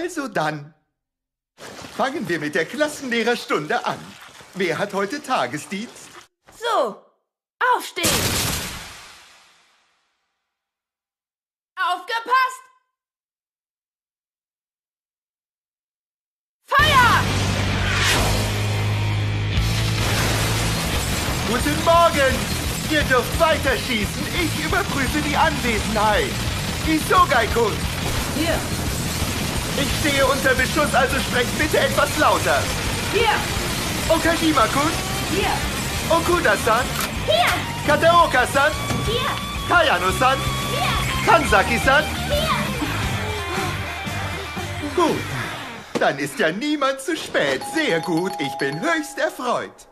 Also dann. Fangen wir mit der Klassenlehrerstunde an. Wer hat heute Tagesdienst? So, aufstehen! Aufgepasst! Feuer! Guten Morgen! Ihr dürft weiterschießen. Ich überprüfe die Anwesenheit. Isogai-kun! Hier, Ich stehe unter Beschuss, also sprecht bitte etwas lauter. hier, Okajima-kun? hier, Okuda-san? hier, Kataoka-san? hier, Kayano-san? hier, Kansaki-san? hier! Gut. Dann ist ja niemand zu spät. Sehr gut. Ich bin höchst erfreut.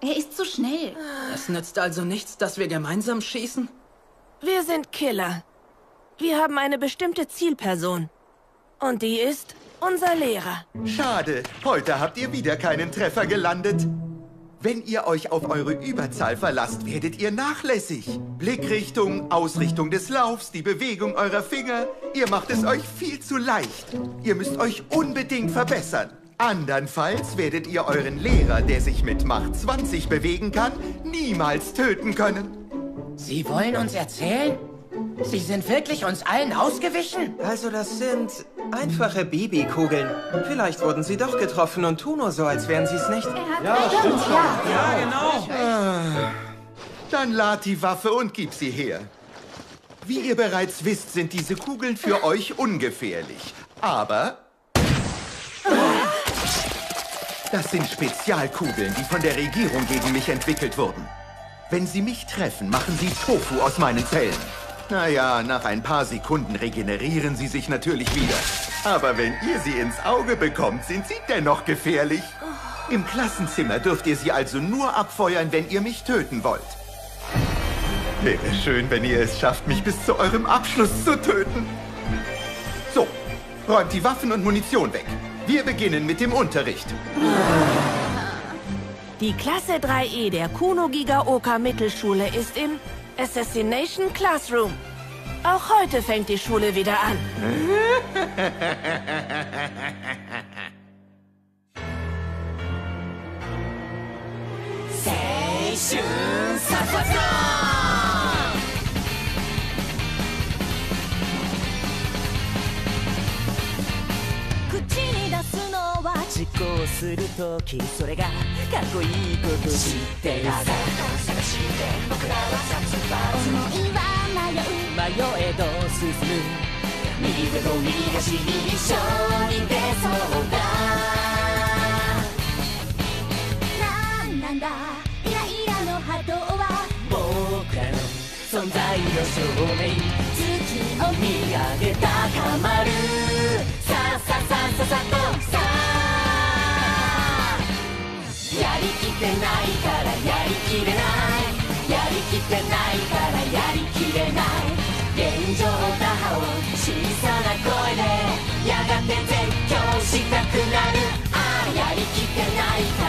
Er ist zu schnell. Es nützt also nichts, dass wir gemeinsam schießen? Wir sind Killer. Wir haben eine bestimmte Zielperson. Und die ist unser Lehrer. Schade. Heute habt ihr wieder keinen Treffer gelandet. Wenn ihr euch auf eure Überzahl verlasst, werdet ihr nachlässig. Blickrichtung, Ausrichtung des Laufs, die Bewegung eurer Finger. Ihr macht es euch viel zu leicht. Ihr müsst euch unbedingt verbessern. Andernfalls werdet ihr euren Lehrer, der sich mit Macht 20 bewegen kann, niemals töten können. Sie wollen uns erzählen? Sie sind wirklich uns allen ausgewichen? Also das sind einfache Babykugeln. Vielleicht wurden sie doch getroffen und tun nur so, als wären sie es nicht. Er hat stimmt schon. Ja. Dann lad die Waffe und gib sie her. Wie ihr bereits wisst, sind diese Kugeln für euch ungefährlich. Aber... Das sind Spezialkugeln, die von der Regierung gegen mich entwickelt wurden. Wenn sie mich treffen, machen sie Tofu aus meinen Zellen. Naja, nach ein paar Sekunden regenerieren sie sich natürlich wieder. Aber wenn ihr sie ins Auge bekommt, sind sie dennoch gefährlich. Im Klassenzimmer dürft ihr sie also nur abfeuern, wenn ihr mich töten wollt. Wäre schön, wenn ihr es schafft, mich bis zu eurem Abschluss zu töten. So, räumt die Waffen und Munition weg. Wir beginnen mit dem Unterricht. Die Klasse 3E der Kuno Gigaoka Mittelschule ist im Assassination Classroom. Auch heute fängt die Schule wieder an. Seishun は実行するときそれがかっこいいこと知ってるさ探して僕らは殺伐」「思いは迷う迷えど進む」「右手と右足に一緒に出そうだ」「なんなんだイライラの波動は僕らの存在の証明」「月を見上げ高まる」「さ。あさあさあさあさあとさあ」てないからやりきれないやりきってないからやりきれない。現状打破を小さな声でやがて絶叫したくなる。ああやりきってないか。ら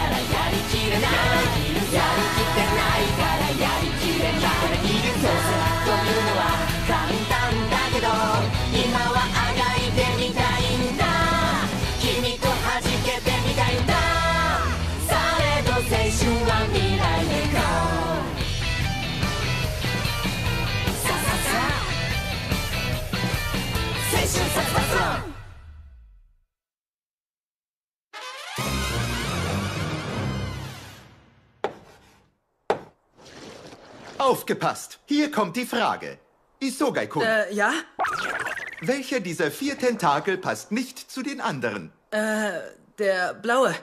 Aufgepasst! Hier kommt die Frage. Isogai-kun, Äh, ja? welcher dieser vier Tentakel passt nicht zu den anderen? Der blaue.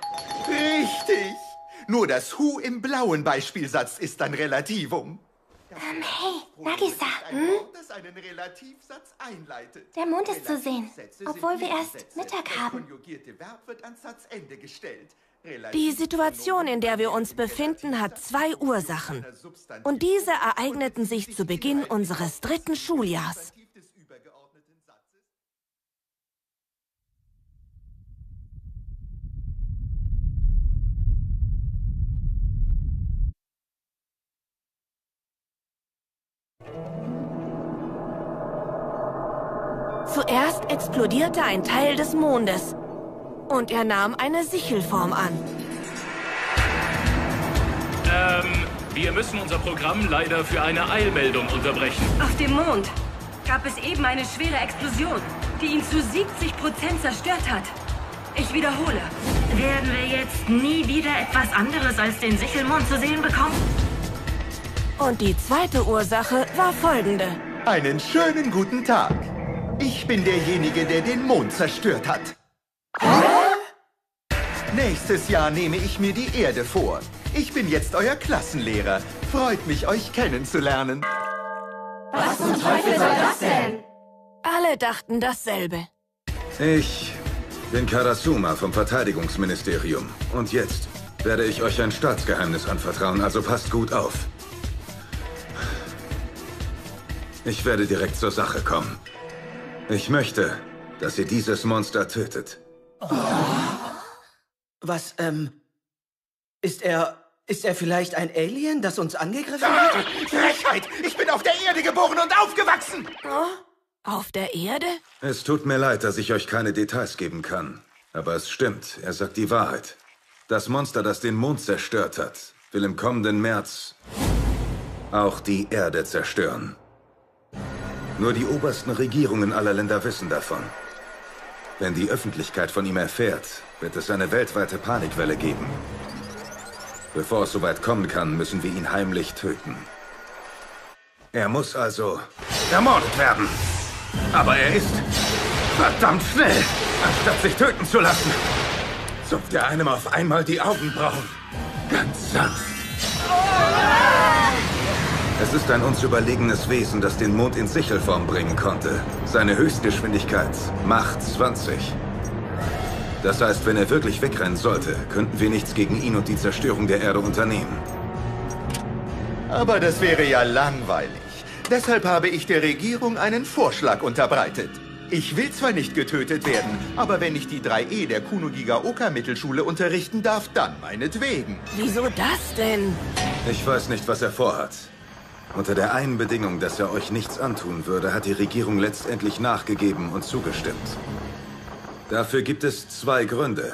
Richtig! Nur das Hu im blauen Beispielsatz ist ein Relativum. Ähm, hey, Nagisa, hm? Wort, das einen Relativsatz einleitet. Der Mond ist zu sehen, obwohl wir erst. Mittag haben. konjugierte Verb wird ans Satzende gestellt. Die Situation, in der wir uns befinden, hat zwei Ursachen. Und diese ereigneten sich zu Beginn unseres dritten Schuljahrs. Zuerst explodierte ein Teil des Mondes und er nahm eine Sichelform an. Ähm, wir müssen unser Programm leider für eine Eilmeldung unterbrechen. Auf dem Mond gab es eben eine schwere Explosion, die ihn zu 70 Prozent zerstört hat. Ich wiederhole. Werden wir jetzt nie wieder etwas anderes als den Sichelmond zu sehen bekommen? Und die zweite Ursache war folgende. Einen schönen guten Tag. Ich bin derjenige, der den Mond zerstört hat. Nächstes Jahr nehme ich mir die Erde vor. Ich bin jetzt euer Klassenlehrer. Freut mich, euch kennenzulernen. Was zum Teufel soll das denn? Alle dachten dasselbe. Ich bin Karasuma vom Verteidigungsministerium. Und jetzt werde ich euch ein Staatsgeheimnis anvertrauen, also passt gut auf. Ich werde direkt zur Sache kommen. Ich möchte, dass ihr dieses Monster tötet. Was, ähm, ist er, ist er vielleicht ein Alien, das uns angegriffen hat? Ah, Frechheit! Ich bin auf der Erde geboren und aufgewachsen! Oh, auf der Erde? Es tut mir leid, dass ich euch keine Details geben kann. Aber es stimmt, er sagt die Wahrheit. Das Monster, das den Mond zerstört hat, will im kommenden März auch die Erde zerstören. Nur die obersten Regierungen aller Länder wissen davon. Wenn die Öffentlichkeit von ihm erfährt, wird es eine weltweite Panikwelle geben. Bevor es soweit kommen kann, müssen wir ihn heimlich töten. Er muss also ermordet werden. Aber er ist verdammt schnell. Anstatt sich töten zu lassen, zupft er einem auf einmal die Augenbrauen. Ganz sanft. Es ist ein uns überlegenes Wesen, das den Mond in Sichelform bringen konnte. Seine Höchstgeschwindigkeit Macht 20. Das heißt, wenn er wirklich wegrennen sollte, könnten wir nichts gegen ihn und die Zerstörung der Erde unternehmen. Aber das wäre ja langweilig. Deshalb habe ich der Regierung einen Vorschlag unterbreitet. Ich will zwar nicht getötet werden, aber wenn ich die 3E der Kunogigaoka Mittelschule unterrichten darf, dann meinetwegen. Wieso das denn? Ich weiß nicht, was er vorhat. Unter der einen Bedingung, dass er euch nichts antun würde, hat die Regierung letztendlich nachgegeben und zugestimmt. Dafür gibt es zwei Gründe.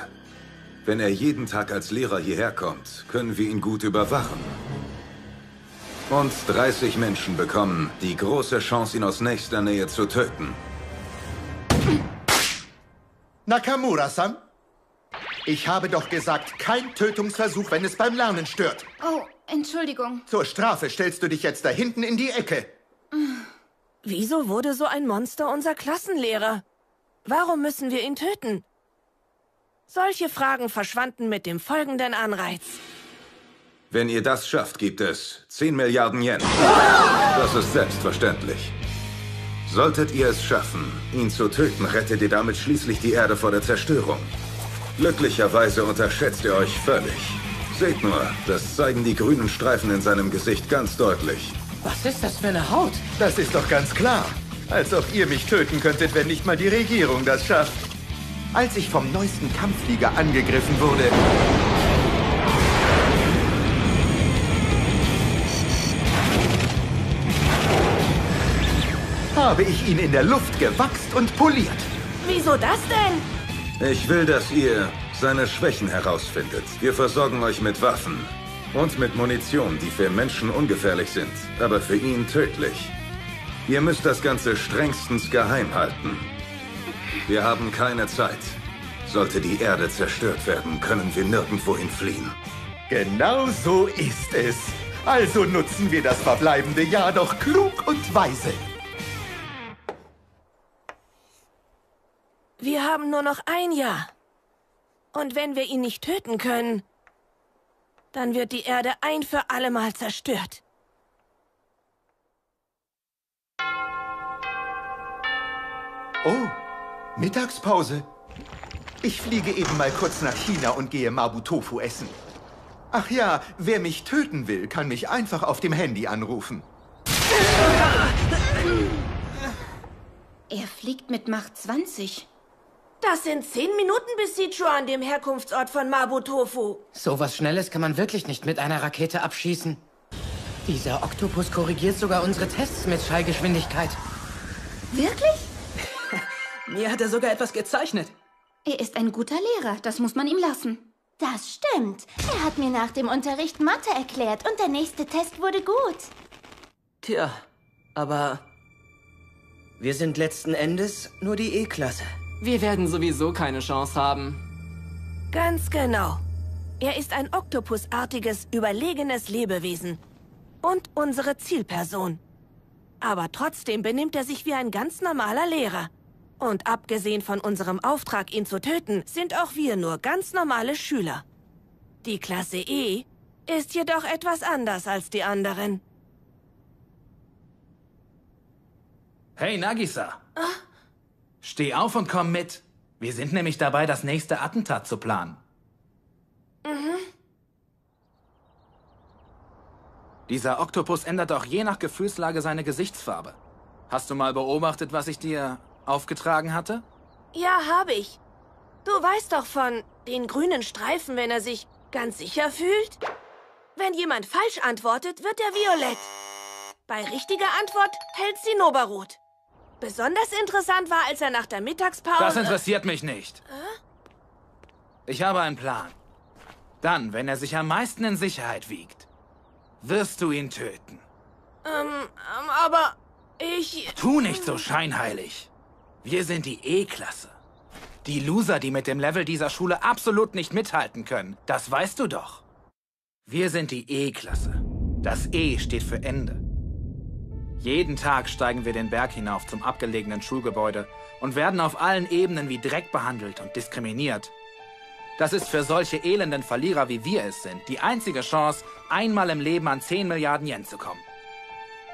Wenn er jeden Tag als Lehrer hierher kommt, können wir ihn gut überwachen. Und 30 Menschen bekommen die große Chance, ihn aus nächster Nähe zu töten. Nakamura-san? Ich habe doch gesagt, kein Tötungsversuch, wenn es beim Lernen stört. Oh, Entschuldigung. Zur Strafe stellst du dich jetzt da hinten in die Ecke. Wieso wurde so ein Monster unser Klassenlehrer? Warum müssen wir ihn töten? Solche Fragen verschwanden mit dem folgenden Anreiz. Wenn ihr das schafft, gibt es 10 Milliarden Yen. Das ist selbstverständlich. Solltet ihr es schaffen, ihn zu töten, rettet ihr damit schließlich die Erde vor der Zerstörung. Glücklicherweise unterschätzt ihr euch völlig. Seht nur, das zeigen die grünen Streifen in seinem Gesicht ganz deutlich. Was ist das für eine Haut? Das ist doch ganz klar. Als ob ihr mich töten könntet, wenn nicht mal die Regierung das schafft. Als ich vom neuesten Kampfflieger angegriffen wurde, habe ich ihn in der Luft gewachst und poliert. Wieso das denn? Ich will, dass ihr seine Schwächen herausfindet. Wir versorgen euch mit Waffen und mit Munition, die für Menschen ungefährlich sind, aber für ihn tödlich. Ihr müsst das Ganze strengstens geheim halten. Wir haben keine Zeit. Sollte die Erde zerstört werden, können wir nirgendwohin fliehen. Genau so ist es. Also nutzen wir das verbleibende Jahr doch klug und weise. Wir haben nur noch ein Jahr. Und wenn wir ihn nicht töten können, dann wird die Erde ein für allemal zerstört. Oh, Mittagspause. Ich fliege eben mal kurz nach China und gehe Mabutofu essen. Ach ja, wer mich töten will, kann mich einfach auf dem Handy anrufen. Er fliegt mit Macht 20. Das sind zehn Minuten bis Sichuan, dem Herkunftsort von Mabutofu. So was Schnelles kann man wirklich nicht mit einer Rakete abschießen. Dieser Oktopus korrigiert sogar unsere Tests mit Schallgeschwindigkeit. Wirklich? Mir hat er sogar etwas gezeichnet. Er ist ein guter Lehrer, das muss man ihm lassen. Das stimmt. Er hat mir nach dem Unterricht Mathe erklärt und der nächste Test wurde gut. Tja, aber wir sind letzten Endes nur die E-Klasse. Wir werden sowieso keine Chance haben. Ganz genau. Er ist ein oktopusartiges, überlegenes Lebewesen. Und unsere Zielperson. Aber trotzdem benimmt er sich wie ein ganz normaler Lehrer. Und abgesehen von unserem Auftrag, ihn zu töten, sind auch wir nur ganz normale Schüler. Die Klasse E ist jedoch etwas anders als die anderen. Hey, Nagisa. Steh auf und komm mit. Wir sind nämlich dabei, das nächste Attentat zu planen. Mhm. Dieser Oktopus ändert auch je nach Gefühlslage seine Gesichtsfarbe. Hast du mal beobachtet, was ich dir aufgetragen hatte? Ja, habe ich. Du weißt doch von den grünen Streifen, wenn er sich ganz sicher fühlt? Wenn jemand falsch antwortet, wird er violett. Bei richtiger Antwort hält Zinnoberrot. Besonders interessant war, als er nach der Mittagspause... Das interessiert mich nicht. Ich habe einen Plan. Dann, wenn er sich am meisten in Sicherheit wiegt, wirst du ihn töten. Ähm, ähm, aber ich... Tu nicht so scheinheilig. Wir sind die E-Klasse. Die Loser, die mit dem Level dieser Schule absolut nicht mithalten können. Das weißt du doch. Wir sind die E-Klasse. Das E steht für Ende. Jeden Tag steigen wir den Berg hinauf zum abgelegenen Schulgebäude und werden auf allen Ebenen wie Dreck behandelt und diskriminiert. Das ist für solche elenden Verlierer, wie wir es sind, die einzige Chance, einmal im Leben an 10 Milliarden Yen zu kommen.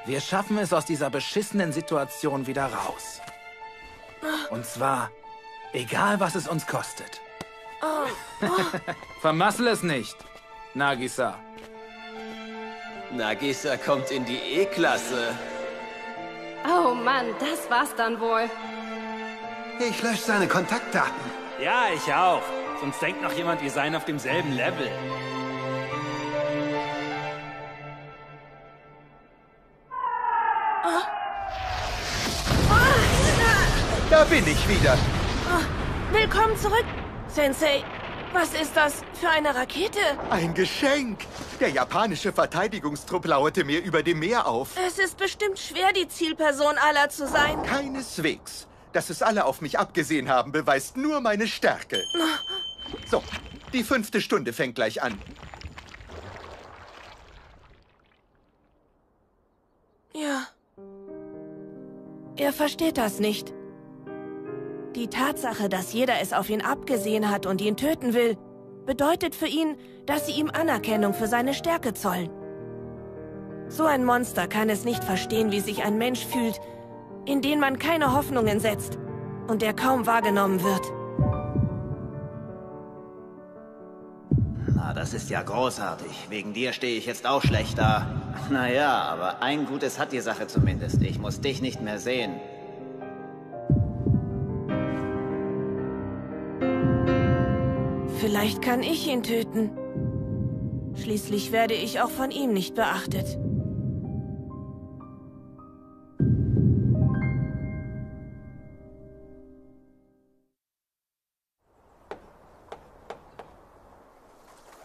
Wir schaffen es aus dieser beschissenen Situation wieder raus. Und zwar, egal was es uns kostet. Vermassel es nicht, Nagisa. Nagisa kommt in die E-Klasse. Oh Mann, das war's dann wohl. Ich lösche seine Kontaktdaten. Ja, ich auch. Sonst denkt noch jemand, wir seien auf demselben Level. Da bin ich wieder. Willkommen zurück, Sensei. Was ist das für eine Rakete? Ein Geschenk. Der japanische Verteidigungstrupp lauerte mir über dem Meer auf. Es ist bestimmt schwer, die Zielperson aller zu sein. Keineswegs. Dass es alle auf mich abgesehen haben, beweist nur meine Stärke. So, die fünfte Stunde fängt gleich an. Ja. Er versteht das nicht. Die Tatsache, dass jeder es auf ihn abgesehen hat und ihn töten will, bedeutet für ihn, dass sie ihm Anerkennung für seine Stärke zollen. So ein Monster kann es nicht verstehen, wie sich ein Mensch fühlt, in den man keine Hoffnungen setzt und der kaum wahrgenommen wird. Na, das ist ja großartig. Wegen dir stehe ich jetzt auch schlecht da. Naja, aber ein Gutes hat die Sache zumindest. Ich muss dich nicht mehr sehen. Vielleicht kann ich ihn töten. Schließlich werde ich auch von ihm nicht beachtet.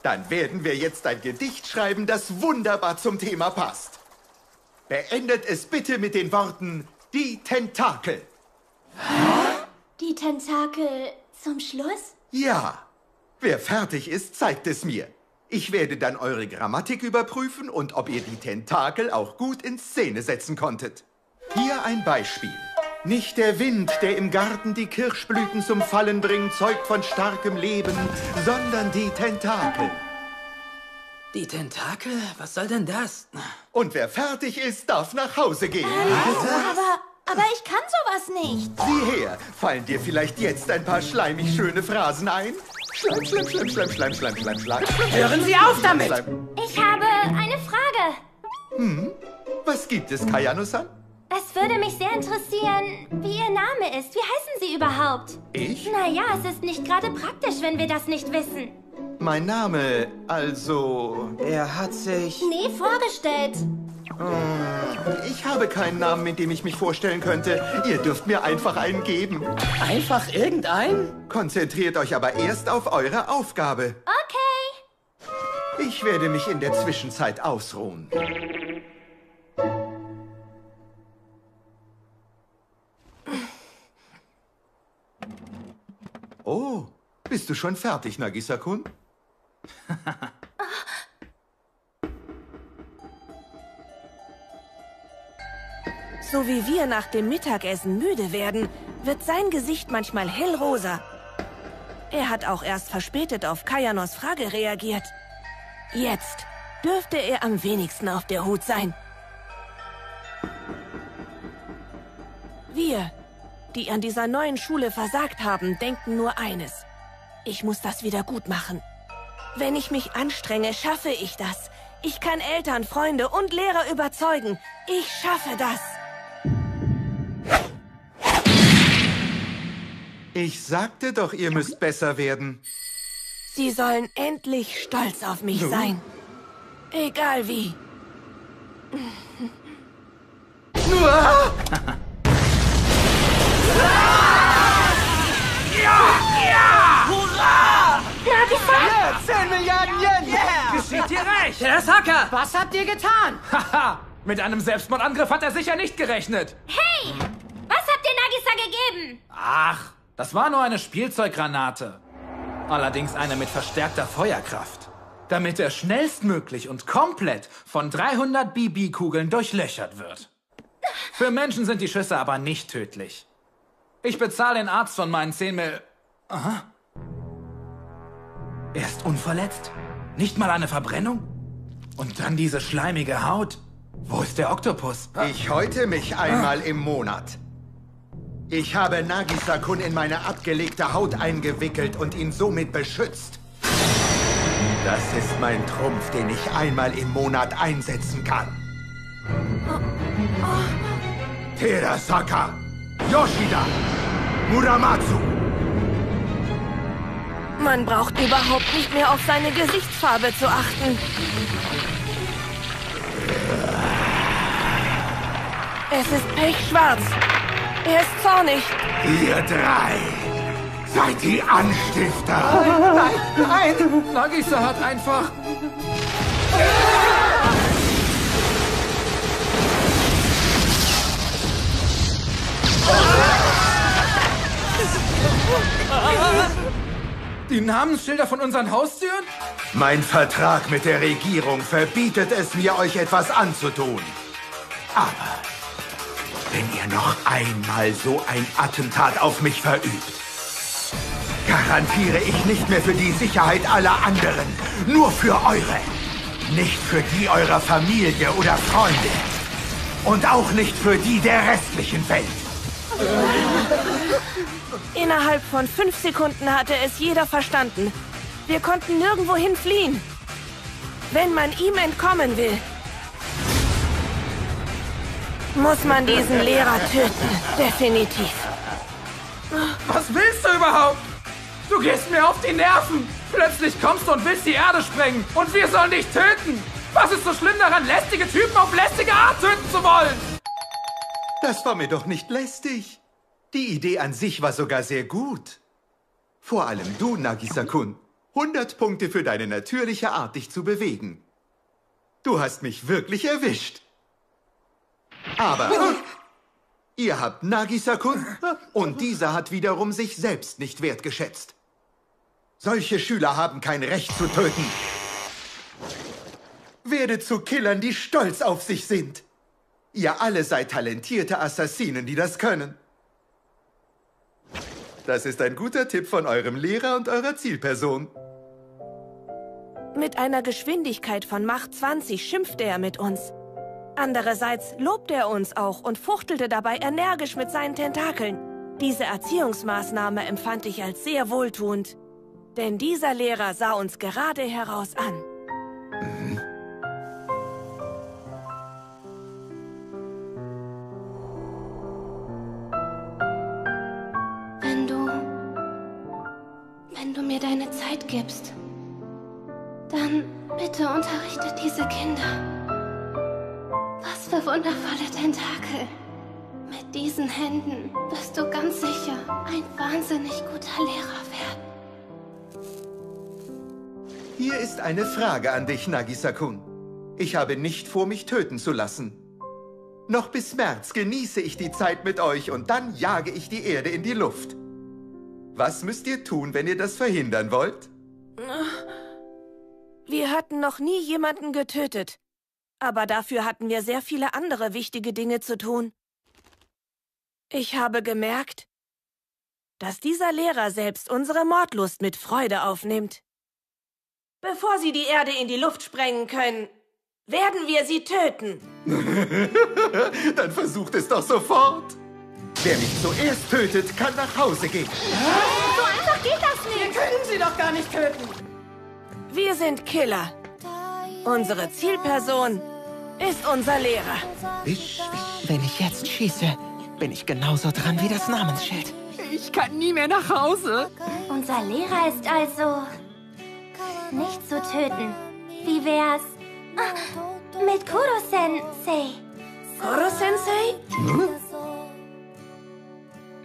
Dann werden wir jetzt ein Gedicht schreiben, das wunderbar zum Thema passt. Beendet es bitte mit den Worten Die Tentakel. Die Tentakel zum Schluss? Ja. Wer fertig ist, zeigt es mir. Ich werde dann eure Grammatik überprüfen und ob ihr die Tentakel auch gut in Szene setzen konntet. Hier ein Beispiel. Nicht der Wind, der im Garten die Kirschblüten zum Fallen bringt, zeugt von starkem Leben, sondern die Tentakel. Die Tentakel? Was soll denn das? Und wer fertig ist, darf nach Hause gehen. Aber, aber ich kann sowas nicht. Sieh her, fallen dir vielleicht jetzt ein paar schleimig schöne Phrasen ein? Schleim, schleim, schleim, schleim, schleim, schleim, schleim, schleim. Hören Sie auf damit! Ich habe eine Frage. Hm? Was gibt es, Kayano-san? Es würde mich sehr interessieren, wie Ihr Name ist. Wie heißen Sie überhaupt? Ich? Naja, es ist nicht gerade praktisch, wenn wir das nicht wissen. Mein Name, also... Er hat sich... Nee, vorgestellt. Oh, Ich habe keinen Namen, mit dem ich mich vorstellen könnte. Ihr dürft mir einfach einen geben. Einfach irgendeinen? Konzentriert euch aber erst auf eure Aufgabe. Okay. Ich werde mich in der Zwischenzeit ausruhen. Oh, bist du schon fertig, Nagisa-kun? So wie wir nach dem Mittagessen müde werden, wird sein Gesicht manchmal hellrosa. Er hat auch erst verspätet auf Kayanos Frage reagiert. Jetzt dürfte er am wenigsten auf der Hut sein. Wir, die an dieser neuen Schule versagt haben, denken nur eines. Ich muss das wieder gut machen. Wenn ich mich anstrenge, schaffe ich das. Ich kann Eltern, Freunde und Lehrer überzeugen. Ich schaffe das. Ich sagte doch, ihr müsst besser werden. Sie sollen endlich stolz auf mich Nun? sein. Egal wie. Ja! Ja! Hurra! Nagisa! 10 Milliarden Yen! Geschieht dir recht! Terasaka! Was habt ihr getan? Haha! Mit einem Selbstmordangriff hat er sicher nicht gerechnet. Hey! Was habt ihr Nagisa gegeben? Ach, das war nur eine Spielzeuggranate. Allerdings eine mit verstärkter Feuerkraft. Damit er schnellstmöglich und komplett von 300 BB-Kugeln durchlöchert wird. Für Menschen sind die Schüsse aber nicht tödlich. Ich bezahle den Arzt von meinen 10 Mil... Aha. Er ist unverletzt? Nicht mal eine Verbrennung? Und dann diese schleimige Haut? Wo ist der Oktopus? Ich häute mich einmal im Monat. Ich habe Nagisa-kun in meine abgelegte Haut eingewickelt und ihn somit beschützt. Das ist mein Trumpf, den ich einmal im Monat einsetzen kann. Terasaka, Yoshida, Muramatsu. Man braucht überhaupt nicht mehr auf seine Gesichtsfarbe zu achten. Es ist pechschwarz. Er ist zornig. Ihr drei seid die Anstifter. Nein, nein! Nagisa hat einfach... Die Namensschilder von unseren Haustüren? Mein Vertrag mit der Regierung verbietet es mir, euch etwas anzutun. Aber wenn ihr noch einmal so ein Attentat auf mich verübt, garantiere ich nicht mehr für die Sicherheit aller anderen, nur für eure. Nicht für die eurer Familie oder Freunde. Und auch nicht für die der restlichen Welt. Innerhalb von fünf Sekunden hatte es jeder verstanden. Wir konnten nirgendwohin fliehen. Wenn man ihm entkommen will, muss man diesen Lehrer töten. Definitiv. Was willst du überhaupt? Du gehst mir auf die Nerven. Plötzlich kommst du und willst die Erde sprengen. Und wir sollen dich töten. Was ist so schlimm daran, lästige Typen auf lästige Art töten zu wollen? Das war mir doch nicht lästig. Die Idee an sich war sogar sehr gut. Vor allem du, Nagisa-kun. 100 Punkte für deine natürliche Art, dich zu bewegen. Du hast mich wirklich erwischt. Aber ihr habt Nagisa-kun und dieser hat wiederum sich selbst nicht wertgeschätzt. Solche Schüler haben kein Recht zu töten. Werdet zu Killern, die stolz auf sich sind. Ihr alle seid talentierte Assassinen, die das können. Das ist ein guter Tipp von eurem Lehrer und eurer Zielperson. Mit einer Geschwindigkeit von Macht 20 schimpfte er mit uns. Andererseits lobte er uns auch und fuchtelte dabei energisch mit seinen Tentakeln. Diese Erziehungsmaßnahme empfand ich als sehr wohltuend. Denn dieser Lehrer sah uns gerade heraus an. Wenn du. Wenn du mir deine Zeit gibst, dann bitte unterrichte diese Kinder. Für wundervolle Tentakel. Mit diesen Händen wirst du ganz sicher ein wahnsinnig guter Lehrer werden. Hier ist eine Frage an dich, Nagisa-kun. Ich habe nicht vor, mich töten zu lassen. Noch bis März genieße ich die Zeit mit euch und dann jage ich die Erde in die Luft. Was müsst ihr tun, wenn ihr das verhindern wollt? Wir hatten noch nie jemanden getötet. Aber dafür hatten wir sehr viele andere wichtige Dinge zu tun. Ich habe gemerkt, dass dieser Lehrer selbst unsere Mordlust mit Freude aufnimmt. Bevor sie die Erde in die Luft sprengen können, werden wir sie töten. Dann versucht es doch sofort. Wer mich zuerst tötet, kann nach Hause gehen. So einfach geht das nicht. Wir können sie doch gar nicht töten. Wir sind Killer. Unsere Zielperson ist unser Lehrer. Wenn ich jetzt schieße, bin ich genauso dran wie das Namensschild. Ich kann nie mehr nach Hause. Unser Lehrer ist also nicht zu töten. Wie wär's ah, mit Kuro-sensei? Koro-sensei?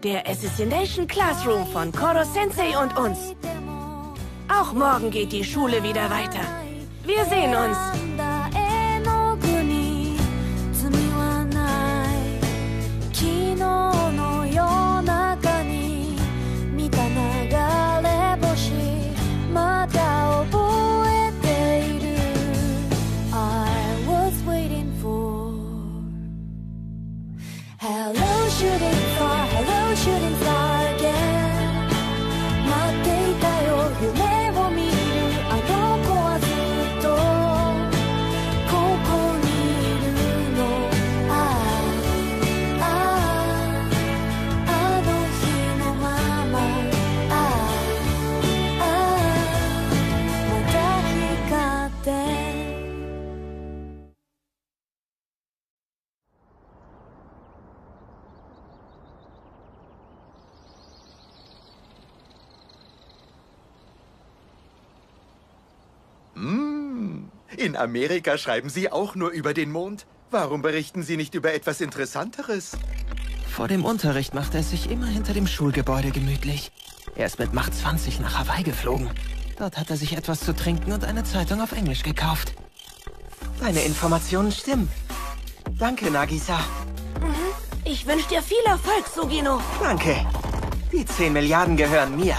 Der Assassination Classroom von Koro-sensei und uns. Auch morgen geht die Schule wieder weiter. Wir sehen uns. In Amerika schreiben sie auch nur über den Mond. Warum berichten sie nicht über etwas Interessanteres? Vor dem Unterricht macht er sich immer hinter dem Schulgebäude gemütlich. Er ist mit Macht 20 nach Hawaii geflogen. Dort hat er sich etwas zu trinken und eine Zeitung auf Englisch gekauft. Deine Informationen stimmen. Danke, Nagisa. Ich wünsche dir viel Erfolg, Sugino. Danke. Die 10 Milliarden gehören mir.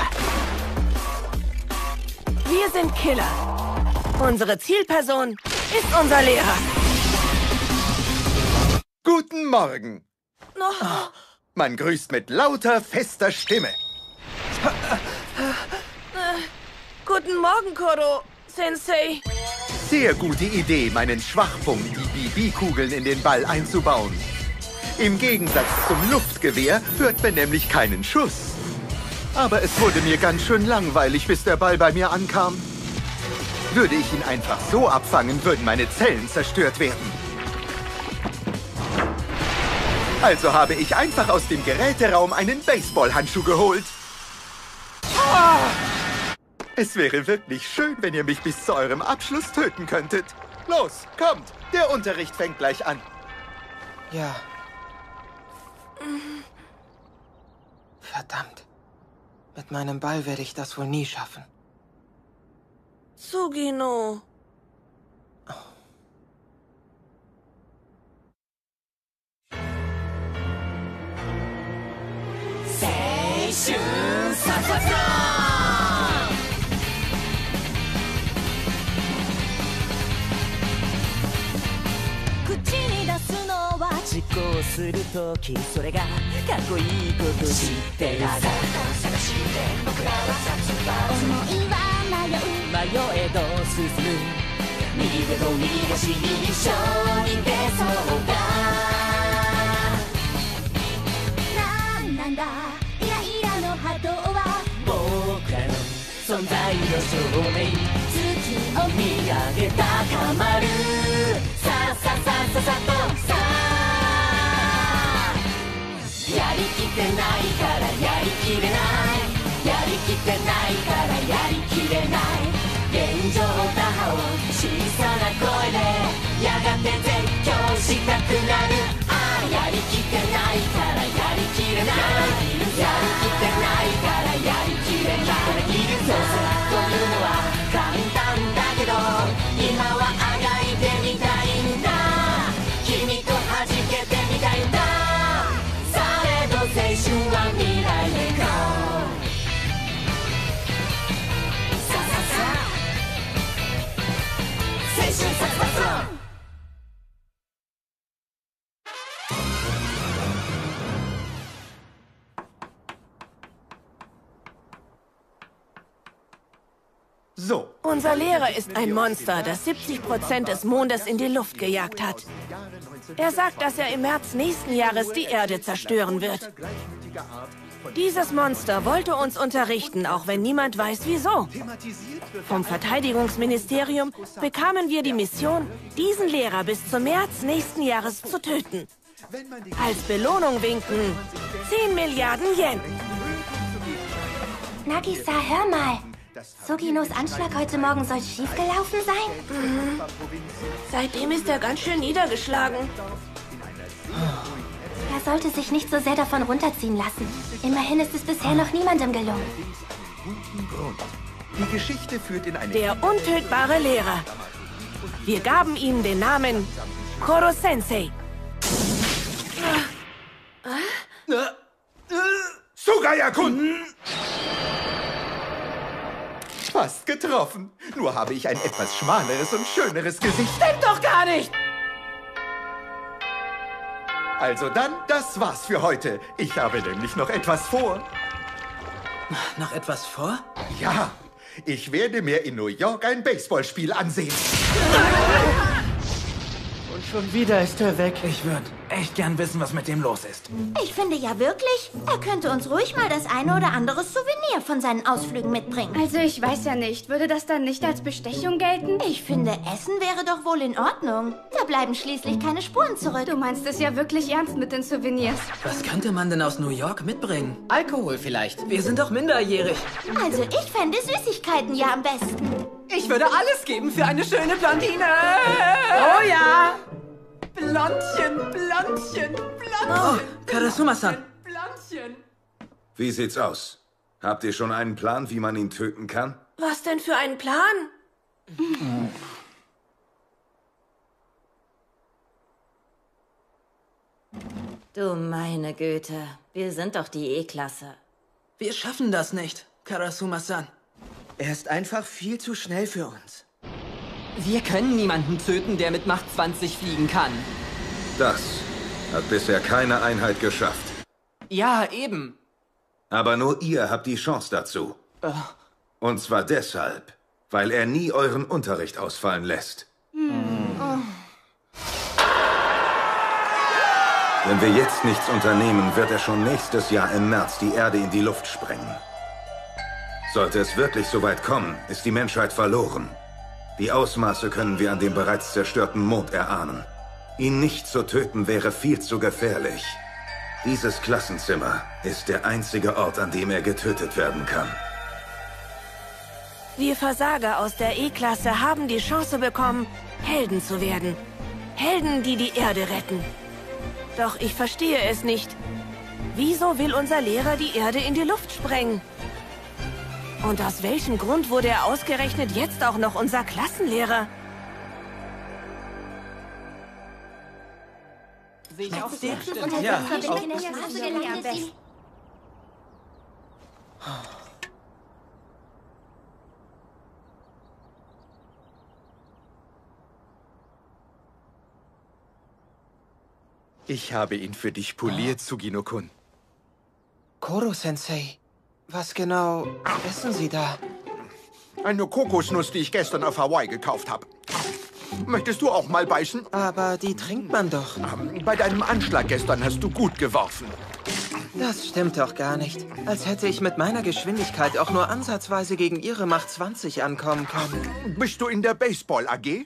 Wir sind Killer. Unsere Zielperson ist unser Lehrer. Guten Morgen. Oh, Man grüßt mit lauter, fester Stimme. guten Morgen, Koro, Sensei. Sehr gute Idee, meinen Schwachpunkt, die BB-Kugeln in den Ball einzubauen. Im Gegensatz zum Luftgewehr hört man nämlich keinen Schuss. Aber es wurde mir ganz schön langweilig, bis der Ball bei mir ankam. Würde ich ihn einfach so abfangen, würden meine Zellen zerstört werden. Also habe ich einfach aus dem Geräteraum einen Baseballhandschuh geholt. Ah! Es wäre wirklich schön, wenn ihr mich bis zu eurem Abschluss töten könntet. Los, kommt, der Unterricht fängt gleich an. Ja. Verdammt. Mit meinem Ball werde ich das wohl nie schaffen. Sugino.「口実行する。ときそれがかっこいいこと知ってるさ探して僕らは殺思いは迷う迷えど進む右手と右足に一緒に出そうだなんなんだ。イライラの波動は僕らの存在の証明月を見上げ高まるさあさあさあさあさあてないからやりきれない。やりきってないからやりきれない。現状打破を小さな声でやがて絶叫したくなるああやりきってないからやりきれない。やりきってないからやりきれない。So. Unser Lehrer ist ein Monster, das 70 Prozent des Mondes in die Luft gejagt hat. Er sagt, dass er im März nächsten Jahres die Erde zerstören wird. Dieses Monster wollte uns unterrichten, auch wenn niemand weiß, wieso. Vom Verteidigungsministerium bekamen wir die Mission, diesen Lehrer bis zum März nächsten Jahres zu töten. Als Belohnung winken 10 Milliarden Yen. Nagisa, hör mal. Suginos Anschlag heute Morgen soll schiefgelaufen sein? Mhm. Seitdem ist er ganz schön niedergeschlagen. Er sollte sich nicht so sehr davon runterziehen lassen. Immerhin ist es bisher noch niemandem gelungen. Die Geschichte führt in eine... Der untötbare Lehrer. Wir gaben ihm den Namen Koro Sensei. Sugaya-kun! Fast getroffen. Nur habe ich ein etwas schmaleres und schöneres Gesicht. Stimmt doch gar nicht! Also dann, das war's für heute. Ich habe nämlich noch etwas vor. Noch etwas vor? Ja, ich werde mir in New York ein Baseballspiel ansehen. Schon wieder ist er weg. Ich würde echt gern wissen, was mit dem los ist. Ich finde ja wirklich, er könnte uns ruhig mal das eine oder andere Souvenir von seinen Ausflügen mitbringen. Also ich weiß ja nicht, würde das dann nicht als Bestechung gelten? Ich finde, Essen wäre doch wohl in Ordnung. Da bleiben schließlich keine Spuren zurück. Du meinst es ja wirklich ernst mit den Souvenirs. Was könnte man denn aus New York mitbringen? Alkohol vielleicht. Wir sind doch minderjährig. Also ich fände Süßigkeiten ja am besten. Ich würde alles geben für eine schöne Blondine. Oh ja! Blondchen, Blondchen, Blondchen. Oh, Karasuma-san. Blondchen. Wie sieht's aus? Habt ihr schon einen Plan, wie man ihn töten kann? Was denn für einen Plan? Du meine Güte, wir sind doch die E-Klasse. Wir schaffen das nicht, Karasuma-san. Er ist einfach viel zu schnell für uns. Wir können niemanden töten, der mit Macht 20 fliegen kann. Das hat bisher keine Einheit geschafft. Ja, eben. Aber nur ihr habt die Chance dazu. Äh. Und zwar deshalb, weil er nie euren Unterricht ausfallen lässt. Wenn wir jetzt nichts unternehmen, wird er schon nächstes Jahr im März die Erde in die Luft sprengen. Sollte es wirklich so weit kommen, ist die Menschheit verloren. Die Ausmaße können wir an dem bereits zerstörten Mond erahnen. Ihn nicht zu töten wäre viel zu gefährlich. Dieses Klassenzimmer ist der einzige Ort, an dem er getötet werden kann. Wir Versager aus der E-Klasse haben die Chance bekommen, Helden zu werden. Helden, die die Erde retten. Doch ich verstehe es nicht. Wieso will unser Lehrer die Erde in die Luft sprengen? Und aus welchem Grund wurde er ausgerechnet jetzt auch noch unser Klassenlehrer? Sehe ich auch so. Ja, auch. Ich habe ihn für dich poliert, Sugino-kun. Koro-Sensei, was genau essen Sie da? Eine Kokosnuss, die ich gestern auf Hawaii gekauft habe. Möchtest du auch mal beißen? Aber die trinkt man doch. Ähm, Bei deinem Anschlag gestern hast du gut geworfen. Das stimmt doch gar nicht. Als hätte ich mit meiner Geschwindigkeit auch nur ansatzweise gegen Ihre Macht 20 ankommen können. Bist du in der Baseball-AG?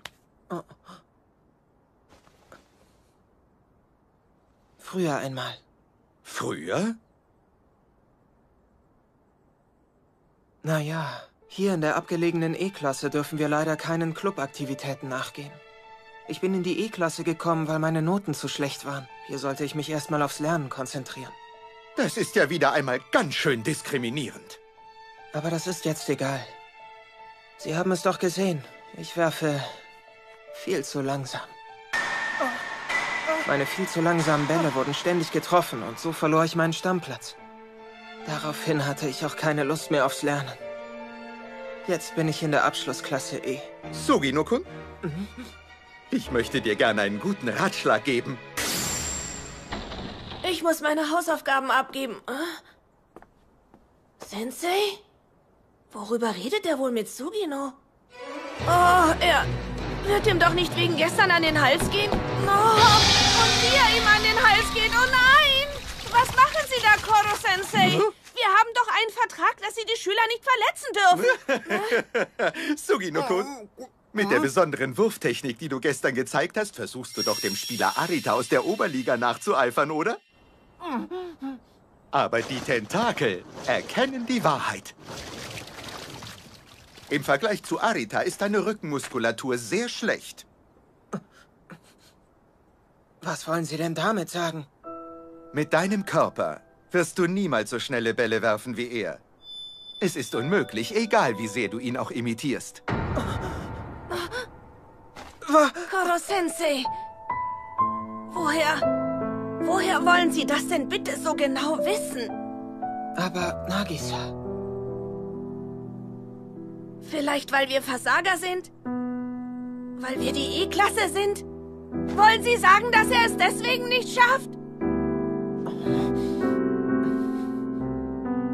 Früher einmal. Früher? Naja, hier in der abgelegenen E-Klasse dürfen wir leider keinen Clubaktivitäten nachgehen. Ich bin in die E-Klasse gekommen, weil meine Noten zu schlecht waren. Hier sollte ich mich erstmal aufs Lernen konzentrieren. Das ist ja wieder einmal ganz schön diskriminierend. Aber das ist jetzt egal. Sie haben es doch gesehen. Ich werfe viel zu langsam. Meine viel zu langsamen Bälle wurden ständig getroffen und so verlor ich meinen Stammplatz. Daraufhin hatte ich auch keine Lust mehr aufs Lernen. Jetzt bin ich in der Abschlussklasse E. Sugino-kun? Ich möchte dir gerne einen guten Ratschlag geben. Ich muss meine Hausaufgaben abgeben. Ah? Sensei? Worüber redet er wohl mit Sugino? Oh, er wird ihm doch nicht wegen gestern an den Hals gehen? Oh, und wie er ihm an den Hals geht, oh nein! Was machen Sie da, Koro-Sensei? Wir haben doch einen Vertrag, dass Sie die Schüler nicht verletzen dürfen. Sugino-kun, mit der besonderen Wurftechnik, die du gestern gezeigt hast, versuchst du doch dem Spieler Arita aus der Oberliga nachzueifern, oder? Aber die Tentakel erkennen die Wahrheit. Im Vergleich zu Arita ist deine Rückenmuskulatur sehr schlecht. Was wollen Sie denn damit sagen? Mit deinem Körper wirst du niemals so schnelle Bälle werfen wie er. Es ist unmöglich, egal wie sehr du ihn auch imitierst. Koro-Sensei! Woher... Woher wollen Sie das denn bitte so genau wissen? Aber, Nagisa... Vielleicht, weil wir Versager sind? Weil wir die E-Klasse sind? Wollen Sie sagen, dass er es deswegen nicht schafft?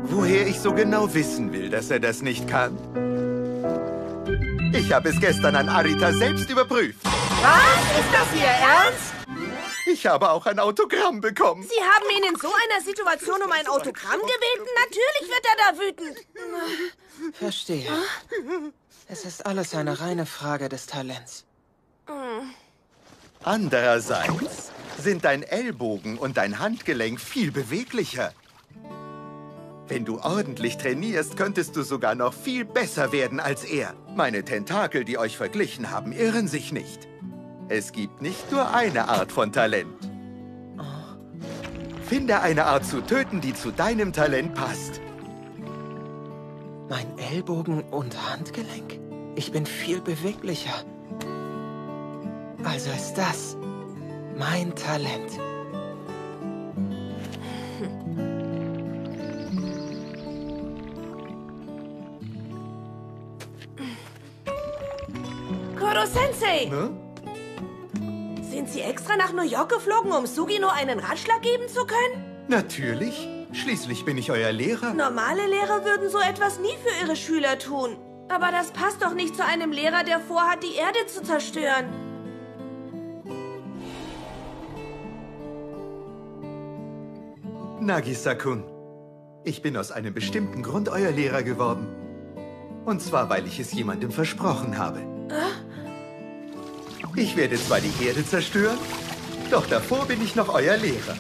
Woher ich so genau wissen will, dass er das nicht kann? Ich habe es gestern an Arita selbst überprüft. Was? Ist das Ihr Ernst? Ich habe auch ein Autogramm bekommen. Sie haben ihn in so einer Situation um ein Autogramm gebeten? Natürlich wird er da wütend. Verstehe. Es ist alles eine reine Frage des Talents. Andererseits sind dein Ellbogen und dein Handgelenk viel beweglicher. Wenn du ordentlich trainierst, könntest du sogar noch viel besser werden als er. Meine Tentakel, die euch verglichen haben, irren sich nicht. Es gibt nicht nur eine Art von Talent. Finde eine Art zu töten, die zu deinem Talent passt. Mein Ellbogen und Handgelenk? Ich bin viel beweglicher. Also ist das mein Talent. Koro-Sensei! Sind Sie extra nach New York geflogen, um Sugino einen Ratschlag geben zu können? Natürlich. Schließlich bin ich euer Lehrer. Normale Lehrer würden so etwas nie für ihre Schüler tun. Aber das passt doch nicht zu einem Lehrer, der vorhat, die Erde zu zerstören. Nagisa-kun, ich bin aus einem bestimmten Grund euer Lehrer geworden. Und zwar, weil ich es jemandem versprochen habe. Ich werde zwar die Erde zerstören, doch davor bin ich noch euer Lehrer.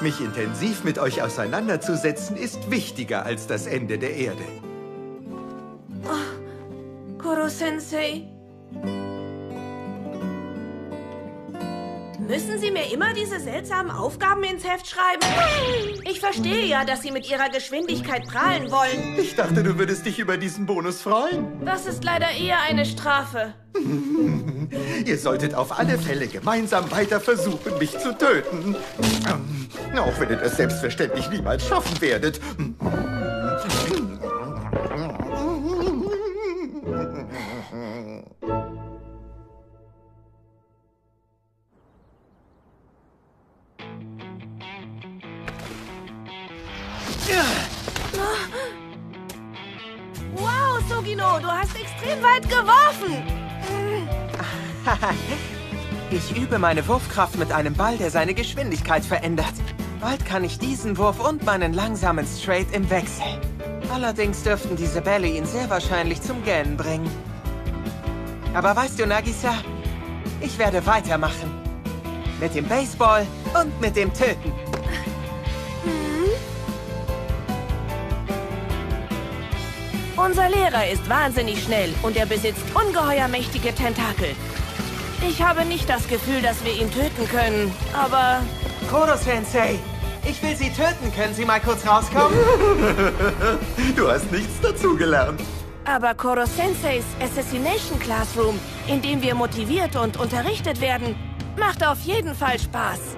Mich intensiv mit euch auseinanderzusetzen, ist wichtiger als das Ende der Erde. Koro-Sensei. Müssen Sie mir immer diese seltsamen Aufgaben ins Heft schreiben? Ich verstehe ja, dass Sie mit Ihrer Geschwindigkeit prahlen wollen. Ich dachte, du würdest dich über diesen Bonus freuen. Das ist leider eher eine Strafe. Ihr solltet auf alle Fälle gemeinsam weiter versuchen, mich zu töten. Auch wenn ihr das selbstverständlich niemals schaffen werdet. Du hast extrem weit geworfen. Ich übe meine Wurfkraft mit einem Ball, der seine Geschwindigkeit verändert. Bald kann ich diesen Wurf und meinen langsamen Straight im Wechsel. Allerdings dürften diese Bälle ihn sehr wahrscheinlich zum Gähnen bringen. Aber weißt du, Nagisa, ich werde weitermachen. Mit dem Baseball und mit dem Töten. Unser Lehrer ist wahnsinnig schnell und er besitzt ungeheuer mächtige Tentakel. Ich habe nicht das Gefühl, dass wir ihn töten können, aber... Kodo-Sensei, ich will Sie töten. Können Sie mal kurz rauskommen? du hast nichts dazugelernt. Aber Koro-Senseis Assassination Classroom, in dem wir motiviert und unterrichtet werden, macht auf jeden Fall Spaß.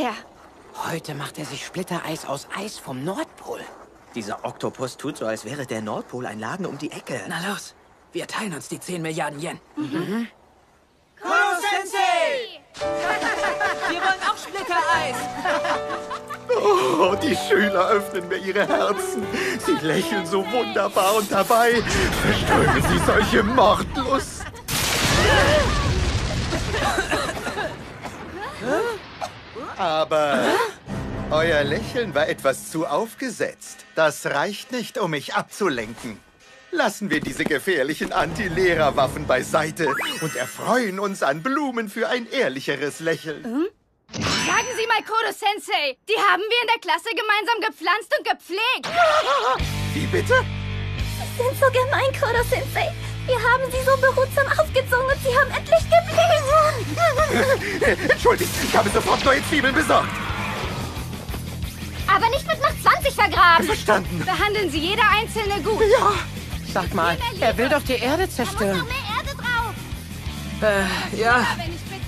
er. Heute macht er sich Splittereis aus Eis vom Nordpol. Dieser Oktopus tut so, als wäre der Nordpol ein Laden um die Ecke. Na los, wir teilen uns die 10 Milliarden Yen. Mhm. Kuro Sensei! wir wollen auch Splittereis. Oh, die Schüler öffnen mir ihre Herzen. Sie lächeln so wunderbar und dabei verströmen sie solche Mordlust. Huh? Aber euer Lächeln war etwas zu aufgesetzt. Das reicht nicht, um mich abzulenken. Lassen wir diese gefährlichen Anti-Lehrer-Waffen beiseite und erfreuen uns an Blumen für ein ehrlicheres Lächeln. Hm? Sagen Sie mal, Kodo-Sensei, die haben wir in der Klasse gemeinsam gepflanzt und gepflegt. Wie bitte? Sie sind so gemein, Kodo-Sensei. Wir haben sie so behutsam aufgezogen und sie haben endlich geblinkt. Entschuldigt, ich habe sofort neue Zwiebeln besorgt. Aber nicht mit Macht 20 vergraben. Verstanden. Behandeln Sie jede einzelne gut. Ja. Sag mal, er will doch die Erde zerstören. Da muss noch mehr Erde drauf. Äh, ja.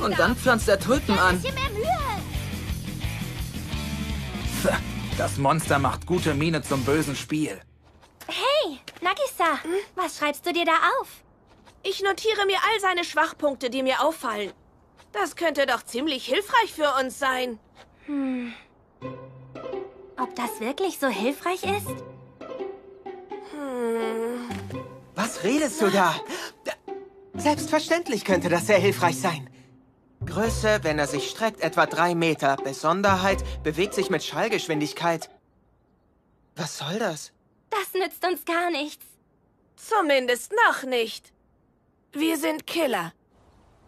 Und dann pflanzt er Tulpen an. Das Monster macht gute Miene zum bösen Spiel. Hey, Nagisa, was schreibst du dir da auf? Ich notiere mir all seine Schwachpunkte, die mir auffallen. Das könnte doch ziemlich hilfreich für uns sein. Hm. Ob das wirklich so hilfreich ist? Hm. Was redest du da? Selbstverständlich könnte das sehr hilfreich sein. Größe, wenn er sich streckt, etwa drei Meter. Besonderheit, bewegt sich mit Schallgeschwindigkeit. Was soll das? Das nützt uns gar nichts. Zumindest noch nicht. Wir sind Killer.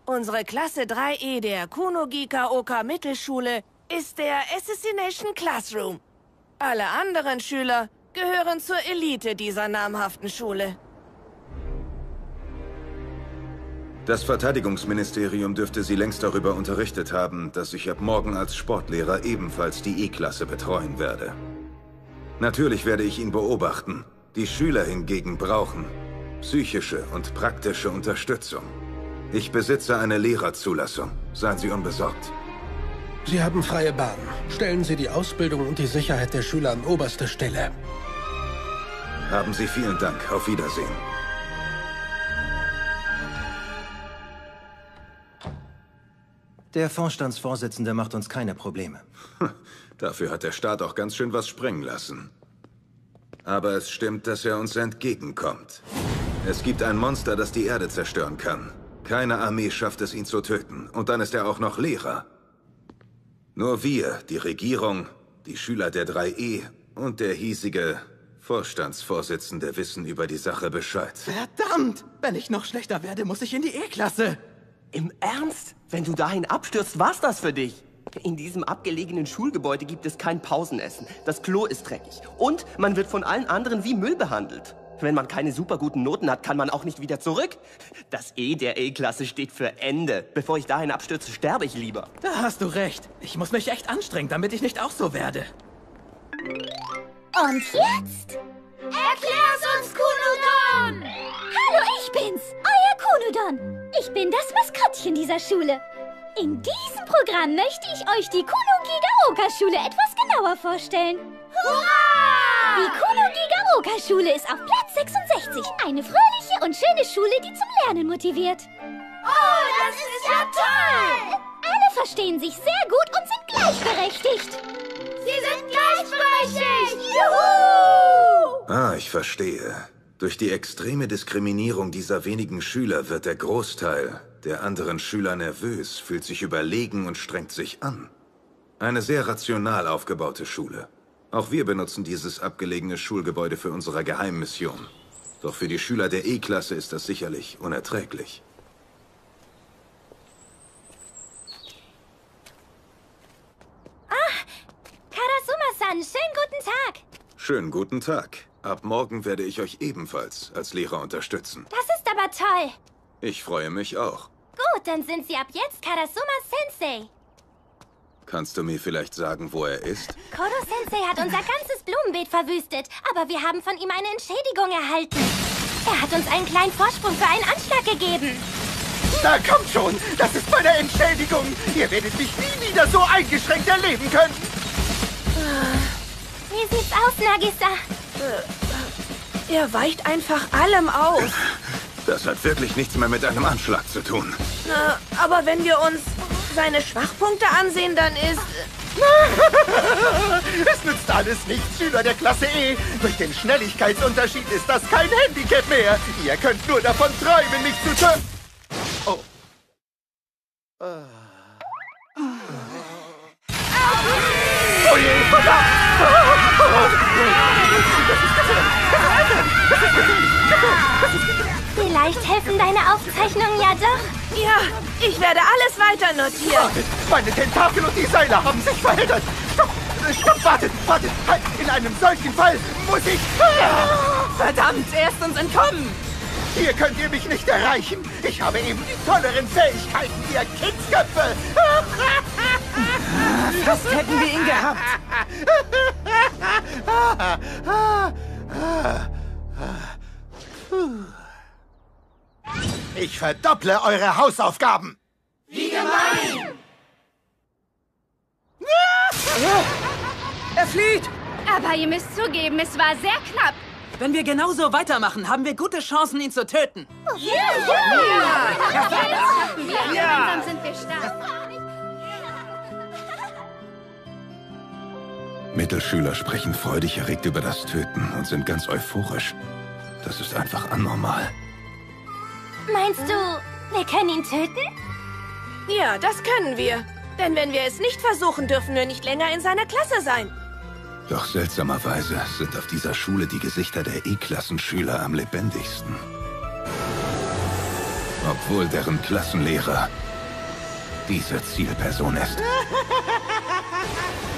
Unsere Klasse 3E der Kunogika-Oka Mittelschule ist der Assassination Classroom. Alle anderen Schüler gehören zur Elite dieser namhaften Schule. Das Verteidigungsministerium dürfte Sie längst darüber unterrichtet haben, dass ich ab morgen als Sportlehrer ebenfalls die E-Klasse betreuen werde. Natürlich werde ich ihn beobachten. Die Schüler hingegen brauchen psychische und praktische Unterstützung. Ich besitze eine Lehrerzulassung. Seien Sie unbesorgt. Sie haben freie Bahn. Stellen Sie die Ausbildung und die Sicherheit der Schüler an oberste Stelle. Haben Sie vielen Dank. Auf Wiedersehen. Der Vorstandsvorsitzende macht uns keine Probleme. Dafür hat der Staat auch ganz schön was sprengen lassen. Aber es stimmt, dass er uns entgegenkommt. Es gibt ein Monster, das die Erde zerstören kann. Keine Armee schafft es, ihn zu töten. Und dann ist er auch noch Lehrer. Nur wir, die Regierung, die Schüler der 3E und der hiesige Vorstandsvorsitzende wissen über die Sache Bescheid. Verdammt! Wenn ich noch schlechter werde, muss ich in die E-Klasse. Im Ernst? Wenn du dahin abstürzt, war's das für dich? In diesem abgelegenen Schulgebäude gibt es kein Pausenessen. Das Klo ist dreckig. Und man wird von allen anderen wie Müll behandelt. Wenn man keine superguten Noten hat, kann man auch nicht wieder zurück. Das E der E-Klasse steht für Ende. Bevor ich dahin abstürze, sterbe ich lieber. Da hast du recht. Ich muss mich echt anstrengen, damit ich nicht auch so werde. Und jetzt? Erklär's uns, Kunudon! Hallo, ich bin's, euer Kunudon. Ich bin das Maskottchen dieser Schule. In diesem Programm möchte ich euch die Kuno-Gigaoka-Schule etwas genauer vorstellen. Hurra! Die Kuno-Gigaoka-Schule ist auf Platz 66. Eine fröhliche und schöne Schule, die zum Lernen motiviert. Oh, das ist ja toll! Alle verstehen sich sehr gut und sind gleichberechtigt. Sie sind gleichberechtigt! Juhu! Ah, ich verstehe. Durch die extreme Diskriminierung dieser wenigen Schüler wird der Großteil der anderen Schüler nervös, fühlt sich überlegen und strengt sich an. Eine sehr rational aufgebaute Schule. Auch wir benutzen dieses abgelegene Schulgebäude für unsere Geheimmission. Doch für die Schüler der E-Klasse ist das sicherlich unerträglich. Ah, Karasuma-san, schönen guten Tag. Schönen guten Tag. Ab morgen werde ich euch ebenfalls als Lehrer unterstützen. Das ist aber toll. Ich freue mich auch. Gut, dann sind Sie ab jetzt Karasuma-Sensei. Kannst du mir vielleicht sagen, wo er ist? Kodo-Sensei hat unser ganzes Blumenbeet verwüstet, aber wir haben von ihm eine Entschädigung erhalten. Er hat uns einen kleinen Vorsprung für einen Anschlag gegeben. Na kommt schon, das ist meine Entschädigung. Ihr werdet mich nie wieder so eingeschränkt erleben können. Wie sieht's aus, Nagisa? Er weicht einfach allem aus. Das hat wirklich nichts mehr mit einem Anschlag zu tun. Aber wenn wir uns seine Schwachpunkte ansehen, dann ist... Es nützt alles nichts, Schüler der Klasse E. Durch den Schnelligkeitsunterschied ist das kein Handicap mehr. Ihr könnt nur davon träumen, mich zu töten. Oh. Oh je, verdammt! Vielleicht helfen deine Aufzeichnungen ja doch. Ja, ich werde alles weiter notieren. Wartet, meine Tentakel und die Seile haben sich verändert. Stopp, stopp, wartet, wartet. Halt, in einem solchen Fall muss ich... Verdammt, er ist uns entkommen. Hier könnt ihr mich nicht erreichen. Ich habe eben die tolleren Fähigkeiten, ihr Kindsköpfe. Fast hätten wir ihn gehabt. Ich verdopple eure Hausaufgaben. Wie gemein! Er flieht! Aber ihr müsst zugeben, es war sehr knapp. Wenn wir genauso weitermachen, haben wir gute Chancen, ihn zu töten. Ja! ja. schaffen wir. Gemeinsam sind wir stark. Mittelschüler sprechen freudig erregt über das Töten und sind ganz euphorisch. Das ist einfach anormal. Meinst du, wir können ihn töten? Ja, das können wir. Denn wenn wir es nicht versuchen, dürfen wir nicht länger in seiner Klasse sein. Doch seltsamerweise sind auf dieser Schule die Gesichter der E-Klassenschüler am lebendigsten. Obwohl deren Klassenlehrer diese Zielperson ist.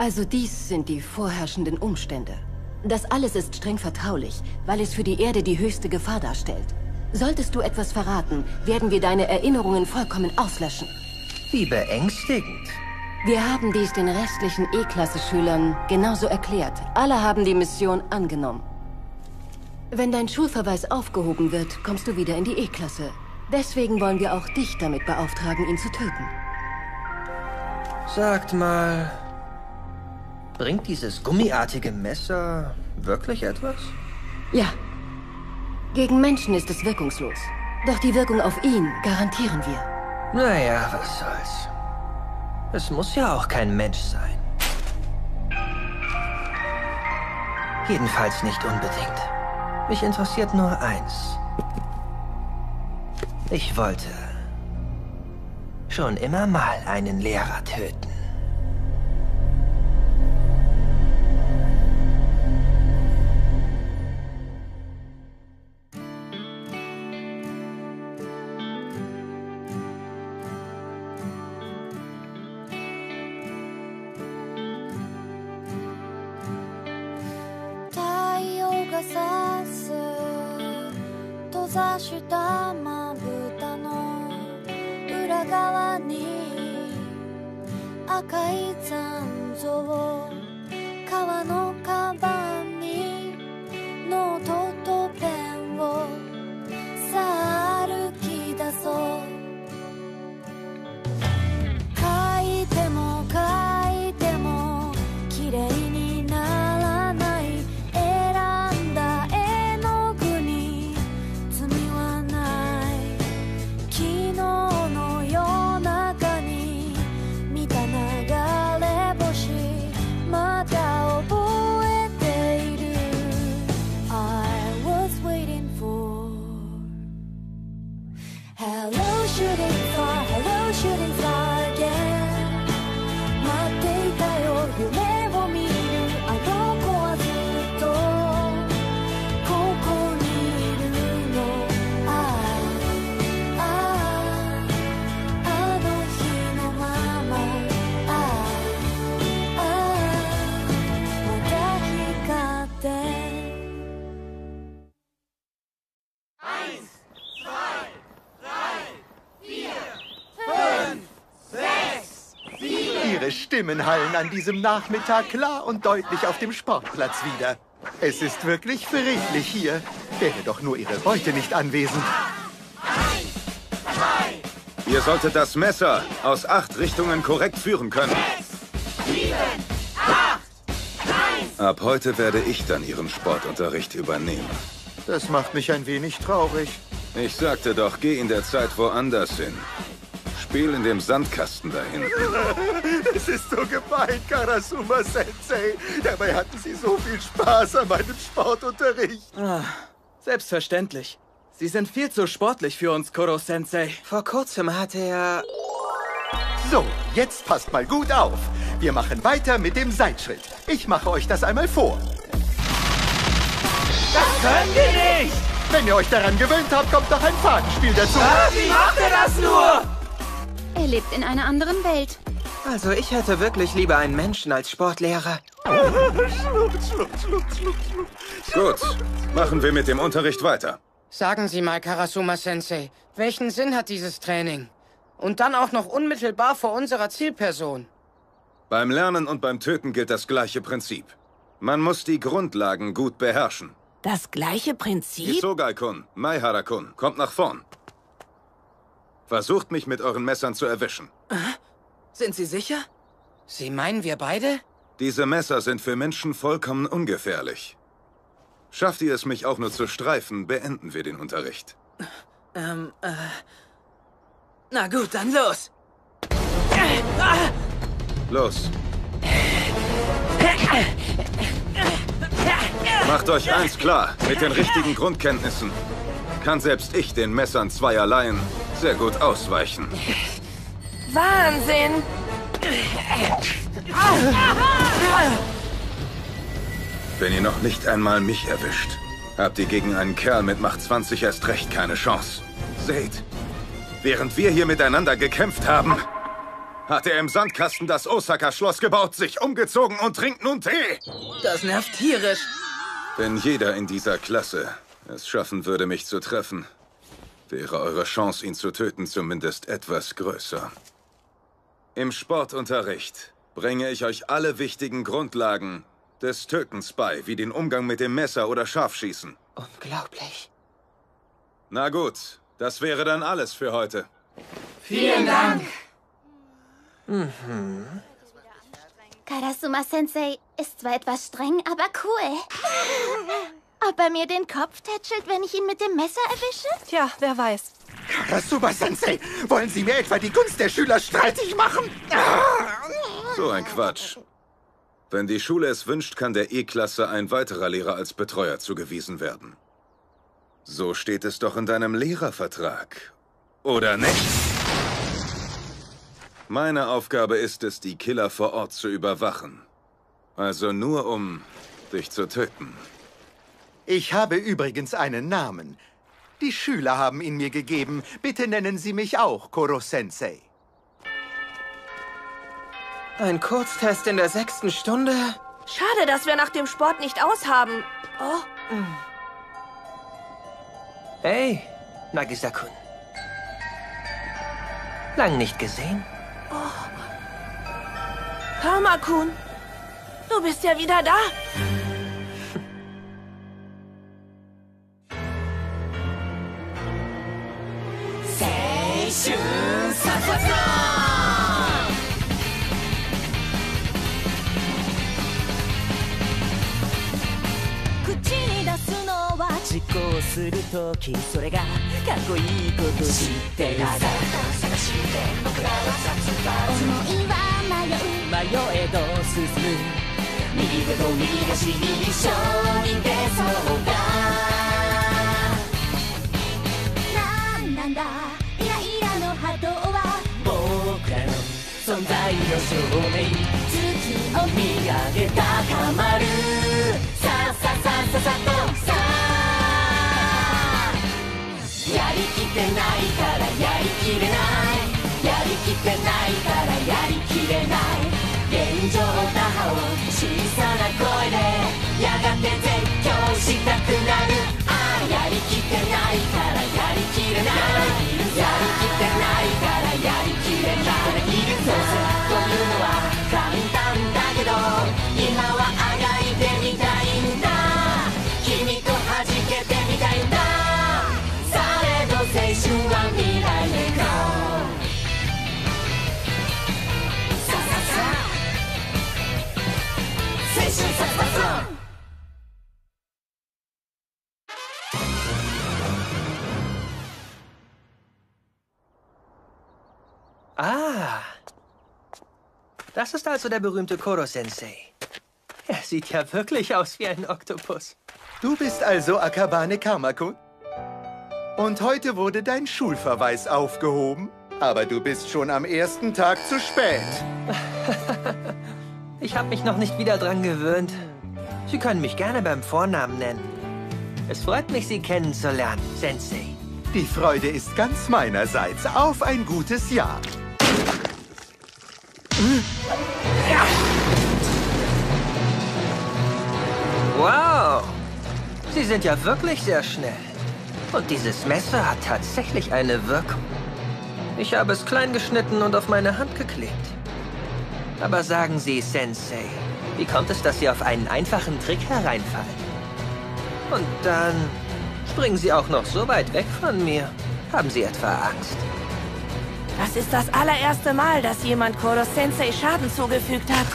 Also dies sind die vorherrschenden Umstände. Das alles ist streng vertraulich, weil es für die Erde die höchste Gefahr darstellt. Solltest du etwas verraten, werden wir deine Erinnerungen vollkommen auslöschen. Wie beängstigend. Wir haben dies den restlichen E-Klasse-Schülern genauso erklärt. Alle haben die Mission angenommen. Wenn dein Schulverweis aufgehoben wird, kommst du wieder in die E-Klasse. Deswegen wollen wir auch dich damit beauftragen, ihn zu töten. Sagt mal, bringt dieses gummiartige Messer wirklich etwas? Ja. Gegen Menschen ist es wirkungslos. Doch die Wirkung auf ihn garantieren wir. Naja, was soll's. Es muss ja auch kein Mensch sein. Jedenfalls nicht unbedingt. Mich interessiert nur eins. Ich wollte schon immer mal einen Lehrer töten. さす閉ざしたまぶたの裏側に赤い残像川のカバンにノートとペンをさあ歩き出そう。書いても書いても Stimmen hallen an diesem Nachmittag klar und deutlich auf dem Sportplatz wieder. Es ist wirklich friedlich hier. Wäre doch nur Ihre Beute nicht anwesend. Ihr solltet das Messer aus acht Richtungen korrekt führen können. Ab heute werde ich dann Ihren Sportunterricht übernehmen. Das macht mich ein wenig traurig. Ich sagte doch, geh in der Zeit woanders hin. Spiel in dem Sandkasten da hinten. Es ist so gemein, Karasuma Sensei. Dabei hatten Sie so viel Spaß an meinem Sportunterricht. Ah, selbstverständlich. Sie sind viel zu sportlich für uns, Koro-Sensei. Vor kurzem hatte er... So, jetzt passt mal gut auf. Wir machen weiter mit dem Seitschritt. Ich mache euch das einmal vor. Das können wir nicht! Wenn ihr euch daran gewöhnt habt, kommt noch ein Fadenspiel dazu. Ah, wie macht er das nur? Er lebt in einer anderen Welt. Also ich hätte wirklich lieber einen Menschen als Sportlehrer. Gut, machen wir mit dem Unterricht weiter. Sagen Sie mal, Karasuma-Sensei, welchen Sinn hat dieses Training? Und dann auch noch unmittelbar vor unserer Zielperson. Beim Lernen und beim Töten gilt das gleiche Prinzip. Man muss die Grundlagen gut beherrschen. Das gleiche Prinzip? Hisogai-kun, Maihara-kun, kommt nach vorn. Versucht mich mit euren Messern zu erwischen. Sind Sie sicher? Sie meinen wir beide? Diese Messer sind für Menschen vollkommen ungefährlich. Schafft ihr es, mich auch nur zu streifen, beenden wir den Unterricht. Ähm, äh... Na gut, dann los. Äh! Los. Macht euch eins klar, mit den richtigen Grundkenntnissen kann selbst ich den Messern zweierleien sehr gut ausweichen. Wahnsinn! Wenn ihr noch nicht einmal mich erwischt, habt ihr gegen einen Kerl mit Macht 20 erst recht keine Chance. Seht, während wir hier miteinander gekämpft haben, hat er im Sandkasten das Osaka-Schloss gebaut, sich umgezogen und trinkt nun Tee. Das nervt tierisch. Wenn jeder in dieser Klasse es schaffen würde, mich zu treffen, wäre eure Chance, ihn zu töten, zumindest etwas größer. Im Sportunterricht bringe ich euch alle wichtigen Grundlagen des Tötens bei, wie den Umgang mit dem Messer oder Scharfschießen. Unglaublich. Na gut, das wäre dann alles für heute. Vielen Dank. Mhm. Karasuma Sensei ist zwar etwas streng, aber cool. Ob er mir den Kopf tätschelt, wenn ich ihn mit dem Messer erwische? Tja, wer weiß. Karasuma Sensei, wollen Sie mir etwa die Gunst der Schüler streitig machen? So ein Quatsch. Wenn die Schule es wünscht, kann der E-Klasse ein weiterer Lehrer als Betreuer zugewiesen werden. So steht es doch in deinem Lehrervertrag. Oder nicht? Meine Aufgabe ist es, die Killer vor Ort zu überwachen. Also nur um dich zu töten. Ich habe übrigens einen Namen. Die Schüler haben ihn mir gegeben. Bitte nennen Sie mich auch Koro-Sensei. Ein Kurztest in der sechsten Stunde? Schade, dass wir nach dem Sport nicht aushaben. Oh. Hey, Nagisa-kun. Lang nicht gesehen? Permakun, du bist ja wieder da.「口に出すのは実行するときそれがかっこいいこと知ってるさ探して僕らは殺伐思いは迷う。迷えど進む。右手と右足に一緒に出そうだ。存在の証明。月を見上げ高まる。さあさあさあさあさあとさあ。やりきってないからやりきれない。やりきってないからやりきれない。現状打破を小さな声でやがて絶叫したくなる。ああやりきってないから。Das ist also der berühmte Koro-Sensei. Er sieht ja wirklich aus wie ein Oktopus. Du bist also Akabane Kamakun? Und heute wurde dein Schulverweis aufgehoben? Aber du bist schon am ersten Tag zu spät. ich habe mich noch nicht wieder dran gewöhnt. Sie können mich gerne beim Vornamen nennen. Es freut mich, Sie kennenzulernen, Sensei. Die Freude ist ganz meinerseits. Auf ein gutes Jahr. Wow! Sie sind ja wirklich sehr schnell. Und dieses Messer hat tatsächlich eine Wirkung. Ich habe es klein geschnitten und auf meine Hand geklebt. Aber sagen Sie, Sensei, wie kommt es, dass Sie auf einen einfachen Trick hereinfallen? Und dann springen Sie auch noch so weit weg von mir. Haben Sie etwa Angst? Das ist das allererste Mal, dass jemand Koro-Sensei Schaden zugefügt hat.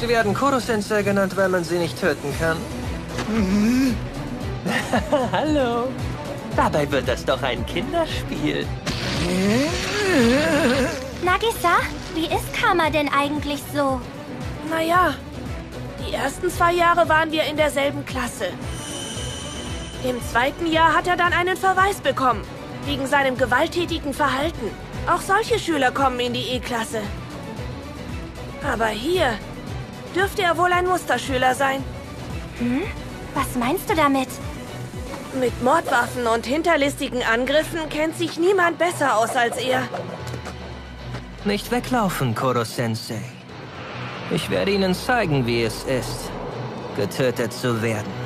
Sie werden Koro-Sensei genannt, weil man sie nicht töten kann. Hallo. Dabei wird das doch ein Kinderspiel. Nagisa, wie ist Karma denn eigentlich so? Naja, die ersten zwei Jahre waren wir in derselben Klasse. Im zweiten Jahr hat er dann einen Verweis bekommen, wegen seinem gewalttätigen Verhalten. Auch solche Schüler kommen in die E-Klasse. Aber hier dürfte er wohl ein Musterschüler sein. Hm? Was meinst du damit? Mit Mordwaffen und hinterlistigen Angriffen kennt sich niemand besser aus als er. Nicht weglaufen, Koro-Sensei. Ich werde Ihnen zeigen, wie es ist, getötet zu werden.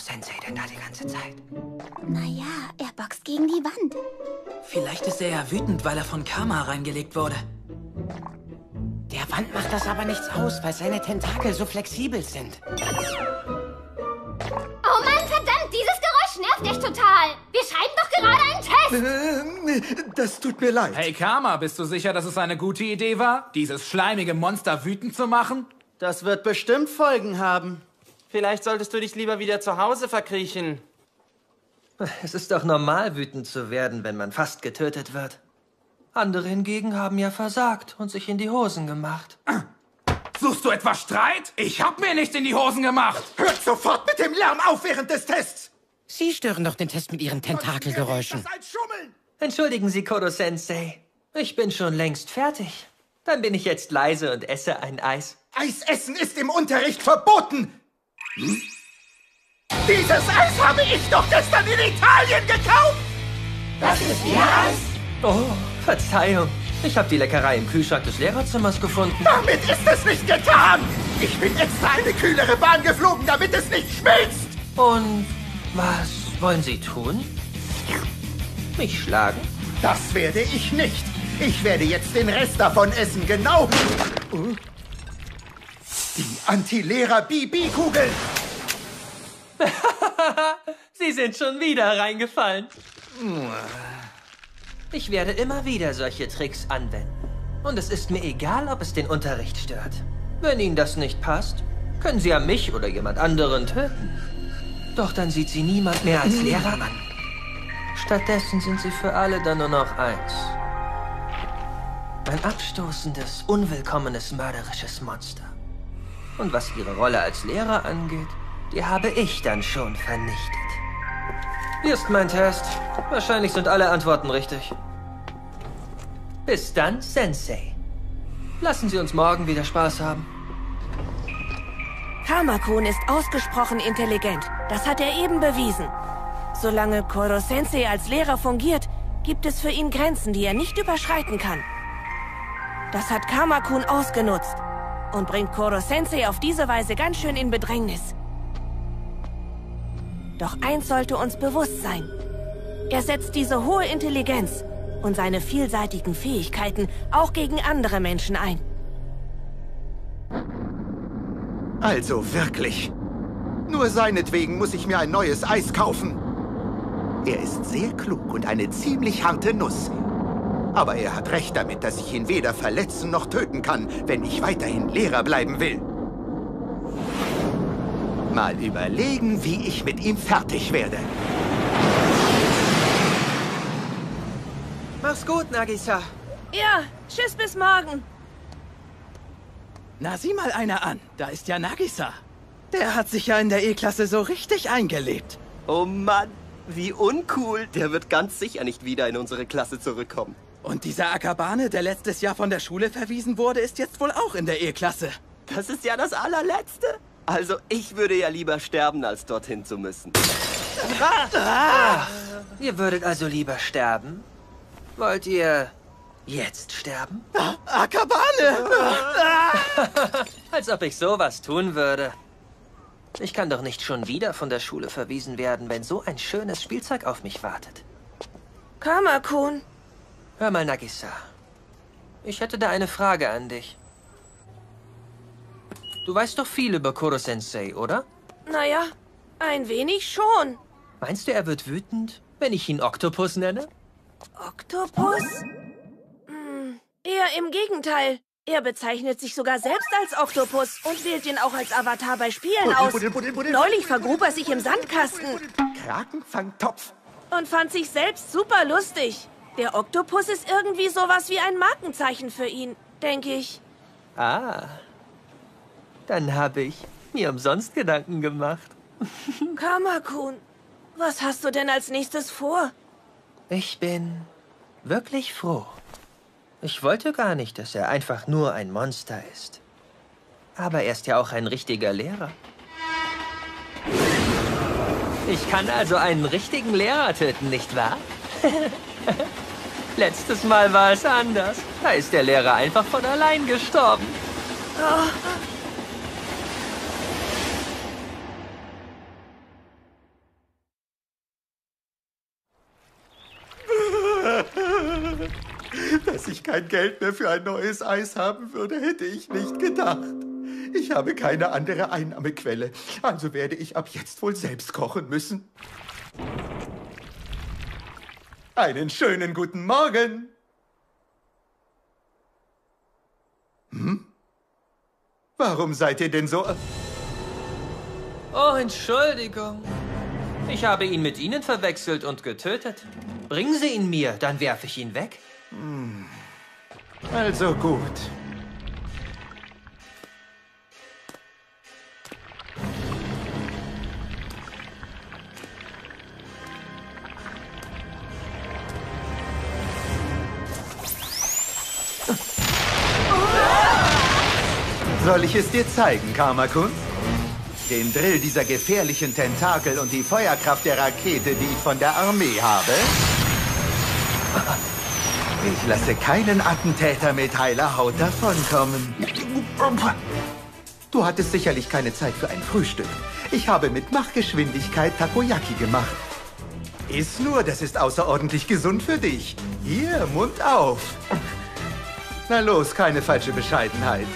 Koro-Sensei denn da die ganze Zeit? Naja, er boxt gegen die Wand. Vielleicht ist er ja wütend, weil er von Karma reingelegt wurde. Der Wand macht das aber nichts aus, weil seine Tentakel so flexibel sind. Oh Mann, verdammt, dieses Geräusch nervt echt total. Wir schreiben doch gerade einen Test. Das tut mir leid. Hey Karma, bist du sicher, dass es eine gute Idee war, dieses schleimige Monster wütend zu machen? Das wird bestimmt Folgen haben. Vielleicht solltest du dich lieber wieder zu Hause verkriechen. Es ist doch normal, wütend zu werden, wenn man fast getötet wird. Andere hingegen haben ja versagt und sich in die Hosen gemacht. Suchst du etwa Streit? Ich hab mir nicht in die Hosen gemacht! Hört sofort mit dem Lärm auf während des Tests! Sie stören doch den Test mit Ihren Tentakelgeräuschen. Entschuldigen Sie, Kodo-Sensei. Ich bin schon längst fertig. Dann bin ich jetzt leise und esse ein Eis. Eisessen ist im Unterricht verboten! Hm? Dieses Eis habe ich doch gestern in Italien gekauft! Das ist Ihr Eis? Oh, Verzeihung. Ich habe die Leckerei im Kühlschrank des Lehrerzimmers gefunden. Damit ist es nicht getan! Ich bin extra eine kühlere Bahn geflogen, damit es nicht schmilzt! Und was wollen Sie tun? Mich schlagen? Das werde ich nicht. Ich werde jetzt den Rest davon essen, genau. Die Anti-Lehrer-BB-Kugel. Sie sind schon wieder reingefallen. Ich werde immer wieder solche Tricks anwenden. Und es ist mir egal, ob es den Unterricht stört. Wenn Ihnen das nicht passt, können Sie ja mich oder jemand anderen töten. Doch dann sieht Sie niemand mehr als Lehrer an. Stattdessen sind Sie für alle dann nur noch eins. Ein abstoßendes, unwillkommenes, mörderisches Monster. Und was Ihre Rolle als Lehrer angeht, die habe ich dann schon vernichtet. Hier ist mein Test. Wahrscheinlich sind alle Antworten richtig. Bis dann, Sensei. Lassen Sie uns morgen wieder Spaß haben. Kamakun ist ausgesprochen intelligent. Das hat er eben bewiesen. Solange Koro Sensei als Lehrer fungiert, gibt es für ihn Grenzen, die er nicht überschreiten kann. Das hat Kamakun ausgenutzt und bringt Koro Sensei auf diese Weise ganz schön in Bedrängnis. Doch eins sollte uns bewusst sein. Er setzt diese hohe Intelligenz und seine vielseitigen Fähigkeiten auch gegen andere Menschen ein. Also wirklich. Nur seinetwegen muss ich mir ein neues Eis kaufen. Er ist sehr klug und eine ziemlich harte Nuss. Aber er hat recht damit, dass ich ihn weder verletzen noch töten kann, wenn ich weiterhin Lehrer bleiben will. Mal überlegen, wie ich mit ihm fertig werde. Mach's gut, Nagisa. Ja, tschüss bis morgen. Na, sieh mal einer an. Da ist ja Nagisa. Der hat sich ja in der E-Klasse so richtig eingelebt. Oh Mann, wie uncool. Der wird ganz sicher nicht wieder in unsere Klasse zurückkommen. Und dieser Akabane, der letztes Jahr von der Schule verwiesen wurde, ist jetzt wohl auch in der E-Klasse. Das ist ja das allerletzte. Also, ich würde ja lieber sterben, als dorthin zu müssen. Ah, ihr würdet also lieber sterben? Wollt ihr jetzt sterben? Ah, Akabane! Als ob ich sowas tun würde. Ich kann doch nicht schon wieder von der Schule verwiesen werden, wenn so ein schönes Spielzeug auf mich wartet. Kamakun. Hör mal, Nagisa. Ich hätte da eine Frage an dich. Du weißt doch viel über Kuro-sensei, oder? Naja, ein wenig schon. Meinst du, er wird wütend, wenn ich ihn Oktopus nenne? Oktopus? Hm, eher im Gegenteil. Er bezeichnet sich sogar selbst als Oktopus und wählt ihn auch als Avatar bei Spielen aus. Buddel, buddel, buddel. Neulich vergrub er sich im Sandkasten Krakenfangtopf. und fand sich selbst super lustig. Der Oktopus ist irgendwie sowas wie ein Markenzeichen für ihn, denke ich. Ah. Dann habe ich mir umsonst Gedanken gemacht. Kamakun, was hast du denn als nächstes vor? Ich bin wirklich froh. Ich wollte gar nicht, dass er einfach nur ein Monster ist. Aber er ist ja auch ein richtiger Lehrer. Ich kann also einen richtigen Lehrer töten, nicht wahr? Letztes Mal war es anders. Da ist der Lehrer einfach von allein gestorben. Dass ich kein Geld mehr für ein neues Eis haben würde, hätte ich nicht gedacht. Ich habe keine andere Einnahmequelle, also werde ich ab jetzt wohl selbst kochen müssen. Einen schönen guten Morgen. Hm? Warum seid ihr denn so... Oh, Entschuldigung. Ich habe ihn mit Ihnen verwechselt und getötet. Bringen Sie ihn mir, dann werfe ich ihn weg. Hm. Also gut. Soll ich es dir zeigen, Karmakun? Den Drill dieser gefährlichen Tentakel und die Feuerkraft der Rakete, die ich von der Armee habe? Ich lasse keinen Attentäter mit heiler Haut davonkommen. Du hattest sicherlich keine Zeit für ein Frühstück. Ich habe mit Machgeschwindigkeit Takoyaki gemacht. Iss nur, das ist außerordentlich gesund für dich. Hier, Mund auf. Na los, keine falsche Bescheidenheit.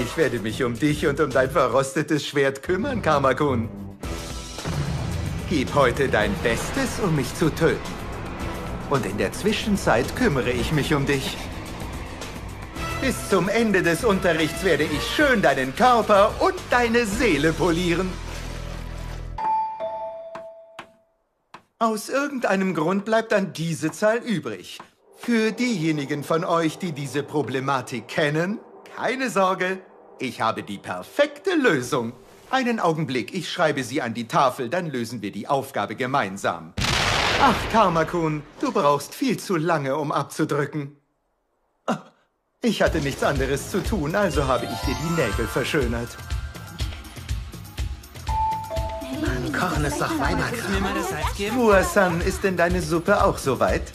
Ich werde mich um dich und um dein verrostetes Schwert kümmern, Kamakun. Gib heute dein Bestes, um mich zu töten. Und in der Zwischenzeit kümmere ich mich um dich. Bis zum Ende des Unterrichts werde ich schön deinen Körper und deine Seele polieren. Aus irgendeinem Grund bleibt dann diese Zahl übrig. Für diejenigen von euch, die diese Problematik kennen, keine Sorge, ich habe die perfekte Lösung. Einen Augenblick, ich schreibe sie an die Tafel, dann lösen wir die Aufgabe gemeinsam. Ach, Karmakun, du brauchst viel zu lange, um abzudrücken. Ich hatte nichts anderes zu tun, also habe ich dir die Nägel verschönert. Kochen ist doch Weiberkram. Fuasan, ist denn deine Suppe auch soweit?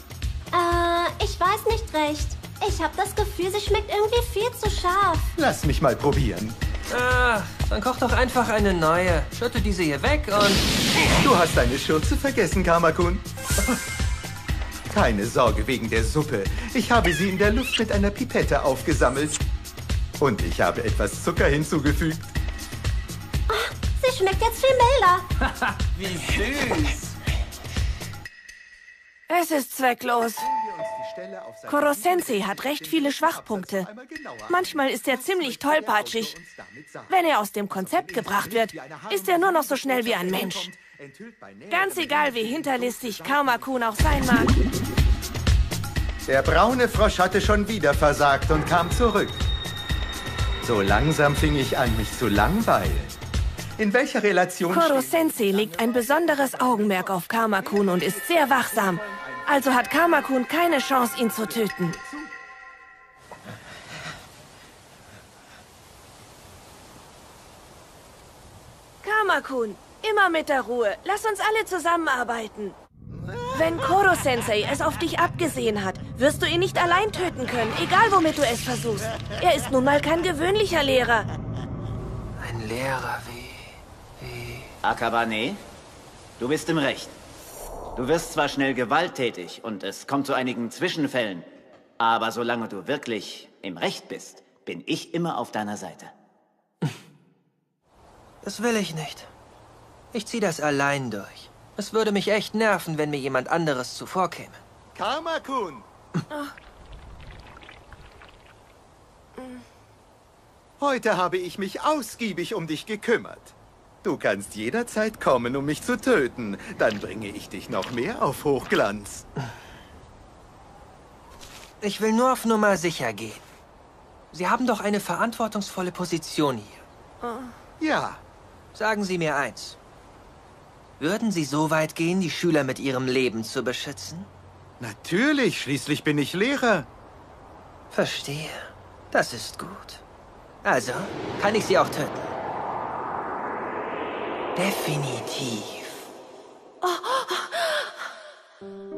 Äh, ich weiß nicht recht. Ich habe das Gefühl, sie schmeckt irgendwie viel zu scharf. Lass mich mal probieren. Ah, dann koch doch einfach eine neue. Schütte diese hier weg und... Du hast deine Schürze vergessen, Kamakun. Keine Sorge wegen der Suppe. Ich habe sie in der Luft mit einer Pipette aufgesammelt. Und ich habe etwas Zucker hinzugefügt. Sie schmeckt jetzt viel milder. Wie süß. Es ist zwecklos. Koro-sensei hat recht viele Schwachpunkte. Manchmal ist er ziemlich tollpatschig. Wenn er aus dem Konzept gebracht wird, ist er nur noch so schnell wie ein Mensch. Ganz egal, wie hinterlistig Karma-kun auch sein mag. Der braune Frosch hatte schon wieder versagt und kam zurück. So langsam fing ich an, mich zu langweilen. In welcher Relation... Koro-sensei legt ein besonderes Augenmerk auf Karma-kun und ist sehr wachsam. Also hat Karma-kun keine Chance, ihn zu töten. Karma-kun, immer mit der Ruhe. Lass uns alle zusammenarbeiten. Wenn Koro-sensei es auf dich abgesehen hat, wirst du ihn nicht allein töten können, egal womit du es versuchst. Er ist nun mal kein gewöhnlicher Lehrer. Ein Lehrer wie... wie... Akabane, du bist im Recht. Du wirst zwar schnell gewalttätig und es kommt zu einigen Zwischenfällen, aber solange du wirklich im Recht bist, bin ich immer auf deiner Seite. Das will ich nicht. Ich zieh das allein durch. Es würde mich echt nerven, wenn mir jemand anderes zuvorkäme. Karma-kun! Heute habe ich mich ausgiebig um dich gekümmert. Du kannst jederzeit kommen, um mich zu töten. Dann bringe ich dich noch mehr auf Hochglanz. Ich will nur auf Nummer sicher gehen. Sie haben doch eine verantwortungsvolle Position hier. Ja. Sagen Sie mir eins. Würden Sie so weit gehen, die Schüler mit ihrem Leben zu beschützen? Natürlich, schließlich bin ich Lehrer. Verstehe. Das ist gut. Also, kann ich Sie auch töten? Definitiv.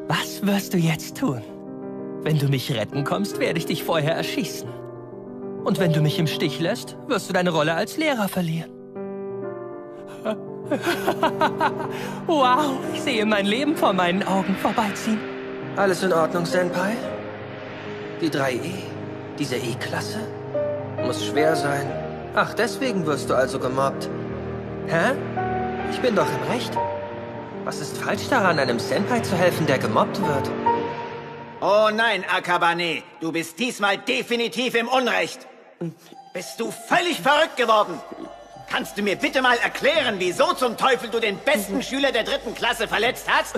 Was wirst du jetzt tun? Wenn du mich retten kommst, werde ich dich vorher erschießen. Und wenn du mich im Stich lässt, wirst du deine Rolle als Lehrer verlieren. wow, ich sehe mein Leben vor meinen Augen vorbeiziehen. Alles in Ordnung, Senpai? Die 3E, diese E-Klasse? Muss schwer sein. Ach, deswegen wirst du also gemobbt. Hä? Ich bin doch im Recht. Was ist falsch daran, einem Senpai zu helfen, der gemobbt wird? Oh nein, Akabane, du bist diesmal definitiv im Unrecht. Bist du völlig verrückt geworden? Kannst du mir bitte mal erklären, wieso zum Teufel du den besten Schüler der dritten Klasse verletzt hast?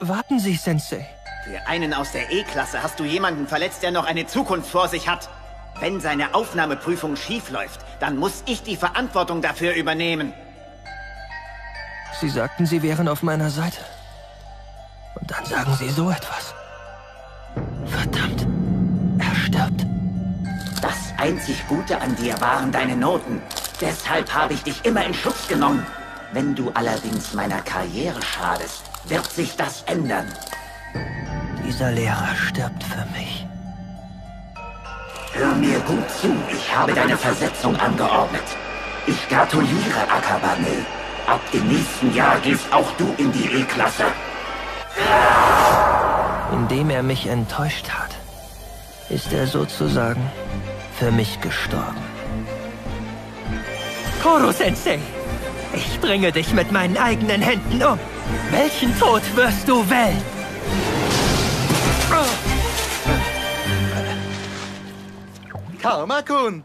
Warten Sie, Sensei. Für einen aus der E-Klasse hast du jemanden verletzt, der noch eine Zukunft vor sich hat. Wenn seine Aufnahmeprüfung schief läuft, dann muss ich die Verantwortung dafür übernehmen. Sie sagten, Sie wären auf meiner Seite. Und dann sagen Sie so etwas. Verdammt. Er stirbt. Das einzig Gute an dir waren deine Noten. Deshalb habe ich dich immer in Schutz genommen. Wenn du allerdings meiner Karriere schadest, wird sich das ändern. Dieser Lehrer stirbt für mich. Hör mir gut zu, ich habe deine Versetzung angeordnet. Ich gratuliere, Akabane. Ab dem nächsten Jahr gehst auch du in die E-Klasse. Indem er mich enttäuscht hat, ist er sozusagen für mich gestorben. Koro-sensei, ich bringe dich mit meinen eigenen Händen um. Welchen Tod wirst du wählen? Karma-kun!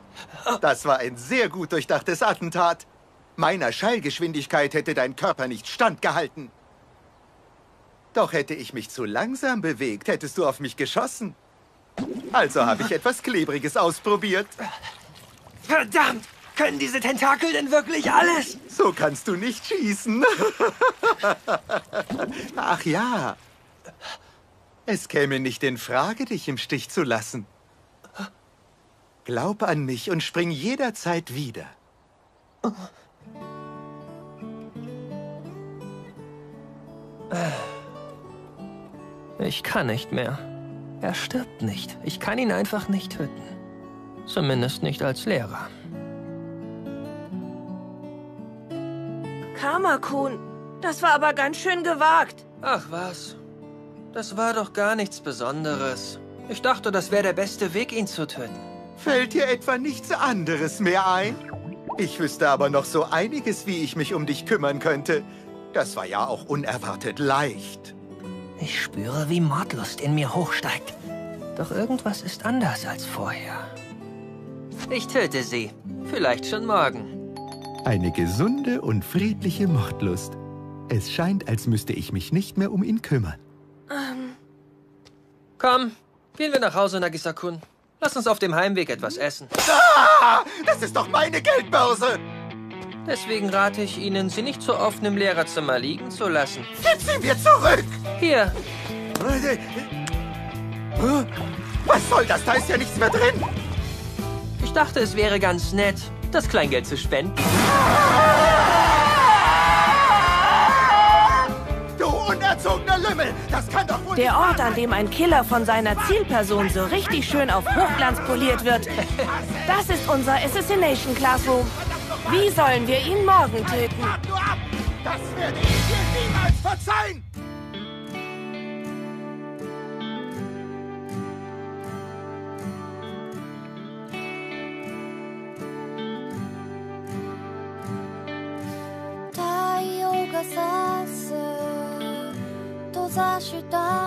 Das war ein sehr gut durchdachtes Attentat. Meiner Schallgeschwindigkeit hätte dein Körper nicht standgehalten. Doch hätte ich mich zu langsam bewegt, hättest du auf mich geschossen. Also habe ich etwas Klebriges ausprobiert. Verdammt! Können diese Tentakel denn wirklich alles? So kannst du nicht schießen. Ach ja. Es käme nicht in Frage, dich im Stich zu lassen. Glaub an mich und spring jederzeit wieder. Ich kann nicht mehr. Er stirbt nicht. Ich kann ihn einfach nicht töten. Zumindest nicht als Lehrer. Karma-kun, das war aber ganz schön gewagt. Ach was. Das war doch gar nichts Besonderes. Ich dachte, das wäre der beste Weg, ihn zu töten. Fällt dir etwa nichts anderes mehr ein? Ich wüsste aber noch so einiges, wie ich mich um dich kümmern könnte. Das war ja auch unerwartet leicht. Ich spüre, wie Mordlust in mir hochsteigt. Doch irgendwas ist anders als vorher. Ich töte sie. Vielleicht schon morgen. Eine gesunde und friedliche Mordlust. Es scheint, als müsste ich mich nicht mehr um ihn kümmern. Ähm, Komm, gehen wir nach Hause, Nagisa-kun. Lass uns auf dem Heimweg etwas essen. Ah, das ist doch meine Geldbörse! Deswegen rate ich Ihnen, sie nicht so oft im Lehrerzimmer liegen zu lassen. Gib sie mir zurück! Hier. Was soll das? Da ist ja nichts mehr drin. Ich dachte, es wäre ganz nett, das Kleingeld zu spenden. Du unerzogener Lümmel! Das kann doch wohl Der Ort, an dem ein Killer von seiner Zielperson so richtig schön auf Hochglanz poliert wird, das ist unser Assassination Classroom. Wie sollen wir ihn morgen töten? Das werde ich dir niemals verzeihen!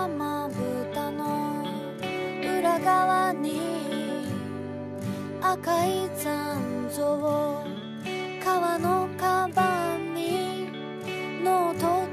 まぶたの裏側に赤い残像川のカバンにノート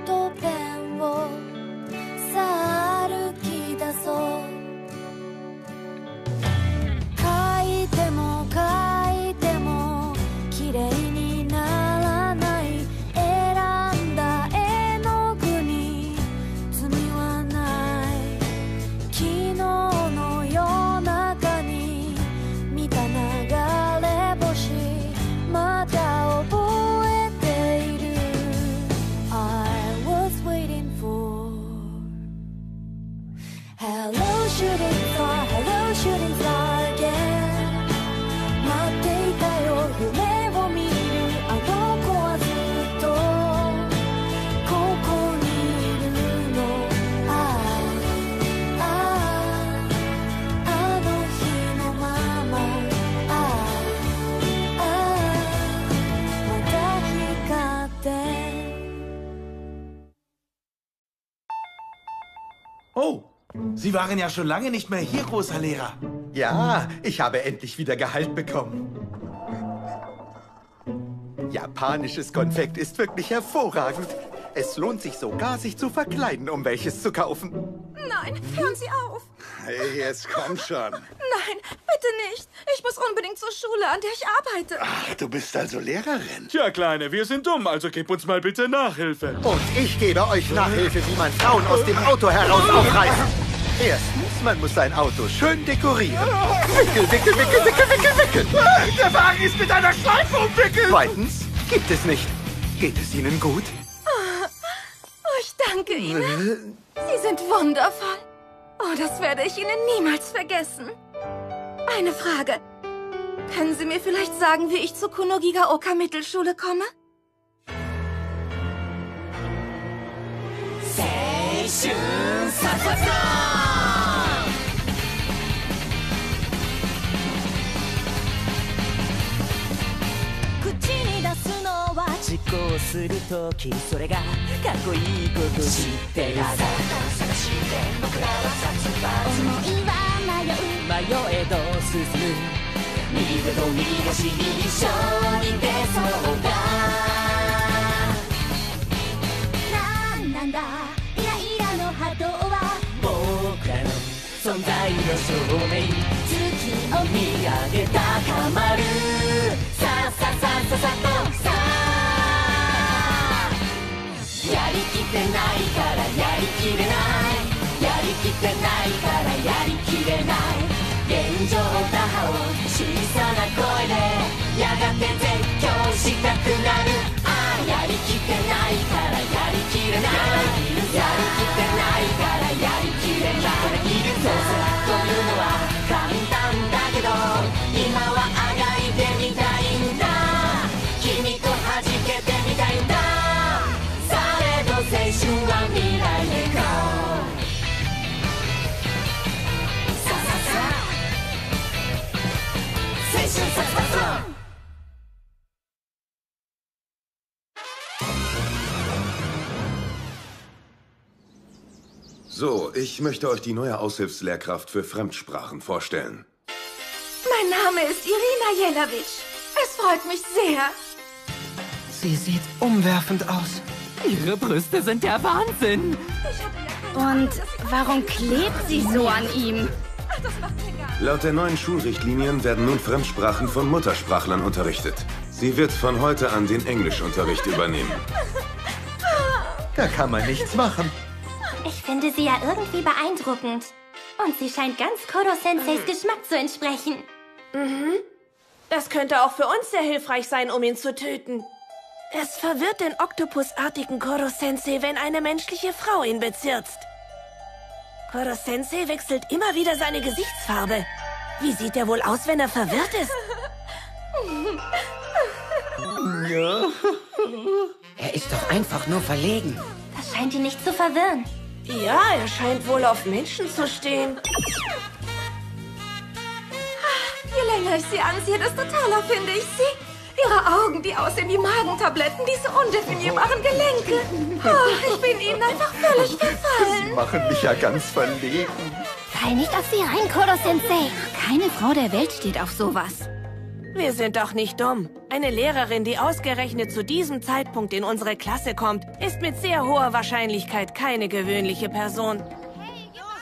Sie waren ja schon lange nicht mehr hier, großer Lehrer. Ja, ich habe endlich wieder Gehalt bekommen. Japanisches Konfekt ist wirklich hervorragend. Es lohnt sich sogar, sich zu verkleiden, um welches zu kaufen. Nein, hören Sie auf. Hey, jetzt komm schon. Nein, bitte nicht. Ich muss unbedingt zur Schule, an der ich arbeite. Ach, du bist also Lehrerin. Tja, Kleine, wir sind dumm, also gib uns mal bitte Nachhilfe. Und ich gebe euch Nachhilfe, wie man Frauen aus dem Auto heraus aufreißt. Erstens, man muss sein Auto schön dekorieren. Wickel, wickel, wickel, wickel, wickel, wickel. Der Wagen ist mit einer Schleife umwickelt. Zweitens, gibt es nicht. Geht es Ihnen gut? Oh, ich danke Ihnen. Sie sind wundervoll. Oh, das werde ich Ihnen niemals vergessen. Eine Frage. Können Sie mir vielleicht sagen, wie ich zur Kunogigaoka Mittelschule komme? 青春実行するときそれがかっこいいこと知ってるさ探して僕らは殺伐思いは迷う迷えど進む右手と右足に一緒に出そうだなんなんだイライラの波動は僕らの存在の証明月を見上げ高まるさあさあさあさあさあとさあないからやりきれない。やりきってないからやりきれない。現状打破を小さな声でやがて So, ich möchte euch die neue Aushilfslehrkraft für Fremdsprachen vorstellen. Mein Name ist Irina Jelawitsch. Es freut mich sehr. Sie sieht umwerfend aus. Ihre Brüste sind der Wahnsinn. Und warum klebt sie so an ihm? Laut der neuen Schulrichtlinien werden nun Fremdsprachen von Muttersprachlern unterrichtet. Sie wird von heute an den Englischunterricht übernehmen. Da kann man nichts machen. Ich finde sie ja irgendwie beeindruckend. Und sie scheint ganz Koro-Senseis Geschmack zu entsprechen. Mhm. Das könnte auch für uns sehr hilfreich sein, um ihn zu töten. Es verwirrt den oktopusartigen Koro-Sensei, wenn eine menschliche Frau ihn bezirzt. Koro-Sensei wechselt immer wieder seine Gesichtsfarbe. Wie sieht er wohl aus, wenn er verwirrt ist? Ja. Er ist doch einfach nur verlegen. Das scheint ihn nicht zu verwirren. Ja, er scheint wohl auf Menschen zu stehen. Je länger ich sie ansehe, desto toller finde ich sie. Ihre Augen, die aussehen wie Magentabletten, diese undefinierbaren Gelenke. Oh, ich bin ihnen einfach völlig Sie verfallen. machen mich ja ganz verlegen. Fall nicht auf sie rein, Koro-Sensei. Keine Frau der Welt steht auf sowas. Wir sind doch nicht dumm. Eine Lehrerin, die ausgerechnet zu diesem Zeitpunkt in unsere Klasse kommt, ist mit sehr hoher Wahrscheinlichkeit keine gewöhnliche Person.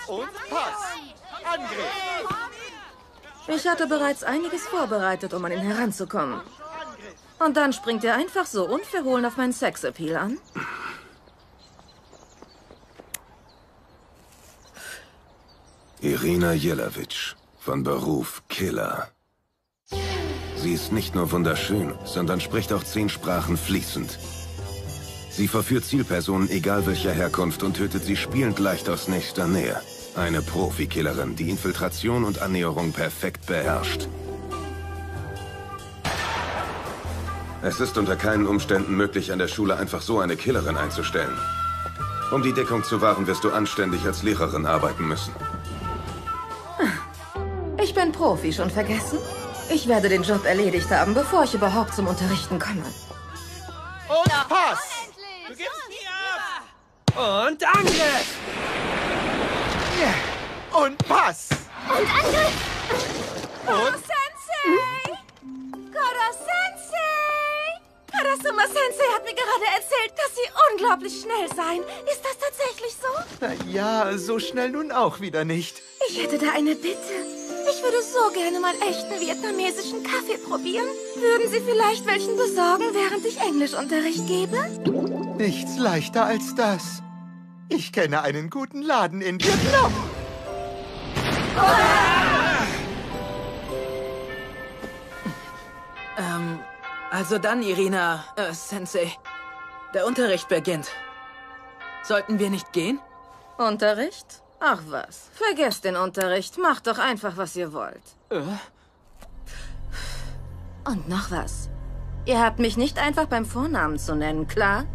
Und Pass. Angriff. Ich hatte bereits einiges vorbereitet, um an ihn heranzukommen. Und dann springt er einfach so unverhohlen auf meinen Sexappeal an. Irina Jelawitsch, von Beruf Killer. Sie ist nicht nur wunderschön, sondern spricht auch zehn Sprachen fließend. Sie verführt Zielpersonen egal welcher Herkunft und tötet sie spielend leicht aus nächster Nähe. Eine Profikillerin, die Infiltration und Annäherung perfekt beherrscht. Es ist unter keinen Umständen möglich, an der Schule einfach so eine Killerin einzustellen. Um die Deckung zu wahren, wirst du anständig als Lehrerin arbeiten müssen. Ich bin Profi, schon vergessen? Ich werde den Job erledigt haben, bevor ich überhaupt zum Unterrichten komme. Und Pass. Du gibst nie ab. Und Angriff! Und Pass. Und Angriff! Koro-Sensei! Koro-Sensei! Karasuma Sensei hat mir gerade erzählt, dass Sie unglaublich schnell seien. Ist das tatsächlich so? Na ja, so schnell nun auch wieder nicht. Ich hätte da eine Bitte. Ich würde so gerne mal echten vietnamesischen Kaffee probieren. Würden Sie vielleicht welchen besorgen, während ich Englischunterricht gebe? Nichts leichter als das. Ich kenne einen guten Laden in Vietnam. Ähm, also dann, Irina, äh, Sensei. Der Unterricht beginnt. Sollten wir nicht gehen? Unterricht? Ach was, vergesst den Unterricht. Macht doch einfach, was ihr wollt. Äh? Und noch was. Ihr habt mich nicht einfach beim Vornamen zu nennen, klar?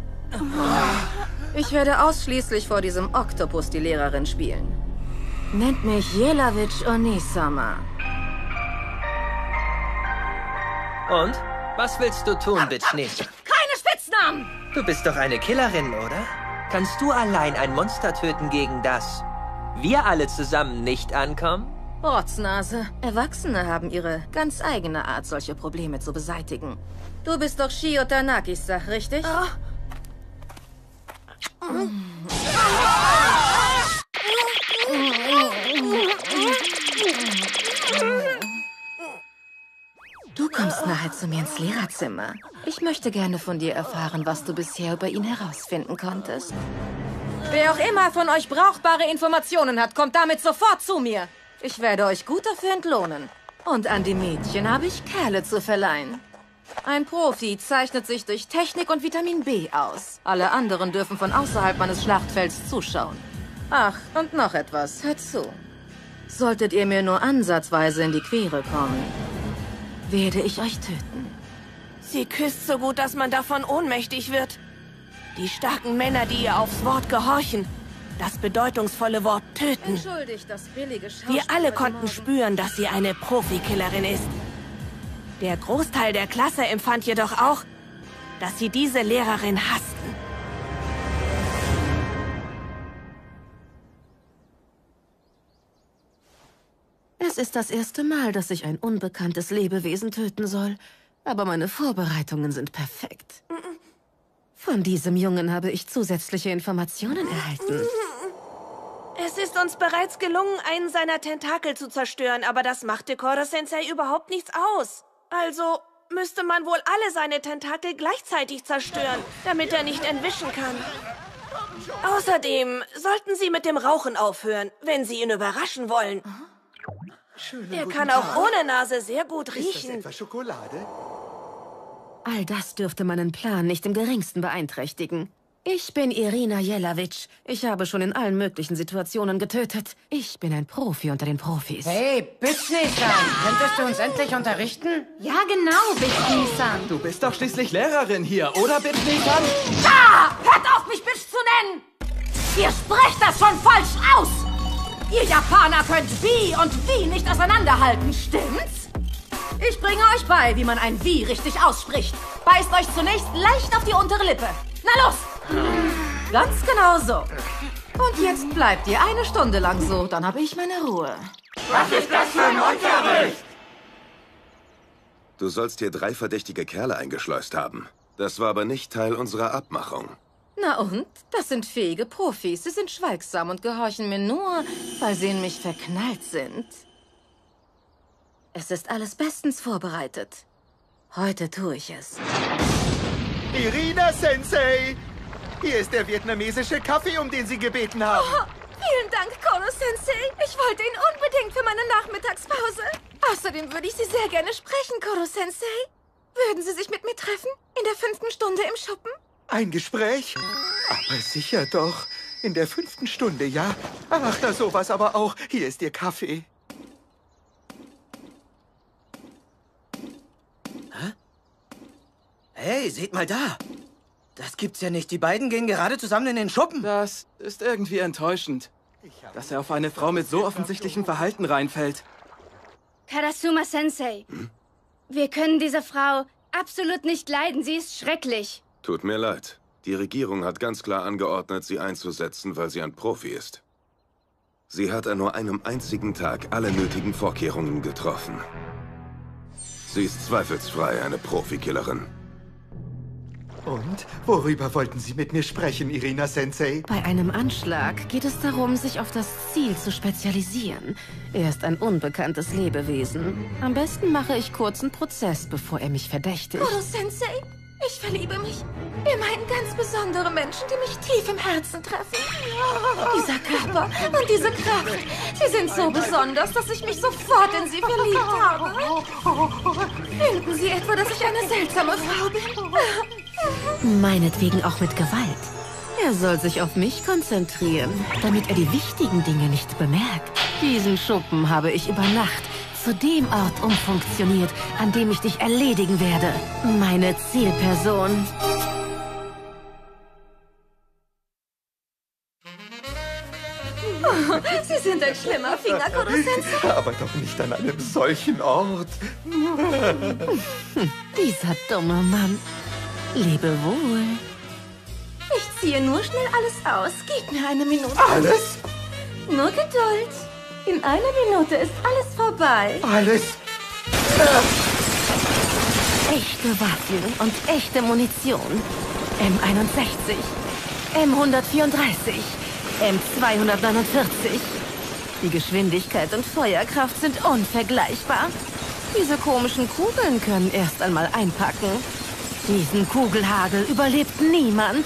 Ich werde ausschließlich vor diesem Oktopus die Lehrerin spielen. Nennt mich Jelawitsch Onisama. Und? Was willst du tun, Bitchnese? Keine Spitznamen! Du bist doch eine Killerin, oder? Kannst du allein ein Monster töten, gegen das wir alle zusammen nicht ankommen? Rotznase. Erwachsene haben ihre ganz eigene Art, solche Probleme zu beseitigen. Du bist doch Shio Tanakisa, richtig? Du kommst nachher zu mir ins Lehrerzimmer. Ich möchte gerne von dir erfahren, was du bisher über ihn herausfinden konntest. Wer auch immer von euch brauchbare Informationen hat, kommt damit sofort zu mir. Ich werde euch gut dafür entlohnen. Und an die Mädchen habe ich Kerle zu verleihen. Ein Profi zeichnet sich durch Technik und Vitamin B aus. Alle anderen dürfen von außerhalb meines Schlachtfelds zuschauen. Ach, und noch etwas. Hört zu. Solltet ihr mir nur ansatzweise in die Quere kommen, werde ich euch töten. Sie küsst so gut, dass man davon ohnmächtig wird. Die starken Männer, die ihr aufs Wort gehorchen. Das bedeutungsvolle Wort töten. Entschuldigt das billige Wir alle konnten spüren, dass sie eine Profikillerin ist. Der Großteil der Klasse empfand jedoch auch, dass sie diese Lehrerin hassten. Es ist das erste Mal, dass ich ein unbekanntes Lebewesen töten soll. Aber meine Vorbereitungen sind perfekt. Mm -mm. Von diesem Jungen habe ich zusätzliche Informationen erhalten. Es ist uns bereits gelungen, einen seiner Tentakel zu zerstören, aber das machte Koro-sensei überhaupt nichts aus. Also müsste man wohl alle seine Tentakel gleichzeitig zerstören, damit er nicht entwischen kann. Außerdem sollten Sie mit dem Rauchen aufhören, wenn Sie ihn überraschen wollen. Er kann auch ohne Nase sehr gut Ist das riechen. etwa Schokolade? All das dürfte meinen Plan nicht im geringsten beeinträchtigen. Ich bin Irina Jelawitsch. Ich habe schon in allen möglichen Situationen getötet. Ich bin ein Profi unter den Profis. Hey, Bitchni-san, könntest du uns endlich unterrichten? Ja, genau, Bitchni-san. Du bist doch schließlich Lehrerin hier, oder, Bitchni-san? Ah! Hört auf, mich Bitch zu nennen! Ihr sprecht das schon falsch aus! Ihr Japaner könnt wie und wie nicht auseinanderhalten, stimmt's? Ich bringe euch bei, wie man ein wie richtig ausspricht. Beißt euch zunächst leicht auf die untere Lippe. Na los! Ganz genau so. Und jetzt bleibt ihr eine Stunde lang so, dann habe ich meine Ruhe. Was ist das für ein Unterricht? Du sollst hier drei verdächtige Kerle eingeschleust haben. Das war aber nicht Teil unserer Abmachung. Na und? Das sind fähige Profis. Sie sind schweigsam und gehorchen mir nur, weil sie in mich verknallt sind. Es ist alles bestens vorbereitet. Heute tue ich es. Irina Sensei! Hier ist der vietnamesische Kaffee, um den Sie gebeten haben. Oh, vielen Dank, Koro-sensei. Ich wollte ihn unbedingt für meine Nachmittagspause. Außerdem würde ich Sie sehr gerne sprechen, Koro-sensei. Würden Sie sich mit mir treffen? In der fünften Stunde im Schuppen? Ein Gespräch? Aber sicher doch. In der fünften Stunde, ja? Ach, na sowas aber auch. Hier ist Ihr Kaffee. Hey, seht mal da. Das gibt's ja nicht. Die beiden gehen gerade zusammen in den Schuppen. Das ist irgendwie enttäuschend, dass er auf eine Frau mit so offensichtlichem Verhalten reinfällt. Karasuma Sensei. Wir können diese Frau absolut nicht leiden. Sie ist schrecklich. Tut mir leid. Die Regierung hat ganz klar angeordnet, sie einzusetzen, weil sie ein Profi ist. Sie hat an nur einem einzigen Tag alle nötigen Vorkehrungen getroffen. Sie ist zweifelsfrei eine Profikillerin. Und? Worüber wollten Sie mit mir sprechen, Irina Sensei? Bei einem Anschlag geht es darum, sich auf das Ziel zu spezialisieren. Er ist ein unbekanntes Lebewesen. Am besten mache ich kurzen Prozess, bevor er mich verdächtigt. Koro-sensei, ich verliebe mich in einen ganz besondere Menschen, die mich tief im Herzen treffen. Dieser Körper und diese Kraft, sie sind so besonders, dass ich mich sofort in sie verliebt habe. Finden Sie etwa, dass ich eine seltsame Frau bin? Meinetwegen auch mit Gewalt. Er soll sich auf mich konzentrieren, damit er die wichtigen Dinge nicht bemerkt. Diesen Schuppen habe ich über Nacht zu dem Ort umfunktioniert, an dem ich dich erledigen werde. Meine Zielperson. Oh, Sie sind ein schlimmer Finger, Koro-sensei. Aber doch nicht an einem solchen Ort. Dieser dumme Mann. Lebe wohl. Ich ziehe nur schnell alles aus. Gib mir eine Minute. Alles? Nur Geduld. In einer Minute ist alles vorbei. Alles? Echte Waffen und echte Munition. M61, M134, M249. Die Geschwindigkeit und Feuerkraft sind unvergleichbar. Diese komischen Kugeln können erst einmal einpacken. Diesen Kugelhagel überlebt niemand.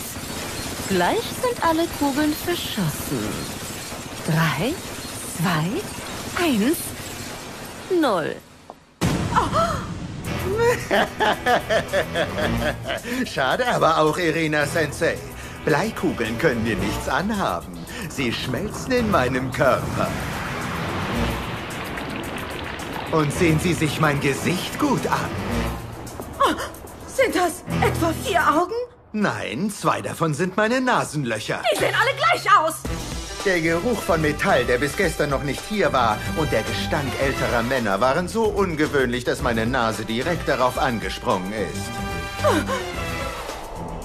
Gleich sind alle Kugeln verschossen. Drei, zwei, eins, null. Schade aber auch, Irina Sensei. Bleikugeln können mir nichts anhaben. Sie schmelzen in meinem Körper. Und sehen Sie sich mein Gesicht gut an. Oh, sind das etwa vier Augen? Nein, zwei davon sind meine Nasenlöcher. Die sehen alle gleich aus. Der Geruch von Metall, der bis gestern noch nicht hier war, und der Gestank älterer Männer waren so ungewöhnlich, dass meine Nase direkt darauf angesprungen ist.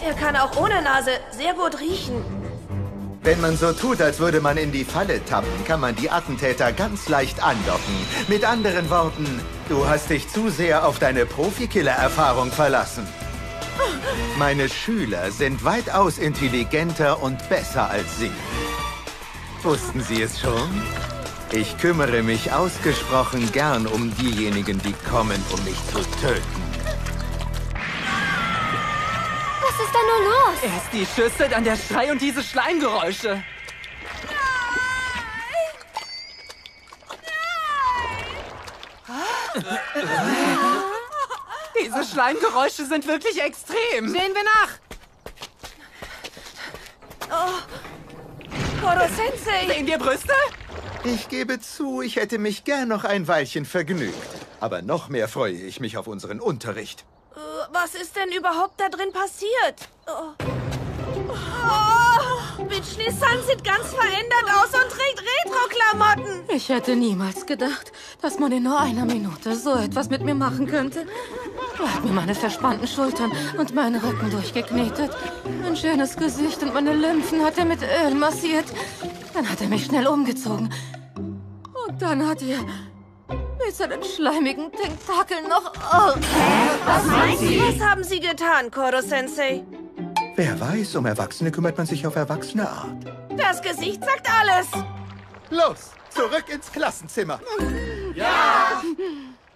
Er kann auch ohne Nase sehr gut riechen. Wenn man so tut, als würde man in die Falle tappen, kann man die Attentäter ganz leicht andocken. Mit anderen Worten, du hast dich zu sehr auf deine Profikiller-Erfahrung verlassen. Meine Schüler sind weitaus intelligenter und besser als Sie. Wussten Sie es schon? Ich kümmere mich ausgesprochen gern um diejenigen, die kommen, um mich zu töten. Was ist da nur los? Erst die Schüsse, dann der Schrei und diese Schleimgeräusche. Diese Schleimgeräusche sind wirklich extrem. Sehen wir nach! Oh. Koro-sensei! Sehen wir Brüste? Ich gebe zu, ich hätte mich gern noch ein Weilchen vergnügt. Aber noch mehr freue ich mich auf unseren Unterricht. Äh, Was ist denn überhaupt da drin passiert? Oh. Oh, Bitchni-san sieht ganz verändert aus und trägt Retro-Klamotten. Ich hätte niemals gedacht, dass man in nur einer Minute so etwas mit mir machen könnte. Er hat mir meine verspannten Schultern und meinen Rücken durchgeknetet. Ein schönes Gesicht und meine Lymphen hat er mit Öl massiert. Dann hat er mich schnell umgezogen. Und dann hat er mit seinen schleimigen Tentakeln noch... Oh. Was meinen Sie? Was haben Sie getan, Koro-sensei? Wer weiß, um Erwachsene kümmert man sich auf erwachsene Art. Das Gesicht sagt alles. Los, zurück ins Klassenzimmer. Ja!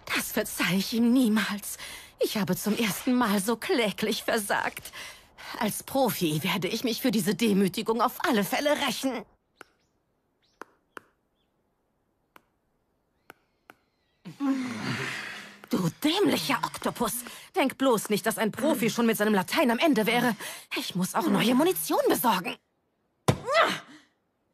Das verzeihe ich ihm niemals. Ich habe zum ersten Mal so kläglich versagt. Als Profi werde ich mich für diese Demütigung auf alle Fälle rächen. Du dämlicher Oktopus! Denk bloß nicht, dass ein Profi schon mit seinem Latein am Ende wäre. Ich muss auch neue Munition besorgen.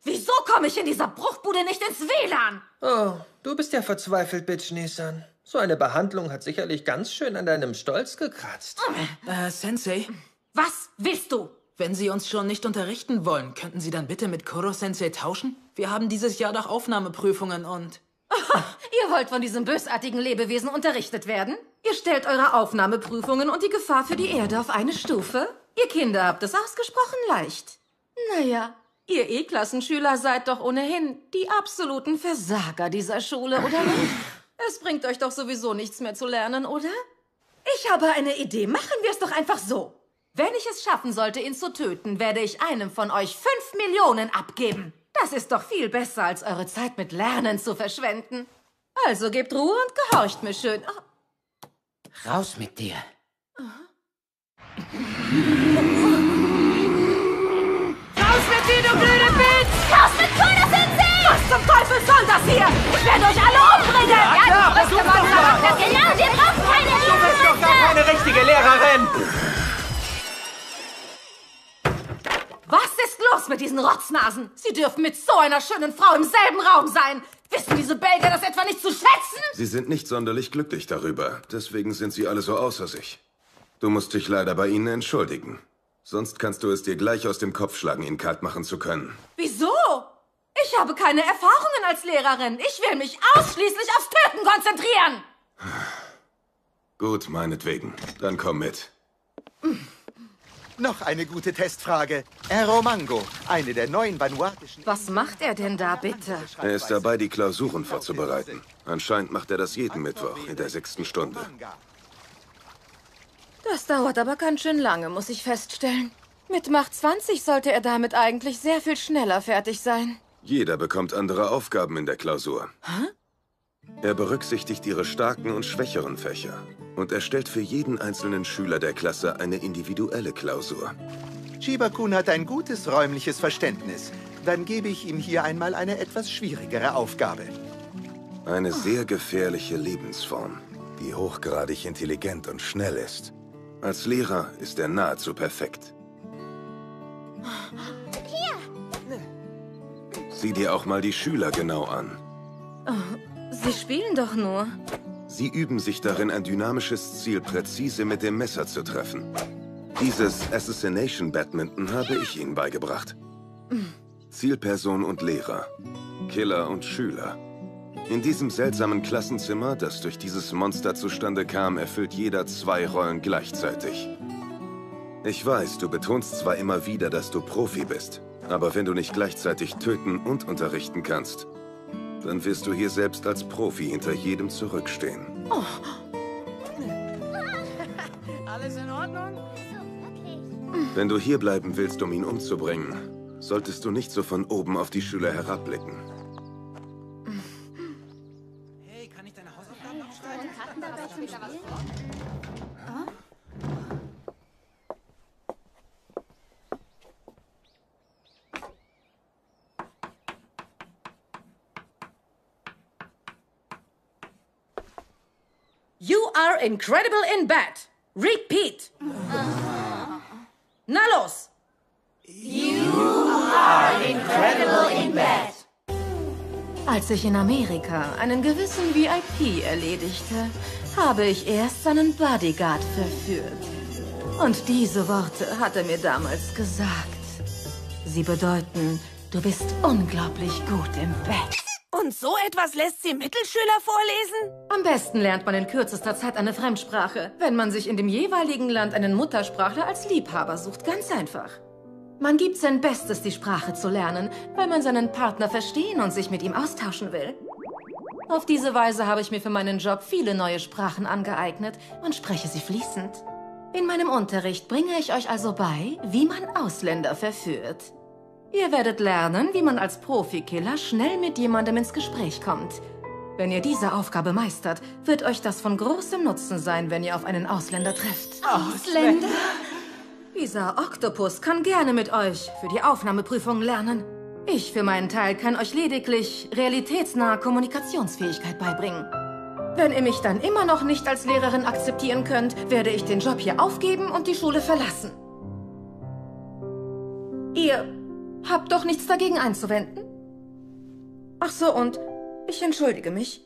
Wieso komme ich in dieser Bruchbude nicht ins WLAN? Oh, du bist ja verzweifelt, Bitch Nissan. So eine Behandlung hat sicherlich ganz schön an deinem Stolz gekratzt. Äh, Sensei, Was willst du? wenn Sie uns schon nicht unterrichten wollen, könnten Sie dann bitte mit Koro-Sensei tauschen? Wir haben dieses Jahr doch Aufnahmeprüfungen und... Ihr wollt von diesem bösartigen Lebewesen unterrichtet werden? Ihr stellt eure Aufnahmeprüfungen und die Gefahr für die Erde auf eine Stufe? Ihr Kinder habt es ausgesprochen leicht. Naja, ihr E-Klassenschüler seid doch ohnehin die absoluten Versager dieser Schule, oder nicht? Es bringt euch doch sowieso nichts mehr zu lernen, oder? Ich habe eine Idee. Machen wir es doch einfach so. Wenn ich es schaffen sollte, ihn zu töten, werde ich einem von euch fünf Millionen abgeben. Das ist doch viel besser, als eure Zeit mit Lernen zu verschwenden. Also gebt Ruhe und gehorcht mir schön. Oh, Raus mit dir. Raus mit dir, du blöde Bitch! Raus mit Koro-sensei! Was zum Teufel soll das hier? Ich werde euch alle umbringen! Ja, klar, versuch's doch mal! Genau, wir brauchen keine Du bist doch gar keine richtige Lehrerin! Was ist los mit diesen Rotznasen? Sie dürfen mit so einer schönen Frau im selben Raum sein. Wissen diese Belgier das etwa nicht zu schätzen? Sie sind nicht sonderlich glücklich darüber. Deswegen sind sie alle so außer sich. Du musst dich leider bei ihnen entschuldigen. Sonst kannst du es dir gleich aus dem Kopf schlagen, ihn kalt machen zu können. Wieso? Ich habe keine Erfahrungen als Lehrerin. Ich will mich ausschließlich aufs Töten konzentrieren. Gut, meinetwegen. Dann komm mit. Noch eine gute Testfrage. Ero Mango, eine der neuen vanuatischen... Was macht er denn da bitte? Er ist dabei, die Klausuren vorzubereiten. Anscheinend macht er das jeden Mittwoch in der sechsten Stunde. Das dauert aber ganz schön lange, muss ich feststellen. Mit Macht 20 sollte er damit eigentlich sehr viel schneller fertig sein. Jeder bekommt andere Aufgaben in der Klausur. Er berücksichtigt ihre starken und schwächeren Fächer und erstellt für jeden einzelnen Schüler der Klasse eine individuelle Klausur. Shibakun hat ein gutes räumliches Verständnis. Dann gebe ich ihm hier einmal eine etwas schwierigere Aufgabe. Eine sehr gefährliche Lebensform, die hochgradig intelligent und schnell ist. Als Lehrer ist er nahezu perfekt. Sieh dir auch mal die Schüler genau an. Oh, Sie spielen doch nur. Sie üben sich darin, ein dynamisches Ziel präzise mit dem Messer zu treffen. Dieses Assassination Badminton habe ich ihnen beigebracht. Zielperson und Lehrer, Killer und Schüler. In diesem seltsamen Klassenzimmer, das durch dieses Monster zustande kam, erfüllt jeder zwei Rollen gleichzeitig. Ich weiß, du betonst zwar immer wieder, dass du Profi bist, Aber wenn du nicht gleichzeitig töten und unterrichten kannst, dann wirst du hier selbst als Profi hinter jedem zurückstehen. Oh. Alles in Ordnung? Wenn du hier bleiben willst, um ihn umzubringen, solltest du nicht so von oben auf die Schüler herabblicken. Hey, kann ich deine Hausaufgaben You are incredible in bed. Repeat. Na los. You are incredible in bed. Als ich in Amerika einen gewissen VIP erledigte, habe ich erst seinen Bodyguard verführt. Und diese Worte hat er mir damals gesagt. Sie bedeuten, du bist unglaublich gut im Bett. Und so etwas lässt sie Mittelschüler vorlesen? Am besten lernt man in kürzester Zeit eine Fremdsprache, wenn man sich in dem jeweiligen Land einen Muttersprachler als Liebhaber sucht. Ganz einfach. Man gibt sein Bestes, die Sprache zu lernen, weil man seinen Partner verstehen und sich mit ihm austauschen will. Auf diese Weise habe ich mir für meinen Job viele neue Sprachen angeeignet und spreche sie fließend. In meinem Unterricht bringe ich euch also bei, wie man Ausländer verführt. Ihr werdet lernen, wie man als Profikiller schnell mit jemandem ins Gespräch kommt. Wenn ihr diese Aufgabe meistert, wird euch das von großem Nutzen sein, wenn ihr auf einen Ausländer trefft. Ausländer? Dieser Oktopus kann gerne mit euch für die Aufnahmeprüfung lernen. Ich für meinen Teil kann euch lediglich realitätsnahe Kommunikationsfähigkeit beibringen. Wenn ihr mich dann immer noch nicht als Lehrerin akzeptieren könnt, werde ich den Job hier aufgeben und die Schule verlassen. Ihr habt doch nichts dagegen einzuwenden? Ach so, und ich entschuldige mich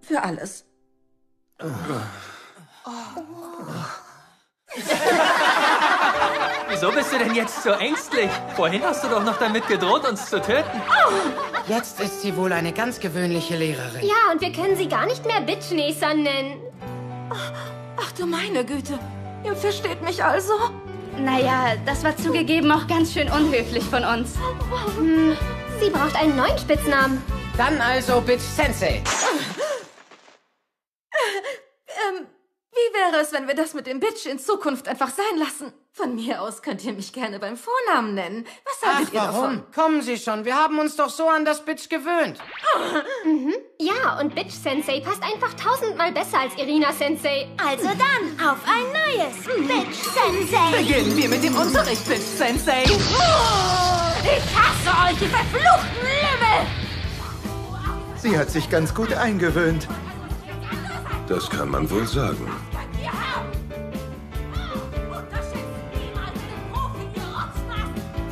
für alles. Wieso bist du denn jetzt so ängstlich? Vorhin hast du doch noch damit gedroht, uns zu töten. Jetzt ist sie wohl eine ganz gewöhnliche Lehrerin. Ja, und wir können sie gar nicht mehr Bitchneser nennen. Ach du meine Güte, ihr versteht mich also? Naja, das war zugegeben auch ganz schön unhöflich von uns. Hm, sie braucht einen neuen Spitznamen. Dann also Bitch Sensei. Ähm, wie wäre es, wenn wir das mit dem Bitch in Zukunft einfach sein lassen? Von mir aus könnt ihr mich gerne beim Vornamen nennen. Was haltet Ach, ihr warum? davon? Kommen Sie schon, wir haben uns doch so an das Bitch gewöhnt. Mhm. Ja, und Bitch Sensei passt einfach tausendmal besser als Irina Sensei. Also dann, auf ein neues Bitch Sensei. Beginnen wir mit dem Unterricht, Bitch Sensei. Ich hasse euch, ihr verfluchten Lümmel! Sie hat sich ganz gut eingewöhnt. Das kann man wohl sagen.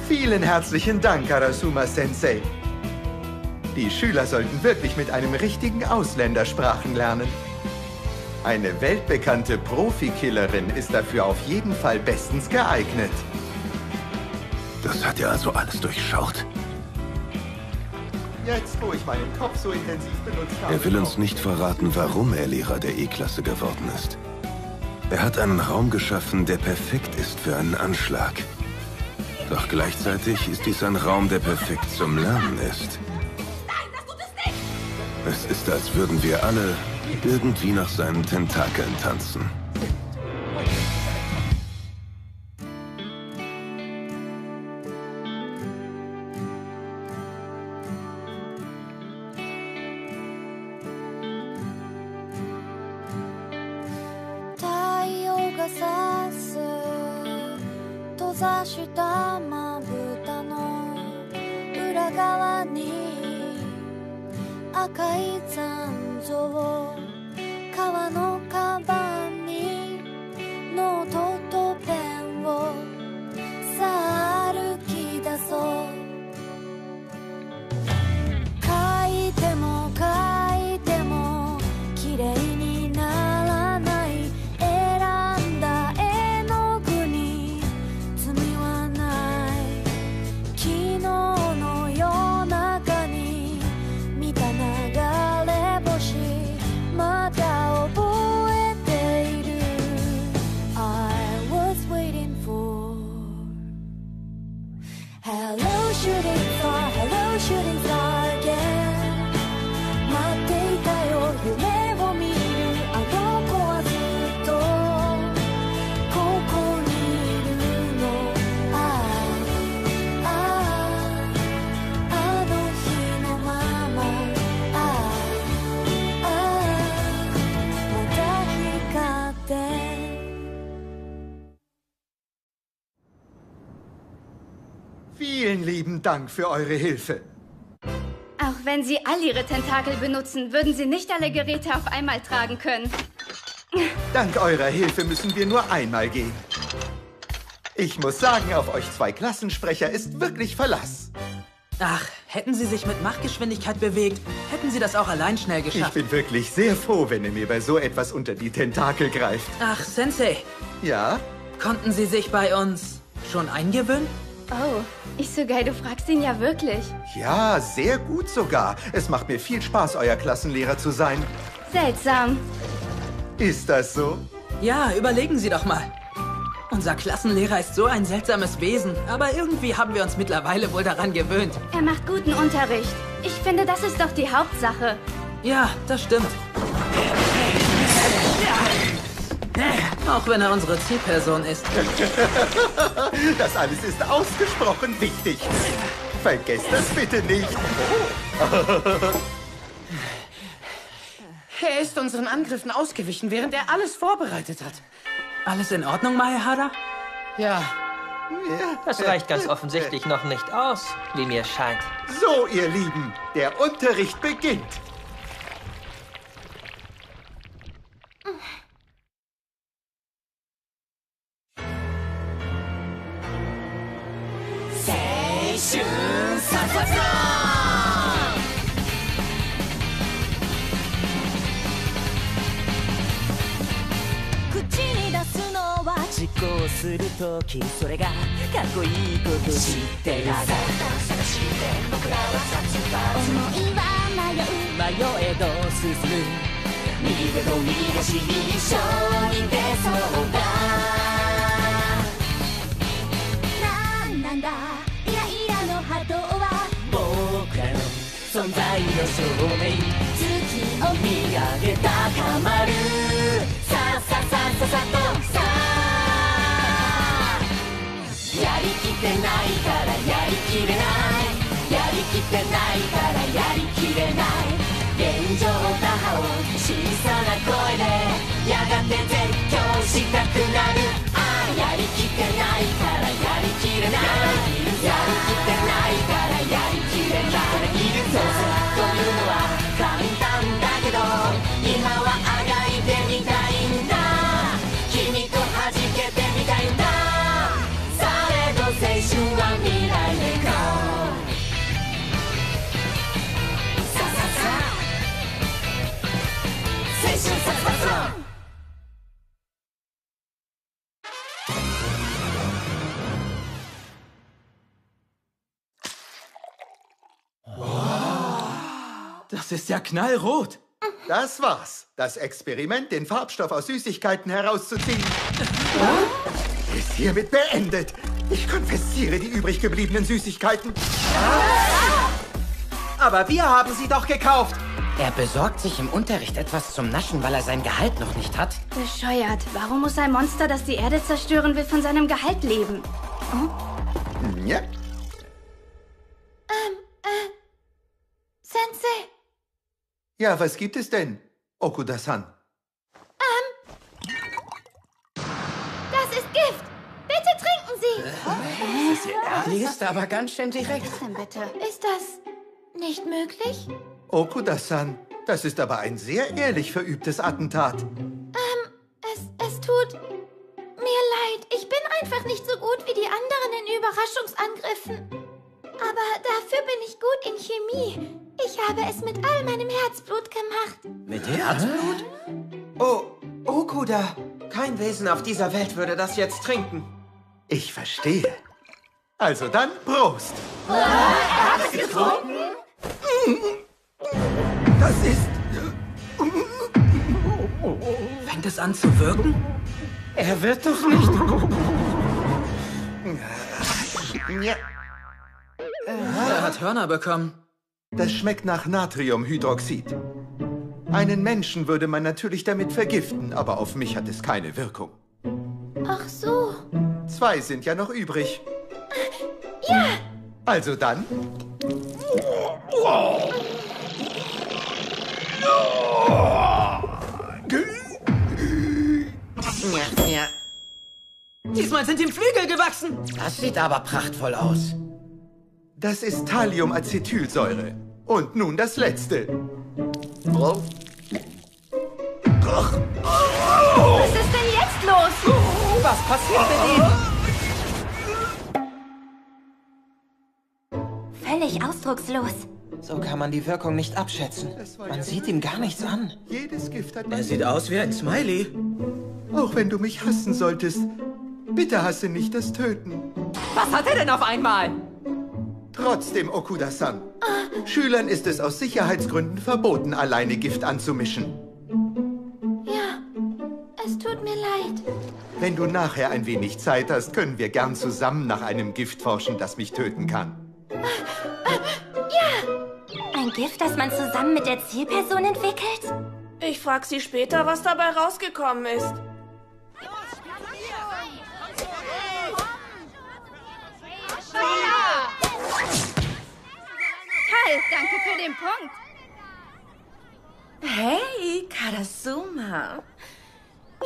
Vielen herzlichen Dank, Arasuma Sensei. Die Schüler sollten wirklich mit einem richtigen Ausländer Sprachen lernen. Eine weltbekannte Profikillerin ist dafür auf jeden Fall bestens geeignet. Das hat er also alles durchschaut. Jetzt, wo ich meinen Kopf so intensiv benutzt habe... Er will uns nicht verraten, warum er Lehrer der E-Klasse geworden ist. Er hat einen Raum geschaffen, der perfekt ist für einen Anschlag. Doch gleichzeitig ist dies ein Raum, der perfekt zum Lernen ist. Es ist, als würden wir alle irgendwie nach seinen Tentakeln tanzen.「tausend Dank für eure Hilfe. Auch wenn Sie all Ihre Tentakel benutzen, würden Sie nicht alle Geräte auf einmal tragen können. Dank eurer Hilfe müssen wir nur einmal gehen. Ich muss sagen, auf euch zwei Klassensprecher ist wirklich Verlass. Ach, hätten Sie sich mit Machgeschwindigkeit bewegt, hätten Sie das auch allein schnell Ich geschafft. bin wirklich sehr froh, wenn ihr mir bei so etwas unter die Tentakel greift. Ach, Sensei. Ja? Konnten Sie sich bei uns schon eingewöhnen? Oh, ich sogar, du fragst ihn ja wirklich. Ja, sehr gut sogar. Es macht mir viel Spaß, euer Klassenlehrer zu sein. Seltsam. Ist das so? Ja, überlegen Sie doch mal. Unser Klassenlehrer ist so ein seltsames Wesen, aber irgendwie haben wir uns mittlerweile wohl daran gewöhnt. Er macht guten Unterricht. Ich finde, das ist doch die Hauptsache. Ja, das stimmt. Auch wenn er unsere Zielperson ist. Das alles ist ausgesprochen wichtig. Vergesst das bitte nicht. Er ist unseren Angriffen ausgewichen, während er alles vorbereitet hat. Alles in Ordnung, Maehara? Ja. Das reicht ganz offensichtlich noch nicht aus, wie mir scheint. So, ihr Lieben, der Unterricht beginnt.「口に出すのは実行するときそれがかっこいいこと知ってるさ。思いは迷う迷えど進む右手と右足に一緒に出そうだなんなんだ存在の証明。月を見上げ高まる。さあさあさあさあさとさあ。やりきってないからやりきれない。やりきってないからやりきれない。現状打破を小さな声で。やがて絶叫したくなる。ああやりきってないからやりきれないやりきってない。Das ist ja knallrot. Das war's. Das Experiment, den Farbstoff aus Süßigkeiten herauszuziehen, ist hiermit beendet. Ich konfessiere die übrig gebliebenen Süßigkeiten. Aber wir haben sie doch gekauft. Er besorgt sich im Unterricht etwas zum Naschen, weil er sein Gehalt noch nicht hat. Bescheuert. Warum muss ein Monster, das die Erde zerstören will, von seinem Gehalt leben? Ja. Ähm, äh. Sensei. Ja, was gibt es denn, Okuda-san? Das ist Gift. Bitte trinken Sie. Ist ihr ernst? Die ist aber ganz schön direkt. Was denn bitte? Ist das nicht möglich? Okuda-san, das ist aber ein sehr ehrlich verübtes Attentat. Ähm, es, es tut mir leid. Ich bin einfach nicht so gut wie die anderen in Überraschungsangriffen. Aber dafür bin ich gut in Chemie. Ich habe es mit all meinem Herzblut gemacht. Mit Herzblut? Oh, Okuda. Kein Wesen auf dieser Welt würde das jetzt trinken. Ich verstehe. Also dann, Prost! Er hat es getrunken? Das ist... Fängt es an zu wirken? Er wird doch nicht. Er hat Hörner bekommen. Das schmeckt nach Natriumhydroxid. Einen Menschen würde man natürlich damit vergiften, aber auf mich hat es keine Wirkung. Ach so. Zwei sind ja noch übrig. Ja. Also dann. Ja, ja. Diesmal sind ihm Flügel gewachsen. Das sieht aber prachtvoll aus. Das ist Thalliumacetylsäure. Und nun das letzte. Oh. Was ist denn jetzt los? Was passiert mit ihm? Völlig ausdruckslos. So kann man die Wirkung nicht abschätzen. Man sieht ihm gar nichts an. Jedes Gift hat Er sieht aus wie ein Smiley. Auch wenn du mich hassen solltest, bitte hasse nicht das Töten. Was hat er denn auf einmal? Trotzdem, Okuda-san. Schülern ist es aus Sicherheitsgründen verboten, alleine Gift anzumischen. Ja, es tut mir leid. Wenn du nachher ein wenig Zeit hast, können wir gern zusammen nach einem Gift forschen, das mich töten kann. Ja! Ein Gift, das man zusammen mit der Zielperson entwickelt? Ich frag sie später, was dabei rausgekommen ist. Toll, danke für den Punkt. Hey, Karasuma.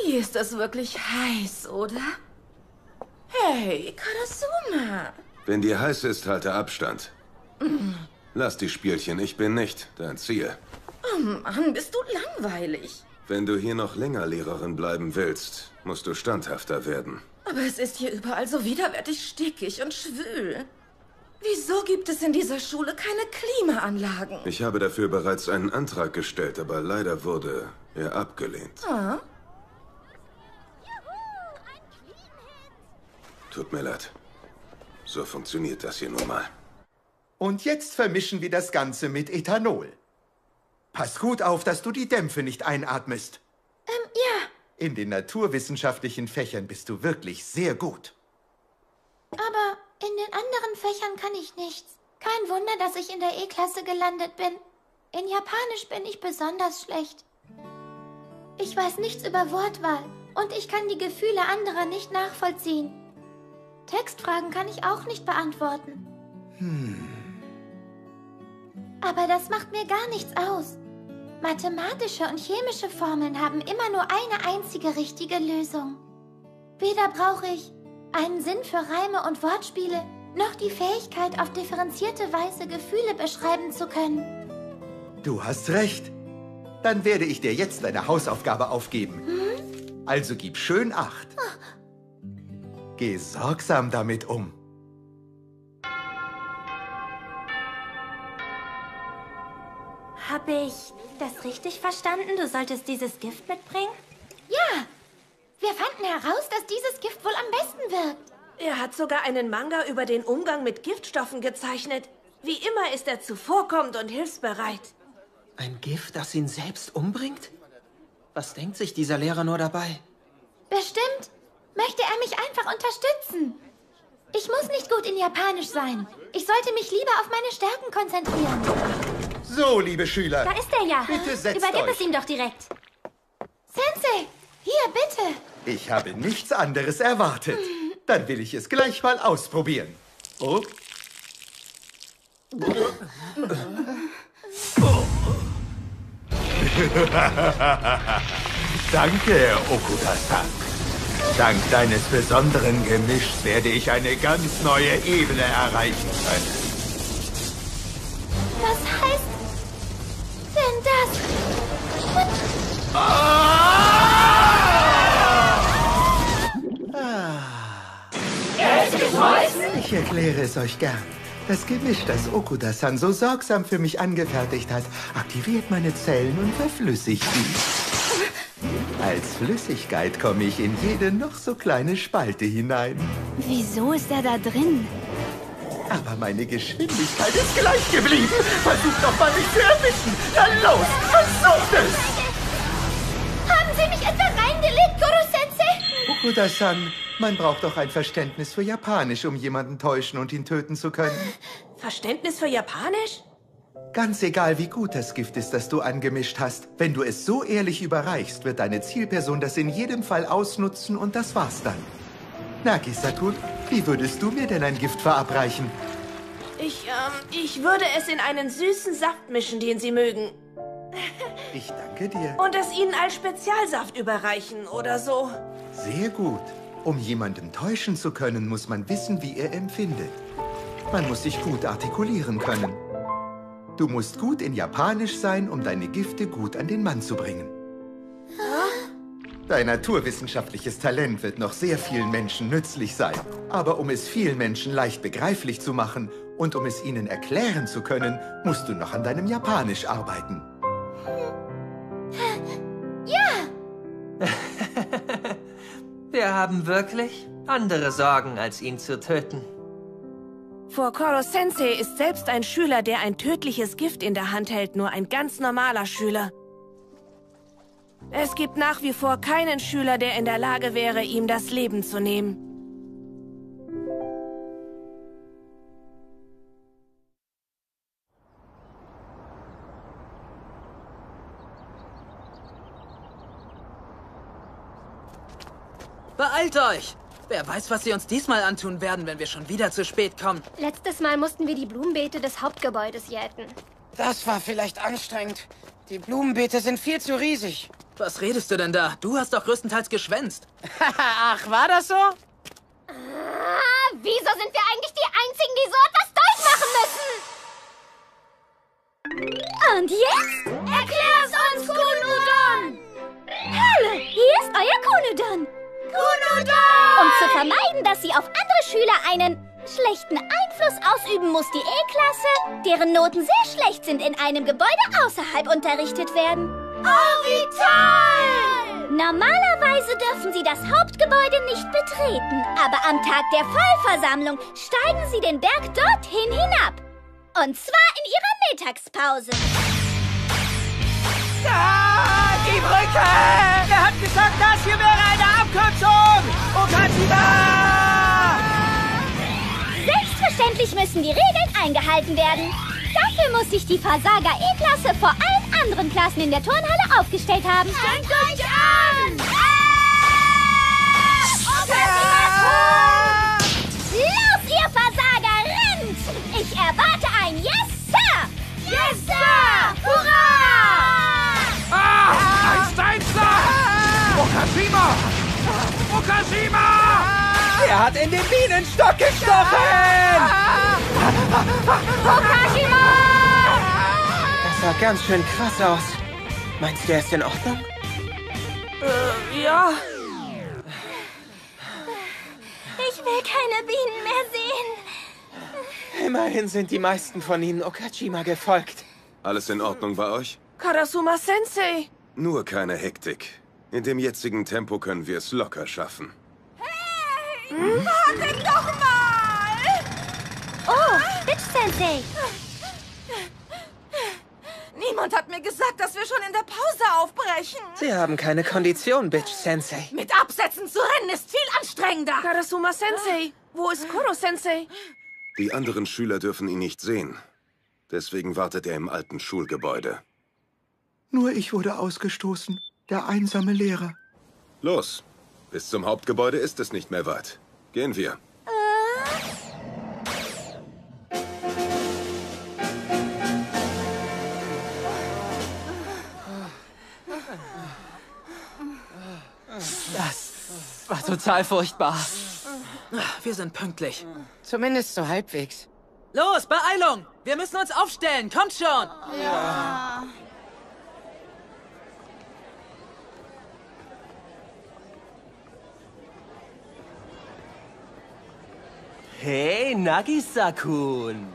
Hier ist das wirklich heiß, oder? Hey, Karasuma. Wenn dir heiß ist, halte Abstand. Mm. Lass die Spielchen, ich bin nicht dein Ziel. Oh Mann, bist du langweilig. Wenn du hier noch länger Lehrerin bleiben willst, musst du standhafter werden. Aber es ist hier überall so widerwärtig stickig und schwül. Wieso gibt es in dieser Schule keine Klimaanlagen? Ich habe dafür bereits einen Antrag gestellt, aber leider wurde er abgelehnt. Ah, Tut mir leid. So funktioniert das hier nun mal. Und jetzt vermischen wir das Ganze mit Ethanol. Pass gut auf, dass du die Dämpfe nicht einatmest. Ähm, ja. In den naturwissenschaftlichen Fächern bist du wirklich sehr gut. Aber in den anderen Fächern kann ich nichts. Kein Wunder, dass ich in der E-Klasse gelandet bin. In Japanisch bin ich besonders schlecht. Ich weiß nichts über Wortwahl und ich kann die Gefühle anderer nicht nachvollziehen. Textfragen kann ich auch nicht beantworten. Hm. Aber das macht mir gar nichts aus. Mathematische und chemische Formeln haben immer nur eine einzige richtige Lösung. Weder brauche ich einen Sinn für Reime und Wortspiele, noch die Fähigkeit, auf differenzierte Weise Gefühle beschreiben zu können. Du hast recht. Dann werde ich dir jetzt deine Hausaufgabe aufgeben. Also gib schön Acht. Geh sorgsam damit um. Habe ich das richtig verstanden? Du solltest dieses Gift mitbringen? Er hat sogar einen Manga über den Umgang mit Giftstoffen gezeichnet. Wie immer ist er zuvorkommend und hilfsbereit. Ein Gift, das ihn selbst umbringt? Was denkt sich dieser Lehrer nur dabei? Bestimmt möchte er mich einfach unterstützen. Ich muss nicht gut in Japanisch sein. Ich sollte mich lieber auf meine Stärken konzentrieren. So, liebe Schüler. Da ist er ja. Bitte setzt Übergib euch. es ihm doch direkt. Sensei, hier, bitte. Ich habe nichts anderes erwartet. Dann will ich es gleich mal ausprobieren. Oh. Danke, Okuda-san. Dank deines besonderen Gemischs werde ich eine ganz neue Ebene erreichen können. Was heißt denn das? Er geschmolzen? Ich erkläre es euch gern. Das Gemisch, das Okuda-san so sorgsam für mich angefertigt hat, aktiviert meine Zellen und verflüssigt sie. Als Flüssigkeit komme ich in jede noch so kleine Spalte hinein. Wieso ist er da drin? Aber meine Geschwindigkeit ist gleich geblieben. Versucht doch mal, mich zu erwischen. Dann los, versucht es! Haben Sie mich etwa reingelegt, Guru-Sensei? Okuda-san, man braucht doch ein Verständnis für Japanisch, um jemanden täuschen und ihn töten zu können. Verständnis für Japanisch? Ganz egal, wie gut das Gift ist, das du angemischt hast. Wenn du es so ehrlich überreichst, wird deine Zielperson das in jedem Fall ausnutzen und das war's dann. Nagisa-kun, wie würdest du mir denn ein Gift verabreichen? Ich, ähm, ich würde es in einen süßen Saft mischen, den Sie mögen. Ich danke dir. Und es Ihnen als Spezialsaft überreichen oder so. Sehr gut. Um jemanden täuschen zu können, muss man wissen, wie er empfindet. Man muss sich gut artikulieren können. Du musst gut in Japanisch sein, um deine Gifte gut an den Mann zu bringen. Dein naturwissenschaftliches Talent wird noch sehr vielen Menschen nützlich sein. Aber um es vielen Menschen leicht begreiflich zu machen und um es ihnen erklären zu können, musst du noch an deinem Japanisch arbeiten. Ja! Wir haben wirklich andere Sorgen, als ihn zu töten. Vor Koro Sensei ist selbst ein Schüler, der ein tödliches Gift in der Hand hält, nur ein ganz normaler Schüler. Es gibt nach wie vor keinen Schüler, der in der Lage wäre, ihm das Leben zu nehmen. Beeilt euch! Wer weiß, was sie uns diesmal antun werden, wenn wir schon wieder zu spät kommen. Letztes Mal mussten wir die Blumenbeete des Hauptgebäudes jäten. Das war vielleicht anstrengend. Die Blumenbeete sind viel zu riesig. Was redest du denn da? Du hast doch größtenteils geschwänzt. Ach, war das so? Ah, wieso sind wir eigentlich die Einzigen, die so etwas durchmachen müssen? Und jetzt? Erklär's uns, Kunudon! Hallo, hier ist euer Kunudon. Um zu vermeiden, dass sie auf andere Schüler einen schlechten Einfluss ausüben, muss die E-Klasse, deren Noten sehr schlecht sind, in einem Gebäude außerhalb unterrichtet werden. Oh, wie toll! Normalerweise dürfen sie das Hauptgebäude nicht betreten, aber am Tag der Vollversammlung steigen sie den Berg dorthin hinab. Und zwar in ihrer Mittagspause. Ah, die Brücke! Wer hat gesagt, das hier wäre Abkürzung? Okajima! Selbstverständlich müssen die Regeln eingehalten werden. Dafür muss sich die Versager E-Klasse vor allen anderen Klassen in der Turnhalle aufgestellt haben. Strengt euch an! Los, ihr Versager, rennt! Ich erwarte ein Yes, Sir! Yes, Sir! Hurra! Ah! Ein Steinschlag! Okajima! Okajima! Er hat in den Bienenstock gestochen! Okajima! Das sah ganz schön krass aus. Meinst du, er ist in Ordnung? Äh, ja. Ich will keine Bienen mehr sehen. Immerhin sind die meisten von ihnen Okajima gefolgt. Alles in Ordnung bei euch? Karasuma Sensei! Nur keine Hektik. In dem jetzigen Tempo können wir es locker schaffen. Hm? Wartet doch mal! Oh, Bitch Sensei! Niemand hat mir gesagt, dass wir schon in der Pause aufbrechen. Sie haben keine Kondition, Bitch Sensei. Mit Absätzen zu rennen ist viel anstrengender. Karasuma Sensei, wo ist Koro Sensei? Die anderen Schüler dürfen ihn nicht sehen. Deswegen wartet er im alten Schulgebäude. Nur ich wurde ausgestoßen. Der einsame Lehrer. Los, bis zum Hauptgebäude ist es nicht mehr weit. Gehen wir. Das war total furchtbar. Wir sind pünktlich. Zumindest so halbwegs. Los, Beeilung! Wir müssen uns aufstellen. Kommt schon! Ja. Hey, Nagisa-kun.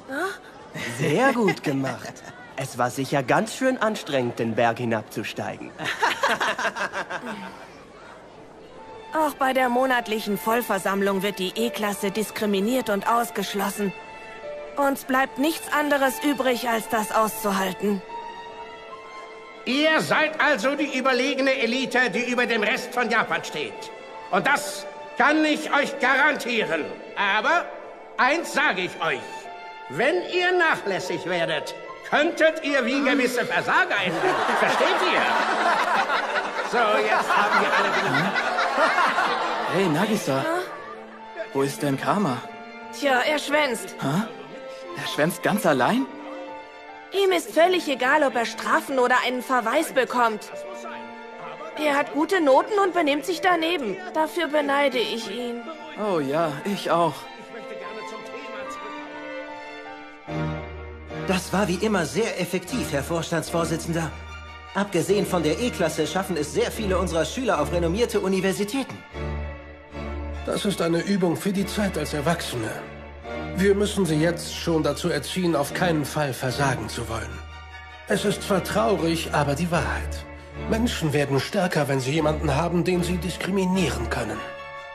Sehr gut gemacht. Es war sicher ganz schön anstrengend, den Berg hinabzusteigen. Auch bei der monatlichen Vollversammlung wird die E-Klasse diskriminiert und ausgeschlossen. Uns bleibt nichts anderes übrig, als das auszuhalten. Ihr seid also die überlegene Elite, die über dem Rest von Japan steht. Und das kann ich euch garantieren. Aber eins sage ich euch. Wenn ihr nachlässig werdet, könntet ihr wie gewisse Versager enden. Versteht ihr? So, jetzt haben wir alle genug. Hey, Nagisa. Wo ist denn Karma? Tja, er schwänzt. Hä? Er schwänzt ganz allein? Ihm ist völlig egal, ob er Strafen oder einen Verweis bekommt. Er hat gute Noten und benimmt sich daneben. Dafür beneide ich ihn. Oh ja, ich auch. Das war wie immer sehr effektiv, Herr Vorstandsvorsitzender. Abgesehen von der E-Klasse schaffen es sehr viele unserer Schüler auf renommierte Universitäten. Das ist eine Übung für die Zeit als Erwachsene. Wir müssen sie jetzt schon dazu erziehen, auf keinen Fall versagen zu wollen. Es ist zwar traurig, aber die Wahrheit. Menschen werden stärker, wenn sie jemanden haben, den sie diskriminieren können.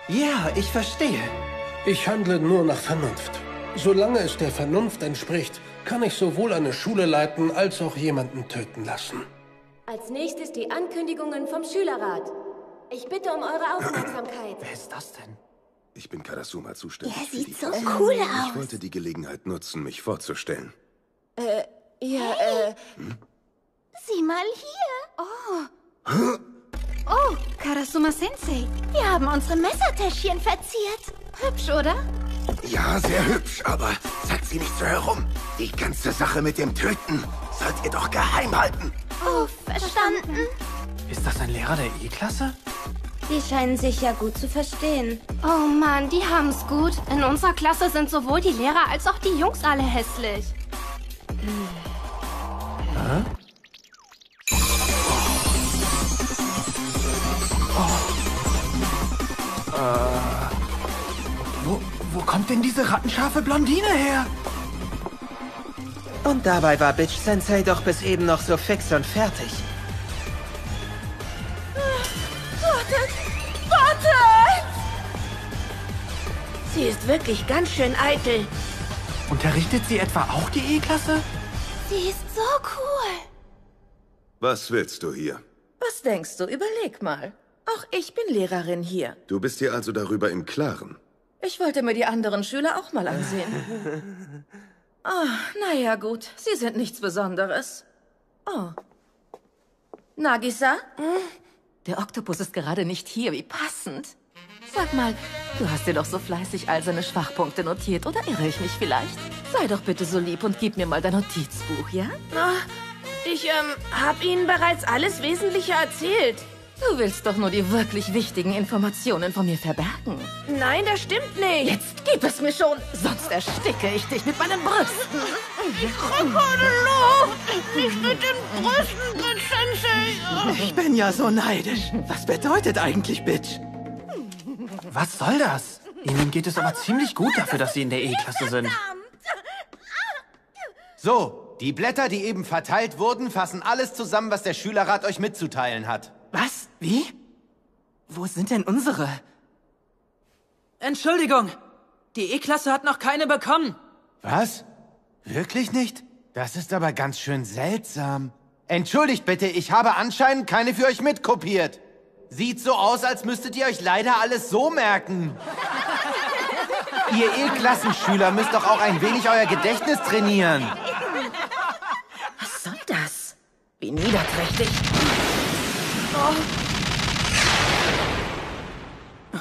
Ja, ich verstehe. Ich handle nur nach Vernunft. Solange es der Vernunft entspricht, kann ich sowohl eine Schule leiten als auch jemanden töten lassen. Als nächstes die Ankündigungen vom Schülerrat. Ich bitte um eure Aufmerksamkeit. Wer ist das denn? Ich bin Karasuma zuständig Er sieht so Klasse. cool Ich aus. wollte die Gelegenheit nutzen, mich vorzustellen. Äh, ja, äh. Sieh mal hier. Oh. Oh, Karasuma Sensei. Wir haben unsere Messertäschchen verziert. Hübsch, oder? Ja, sehr hübsch, aber sagt sie nicht so herum. Die ganze Sache mit dem Töten sollt ihr doch geheim halten. Oh, verstanden. Ist das ein Lehrer der E-Klasse? Die scheinen sich ja gut zu verstehen. Oh Mann, die haben's gut. In unserer Klasse sind sowohl die Lehrer als auch die Jungs alle hässlich. Hä? Oh. Äh, wo, kommt denn diese rattenscharfe Blondine her? Und dabei war Bitch Sensei doch bis eben noch so fix und fertig. Wartet! Wartet! Sie ist wirklich ganz schön eitel. Unterrichtet sie etwa auch die E-Klasse? Sie ist so cool. Was willst du hier? Was denkst du? Überleg mal. Auch ich bin Lehrerin hier. Du bist dir also darüber im Klaren. Ich wollte mir die anderen Schüler auch mal ansehen. Ah, naja, gut. Sie sind nichts Besonderes. Oh. Nagisa? Der Oktopus ist gerade nicht hier. Wie passend. Sag mal, du hast dir doch so fleißig all seine Schwachpunkte notiert, oder irre ich mich vielleicht? Sei doch bitte so lieb und gib mir mal dein Notizbuch, ja? Ah, ich, ähm, hab Ihnen bereits alles Wesentliche erzählt. Du willst doch nur die wirklich wichtigen Informationen von mir verbergen. Nein, das stimmt nicht. Jetzt gib es mir schon, sonst ersticke ich dich mit meinen Brüsten. Ich krieg keine Luft. Nicht mit den Brüsten, Bitch Sensei. Ich bin ja so neidisch. Was bedeutet eigentlich Bitch? Was soll das? Ihnen geht es aber ziemlich gut dafür, dass Sie in der E-Klasse sind. So, die Blätter, die eben verteilt wurden, fassen alles zusammen, was der Schülerrat euch mitzuteilen hat. Was? Wie? Wo sind denn unsere? Entschuldigung, die E-Klasse hat noch keine bekommen. Was? Wirklich nicht? Das ist aber ganz schön seltsam. Entschuldigt bitte, ich habe anscheinend keine für euch mitkopiert. Sieht so aus, als müsstet ihr euch leider alles so merken. ihr E-Klassenschüler müsst doch auch ein wenig euer Gedächtnis trainieren. Was soll das? Wie niederträchtig.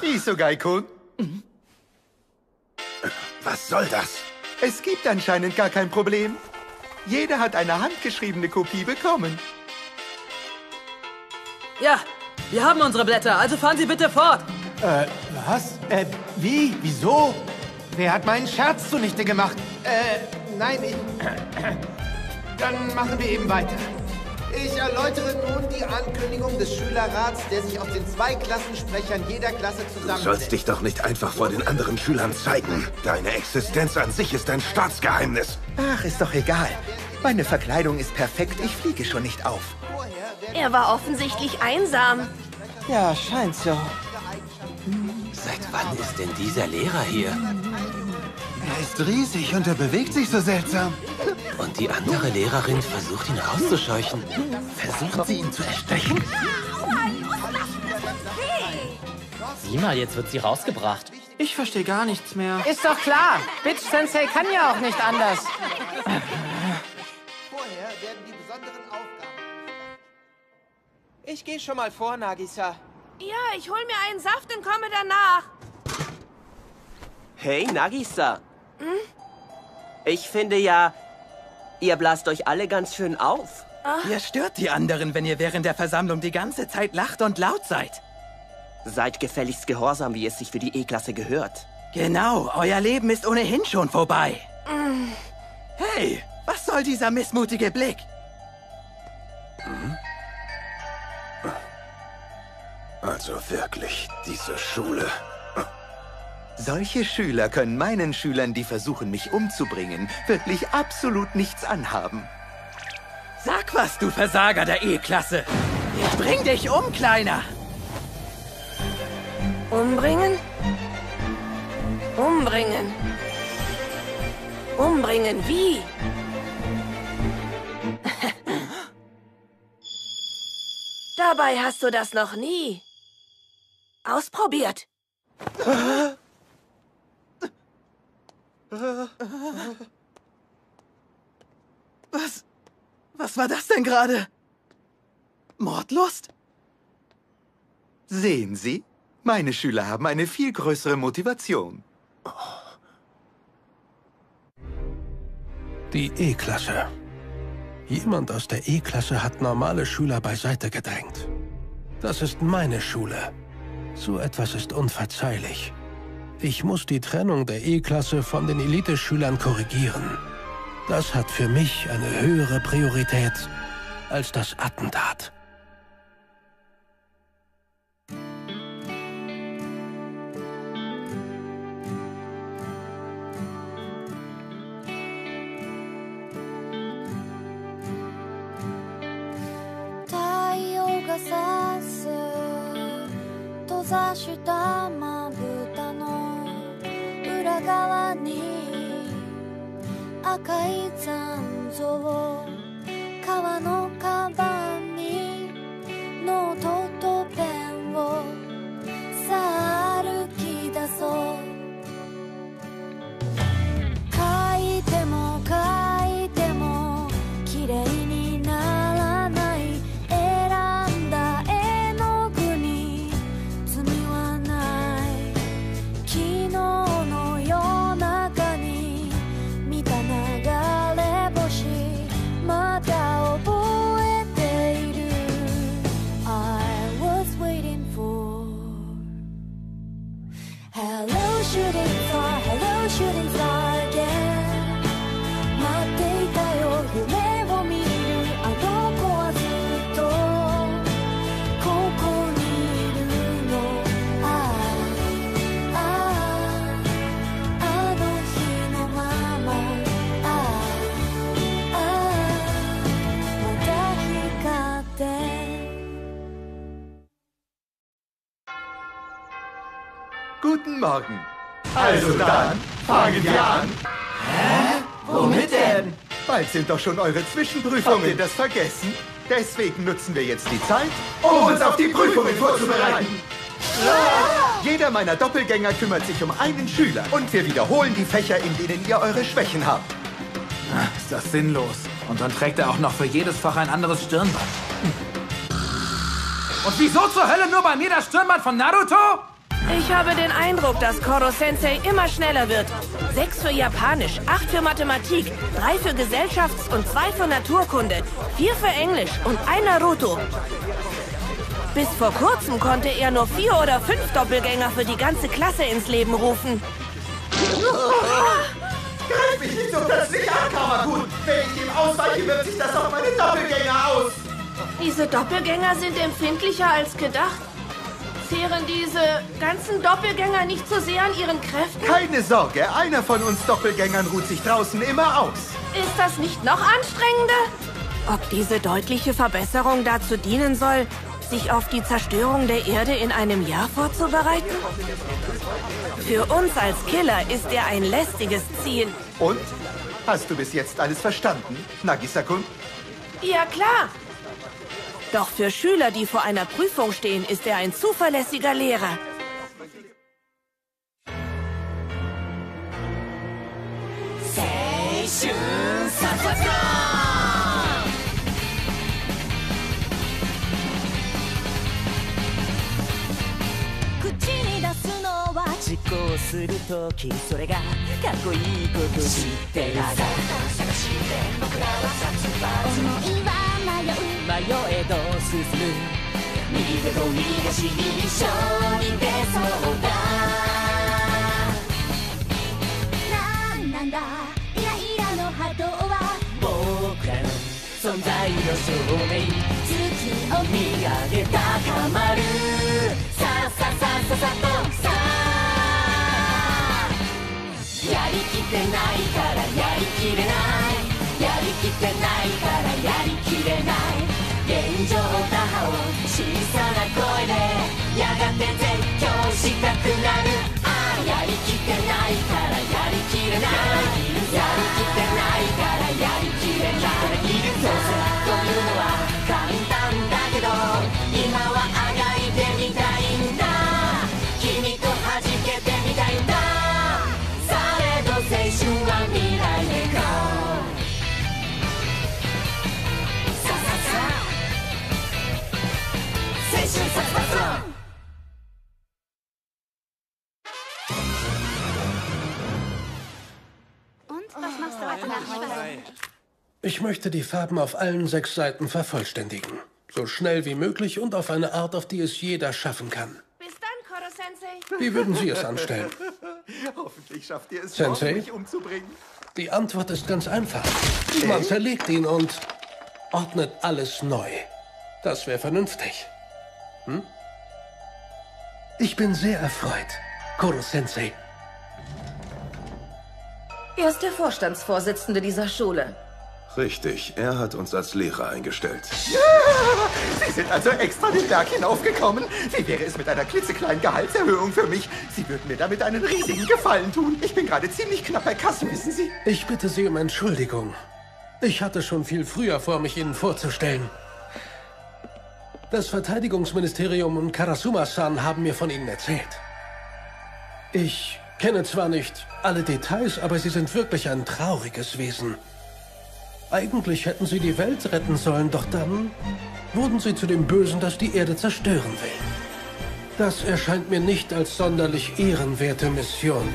Isogai-kun? Was soll das? Es gibt anscheinend gar kein Problem. Jeder hat eine handgeschriebene Kopie bekommen. Ja, wir haben unsere Blätter, also fahren Sie bitte fort. Äh, was? Äh, wie? Wieso? Wer hat meinen Scherz zunichte gemacht? Äh, nein, ich... Dann machen wir eben weiter. Ich erläutere nun die Ankündigung des Schülerrats, der sich aus den zwei Klassensprechern jeder Klasse Du zusammensetzt. sollst dich doch nicht einfach vor den anderen Schülern zeigen. Deine Existenz an sich ist ein Staatsgeheimnis. Ach, ist doch egal. Meine Verkleidung ist perfekt, ich fliege schon nicht auf. Er war offensichtlich einsam. Ja, scheint so. Seit wann ist denn dieser Lehrer hier? Er ist riesig und er bewegt sich so seltsam. Und die andere Lehrerin versucht ihn rauszuscheuchen. Versucht sie ihn zu erstechen? Sieh mal, jetzt wird sie rausgebracht. Ich verstehe gar nichts mehr. Ist doch klar. Bitch Sensei kann ja auch nicht anders. Vorher werden die besonderen Aufgaben... Ich gehe schon mal vor, Nagisa. Ja, ich hol mir einen Saft und komme danach. Hey, Nagisa. Ich finde ja, ihr blast euch alle ganz schön auf. Ihr stört die anderen, wenn ihr während der Versammlung die ganze Zeit lacht und laut seid. Seid gefälligst gehorsam, wie es sich für die E-Klasse gehört. Genau, euer Leben ist ohnehin schon vorbei. Hey, Was soll dieser missmutige Blick? Also wirklich, diese Schule. Solche Schüler können meinen Schülern, die versuchen, mich umzubringen, wirklich absolut nichts anhaben. Sag was, du Versager der E-Klasse. Ich bring dich um, Kleiner. Umbringen? Umbringen. Umbringen wie? Dabei hast du das noch nie ausprobiert. Was? Was war das denn gerade? Mordlust? Sehen Sie? Meine Schüler haben eine viel größere Motivation. Die E-Klasse. Jemand aus der E-Klasse hat normale Schüler beiseite gedrängt. Das ist meine Schule. So etwas ist unverzeihlich. Ich muss die Trennung der E-Klasse von den Eliteschülern korrigieren. Das hat für mich eine höhere Priorität als das Attentat. 裏側に赤い残像わのカバンにノートとペンをさあ歩き出そう書いても書いても Guten Morgen. Also dann, fangen wir an. Hä? Womit denn? Bald sind doch schon eure Zwischenprüfungen. Habt ihr das vergessen? Deswegen nutzen wir jetzt die Zeit, um uns auf die Prüfungen vorzubereiten. Jeder meiner Doppelgänger kümmert sich um einen Schüler. Und wir wiederholen die Fächer, in denen ihr eure Schwächen habt. Ist das sinnlos. Und dann trägt er auch noch für jedes Fach ein anderes Stirnband. Und wieso zur Hölle nur bei mir das Stirnband von Naruto? Ich habe den Eindruck, dass Koro-sensei immer schneller wird. Sechs für Japanisch, acht für Mathematik, drei für Gesellschafts- und zwei für Naturkunde, vier für Englisch und ein Naruto. Bis vor kurzem konnte er nur vier oder fünf Doppelgänger für die ganze Klasse ins Leben rufen. Greif mich nicht so plötzlich an, Kamakun! Wenn ich ihm ausweiche, wirkt sich das auf meine Doppelgänger aus! Diese Doppelgänger sind empfindlicher als gedacht. Zehren diese ganzen Doppelgänger nicht so sehr an ihren Kräften? Keine Sorge, einer von uns Doppelgängern ruht sich draußen immer aus. Ist das nicht noch anstrengender? Ob diese deutliche Verbesserung dazu dienen soll, sich auf die Zerstörung der Erde in einem Jahr vorzubereiten? Für uns als Killer ist er ein lästiges Ziel. Und? Hast du bis jetzt alles verstanden, Nagisa-kun? Ja, klar. Doch für Schüler, die vor einer Prüfung stehen, ist er ein zuverlässiger Lehrer. Seishun 実行するときそれがかっこいいこと知ってるさ探して僕らは殺伐思いは迷う 迷えど進む？右手と右足に一緒に出そうだ。なんなんだ？イライラの波動は存在の証明。月を見上げ高まる。さあさあさあさあさあとさあ。やりきってないからやりきれない。やりきってないからやりきれない。小さな声でやがて絶叫したくなる。ああやりきってないからやりきれない。やりきってないからやりきれない。Möchte die Farben auf allen sechs Seiten vervollständigen. So schnell wie möglich und auf eine Art, auf die es jeder schaffen kann. Bis dann, Koro-sensei. Wie würden Sie es anstellen? Hoffentlich schafft ihr es, Sensei? mich umzubringen. Die Antwort ist ganz einfach. Man zerlegt ihn und ordnet alles neu. Das wäre vernünftig. Hm? Ich bin sehr erfreut, Koro-sensei. Er ist der Vorstandsvorsitzende dieser Schule. Richtig, er hat uns als Lehrer eingestellt. Ja, Sie sind also extra den Berg hinaufgekommen. Wie wäre es mit einer klitzekleinen Gehaltserhöhung für mich? Sie würden mir damit einen riesigen Gefallen tun. Ich bin gerade ziemlich knapp bei Kasse, wissen Sie? Ich bitte Sie um Entschuldigung. Ich hatte schon viel früher vor, mich Ihnen vorzustellen. Das Verteidigungsministerium und Karasuma-san haben mir von Ihnen erzählt. Ich kenne zwar nicht alle Details, aber Sie sind wirklich ein trauriges Wesen. Eigentlich hätten Sie die Welt retten sollen, doch dann wurden Sie zu dem Bösen, das die Erde zerstören will. Das erscheint mir nicht als sonderlich ehrenwerte Mission.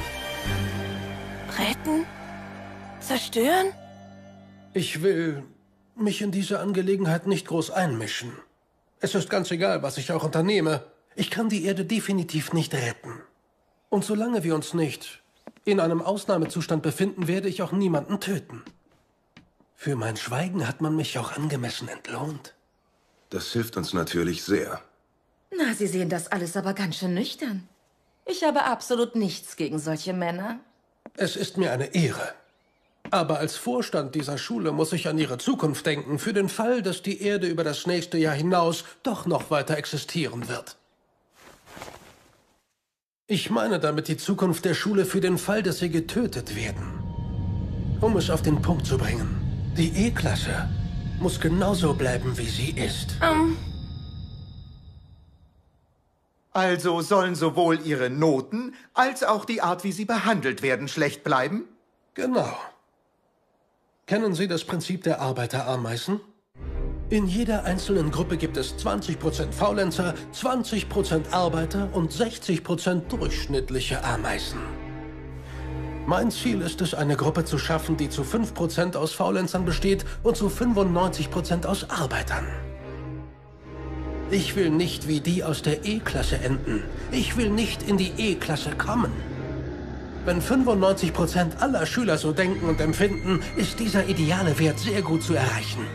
Retten? Zerstören? Ich will mich in diese Angelegenheit nicht groß einmischen. Es ist ganz egal, was ich auch unternehme. Ich kann die Erde definitiv nicht retten. Und solange wir uns nicht in einem Ausnahmezustand befinden, werde ich auch niemanden töten. Für mein Schweigen hat man mich auch angemessen entlohnt. Das hilft uns natürlich sehr. Na, Sie sehen das alles aber ganz schön nüchtern. Ich habe absolut nichts gegen solche Männer. Es ist mir eine Ehre. Aber als Vorstand dieser Schule muss ich an ihre Zukunft denken, für den Fall, dass die Erde über das nächste Jahr hinaus doch noch weiter existieren wird. Ich meine damit die Zukunft der Schule für den Fall, dass sie getötet werden. Um es auf den Punkt zu bringen, die E-Klasse muss genauso bleiben, wie sie ist. Ähm, Also sollen sowohl Ihre Noten als auch die Art, wie Sie behandelt werden, schlecht bleiben? Genau. Kennen Sie das Prinzip der Arbeiterameisen? In jeder einzelnen Gruppe gibt es 20% Faulenzer, 20% Arbeiter und 60% durchschnittliche Ameisen. Mein Ziel ist es, eine Gruppe zu schaffen, die zu 5% aus Faulenzern besteht und zu 95% aus Arbeitern. Ich will nicht wie die aus der E-Klasse enden. Ich will nicht in die E-Klasse kommen. Wenn 95% aller Schüler so denken und empfinden, ist dieser ideale Wert sehr gut zu erreichen.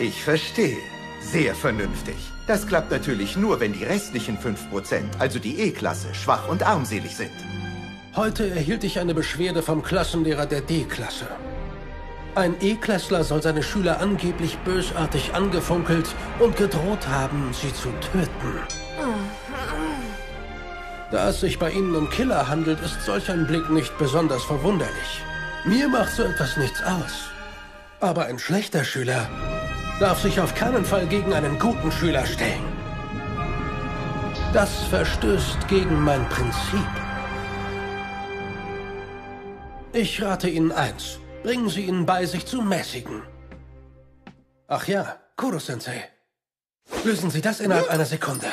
Ich verstehe. Sehr vernünftig. Das klappt natürlich nur, wenn die restlichen 5%, also die E-Klasse, schwach und armselig sind. Heute erhielt ich eine Beschwerde vom Klassenlehrer der D-Klasse. Ein E-Klassler soll seine Schüler angeblich bösartig angefunkelt und gedroht haben, sie zu töten. Da es sich bei ihnen um Killer handelt, ist solch ein Blick nicht besonders verwunderlich. Mir macht so etwas nichts aus. Aber ein schlechter Schüler darf sich auf keinen Fall gegen einen guten Schüler stellen. Das verstößt gegen mein Prinzip. Ich rate Ihnen eins. Bringen Sie ihn bei, sich zu mäßigen. Ach ja, Kuro-sensei. Lösen Sie das innerhalb einer Sekunde.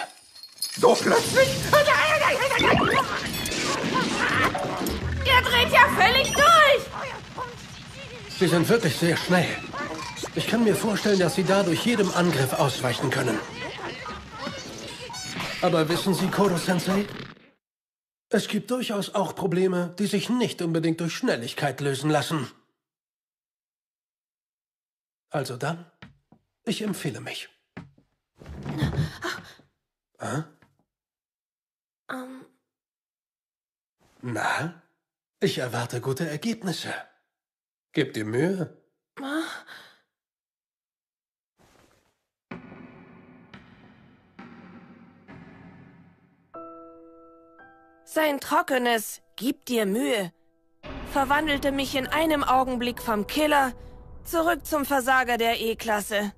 So plötzlich? Der dreht ja völlig durch! Sie sind wirklich sehr schnell. Ich kann mir vorstellen, dass Sie dadurch jedem Angriff ausweichen können. Aber wissen Sie, Koro-sensei? Es gibt durchaus auch Probleme, die sich nicht unbedingt durch Schnelligkeit lösen lassen. Also dann, ich empfehle mich. Ah? Ähm, Na? Ich erwarte gute Ergebnisse. Gib dir Mühe. ah. Sein trockenes Gib dir Mühe verwandelte mich in einem Augenblick vom Killer zurück zum Versager der E-Klasse.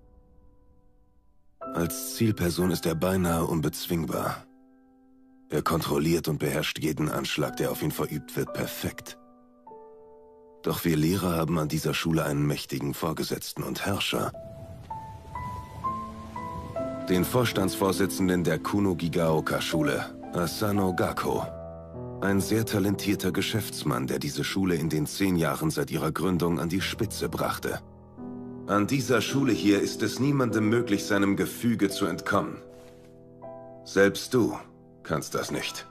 Als Zielperson ist er beinahe unbezwingbar. Er kontrolliert und beherrscht jeden Anschlag, der auf ihn verübt wird, perfekt. Doch wir Lehrer haben an dieser Schule einen mächtigen Vorgesetzten und Herrscher. Den Vorstandsvorsitzenden der Kuno Gigaoka-Schule, Asano Gakko. Ein sehr talentierter Geschäftsmann, der diese Schule in den zehn Jahren seit ihrer Gründung an die Spitze brachte. An dieser Schule hier ist es niemandem möglich, seinem Gefüge zu entkommen. Selbst du kannst das nicht.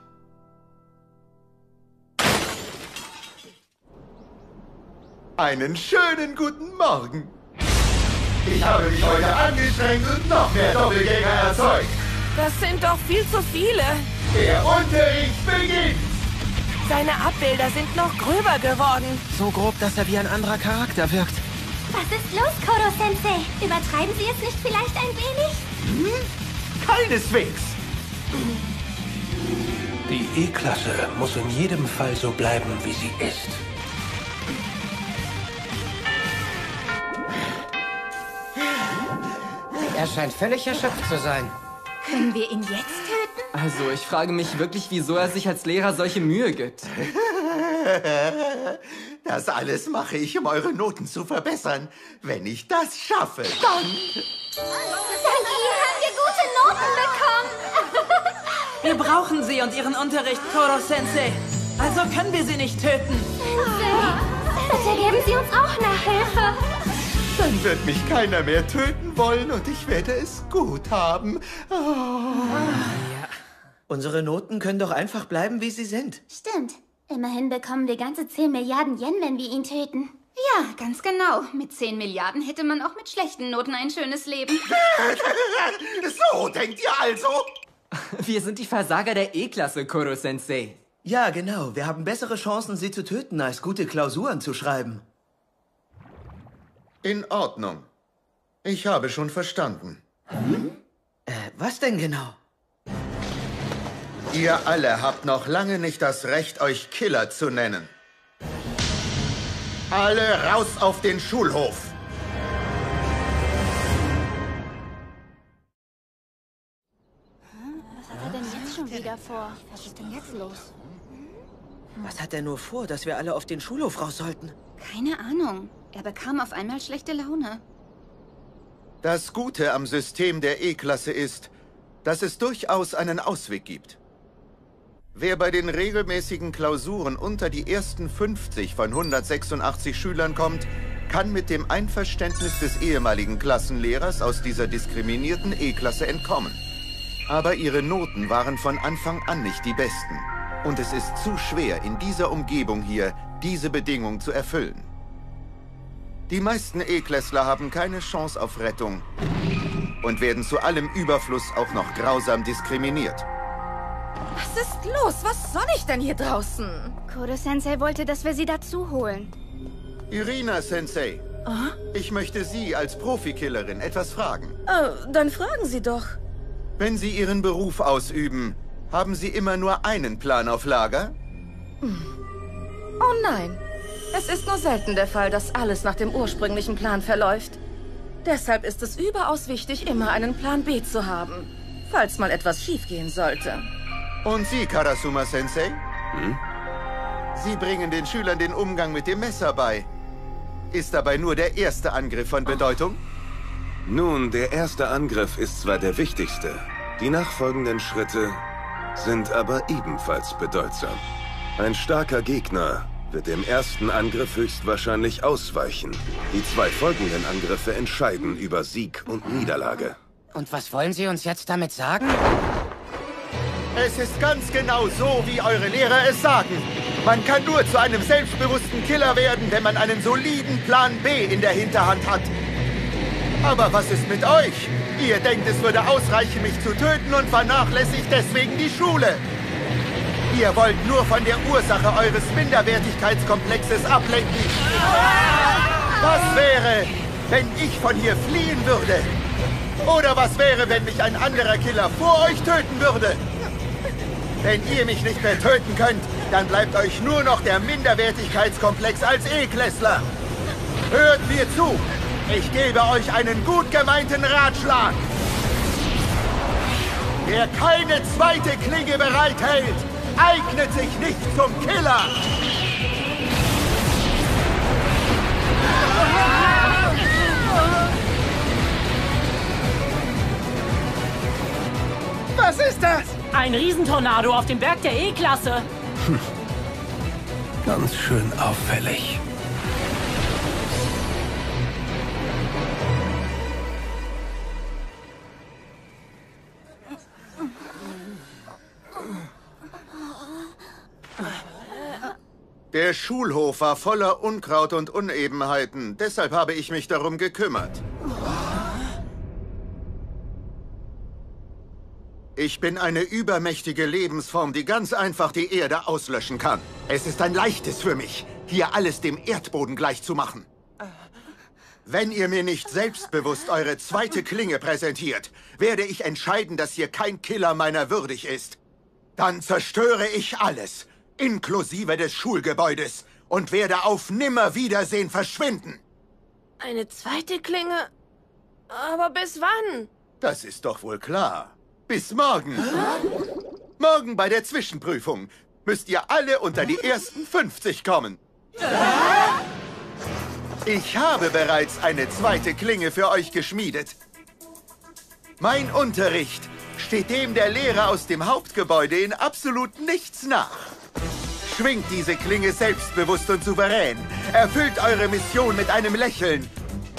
Einen schönen guten Morgen. Ich habe mich heute angestrengt und noch mehr Doppelgänger erzeugt. Das sind doch viel zu viele. Der Unterricht beginnt. Seine Abbilder sind noch gröber geworden. So grob, dass er wie ein anderer Charakter wirkt. Was ist los, Koro-sensei? Übertreiben Sie es nicht vielleicht ein wenig? Hm? Keineswegs. Die E-Klasse muss in jedem Fall so bleiben, wie sie ist. Er scheint völlig erschöpft zu sein. Können wir ihn jetzt töten? Also, ich frage mich wirklich, wieso er sich als Lehrer solche Mühe gibt. Das alles mache ich, um eure Noten zu verbessern. Wenn ich das schaffe, dann... Dank Ihnen haben wir gute Noten bekommen. Wir brauchen sie und ihren Unterricht, Koro-sensei. Also können wir sie nicht töten. Bitte geben Sie uns auch Nachhilfe. Dann wird mich keiner mehr töten wollen und ich werde es gut haben. Oh. Unsere Noten können doch einfach bleiben, wie sie sind. Stimmt. Immerhin bekommen wir ganze 10 Milliarden Yen, wenn wir ihn töten. Ja, ganz genau. Mit 10 Milliarden hätte man auch mit schlechten Noten ein schönes Leben. so denkt ihr also? Wir sind die Versager der E-Klasse, Koro-sensei. Ja, genau. Wir haben bessere Chancen, sie zu töten, als gute Klausuren zu schreiben. In Ordnung. Ich habe schon verstanden. Äh, was denn genau? Ihr alle habt noch lange nicht das Recht, euch Killer zu nennen. Alle raus auf den Schulhof! Was hat er denn jetzt schon wieder vor? Was ist denn jetzt los? Was hat er nur vor, dass wir alle auf den Schulhof raus sollten? Keine Ahnung. Er bekam auf einmal schlechte Laune. Das Gute am System der E-Klasse ist, dass es durchaus einen Ausweg gibt. Wer bei den regelmäßigen Klausuren unter die ersten 50 von 186 Schülern kommt, kann mit dem Einverständnis des ehemaligen Klassenlehrers aus dieser diskriminierten E-Klasse entkommen. Aber ihre Noten waren von Anfang an nicht die besten. Und es ist zu schwer, in dieser Umgebung hier diese Bedingung zu erfüllen. Die meisten E-Klässler haben keine Chance auf Rettung und werden zu allem Überfluss auch noch grausam diskriminiert. Was ist los? Was soll ich denn hier draußen? Kodo-sensei wollte, dass wir sie dazu holen. Irina Sensei, ich möchte Sie als Profikillerin etwas fragen. Äh, dann fragen Sie doch. Wenn Sie Ihren Beruf ausüben, haben Sie immer nur einen Plan auf Lager? Oh nein. Es ist nur selten der Fall, dass alles nach dem ursprünglichen Plan verläuft. Deshalb ist es überaus wichtig, immer einen Plan B zu haben, falls mal etwas schiefgehen sollte. Und Sie, Karasuma Sensei? Sie bringen den Schülern den Umgang mit dem Messer bei. Ist dabei nur der erste Angriff von Bedeutung? Nun, der erste Angriff ist zwar der wichtigste, die nachfolgenden Schritte sind aber ebenfalls bedeutsam. Ein starker Gegner wird im ersten Angriff höchstwahrscheinlich ausweichen. Die zwei folgenden Angriffe entscheiden über Sieg und Niederlage. Und was wollen Sie uns jetzt damit sagen? Es ist ganz genau so, wie eure Lehrer es sagen. Man kann nur zu einem selbstbewussten Killer werden, wenn man einen soliden Plan B in der Hinterhand hat. Aber was ist mit euch? Ihr denkt, es würde ausreichen, mich zu töten und vernachlässigt deswegen die Schule. Ihr wollt nur von der Ursache eures Minderwertigkeitskomplexes ablenken. Was wäre, wenn ich von hier fliehen würde? Oder was wäre, wenn mich ein anderer Killer vor euch töten würde? Wenn ihr mich nicht mehr töten könnt, dann bleibt euch nur noch der Minderwertigkeitskomplex als E-Klässler. Hört mir zu! Ich gebe euch einen gut gemeinten Ratschlag. Wer keine zweite Klinge bereithält, eignet sich nicht zum Killer. Was ist das? Ein Riesentornado auf dem Berg der E-Klasse. Hm. Ganz schön auffällig. Der Schulhof war voller Unkraut und Unebenheiten. Deshalb habe ich mich darum gekümmert. Ich bin eine übermächtige Lebensform, die ganz einfach die Erde auslöschen kann. Es ist ein leichtes für mich, hier alles dem Erdboden gleichzumachen. Wenn ihr mir nicht selbstbewusst eure zweite Klinge präsentiert, werde ich entscheiden, dass hier kein Killer meiner würdig ist. Dann zerstöre ich alles, inklusive des Schulgebäudes, und werde auf Nimmerwiedersehen verschwinden. Eine zweite Klinge? Aber bis wann? Das ist doch wohl klar. Bis morgen. Morgen bei der Zwischenprüfung müsst ihr alle unter die ersten 50 kommen. Ich habe bereits eine zweite Klinge für euch geschmiedet. Mein Unterricht steht dem der Lehrer aus dem Hauptgebäude in absolut nichts nach. Schwingt diese Klinge selbstbewusst und souverän. Erfüllt eure Mission mit einem Lächeln.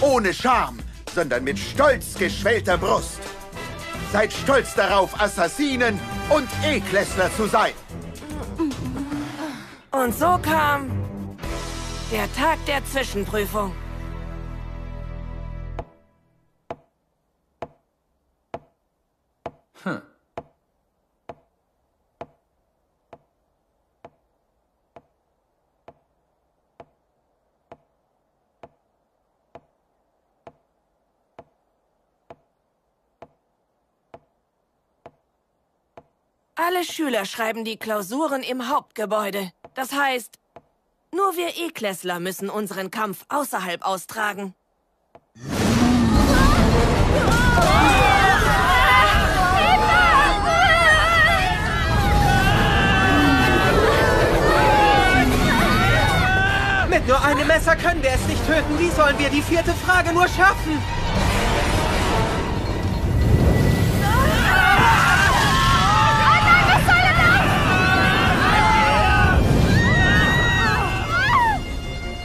Ohne Scham, sondern mit stolz geschwellter Brust. Seid stolz darauf, Assassinen und E-Klässler zu sein. Und so kam der Tag der Zwischenprüfung. Alle Schüler schreiben die Klausuren im Hauptgebäude. Das heißt, nur wir E-Klässler müssen unseren Kampf außerhalb austragen. Mit nur einem Messer können wir es nicht töten. Wie sollen wir die vierte Frage nur schaffen?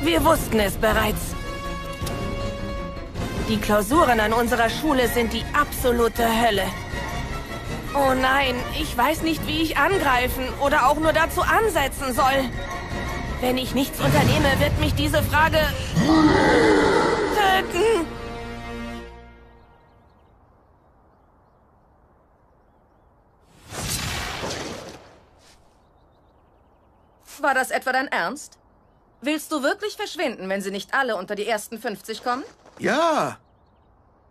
Wir wussten es bereits. Die Klausuren an unserer Schule sind die absolute Hölle. Oh nein, ich weiß nicht, wie ich angreifen oder auch nur dazu ansetzen soll. Wenn ich nichts unternehme, wird mich diese Frage töten. War das etwa dein Ernst? Willst du wirklich verschwinden, wenn sie nicht alle unter die ersten 50 kommen? Ja.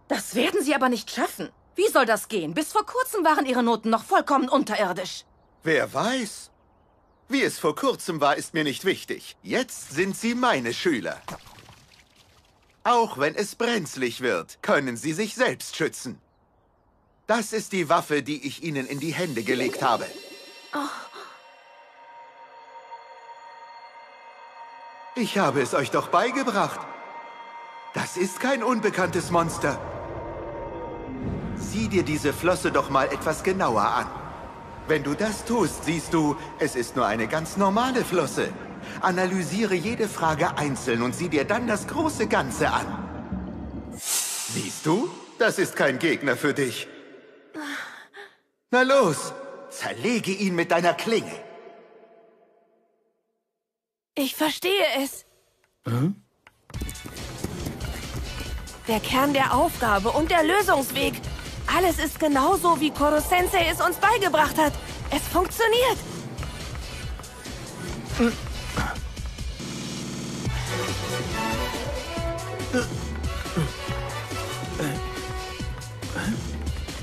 Das werden sie aber nicht schaffen. Wie soll das gehen? Bis vor kurzem waren ihre Noten noch vollkommen unterirdisch. Wer weiß? Wie es vor kurzem war, ist mir nicht wichtig. Jetzt sind sie meine Schüler. Auch wenn es brenzlig wird, können sie sich selbst schützen. Das ist die Waffe, die ich ihnen in die Hände gelegt habe. Oh. Ich habe es euch doch beigebracht. Das ist kein unbekanntes Monster. Sieh dir diese Flosse doch mal etwas genauer an. Wenn du das tust, siehst du, es ist nur eine ganz normale Flosse. Analysiere jede Frage einzeln und sieh dir dann das große Ganze an. Siehst du? Das ist kein Gegner für dich. Na los, zerlege ihn mit deiner Klinge. Ich verstehe es. Hm? Der Kern der Aufgabe und der Lösungsweg. Alles ist genauso, wie Koro Sensei es uns beigebracht hat. Es funktioniert.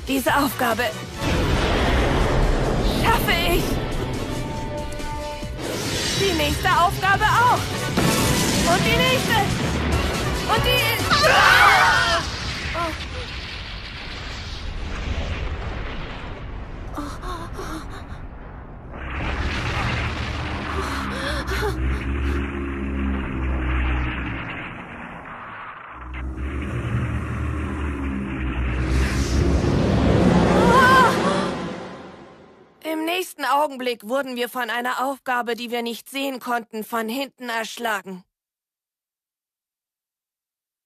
Diese Aufgabe schaffe ich. Die nächste Aufgabe auch. Und die nächste. Und die... Ah! Oh. Im nächsten Augenblick wurden wir von einer Aufgabe, die wir nicht sehen konnten, von hinten erschlagen.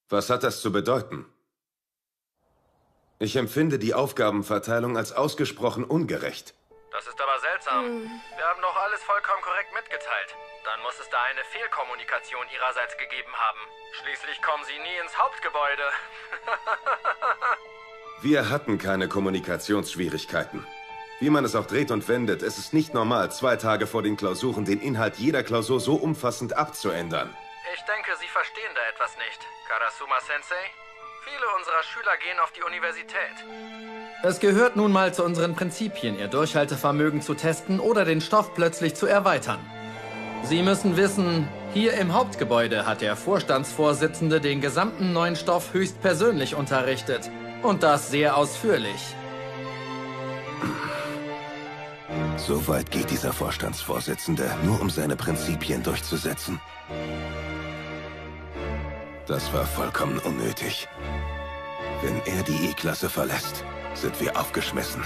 Was hat das zu bedeuten? Ich empfinde die Aufgabenverteilung als ausgesprochen ungerecht. Das ist aber seltsam. Wir haben doch alles vollkommen korrekt mitgeteilt. Dann muss es da eine Fehlkommunikation ihrerseits gegeben haben. Schließlich kommen Sie nie ins Hauptgebäude. Wir hatten keine Kommunikationsschwierigkeiten. Wie man es auch dreht und wendet, es ist nicht normal, zwei Tage vor den Klausuren den Inhalt jeder Klausur so umfassend abzuändern. Ich denke, Sie verstehen da etwas nicht, Karasuma Sensei. Viele unserer Schüler gehen auf die Universität. Es gehört nun mal zu unseren Prinzipien, Ihr Durchhaltevermögen zu testen oder den Stoff plötzlich zu erweitern. Sie müssen wissen, hier im Hauptgebäude hat der Vorstandsvorsitzende den gesamten neuen Stoff höchstpersönlich unterrichtet. Und das sehr ausführlich. So weit geht dieser Vorstandsvorsitzende, nur um seine Prinzipien durchzusetzen. Das war vollkommen unnötig. Wenn er die E-Klasse verlässt, sind wir aufgeschmissen.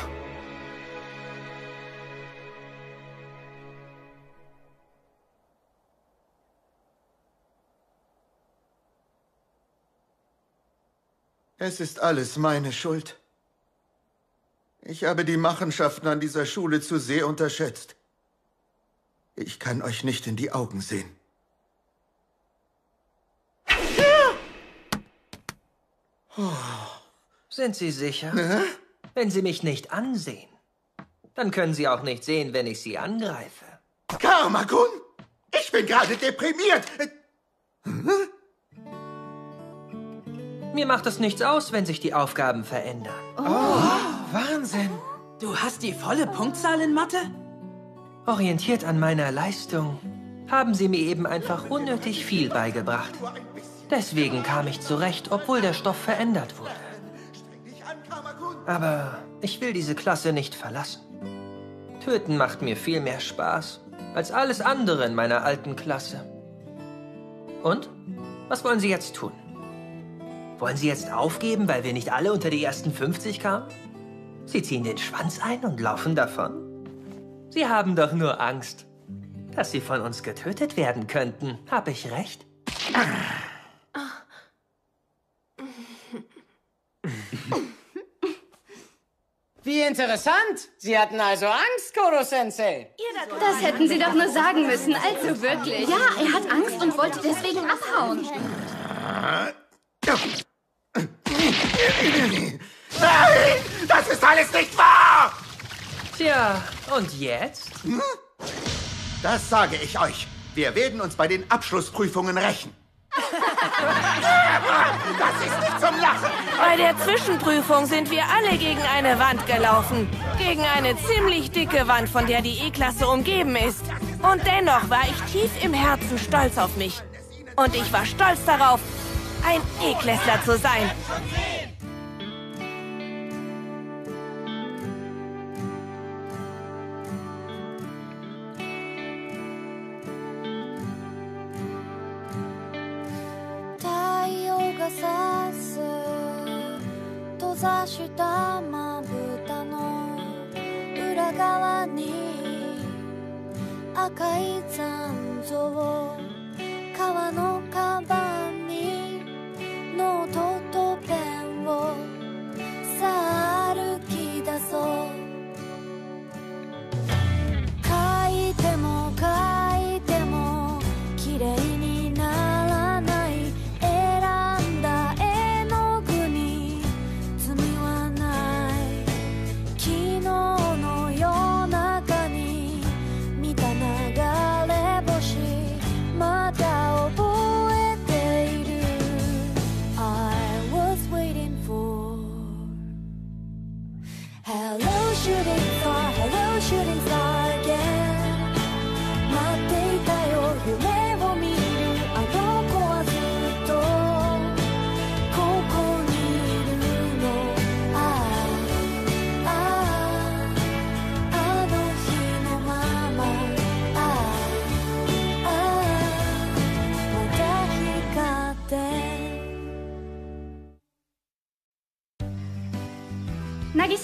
Es ist alles meine Schuld. Ich habe die Machenschaften an dieser Schule zu sehr unterschätzt. Ich kann euch nicht in die Augen sehen. Sind Sie sicher? Wenn Sie mich nicht ansehen, dann können Sie auch nicht sehen, wenn ich Sie angreife. Karmakun! Ich bin gerade deprimiert! Mir macht es nichts aus, wenn sich die Aufgaben verändern. Oh, Wahnsinn. Du hast die volle Punktzahl in Mathe? Orientiert an meiner Leistung haben Sie mir eben einfach unnötig viel beigebracht. Deswegen kam ich zurecht, obwohl der Stoff verändert wurde. Aber ich will diese Klasse nicht verlassen. Töten macht mir viel mehr Spaß als alles andere in meiner alten Klasse. Und? Was wollen Sie jetzt tun? Wollen Sie jetzt aufgeben, weil wir nicht alle unter die ersten 50 kamen? Sie ziehen den Schwanz ein und laufen davon? Sie haben doch nur Angst, dass Sie von uns getötet werden könnten. Hab ich recht? Wie interessant. Sie hatten also Angst, Koro-sensei. Das hätten Sie doch nur sagen müssen, also wirklich. Ja, er hat Angst und wollte deswegen abhauen. Nein! Das ist alles nicht wahr! Tja, und jetzt? Das sage ich euch. Wir werden uns bei den Abschlussprüfungen rächen. Das ist nicht zum Lachen. Bei der Zwischenprüfung sind wir alle gegen eine Wand gelaufen. Gegen eine ziemlich dicke Wand, von der die E-Klasse umgeben ist. Und dennoch war ich tief im Herzen stolz auf mich. Und ich war stolz darauf, ein E-Klässler zu sein.「が差す閉ざしたまぶたの裏側に赤い残像川のカバンにノートとペンをさあ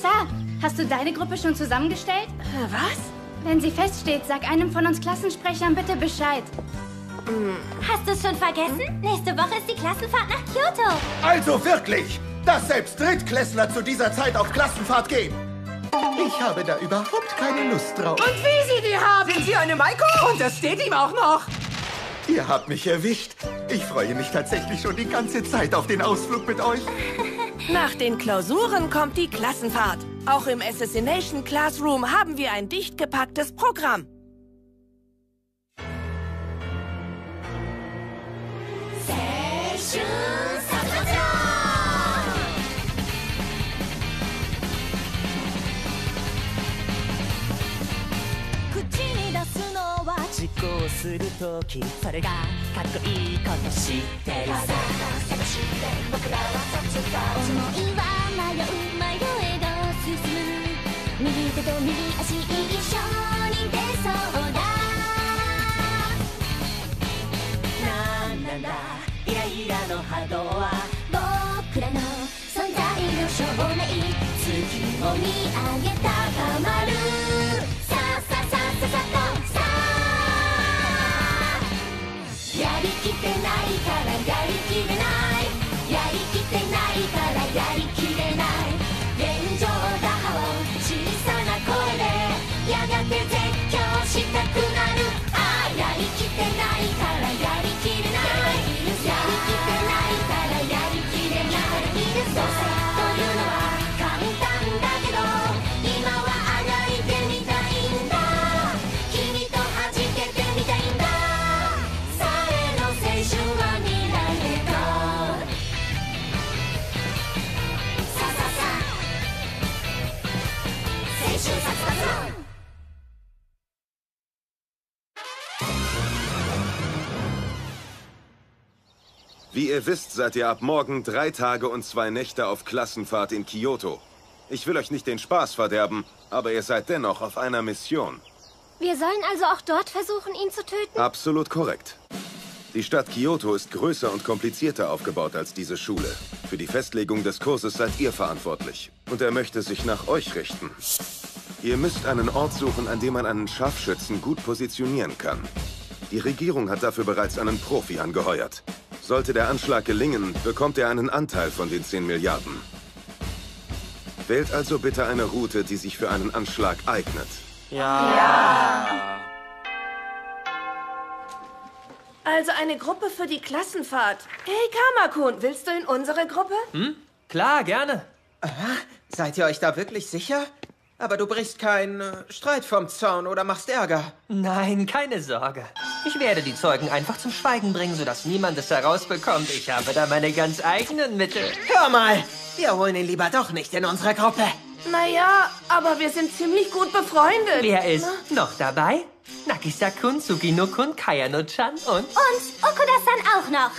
Nagisa, hast du deine Gruppe schon zusammengestellt? Was? Wenn sie feststeht, sag einem von uns Klassensprechern bitte Bescheid. Hast du es schon vergessen? Nächste Woche ist die Klassenfahrt nach Kyoto. Also wirklich, dass selbst Drittklässler zu dieser Zeit auf Klassenfahrt gehen. Ich habe da überhaupt keine Lust drauf. Und wie Sie die haben! Sind Sie eine Maiko? Und das steht ihm auch noch! Ihr habt mich erwischt. Ich freue mich tatsächlich schon die ganze Zeit auf den Ausflug mit euch. Nach den Klausuren kommt die Klassenfahrt. Auch im Assassination Classroom haben wir ein dicht gepacktes Programm. "するときそれがかっこいいこと知ってるさ。探して僕らは殺伐思いは迷う迷えど進む。右手と右足一緒に出そうだ。なんなんだ。イライラの波動は僕らの存在の証明。月を見上げたたまる。さあさあさあさあさあさあからやりきれない Wie ihr wisst, seid ihr ab morgen drei Tage und zwei Nächte auf Klassenfahrt in Kyoto. Ich will euch nicht den Spaß verderben, aber ihr seid dennoch auf einer Mission. Wir sollen also auch dort versuchen, ihn zu töten? Absolut korrekt. Die Stadt Kyoto ist größer und komplizierter aufgebaut als diese Schule. Für die Festlegung des Kurses seid ihr verantwortlich. Und er möchte sich nach euch richten. Ihr müsst einen Ort suchen, an dem man einen Scharfschützen gut positionieren kann. Die Regierung hat dafür bereits einen Profi angeheuert. Sollte der Anschlag gelingen, bekommt er einen Anteil von den 10 Milliarden. Wählt also bitte eine Route, die sich für einen Anschlag eignet. Ja. Also eine Gruppe für die Klassenfahrt. Hey Kamakun, willst du in unsere Gruppe? Hm? Klar, gerne. Seid ihr euch da wirklich sicher? Aber du brichst keinen äh, Streit vom Zaun oder machst Ärger. Nein, keine Sorge. Ich werde die Zeugen einfach zum Schweigen bringen, sodass niemand es herausbekommt. Ich habe da meine ganz eigenen Mittel. Hör mal, wir holen ihn lieber doch nicht in unsere Gruppe. Naja, aber wir sind ziemlich gut befreundet. Wer ist Na? noch dabei? Nakisa-kun, Tsugino-kun, Kayano-chan und... Und Okuda-san auch noch.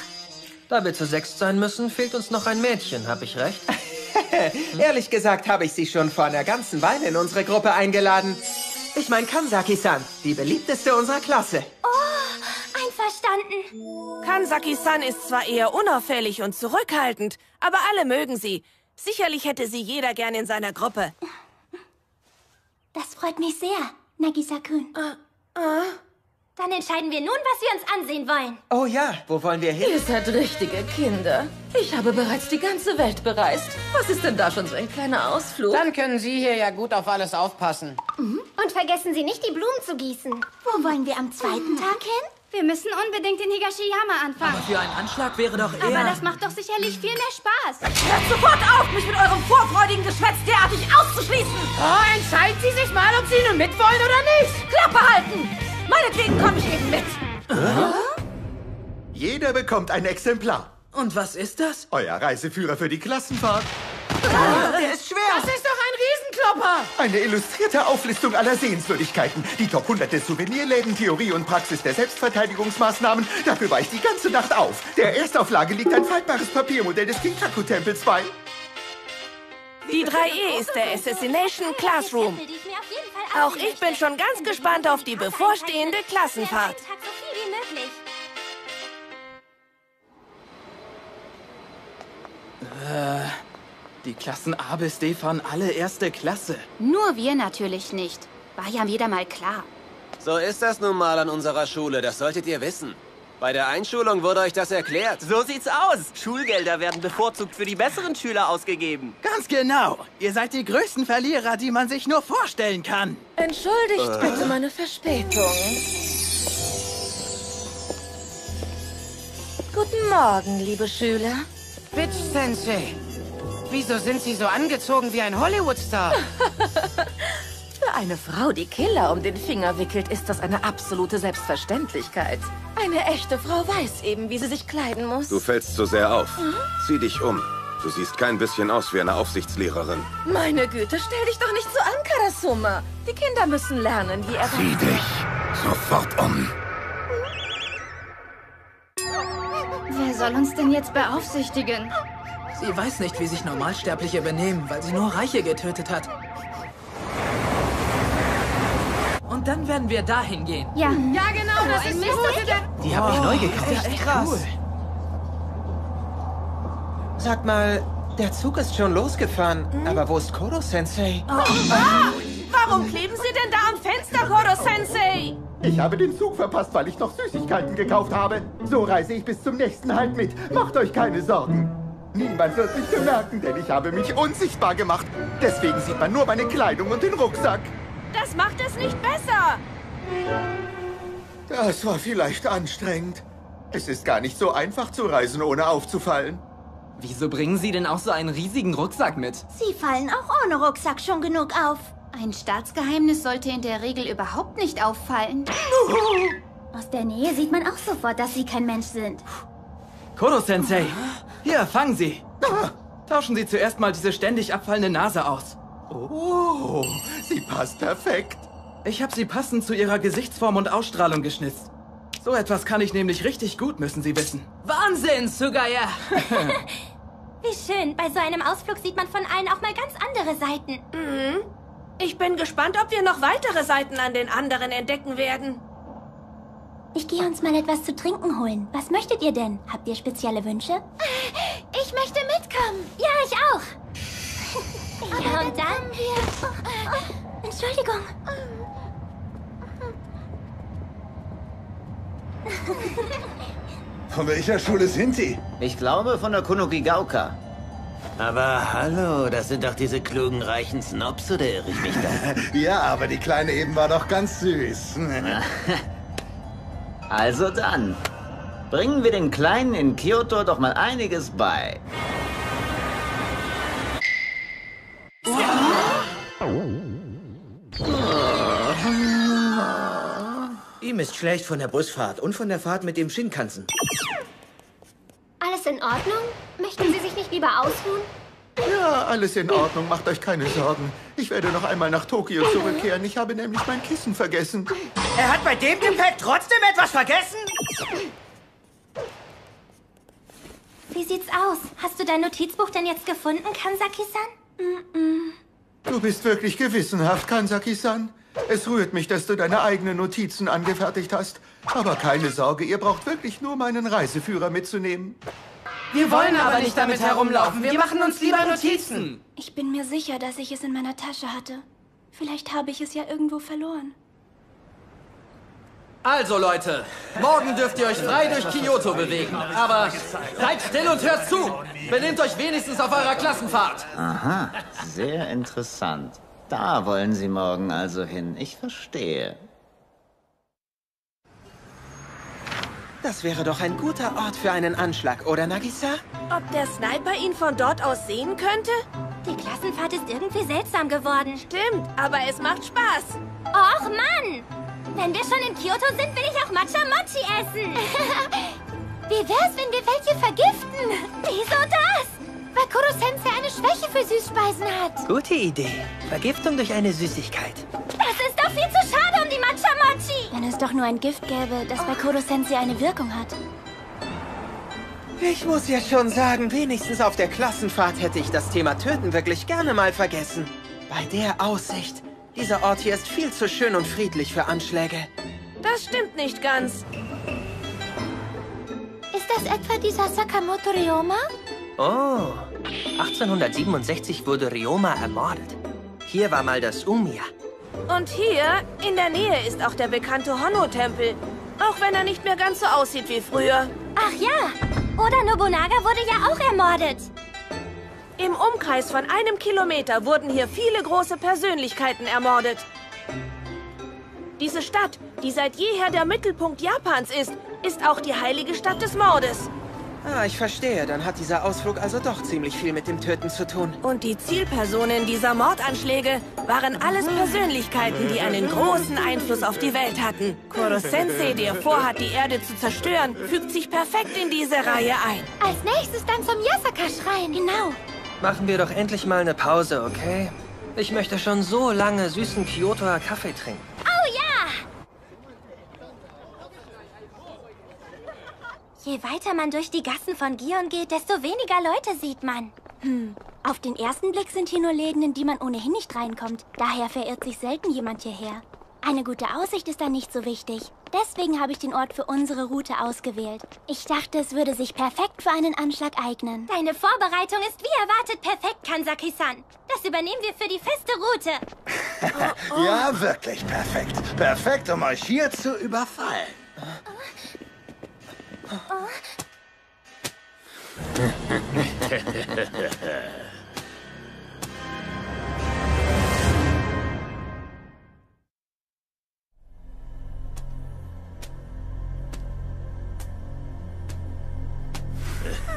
Da wir zu sechst sein müssen, fehlt uns noch ein Mädchen, hab ich recht? Ehrlich gesagt habe ich sie schon vor einer ganzen Weile in unsere Gruppe eingeladen. Ich meine Kansaki-san, die beliebteste unserer Klasse. Oh, einverstanden. Kansaki-san ist zwar eher unauffällig und zurückhaltend, aber alle mögen sie. Sicherlich hätte sie jeder gern in seiner Gruppe. Das freut mich sehr, Nagisa-kun. Äh, Dann entscheiden wir nun, was wir uns ansehen wollen. Oh ja, wo wollen wir hin? Ihr seid richtige Kinder. Ich habe bereits die ganze Welt bereist. Was ist denn da schon so ein kleiner Ausflug? Dann können Sie hier ja gut auf alles aufpassen. Mhm. Und vergessen Sie nicht, die Blumen zu gießen. Wo wollen wir am zweiten Tag hin? Wir müssen unbedingt in Higashiyama anfangen. Aber für einen Anschlag wäre doch eher... Aber das macht doch sicherlich viel mehr Spaß. Hört sofort auf, mich mit eurem vorfreudigen Geschwätz derartig auszuschließen! Oh, entscheiden Sie sich mal, ob Sie nun mitwollen oder nicht. Klappe halten! Meinetwegen komme ich eben mit. Jeder bekommt ein Exemplar. Und was ist das? Euer Reiseführer für die Klassenfahrt. Der ist schwer. Das ist doch ein Riesenklopper. Eine illustrierte Auflistung aller Sehenswürdigkeiten. Die Top 100 des Souvenirläden, Theorie und Praxis der Selbstverteidigungsmaßnahmen. Dafür war ich die ganze Nacht auf. Der Erstauflage liegt ein faltbares Papiermodell des Kinkaku-Tempels bei. Die 3E ist der Assassination Classroom. Auch ich bin schon ganz gespannt auf die bevorstehende Klassenfahrt. Tag so viel wie möglich. Die Klassen A bis D fahren alle erste Klasse. Nur wir natürlich nicht. War ja wieder mal klar. So ist das nun mal an unserer Schule, das solltet ihr wissen. Bei der Einschulung wurde euch das erklärt. So sieht's aus. Schulgelder werden bevorzugt für die besseren Schüler ausgegeben. Ganz genau. Ihr seid die größten Verlierer, die man sich nur vorstellen kann. Entschuldigt Äh. bitte meine Verspätung. Guten Morgen, liebe Schüler. Bitch Sensei. Wieso sind Sie so angezogen wie ein Hollywood-Star? Für eine Frau, die Killer um den Finger wickelt, ist das eine absolute Selbstverständlichkeit. Eine echte Frau weiß eben, wie sie sich kleiden muss. Du fällst so sehr auf. Zieh dich um. Du siehst kein bisschen aus wie eine Aufsichtslehrerin. Meine Güte, stell dich doch nicht so an, Karasuma. Die Kinder müssen lernen, wie er... Zieh dich sofort um. Wer soll uns denn jetzt beaufsichtigen? Sie weiß nicht, wie sich Normalsterbliche benehmen, weil sie nur Reiche getötet hat. Und dann werden wir dahin gehen. Ja. Ja, genau, das ist Mist, dass. Die habe ich neu gekauft. Ja, echt krass. Sag mal, der Zug ist schon losgefahren, aber wo ist Kodo-Sensei? Ah, warum kleben Sie denn da am Fenster, Koro-Sensei? Ich habe den Zug verpasst, weil ich noch Süßigkeiten gekauft habe. So reise ich bis zum nächsten Halt mit. Macht euch keine Sorgen. Niemand wird mich bemerken, denn ich habe mich unsichtbar gemacht. Deswegen sieht man nur meine Kleidung und den Rucksack. Das macht es nicht besser. Das war vielleicht anstrengend. Es ist gar nicht so einfach zu reisen, ohne aufzufallen. Wieso bringen Sie denn auch so einen riesigen Rucksack mit? Sie fallen auch ohne Rucksack schon genug auf. Ein Staatsgeheimnis sollte in der Regel überhaupt nicht auffallen. Aus der Nähe sieht man auch sofort, dass Sie kein Mensch sind. Kodo-Sensei, hier, fangen Sie. Tauschen Sie zuerst mal diese ständig abfallende Nase aus. Oh, sie passt perfekt. Ich habe sie passend zu ihrer Gesichtsform und Ausstrahlung geschnitzt. So etwas kann ich nämlich richtig gut, müssen Sie wissen. Wahnsinn, Sugaya! Wie schön. Bei so einem Ausflug sieht man von allen auch mal ganz andere Seiten. Mhm. Ich bin gespannt, ob wir noch weitere Seiten an den anderen entdecken werden. Ich gehe uns mal etwas zu trinken holen. Was möchtet ihr denn? Habt ihr spezielle Wünsche? Ich möchte mitkommen. Ja, ich auch. Ja, und dann wir... Entschuldigung. Von welcher Schule sind Sie? Ich glaube von der Konokigauka. Aber hallo, das sind doch diese klugen, reichen Snobs, oder irre ich mich da? ja, aber die Kleine eben war doch ganz süß. Also dann, bringen wir den Kleinen in Kyoto doch mal einiges bei. Ihm ist schlecht von der Busfahrt und von der Fahrt mit dem Shinkansen. Alles in Ordnung? Möchten Sie sich nicht lieber ausruhen? Ja, alles in Ordnung, macht euch keine Sorgen. Ich werde noch einmal nach Tokio zurückkehren. Ich habe nämlich mein Kissen vergessen. Er hat bei dem Gepäck trotzdem etwas vergessen? Wie sieht's aus? Hast du dein Notizbuch denn jetzt gefunden, Kansaki-san? Du bist wirklich gewissenhaft, Kansaki-san. Es rührt mich, dass du deine eigenen Notizen angefertigt hast. Aber keine Sorge, ihr braucht wirklich nur meinen Reiseführer mitzunehmen. Wir wollen aber nicht damit herumlaufen. Wir machen uns lieber Notizen. Ich bin mir sicher, dass ich es in meiner Tasche hatte. Vielleicht habe ich es ja irgendwo verloren. Also Leute, morgen dürft ihr euch frei durch Kyoto bewegen. Aber seid still und hört zu. Benehmt euch wenigstens auf eurer Klassenfahrt. Aha, sehr interessant. Da wollen Sie morgen also hin. Ich verstehe. Das wäre doch ein guter Ort für einen Anschlag, oder Nagisa? Ob der Sniper ihn von dort aus sehen könnte? Die Klassenfahrt ist irgendwie seltsam geworden. Stimmt, aber es macht Spaß. Och, Mann! Wenn wir schon in Kyoto sind, will ich auch Matcha Mochi essen. Wie wär's, wenn wir welche vergiften? Wieso das? Weil Kuro-sensei eine Schwäche für Süßspeisen hat. Gute Idee. Vergiftung durch eine Süßigkeit. Das ist doch viel zu schade um die Matcha Mochi. Wenn es doch nur ein Gift gäbe, das bei Kuro-sensei eine Wirkung hat. Ich muss ja schon sagen, wenigstens auf der Klassenfahrt hätte ich das Thema Töten wirklich gerne mal vergessen. Bei der Aussicht. Dieser Ort hier ist viel zu schön und friedlich für Anschläge. Das stimmt nicht ganz. Ist das etwa dieser Sakamoto Ryoma? Oh, 1867 wurde Ryoma ermordet. Hier war mal das Umia. Und hier, in der Nähe, ist auch der bekannte Honno-Tempel. Auch wenn er nicht mehr ganz so aussieht wie früher. Ach ja, Oda Nobunaga wurde ja auch ermordet. Im Umkreis von einem Kilometer wurden hier viele große Persönlichkeiten ermordet. Diese Stadt, die seit jeher der Mittelpunkt Japans ist, ist auch die heilige Stadt des Mordes. Ah, ich verstehe. Dann hat dieser Ausflug also doch ziemlich viel mit dem Töten zu tun. Und die Zielpersonen dieser Mordanschläge waren alles Persönlichkeiten, die einen großen Einfluss auf die Welt hatten. Koro Sensei, der vorhat, die Erde zu zerstören, fügt sich perfekt in diese Reihe ein. Als nächstes dann zum Yasaka-Schrein. Genau. Machen wir doch endlich mal eine Pause, okay? Ich möchte schon so lange süßen Kyotoer Kaffee trinken. Oh ja! Je weiter man durch die Gassen von Gion geht, desto weniger Leute sieht man. Hm. Auf den ersten Blick sind hier nur Läden, in die man ohnehin nicht reinkommt. Daher verirrt sich selten jemand hierher. Eine gute Aussicht ist da nicht so wichtig. Deswegen habe ich den Ort für unsere Route ausgewählt. Ich dachte, es würde sich perfekt für einen Anschlag eignen. Deine Vorbereitung ist wie erwartet perfekt, Kansaki-san. Das übernehmen wir für die feste Route. Ja, wirklich perfekt. Perfekt, um euch hier zu überfallen.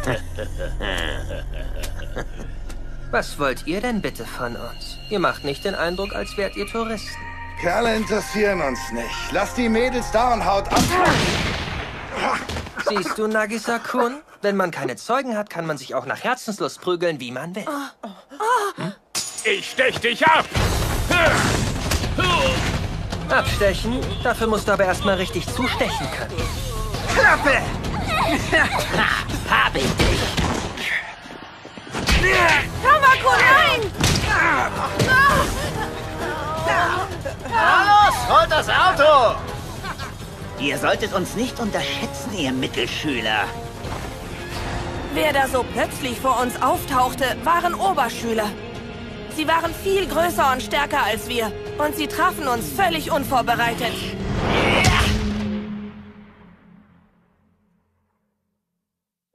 Was wollt ihr denn bitte von uns? Ihr macht nicht den Eindruck, als wärt ihr Touristen. Kerle interessieren uns nicht. Lasst die Mädels da und haut ab. Siehst du, Nagisa-kun? Wenn man keine Zeugen hat, kann man sich auch nach Herzenslust prügeln, wie man will. Ich stech dich ab! Abstechen? Dafür musst du aber erstmal richtig zustechen können. Klappe! Hab ich dich! Tamako, nein! Na holt das Auto! Ihr solltet uns nicht unterschätzen, ihr Mittelschüler. Wer da so plötzlich vor uns auftauchte, waren Oberschüler. Sie waren viel größer und stärker als wir. Und sie trafen uns völlig unvorbereitet.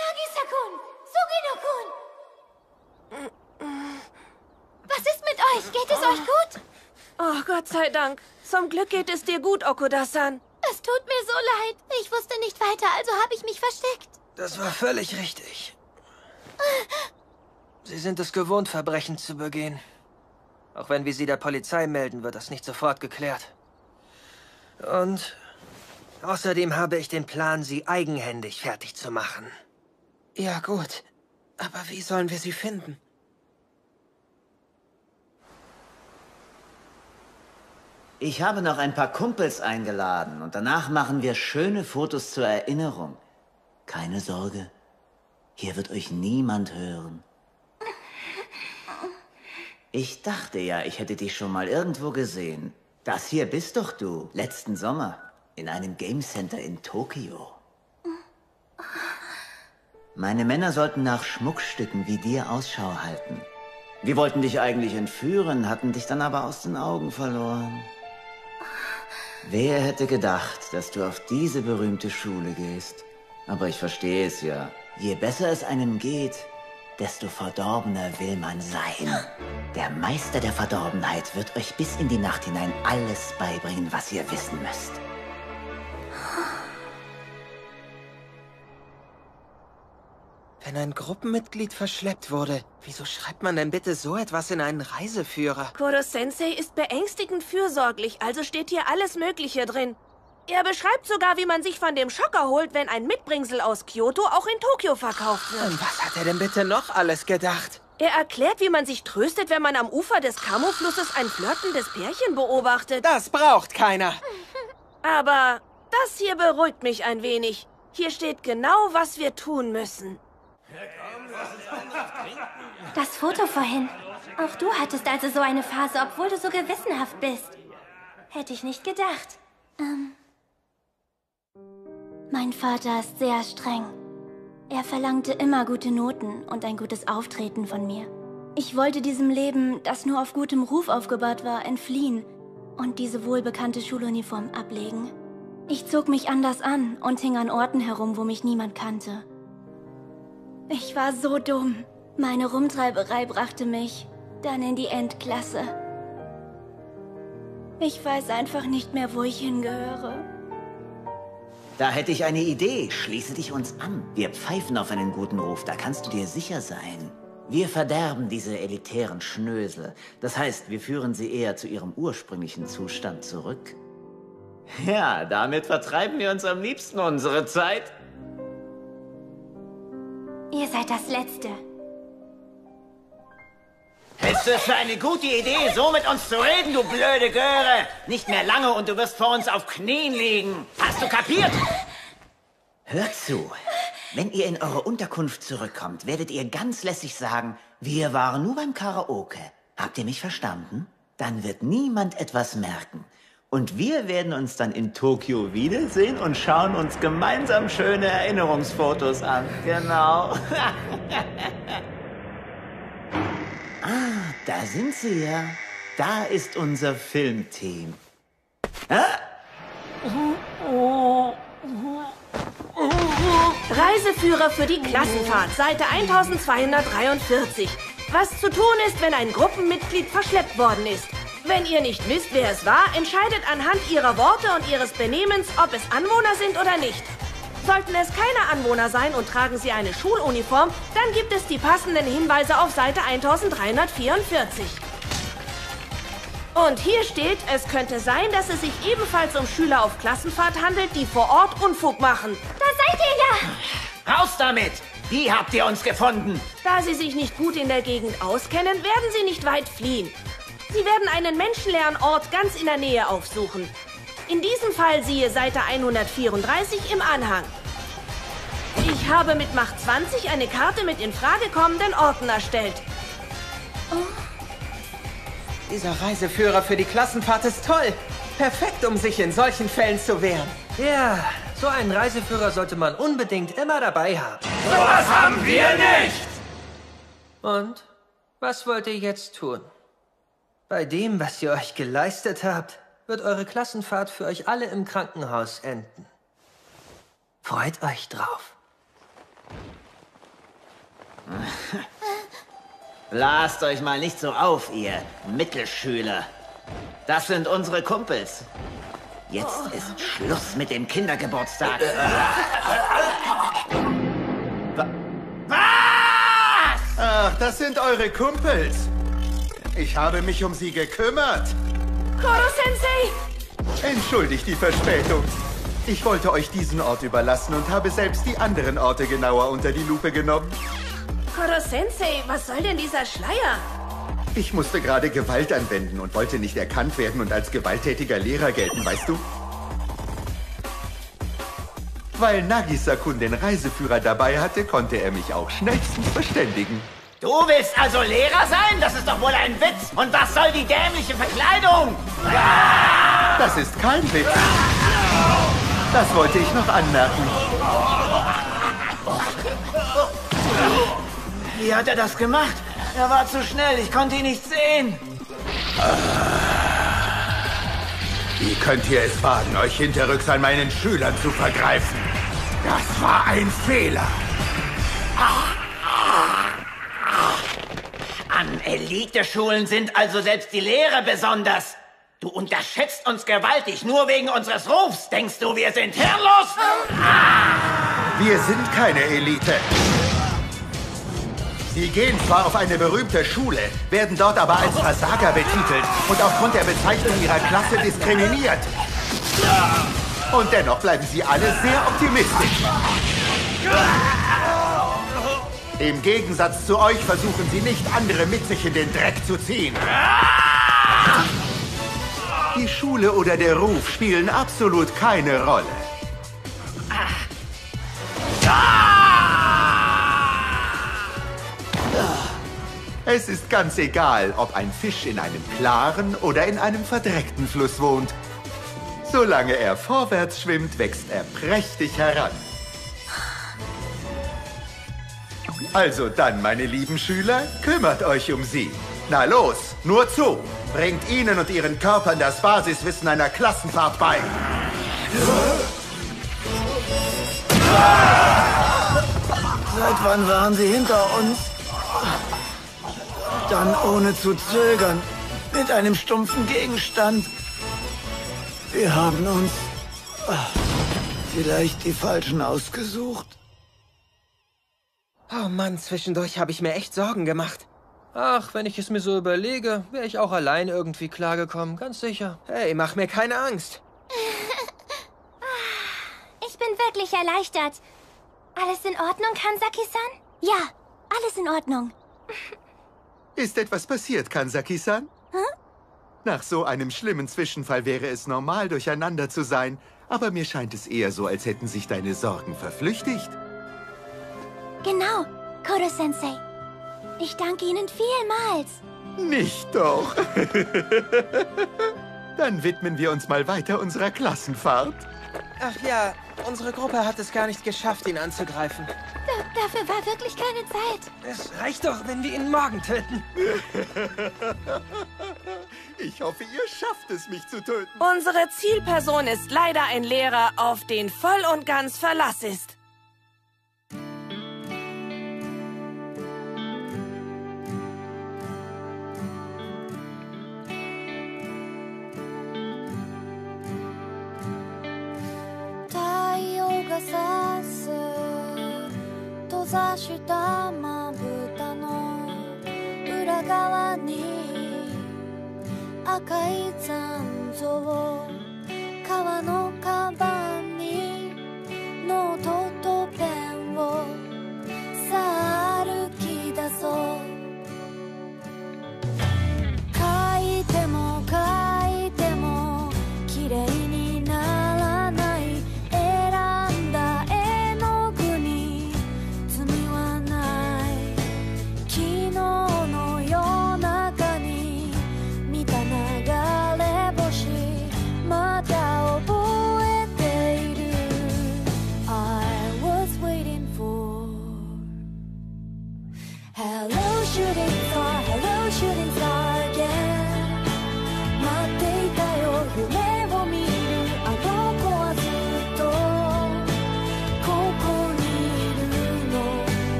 Nagisa-kun! Sugino-kun! Was ist mit euch? Geht es euch gut? Oh, Gott sei Dank. Zum Glück geht es dir gut, Okuda-san. Es tut mir so leid. Ich wusste nicht weiter, also habe ich mich versteckt. Das war völlig richtig. Sie sind es gewohnt, Verbrechen zu begehen. Auch wenn wir sie der Polizei melden, wird das nicht sofort geklärt. Und außerdem habe ich den Plan, sie eigenhändig fertig zu machen. Ja, gut. Aber wie sollen wir sie finden? Ich habe noch ein paar Kumpels eingeladen und danach machen wir schöne Fotos zur Erinnerung. Keine Sorge, hier wird euch niemand hören. Ich dachte ja, ich hätte dich schon mal irgendwo gesehen. Das hier bist doch du, letzten Sommer, in einem Game Center in Tokio. Meine Männer sollten nach Schmuckstücken wie dir Ausschau halten. Wir wollten dich eigentlich entführen, hatten dich dann aber aus den Augen verloren. Wer hätte gedacht, dass du auf diese berühmte Schule gehst? Aber ich verstehe es ja. Je besser es einem geht, desto verdorbener will man sein. Der Meister der Verdorbenheit wird euch bis in die Nacht hinein alles beibringen, was ihr wissen müsst. Wenn ein Gruppenmitglied verschleppt wurde, wieso schreibt man denn bitte so etwas in einen Reiseführer? Koro-sensei ist beängstigend fürsorglich, also steht hier alles Mögliche drin. Er beschreibt sogar, wie man sich von dem Schock erholt, wenn ein Mitbringsel aus Kyoto auch in Tokio verkauft wird. Und was hat er denn bitte noch alles gedacht? Er erklärt, wie man sich tröstet, wenn man am Ufer des Kamo-Flusses ein flirtendes Pärchen beobachtet. Das braucht keiner. Aber das hier beruhigt mich ein wenig. Hier steht genau, was wir tun müssen. Das Foto vorhin. Auch du hattest also so eine Phase, obwohl du so gewissenhaft bist. Hätte ich nicht gedacht. Ähm. Mein Vater ist sehr streng. Er verlangte immer gute Noten und ein gutes Auftreten von mir. Ich wollte diesem Leben, das nur auf gutem Ruf aufgebaut war, entfliehen und diese wohlbekannte Schuluniform ablegen. Ich zog mich anders an und hing an Orten herum, wo mich niemand kannte. Ich war so dumm. Meine Rumtreiberei brachte mich dann in die Endklasse. Ich weiß einfach nicht mehr, wo ich hingehöre. Da hätte ich eine Idee. Schließe dich uns an. Wir pfeifen auf einen guten Ruf, da kannst du dir sicher sein. Wir verderben diese elitären Schnösel. Das heißt, wir führen sie eher zu ihrem ursprünglichen Zustand zurück. Ja, damit vertreiben wir uns am liebsten unsere Zeit. Ihr seid das Letzte. Hältst du es für eine gute Idee, so mit uns zu reden, du blöde Göre? Nicht mehr lange und du wirst vor uns auf Knien liegen. Hast du kapiert? Hört zu. Wenn ihr in eure Unterkunft zurückkommt, werdet ihr ganz lässig sagen, wir waren nur beim Karaoke. Habt ihr mich verstanden? Dann wird niemand etwas merken. Und wir werden uns dann in Tokio wiedersehen und schauen uns gemeinsam schöne Erinnerungsfotos an. Genau. ah, da sind sie ja. Da ist unser Filmteam. Reiseführer für die Klassenfahrt, Seite 1243. Was zu tun ist, wenn ein Gruppenmitglied verschleppt worden ist. Wenn ihr nicht wisst, wer es war, entscheidet anhand ihrer Worte und ihres Benehmens, ob es Anwohner sind oder nicht. Sollten es keine Anwohner sein und tragen sie eine Schuluniform, dann gibt es die passenden Hinweise auf Seite 1344. Und hier steht, es könnte sein, dass es sich ebenfalls um Schüler auf Klassenfahrt handelt, die vor Ort Unfug machen. Da seid ihr ja! Raus damit! Wie habt ihr uns gefunden? Da sie sich nicht gut in der Gegend auskennen, werden sie nicht weit fliehen. Sie werden einen menschenleeren Ort ganz in der Nähe aufsuchen. In diesem Fall siehe Seite 134 im Anhang. Ich habe mit Macht 20 eine Karte mit in Frage kommenden Orten erstellt. Dieser Reiseführer für die Klassenfahrt ist toll. Perfekt, um sich in solchen Fällen zu wehren. Ja, so einen Reiseführer sollte man unbedingt immer dabei haben. Sowas haben wir nicht! Und was wollt ihr jetzt tun? Bei dem, was ihr euch geleistet habt, wird eure Klassenfahrt für euch alle im Krankenhaus enden. Freut euch drauf. Lasst euch mal nicht so auf, ihr Mittelschüler. Das sind unsere Kumpels. Jetzt ist Schluss mit dem Kindergeburtstag. Ach, das sind eure Kumpels. Ich habe mich um sie gekümmert. Koro-sensei! Entschuldigt die Verspätung. Ich wollte euch diesen Ort überlassen und habe selbst die anderen Orte genauer unter die Lupe genommen. Koro-sensei, was soll denn dieser Schleier? Ich musste gerade Gewalt anwenden und wollte nicht erkannt werden und als gewalttätiger Lehrer gelten, weißt du? Weil Nagisa-kun den Reiseführer dabei hatte, konnte er mich auch schnellstens verständigen. Du willst also Lehrer sein? Das ist doch wohl ein Witz. Und was soll die dämliche Verkleidung? Das ist kein Witz. Das wollte ich noch anmerken. Wie hat er das gemacht? Er war zu schnell, ich konnte ihn nicht sehen. Wie könnt ihr es wagen, euch hinterrücks an meinen Schülern zu vergreifen? Das war ein Fehler. An Eliteschulen sind also selbst die Lehrer besonders. Du unterschätzt uns gewaltig, nur wegen unseres Rufs. Denkst du, wir sind hirnlos? Wir sind keine Elite. Sie gehen zwar auf eine berühmte Schule, werden dort aber als Versager betitelt und aufgrund der Bezeichnung ihrer Klasse diskriminiert. Und dennoch bleiben sie alle sehr optimistisch. Im Gegensatz zu euch versuchen sie nicht, andere mit sich in den Dreck zu ziehen. Die Schule oder der Ruf spielen absolut keine Rolle. Es ist ganz egal, ob ein Fisch in einem klaren oder in einem verdreckten Fluss wohnt. Solange er vorwärts schwimmt, wächst er prächtig heran. Also dann, meine lieben Schüler, kümmert euch um sie. Na los, nur zu. Bringt ihnen und ihren Körpern das Basiswissen einer Klassenfahrt bei. Seit wann waren Sie hinter uns? Dann ohne zu zögern, mit einem stumpfen Gegenstand. Wir haben uns ah, vielleicht die Falschen ausgesucht. Oh Mann, zwischendurch habe ich mir echt Sorgen gemacht. Ach, wenn ich es mir so überlege, wäre ich auch allein irgendwie klargekommen, ganz sicher. Hey, mach mir keine Angst. Ich bin wirklich erleichtert. Alles in Ordnung, Kansaki-san? Ja, alles in Ordnung. Ist etwas passiert, Kansaki-san? Nach so einem schlimmen Zwischenfall wäre es normal, durcheinander zu sein. Aber mir scheint es eher so, als hätten sich deine Sorgen verflüchtigt. Genau, Koro-sensei. Ich danke Ihnen vielmals. Nicht doch. Dann widmen wir uns mal weiter unserer Klassenfahrt. Ach ja, unsere Gruppe hat es gar nicht geschafft, ihn anzugreifen. Da, dafür war wirklich keine Zeit. Es reicht doch, wenn wir ihn morgen töten. Ich hoffe, ihr schafft es, mich zu töten. Unsere Zielperson ist leider ein Lehrer, auf den voll und ganz Verlass ist.「太陽が差す閉ざしたまぶたの裏側に赤い残像革のカバンにノートとペンをさあ歩き出そう」「書いても書いて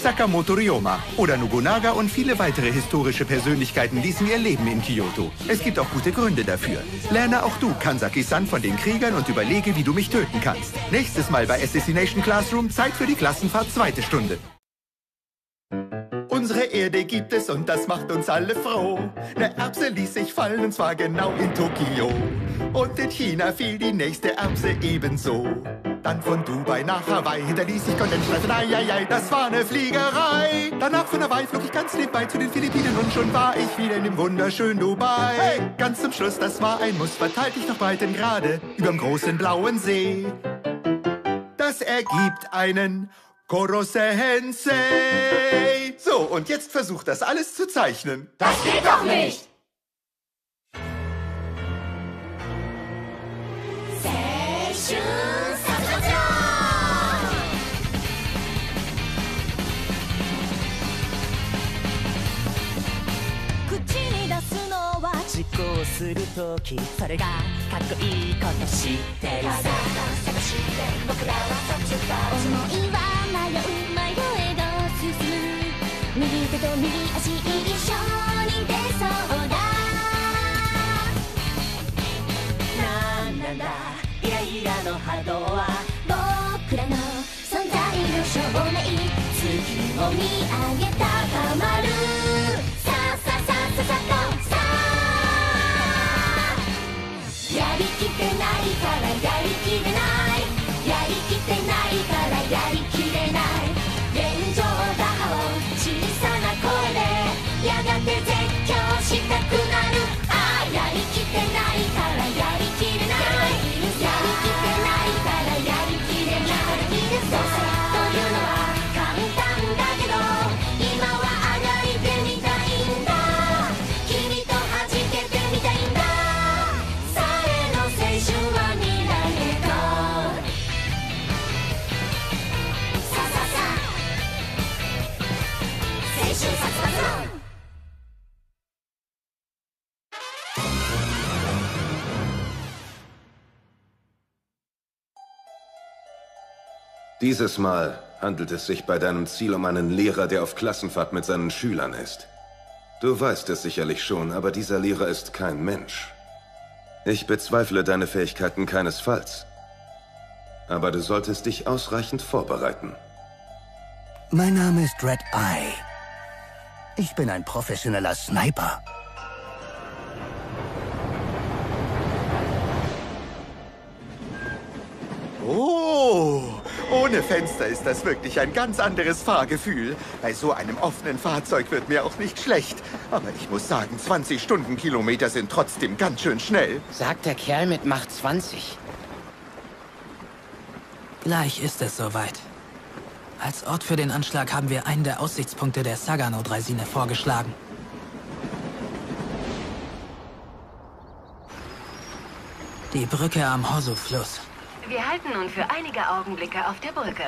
Sakamoto Ryoma oder Nobunaga und viele weitere historische Persönlichkeiten ließen ihr Leben in Kyoto. Es gibt auch gute Gründe dafür. Lerne auch du Kansaki-san von den Kriegern und überlege, wie du mich töten kannst. Nächstes Mal bei Assassination Classroom Zeit für die Klassenfahrt zweite Stunde. Unsere Erde gibt es und das macht uns alle froh. Eine Erbse ließ sich fallen und zwar genau in Tokio. Und in China fiel die nächste Erbse ebenso. Dann von Dubai nach Hawaii hinterließ ich Kondensstreifen, ai, ai, ai, das war eine Fliegerei. Danach von Hawaii flog ich ganz nebenbei zu den Philippinen und schon war ich wieder in dem wunderschönen Dubai. Hey, ganz zum Schluss, das war ein Muss, verteilt ich noch Breitengrade überm großen blauen See. Das ergibt einen Korosensei. So, und jetzt versucht das alles zu zeichnen. Das geht doch nicht!「口行するときそれがかっこいいこと知ってるさ探して僕らは立ち思いは迷う迷えど進む右手と右足一緒に出そうだなんなんだイライラの波動は僕らの存在の証明月を見上げ高 Dieses Mal handelt es sich bei deinem Ziel um einen Lehrer, der auf Klassenfahrt mit seinen Schülern ist. Du weißt es sicherlich schon, aber dieser Lehrer ist kein Mensch. Ich bezweifle deine Fähigkeiten keinesfalls. Aber du solltest dich ausreichend vorbereiten. Mein Name ist Red Eye. Ich bin ein professioneller Sniper. Oh, ohne Fenster ist das wirklich ein ganz anderes Fahrgefühl. Bei so einem offenen Fahrzeug wird mir auch nicht schlecht. Aber ich muss sagen, 20 Stundenkilometer sind trotzdem ganz schön schnell. Sagt der Kerl mit Macht 20. Gleich ist es soweit. Als Ort für den Anschlag haben wir einen der Aussichtspunkte der Sagano-Dreisine vorgeschlagen. Die Brücke am Hosu-Fluss. Wir halten nun für einige Augenblicke auf der Brücke.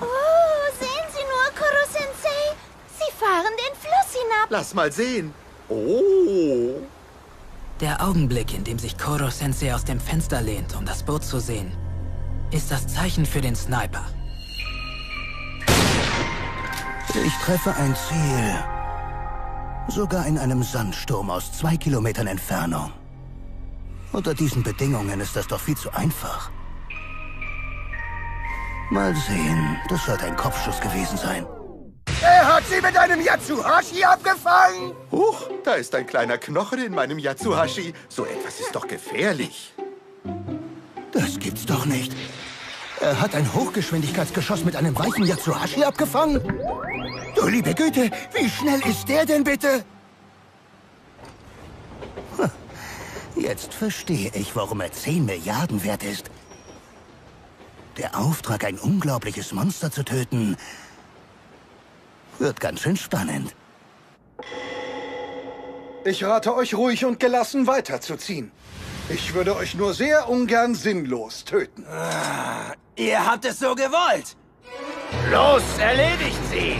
Oh, sehen Sie nur, Koro-sensei. Sie fahren den Fluss hinab. Lass mal sehen. Oh. Der Augenblick, in dem sich Koro-sensei aus dem Fenster lehnt, um das Boot zu sehen, ist das Zeichen für den Sniper. Ich treffe ein Ziel. Sogar in einem Sandsturm aus zwei Kilometern Entfernung. Unter diesen Bedingungen ist das doch viel zu einfach. Mal sehen, das sollte ein Kopfschuss gewesen sein. Er hat sie mit einem Yatsuhashi abgefangen! Huch, da ist ein kleiner Knochen in meinem Yatsuhashi. So etwas ist doch gefährlich. Das gibt's doch nicht. Er hat ein Hochgeschwindigkeitsgeschoss mit einem weichen Yatsuhashi abgefangen? Du liebe Güte, wie schnell ist der denn bitte? Hm, Jetzt verstehe ich, warum er 10 Milliarden wert ist. Der Auftrag, ein unglaubliches Monster zu töten, wird ganz schön spannend. Ich rate euch ruhig und gelassen weiterzuziehen. Ich würde euch nur sehr ungern sinnlos töten. Ihr habt es so gewollt. Los, erledigt sie!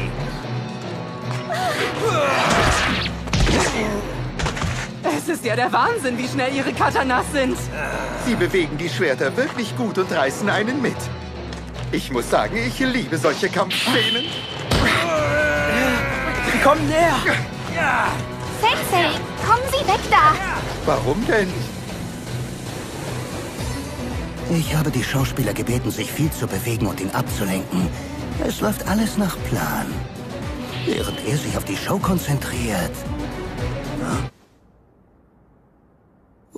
Es ist ja der Wahnsinn, wie schnell ihre Katanas sind. Sie bewegen die Schwerter wirklich gut und reißen einen mit. Ich muss sagen, ich liebe solche Kampfszenen. Sie kommen näher. Sensei, kommen Sie weg da. Warum denn? Ich habe die Schauspieler gebeten, sich viel zu bewegen und ihn abzulenken. Es läuft alles nach Plan. Während er sich auf die Show konzentriert. Hm?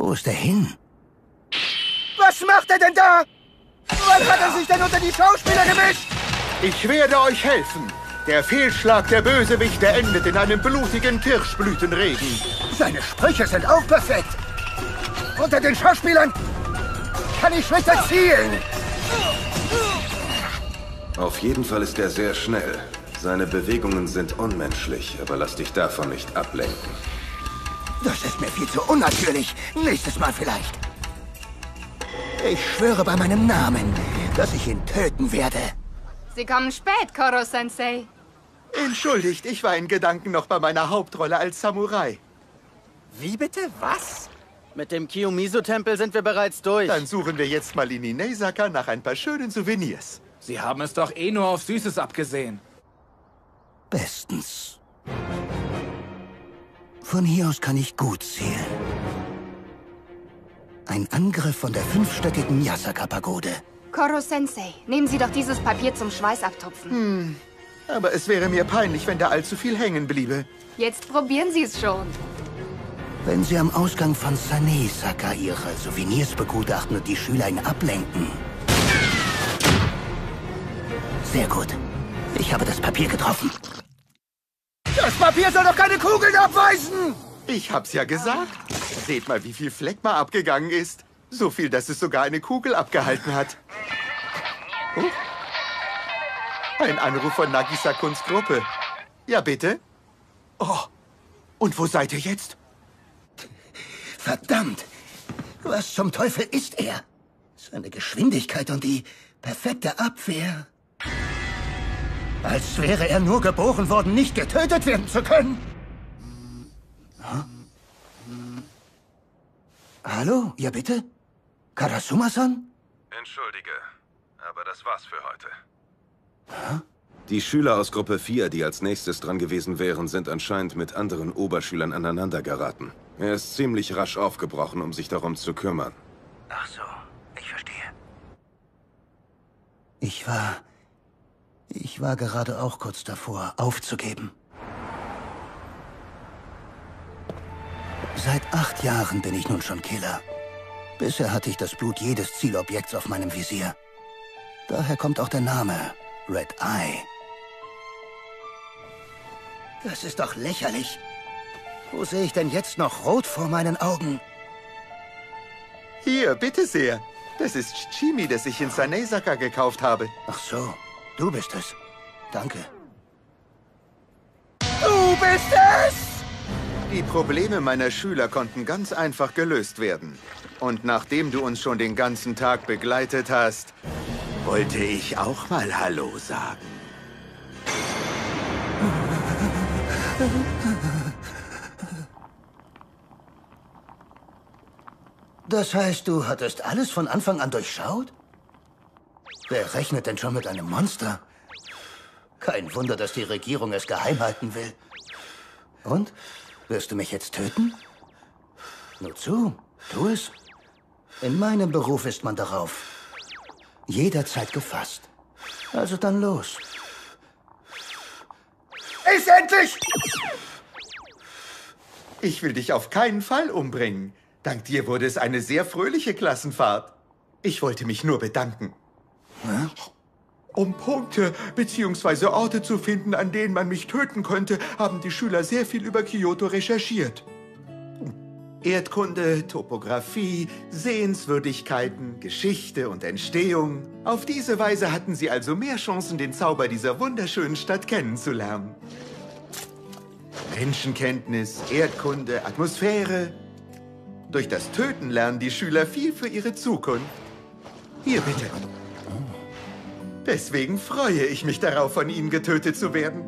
Wo ist er hin? Was macht er denn da? Was hat er sich denn unter die Schauspieler gemischt? Ich werde euch helfen. Der Fehlschlag der Bösewichte endet in einem blutigen Kirschblütenregen. Seine Sprüche sind auch perfekt. Unter den Schauspielern kann ich schlechter zielen. Auf jeden Fall ist er sehr schnell. Seine Bewegungen sind unmenschlich, aber lass dich davon nicht ablenken. Das ist mir viel zu unnatürlich. Nächstes Mal vielleicht. Ich schwöre bei meinem Namen, dass ich ihn töten werde. Sie kommen spät, Koro-sensei. Entschuldigt, ich war in Gedanken noch bei meiner Hauptrolle als Samurai. Wie bitte? Was? Mit dem Kiyomizu-Tempel sind wir bereits durch. Dann suchen wir jetzt mal in Inesaka nach ein paar schönen Souvenirs. Sie haben es doch eh nur auf Süßes abgesehen. Bestens. Von hier aus kann ich gut zielen. Ein Angriff von der fünfstöckigen Yasaka-Pagode. Koro-sensei, nehmen Sie doch dieses Papier zum Schweißabtupfen. Hm, aber es wäre mir peinlich, wenn da allzu viel hängen bliebe. Jetzt probieren Sie es schon. Wenn Sie am Ausgang von Sanesaka Ihre Souvenirs begutachten und die Schüler ihn ablenken. Sehr gut. Ich habe das Papier getroffen. Das Papier soll doch keine Kugeln abweisen! Ich hab's ja gesagt. Seht mal, wie viel Fleck mal abgegangen ist. So viel, dass es sogar eine Kugel abgehalten hat. Oh. Ein Anruf von Nagisa-Kuns Gruppe. Ja, bitte? Oh, und wo seid ihr jetzt? Verdammt! Was zum Teufel ist er? Seine Geschwindigkeit und die perfekte Abwehr. Als wäre er nur geboren worden, nicht getötet werden zu können. Huh? Hallo? Ja, bitte? Karasuma-san? Entschuldige, Aber das war's für heute. Die Schüler aus Gruppe 4, die als nächstes dran gewesen wären, sind anscheinend mit anderen Oberschülern aneinander geraten. Er ist ziemlich rasch aufgebrochen, um sich darum zu kümmern. Ach so, ich verstehe. Ich war... Ich war gerade auch kurz davor, aufzugeben. Seit acht Jahren bin ich nun schon Killer. Bisher hatte ich das Blut jedes Zielobjekts auf meinem Visier. Daher kommt auch der Name Red Eye. Das ist doch lächerlich. Wo sehe ich denn jetzt noch rot vor meinen Augen? Hier, bitte sehr. Das ist Chimi, das ich in Sanesaka gekauft habe. Ach so, du bist es. Danke. Du bist es! Die Probleme meiner Schüler konnten ganz einfach gelöst werden. Und nachdem du uns schon den ganzen Tag begleitet hast, wollte ich auch mal Hallo sagen. Das heißt, du hattest alles von Anfang an durchschaut? Wer rechnet denn schon mit einem Monster? Kein Wunder, dass die Regierung es geheim halten will. Und? Wirst du mich jetzt töten? Nur zu, tu es. In meinem Beruf ist man darauf jederzeit gefasst. Also dann los. Ist endlich! Ich will dich auf keinen Fall umbringen. Dank dir wurde es eine sehr fröhliche Klassenfahrt. Ich wollte mich nur bedanken. Um Punkte bzw. Orte zu finden, an denen man mich töten könnte, haben die Schüler sehr viel über Kyoto recherchiert. Erdkunde, Topographie, Sehenswürdigkeiten, Geschichte und Entstehung. Auf diese Weise hatten sie also mehr Chancen, den Zauber dieser wunderschönen Stadt kennenzulernen. Menschenkenntnis, Erdkunde, Atmosphäre. Durch das Töten lernen die Schüler viel für ihre Zukunft. Hier bitte. Deswegen freue ich mich darauf, von Ihnen getötet zu werden.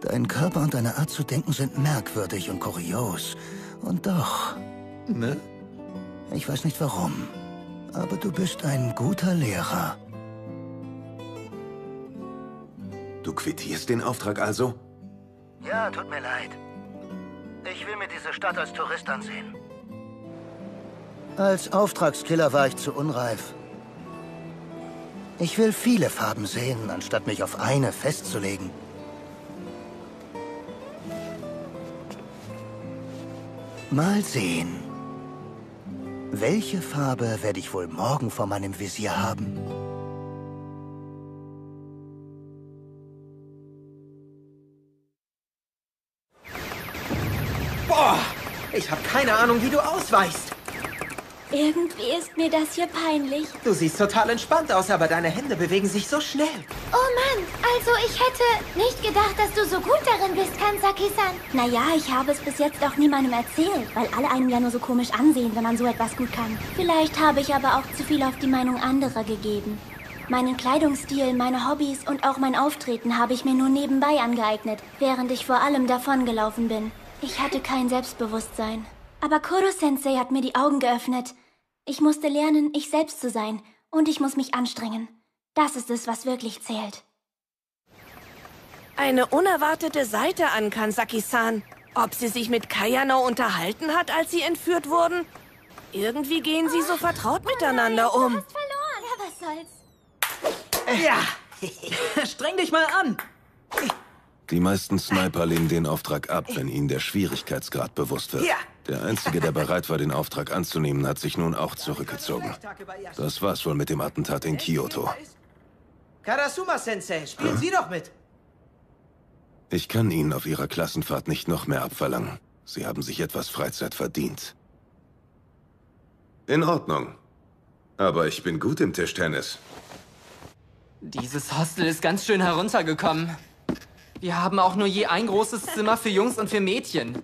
Dein Körper und deine Art zu denken sind merkwürdig und kurios. Und doch. Ne? Ich weiß nicht warum. Aber du bist ein guter Lehrer. Du quittierst den Auftrag also? Ja, tut mir leid. Ich will mir diese Stadt als Tourist ansehen. Als Auftragskiller war ich zu unreif. Ich will viele Farben sehen, anstatt mich auf eine festzulegen. Mal sehen. Welche Farbe werde ich wohl morgen vor meinem Visier haben? Boah, ich habe keine Ahnung, wie du ausweichst. Irgendwie ist mir das hier peinlich. Du siehst total entspannt aus, aber deine Hände bewegen sich so schnell. Oh Mann, also ich hätte nicht gedacht, dass du so gut darin bist, Kansaki-san. Naja, ich habe es bis jetzt auch niemandem erzählt, weil alle einen ja nur so komisch ansehen, wenn man so etwas gut kann. Vielleicht habe ich aber auch zu viel auf die Meinung anderer gegeben. Meinen Kleidungsstil, meine Hobbys und auch mein Auftreten habe ich mir nur nebenbei angeeignet, während ich vor allem davongelaufen bin. Ich hatte kein Selbstbewusstsein. Aber Koro-sensei hat mir die Augen geöffnet. Ich musste lernen, ich selbst zu sein. Und ich muss mich anstrengen. Das ist es, was wirklich zählt. Eine unerwartete Seite an Kansaki-san. Ob sie sich mit Kayano unterhalten hat, als sie entführt wurden? Irgendwie gehen sie so vertraut miteinander um. verloren. Ja, was soll's? Ja. Streng dich mal an. Die meisten Sniper lehnen den Auftrag ab, wenn ihnen der Schwierigkeitsgrad bewusst wird. Ja. Der Einzige, der bereit war, den Auftrag anzunehmen, hat sich nun auch zurückgezogen. Das war's wohl mit dem Attentat in Kyoto. Karasuma-Sensei, spielen Sie doch mit. Ich kann Ihnen auf Ihrer Klassenfahrt nicht noch mehr abverlangen. Sie haben sich etwas Freizeit verdient. In Ordnung. Aber ich bin gut im Tischtennis. Dieses Hostel ist ganz schön heruntergekommen. Wir haben auch nur je ein großes Zimmer für Jungs und für Mädchen.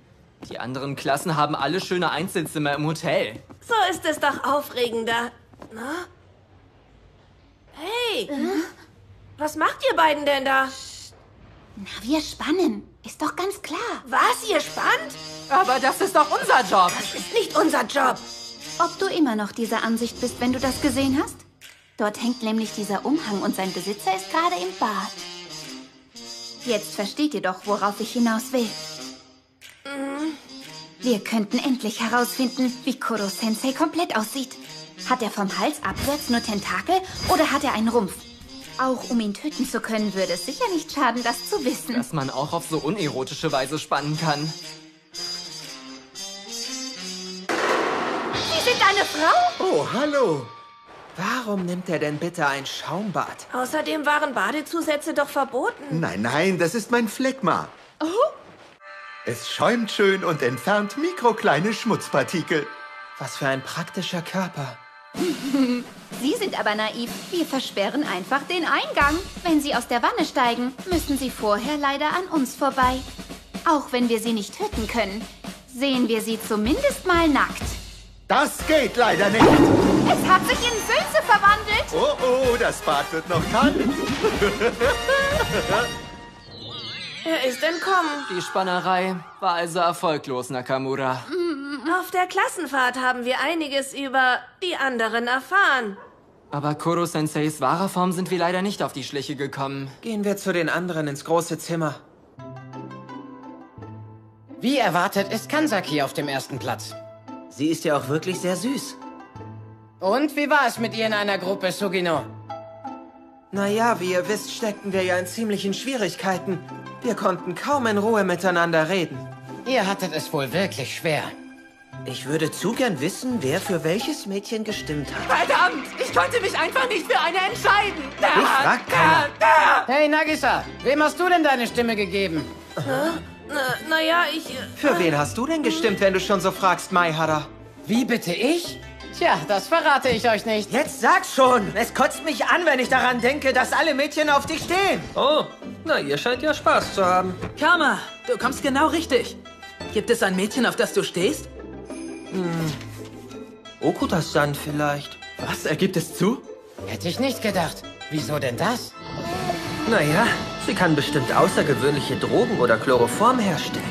Die anderen Klassen haben alle schöne Einzelzimmer im Hotel. So ist es doch aufregender. Na? Hey! Was macht ihr beiden denn da? Na, wir spannen. Ist doch ganz klar. Was, ihr spannt? Aber das ist doch unser Job. Das ist nicht unser Job. Ob du immer noch dieser Ansicht bist, wenn du das gesehen hast? Dort hängt nämlich dieser Umhang und sein Besitzer ist gerade im Bad. Jetzt versteht ihr doch, worauf ich hinaus will. Wir könnten endlich herausfinden, wie Koro-sensei komplett aussieht. Hat er vom Hals abwärts nur Tentakel oder hat er einen Rumpf? Auch um ihn töten zu können, würde es sicher nicht schaden, das zu wissen. Dass man auch auf so unerotische Weise spannen kann. Sie sind eine Frau? Oh, hallo. Warum nimmt er denn bitte ein Schaumbad? Außerdem waren Badezusätze doch verboten. Nein, nein, das ist mein Phlegma. Oh. Es schäumt schön und entfernt mikrokleine Schmutzpartikel. Was für ein praktischer Körper. Sie sind aber naiv. Wir versperren einfach den Eingang. Wenn Sie aus der Wanne steigen, müssen Sie vorher leider an uns vorbei. Auch wenn wir Sie nicht töten können, sehen wir Sie zumindest mal nackt. Das geht leider nicht. Es hat sich in Sülze verwandelt. Oh, oh, das Bad wird noch kalt. Er ist entkommen. Die Spannerei war also erfolglos, Nakamura. Auf der Klassenfahrt haben wir einiges über die anderen erfahren. Aber Koro-senseis wahrer Form sind wir leider nicht auf die Schliche gekommen. Gehen wir zu den anderen ins große Zimmer. Wie erwartet ist Kansaki auf dem ersten Platz. Sie ist ja auch wirklich sehr süß. Und wie war es mit ihr in einer Gruppe, Sugino? Naja, wie ihr wisst, steckten wir ja in ziemlichen Schwierigkeiten. Wir konnten kaum in Ruhe miteinander reden. Ihr hattet es wohl wirklich schwer. Ich würde zu gern wissen, wer für welches Mädchen gestimmt hat. Verdammt! Ich konnte mich einfach nicht für eine entscheiden! Da, Ich frag keiner. da, Hey, Nagisa, wem hast du denn deine Stimme gegeben? Na, naja, ich... äh, Für wen hast du denn gestimmt, wenn du schon so fragst, Maihara? Wie bitte ich? Tja, das verrate ich euch nicht. Jetzt sag schon! Es kotzt mich an, wenn ich daran denke, dass alle Mädchen auf dich stehen. Oh, na, ihr scheint ja Spaß zu haben. Karma, du kommst genau richtig. Gibt es ein Mädchen, auf das du stehst? Hm. Okutas-san vielleicht. Was? Er gibt es zu? Hätte ich nicht gedacht. Wieso denn das? Naja, sie kann bestimmt außergewöhnliche Drogen oder Chloroform herstellen.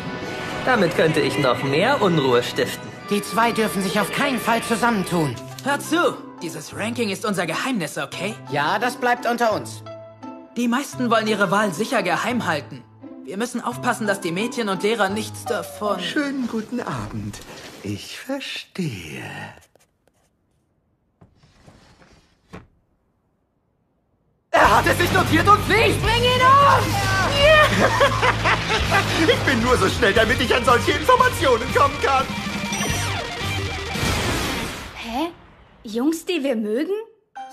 Damit könnte ich noch mehr Unruhe stiften. Die zwei dürfen sich auf keinen Fall zusammentun. Hör zu! Dieses Ranking ist unser Geheimnis, okay? Ja, das bleibt unter uns. Die meisten wollen ihre Wahl sicher geheim halten. Wir müssen aufpassen, dass die Mädchen und Lehrer nichts davon... Schönen guten Abend. Ich verstehe. Er hat es sich notiert und fliegt! Bring ihn um! Ich bin nur so schnell, damit ich an solche Informationen kommen kann. Hä? Jungs, die wir mögen?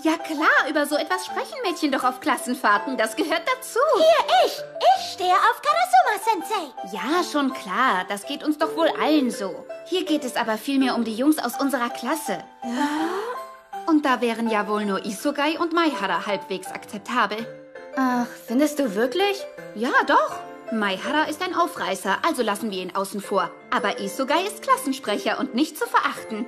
Ja klar, über so etwas sprechen Mädchen doch auf Klassenfahrten. Das gehört dazu. Hier, ich. Ich stehe auf Karasuma-sensei. Ja, schon klar. Das geht uns doch wohl allen so. Hier geht es aber vielmehr um die Jungs aus unserer Klasse. Und da wären ja wohl nur Isogai und Maihara halbwegs akzeptabel. Ach, findest du wirklich? Ja, doch. Maihara ist ein Aufreißer, also lassen wir ihn außen vor. Aber Isogai ist Klassensprecher und nicht zu verachten.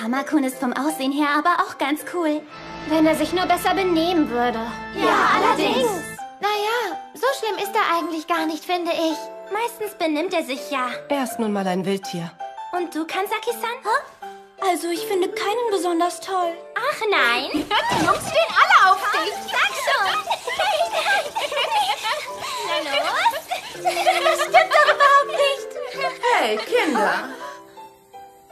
Kamakun ist vom Aussehen her aber auch ganz cool. Wenn er sich nur besser benehmen würde. Ja, allerdings. Naja, so schlimm ist er eigentlich gar nicht, finde ich. Meistens benimmt er sich ja. Er ist nun mal ein Wildtier. Und du, Kansaki-san? Also, ich finde keinen besonders toll. Ach nein. Die Jungs stehen alle auf dich. Sag schon. Na los? Das stimmt doch überhaupt nicht. Hey, Kinder.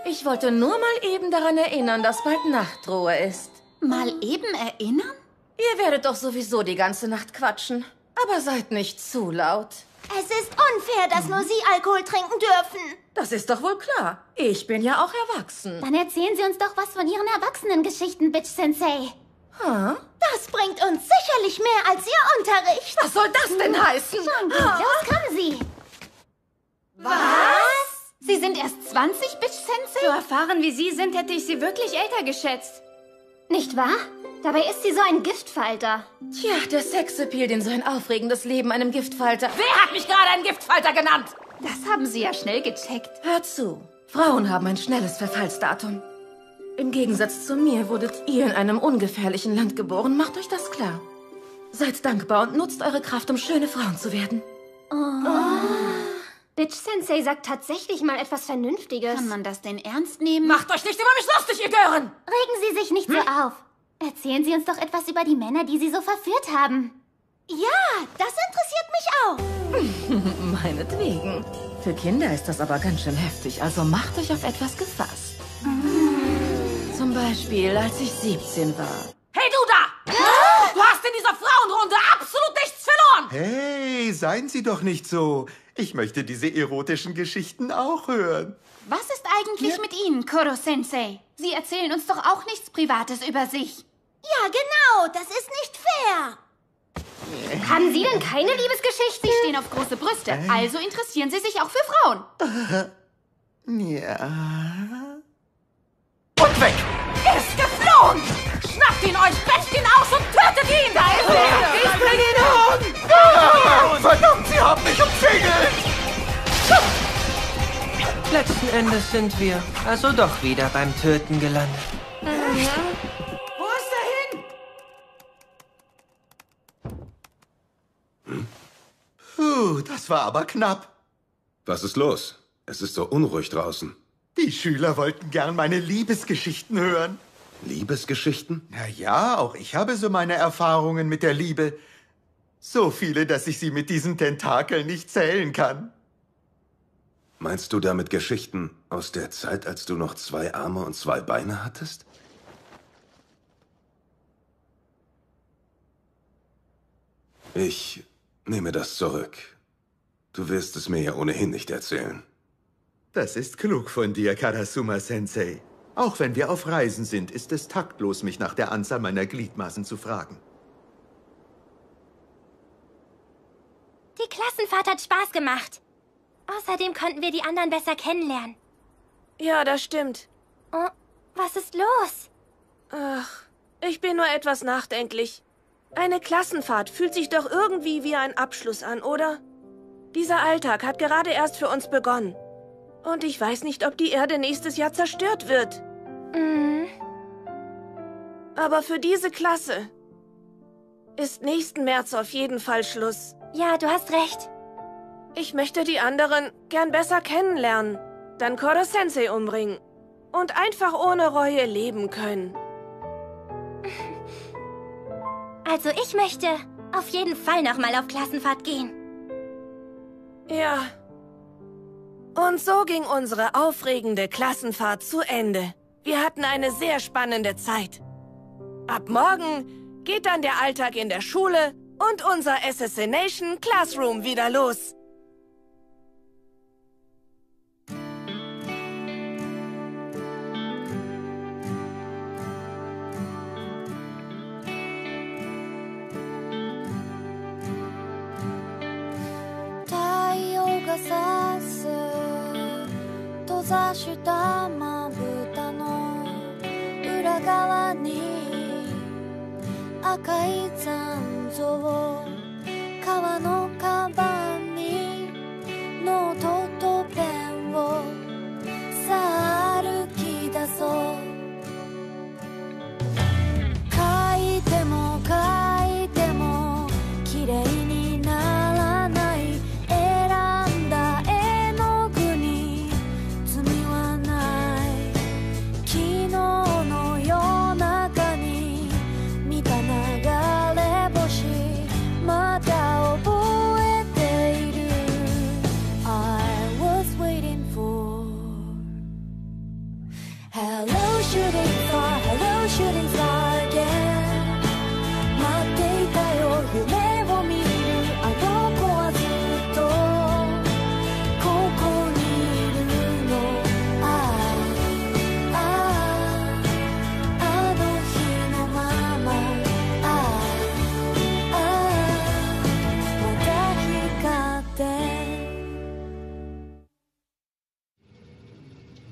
Ich wollte nur mal eben daran erinnern, dass bald Nachtruhe ist. Mal eben erinnern? Ihr werdet doch sowieso die ganze Nacht quatschen. Aber seid nicht zu laut. Es ist unfair, dass nur Sie Alkohol trinken dürfen. Das ist doch wohl klar. Ich bin ja auch erwachsen. Dann erzählen Sie uns doch was von Ihren Erwachsenengeschichten, Bitch Sensei. Huh? Das bringt uns sicherlich mehr als Ihr Unterricht. Was soll das denn heißen? Schon gut, los kommen Sie. Was? Sie sind erst 20, Bitch Sensei? So erfahren wie Sie sind, hätte ich Sie wirklich älter geschätzt. Nicht wahr? Dabei ist sie so ein Giftfalter. Tja, der Sexappeal, den so ein aufregendes Leben einem Giftfalter... Wer hat mich gerade einen Giftfalter genannt? Das haben Sie ja schnell gecheckt. Hört zu. Frauen haben ein schnelles Verfallsdatum. Im Gegensatz zu mir wurdet ihr in einem ungefährlichen Land geboren. Macht euch das klar. Seid dankbar und nutzt eure Kraft, um schöne Frauen zu werden. Bitch Sensei sagt tatsächlich mal etwas Vernünftiges. Kann man das denn ernst nehmen? Macht euch nicht über mich lustig, ihr Gören! Regen Sie sich nicht so auf. Erzählen Sie uns doch etwas über die Männer, die Sie so verführt haben. Ja, das interessiert mich auch. Meinetwegen. Für Kinder ist das aber ganz schön heftig, also macht euch auf etwas gefasst. Zum Beispiel, als ich 17 war. Hey, du da! Du hast in dieser Frauenrunde absolut nichts verloren! Hey, seien Sie doch nicht so. Ich möchte diese erotischen Geschichten auch hören. Was ist eigentlich mit Ihnen, Koro-sensei? Sie erzählen uns doch auch nichts Privates über sich. Ja, genau, das ist nicht fair. Haben Sie denn keine Liebesgeschichte? Sie stehen auf große Brüste, Äh. also interessieren Sie sich auch für Frauen. Ja. Und weg! Ist geflohen! Schnappt ihn euch, betscht ihn aus und tötet ihn! Da ist er! Ich bring ihn um! Verdammt, Sie haben mich umzingelt! Letzten Endes sind wir also doch wieder beim Töten gelandet. Wo ist er hin? Puh, das war aber knapp. Was ist los? Es ist so unruhig draußen. Die Schüler wollten gern meine Liebesgeschichten hören. Liebesgeschichten? Na ja, auch ich habe so meine Erfahrungen mit der Liebe. So viele, dass ich sie mit diesen Tentakeln nicht zählen kann. Meinst du damit Geschichten aus der Zeit, als du noch zwei Arme und zwei Beine hattest? Ich nehme das zurück. Du wirst es mir ja ohnehin nicht erzählen. Das ist klug von dir, Karasuma-sensei. Auch wenn wir auf Reisen sind, ist es taktlos, mich nach der Anzahl meiner Gliedmaßen zu fragen. Die Klassenfahrt hat Spaß gemacht. Außerdem konnten wir die anderen besser kennenlernen. Ja, das stimmt. Oh, was ist los? Ach, ich bin nur etwas nachdenklich. Eine Klassenfahrt fühlt sich doch irgendwie wie ein Abschluss an, oder? Dieser Alltag hat gerade erst für uns begonnen. Und ich weiß nicht, ob die Erde nächstes Jahr zerstört wird. Mhm. Aber für diese Klasse ist nächsten März auf jeden Fall Schluss. Ja, du hast recht. Ich möchte die anderen gern besser kennenlernen, dann Koro-sensei umbringen und einfach ohne Reue leben können. Also ich möchte auf jeden Fall nochmal auf Klassenfahrt gehen. Ja. Und so ging unsere aufregende Klassenfahrt zu Ende. Wir hatten eine sehr spannende Zeit. Ab morgen geht dann der Alltag in der Schule und unser Assassination Classroom wieder los.「が差す閉ざしたまぶたの裏側に赤い残像革のカバンにノートとペンを。さあ歩き出そう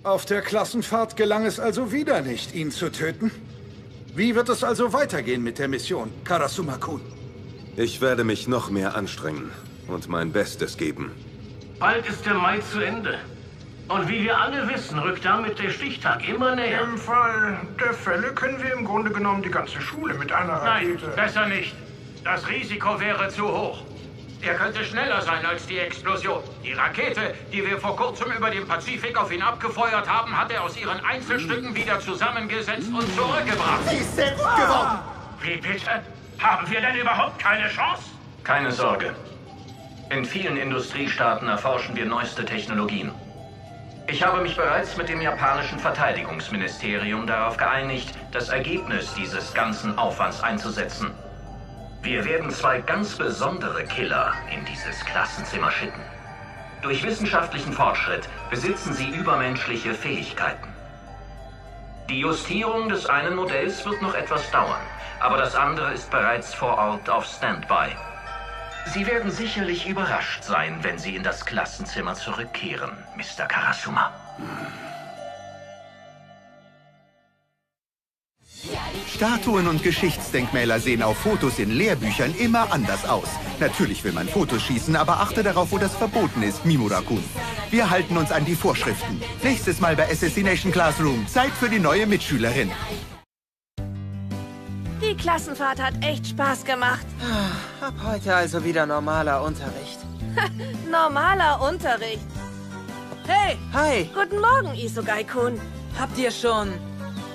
Auf der Klassenfahrt gelang es also wieder nicht, ihn zu töten. Wie wird es also weitergehen mit der Mission, Karasuma-kun? Ich werde mich noch mehr anstrengen und mein Bestes geben. Bald ist der Mai zu Ende. Und wie wir alle wissen, rückt damit der Stichtag immer näher. Im Fall der Fälle können wir im Grunde genommen die ganze Schule mit einer Nein, Rakete... besser nicht. Das Risiko wäre zu hoch. Er könnte schneller sein als die Explosion. Die Rakete, die wir vor kurzem über dem Pazifik auf ihn abgefeuert haben, hat er aus ihren Einzelstücken wieder zusammengesetzt und zurückgebracht. Sie ist gut geworden. Wie bitte? Haben wir denn überhaupt keine Chance? Keine Sorge. In vielen Industriestaaten erforschen wir neueste Technologien. Ich habe mich bereits mit dem japanischen Verteidigungsministerium darauf geeinigt, das Ergebnis dieses ganzen Aufwands einzusetzen. Wir werden zwei ganz besondere Killer in dieses Klassenzimmer schicken. Durch wissenschaftlichen Fortschritt besitzen sie übermenschliche Fähigkeiten. Die Justierung des einen Modells wird noch etwas dauern, aber das andere ist bereits vor Ort auf Standby. Sie werden sicherlich überrascht sein, wenn Sie in das Klassenzimmer zurückkehren, Mr. Karasuma. Statuen und Geschichtsdenkmäler sehen auf Fotos in Lehrbüchern immer anders aus. Natürlich will man Fotos schießen, aber achte darauf, wo das verboten ist, Mimura-kun. Wir halten uns an die Vorschriften. Nächstes Mal bei Assassination Classroom. Zeit für die neue Mitschülerin. Die Klassenfahrt hat echt Spaß gemacht. Ab heute also wieder normaler Unterricht. Normaler Unterricht. Hey! Hi! Guten Morgen, Isogai-kun. Habt ihr schon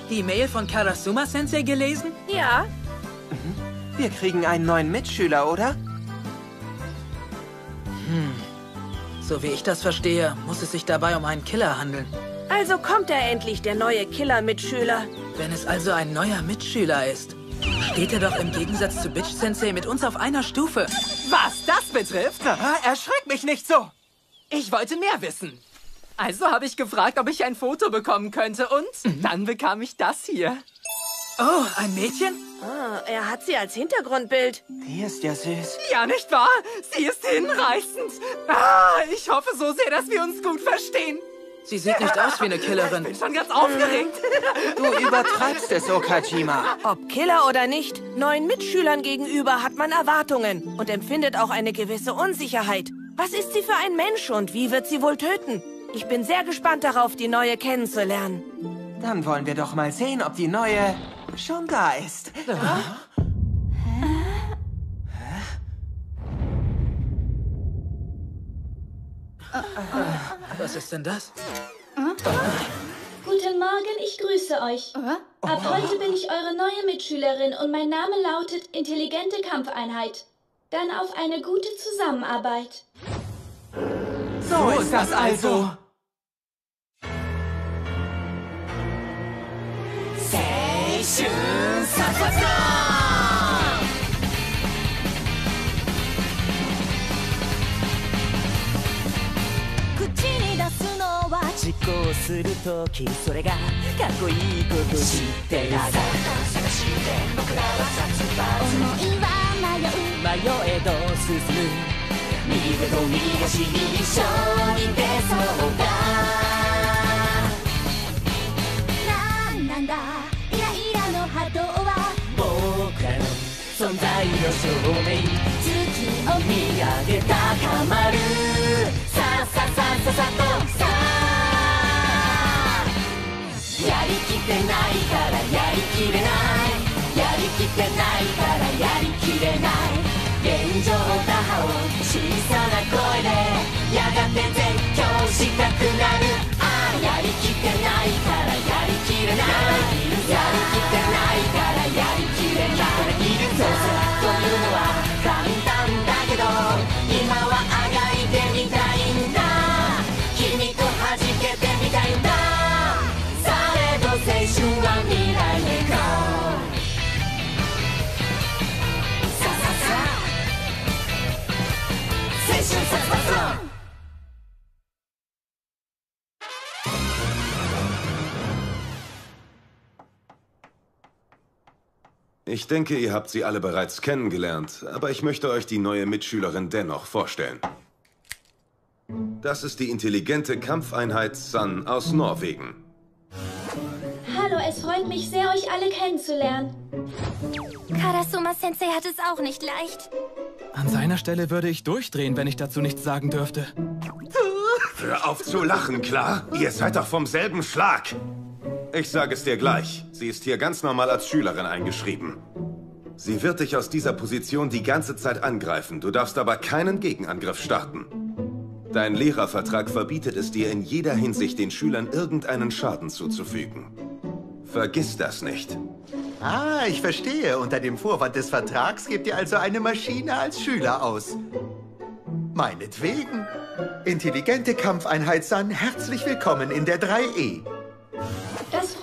die Mail von Karasuma-sensei gelesen? Ja. Wir kriegen einen neuen Mitschüler, oder? Hm. So wie ich das verstehe, muss es sich dabei um einen Killer handeln. Also kommt er endlich, der neue Killer-Mitschüler. Wenn es also ein neuer Mitschüler ist, steht er doch im Gegensatz zu Bitch Sensei mit uns auf einer Stufe. Was das betrifft, erschreck mich nicht so. Ich wollte mehr wissen. Also habe ich gefragt, ob ich ein Foto bekommen könnte und dann bekam ich das hier. Oh, ein Mädchen? Ah, er hat sie als Hintergrundbild. Die ist ja süß. Ja, nicht wahr? Sie ist hinreißend. Ah, ich hoffe so sehr, dass wir uns gut verstehen. Sie sieht nicht aus wie eine Killerin. Ich bin schon ganz aufgeregt. Du übertreibst es, Okajima. Ob Killer oder nicht, neuen Mitschülern gegenüber hat man Erwartungen und empfindet auch eine gewisse Unsicherheit. Was ist sie für ein Mensch und wie wird sie wohl töten? Ich bin sehr gespannt darauf, die neue kennenzulernen. Dann wollen wir doch mal sehen, ob die neue schon da ist. Was ist denn das? Guten Morgen, ich grüße euch. Ab heute bin ich eure neue Mitschülerin und mein Name lautet Intelligente Kampfeinheit. Dann auf eine gute Zusammenarbeit. So ist das also. "口に出すのは実行するときそれがかっこいいこと知ってるさ探 して僕らは殺伐思いは迷う迷えど進む右手と右足に一緒に出そうだなんなんだイライラの波動は僕らの存在の証明月を見上げ高まるさあさあさあさあさとさあやりきってないからやりきれないやりきってないからやりきれない現状小さな声でやがて絶叫したくなる Ich denke, ihr habt sie alle bereits kennengelernt, aber ich möchte euch die neue Mitschülerin dennoch vorstellen. Das ist die intelligente Kampfeinheit Sun aus Norwegen. Hallo, es freut mich sehr, euch alle kennenzulernen. Karasuma-sensei hat es auch nicht leicht. An seiner Stelle würde ich durchdrehen, wenn ich dazu nichts sagen dürfte. Hör auf zu lachen, klar? Ihr seid doch vom selben Schlag. Ich sage es dir gleich. Sie ist hier ganz normal als Schülerin eingeschrieben. Sie wird dich aus dieser Position die ganze Zeit angreifen. Du darfst aber keinen Gegenangriff starten. Dein Lehrervertrag verbietet es dir in jeder Hinsicht, den Schülern irgendeinen Schaden zuzufügen. Vergiss das nicht. Ah, ich verstehe. Unter dem Vorwand des Vertrags gebt ihr also eine Maschine als Schüler aus. Meinetwegen. Intelligente Kampfeinheit San, herzlich willkommen in der 3E.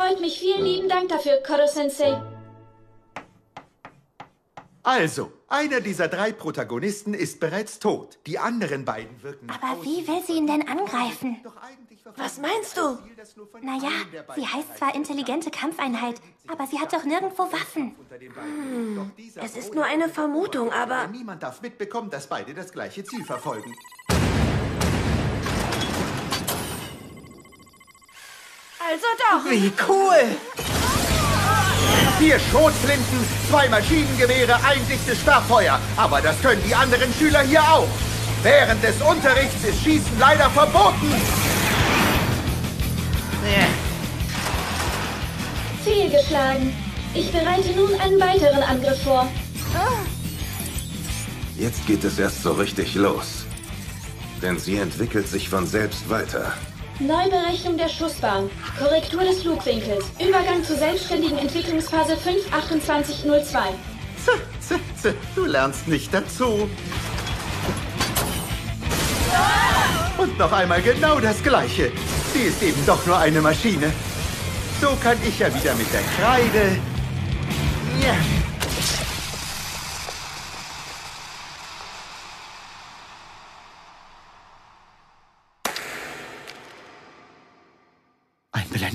Freut mich. Vielen lieben Dank dafür, Koro-sensei. Also, einer dieser drei Protagonisten ist bereits tot. Die anderen beiden wirken... Aber wie will sie ihn denn angreifen? Was meinst du? Naja, sie heißt zwar intelligente Kampfeinheit, aber sie hat doch nirgendwo Waffen. Hm, es ist nur eine Vermutung, aber... Niemand darf mitbekommen, dass beide das gleiche Ziel verfolgen. Also doch. Wie cool! Vier Schrotflinten, zwei Maschinengewehre, ein dichtes Sperrfeuer. Aber das können die anderen Schüler hier auch. Während des Unterrichts ist Schießen leider verboten. Fehlgeschlagen. Ich bereite nun einen weiteren Angriff vor. Jetzt geht es erst so richtig los. Denn sie entwickelt sich von selbst weiter. Neuberechnung der Schussbahn. Korrektur des Flugwinkels. Übergang zur selbstständigen Entwicklungsphase 52802. Z, z, z, du lernst nicht dazu. Und noch einmal genau das Gleiche. Sie ist eben doch nur eine Maschine. So kann ich ja wieder mit der Kreide... Ja.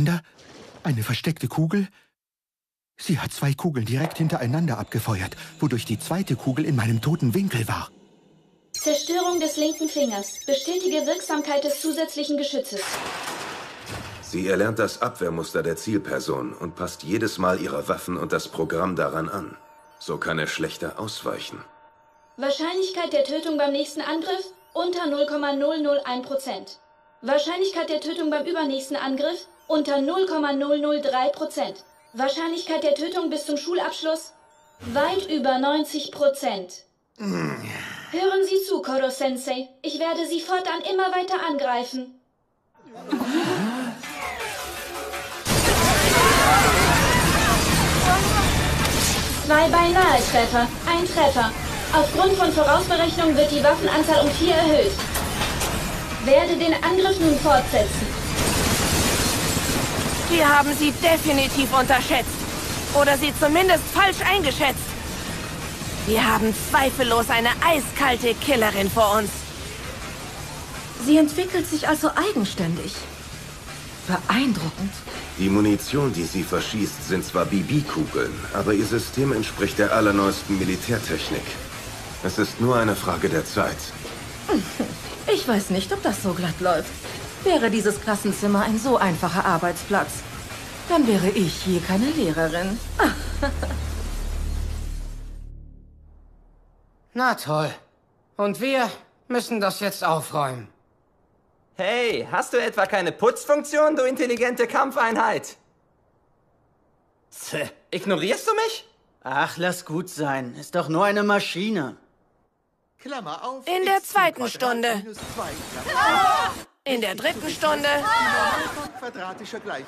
Blender? Eine versteckte Kugel? Sie hat zwei Kugeln direkt hintereinander abgefeuert, wodurch die zweite Kugel in meinem toten Winkel war. Zerstörung des linken Fingers. Bestätige Wirksamkeit des zusätzlichen Geschützes. Sie erlernt das Abwehrmuster der Zielperson und passt jedes Mal ihre Waffen und das Programm daran an. So kann er schlechter ausweichen. Wahrscheinlichkeit der Tötung beim nächsten Angriff unter 0,001%. Wahrscheinlichkeit der Tötung beim übernächsten Angriff unter 0,003%. Wahrscheinlichkeit der Tötung bis zum Schulabschluss weit über 90%. Hören Sie zu, Koro-sensei. Ich werde Sie fortan immer weiter angreifen. Zwei beinahe Treffer, ein Treffer. Aufgrund von Vorausberechnung wird die Waffenanzahl um vier erhöht. Werde den Angriff nun fortsetzen. Wir haben sie definitiv unterschätzt. Oder sie zumindest falsch eingeschätzt. Wir haben zweifellos eine eiskalte Killerin vor uns. Sie entwickelt sich also eigenständig. Beeindruckend. Die Munition, die sie verschießt, sind zwar BB-Kugeln, aber ihr System entspricht der allerneuesten Militärtechnik. Es ist nur eine Frage der Zeit. Ich weiß nicht, ob das so glatt läuft. Wäre dieses Klassenzimmer ein so einfacher Arbeitsplatz, dann wäre ich hier keine Lehrerin. Na toll. Und wir müssen das jetzt aufräumen. Hey, hast du etwa keine Putzfunktion, du intelligente Kampfeinheit? Zäh. Ignorierst du mich? Ach, lass gut sein. Ist doch nur eine Maschine. Klammer auf. In der zweiten Stunde. In der dritten Stunde.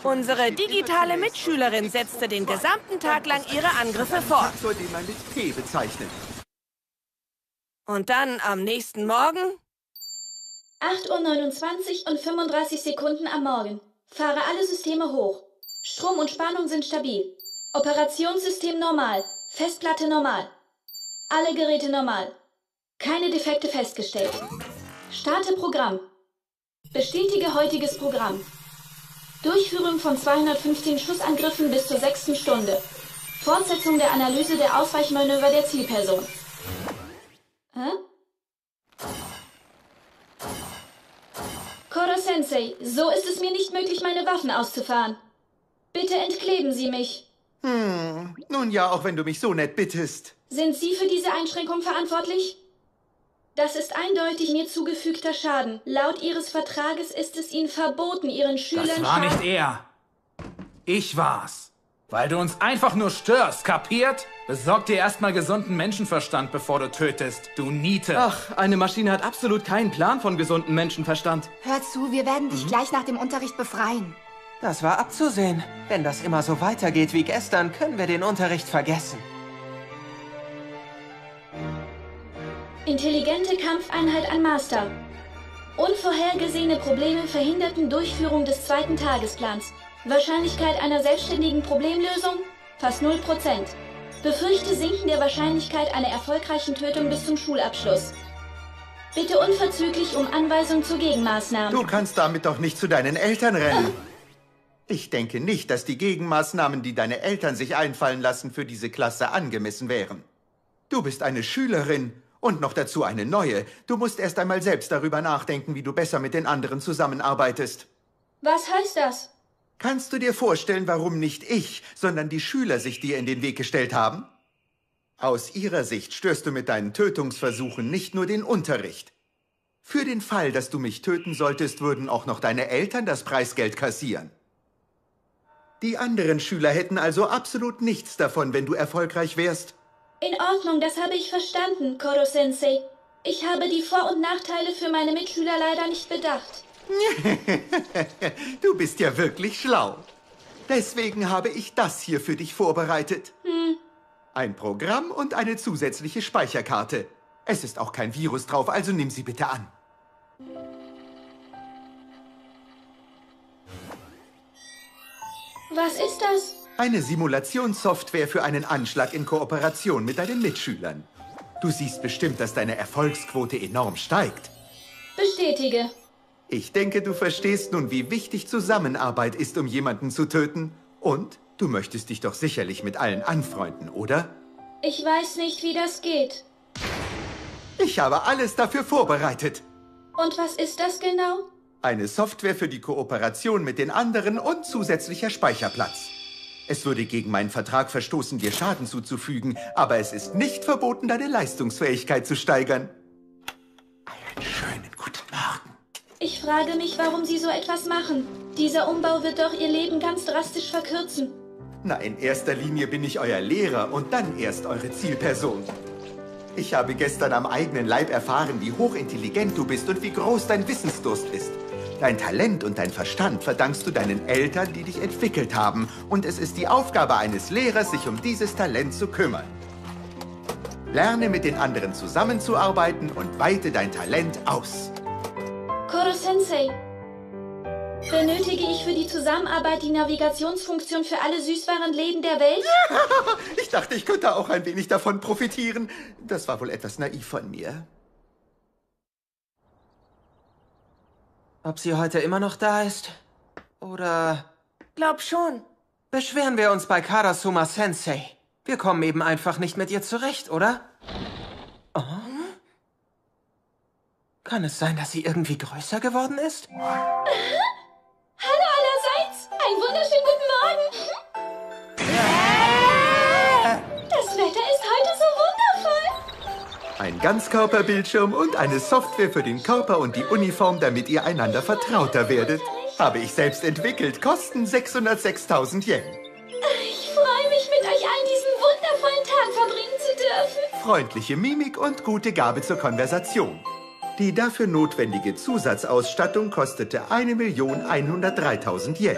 Unsere digitale Mitschülerin setzte den gesamten Tag lang ihre Angriffe fort. Faktor, den man mit P bezeichnet. Und dann am nächsten Morgen 8.29 Uhr und 35 Sekunden am Morgen. Fahre alle Systeme hoch. Strom und Spannung sind stabil. Operationssystem normal. Festplatte normal. Alle Geräte normal. Keine Defekte festgestellt. Starte Programm. Bestätige heutiges Programm. Durchführung von 215 Schussangriffen bis zur sechsten Stunde. Fortsetzung der Analyse der Ausweichmanöver der Zielperson. Hä? Koro-sensei, so ist es mir nicht möglich, meine Waffen auszufahren. Bitte entkleben Sie mich. Hm, nun ja, auch wenn du mich so nett bittest. Sind Sie für diese Einschränkung verantwortlich? Das ist eindeutig mir zugefügter Schaden. Laut Ihres Vertrages ist es Ihnen verboten, Ihren Schülern Das war nicht er. Ich war's. Weil du uns einfach nur störst, kapiert? Besorg dir erstmal gesunden Menschenverstand, bevor du tötest, du Niete. Ach, eine Maschine hat absolut keinen Plan von gesundem Menschenverstand. Hör zu, wir werden dich gleich nach dem Unterricht befreien. Das war abzusehen. Wenn das immer so weitergeht wie gestern, können wir den Unterricht vergessen. Intelligente Kampfeinheit an Master. Unvorhergesehene Probleme verhinderten Durchführung des zweiten Tagesplans. Wahrscheinlichkeit einer selbstständigen Problemlösung? Fast 0%. Befürchte Sinken der Wahrscheinlichkeit einer erfolgreichen Tötung bis zum Schulabschluss. Bitte unverzüglich um Anweisung zu Gegenmaßnahmen. Du kannst damit doch nicht zu deinen Eltern rennen. Ich denke nicht, dass die Gegenmaßnahmen, die deine Eltern sich einfallen lassen, für diese Klasse angemessen wären. Du bist eine Schülerin und noch dazu eine neue. Du musst erst einmal selbst darüber nachdenken, wie du besser mit den anderen zusammenarbeitest. Was heißt das? Kannst du dir vorstellen, warum nicht ich, sondern die Schüler sich dir in den Weg gestellt haben? Aus ihrer Sicht störst du mit deinen Tötungsversuchen nicht nur den Unterricht. Für den Fall, dass du mich töten solltest, würden auch noch deine Eltern das Preisgeld kassieren. Die anderen Schüler hätten also absolut nichts davon, wenn du erfolgreich wärst. In Ordnung, das habe ich verstanden, Koro-sensei. Ich habe die Vor- und Nachteile für meine Mitschüler leider nicht bedacht. du bist ja wirklich schlau. Deswegen habe ich das hier für dich vorbereitet. Hm, Ein Programm und eine zusätzliche Speicherkarte. Es ist auch kein Virus drauf, also nimm sie bitte an. was ist das? Eine Simulationssoftware für einen Anschlag in Kooperation mit deinen Mitschülern. Du siehst bestimmt, dass deine Erfolgsquote enorm steigt. Bestätige. Ich denke, du verstehst nun, wie wichtig Zusammenarbeit ist, um jemanden zu töten. Und du möchtest dich doch sicherlich mit allen anfreunden, oder? Ich weiß nicht, wie das geht. Ich habe alles dafür vorbereitet. Und was ist das genau? Eine Software für die Kooperation mit den anderen und zusätzlicher Speicherplatz. Es würde gegen meinen Vertrag verstoßen, dir Schaden zuzufügen, aber es ist nicht verboten, deine Leistungsfähigkeit zu steigern. Ich frage mich, warum Sie so etwas machen. Dieser Umbau wird doch Ihr Leben ganz drastisch verkürzen. Na, in erster Linie bin ich euer Lehrer und dann erst eure Zielperson. Ich habe gestern am eigenen Leib erfahren, wie hochintelligent du bist und wie groß dein Wissensdurst ist. Dein Talent und dein Verstand verdankst du deinen Eltern, die dich entwickelt haben. Und es ist die Aufgabe eines Lehrers, sich um dieses Talent zu kümmern. Lerne mit den anderen zusammenzuarbeiten und weite dein Talent aus. Koro-sensei, benötige ich für die Zusammenarbeit die Navigationsfunktion für alle süßwaren Läden der Welt? Ich dachte, ich könnte auch ein wenig davon profitieren. Das war wohl etwas naiv von mir. Ob sie heute immer noch da ist? Oder... Glaub schon. Beschweren wir uns bei Karasuma Sensei. Wir kommen eben einfach nicht mit ihr zurecht, oder? Oh? Kann es sein, dass sie irgendwie größer geworden ist? Hallo allerseits! Einen wunderschönen guten Ein Ganzkörperbildschirm und eine Software für den Körper und die Uniform, damit ihr einander vertrauter werdet. Habe ich selbst entwickelt, kosten 606.000 Yen. Ich freue mich, mit euch allen diesen wundervollen Tag verbringen zu dürfen. Freundliche Mimik und gute Gabe zur Konversation. Die dafür notwendige Zusatzausstattung kostete 1.103.000 Yen.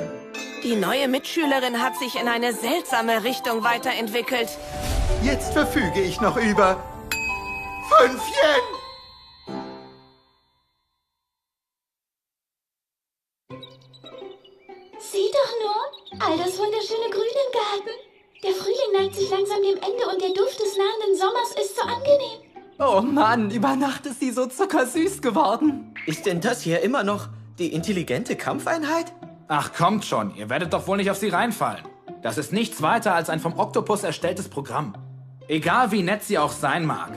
Die neue Mitschülerin hat sich in eine seltsame Richtung weiterentwickelt. Jetzt verfüge ich noch über 5 Yen. Sieh doch nur, all das wunderschöne Grün im Garten. Der Frühling neigt sich langsam dem Ende und der Duft des nahenden Sommers ist so angenehm. Oh Mann, über Nacht ist sie so zuckersüß geworden. Ist denn das hier immer noch die intelligente Kampfeinheit? Ach, kommt schon. Ihr werdet doch wohl nicht auf sie reinfallen. Das ist nichts weiter als ein vom Oktopus erstelltes Programm. Egal wie nett sie auch sein mag.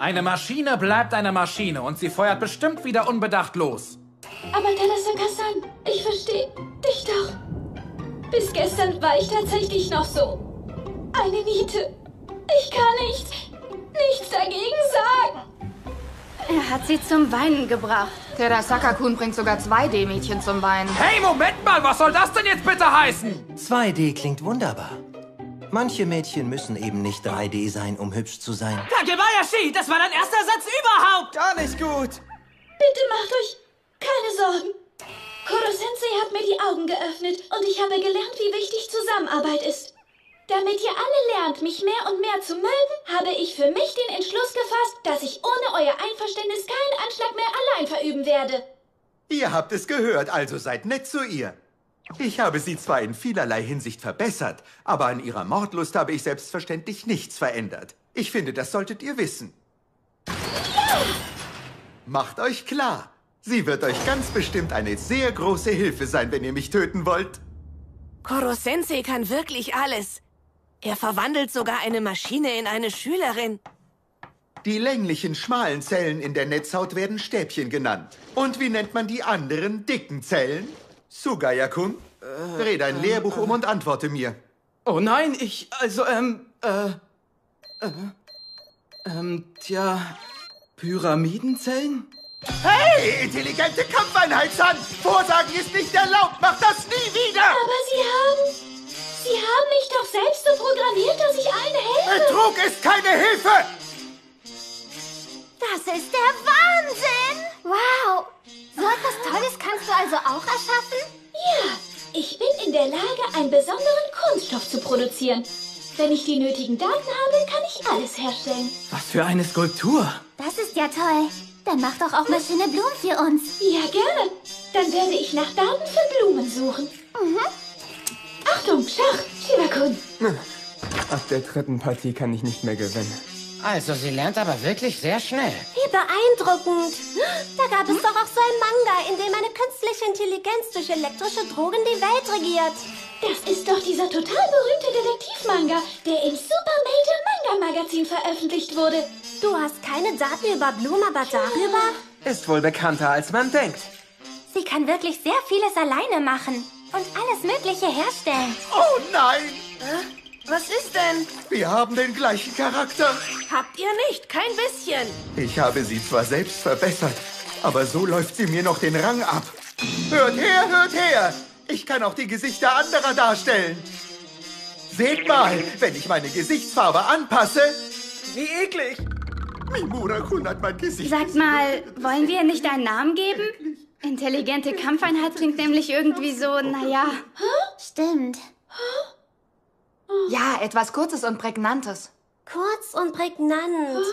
Eine Maschine bleibt eine Maschine und sie feuert bestimmt wieder unbedacht los. Aber Tadasaka-san, ich verstehe dich doch. Bis gestern war ich tatsächlich noch so. Eine Niete. Ich kann nicht, nichts dagegen sagen. Er hat sie zum Weinen gebracht. Terasaka-kun bringt sogar 2D-Mädchen zum Weinen. Hey, Moment mal, was soll das denn jetzt bitte heißen? 2D klingt wunderbar. Manche Mädchen müssen eben nicht 3D sein, um hübsch zu sein. Takebayashi, das war dein erster Satz überhaupt! Gar nicht gut! Bitte macht euch keine Sorgen. Koro-sensei hat mir die Augen geöffnet und ich habe gelernt, wie wichtig Zusammenarbeit ist. Damit ihr alle lernt, mich mehr und mehr zu mögen, habe ich für mich den Entschluss gefasst, dass ich ohne euer Einverständnis keinen Anschlag mehr allein verüben werde. Ihr habt es gehört, also seid nett zu ihr. Ich habe sie zwar in vielerlei Hinsicht verbessert, aber an ihrer Mordlust habe ich selbstverständlich nichts verändert. Ich finde, das solltet ihr wissen. Macht euch klar, sie wird euch ganz bestimmt eine sehr große Hilfe sein, wenn ihr mich töten wollt. Koro-sensei kann wirklich alles. Er verwandelt sogar eine Maschine in eine Schülerin. Die länglichen, schmalen Zellen in der Netzhaut werden Stäbchen genannt. Und wie nennt man die anderen, dicken Zellen? Sugaya-kun? Dreh dein Lehrbuch um und antworte mir. Oh nein, ich, also, ähm, äh, äh, ähm, tja, Pyramidenzellen? Hey, intelligente Kampfeinheit, San! Vorsagen ist nicht erlaubt! Mach das nie wieder! Aber Sie haben... Sie haben mich doch selbst so programmiert, dass ich allen helfe. Betrug ist keine Hilfe! Das ist der Wahnsinn! Wow! So etwas Tolles kannst du also auch erschaffen? Ja, ich bin in der Lage, einen besonderen Kunststoff zu produzieren. Wenn ich die nötigen Daten habe, kann ich alles herstellen. Was für eine Skulptur! Das ist ja toll. Dann mach doch auch mal schöne Blumen für uns. Ja, gerne. Dann werde ich nach Daten für Blumen suchen. Mhm. Achtung, Schach, Shirakun. Ab der dritten Partie kann ich nicht mehr gewinnen. Also, sie lernt aber wirklich sehr schnell. Wie beeindruckend. Da gab es doch auch so ein Manga, in dem eine künstliche Intelligenz durch elektrische Drogen die Welt regiert. Das ist doch dieser total berühmte Detektivmanga, der im Super Major Manga Magazin veröffentlicht wurde. Du hast keine Daten über Blumen, aber darüber? Ist wohl bekannter, als man denkt. Sie kann wirklich sehr vieles alleine machen und alles Mögliche herstellen. Oh nein! Was ist denn? Wir haben den gleichen Charakter. Habt ihr nicht, kein bisschen. Ich habe sie zwar selbst verbessert, aber so läuft sie mir noch den Rang ab. Hört her, hört her! Ich kann auch die Gesichter anderer darstellen. Seht mal, wenn ich meine Gesichtsfarbe anpasse. Wie eklig! Mimura-kun hat mein Gesicht. Sag mal, wollen wir nicht einen Namen geben? Intelligente Kampfeinheit klingt nämlich irgendwie so, naja. Stimmt. Ja, etwas Kurzes und Prägnantes. Kurz und prägnant.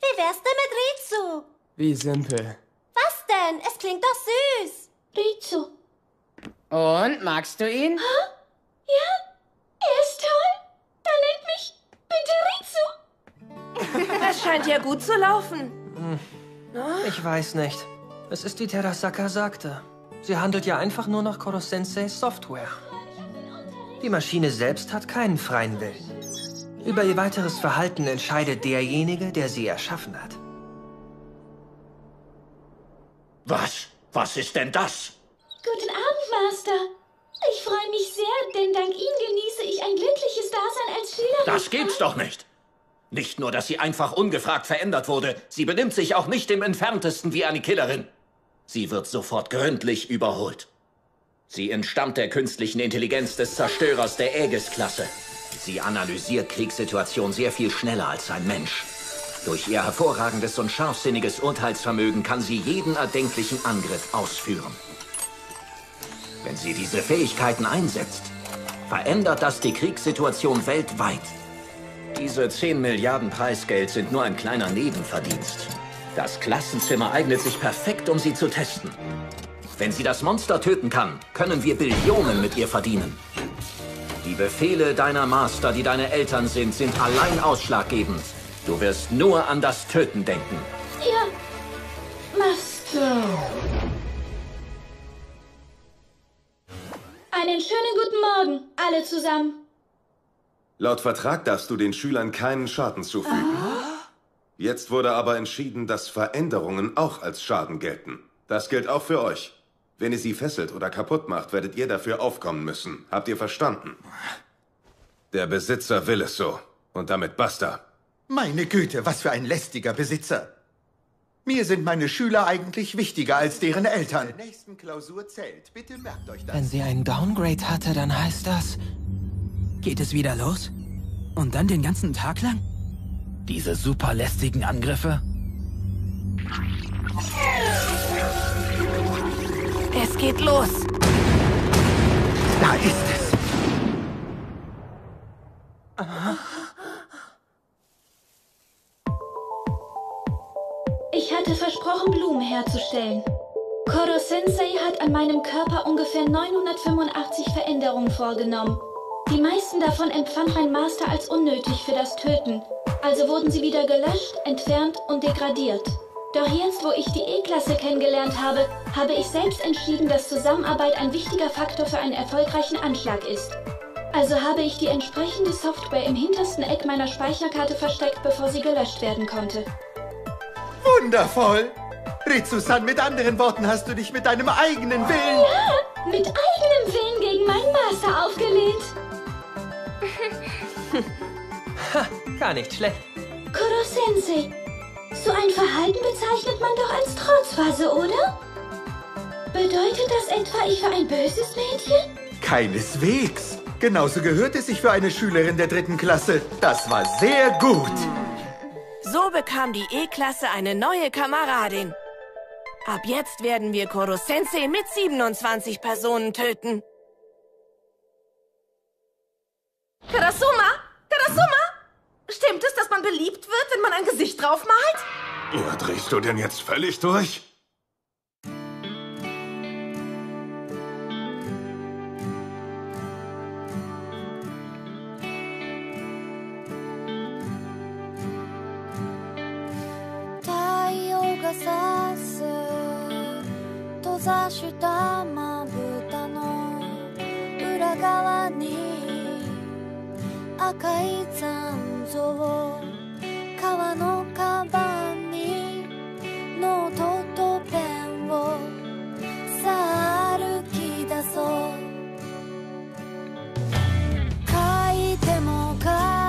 Wie wär's denn mit Rizu? Wie simpel. Was denn? Es klingt doch süß. Rizu. Und, magst du ihn? Ja, er ist toll. Dann nennt mich bitte Rizu. Das scheint ja gut zu laufen. Ich weiß nicht. Es ist wie Terasaka sagte. Sie handelt ja einfach nur nach Koro-senseis Software. Die Maschine selbst hat keinen freien Willen. Über ihr weiteres Verhalten entscheidet derjenige, der sie erschaffen hat. Was? Was ist denn das? Guten Abend, Master. Ich freue mich sehr, denn dank Ihnen genieße ich ein glückliches Dasein als Schülerin. Das gibt's doch nicht. Nicht nur, dass sie einfach ungefragt verändert wurde, sie benimmt sich auch nicht im entferntesten wie eine Killerin. Sie wird sofort gründlich überholt. Sie entstammt der künstlichen Intelligenz des Zerstörers der Aegis-Klasse. Sie analysiert Kriegssituationen sehr viel schneller als ein Mensch. Durch ihr hervorragendes und scharfsinniges Urteilsvermögen kann sie jeden erdenklichen Angriff ausführen. Wenn sie diese Fähigkeiten einsetzt, verändert das die Kriegssituation weltweit. Diese 10 Milliarden Preisgeld sind nur ein kleiner Nebenverdienst. Das Klassenzimmer eignet sich perfekt, um sie zu testen. Wenn sie das Monster töten kann, können wir Billionen mit ihr verdienen. Die Befehle deiner Master, die deine Eltern sind, sind allein ausschlaggebend. Du wirst nur an das Töten denken. Ja, Master. Einen schönen guten Morgen, alle zusammen. Laut Vertrag darfst du den Schülern keinen Schaden zufügen. Jetzt wurde aber entschieden, dass Veränderungen auch als Schaden gelten. Das gilt auch für euch. Wenn ihr sie fesselt oder kaputt macht, werdet ihr dafür aufkommen müssen. Habt ihr verstanden? Der Besitzer will es so. Und damit basta. Meine Güte, was für ein lästiger Besitzer. Mir sind meine Schüler eigentlich wichtiger als deren Eltern. Der nächsten Klausur zählt. Bitte merkt euch das. Wenn sie einen Downgrade hatte, dann heißt das... Geht es wieder los? Und dann den ganzen Tag lang? Diese super lästigen Angriffe? Es geht los. Da ist es. Ich hatte versprochen, Blumen herzustellen. Koro Sensei hat an meinem Körper ungefähr 985 Veränderungen vorgenommen. Die meisten davon empfand mein Master als unnötig für das Töten. Also wurden sie wieder gelöscht, entfernt und degradiert. Doch jetzt, wo ich die E-Klasse kennengelernt habe, habe ich selbst entschieden, dass Zusammenarbeit ein wichtiger Faktor für einen erfolgreichen Anschlag ist. Also habe ich die entsprechende Software im hintersten Eck meiner Speicherkarte versteckt, bevor sie gelöscht werden konnte. Wundervoll. Ritsu-san, mit anderen Worten hast du dich mit deinem eigenen Willen... Ja, mit eigenem Willen gegen meinen Master aufgelehnt. Ha, gar nicht schlecht. Koro Sensei, so ein Verhalten bezeichnet man doch als Trotzphase, oder? Bedeutet das etwa, ich war ein böses Mädchen? Keineswegs. Genauso gehört es sich für eine Schülerin der dritten Klasse. Das war sehr gut. So bekam die E-Klasse eine neue Kameradin. Ab jetzt werden wir Koro Sensei mit 27 Personen töten. Karasuma? Karasuma? Stimmt es, dass man beliebt wird, wenn man ein Gesicht draufmalt? Ja, drehst du denn jetzt völlig durch?「太陽が差す閉ざしたまぶたの裏側に赤い残 像革のカバンにノートとペンをさあ歩き出そう」「書いても書いても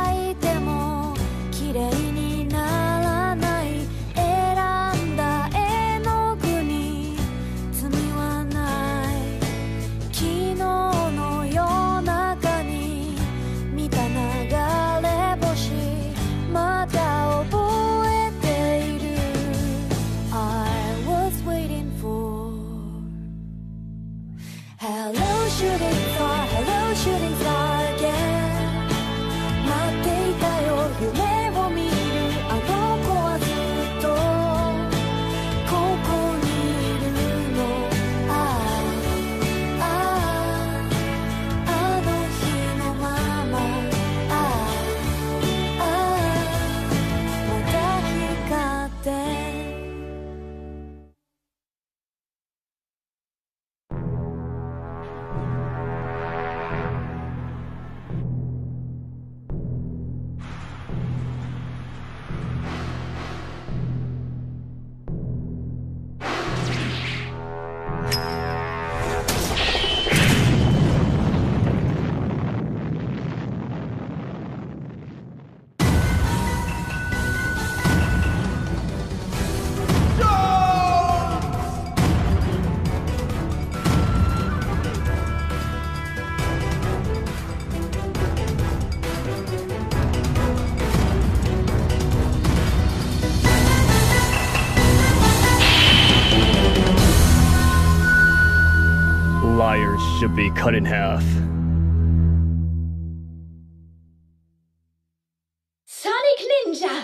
be cut in half. Sonic Ninja!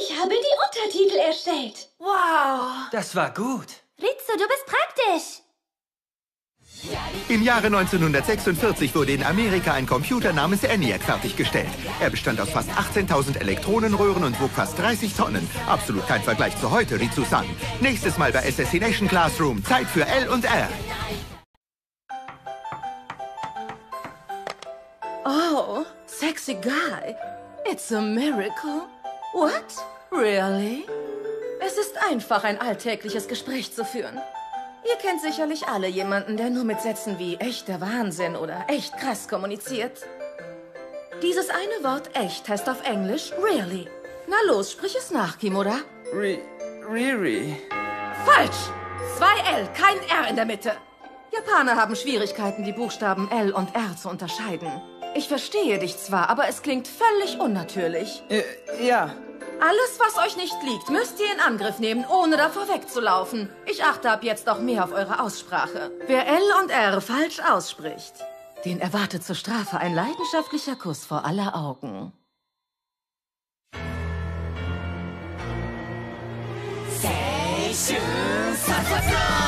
Ich habe die Untertitel erstellt. Wow! Das war gut. Ritsu, du bist praktisch. Im Jahre 1946 wurde in Amerika ein Computer namens ENIAC fertiggestellt. Er bestand aus fast 18.000 Elektronenröhren und wog fast 30 Tonnen. Absolut kein Vergleich zu heute, Ritsu-san. Nächstes Mal bei Assassination Classroom. Zeit für L und R. Oh, sexy guy. It's a miracle. What? Really? Es ist einfach, ein alltägliches Gespräch zu führen. Ihr kennt sicherlich alle jemanden, der nur mit Sätzen wie echter Wahnsinn oder echt krass kommuniziert. Dieses eine Wort echt heißt auf Englisch really. Na los, sprich es nach, Kimura. Re Riri. Falsch! Zwei L, kein R in der Mitte. Japaner haben Schwierigkeiten, die Buchstaben L und R zu unterscheiden. Ich verstehe dich zwar, aber es klingt völlig unnatürlich. Äh, ja. Alles, was euch nicht liegt, müsst ihr in Angriff nehmen, ohne davor wegzulaufen. Ich achte ab jetzt auch mehr auf eure Aussprache. Wer L und R falsch ausspricht, den erwartet zur Strafe ein leidenschaftlicher Kuss vor aller Augen. 青春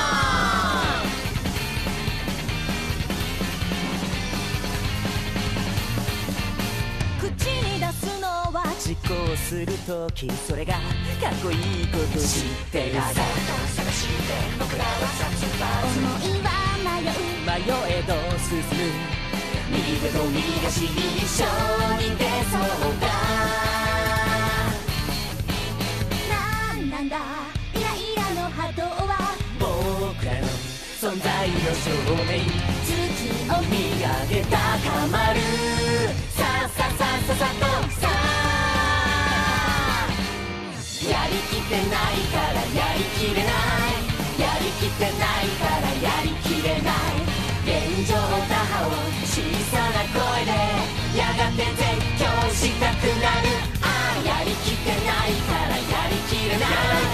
実行するときそれがかっこいいこと知ってる。さ探して僕らは殺伐思いは迷う迷えど進む右手と右足に一緒に出そうか。なんなんだ。イライラの波動は僕らの存在の証明月を見上げ高まる。さあさあさあさあさあと。さあ。てないからやりきれないやりきってないからやりきれない現状打破を小さな声でやがて絶叫したくなるああやりきってないからやりきれない。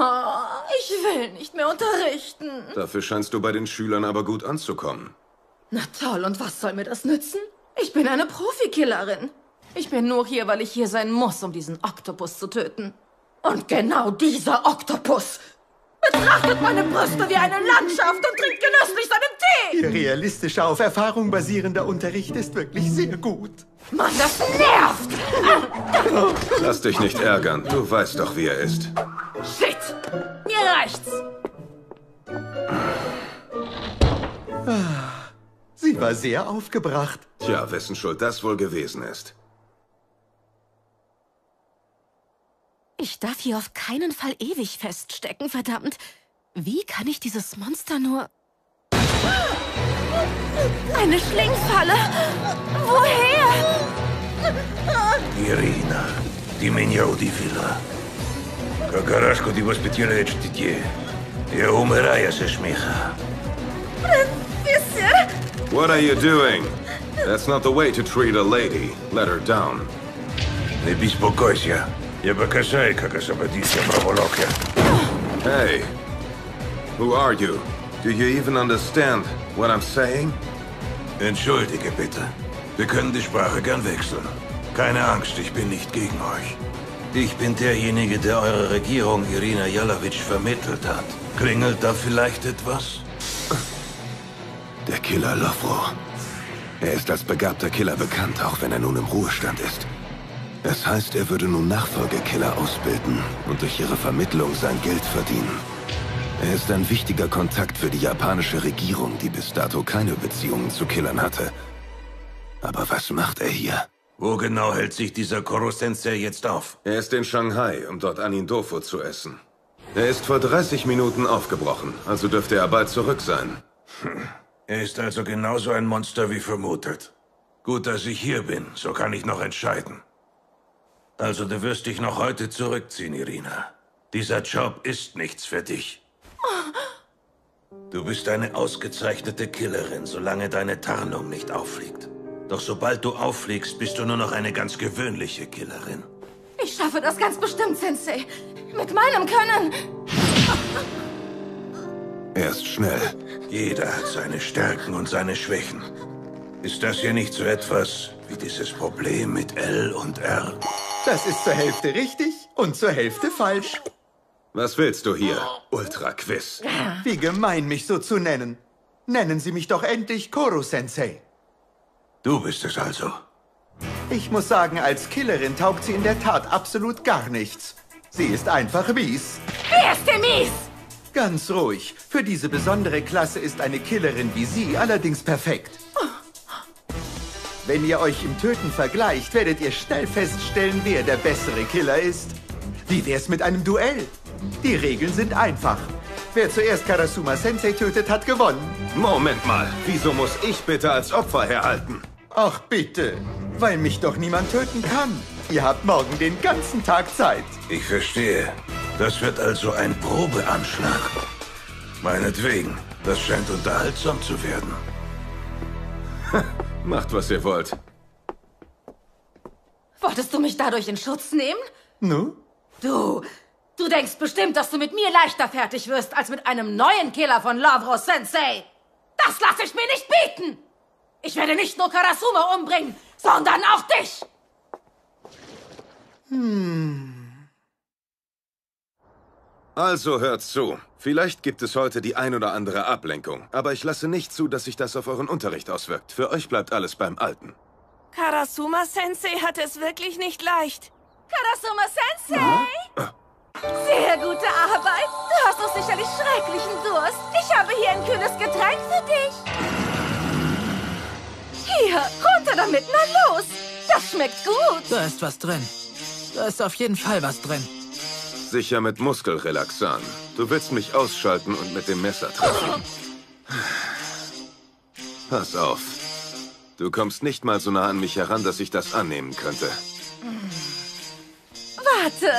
Oh, ich will nicht mehr unterrichten. Dafür scheinst du bei den Schülern aber gut anzukommen. Na toll, und was soll mir das nützen? Ich bin eine Profikillerin. Ich bin nur hier, weil ich hier sein muss, um diesen Oktopus zu töten. Und genau dieser Oktopus betrachtet meine Brüste wie eine Landschaft und trinkt genüsslich seinen Tee. Ihr realistischer, auf Erfahrung basierender Unterricht ist wirklich sehr gut. Mann, das nervt! Lass dich nicht ärgern. Du weißt doch, wie er ist. Shit! Mir reicht's! Sie war sehr aufgebracht. Tja, wessen Schuld das wohl gewesen ist. Ich darf hier auf keinen Fall ewig feststecken, verdammt. Wie kann ich dieses Monster nur... Eine Schlingfalle! Woher? Irina, ти меня удивила. Какарашку ти възпитилеч дитя. Я умирая со смеха. What are you doing? That's not the way to treat a lady. Let her down. Не беспокойся. Я покажу, как освободиться проволока. Hey. Who are you? Do you even understand what I'm saying? Entschuldige bitte. Wir können die Sprache gern wechseln. Keine Angst, ich bin nicht gegen euch. Ich bin derjenige, der eure Regierung Irina Jalowitsch vermittelt hat. Klingelt da vielleicht etwas? Der Killer Lovro. Er ist als begabter Killer bekannt, auch wenn er nun im Ruhestand ist. Das heißt, er würde nun Nachfolgekiller ausbilden und durch ihre Vermittlung sein Geld verdienen. Er ist ein wichtiger Kontakt für die japanische Regierung, die bis dato keine Beziehungen zu Killern hatte. Aber was macht er hier? Wo genau hält sich dieser Koro-Sensei jetzt auf? Er ist in Shanghai, um dort Anindofo zu essen. Er ist vor 30 Minuten aufgebrochen, also dürfte er bald zurück sein. Er ist also genauso ein Monster wie vermutet. Gut, dass ich hier bin, so kann ich noch entscheiden. Also du wirst dich noch heute zurückziehen, Irina. Dieser Job ist nichts für dich. Du bist eine ausgezeichnete Killerin, solange deine Tarnung nicht auffliegt. Doch sobald du auffliegst, bist du nur noch eine ganz gewöhnliche Killerin. Ich schaffe das ganz bestimmt, Sensei. Mit meinem Können. Er ist schnell. Jeder hat seine Stärken und seine Schwächen. Ist das hier nicht so etwas wie dieses Problem mit L und R? Das ist zur Hälfte richtig und zur Hälfte falsch. Was willst du hier, Ultra-Quiz? Wie gemein, mich so zu nennen. Nennen Sie mich doch endlich Koro-Sensei. Du bist es also. Ich muss sagen, als Killerin taugt sie in der Tat absolut gar nichts. Sie ist einfach mies. Wer ist denn mies? Ganz ruhig. Für diese besondere Klasse ist eine Killerin wie Sie allerdings perfekt. Wenn ihr euch im Töten vergleicht, werdet ihr schnell feststellen, wer der bessere Killer ist. Wie wär's mit einem Duell? Die Regeln sind einfach. Wer zuerst Karasuma Sensei tötet, hat gewonnen. Moment mal, wieso muss ich bitte als Opfer herhalten? Ach bitte, weil mich doch niemand töten kann. Ihr habt morgen den ganzen Tag Zeit. Ich verstehe. Das wird also ein Probeanschlag. Meinetwegen. Das scheint unterhaltsam zu werden. Macht, was ihr wollt. Wolltest du mich dadurch in Schutz nehmen? Nu? Du, du denkst bestimmt, dass du mit mir leichter fertig wirst, als mit einem neuen Killer von Lavros Sensei. Das lasse ich mir nicht bieten! Ich werde nicht nur Karasuma umbringen, sondern auch dich! Hm. Also hört zu. Vielleicht gibt es heute die ein oder andere Ablenkung, aber ich lasse nicht zu, dass sich das auf euren Unterricht auswirkt. Für euch bleibt alles beim Alten. Karasuma Sensei hat es wirklich nicht leicht. Karasuma Sensei! Sehr gute Arbeit. Du hast doch sicherlich schrecklichen Durst. Ich habe hier ein kühles Getränk für dich. Hier, runter damit, na los. Das schmeckt gut. Da ist was drin. Da ist auf jeden Fall was drin. Sicher mit Muskelrelaxan. Du willst mich ausschalten und mit dem Messer treffen. Pass auf. Du kommst nicht mal so nah an mich heran, dass ich das annehmen könnte. Warte.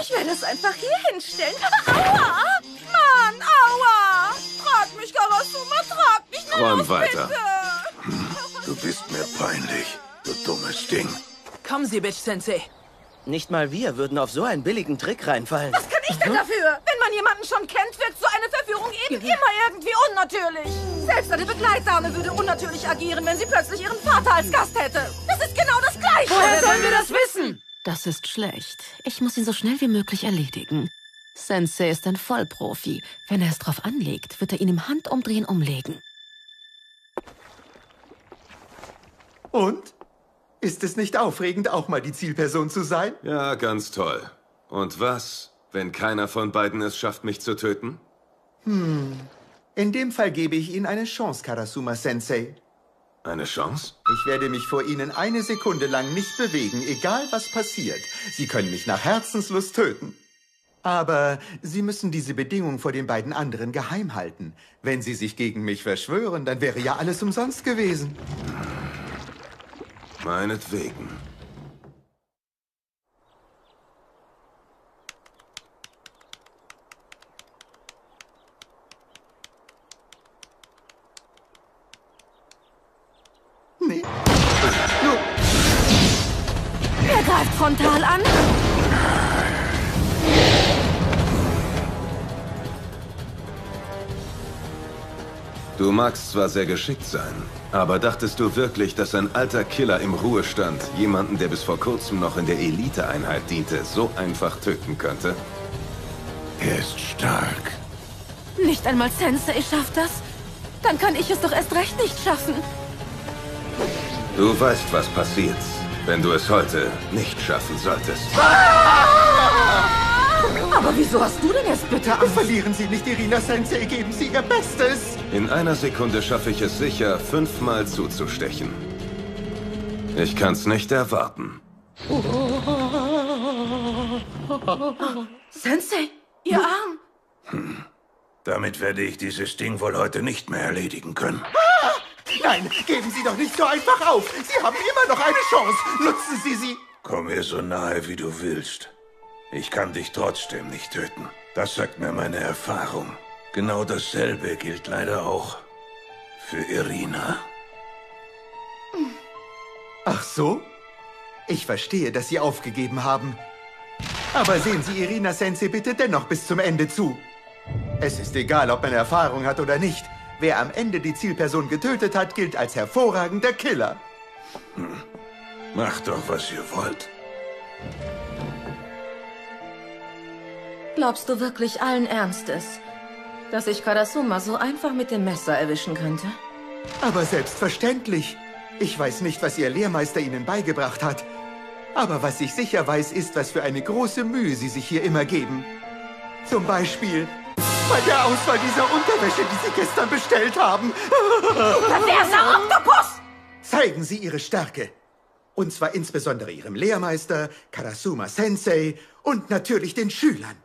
Ich werde es einfach hier hinstellen. Aua! Mann, aua! Trag mich, Karasuma, trag mich nur Räum los, weiter. bitte. Du bist mir peinlich, du dummes Ding. Kommen Sie, Bitch Sensei. Nicht mal wir würden auf so einen billigen Trick reinfallen. Was kann ich denn dafür? Wenn man jemanden schon kennt, wirkt so eine Verführung eben immer irgendwie unnatürlich. Selbst eine Begleitdame würde unnatürlich agieren, wenn sie plötzlich ihren Vater als Gast hätte. Das ist genau das Gleiche. Woher sollen wir das wissen? Das ist schlecht. Ich muss ihn so schnell wie möglich erledigen. Sensei ist ein Vollprofi. Wenn er es drauf anlegt, wird er ihn im Handumdrehen umlegen. Und? Ist es nicht aufregend, auch mal die Zielperson zu sein? Ja, ganz toll. Und was, wenn keiner von beiden es schafft, mich zu töten? Hm. In dem Fall gebe ich Ihnen eine Chance, Karasuma Sensei. Eine Chance? Ich werde mich vor Ihnen eine Sekunde lang nicht bewegen, egal was passiert. Sie können mich nach Herzenslust töten. Aber Sie müssen diese Bedingung vor den beiden anderen geheim halten. Wenn Sie sich gegen mich verschwören, dann wäre ja alles umsonst gewesen. Meinetwegen. Nee. Er greift frontal an. Du magst zwar sehr geschickt sein, aber dachtest du wirklich, dass ein alter Killer im Ruhestand jemanden, der bis vor kurzem noch in der Eliteeinheit diente, so einfach töten könnte? Er ist stark. Nicht einmal Sensei schafft das. Dann kann ich es doch erst recht nicht schaffen. Du weißt, was passiert, wenn du es heute nicht schaffen solltest. Aber wieso hast du denn jetzt bitte Angst? Verlieren Sie nicht, Irina Sensei, geben Sie Ihr Bestes. In einer Sekunde schaffe ich es sicher, fünfmal zuzustechen. Ich kann's nicht erwarten. Sensei, Ihr Arm. Damit werde ich dieses Ding wohl heute nicht mehr erledigen können. Ah! Nein, geben Sie doch nicht so einfach auf. Sie haben immer noch eine Chance. Nutzen Sie sie. Komm mir so nahe, wie du willst. Ich kann dich trotzdem nicht töten. Das sagt mir meine Erfahrung. Genau dasselbe gilt leider auch für Irina. Ach so? Ich verstehe, dass Sie aufgegeben haben. Aber sehen Sie Irina Sensei bitte dennoch bis zum Ende zu. Es ist egal, ob man Erfahrung hat oder nicht. Wer am Ende die Zielperson getötet hat, gilt als hervorragender Killer. Hm. Macht doch, was ihr wollt. Glaubst du wirklich allen Ernstes, dass ich Karasuma so einfach mit dem Messer erwischen könnte? Aber selbstverständlich. Ich weiß nicht, was Ihr Lehrmeister Ihnen beigebracht hat. Aber was ich sicher weiß, ist, was für eine große Mühe Sie sich hier immer geben. Zum Beispiel bei der Auswahl dieser Unterwäsche, die Sie gestern bestellt haben. perverser Oktopus! Zeigen Sie Ihre Stärke. Und zwar insbesondere Ihrem Lehrmeister, Karasuma Sensei und natürlich den Schülern.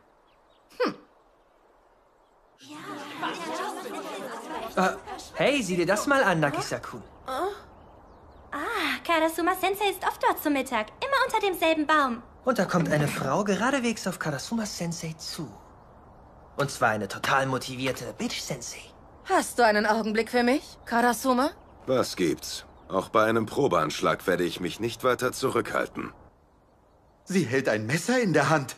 Äh, hey, sieh dir das mal an, Nagisa-kun. Ah, Karasuma Sensei ist oft dort zum Mittag. Immer unter demselben Baum. Und da kommt eine Frau geradewegs auf Karasuma Sensei zu. Und zwar eine total motivierte Bitch Sensei. Hast du einen Augenblick für mich, Karasuma? Was gibt's? Auch bei einem Probeanschlag werde ich mich nicht weiter zurückhalten. Sie hält ein Messer in der Hand.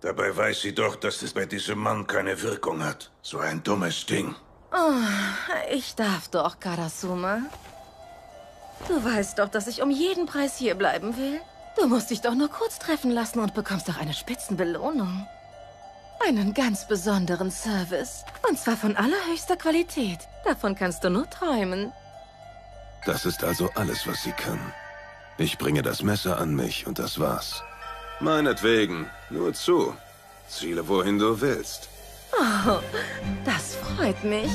Dabei weiß sie doch, dass es bei diesem Mann keine Wirkung hat. So ein dummes Ding. Oh, ich darf doch, Karasuma. Du weißt doch, dass ich um jeden Preis hier bleiben will. Du musst dich doch nur kurz treffen lassen und bekommst doch eine Spitzenbelohnung. Einen ganz besonderen Service. Und zwar von allerhöchster Qualität. Davon kannst du nur träumen. Das ist also alles, was sie kann. Ich bringe das Messer an mich und das war's. Meinetwegen, nur zu. Ziele, wohin du willst. Oh, das freut mich.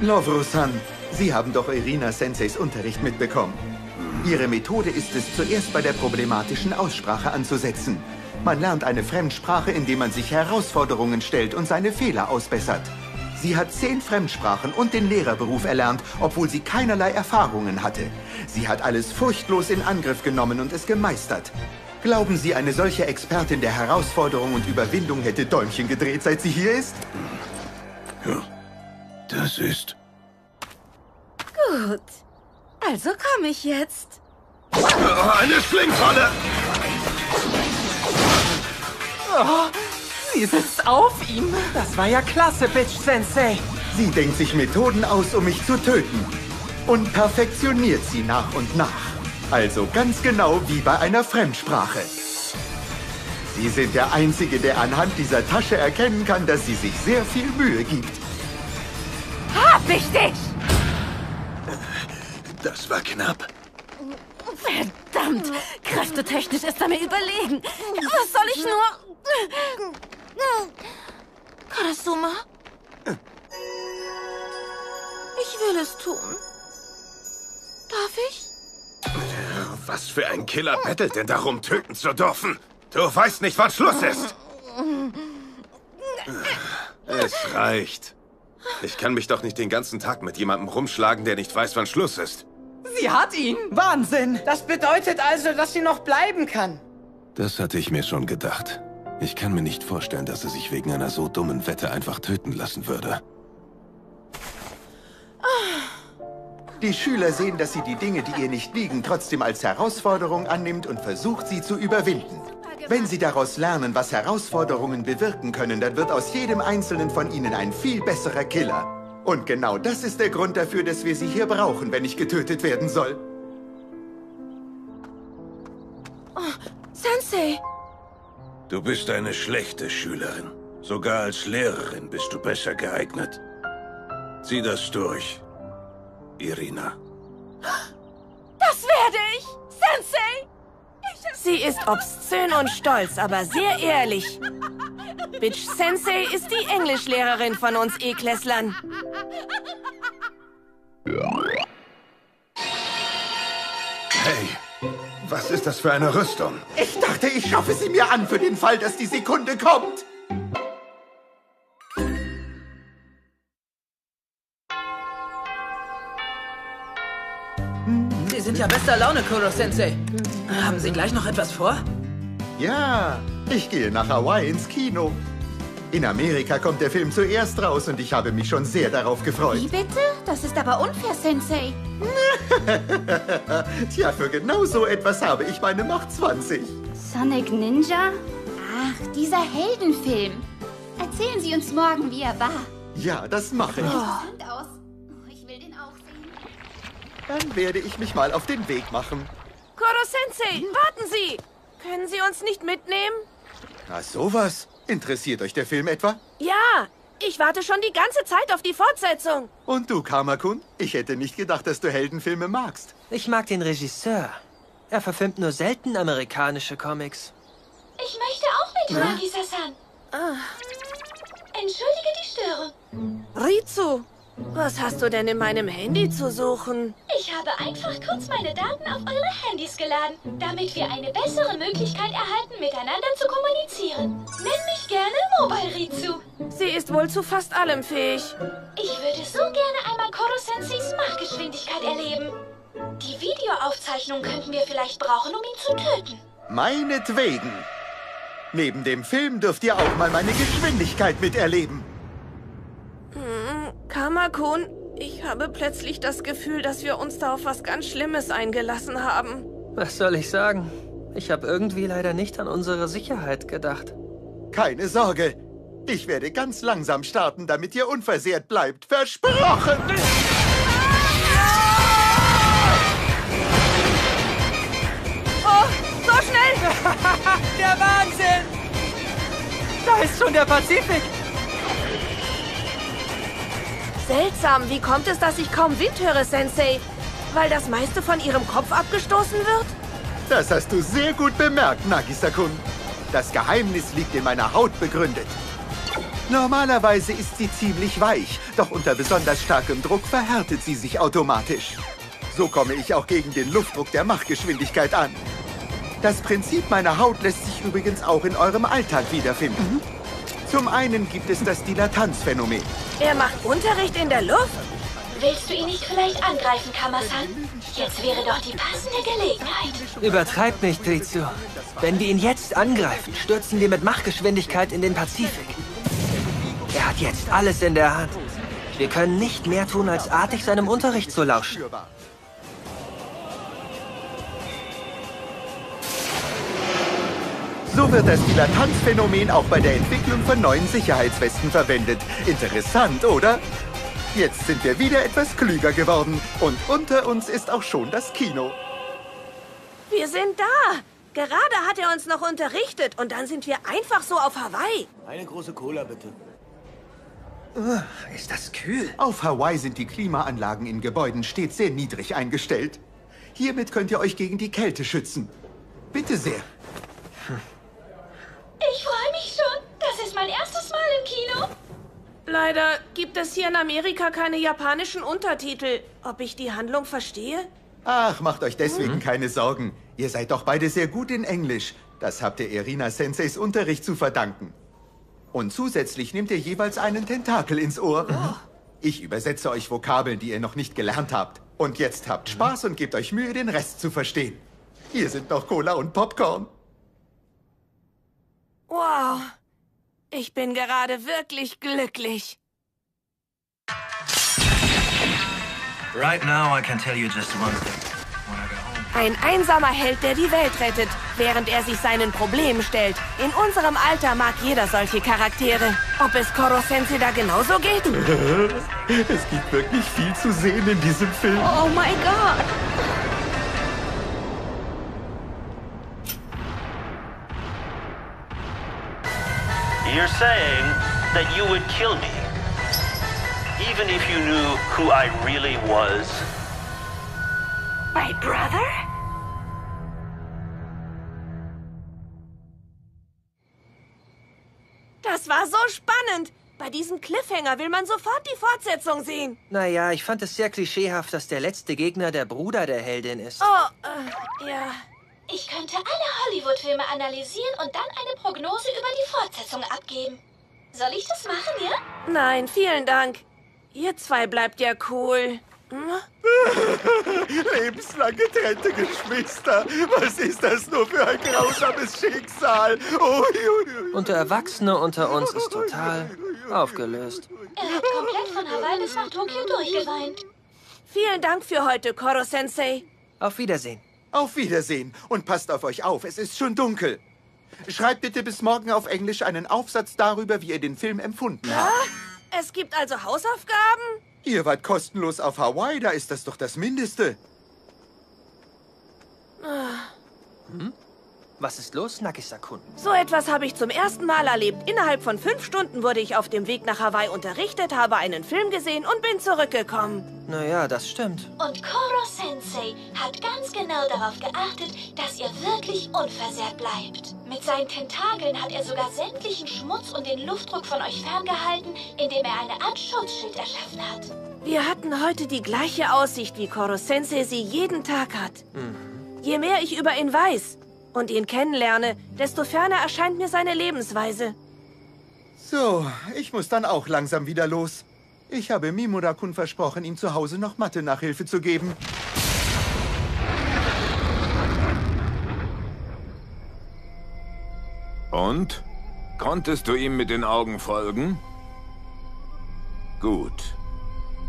Lovro-san, Sie haben doch Irina Senseis Unterricht mitbekommen. Ihre Methode ist es, zuerst bei der problematischen Aussprache anzusetzen. Man lernt eine Fremdsprache, indem man sich Herausforderungen stellt und seine Fehler ausbessert. Sie hat zehn Fremdsprachen und den Lehrerberuf erlernt, obwohl sie keinerlei Erfahrungen hatte. Sie hat alles furchtlos in Angriff genommen und es gemeistert. Glauben Sie, eine solche Expertin der Herausforderung und Überwindung hätte Däumchen gedreht, seit sie hier ist? Das ist... Gut. Also komme ich jetzt. Eine Schlingfalle! Oh, sie sitzt auf ihm. Das war ja klasse, Bitch Sensei. Sie denkt sich Methoden aus, um mich zu töten. Und perfektioniert sie nach und nach. Also ganz genau wie bei einer Fremdsprache. Sie sind der Einzige, der anhand dieser Tasche erkennen kann, dass sie sich sehr viel Mühe gibt. Hab ich dich! Das war knapp. Verdammt! Kräftetechnisch ist er mir überlegen. Was soll ich nur... Karasuma? Ich will es tun. Darf ich? Was für ein Killer bettelt denn darum, töten zu dürfen? Du weißt nicht, wann Schluss ist. Es reicht. Ich kann mich doch nicht den ganzen Tag mit jemandem rumschlagen, der nicht weiß, wann Schluss ist. Sie hat ihn. Wahnsinn. Das bedeutet also, dass sie noch bleiben kann. Das hatte ich mir schon gedacht. Ich kann mir nicht vorstellen, dass er sich wegen einer so dummen Wette einfach töten lassen würde. Die Schüler sehen, dass sie die Dinge, die ihr nicht liegen, trotzdem als Herausforderung annimmt und versucht, sie zu überwinden. Wenn sie daraus lernen, was Herausforderungen bewirken können, dann wird aus jedem einzelnen von ihnen ein viel besserer Killer. Und genau das ist der Grund dafür, dass wir sie hier brauchen, wenn ich getötet werden soll. Oh, Sensei! Du bist eine schlechte Schülerin. Sogar als Lehrerin bist du besser geeignet. Zieh das durch, Irina. Das werde ich! Sensei! Sie ist obszön und stolz, aber sehr ehrlich. Bitch Sensei ist die Englischlehrerin von uns E-Klässlern. Hey, was ist das für eine Rüstung? Ich dachte, ich schaffe sie mir an für den Fall, dass die Sekunde kommt. Sie sind ja bester Laune, Kuro-Sensei. Haben Sie gleich noch etwas vor? Ja, ich gehe nach Hawaii ins Kino. In Amerika kommt der Film zuerst raus und ich habe mich schon sehr darauf gefreut. Wie bitte? Das ist aber unfair, Sensei. Tja, für genau so etwas habe ich meine Macht 20. Sonic Ninja? Ach, dieser Heldenfilm. Erzählen Sie uns morgen, wie er war. Ja, das mache ich. Aus. Oh, ich will den auch sehen. Dann werde ich mich mal auf den Weg machen. Koro-Sensei, warten Sie! Können Sie uns nicht mitnehmen? Na sowas. Interessiert euch der Film etwa? Ja, Ich warte schon die ganze Zeit auf die Fortsetzung. Und du, Kamakun? Ich hätte nicht gedacht, dass du Heldenfilme magst. Ich mag den Regisseur. Er verfilmt nur selten amerikanische Comics. Ich möchte auch mit? Nagisa-san. Entschuldige die Störung. Rizu, was hast du denn in meinem Handy zu suchen? Ich habe einfach kurz meine Daten auf eure Handys geladen, damit wir eine bessere Möglichkeit erhalten, miteinander zu kommunizieren. Nenn mich gerne Mobile Rizu. Sie ist wohl zu fast allem fähig. Ich würde so gerne einmal Koro-senseis Machgeschwindigkeit erleben. Die Videoaufzeichnung könnten wir vielleicht brauchen, um ihn zu töten. Meinetwegen. Neben dem Film dürft ihr auch mal meine Geschwindigkeit miterleben. Hm, Kamakun, ich habe plötzlich das Gefühl, dass wir uns da auf was ganz Schlimmes eingelassen haben. Was soll ich sagen? Ich habe irgendwie leider nicht an unsere Sicherheit gedacht. Keine Sorge. Ich werde ganz langsam starten, damit ihr unversehrt bleibt. Versprochen! Oh, so schnell! der Wahnsinn! Da ist schon der Pazifik! Seltsam, wie kommt es, dass ich kaum Wind höre, Sensei? Weil das meiste von ihrem Kopf abgestoßen wird? Das hast du sehr gut bemerkt, Nagisa-kun. Das Geheimnis liegt in meiner Haut begründet. Normalerweise ist sie ziemlich weich, doch unter besonders starkem Druck verhärtet sie sich automatisch. So komme ich auch gegen den Luftdruck der Machgeschwindigkeit an. Das Prinzip meiner Haut lässt sich übrigens auch in eurem Alltag wiederfinden. Zum einen gibt es das Dilatanzphänomen. Er macht Unterricht in der Luft? Willst du ihn nicht vielleicht angreifen, Kamasan? Jetzt wäre doch die passende Gelegenheit. Übertreib nicht, Rizu. Wenn wir ihn jetzt angreifen, stürzen wir mit Machgeschwindigkeit in den Pazifik. Er hat jetzt alles in der Hand. Wir können nicht mehr tun, als artig seinem Unterricht zu lauschen. So wird das Dilatanzphänomen auch bei der Entwicklung von neuen Sicherheitswesten verwendet. Interessant, oder? Jetzt sind wir wieder etwas klüger geworden. Und unter uns ist auch schon das Kino. Wir sind da. Gerade hat er uns noch unterrichtet und dann sind wir einfach so auf Hawaii. Eine große Cola, bitte. Ist das kühl? Auf Hawaii sind die Klimaanlagen in Gebäuden stets sehr niedrig eingestellt. Hiermit könnt ihr euch gegen die Kälte schützen. Bitte sehr. Ich freue mich schon. Das ist mein erstes Mal im Kino. Leider gibt es hier in Amerika keine japanischen Untertitel. Ob ich die Handlung verstehe? Ach, macht euch deswegen keine Sorgen. Ihr seid doch beide sehr gut in Englisch. Das habt ihr Irina Senseis Unterricht zu verdanken. Und zusätzlich nehmt ihr jeweils einen Tentakel ins Ohr. Ich übersetze euch Vokabeln, die ihr noch nicht gelernt habt. Und jetzt habt Spaß und gebt euch Mühe, den Rest zu verstehen. Hier sind noch Cola und Popcorn. Wow. Ich bin gerade wirklich glücklich. Right now, I can tell you just one thing. Ein einsamer Held, der die Welt rettet, während er sich seinen Problemen stellt. In unserem Alter mag jeder solche Charaktere. Ob es Koro Sensei da genauso geht? Es gibt wirklich viel zu sehen in diesem Film. Oh mein Gott. You're saying that you would kill me, even if you knew who I really was? My brother? Das war so spannend. Bei diesem Cliffhanger will man sofort die Fortsetzung sehen. Naja, ich fand es sehr klischeehaft, dass der letzte Gegner der Bruder der Heldin ist. Oh, äh, ja. Ich könnte alle Hollywood-Filme analysieren und dann eine Prognose über die Fortsetzung abgeben. Soll ich das machen, ja? Nein, vielen Dank. Ihr zwei bleibt ja cool. Hm? Lebenslang getrennte Geschwister. Was ist das nur für ein grausames Schicksal? Oh, Und der Erwachsene unter uns ist total aufgelöst. Er hat komplett von Hawaii bis nach Tokio durchgeweint. Vielen Dank für heute, Koro Sensei. Auf Wiedersehen. Auf Wiedersehen und passt auf euch auf, es ist schon dunkel. Schreibt bitte bis morgen auf Englisch einen Aufsatz darüber, wie ihr den Film empfunden habt. Ah, es gibt also Hausaufgaben? Ihr wart kostenlos auf Hawaii, da ist das doch das Mindeste. Ah. Hm? Was ist los, Nagisa-kun? So etwas habe ich zum ersten Mal erlebt. Innerhalb von fünf Stunden wurde ich auf dem Weg nach Hawaii unterrichtet, habe einen Film gesehen und bin zurückgekommen. Naja, das stimmt. Und Koro Sensei hat ganz genau darauf geachtet, dass ihr wirklich unversehrt bleibt. Mit seinen Tentakeln hat er sogar sämtlichen Schmutz und den Luftdruck von euch ferngehalten, indem er eine Art Schutzschild erschaffen hat. Wir hatten heute die gleiche Aussicht, wie Koro Sensei sie jeden Tag hat. Je mehr ich über ihn weiß und ihn kennenlerne, desto ferner erscheint mir seine Lebensweise. So, ich muss dann auch langsam wieder los. Ich habe Mimura-kun versprochen, ihm zu Hause noch Mathe-Nachhilfe zu geben. Und? Konntest du ihm mit den Augen folgen? Gut.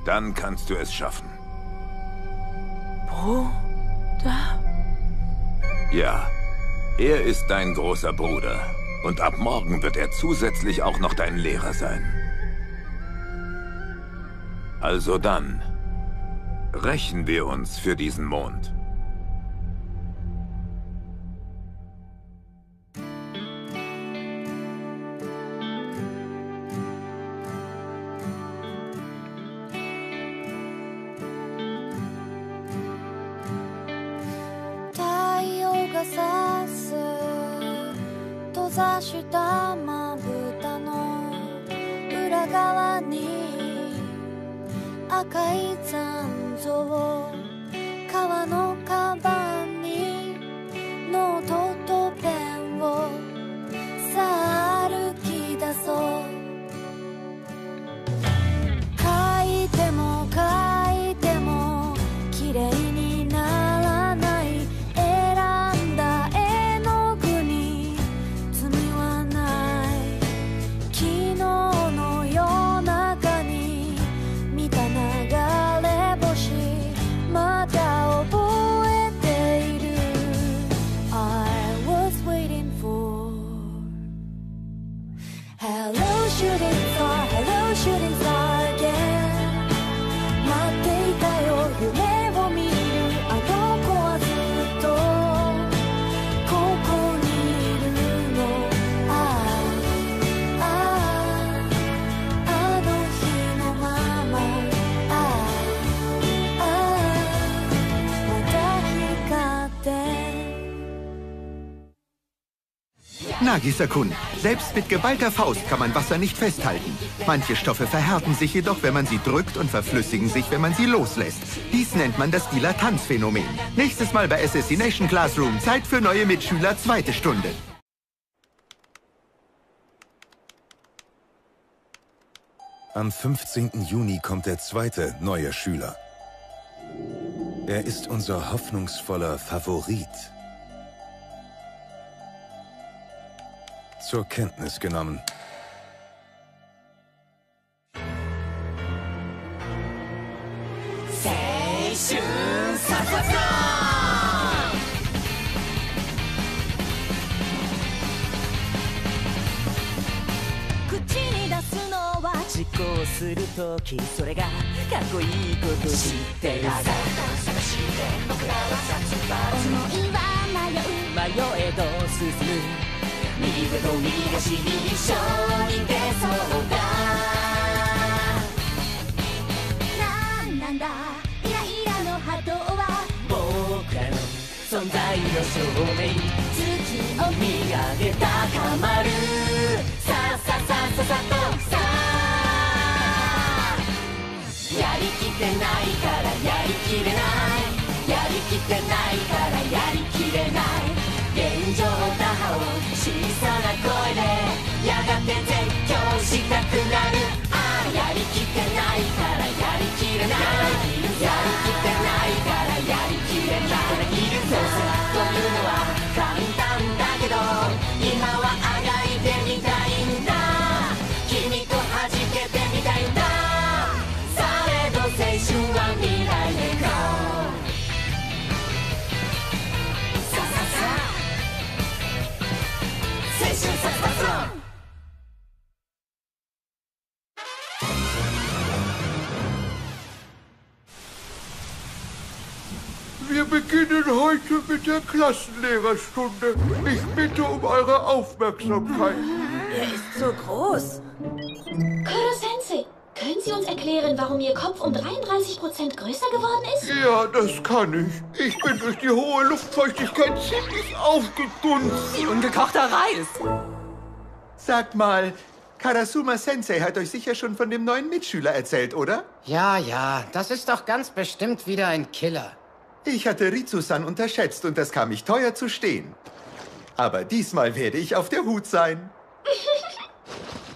Dann kannst du es schaffen. Bruder? Ja. Er ist dein großer Bruder. Und ab morgen wird er zusätzlich auch noch dein Lehrer sein. Also dann, rächen wir uns für diesen Mond. Tá, eu ざしたまぶたの裏側に赤い残像革のカバンにノートとペンをさあ歩き出そう書いても書いても Nagisa-kun, selbst mit geballter Faust kann man Wasser nicht festhalten. Manche Stoffe verhärten sich jedoch, wenn man sie drückt und verflüssigen sich, wenn man sie loslässt. Dies nennt man das Dilatanzphänomen. Nächstes Mal bei Assassination Classroom. Zeit für neue Mitschüler, zweite Stunde. Am 15. Juni kommt der zweite neue Schüler. Er ist unser hoffnungsvoller Favorit. Zur Kenntnis genommen. "口に出すのは実行するときそれがかっこいいこと知ってるさ思いは迷う迷えど進む右手と右足に一緒に出そうだなんなんだイライラの波動は僕らの存在の証明月を見上げ高まるささあさあさあさあとさあやりきってないからやりきれないやりきってないからやりきれない声でやがて絶叫したくなる。ああやりきってないからやりきれない。Beginnen heute mit der Klassenlehrerstunde. Ich bitte um eure Aufmerksamkeit. Er ist so groß. Kuro-sensei, können Sie uns erklären, warum Ihr Kopf um 33% größer geworden ist? Ja, das kann ich. Ich bin durch die hohe Luftfeuchtigkeit ziemlich aufgedunsen. Wie ungekochter Reis. Sag mal, Karasuma Sensei hat euch sicher schon von dem neuen Mitschüler erzählt, oder? Ja, ja, das ist doch ganz bestimmt wieder ein Killer. Ich hatte Ritsu-san unterschätzt und das kam mich teuer zu stehen. Aber diesmal werde ich auf der Hut sein.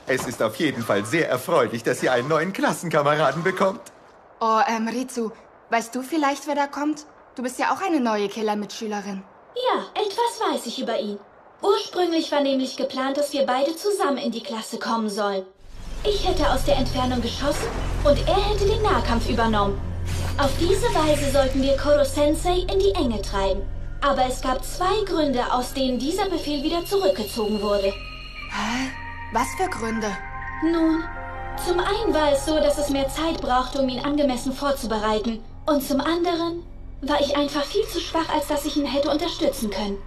Es ist auf jeden Fall sehr erfreulich, dass ihr einen neuen Klassenkameraden bekommt. Oh, ähm, Rizu, weißt du vielleicht, wer da kommt? Du bist ja auch eine neue Killer-Mitschülerin. Ja, etwas weiß ich über ihn. Ursprünglich war nämlich geplant, dass wir beide zusammen in die Klasse kommen sollen. Ich hätte aus der Entfernung geschossen und er hätte den Nahkampf übernommen. Auf diese Weise sollten wir Koro-sensei in die Enge treiben. Aber es gab zwei Gründe, aus denen dieser Befehl wieder zurückgezogen wurde. Hä? Was für Gründe? Nun, zum einen war es so, dass es mehr Zeit brauchte, um ihn angemessen vorzubereiten. Und zum anderen war ich einfach viel zu schwach, als dass ich ihn hätte unterstützen können.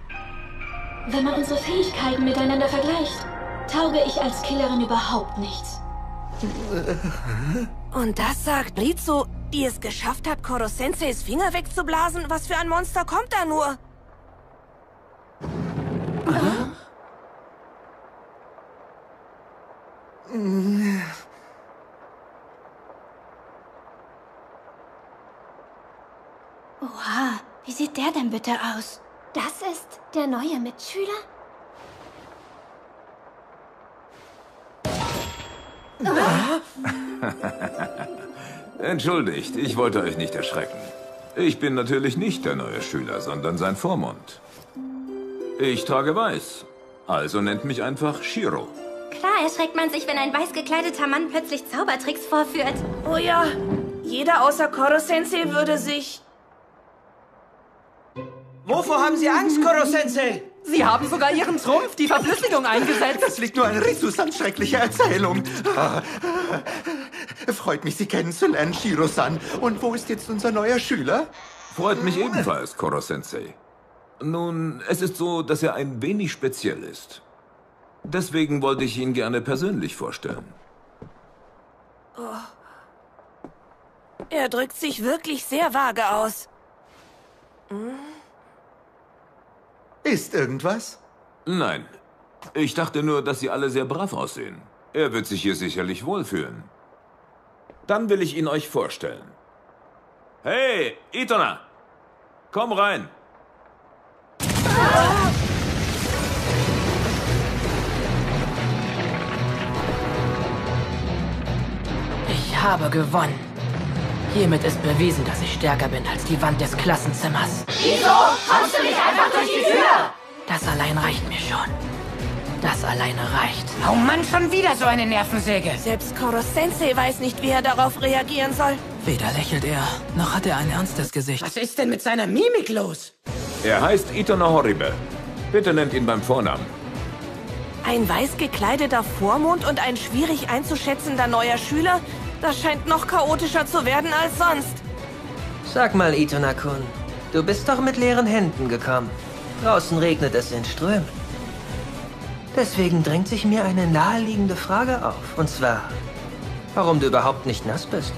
Wenn man unsere Fähigkeiten miteinander vergleicht, tauge ich als Killerin überhaupt nichts. Und das sagt Ritsu, die es geschafft hat, Koro-senseis Finger wegzublasen? Was für ein Monster kommt da nur? Oha, wie sieht der denn bitte aus? Das ist der neue Mitschüler? Entschuldigt, ich wollte euch nicht erschrecken. Ich bin natürlich nicht der neue Schüler, sondern sein Vormund. Ich trage weiß, also nennt mich einfach Shiro. Klar erschreckt man sich, wenn ein weiß gekleideter Mann plötzlich Zaubertricks vorführt. Oh ja, jeder außer Koro-sensei würde sich... Wovor haben Sie Angst, Koro-sensei? Sie haben sogar Ihren Trumpf, die Verflüssigung, eingesetzt. Das liegt nur an Ritsu-sans schrecklicher Erzählung. Freut mich, Sie kennenzulernen, Shiro-san. Und wo ist jetzt unser neuer Schüler? Freut mich ebenfalls, Koro-sensei. Nun, es ist so, dass er ein wenig speziell ist. Deswegen wollte ich ihn gerne persönlich vorstellen. Oh. Er drückt sich wirklich sehr vage aus. Hm? Ist irgendwas? Nein. Ich dachte nur, dass Sie alle sehr brav aussehen. Er wird sich hier sicherlich wohlfühlen. Dann will ich ihn euch vorstellen. Hey, Itona! Komm rein! Ich habe gewonnen. Hiermit ist bewiesen, dass ich stärker bin als die Wand des Klassenzimmers. Wieso? Kommst du nicht einfach durch die Tür? Das allein reicht mir schon. Das alleine reicht. Oh Mann, schon wieder so eine Nervensäge. Selbst Koro-sensei weiß nicht, wie er darauf reagieren soll. Weder lächelt er, noch hat er ein ernstes Gesicht. Was ist denn mit seiner Mimik los? Er heißt Itona Horibe. Bitte nennt ihn beim Vornamen. Ein weiß gekleideter Vormund und ein schwierig einzuschätzender neuer Schüler? Das scheint noch chaotischer zu werden als sonst. Sag mal, Itona-kun, du bist doch mit leeren Händen gekommen. Draußen regnet es in Strömen. Deswegen drängt sich mir eine naheliegende Frage auf. Und zwar, warum du überhaupt nicht nass bist.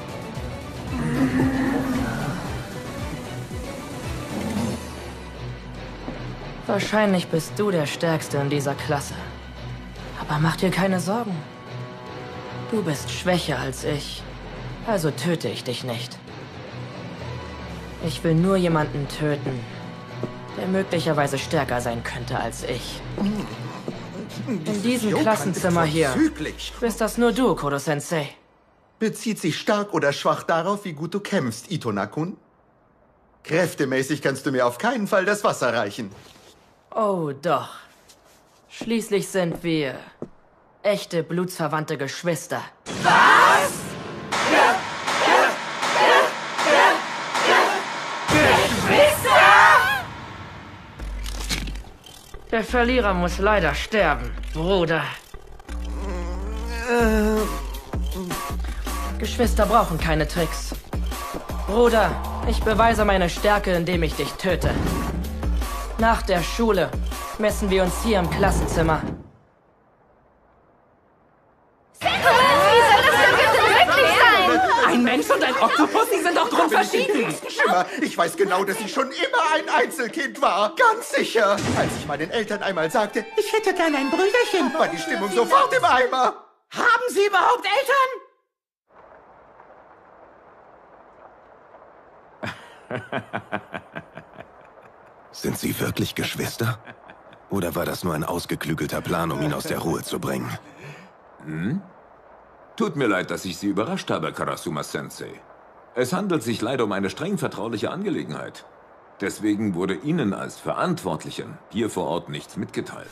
Wahrscheinlich bist du der Stärkste in dieser Klasse. Aber mach dir keine Sorgen. Du bist schwächer als ich. Also töte ich dich nicht. Ich will nur jemanden töten, der möglicherweise stärker sein könnte als ich. In diesem Klassenzimmer hier bist das nur du, Kodo-sensei. Bezieht sich stark oder schwach darauf, wie gut du kämpfst, Itona-kun? Kräftemäßig kannst du mir auf keinen Fall das Wasser reichen. Oh doch. Schließlich sind wir echte blutsverwandte Geschwister. Was? Geschwister? Der Verlierer muss leider sterben, Bruder. Geschwister brauchen keine Tricks. Bruder, ich beweise meine Stärke, indem ich dich töte. Nach der Schule messen wir uns hier im Klassenzimmer. Ein Mensch und ein Oktopus, die sind doch drum verschieden. Schimmer, ich weiß genau, dass ich schon immer ein Einzelkind war. Ganz sicher. Als ich meinen Eltern einmal sagte, ich hätte gern ein Brüderchen, war die Stimmung sofort im Eimer. Haben Sie überhaupt Eltern? Sind Sie wirklich Geschwister? Oder war das nur ein ausgeklügelter Plan, um ihn aus der Ruhe zu bringen? Hm? Tut mir leid, dass ich Sie überrascht habe, Karasuma-sensei. Es handelt sich leider um eine streng vertrauliche Angelegenheit. Deswegen wurde Ihnen als Verantwortlichen hier vor Ort nichts mitgeteilt.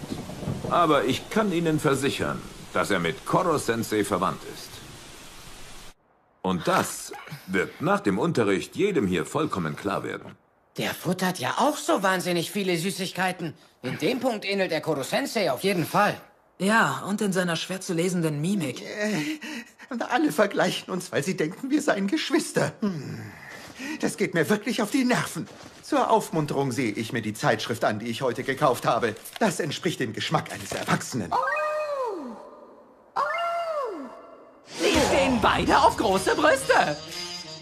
Aber ich kann Ihnen versichern, dass er mit Koro-sensei verwandt ist. Und das wird nach dem Unterricht jedem hier vollkommen klar werden. Der futtert ja auch so wahnsinnig viele Süßigkeiten. In dem Punkt ähnelt er Koro-sensei auf jeden Fall. Ja, und in seiner schwer zu lesenden Mimik. Äh, alle vergleichen uns, weil sie denken, wir seien Geschwister. Hm. Das geht mir wirklich auf die Nerven. Zur Aufmunterung sehe ich mir die Zeitschrift an, die ich heute gekauft habe. Das entspricht dem Geschmack eines Erwachsenen. Sie stehen beide auf große Brüste.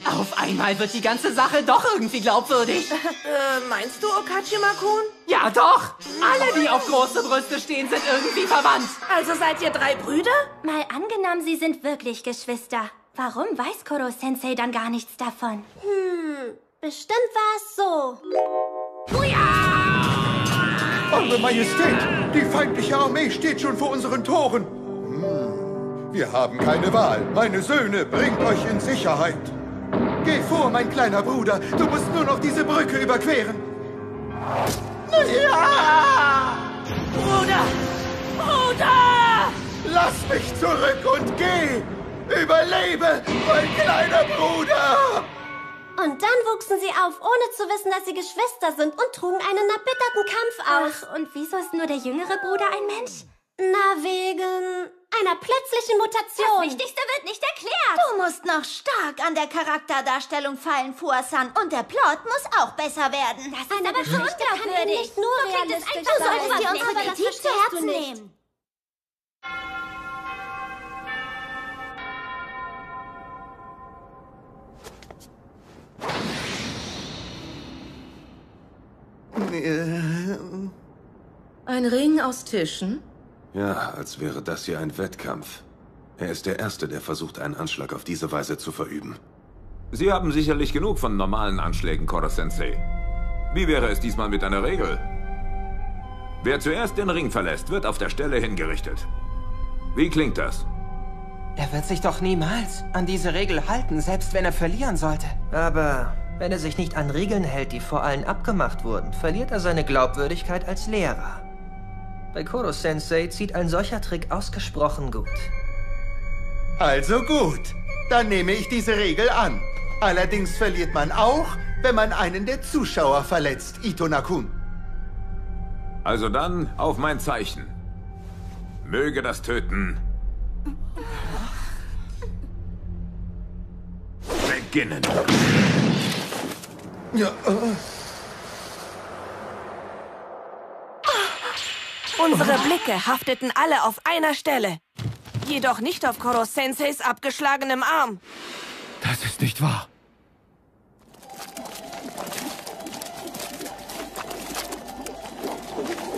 Auf einmal wird die ganze Sache doch irgendwie glaubwürdig. Äh, meinst du Okachima-kun? Ja, doch. Alle, die auf große Brüste stehen, sind irgendwie verwandt. Also seid ihr drei Brüder? Mal angenommen, sie sind wirklich Geschwister. Warum weiß Koro-sensei dann gar nichts davon? Hm, bestimmt war es so. Eure Majestät, die feindliche Armee steht schon vor unseren Toren. Hm. Wir haben keine Wahl. Meine Söhne, bringt euch in Sicherheit. Geh vor, mein kleiner Bruder. Du musst nur noch diese Brücke überqueren. Ja! Bruder! Bruder! Lass mich zurück und geh! Überlebe, mein kleiner Bruder! Und dann wuchsen sie auf, ohne zu wissen, dass sie Geschwister sind und trugen einen erbitterten Kampf aus. Ach, und wieso ist nur der jüngere Bruder ein Mensch? Na, wegen einer plötzlichen Mutation. Das Wichtigste wird nicht erklärt. Du musst noch stark an der Charakterdarstellung fallen, Fuasan. Und der Plot muss auch besser werden. Das ist aber schon unglaubwürdig. Nicht nur so klingt es einfach, Du solltest dir unsere Kritik zu Herzen nehmen. Ein Ring aus Tischen? Ja, als wäre das hier ein Wettkampf. Er ist der Erste, der versucht, einen Anschlag auf diese Weise zu verüben. Sie haben sicherlich genug von normalen Anschlägen, Koro-sensei. Wie wäre es diesmal mit einer Regel? Wer zuerst den Ring verlässt, wird auf der Stelle hingerichtet. Wie klingt das? Er wird sich doch niemals an diese Regel halten, selbst wenn er verlieren sollte. Aber wenn er sich nicht an Regeln hält, die vor allen abgemacht wurden, verliert er seine Glaubwürdigkeit als Lehrer. Bei Koro-sensei zieht ein solcher Trick ausgesprochen gut. Also gut, dann nehme ich diese Regel an. Allerdings verliert man auch, wenn man einen der Zuschauer verletzt, Itonakun. Also dann auf mein Zeichen. Möge das Töten beginnen. Ja, äh. Unsere Blicke hafteten alle auf einer Stelle. Jedoch nicht auf Koro-senseis abgeschlagenem Arm. Das ist nicht wahr.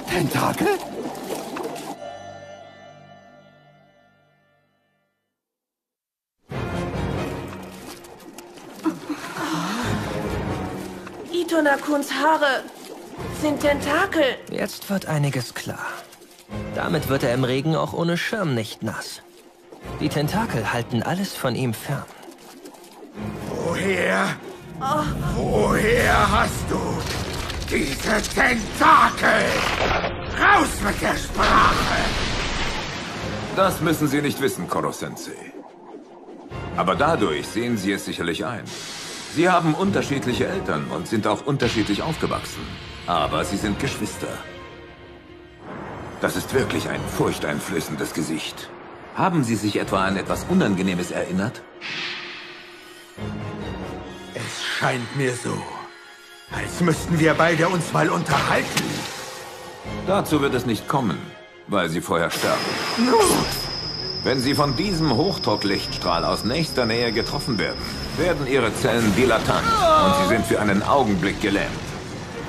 Tentakel? Itonakuns Haare sind Tentakel. Jetzt wird einiges klar. Damit wird er im Regen auch ohne Schirm nicht nass. Die Tentakel halten alles von ihm fern. Woher? Woher hast du diese Tentakel? Raus mit der Sprache! Das müssen Sie nicht wissen, Koro-sensei. Aber dadurch sehen Sie es sicherlich ein. Sie haben unterschiedliche Eltern und sind auch unterschiedlich aufgewachsen. Aber Sie sind Geschwister. Das ist wirklich ein furchteinflößendes Gesicht. Haben Sie sich etwa an etwas Unangenehmes erinnert? Es scheint mir so. Als müssten wir beide uns mal unterhalten. Dazu wird es nicht kommen, weil Sie vorher sterben. Wenn Sie von diesem Hochdrucklichtstrahl aus nächster Nähe getroffen werden, werden Ihre Zellen dilatant und Sie sind für einen Augenblick gelähmt.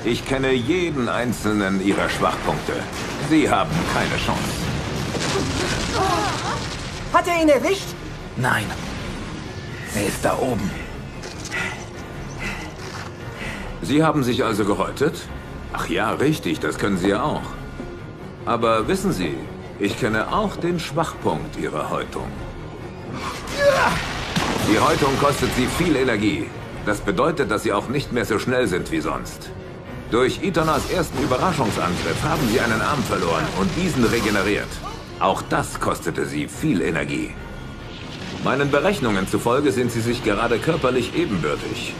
Ich kenne jeden einzelnen Ihrer Schwachpunkte. Sie haben keine Chance. Hat er ihn erwischt? Nein. Er ist da oben. Sie haben sich also gehäutet? Ach ja, richtig, das können Sie ja auch. Aber wissen Sie, ich kenne auch den Schwachpunkt Ihrer Häutung. Die Häutung kostet Sie viel Energie. Das bedeutet, dass Sie auch nicht mehr so schnell sind wie sonst. Durch Itonas ersten Überraschungsangriff haben Sie einen Arm verloren und diesen regeneriert. Auch das kostete Sie viel Energie. Meinen Berechnungen zufolge sind Sie sich gerade körperlich ebenbürtig.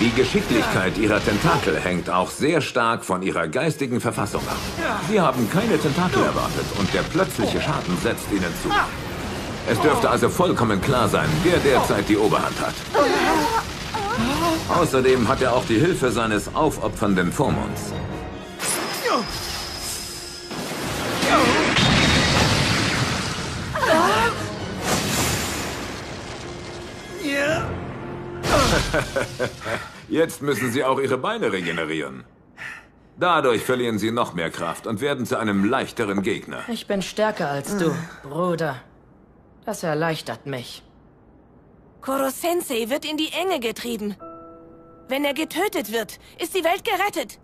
Die Geschicklichkeit Ihrer Tentakel hängt auch sehr stark von Ihrer geistigen Verfassung ab. Sie haben keine Tentakel erwartet und der plötzliche Schaden setzt Ihnen zu. Es dürfte also vollkommen klar sein, wer derzeit die Oberhand hat. Außerdem hat er auch die Hilfe seines aufopfernden Vormunds. Jetzt müssen Sie auch Ihre Beine regenerieren. Dadurch verlieren Sie noch mehr Kraft und werden zu einem leichteren Gegner. Ich bin stärker als du, Bruder. Das erleichtert mich. Koro Sensei wird in die Enge getrieben. Wenn er getötet wird, ist die Welt gerettet.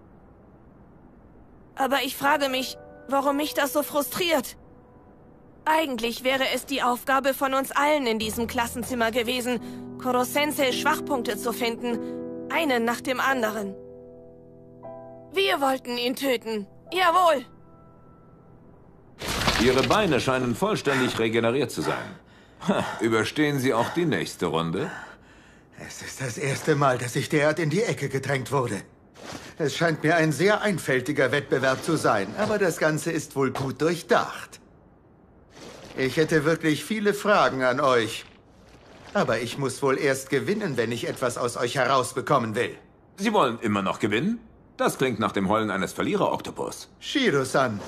Aber ich frage mich, warum mich das so frustriert. Eigentlich wäre es die Aufgabe von uns allen in diesem Klassenzimmer gewesen, Koro Sensei Schwachpunkte zu finden, einen nach dem anderen. Wir wollten ihn töten. Jawohl. Ihre Beine scheinen vollständig regeneriert zu sein. Überstehen Sie auch die nächste Runde? Es ist das erste Mal, dass ich derart in die Ecke gedrängt wurde. Es scheint mir ein sehr einfältiger Wettbewerb zu sein, aber das Ganze ist wohl gut durchdacht. Ich hätte wirklich viele Fragen an euch. Aber ich muss wohl erst gewinnen, wenn ich etwas aus euch herausbekommen will. Sie wollen immer noch gewinnen? Das klingt nach dem Heulen eines Verlierer-Oktopus. Shiro-san,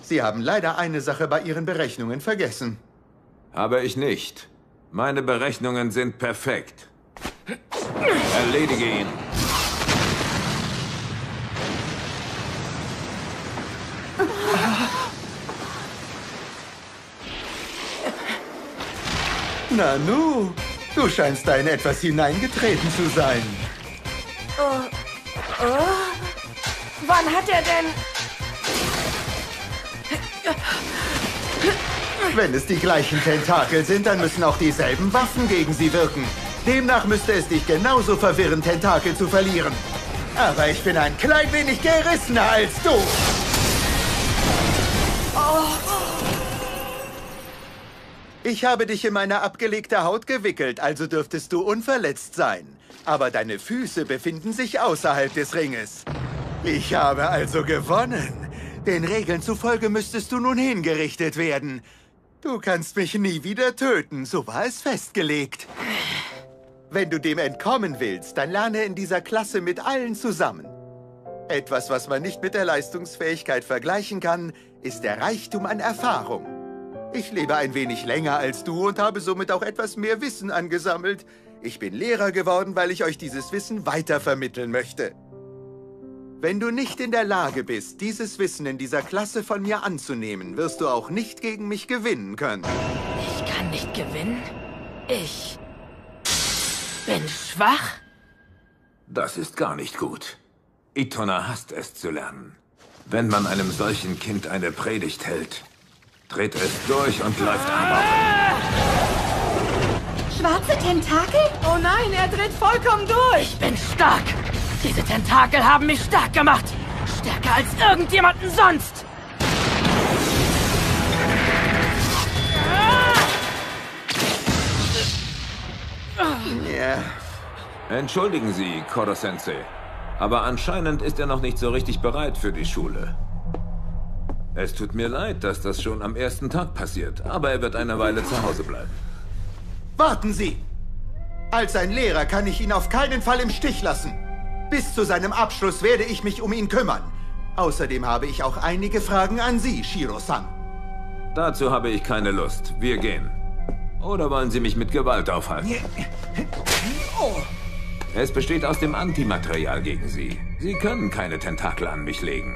Sie haben leider eine Sache bei Ihren Berechnungen vergessen. Habe ich nicht. Meine Berechnungen sind perfekt. Erledige ihn. Nanu, du scheinst da in etwas hineingetreten zu sein. Oh. Oh. Wann hat er denn... Wenn es die gleichen Tentakel sind, dann müssen auch dieselben Waffen gegen sie wirken. Demnach müsste es dich genauso verwirren, Tentakel zu verlieren. Aber ich bin ein klein wenig gerissener als du. Ich habe dich in meine abgelegte Haut gewickelt, also dürftest du unverletzt sein. Aber deine Füße befinden sich außerhalb des Ringes. Ich habe also gewonnen. Den Regeln zufolge müsstest du nun hingerichtet werden. Du kannst mich nie wieder töten, so war es festgelegt. Wenn du dem entkommen willst, dann lerne in dieser Klasse mit allen zusammen. Etwas, was man nicht mit der Leistungsfähigkeit vergleichen kann, ist der Reichtum an Erfahrung. Ich lebe ein wenig länger als du und habe somit auch etwas mehr Wissen angesammelt. Ich bin Lehrer geworden, weil ich euch dieses Wissen weitervermitteln möchte. Wenn du nicht in der Lage bist, dieses Wissen in dieser Klasse von mir anzunehmen, wirst du auch nicht gegen mich gewinnen können. Ich kann nicht gewinnen. Ich bin schwach. Das ist gar nicht gut. Itona hasst es zu lernen. Wenn man einem solchen Kind eine Predigt hält, dreht es durch und läuft Amok. Schwarze Tentakel? Oh nein, er dreht vollkommen durch. Ich bin stark. Diese Tentakel haben mich stark gemacht. Stärker als irgendjemanden sonst. Ja. Entschuldigen Sie, Koro-sensei, aber anscheinend ist er noch nicht so richtig bereit für die Schule. Es tut mir leid, dass das schon am ersten Tag passiert, aber er wird eine Weile zu Hause bleiben. Warten Sie! Als sein Lehrer kann ich ihn auf keinen Fall im Stich lassen. Bis zu seinem Abschluss werde ich mich um ihn kümmern. Außerdem habe ich auch einige Fragen an Sie, Shiro-san. Dazu habe ich keine Lust. Wir gehen. Oder wollen Sie mich mit Gewalt aufhalten? Es besteht aus dem Antimaterial gegen Sie. Sie können keine Tentakel an mich legen.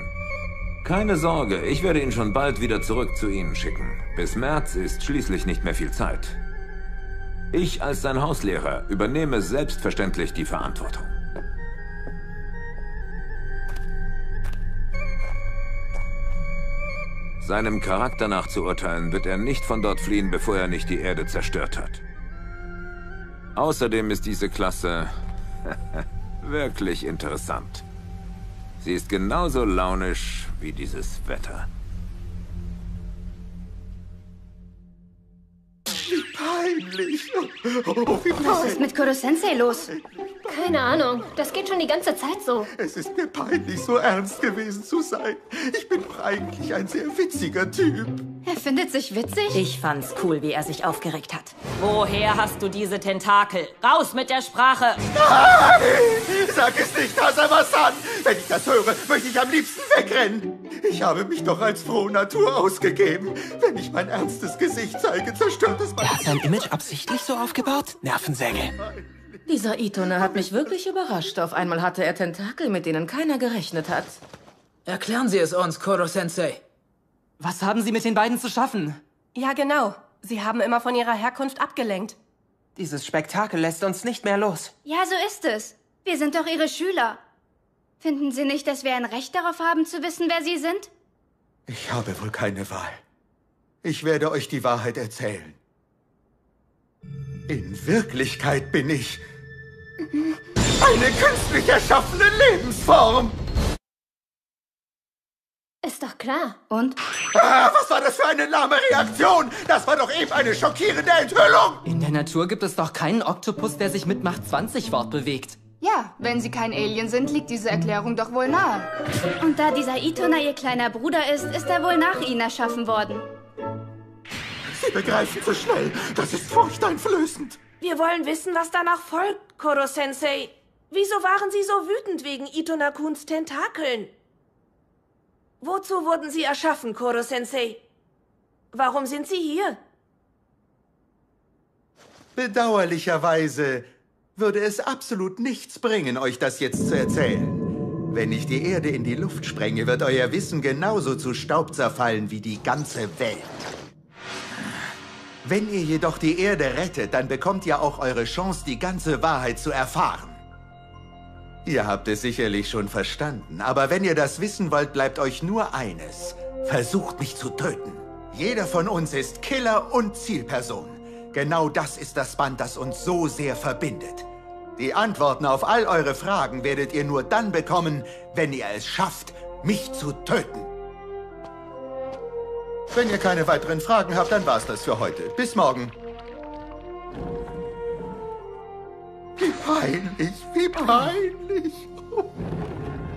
Keine Sorge, ich werde ihn schon bald wieder zurück zu Ihnen schicken. Bis März ist schließlich nicht mehr viel Zeit. Ich als sein Hauslehrer übernehme selbstverständlich die Verantwortung. Seinem Charakter nach zu urteilen, wird er nicht von dort fliehen, bevor er nicht die Erde zerstört hat. Außerdem ist diese Klasse wirklich interessant. Sie ist genauso launisch wie dieses Wetter. Wie peinlich. Oh, wie peinlich. Was ist mit Kuro-sensei los? Keine Ahnung. Das geht schon die ganze Zeit so. Es ist mir peinlich, so ernst gewesen zu sein. Ich bin doch eigentlich ein sehr witziger Typ. Er findet sich witzig? Ich fand's cool, wie er sich aufgeregt hat. Woher hast du diese Tentakel? Raus mit der Sprache! Nein! Sag es nicht, Hasama-san! Wenn ich das höre, möchte ich am liebsten wegrennen. Ich habe mich doch als frohe Natur ausgegeben. Wenn ich mein ernstes Gesicht zeige, zerstört es mein... Er hat sein Image absichtlich so aufgebaut? Nervensäge. Dieser Itona hat mich wirklich überrascht. Auf einmal hatte er Tentakel, mit denen keiner gerechnet hat. Erklären Sie es uns, Koro-sensei. Was haben Sie mit den beiden zu schaffen? Ja, genau. Sie haben immer von ihrer Herkunft abgelenkt. Dieses Spektakel lässt uns nicht mehr los. Ja, so ist es. Wir sind doch Ihre Schüler. Finden Sie nicht, dass wir ein Recht darauf haben, zu wissen, wer Sie sind? Ich habe wohl keine Wahl. Ich werde euch die Wahrheit erzählen. In Wirklichkeit bin ich eine künstlich erschaffene Lebensform. Klar. Und? Ah, was war das für eine lahme Reaktion? Das war doch eben eine schockierende Enthüllung. In der Natur gibt es doch keinen Oktopus, der sich mit Macht 20 fortbewegt. Ja, wenn Sie kein Alien sind, liegt diese Erklärung doch wohl nahe. Und da dieser Itona Ihr kleiner Bruder ist, ist er wohl nach Ihnen erschaffen worden. Sie begreifen zu schnell. Das ist furchteinflößend. Wir wollen wissen, was danach folgt, Koro-sensei. Wieso waren Sie so wütend wegen Itonakuns Tentakeln? Wozu wurden Sie erschaffen, Koro-sensei? Warum sind Sie hier? Bedauerlicherweise würde es absolut nichts bringen, euch das jetzt zu erzählen. Wenn ich die Erde in die Luft sprenge, wird euer Wissen genauso zu Staub zerfallen wie die ganze Welt. Wenn ihr jedoch die Erde rettet, dann bekommt ihr auch eure Chance, die ganze Wahrheit zu erfahren. Ihr habt es sicherlich schon verstanden, aber wenn ihr das wissen wollt, bleibt euch nur eines. Versucht mich zu töten. Jeder von uns ist Killer und Zielperson. Genau das ist das Band, das uns so sehr verbindet. Die Antworten auf all eure Fragen werdet ihr nur dann bekommen, wenn ihr es schafft, mich zu töten. Wenn ihr keine weiteren Fragen habt, dann war's das für heute. Bis morgen. Wie peinlich, wie peinlich.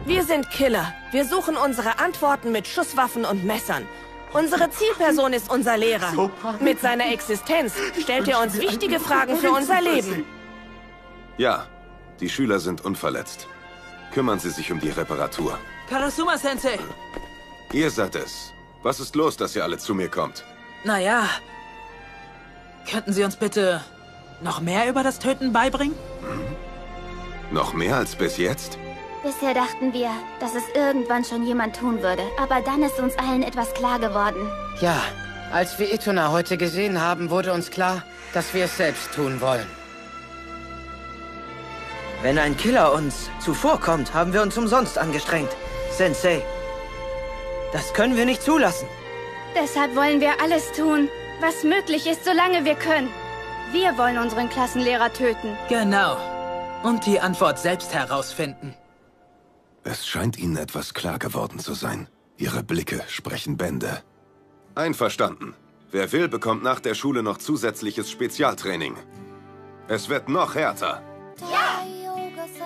Wir sind Killer. Wir suchen unsere Antworten mit Schusswaffen und Messern. Unsere Zielperson ist unser Lehrer. So. Mit seiner Existenz stellt er uns wichtige Fragen für unser Leben. Ja, die Schüler sind unverletzt. Kümmern Sie sich um die Reparatur. Karasuma-sensei! Ihr seid es. Was ist los, dass ihr alle zu mir kommt? Naja, könnten Sie uns bitte noch mehr über das Töten beibringen? Noch mehr als bis jetzt? Bisher dachten wir, dass es irgendwann schon jemand tun würde. Aber dann ist uns allen etwas klar geworden. Ja, als wir Ituna heute gesehen haben, wurde uns klar, dass wir es selbst tun wollen. Wenn ein Killer uns zuvorkommt, haben wir uns umsonst angestrengt. Sensei. Das können wir nicht zulassen. Deshalb wollen wir alles tun, was möglich ist, solange wir können. Wir wollen unseren Klassenlehrer töten. Genau. Und die Antwort selbst herausfinden. Es scheint Ihnen etwas klar geworden zu sein. Ihre Blicke sprechen Bände. Einverstanden. Wer will, bekommt nach der Schule noch zusätzliches Spezialtraining. Es wird noch härter. Ja!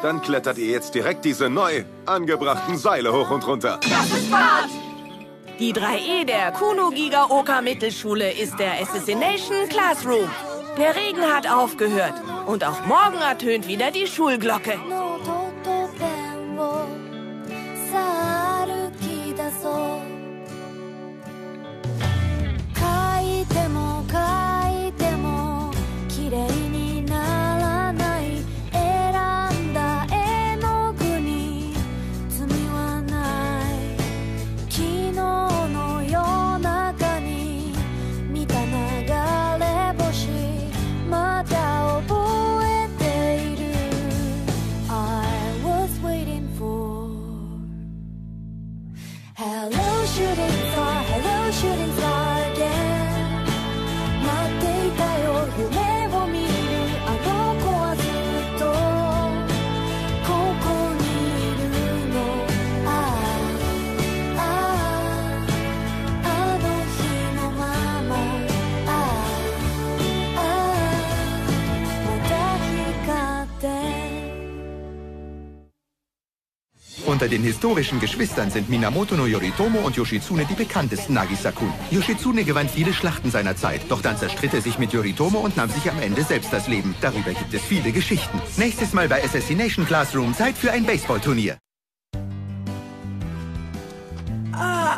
Dann klettert ihr jetzt direkt diese neu angebrachten Seile hoch und runter. Das ist Fahrt! Die 3E der Kuno Gigaoka Mittelschule ist der Assassination Classroom. Der Regen hat aufgehört Und auch morgen ertönt wieder die Schulglocke. の Unter den historischen Geschwistern sind Minamoto no Yoritomo und Yoshitsune die bekanntesten Nagisa-kun. Yoshitsune gewann viele Schlachten seiner Zeit, doch dann zerstritt er sich mit Yoritomo und nahm sich am Ende selbst das Leben. Darüber gibt es viele Geschichten. Nächstes Mal bei Assassination Classroom Zeit für ein Baseballturnier. Ah,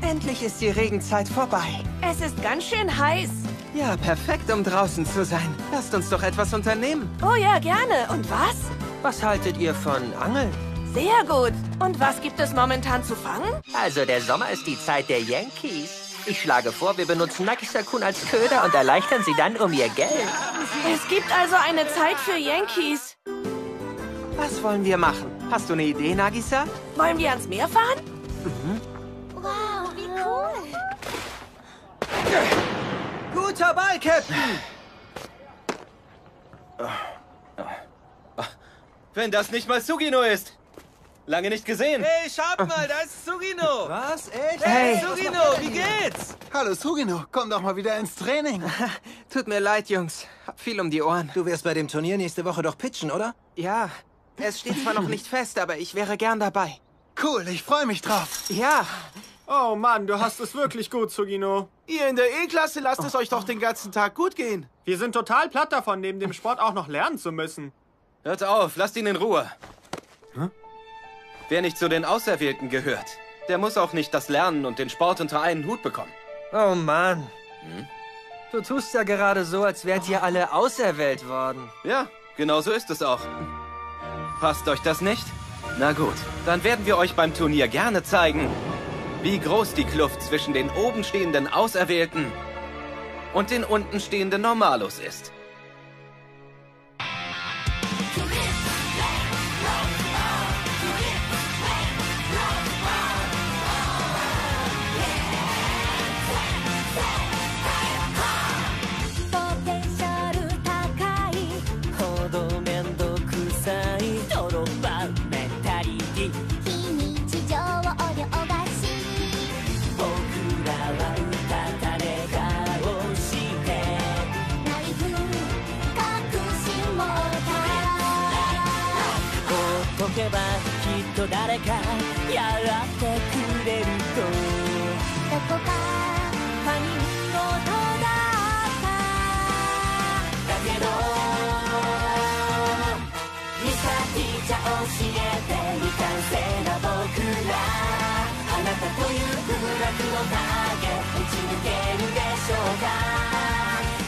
endlich ist die Regenzeit vorbei. Es ist ganz schön heiß. Ja, perfekt, um draußen zu sein. Lasst uns doch etwas unternehmen. Oh ja, gerne. Und was? Was haltet ihr von Angeln? Sehr gut. Und was gibt es momentan zu fangen? Also, der Sommer ist die Zeit der Yankees. Ich schlage vor, wir benutzen Nagisa-kun als Köder und erleichtern sie dann um ihr Geld. Es gibt also eine Zeit für Yankees. Was wollen wir machen? Hast du eine Idee, Nagisa? Wollen wir ans Meer fahren? Wow, wie cool. Guter Ball, Captain! Wenn das nicht mal Sugino ist. Lange nicht gesehen. Hey, schaut mal, da ist Sugino. Was? Echt? Hey, Hey. Sugino, wie geht's? Hallo Sugino, komm doch mal wieder ins Training. Tut mir leid, Jungs. Hab viel um die Ohren. Du wirst bei dem Turnier nächste Woche doch pitchen, oder? Ja, es steht zwar noch nicht fest, aber ich wäre gern dabei. Cool, ich freue mich drauf. Ja. Oh Mann, du hast es wirklich gut, Sugino. Ihr in der E-Klasse lasst es euch doch den ganzen Tag gut gehen. Wir sind total platt davon, neben dem Sport auch noch lernen zu müssen. Hört auf, lasst ihn in Ruhe. Wer nicht zu den Auserwählten gehört, der muss auch nicht das Lernen und den Sport unter einen Hut bekommen. Oh Mann. Du tust ja gerade so, als wärt ihr alle auserwählt worden. Ja, genau so ist es auch. Passt euch das nicht? Na gut, dann werden wir euch beim Turnier gerne zeigen, wie groß die Kluft zwischen den oben stehenden Auserwählten und den unten stehenden Normalos ist.「けばきっと誰かやってくれると」「どこか他人事だった」だけどミサティじゃ教えて未完成な僕ら。あなたという空楽の影打ち抜けるでしょうか。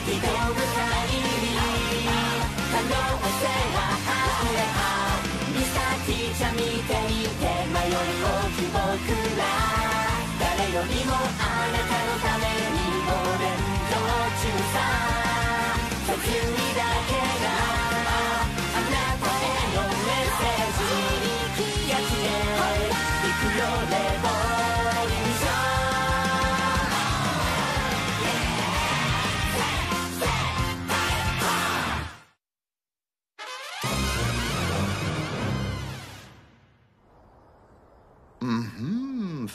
挑む限り。可能ていて迷い大き僕ら誰よりもあなたのためにお勉強中さ。一つにだけが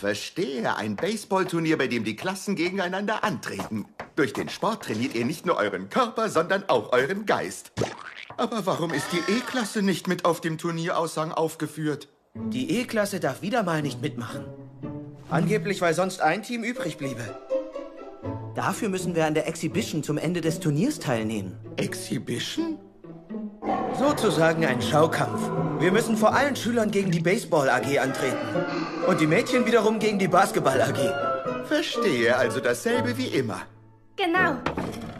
verstehe. Ein Baseballturnier, bei dem die Klassen gegeneinander antreten. Durch den Sport trainiert ihr nicht nur euren Körper, sondern auch euren Geist. Aber warum ist die E-Klasse nicht mit auf dem Turnieraushang aufgeführt? Die E-Klasse darf wieder mal nicht mitmachen. Angeblich, weil sonst ein Team übrig bliebe. Dafür müssen wir an der Exhibition zum Ende des Turniers teilnehmen. Exhibition? Sozusagen ein Schaukampf. Wir müssen vor allen Schülern gegen die Baseball AG antreten. Und die Mädchen wiederum gegen die Basketball AG. Verstehe, also dasselbe wie immer. Genau.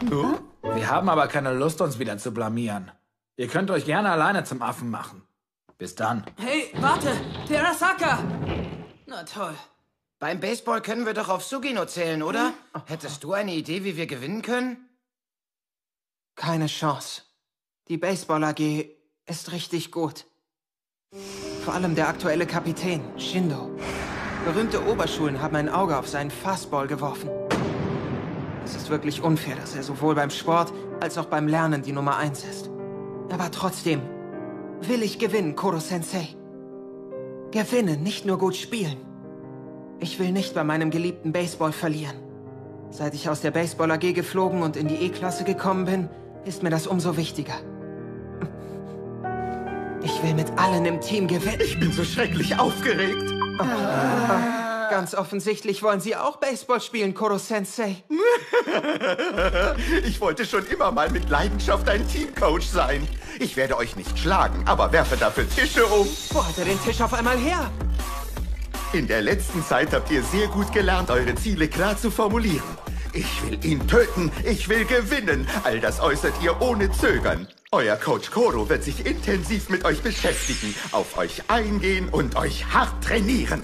Du? Wir haben aber keine Lust, uns wieder zu blamieren. Ihr könnt euch gerne alleine zum Affen machen. Bis dann. Hey, warte! Terasaka! Na toll. Beim Baseball können wir doch auf Sugino zählen, oder? Hättest du eine Idee, wie wir gewinnen können? Keine Chance. Die Baseball AG ist richtig gut. Vor allem der aktuelle Kapitän, Shindo. Berühmte Oberschulen haben ein Auge auf seinen Fastball geworfen. Es ist wirklich unfair, dass er sowohl beim Sport als auch beim Lernen die Nummer eins ist. Aber trotzdem will ich gewinnen, Koro-sensei. Gewinnen, nicht nur gut spielen. Ich will nicht bei meinem geliebten Baseball verlieren. Seit ich aus der Baseball AG geflogen und in die E-Klasse gekommen bin, ist mir das umso wichtiger. Ich will mit allen im Team gewinnen. Ich bin so schrecklich aufgeregt. Ah, ganz offensichtlich wollen Sie auch Baseball spielen, Koro-sensei. Ich wollte schon immer mal mit Leidenschaft ein Teamcoach sein. Ich werde euch nicht schlagen, aber werfe dafür Tische um. Wo hat er den Tisch auf einmal her? In der letzten Zeit habt ihr sehr gut gelernt, eure Ziele klar zu formulieren. Ich will ihn töten, ich will gewinnen. All das äußert ihr ohne Zögern. Euer Coach Koro wird sich intensiv mit euch beschäftigen, auf euch eingehen und euch hart trainieren.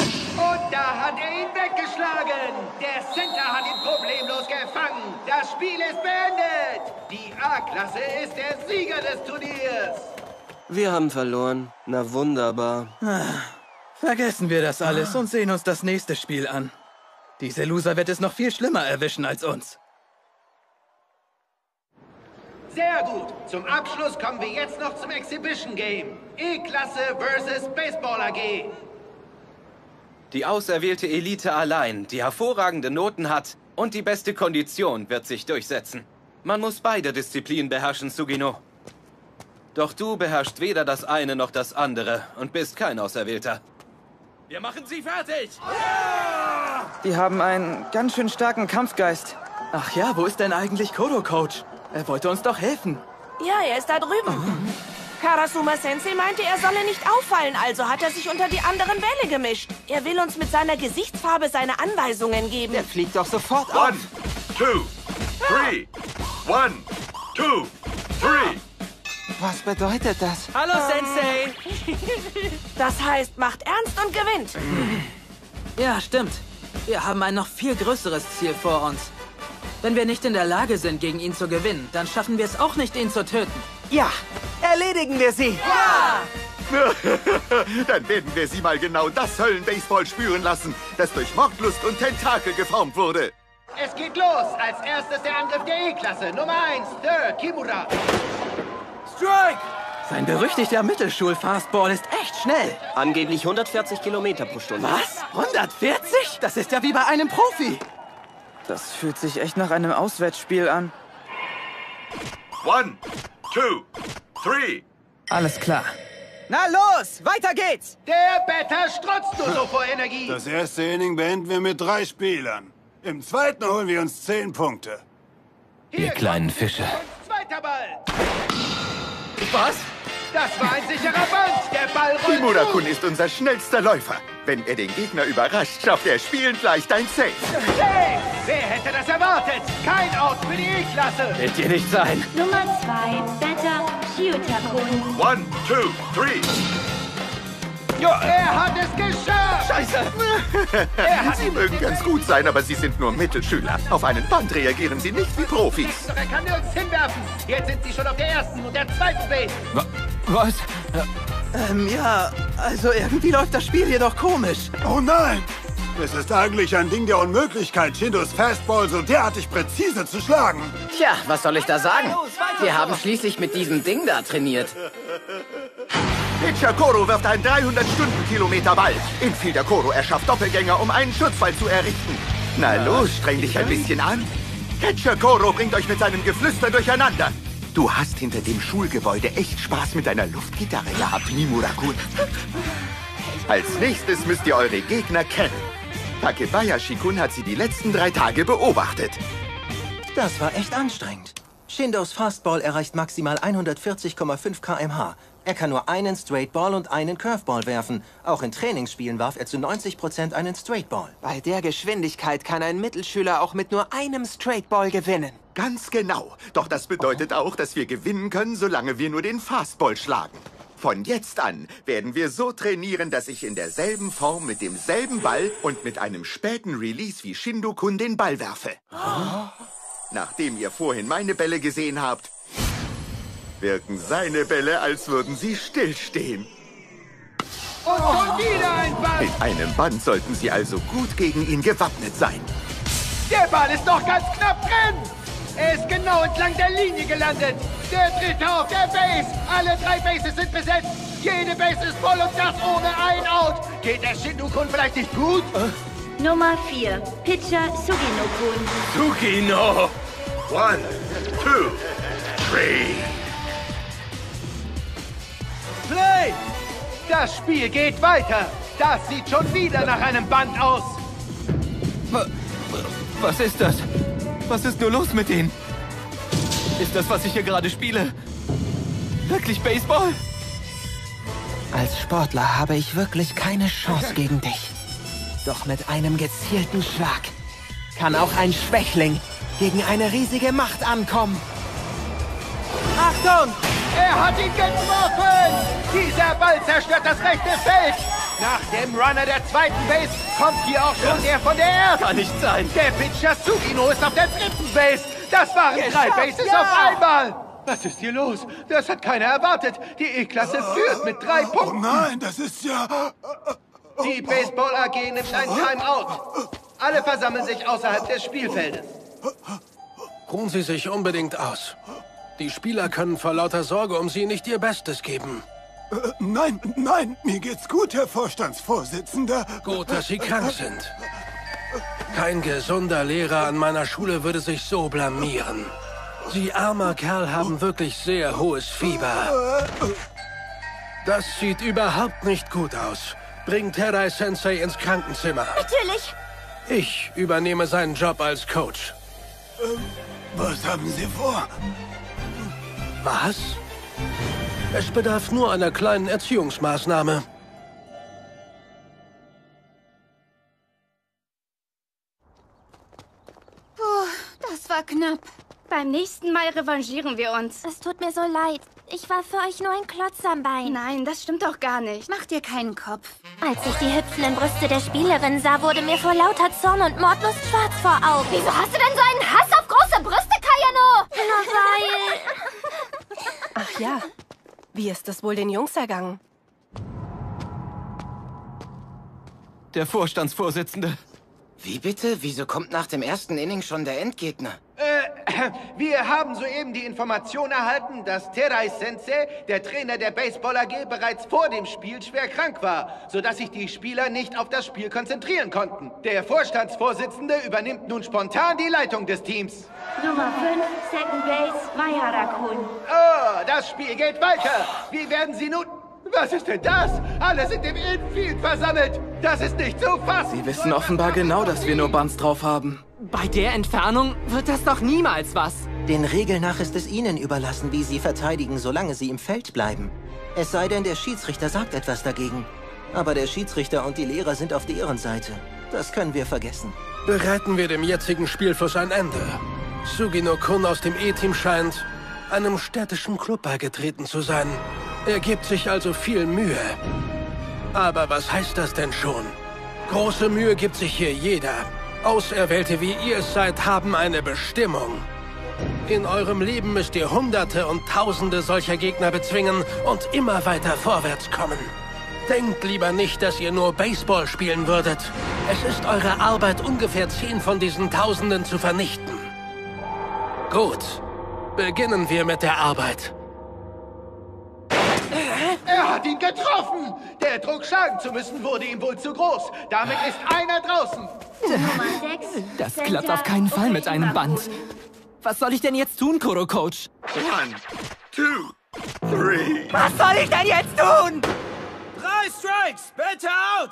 Und da hat er ihn weggeschlagen. Der Center hat ihn problemlos gefangen. Das Spiel ist beendet. Die A-Klasse ist der Sieger des Turniers. Wir haben verloren. Na wunderbar. Ah, Vergessen wir das alles und sehen uns das nächste Spiel an. Diese Loser wird es noch viel schlimmer erwischen als uns. Sehr gut. Zum Abschluss kommen wir jetzt noch zum Exhibition Game. E-Klasse versus Baseball AG. Die auserwählte Elite allein, die hervorragende Noten hat und die beste Kondition, wird sich durchsetzen. Man muss beide Disziplinen beherrschen, Sugino. Doch du beherrschst weder das eine noch das andere und bist kein Auserwählter. Wir machen sie fertig! Die haben einen ganz schön starken Kampfgeist. Ach ja, wo ist denn eigentlich Kodo, Coach? Er wollte uns doch helfen. Ja, er ist da drüben. Karasuma Sensei meinte, er solle nicht auffallen, also hat er sich unter die anderen Bälle gemischt. Er will uns mit seiner Gesichtsfarbe seine Anweisungen geben. Der fliegt doch sofort One, auf. two, three. One, two, three. Was bedeutet das? Hallo, Sensei! Das heißt, macht ernst und gewinnt. Ja, stimmt. Wir haben ein noch viel größeres Ziel vor uns. Wenn wir nicht in der Lage sind, gegen ihn zu gewinnen, dann schaffen wir es auch nicht, ihn zu töten. Ja, erledigen wir sie. Dann werden wir sie mal genau das Höllenbaseball spüren lassen, das durch Mordlust und Tentakel geformt wurde. Es geht los. Als erstes der Angriff der E-Klasse. Nummer 1, Third, Kimura. Strike! Sein berüchtigter Mittelschul-Fastball ist echt schnell. Angeblich 140 Kilometer pro Stunde. Was? 140? Das ist ja wie bei einem Profi. Das fühlt sich echt nach einem Auswärtsspiel an. One, two, three. Alles klar. Na los, weiter geht's! Der Better strotzt nur so vor Energie. Das erste Inning beenden wir mit drei Spielern. Im zweiten holen wir uns zehn Punkte. Ihr kleinen Fische. Zweiter Ball. Was? Das war ein sicherer Band. Der Ball rollt Kimura-kun ist unser schnellster Läufer. Wenn er den Gegner überrascht, schafft er spielend leicht ein Safe. Hey, wer hätte das erwartet? Kein Out für die E-Klasse. Wird dir nicht sein. Nummer 2, Better Shiutakun. One, two, three. Er hat es geschafft. Scheiße! Sie mögen ganz gut sein, aber Sie sind nur Mittelschüler. Auf einen Band reagieren Sie nicht wie Profis. Doch er kann nirgends hinwerfen. Jetzt sind sie schon auf der ersten und der zweiten Base. Was? Ähm, ja, also irgendwie läuft das Spiel hier doch komisch. Oh nein! Es ist eigentlich ein Ding der Unmöglichkeit, Shindos Fastball so derartig präzise zu schlagen. Tja, was soll ich da sagen? Wir haben schließlich mit diesem Ding da trainiert. Pitcher Koro wirft einen 300 Stundenkilometer Ball. Infielder Koro erschafft Doppelgänger, um einen Schutzwall zu errichten. Na los, streng dich ein bisschen an. Catcher Koro bringt euch mit seinem Geflüster durcheinander. Du hast hinter dem Schulgebäude echt Spaß mit deiner Luftgitarre gehabt, Mimura-kun. Als nächstes müsst ihr eure Gegner kennen. Takebayashi-kun hat sie die letzten drei Tage beobachtet. Das war echt anstrengend. Shindos Fastball erreicht maximal 140,5 km/h. Er kann nur einen Straight Ball und einen Curveball werfen. Auch in Trainingsspielen warf er zu 90 Prozent einen Straight Ball. Bei der Geschwindigkeit kann ein Mittelschüler auch mit nur einem Straight Ball gewinnen. Ganz genau. Doch das bedeutet auch, dass wir gewinnen können, solange wir nur den Fastball schlagen. Von jetzt an werden wir so trainieren, dass ich in derselben Form mit demselben Ball und mit einem späten Release wie Shindo-kun den Ball werfe. Nachdem ihr vorhin meine Bälle gesehen habt, wirken seine Bälle, als würden sie stillstehen. Und schon wieder ein Ball. Mit einem Band sollten sie also gut gegen ihn gewappnet sein. Der Ball ist noch ganz knapp drin. Er ist genau entlang der Linie gelandet. Der dritte auf der Base. Alle drei Bases sind besetzt. Jede Base ist voll und das ohne ein Out. Geht der Shindu-kun vielleicht nicht gut? Nummer 4. Pitcher Sugino-kun. Tsukino! One, two, three. Play! Das Spiel geht weiter. Das sieht schon wieder nach einem Band aus. Was ist das? Was ist nur los mit denen? Ist das, was ich hier gerade spiele, wirklich Baseball? Als Sportler habe ich wirklich keine Chance gegen dich. Doch mit einem gezielten Schlag kann auch ein Schwächling gegen eine riesige Macht ankommen. Achtung! Er hat ihn getroffen! Dieser Ball zerstört das rechte Feld! Nach dem Runner der zweiten Base kommt hier auch schon der von der ersten. Kann nicht sein. Der Pitcher Sugino ist auf der dritten Base. Das waren drei Geschafft, Bases ja. auf einmal. Was ist hier los? Das hat keiner erwartet. Die E-Klasse führt mit drei Punkten. Oh nein, das ist ja... Die Baseball AG nimmt ein Timeout. Alle versammeln sich außerhalb des Spielfeldes. Ruhen Sie sich unbedingt aus. Die Spieler können vor lauter Sorge um Sie nicht ihr Bestes geben. Äh, nein, nein, mir geht's gut, Herr Vorstandsvorsitzender. Gut, dass Sie krank sind. Kein gesunder Lehrer an meiner Schule würde sich so blamieren. Sie armer Kerl haben wirklich sehr hohes Fieber. Das sieht überhaupt nicht gut aus. Bringt Terai Sensei ins Krankenzimmer. Natürlich. Ich übernehme seinen Job als Coach. Ähm, Was haben Sie vor? Was? Es bedarf nur einer kleinen Erziehungsmaßnahme. Puh, das war knapp. Beim nächsten Mal revanchieren wir uns. Es tut mir so leid. Ich war für euch nur ein Klotz am Bein. Nein, das stimmt doch gar nicht. Mach dir keinen Kopf. Als ich die hüpfenden Brüste der Spielerin sah, wurde mir vor lauter Zorn und Mordlust schwarz vor Augen. Wieso hast du denn so einen Hass auf große Brüste, Kayano? Na, weil... Ach ja. Wie ist es wohl den Jungs ergangen? Der Vorstandsvorsitzende. Wie bitte? Wieso kommt nach dem ersten Inning schon der Endgegner? Äh, wir haben soeben die Information erhalten, dass Terai Sensei, der Trainer der Baseball AG, bereits vor dem Spiel schwer krank war, sodass sich die Spieler nicht auf das Spiel konzentrieren konnten. Der Vorstandsvorsitzende übernimmt nun spontan die Leitung des Teams. Nummer 5, Second Base, Mayara-kun. Oh, das Spiel geht weiter. Wie werden Sie nun... Was ist denn das? Alle sind im Infield versammelt. Das ist nicht zu fassen. Sie wissen offenbar genau, dass wir nur Bunts drauf haben. Bei der Entfernung wird das doch niemals was. Den Regeln nach ist es Ihnen überlassen, wie Sie verteidigen, solange Sie im Feld bleiben. Es sei denn, der Schiedsrichter sagt etwas dagegen. Aber der Schiedsrichter und die Lehrer sind auf deren Seite. Das können wir vergessen. Bereiten wir dem jetzigen Spielfluss ein Ende. Sugino Kun aus dem E-Team scheint einem städtischen Club beigetreten zu sein. Er gibt sich also viel Mühe. Aber was heißt das denn schon? Große Mühe gibt sich hier jeder. Auserwählte wie ihr es seid, haben eine Bestimmung. In eurem Leben müsst ihr Hunderte und Tausende solcher Gegner bezwingen und immer weiter vorwärts kommen. Denkt lieber nicht, dass ihr nur Baseball spielen würdet. Es ist eure Arbeit, ungefähr zehn von diesen Tausenden zu vernichten. Gut, beginnen wir mit der Arbeit. Er hat ihn getroffen. Der Druck, schlagen zu müssen, wurde ihm wohl zu groß. Damit ist einer draußen. Nummer 6, Das klappt auf keinen Fall mit einem Band. Was soll ich denn jetzt tun, Koro Coach? One, two, three. Was soll ich denn jetzt tun? Drei Strikes, bitte out.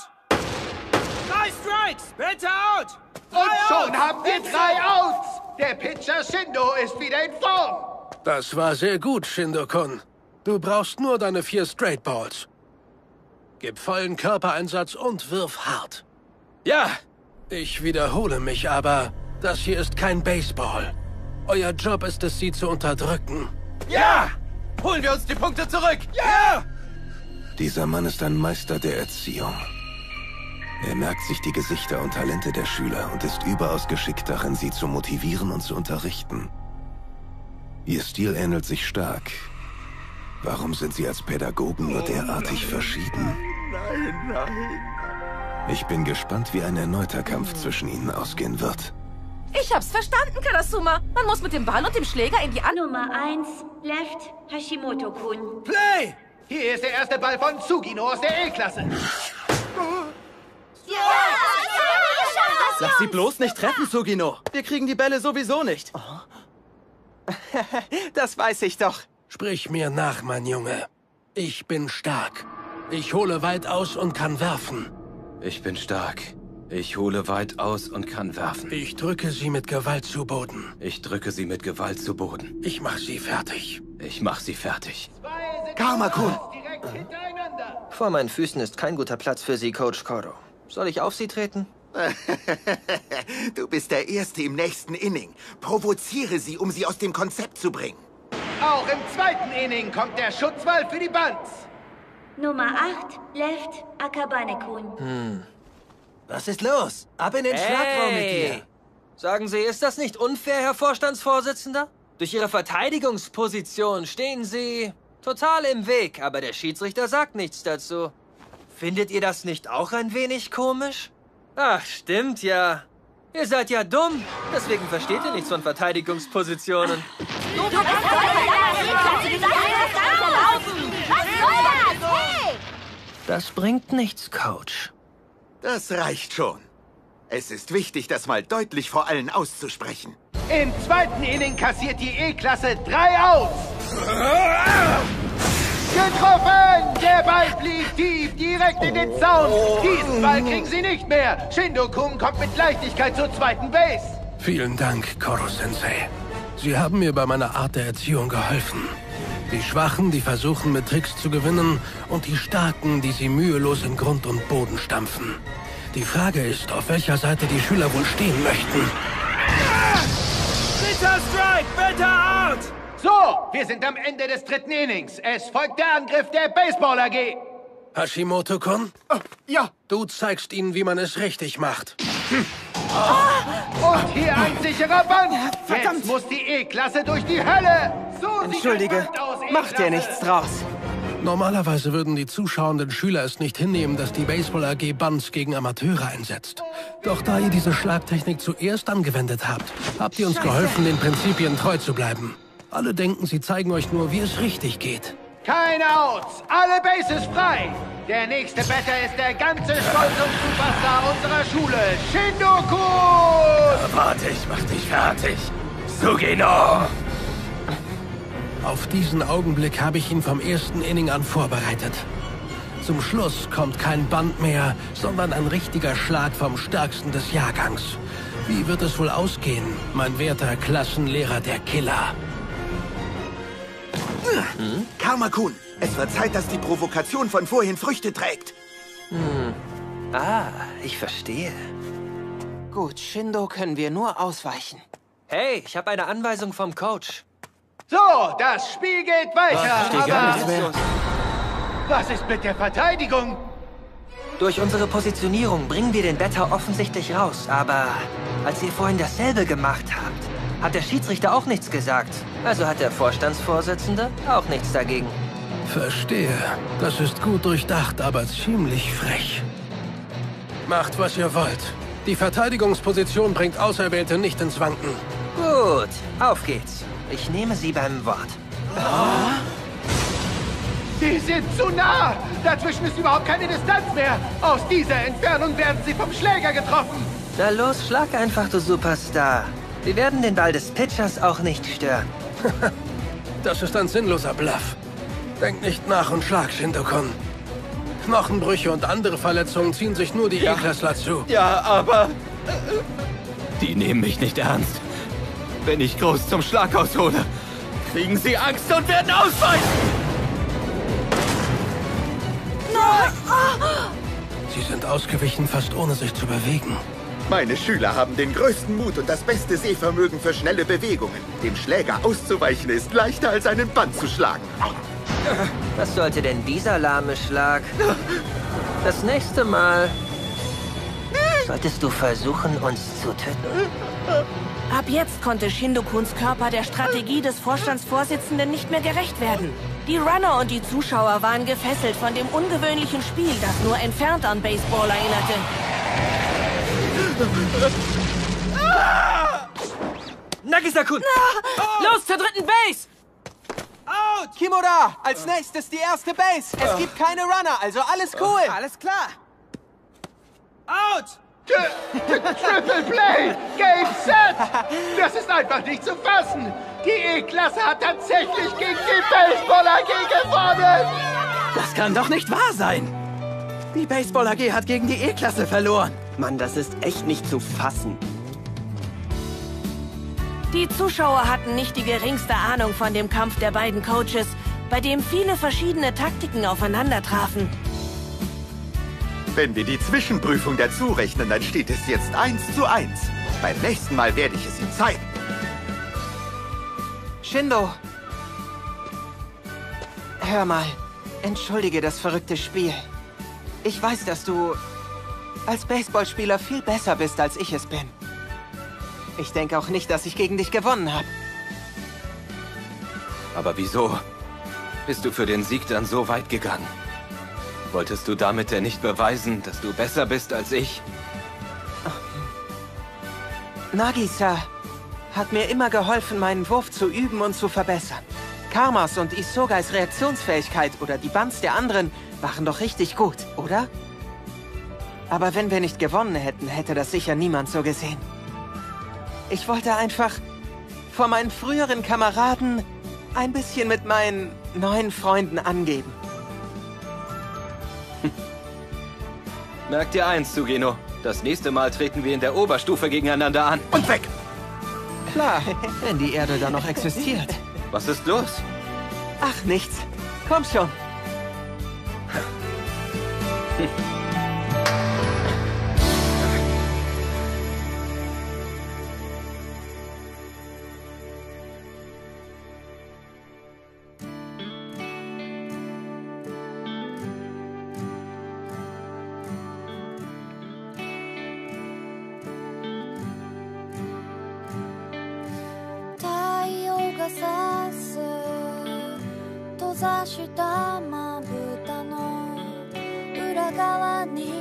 Drei Strikes, bitte out. Und schon haben wir drei Outs. Der Pitcher Shindo ist wieder in Form! Das war sehr gut, Shindo-kun. Du brauchst nur deine vier Straight Balls. Gib vollen Körpereinsatz und wirf hart. Ja! Ich wiederhole mich aber, das hier ist kein Baseball. Euer Job ist es, sie zu unterdrücken. Ja! Holen wir uns die Punkte zurück! Ja! Dieser Mann ist ein Meister der Erziehung. Er merkt sich die Gesichter und Talente der Schüler und ist überaus geschickt darin, sie zu motivieren und zu unterrichten. Ihr Stil ähnelt sich stark. Warum sind Sie als Pädagogen nur derartig verschieden? Nein, nein. Ich bin gespannt, wie ein erneuter Kampf zwischen Ihnen ausgehen wird. Ich hab's verstanden, Karasuma. Man muss mit dem Ball und dem Schläger in die An... Nummer 1, Left, Hashimoto-kun. Play! Hier ist der erste Ball von Tsugino aus der E-Klasse. Lass sie bloß nicht treffen, Sugino. Wir kriegen die Bälle sowieso nicht. das weiß ich doch. Sprich mir nach, mein Junge. Ich bin stark. Ich hole weit aus und kann werfen. Ich bin stark. Ich hole weit aus und kann werfen. Ich drücke sie mit Gewalt zu Boden. Ich drücke sie mit Gewalt zu Boden. Ich mach sie fertig. Ich mach sie fertig. Karmakun! Vor meinen Füßen ist kein guter Platz für Sie, Coach Cordo. Soll ich auf Sie treten? du bist der Erste im nächsten Inning. Provoziere sie, um sie aus dem Konzept zu bringen. Auch im zweiten Inning kommt der Schutzwall für die Bunts. Nummer 8, Left, Akabane-kun. Hm. Was ist los? Ab in den Schlagraum mit dir. Sagen Sie, ist das nicht unfair, Herr Vorstandsvorsitzender? Durch Ihre Verteidigungsposition stehen Sie total im Weg, aber der Schiedsrichter sagt nichts dazu. Findet ihr das nicht auch ein wenig komisch? Ach, stimmt ja. Ihr seid ja dumm, deswegen versteht ihr nichts von Verteidigungspositionen. Das bringt nichts, Coach. Das reicht schon. Es ist wichtig, das mal deutlich vor allen auszusprechen. Im zweiten Inning kassiert die E-Klasse drei Outs. Getroffen! Der Ball fliegt tief, direkt in den Zaun. Diesen Ball kriegen sie nicht mehr. Shindo-kun kommt mit Leichtigkeit zur zweiten Base. Vielen Dank, Koro-sensei. Sie haben mir bei meiner Art der Erziehung geholfen. Die Schwachen, die versuchen, mit Tricks zu gewinnen, und die Starken, die sie mühelos in Grund und Boden stampfen. Die Frage ist, auf welcher Seite die Schüler wohl stehen möchten. Dritter Strike, better out! So, wir sind am Ende des dritten Innings. Es folgt der Angriff der Baseball AG. Hashimoto-kun? ja. Du zeigst ihnen, wie man es richtig macht. Und hier ein sicherer Bank. Jetzt muss die E-Klasse durch die Hölle. So Entschuldige, Band aus, macht dir E-Klasse. nichts draus. Normalerweise würden die zuschauenden Schüler es nicht hinnehmen, dass die Baseball AG Bands gegen Amateure einsetzt. Doch da ihr diese Schlagtechnik zuerst angewendet habt, habt ihr uns Scheiße. geholfen, den Prinzipien treu zu bleiben. Alle denken, sie zeigen euch nur, wie es richtig geht. Keine Outs, alle Bases frei. Der nächste Better ist der ganze Stolz und Superstar unserer Schule, Shindoku! Warte, ich mach dich fertig. Sugino! Auf diesen Augenblick habe ich ihn vom ersten Inning an vorbereitet. Zum Schluss kommt kein Band mehr, sondern ein richtiger Schlag vom Stärksten des Jahrgangs. Wie wird es wohl ausgehen, mein werter Klassenlehrer der Killer? Hm? Karmakun, es wird Zeit, dass die Provokation von vorhin Früchte trägt. Hm. Ah, ich verstehe. Gut, Shindo können wir nur ausweichen. Hey, ich habe eine Anweisung vom Coach. So, das Spiel geht weiter. Nichts mehr. Was ist mit der Verteidigung? Durch unsere Positionierung bringen wir den Better offensichtlich raus, aber als ihr vorhin dasselbe gemacht habt, hat der Schiedsrichter auch nichts gesagt. Also hat der Vorstandsvorsitzende auch nichts dagegen. Verstehe. Das ist gut durchdacht, aber ziemlich frech. Macht, was ihr wollt. Die Verteidigungsposition bringt Auserwählte nicht ins Wanken. Gut, auf geht's. Ich nehme Sie beim Wort. Sie sind zu nah. Dazwischen ist überhaupt keine Distanz mehr. Aus dieser Entfernung werden sie vom Schläger getroffen. Na los, schlag einfach, du Superstar. Wir werden den Ball des Pitchers auch nicht stören. Das ist ein sinnloser Bluff. Denk nicht nach und schlag, Shindokon. Knochenbrüche und andere Verletzungen ziehen sich nur die E-Klassler zu. Ja, aber... Die nehmen mich nicht ernst. Wenn ich groß zum Schlag aushole, kriegen sie Angst und werden ausweichen! Sie sind ausgewichen, fast ohne sich zu bewegen. Meine Schüler haben den größten Mut und das beste Sehvermögen für schnelle Bewegungen. Dem Schläger auszuweichen ist leichter als einen Band zu schlagen. Was sollte denn dieser lahme Schlag? Das nächste Mal solltest du versuchen, uns zu töten. Ab jetzt konnte Shindokuns Körper der Strategie des Vorstandsvorsitzenden nicht mehr gerecht werden. Die Runner und die Zuschauer waren gefesselt von dem ungewöhnlichen Spiel, das nur entfernt an Baseball erinnerte. Nagisa-kun! Los zur dritten Base! Out! Kimura, als nächstes die erste Base. Es gibt keine Runner, also alles cool. Alles klar. Out! Triple Play! Game Set! Das ist einfach nicht zu fassen! Die E-Klasse hat tatsächlich gegen die Baseball AG gewonnen! Das kann doch nicht wahr sein! Die Baseball AG hat gegen die E-Klasse verloren. Mann, das ist echt nicht zu fassen. Die Zuschauer hatten nicht die geringste Ahnung von dem Kampf der beiden Coaches, bei dem viele verschiedene Taktiken aufeinander trafen. Wenn wir die Zwischenprüfung dazu rechnen, dann steht es jetzt 1 zu 1. Beim nächsten Mal werde ich es ihm zeigen. Shindo. Hör mal, entschuldige das verrückte Spiel. Ich weiß, dass du als Baseballspieler viel besser bist, als ich es bin. Ich denke auch nicht, dass ich gegen dich gewonnen habe. Aber wieso bist du für den Sieg dann so weit gegangen? Wolltest du damit denn nicht beweisen, dass du besser bist als ich? Nagisa hat mir immer geholfen, meinen Wurf zu üben und zu verbessern. Karmas und Isogais Reaktionsfähigkeit oder die Bands der anderen waren doch richtig gut, oder? Aber wenn wir nicht gewonnen hätten, hätte das sicher niemand so gesehen. Ich wollte einfach vor meinen früheren Kameraden ein bisschen mit meinen neuen Freunden angeben. Merk dir eins, Sugino. Das nächste Mal treten wir in der Oberstufe gegeneinander an. Und weg! Klar, wenn die Erde da noch existiert. Was ist los? Ach, nichts. Komm schon. したまぶたの裏側に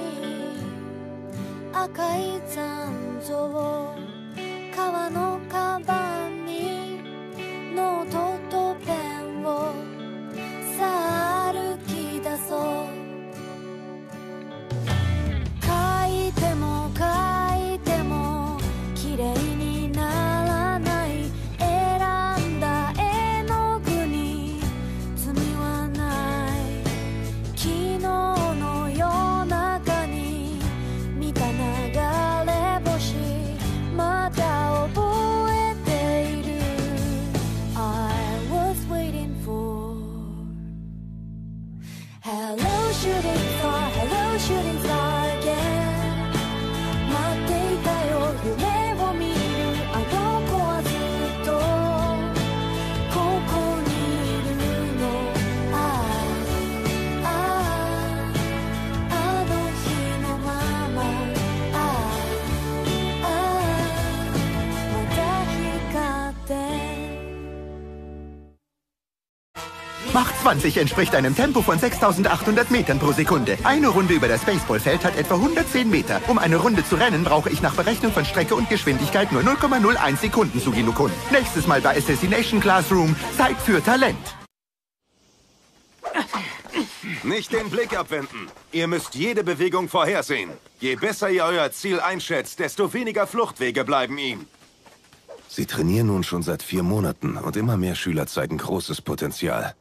赤い残像革のカバンにノートとペンを。さあ歩き出そう20 entspricht einem Tempo von 6800 Metern pro Sekunde. Eine Runde über das Baseballfeld hat etwa 110 Meter. Um eine Runde zu rennen, brauche ich nach Berechnung von Strecke und Geschwindigkeit nur 0,01 Sekunden, Sugino-kun. Nächstes Mal bei Assassination Classroom, Zeit für Talent. Nicht den Blick abwenden. Ihr müsst jede Bewegung vorhersehen. Je besser ihr euer Ziel einschätzt, desto weniger Fluchtwege bleiben ihm. Sie trainieren nun schon seit vier Monaten und immer mehr Schüler zeigen großes Potenzial.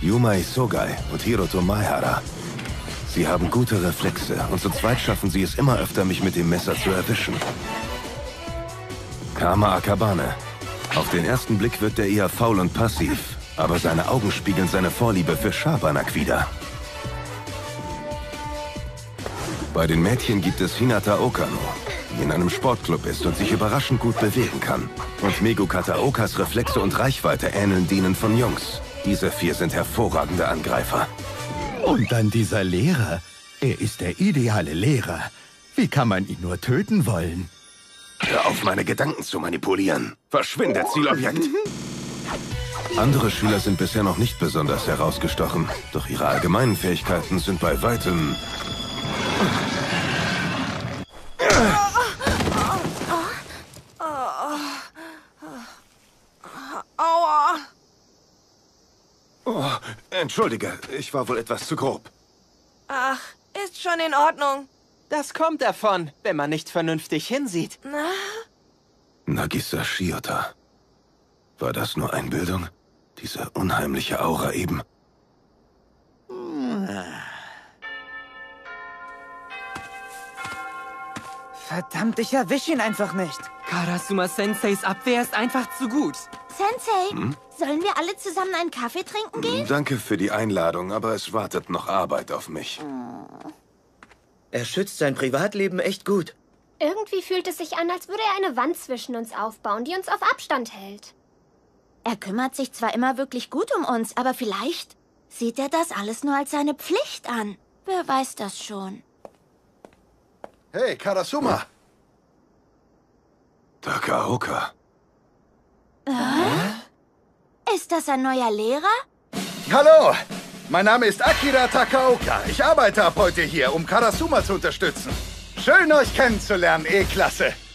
Yuma Isogai und Hiroto Maihara. Sie haben gute Reflexe und zu zweit schaffen sie es immer öfter, mich mit dem Messer zu erwischen. Kama Akabane. Auf den ersten Blick wirkt er eher faul und passiv, aber seine Augen spiegeln seine Vorliebe für Schabernack wider. Bei den Mädchen gibt es Hinata Okano, die in einem Sportclub ist und sich überraschend gut bewegen kann. Und Megu Kataokas Reflexe und Reichweite ähneln denen von Jungs. Diese vier sind hervorragende Angreifer. Und dann dieser Lehrer. Er ist der ideale Lehrer. Wie kann man ihn nur töten wollen? Hör auf, meine Gedanken zu manipulieren. Verschwinde, Zielobjekt. Andere Schüler sind bisher noch nicht besonders herausgestochen, doch ihre allgemeinen Fähigkeiten sind bei weitem... Oh, entschuldige, ich war wohl etwas zu grob. Ach, ist schon in Ordnung. Das kommt davon, wenn man nicht vernünftig hinsieht. Na? Nagisa Shiota. War das nur Einbildung? Diese unheimliche Aura eben. Verdammt, ich erwisch ihn einfach nicht. Karasuma Senseis Abwehr ist einfach zu gut. Sensei, Hm? Sollen wir alle zusammen einen Kaffee trinken gehen? Danke für die Einladung, aber es wartet noch Arbeit auf mich. Er schützt sein Privatleben echt gut. Irgendwie fühlt es sich an, als würde er eine Wand zwischen uns aufbauen, die uns auf Abstand hält. Er kümmert sich zwar immer wirklich gut um uns, aber vielleicht sieht er das alles nur als seine Pflicht an. Wer weiß das schon? Hey, Karasuma. Takaoka. Äh? Ist das ein neuer Lehrer? Hallo, mein Name ist Akira Takaoka. Ich arbeite ab heute hier, um Karasuma zu unterstützen. Schön, euch kennenzulernen, E-Klasse.「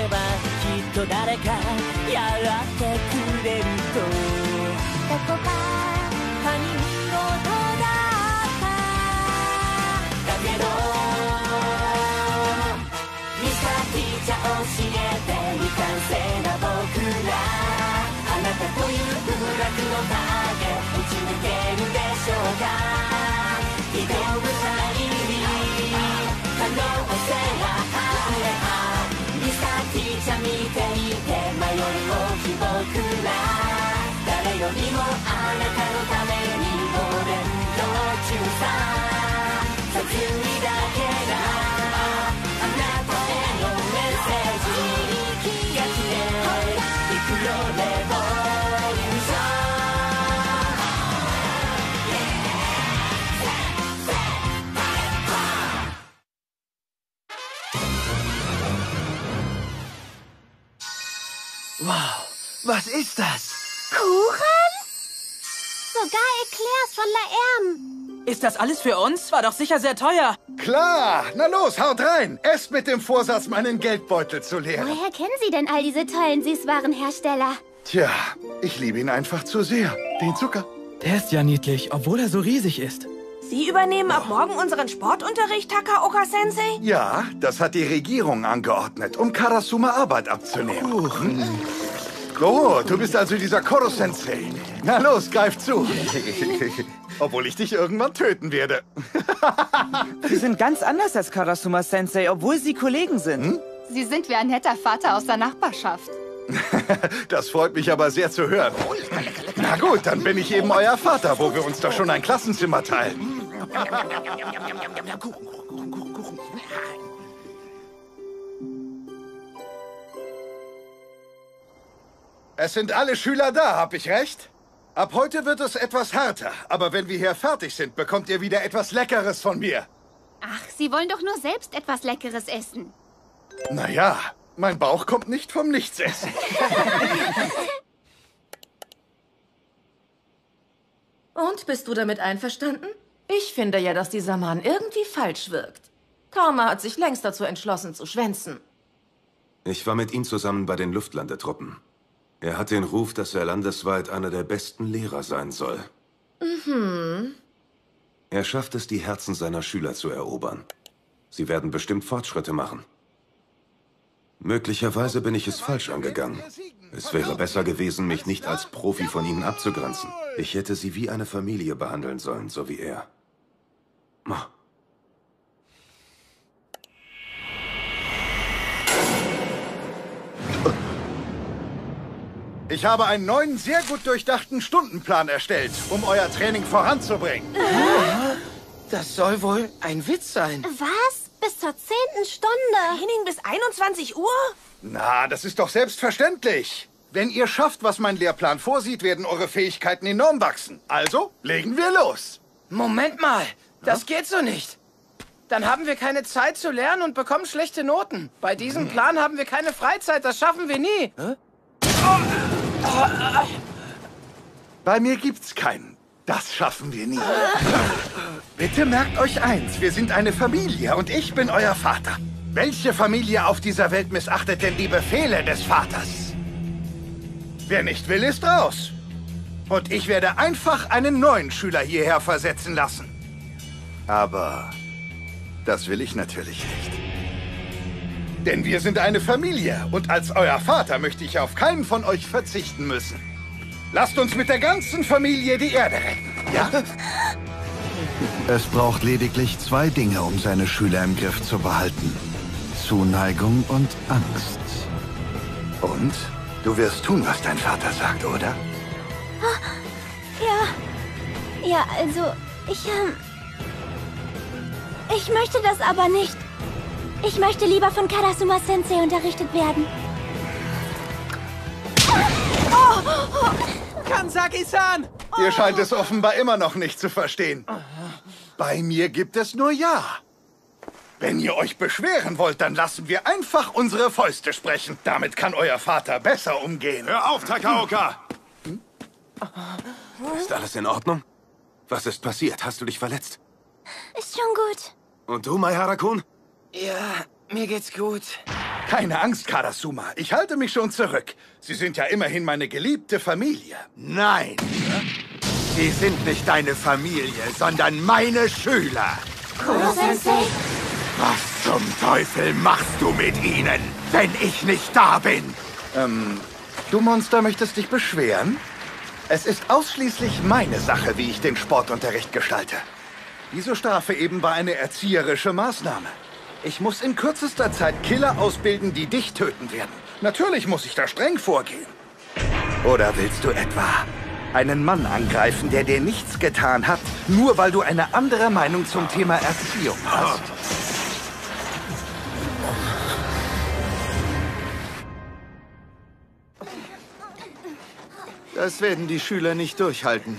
けばきっと誰かやってくれると」「どこか他人事だった」「だけどミスターティーチャー教えて未完成な僕ら」「あなたという不落の影打ち抜けるでしょうか」「スターティーチャー見ていて迷いを日僕ら誰よりもあなたのためにお勉強中さ殺意だけ Wow, was ist das? Kuchen? Sogar Eclairs von La Erm. Ist das alles für uns? War doch sicher sehr teuer. Klar, na los, haut rein. Esst mit dem Vorsatz, meinen Geldbeutel zu leeren. Woher kennen Sie denn all diese tollen Süßwarenhersteller? Tja, ich liebe ihn einfach zu sehr. Den Zucker. Der ist ja niedlich, obwohl er so riesig ist. Sie übernehmen ab morgen unseren Sportunterricht, Takaoka-sensei? Ja, das hat die Regierung angeordnet, um Karasuma Arbeit abzunehmen. Hm? Oh, du bist also dieser Koro-Sensei. Na los, greif zu. Obwohl ich dich irgendwann töten werde. Sie sind ganz anders als Karasuma Sensei, obwohl sie Kollegen sind. Hm? Sie sind wie ein netter Vater aus der Nachbarschaft. Das freut mich aber sehr zu hören. Na gut, dann bin ich eben euer Vater, wo wir uns doch schon ein Klassenzimmer teilen. Es sind alle Schüler da, hab ich recht? Ab heute wird es etwas härter, aber wenn wir hier fertig sind, bekommt ihr wieder etwas Leckeres von mir. Ach, Sie wollen doch nur selbst etwas Leckeres essen. Naja, mein Bauch kommt nicht vom Nichtsessen. Und bist du damit einverstanden? Ich finde ja, dass dieser Mann irgendwie falsch wirkt. Karma hat sich längst dazu entschlossen zu schwänzen. Ich war mit ihm zusammen bei den Luftlandetruppen. Er hat den Ruf, dass er landesweit einer der besten Lehrer sein soll. Mhm. Er schafft es, die Herzen seiner Schüler zu erobern. Sie werden bestimmt Fortschritte machen. Möglicherweise bin ich es falsch angegangen. Es wäre besser gewesen, mich nicht als Profi von ihnen abzugrenzen. Ich hätte sie wie eine Familie behandeln sollen, so wie er. Ich habe einen neuen, sehr gut durchdachten Stundenplan erstellt, um euer Training voranzubringen. Das soll wohl ein Witz sein. Was? Bis zur zehnten Stunde? Training bis 21 Uhr? Na, das ist doch selbstverständlich. Wenn ihr schafft, was mein Lehrplan vorsieht, werden eure Fähigkeiten enorm wachsen. Also, legen wir los. Moment mal, das geht so nicht. Dann haben wir keine Zeit zu lernen und bekommen schlechte Noten. Bei diesem Plan haben wir keine Freizeit, das schaffen wir nie. Bei mir gibt's keinen. Das schaffen wir nie. Bitte merkt euch eins, wir sind eine Familie und ich bin euer Vater. Welche Familie auf dieser Welt missachtet denn die Befehle des Vaters? Wer nicht will, ist raus. Und ich werde einfach einen neuen Schüler hierher versetzen lassen. Aber das will ich natürlich nicht. Denn wir sind eine Familie und als euer Vater möchte ich auf keinen von euch verzichten müssen. Lasst uns mit der ganzen Familie die Erde retten, ja? Es braucht lediglich zwei Dinge, um seine Schüler im Griff zu behalten. Zuneigung und Angst. Und? Du wirst tun, was dein Vater sagt, oder? Ja. Ja, also, ich, ähm... Ich möchte das aber nicht. Ich möchte lieber von Karasuma Sensei unterrichtet werden. Kansaki-san! Ihr scheint es offenbar immer noch nicht zu verstehen. Bei mir gibt es nur Ja. Wenn ihr euch beschweren wollt, dann lassen wir einfach unsere Fäuste sprechen. Damit kann euer Vater besser umgehen. Hör auf, Takaoka! Ist alles in Ordnung? Was ist passiert? Hast du dich verletzt? Ist schon gut. Und du, Maihara-kun? Ja, mir geht's gut. Keine Angst, Karasuma. Ich halte mich schon zurück. Sie sind ja immerhin meine geliebte Familie. Nein. Sie sind nicht deine Familie, sondern meine Schüler. Kuro-sensei. Was zum Teufel machst du mit ihnen, wenn ich nicht da bin? Ähm, du Monster möchtest dich beschweren? Es ist ausschließlich meine Sache, wie ich den Sportunterricht gestalte. Diese Strafe eben war eine erzieherische Maßnahme. Ich muss in kürzester Zeit Killer ausbilden, die dich töten werden. Natürlich muss ich da streng vorgehen. Oder willst du etwa einen Mann angreifen, der dir nichts getan hat, nur weil du eine andere Meinung zum Thema Erziehung hast? Das werden die Schüler nicht durchhalten.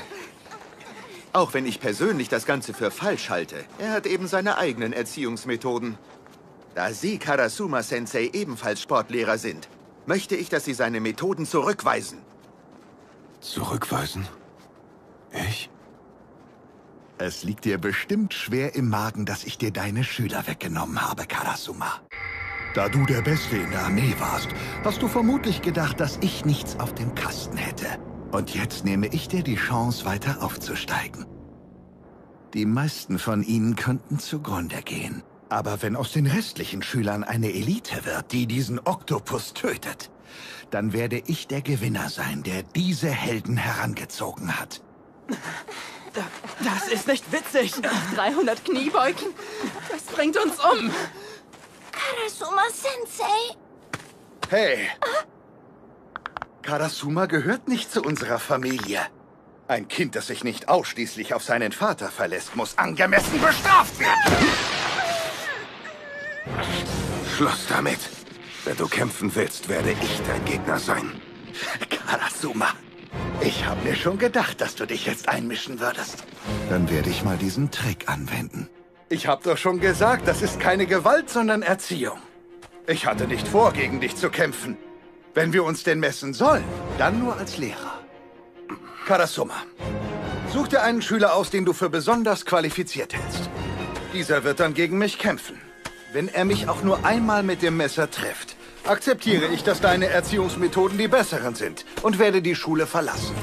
Auch wenn ich persönlich das Ganze für falsch halte. Er hat eben seine eigenen Erziehungsmethoden. Da Sie, Karasuma-Sensei, ebenfalls Sportlehrer sind, möchte ich, dass Sie seine Methoden zurückweisen. Zurückweisen? Ich? Es liegt dir bestimmt schwer im Magen, dass ich dir deine Schüler weggenommen habe, Karasuma. Da du der Beste in der Armee warst, hast du vermutlich gedacht, dass ich nichts auf dem Kasten hätte. Und jetzt nehme ich dir die Chance, weiter aufzusteigen. Die meisten von ihnen könnten zugrunde gehen. Aber wenn aus den restlichen Schülern eine Elite wird, die diesen Oktopus tötet, dann werde ich der Gewinner sein, der diese Helden herangezogen hat. Das ist nicht witzig. 300 Kniebeugen? Das bringt uns um. Karasuma Sensei. Hey! Karasuma gehört nicht zu unserer Familie. Ein Kind, das sich nicht ausschließlich auf seinen Vater verlässt, muss angemessen bestraft werden. Schluss damit. Wenn du kämpfen willst, werde ich dein Gegner sein. Karasuma, ich habe mir schon gedacht, dass du dich jetzt einmischen würdest. Dann werde ich mal diesen Trick anwenden. Ich habe doch schon gesagt, das ist keine Gewalt, sondern Erziehung. Ich hatte nicht vor, gegen dich zu kämpfen. Wenn wir uns denn messen sollen, dann nur als Lehrer. Karasuma, such dir einen Schüler aus, den du für besonders qualifiziert hältst. Dieser wird dann gegen mich kämpfen. Wenn er mich auch nur einmal mit dem Messer trifft, akzeptiere ich, dass deine Erziehungsmethoden die besseren sind und werde die Schule verlassen.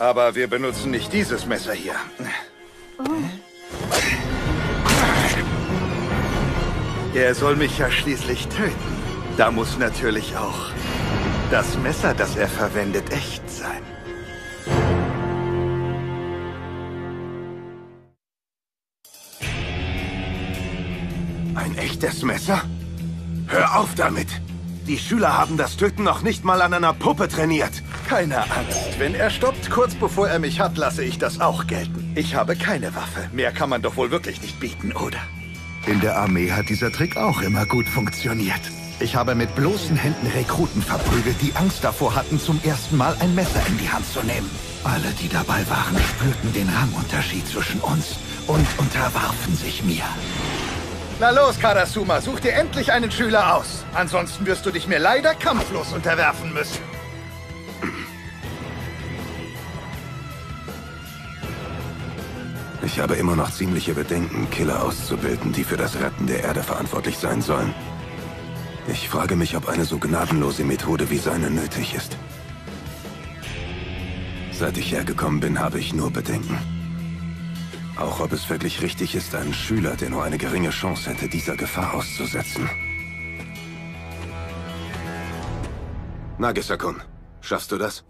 Aber wir benutzen nicht dieses Messer hier. Er soll mich ja schließlich töten. Da muss natürlich auch das Messer, das er verwendet, echt sein. Ein echtes Messer? Hör auf damit! Die Schüler haben das Töten noch nicht mal an einer Puppe trainiert. Keine Angst. Wenn er stoppt, kurz bevor er mich hat, lasse ich das auch gelten. Ich habe keine Waffe. Mehr kann man doch wohl wirklich nicht bieten, oder? In der Armee hat dieser Trick auch immer gut funktioniert. Ich habe mit bloßen Händen Rekruten verprügelt, die Angst davor hatten, zum ersten Mal ein Messer in die Hand zu nehmen. Alle, die dabei waren, spürten den Rangunterschied zwischen uns und unterwarfen sich mir. Na los, Karasuma, such dir endlich einen Schüler aus. Ansonsten wirst du dich mir leider kampflos unterwerfen müssen. Ich habe immer noch ziemliche Bedenken, Killer auszubilden, die für das Retten der Erde verantwortlich sein sollen. Ich frage mich, ob eine so gnadenlose Methode wie seine nötig ist. Seit ich hergekommen bin, habe ich nur Bedenken. Auch ob es wirklich richtig ist, einen Schüler, der nur eine geringe Chance hätte, dieser Gefahr auszusetzen. Nagisa-kun, schaffst du das?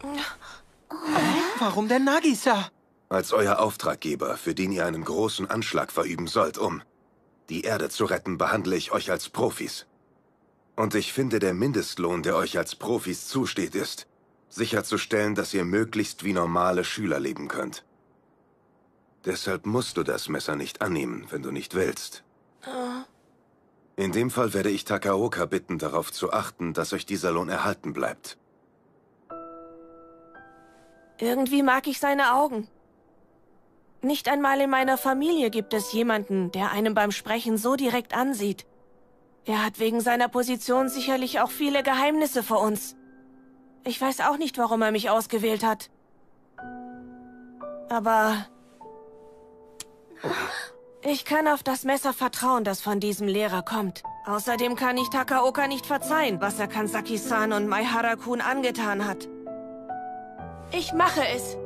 Warum denn Nagisa? Als euer Auftraggeber, für den ihr einen großen Anschlag verüben sollt, um die Erde zu retten, behandle ich euch als Profis. Und ich finde, der Mindestlohn, der euch als Profis zusteht, ist, sicherzustellen, dass ihr möglichst wie normale Schüler leben könnt. Deshalb musst du das Messer nicht annehmen, wenn du nicht willst. In dem Fall werde ich Takaoka bitten, darauf zu achten, dass euch dieser Lohn erhalten bleibt. Irgendwie mag ich seine Augen. Nicht einmal in meiner Familie gibt es jemanden, der einem beim Sprechen so direkt ansieht. Er hat wegen seiner Position sicherlich auch viele Geheimnisse vor uns. Ich weiß auch nicht, warum er mich ausgewählt hat. Aber... Ich kann auf das Messer vertrauen, das von diesem Lehrer kommt. Außerdem kann ich Takaoka nicht verzeihen, was er Kansaki-san und Maihara-kun angetan hat. Ich mache es.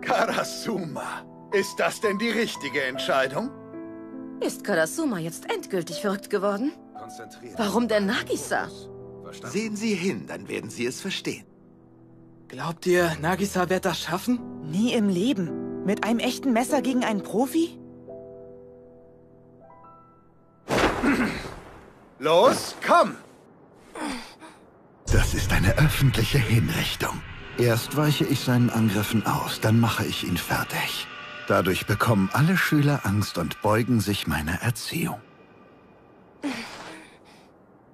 Karasuma, ist das denn die richtige Entscheidung? Ist Karasuma jetzt endgültig verrückt geworden? Warum denn Nagisa? Sehen Sie hin, dann werden Sie es verstehen. Glaubt ihr, Nagisa wird das schaffen? Nie im Leben. Mit einem echten Messer gegen einen Profi? Los, komm! Das ist eine öffentliche Hinrichtung. Erst weiche ich seinen Angriffen aus, dann mache ich ihn fertig. Dadurch bekommen alle Schüler Angst und beugen sich meiner Erziehung.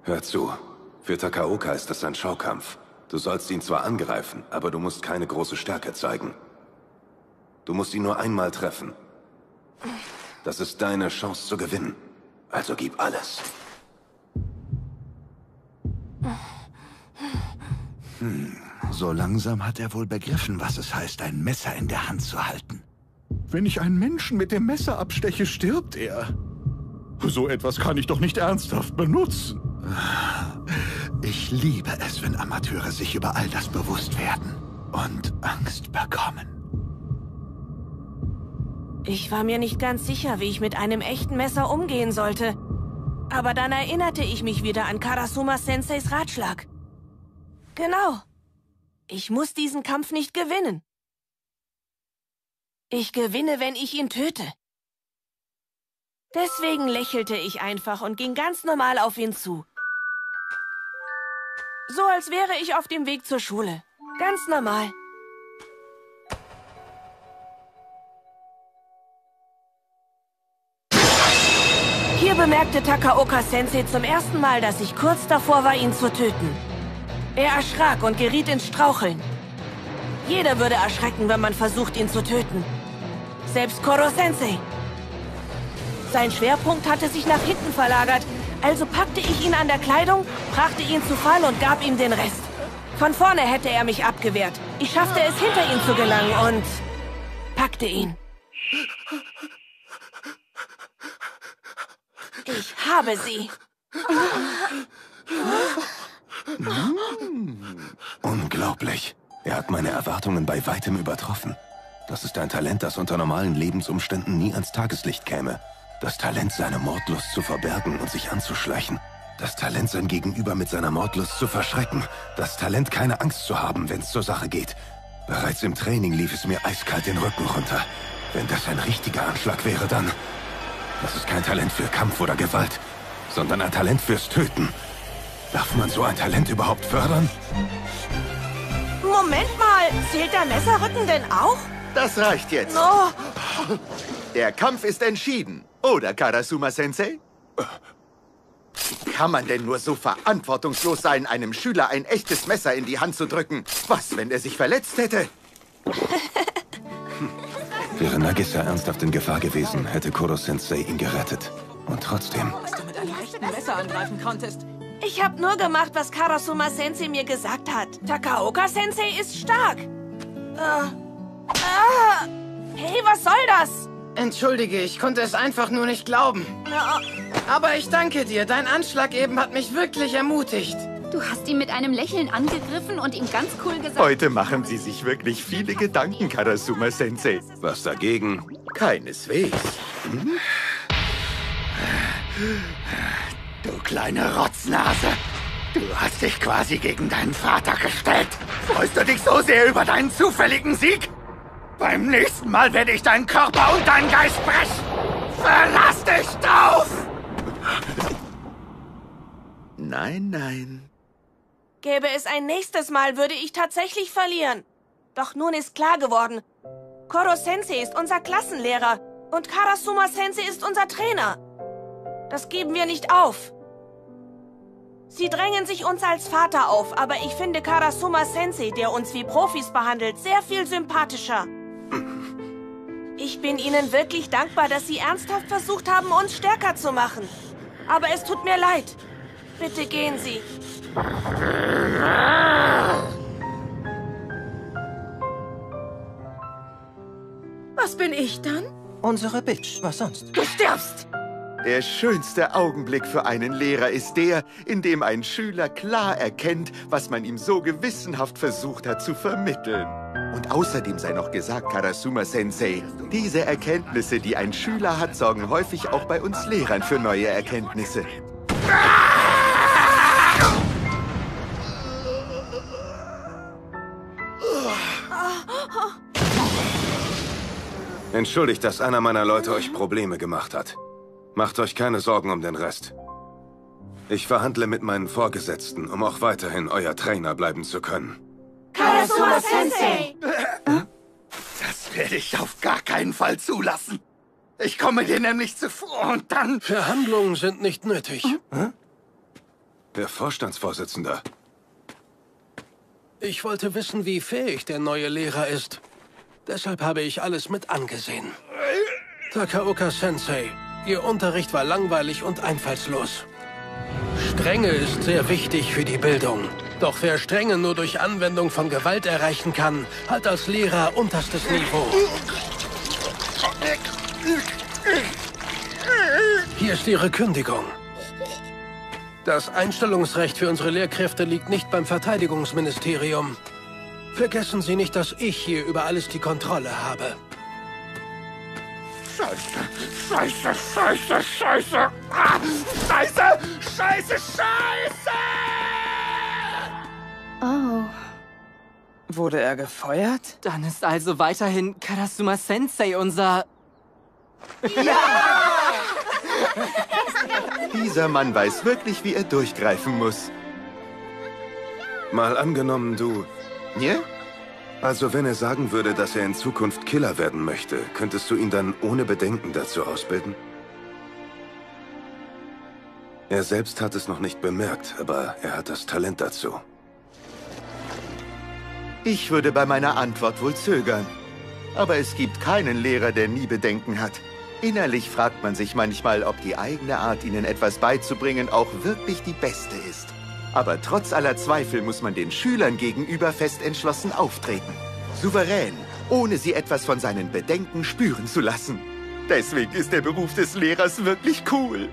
Hör zu. Für Takaoka ist das ein Schaukampf. Du sollst ihn zwar angreifen, aber du musst keine große Stärke zeigen. Du musst ihn nur einmal treffen. Das ist deine Chance zu gewinnen. Also gib alles. Hm, so langsam hat er wohl begriffen, was es heißt, ein Messer in der Hand zu halten. Wenn ich einen Menschen mit dem Messer absteche, stirbt er. So etwas kann ich doch nicht ernsthaft benutzen. Ich liebe es, wenn Amateure sich über all das bewusst werden und Angst bekommen. Ich war mir nicht ganz sicher, wie ich mit einem echten Messer umgehen sollte. Aber dann erinnerte ich mich wieder an Karasuma Senseis Ratschlag. Genau. Ich muss diesen Kampf nicht gewinnen. Ich gewinne, wenn ich ihn töte. Deswegen lächelte ich einfach und ging ganz normal auf ihn zu. So als wäre ich auf dem Weg zur Schule. Ganz normal. Hier bemerkte Takaoka-sensei zum ersten Mal, dass ich kurz davor war, ihn zu töten. Er erschrak und geriet ins Straucheln. Jeder würde erschrecken, wenn man versucht, ihn zu töten. Selbst Koro-sensei. Sein Schwerpunkt hatte sich nach hinten verlagert, also packte ich ihn an der Kleidung, brachte ihn zu Fall und gab ihm den Rest. Von vorne hätte er mich abgewehrt. Ich schaffte es, hinter ihn zu gelangen und packte ihn. Ich habe sie. Unglaublich. Er hat meine Erwartungen bei weitem übertroffen. Das ist ein Talent, das unter normalen Lebensumständen nie ans Tageslicht käme. Das Talent, seine Mordlust zu verbergen und sich anzuschleichen. Das Talent, sein Gegenüber mit seiner Mordlust zu verschrecken. Das Talent, keine Angst zu haben, wenn es zur Sache geht. Bereits im Training lief es mir eiskalt den Rücken runter. Wenn das ein richtiger Anschlag wäre, dann... Das ist kein Talent für Kampf oder Gewalt, sondern ein Talent fürs Töten. Darf man so ein Talent überhaupt fördern? Moment mal, zählt der Messerrücken denn auch? Das reicht jetzt. Oh, Der Kampf ist entschieden. Oder, Karasuma-Sensei? Kann man denn nur so verantwortungslos sein, einem Schüler ein echtes Messer in die Hand zu drücken? Was, wenn er sich verletzt hätte? Wäre Nagisa ernsthaft in Gefahr gewesen, hätte Koro-sensei ihn gerettet. Und trotzdem... Dass du mit einem rechten Messer angreifen konntest. ich hab nur gemacht, was Karasuma Sensei mir gesagt hat. Takaoka Sensei ist stark. Äh, ah, hey, was soll das? Entschuldige, ich konnte es einfach nur nicht glauben. Aber ich danke dir. Dein Anschlag eben hat mich wirklich ermutigt. Du hast ihn mit einem Lächeln angegriffen und ihm ganz cool gesagt... Heute machen Sie sich wirklich viele Gedanken, Karasuma-Sensei. Was dagegen? Keineswegs. Hm? Du kleine Rotznase. Du hast dich quasi gegen deinen Vater gestellt. Freust du dich so sehr über deinen zufälligen Sieg? Beim nächsten Mal werde ich deinen Körper und deinen Geist brechen. Verlass dich drauf! Nein, nein. Gäbe es ein nächstes Mal, würde ich tatsächlich verlieren. Doch nun ist klar geworden, Koro Sensei ist unser Klassenlehrer und Karasuma Sensei ist unser Trainer. Das geben wir nicht auf. Sie drängen sich uns als Vater auf, aber ich finde Karasuma Sensei, der uns wie Profis behandelt, sehr viel sympathischer. Ich bin Ihnen wirklich dankbar, dass Sie ernsthaft versucht haben, uns stärker zu machen. Aber es tut mir leid. Bitte gehen Sie. Was bin ich dann? Unsere Bitch, was sonst? Du stirbst! Der schönste Augenblick für einen Lehrer ist der, in dem ein Schüler klar erkennt, was man ihm so gewissenhaft versucht hat zu vermitteln. Und außerdem sei noch gesagt, Karasuma Sensei, diese Erkenntnisse, die ein Schüler hat, sorgen häufig auch bei uns Lehrern für neue Erkenntnisse. Entschuldigt, dass einer meiner Leute euch Probleme gemacht hat. Macht euch keine Sorgen um den Rest. Ich verhandle mit meinen Vorgesetzten, um auch weiterhin euer Trainer bleiben zu können. Karasuma Sensei! Das werde ich auf gar keinen Fall zulassen. Ich komme dir nämlich zuvor und dann... Verhandlungen sind nicht nötig. Der Vorstandsvorsitzender. Ich wollte wissen, wie fähig der neue Lehrer ist. Deshalb habe ich alles mit angesehen. Takaoka Sensei, Ihr Unterricht war langweilig und einfallslos. Strenge ist sehr wichtig für die Bildung. Doch wer Strenge nur durch Anwendung von Gewalt erreichen kann, hat als Lehrer unterstes Niveau. Hier ist Ihre Kündigung. Das Einstellungsrecht für unsere Lehrkräfte liegt nicht beim Verteidigungsministerium. Vergessen Sie nicht, dass ich hier über alles die Kontrolle habe. Scheiße, scheiße, scheiße, scheiße. Ah, scheiße, scheiße, scheiße! Oh. Wurde er gefeuert? Dann ist also weiterhin Karasuma Sensei unser... Dieser Mann weiß wirklich, wie er durchgreifen muss. Mal angenommen, du... Ja? Also wenn er sagen würde, dass er in Zukunft Killer werden möchte, könntest du ihn dann ohne Bedenken dazu ausbilden? Er selbst hat es noch nicht bemerkt, aber er hat das Talent dazu. Ich würde bei meiner Antwort wohl zögern. Aber es gibt keinen Lehrer, der nie Bedenken hat. Innerlich fragt man sich manchmal, ob die eigene Art, ihnen etwas beizubringen, auch wirklich die beste ist. Aber trotz aller Zweifel muss man den Schülern gegenüber fest entschlossen auftreten. Souverän, ohne sie etwas von seinen Bedenken spüren zu lassen. Deswegen ist der Beruf des Lehrers wirklich cool.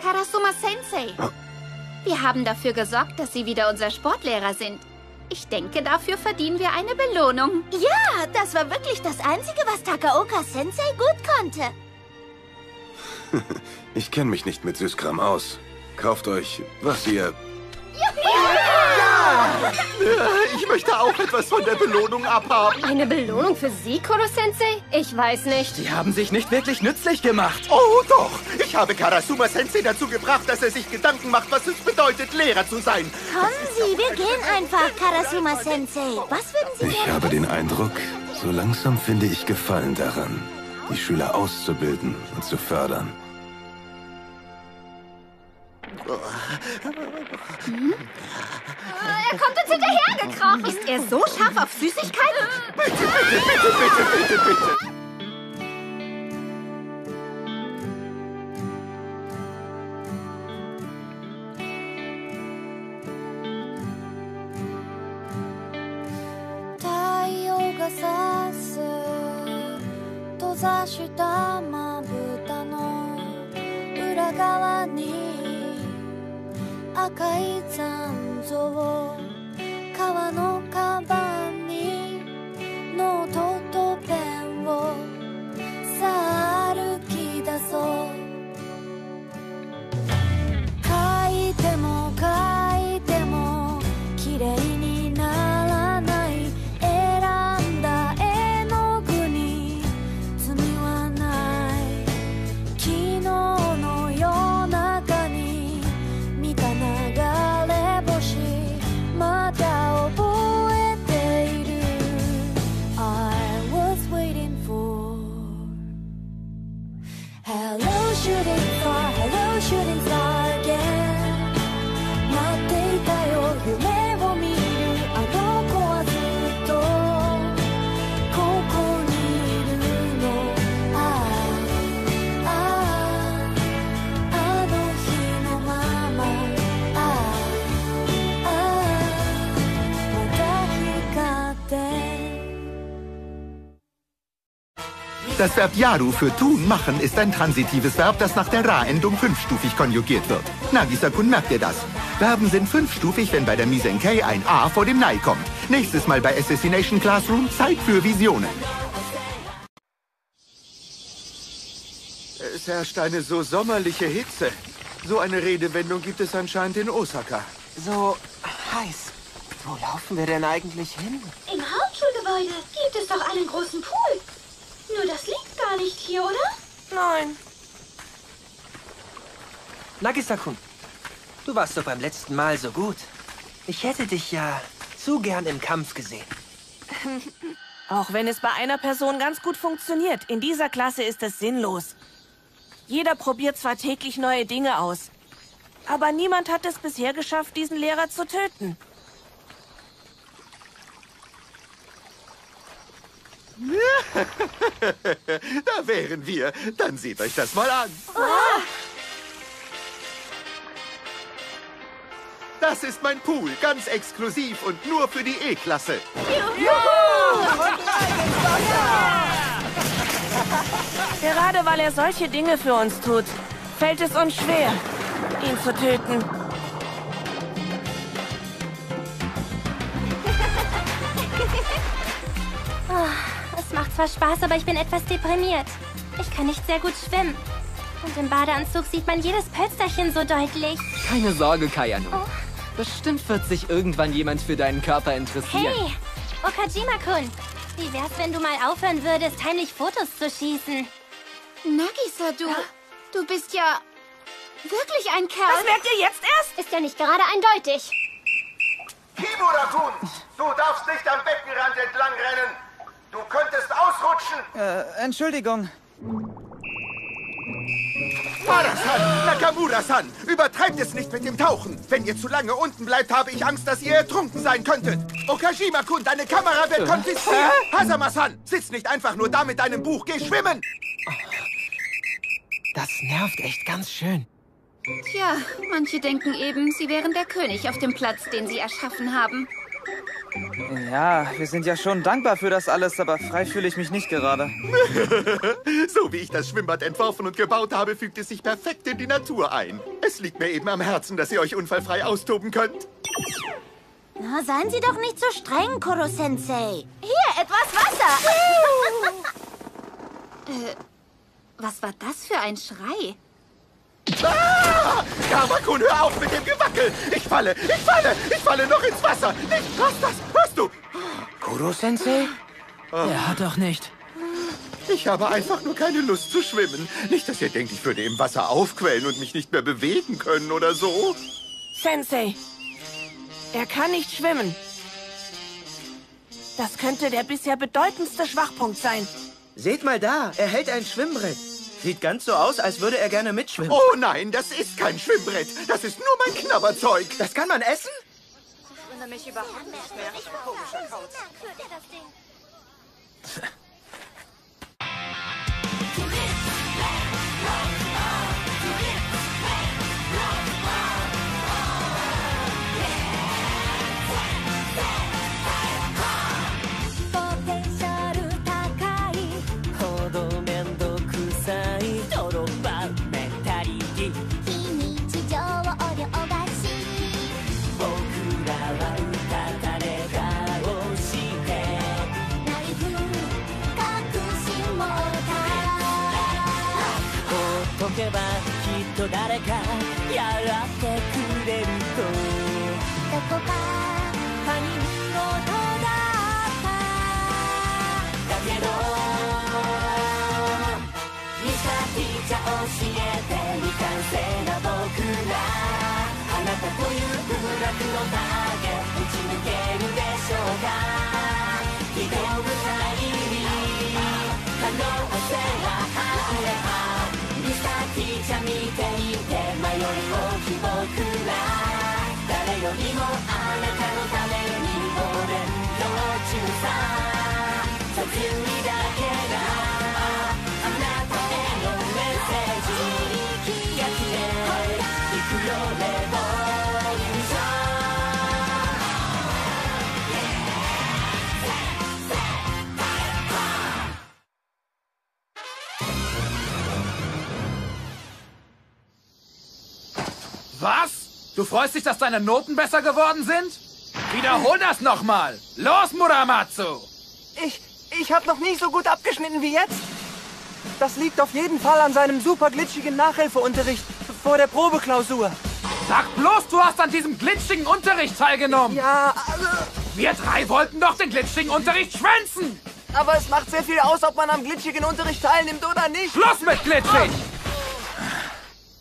Karasuma Sensei. Wir haben dafür gesorgt, dass Sie wieder unser Sportlehrer sind. Ich denke, dafür verdienen wir eine Belohnung. Ja, das war wirklich das Einzige, was Takaoka Sensei gut konnte. Ich kenne mich nicht mit Süßkram aus. Kauft euch, was ihr... Ja! Ich möchte auch etwas von der Belohnung abhaben. Eine Belohnung für Sie, Koro-Sensei? Ich weiß nicht. Die haben sich nicht wirklich nützlich gemacht. Oh doch! Ich habe Karasuma Sensei dazu gebracht, dass er sich Gedanken macht, was es bedeutet, Lehrer zu sein. Kommen Sie, wir gehen einfach, Karasuma Sensei. Was würden Sie Ich habe den Eindruck, so langsam finde ich Gefallen daran, die Schüler auszubilden und zu fördern. Er kommt uns hinterhergekrochen. Ist er so scharf auf Süßigkeiten? Bitte, bitte, bitte, bitte, bitte, bitte.「太陽が差す閉ざしたまぶたの裏側に 赤い残像。川のカバンにノートとペンをさあ歩き出そう」「Das Verb Yaru für tun, machen ist ein transitives Verb, das nach der Ra-Endung fünfstufig konjugiert wird. Nagisa-kun merkt ihr das. Verben sind fünfstufig, wenn bei der Misenkei ein A vor dem Nei kommt. Nächstes Mal bei Assassination Classroom Zeit für Visionen. Es herrscht eine so sommerliche Hitze. So eine Redewendung gibt es anscheinend in Osaka. So heiß. Wo laufen wir denn eigentlich hin? Im Hauptschulgebäude gibt es doch einen großen Pool. Nur das liegt gar nicht hier, oder? Nein. Nagisa-kun, du warst doch beim letzten Mal so gut. Ich hätte dich ja zu gern im Kampf gesehen. Auch wenn es bei einer Person ganz gut funktioniert, in dieser Klasse ist es sinnlos. Jeder probiert zwar täglich neue Dinge aus, aber niemand hat es bisher geschafft, diesen Lehrer zu töten. da wären wir. Dann seht euch das mal an. Das ist mein Pool, ganz exklusiv und nur für die E-Klasse. Gerade weil er solche Dinge für uns tut, fällt es uns schwer, ihn zu töten. Es macht zwar Spaß, aber ich bin etwas deprimiert. Ich kann nicht sehr gut schwimmen. Und im Badeanzug sieht man jedes Pölsterchen so deutlich. Keine Sorge, Kayano. Oh. Bestimmt wird sich irgendwann jemand für deinen Körper interessieren. Hey, Okajima-kun. Wie wär's, wenn du mal aufhören würdest, heimlich Fotos zu schießen? Nagisa, du... Du bist ja... Wirklich ein Kerl. Das merkt ihr jetzt erst? Ist ja nicht gerade eindeutig. Kimura-kun, du darfst nicht am Beckenrand entlang rennen. Du könntest ausrutschen. Äh, Entschuldigung. Mara-san, Nakamura-san, übertreibt es nicht mit dem Tauchen. Wenn ihr zu lange unten bleibt, habe ich Angst, dass ihr ertrunken sein könntet. Okajima-kun, deine Kamera wird konfisziert. Hasama-san, sitz nicht einfach nur da mit deinem Buch, geh schwimmen. Das nervt echt ganz schön. Tja, manche denken eben, sie wären der König auf dem Platz, den sie erschaffen haben. Ja, wir sind ja schon dankbar für das alles, aber frei fühle ich mich nicht gerade. so wie ich das Schwimmbad entworfen und gebaut habe, fügt es sich perfekt in die Natur ein. Es liegt mir eben am Herzen, dass ihr euch unfallfrei austoben könnt. Na, seien Sie doch nicht so streng, Koro-Sensei. Hier, etwas Wasser. Äh, was war das für ein Schrei? Ah! Kamakun, hör auf mit dem Gewackel! Ich falle, ich falle, ich falle noch ins Wasser! Nicht, was das? Hörst du? Kuro-Sensei? Er hat doch nicht. Ich habe einfach nur keine Lust zu schwimmen. Nicht, dass ihr denkt, ich würde im Wasser aufquellen und mich nicht mehr bewegen können oder so. Sensei, er kann nicht schwimmen. Das könnte der bisher bedeutendste Schwachpunkt sein. Seht mal da, er hält ein Schwimmbrett. Sieht ganz so aus, als würde er gerne mitschwimmen. Oh nein, das ist kein Schwimmbrett. Das ist nur mein Knabberzeug. Das kann man essen? Ich wundere mich überhaupt nicht mehr. Komischer Kauz. けばきっと誰かやってくれると。どこか他人事だった。だけどミスターティーチャー教えて未完成な僕らあなたという部落の影打ち抜けるでしょうか。移動舞台に可能性はあれば。ーティーチャー見ていて迷いをき僕ら誰よりもあなたのためにお勉強中さ。そういうだ Was? Du freust dich, dass deine Noten besser geworden sind? Wiederhol das nochmal! Los, Muramatsu! Ich, ich habe noch nie so gut abgeschnitten wie jetzt. Das liegt auf jeden Fall an seinem super glitschigen Nachhilfeunterricht vor der Probeklausur. Sag bloß, du hast an diesem glitschigen Unterricht teilgenommen! Ja, also... Wir drei wollten doch den glitschigen Unterricht schwänzen! Aber es macht sehr viel aus, ob man am glitschigen Unterricht teilnimmt oder nicht. Schluss mit glitschig!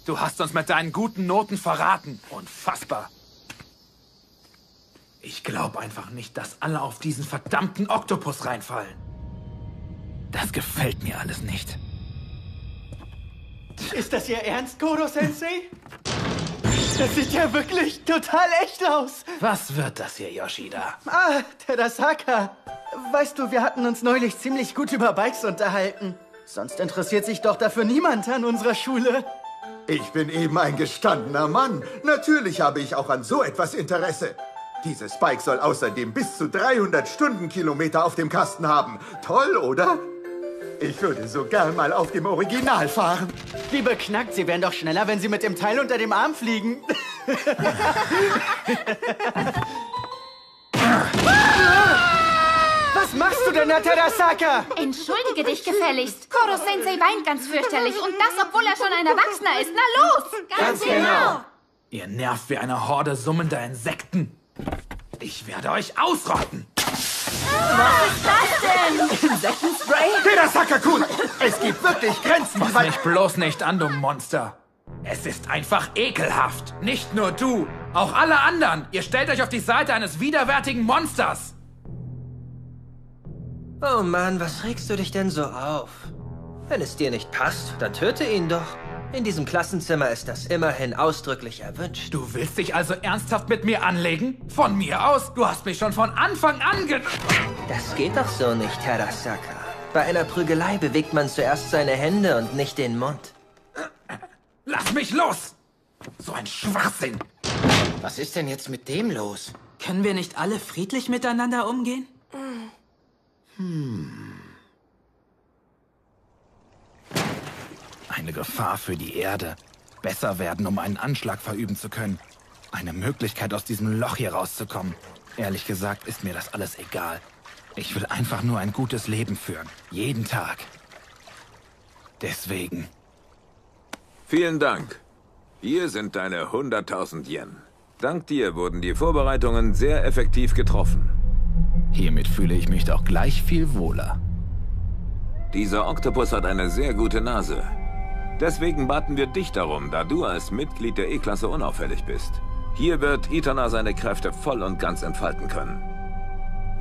Du hast uns mit deinen guten Noten verraten. Unfassbar. Ich glaube einfach nicht, dass alle auf diesen verdammten Oktopus reinfallen. Das gefällt mir alles nicht. Ist das Ihr Ernst, Koro-Sensei? Das sieht ja wirklich total echt aus. Was wird das hier, Yoshida? Ah, Tadasaka. Weißt du, wir hatten uns neulich ziemlich gut über Bikes unterhalten. Sonst interessiert sich doch dafür niemand an unserer Schule. Ich bin eben ein gestandener Mann. Natürlich habe ich auch an so etwas Interesse. Dieses Bike soll außerdem bis zu 300 Stundenkilometer auf dem Kasten haben. Toll, oder? Ich würde so gern mal auf dem Original fahren. Wie beknackt, Sie wären doch schneller, wenn Sie mit dem Teil unter dem Arm fliegen. Was machst du denn, Tadasaka? Entschuldige dich gefälligst. Koro-Sensei weint ganz fürchterlich. Und das, obwohl er schon ein Erwachsener ist. Na los! Ganz genau. Ihr nervt wie eine Horde summender Insekten. Ich werde euch ausrotten. Was ist das denn? Insektenspray? Peter Sakakun! Es gibt wirklich Grenzen. Fass mich bloß nicht an, du Monster. Es ist einfach ekelhaft. Nicht nur du, auch alle anderen. Ihr stellt euch auf die Seite eines widerwärtigen Monsters. Oh Mann, was regst du dich denn so auf? Wenn es dir nicht passt, dann töte ihn doch. In diesem Klassenzimmer ist das immerhin ausdrücklich erwünscht. Du willst dich also ernsthaft mit mir anlegen? Von mir aus? Du hast mich schon von Anfang an ge... Das geht doch so nicht, Terasaka. Bei einer Prügelei bewegt man zuerst seine Hände und nicht den Mund. Lass mich los! So ein Schwachsinn! Was ist denn jetzt mit dem los? Können wir nicht alle friedlich miteinander umgehen? Hm. Eine Gefahr für die Erde. Besser werden, um einen Anschlag verüben zu können. Eine Möglichkeit, aus diesem Loch hier rauszukommen. Ehrlich gesagt ist mir das alles egal. Ich will einfach nur ein gutes Leben führen. Jeden Tag. Deswegen. Vielen Dank. Hier sind deine 100.000 Yen. Dank dir wurden die Vorbereitungen sehr effektiv getroffen. Hiermit fühle ich mich doch gleich viel wohler. Dieser Oktopus hat eine sehr gute Nase. Deswegen baten wir dich darum, da du als Mitglied der E-Klasse unauffällig bist. Hier wird Itana seine Kräfte voll und ganz entfalten können.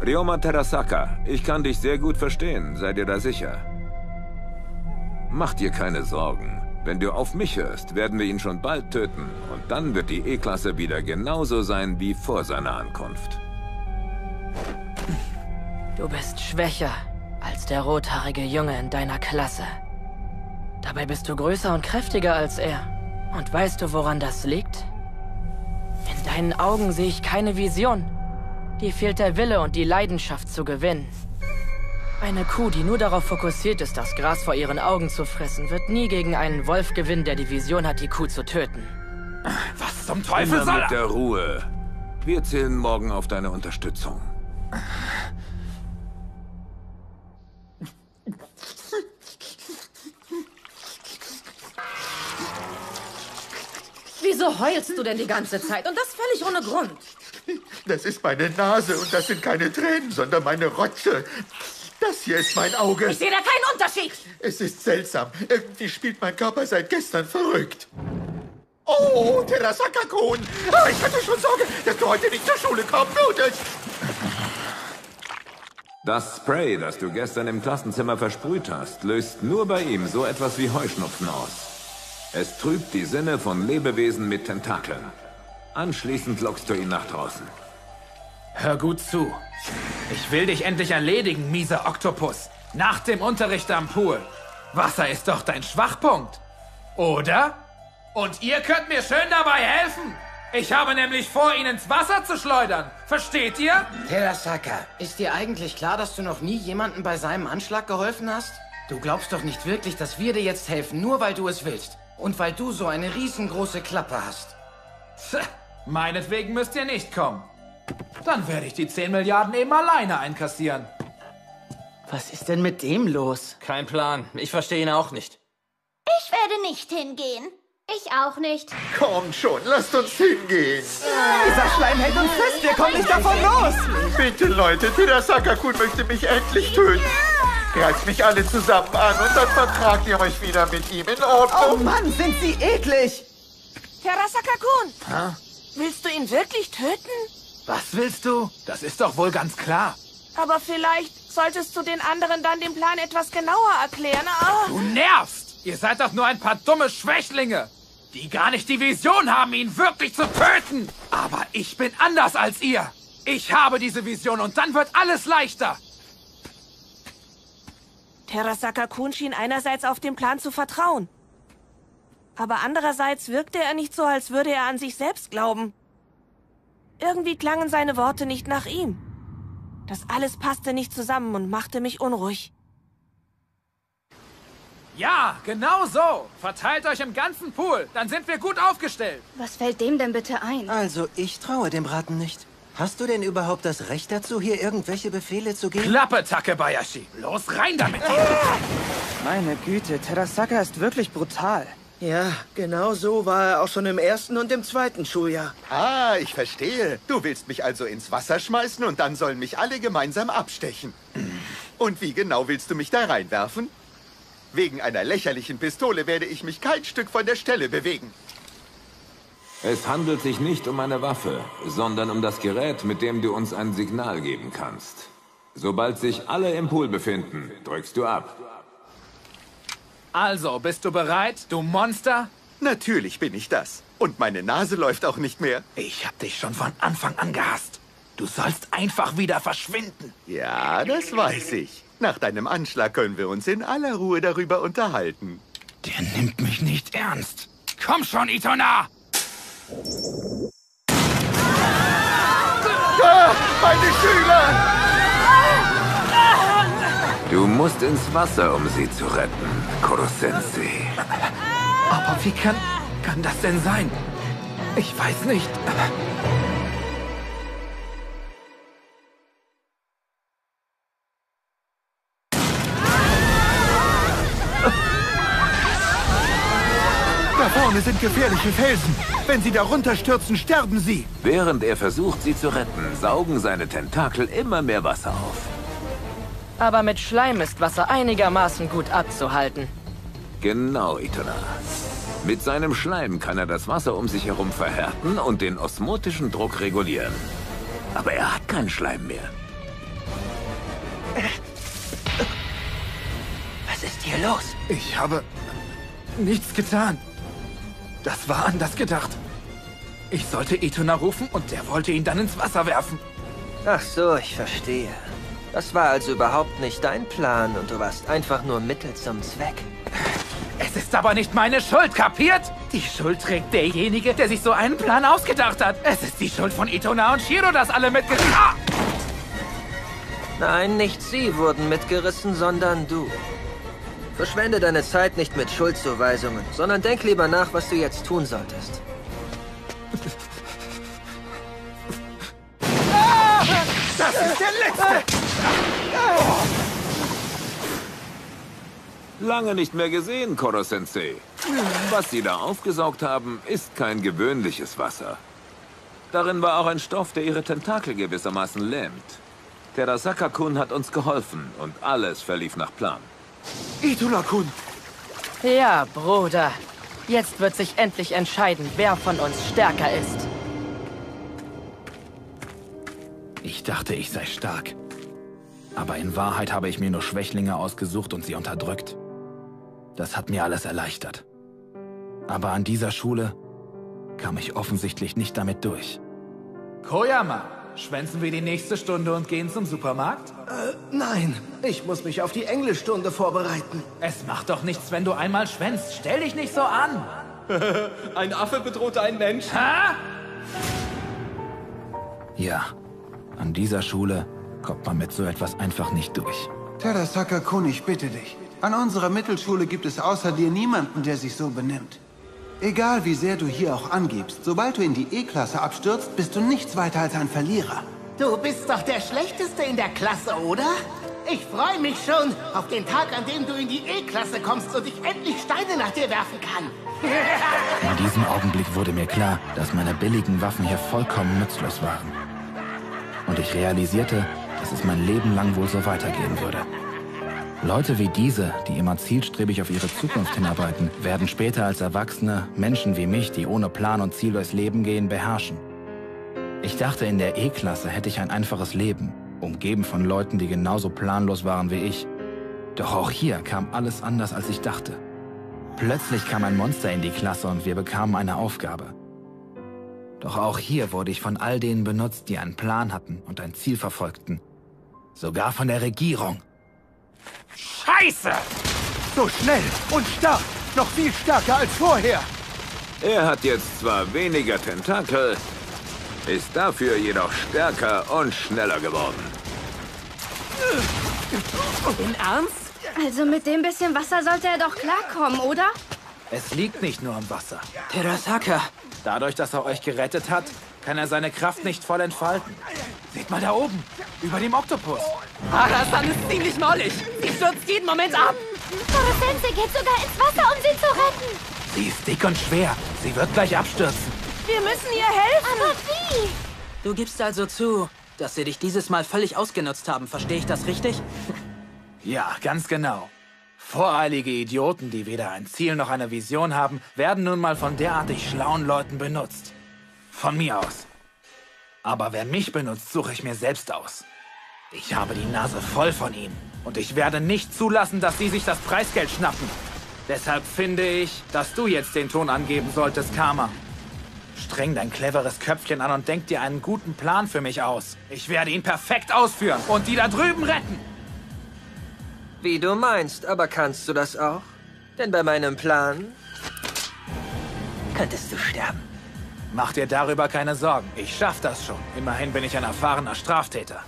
Ryoma Terasaka, ich kann dich sehr gut verstehen, sei dir da sicher. Mach dir keine Sorgen. Wenn du auf mich hörst, werden wir ihn schon bald töten. Und dann wird die E-Klasse wieder genauso sein wie vor seiner Ankunft. Du bist schwächer als der rothaarige Junge in deiner Klasse. Dabei bist du größer und kräftiger als er. Und weißt du, woran das liegt? In deinen Augen sehe ich keine Vision. Dir fehlt der Wille und die Leidenschaft zu gewinnen. Eine Kuh, die nur darauf fokussiert ist, das Gras vor ihren Augen zu fressen, wird nie gegen einen Wolf gewinnen, der die Vision hat, die Kuh zu töten. Was zum Teufel Immer soll mit der Ruhe. Wir zählen morgen auf deine Unterstützung. Wieso heulst du denn die ganze Zeit? Und das völlig ohne Grund. Das ist meine Nase und das sind keine Tränen, sondern meine Rotze. Das hier ist mein Auge. Ich sehe da keinen Unterschied. Es ist seltsam. Irgendwie spielt mein Körper seit gestern verrückt. Oh, Terasaka-Kun! Ah, ich hatte schon Sorge, dass du heute nicht zur Schule kommen würdest. Das Spray, das du gestern im Klassenzimmer versprüht hast, löst nur bei ihm so etwas wie Heuschnupfen aus. Es trübt die Sinne von Lebewesen mit Tentakeln. Anschließend lockst du ihn nach draußen. Hör gut zu. Ich will dich endlich erledigen, mieser Oktopus. Nach dem Unterricht am Pool. Wasser ist doch dein Schwachpunkt. Oder? Und ihr könnt mir schön dabei helfen. Ich habe nämlich vor, ihn ins Wasser zu schleudern. Versteht ihr? Terasaka, ist dir eigentlich klar, dass du noch nie jemandem bei seinem Anschlag geholfen hast? Du glaubst doch nicht wirklich, dass wir dir jetzt helfen, nur weil du es willst. Und weil du so eine riesengroße Klappe hast. Tja, meinetwegen müsst ihr nicht kommen. Dann werde ich die 10 Milliarden eben alleine einkassieren. Was ist denn mit dem los? Kein Plan. Ich verstehe ihn auch nicht. Ich werde nicht hingehen. Ich auch nicht. Kommt schon, lasst uns hingehen. Dieser Schleim hält uns fest, wir kommen nicht davon los. Bitte, Leute, Terasaka-Kun möchte mich endlich töten. Greift mich alle zusammen an und dann vertragt ihr euch wieder mit ihm. In Ordnung? Oh Mann, sind sie eklig. Terasaka-kun, Ha? willst du ihn wirklich töten? Was willst du? Das ist doch wohl ganz klar. Aber vielleicht solltest du den anderen dann den Plan etwas genauer erklären. Ah. Du nervst! Ihr seid doch nur ein paar dumme Schwächlinge, die gar nicht die Vision haben, ihn wirklich zu töten. Aber ich bin anders als ihr. Ich habe diese Vision und dann wird alles leichter. Terasaka-kun schien einerseits auf den Plan zu vertrauen. Aber andererseits wirkte er nicht so, als würde er an sich selbst glauben. Irgendwie klangen seine Worte nicht nach ihm. Das alles passte nicht zusammen und machte mich unruhig. Ja, genau so. Verteilt euch im ganzen Pool, dann sind wir gut aufgestellt. Was fällt dem denn bitte ein? Also, ich traue dem Braten nicht. Hast du denn überhaupt das Recht dazu, hier irgendwelche Befehle zu geben? Klappe, Takebayashi. Los rein damit. Meine Güte, Terasaka ist wirklich brutal. Ja, genau so war er auch schon im ersten und im zweiten Schuljahr. Ah, ich verstehe. Du willst mich also ins Wasser schmeißen und dann sollen mich alle gemeinsam abstechen. Und wie genau willst du mich da reinwerfen? Wegen einer lächerlichen Pistole werde ich mich kein Stück von der Stelle bewegen. Es handelt sich nicht um eine Waffe, sondern um das Gerät, mit dem du uns ein Signal geben kannst. Sobald sich alle im Pool befinden, drückst du ab. Also, bist du bereit, du Monster? Natürlich bin ich das. Und meine Nase läuft auch nicht mehr. Ich hab dich schon von Anfang an gehasst. Du sollst einfach wieder verschwinden. Ja, das weiß ich. Nach deinem Anschlag können wir uns in aller Ruhe darüber unterhalten. Der nimmt mich nicht ernst. Komm schon, Itona! Ah, meine Schüler! Du musst ins Wasser, um sie zu retten, Kurosensei. Aber wie kann, kann das denn sein? Ich weiß nicht. Da vorne sind gefährliche Felsen. Wenn sie darunter stürzen, sterben sie. Während er versucht, sie zu retten, saugen seine Tentakel immer mehr Wasser auf. Aber mit Schleim ist Wasser einigermaßen gut abzuhalten. Genau, Itona. Mit seinem Schleim kann er das Wasser um sich herum verhärten und den osmotischen Druck regulieren. Aber er hat keinen Schleim mehr. Was ist hier los? Ich habe nichts getan. Das war anders gedacht. Ich sollte Etona rufen und der wollte ihn dann ins Wasser werfen. Ach so, ich verstehe. Das war also überhaupt nicht dein Plan und du warst einfach nur Mittel zum Zweck. Es ist aber nicht meine Schuld, kapiert? Die Schuld trägt derjenige, der sich so einen Plan ausgedacht hat. Es ist die Schuld von Etona und Shiro, dass alle mitgerissen... Ah! Nein, nicht sie wurden mitgerissen, sondern du. Verschwende deine Zeit nicht mit Schuldzuweisungen, sondern denk lieber nach, was du jetzt tun solltest. Das ist der letzte! Lange nicht mehr gesehen, Koro-sensei. Was Sie da aufgesaugt haben, ist kein gewöhnliches Wasser. Darin war auch ein Stoff, der Ihre Tentakel gewissermaßen lähmt. Terasaka-kun hat uns geholfen und alles verlief nach Plan. Itula-kun! Ja, Bruder. Jetzt wird sich endlich entscheiden, wer von uns stärker ist. Ich dachte, ich sei stark. Aber in Wahrheit habe ich mir nur Schwächlinge ausgesucht und sie unterdrückt. Das hat mir alles erleichtert. Aber an dieser Schule kam ich offensichtlich nicht damit durch. Koyama, schwänzen wir die nächste Stunde und gehen zum Supermarkt? Äh, nein. Ich muss mich auf die Englischstunde vorbereiten. Es macht doch nichts, wenn du einmal schwänzt. Stell dich nicht so an. Ein Affe bedrohte einen Mensch. Hä? Ja, an dieser Schule kommt man mit so etwas einfach nicht durch. Terasaka-kun, ich bitte dich. An unserer Mittelschule gibt es außer dir niemanden, der sich so benimmt. Egal wie sehr du hier auch angibst, sobald du in die E-Klasse abstürzt, bist du nichts weiter als ein Verlierer. Du bist doch der Schlechteste in der Klasse, oder? Ich freue mich schon auf den Tag, an dem du in die E-Klasse kommst und ich endlich Steine nach dir werfen kann. In diesem Augenblick wurde mir klar, dass meine billigen Waffen hier vollkommen nutzlos waren. Und ich realisierte, dass es mein Leben lang wohl so weitergehen würde. Leute wie diese, die immer zielstrebig auf ihre Zukunft hinarbeiten, werden später als Erwachsene Menschen wie mich, die ohne Plan und Ziel durchs Leben gehen, beherrschen. Ich dachte, in der E-Klasse hätte ich ein einfaches Leben, umgeben von Leuten, die genauso planlos waren wie ich. Doch auch hier kam alles anders, als ich dachte. Plötzlich kam ein Monster in die Klasse und wir bekamen eine Aufgabe. Doch auch hier wurde ich von all denen benutzt, die einen Plan hatten und ein Ziel verfolgten. Sogar von der Regierung. Scheiße! So schnell und stark, noch viel stärker als vorher. Er hat jetzt zwar weniger Tentakel, ist dafür jedoch stärker und schneller geworden. Im Ernst? Also mit dem bisschen Wasser sollte er doch klarkommen, oder? Es liegt nicht nur am Wasser. Terasaka. Dadurch, dass er euch gerettet hat, kann er seine Kraft nicht voll entfalten. Seht mal da oben, über dem Oktopus. Arasan ist ziemlich mollig. Sie stürzt jeden Moment ab. Koro-sensei geht sogar ins Wasser, um sie zu retten. Sie ist dick und schwer. Sie wird gleich abstürzen. Wir müssen ihr helfen. Aber wie? Du gibst also zu, dass sie dich dieses Mal völlig ausgenutzt haben. Verstehe ich das richtig? Ja, ganz genau. Voreilige Idioten, die weder ein Ziel noch eine Vision haben, werden nun mal von derartig schlauen Leuten benutzt. Von mir aus. Aber wer mich benutzt, suche ich mir selbst aus. Ich habe die Nase voll von ihnen. Und ich werde nicht zulassen, dass sie sich das Preisgeld schnappen. Deshalb finde ich, dass du jetzt den Ton angeben solltest, Karma. Streng dein cleveres Köpfchen an und denk dir einen guten Plan für mich aus. Ich werde ihn perfekt ausführen und die da drüben retten. Wie du meinst, aber kannst du das auch? Denn bei meinem Plan könntest du sterben. Mach dir darüber keine Sorgen. Ich schaff das schon. Immerhin bin ich ein erfahrener Straftäter.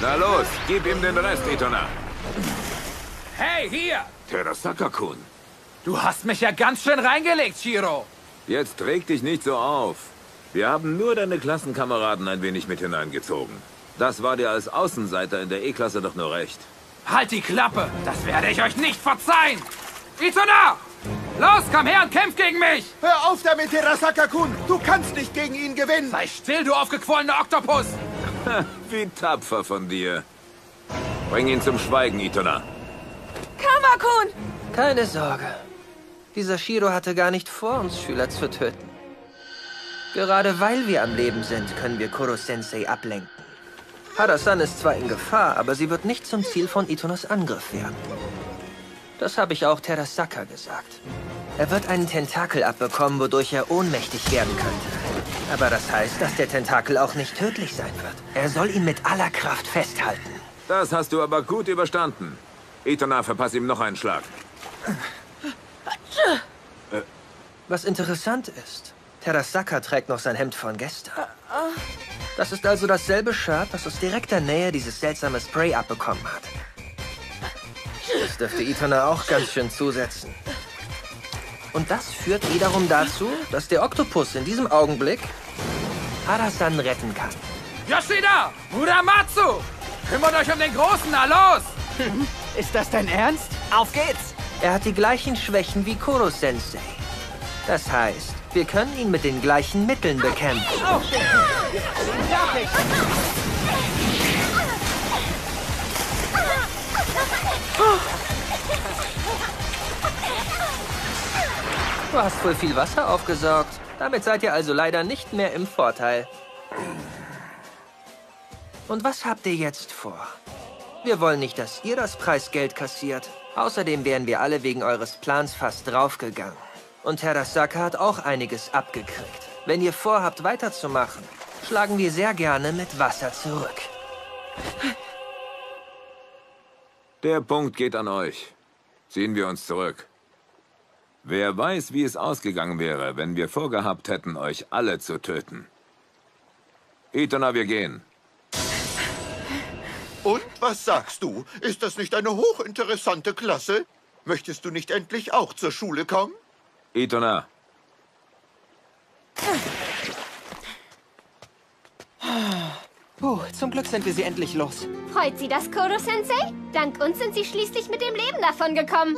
Na los, gib ihm den Rest, Itona. Hey, hier! Terasaka-kun. Du hast mich ja ganz schön reingelegt, Shiro. Jetzt reg dich nicht so auf. Wir haben nur deine Klassenkameraden ein wenig mit hineingezogen. Das war dir als Außenseiter in der E-Klasse doch nur recht. Halt die Klappe! Das werde ich euch nicht verzeihen! Itona! Los, komm her und kämpf gegen mich! Hör auf damit, Terasaka-kun! Du kannst nicht gegen ihn gewinnen! Sei still, du aufgequollener Oktopus! Wie tapfer von dir. Bring ihn zum Schweigen, Itona. Kamakun! Keine Sorge. Dieser Shiro hatte gar nicht vor, uns Schüler zu töten. Gerade weil wir am Leben sind, können wir Koro-sensei ablenken. Harasan ist zwar in Gefahr, aber sie wird nicht zum Ziel von Itonas Angriff werden. Das habe ich auch Terasaka gesagt. Er wird einen Tentakel abbekommen, wodurch er ohnmächtig werden könnte. Aber das heißt, dass der Tentakel auch nicht tödlich sein wird. Er soll ihn mit aller Kraft festhalten. Das hast du aber gut überstanden. Itona, verpass ihm noch einen Schlag. Was interessant ist, Terasaka trägt noch sein Hemd von gestern. Das ist also dasselbe Shirt, das aus direkter Nähe dieses seltsame Spray abbekommen hat. Das dürfte Itona auch ganz schön zusetzen. Und das führt wiederum dazu, dass der Oktopus in diesem Augenblick Harasan retten kann. Yoshida! Muramatsu! Kümmert euch um den Großen, na los! Ist das dein Ernst? Auf geht's! Er hat die gleichen Schwächen wie Koro-sensei. Das heißt, wir können ihn mit den gleichen Mitteln bekämpfen. Oh, fertig! Du hast wohl viel Wasser aufgesaugt. Damit seid ihr also leider nicht mehr im Vorteil. Und was habt ihr jetzt vor? Wir wollen nicht, dass ihr das Preisgeld kassiert. Außerdem wären wir alle wegen eures Plans fast draufgegangen. Und Herr Rasaka hat auch einiges abgekriegt. Wenn ihr vorhabt, weiterzumachen, schlagen wir sehr gerne mit Wasser zurück. Der Punkt geht an euch. Ziehen wir uns zurück. Wer weiß, wie es ausgegangen wäre, wenn wir vorgehabt hätten, euch alle zu töten. Itona, wir gehen. Und was sagst du? Ist das nicht eine hochinteressante Klasse? Möchtest du nicht endlich auch zur Schule kommen? Itona, Puh, zum Glück sind wir sie endlich los. Freut Sie das, Koro-sensei? Dank uns sind Sie schließlich mit dem Leben davongekommen.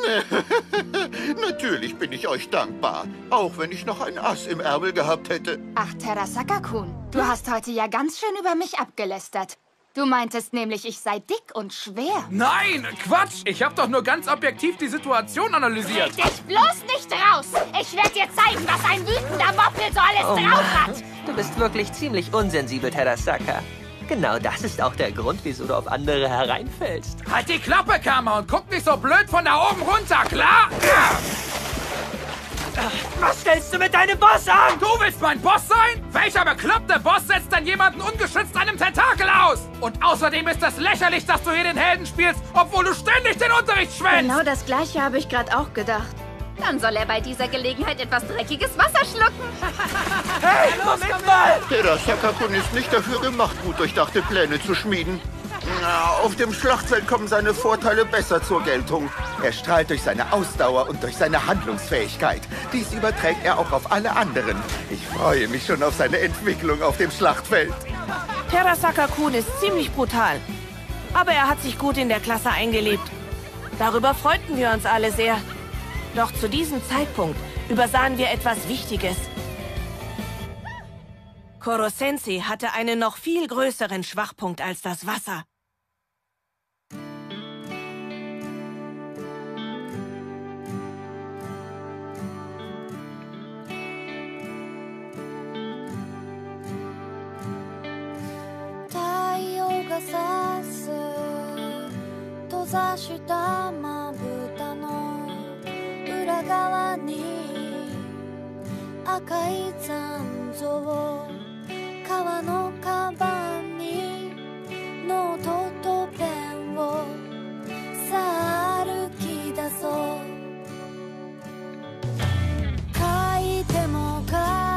Natürlich bin ich euch dankbar. Auch wenn ich noch ein Ass im Ärmel gehabt hätte. Ach, Terasaka-kun, du hast heute ja ganz schön über mich abgelästert. Du meintest nämlich, ich sei dick und schwer. Nein, Quatsch! Ich habe doch nur ganz objektiv die Situation analysiert. Red dich bloß nicht raus! Ich werde dir zeigen, was ein wütender Moppel so alles Oh drauf hat! du bist wirklich ziemlich unsensibel, Terasaka. Genau das ist auch der Grund, wieso du auf andere hereinfällst. Halt die Klappe, Kammer, und guck nicht so blöd von da oben runter, klar? Was stellst du mit deinem Boss an? Du willst mein Boss sein? Welcher bekloppte Boss setzt denn jemanden ungeschützt einem Tentakel aus? Und außerdem ist es lächerlich, dass du hier den Helden spielst, obwohl du ständig den Unterricht schwänzt. Genau das gleiche habe ich gerade auch gedacht. Dann soll er bei dieser Gelegenheit etwas dreckiges Wasser schlucken. Hey, Moment mal! Der Sakakun ist nicht dafür gemacht, gut durchdachte Pläne zu schmieden. Na, auf dem Schlachtfeld kommen seine Vorteile besser zur Geltung. Er strahlt durch seine Ausdauer und durch seine Handlungsfähigkeit. Dies überträgt er auch auf alle anderen. Ich freue mich schon auf seine Entwicklung auf dem Schlachtfeld. Terasaka-kun ist ziemlich brutal. Aber er hat sich gut in der Klasse eingelebt. Darüber freuten wir uns alle sehr. Doch zu diesem Zeitpunkt übersahen wir etwas Wichtiges. Koro-sensei hatte einen noch viel größeren Schwachpunkt als das Wasser.「太陽が差す閉ざしたまぶたの 裏側に赤い残像川のカバンにノートとペンをさあ歩き出そう」「書いても書いても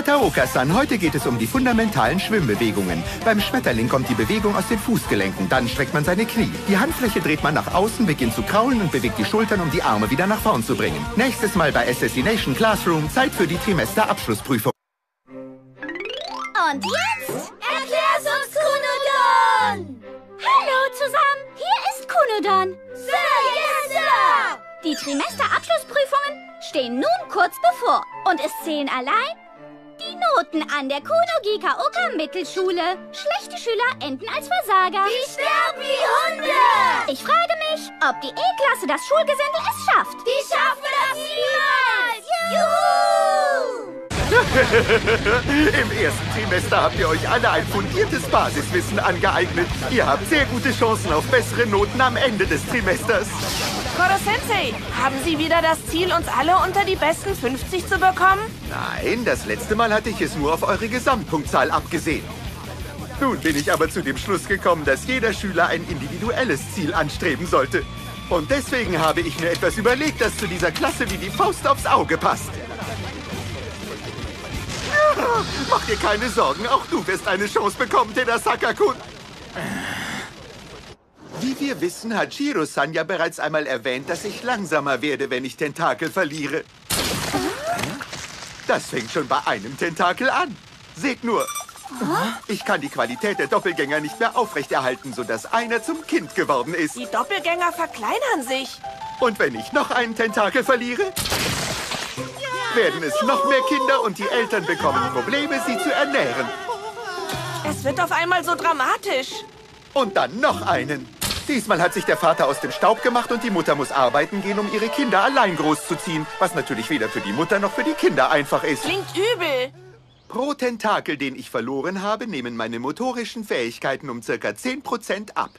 Kataoka-san, heute geht es um die fundamentalen Schwimmbewegungen. Beim Schmetterling kommt die Bewegung aus den Fußgelenken, dann streckt man seine Knie. Die Handfläche dreht man nach außen, beginnt zu kraulen und bewegt die Schultern, um die Arme wieder nach vorn zu bringen. Nächstes Mal bei Assassination Classroom, Zeit für die Trimesterabschlussprüfung. Und jetzt erklär's uns, Kunodon! Hallo zusammen, hier ist Kunodon. Sir, yes, Sir! Die Trimesterabschlussprüfungen stehen nun kurz bevor und es zählen allein die Noten an der Kuno Oka Mittelschule. Schlechte Schüler enden als Versager. Die sterben wie Hunde! Ich frage mich, ob die E-Klasse das Schulgesindel es schafft. Die schaffen das niemals! Juhu! Im ersten Trimester habt ihr euch alle ein fundiertes Basiswissen angeeignet. Ihr habt sehr gute Chancen auf bessere Noten am Ende des Trimesters. Koro-sensei, haben Sie wieder das Ziel, uns alle unter die besten 50 zu bekommen? Nein, das letzte Mal hatte ich es nur auf eure Gesamtpunktzahl abgesehen. Nun bin ich aber zu dem Schluss gekommen, dass jeder Schüler ein individuelles Ziel anstreben sollte. Und deswegen habe ich mir etwas überlegt, das zu dieser Klasse wie die Faust aufs Auge passt. Mach dir keine Sorgen, auch du wirst eine Chance bekommen, Tedasaka-kun. Wie wir wissen, hat Shiro-san ja bereits einmal erwähnt, dass ich langsamer werde, wenn ich Tentakel verliere. Das fängt schon bei einem Tentakel an. Seht nur. Ich kann die Qualität der Doppelgänger nicht mehr aufrechterhalten, sodass einer zum Kind geworden ist. Die Doppelgänger verkleinern sich. Und wenn ich noch einen Tentakel verliere, werden es noch mehr Kinder und die Eltern bekommen Probleme, sie zu ernähren. Es wird auf einmal so dramatisch. Und dann noch einen. Diesmal hat sich der Vater aus dem Staub gemacht und die Mutter muss arbeiten gehen, um ihre Kinder allein großzuziehen. Was natürlich weder für die Mutter noch für die Kinder einfach ist. Klingt übel. Pro Tentakel, den ich verloren habe, nehmen meine motorischen Fähigkeiten um circa 10% ab.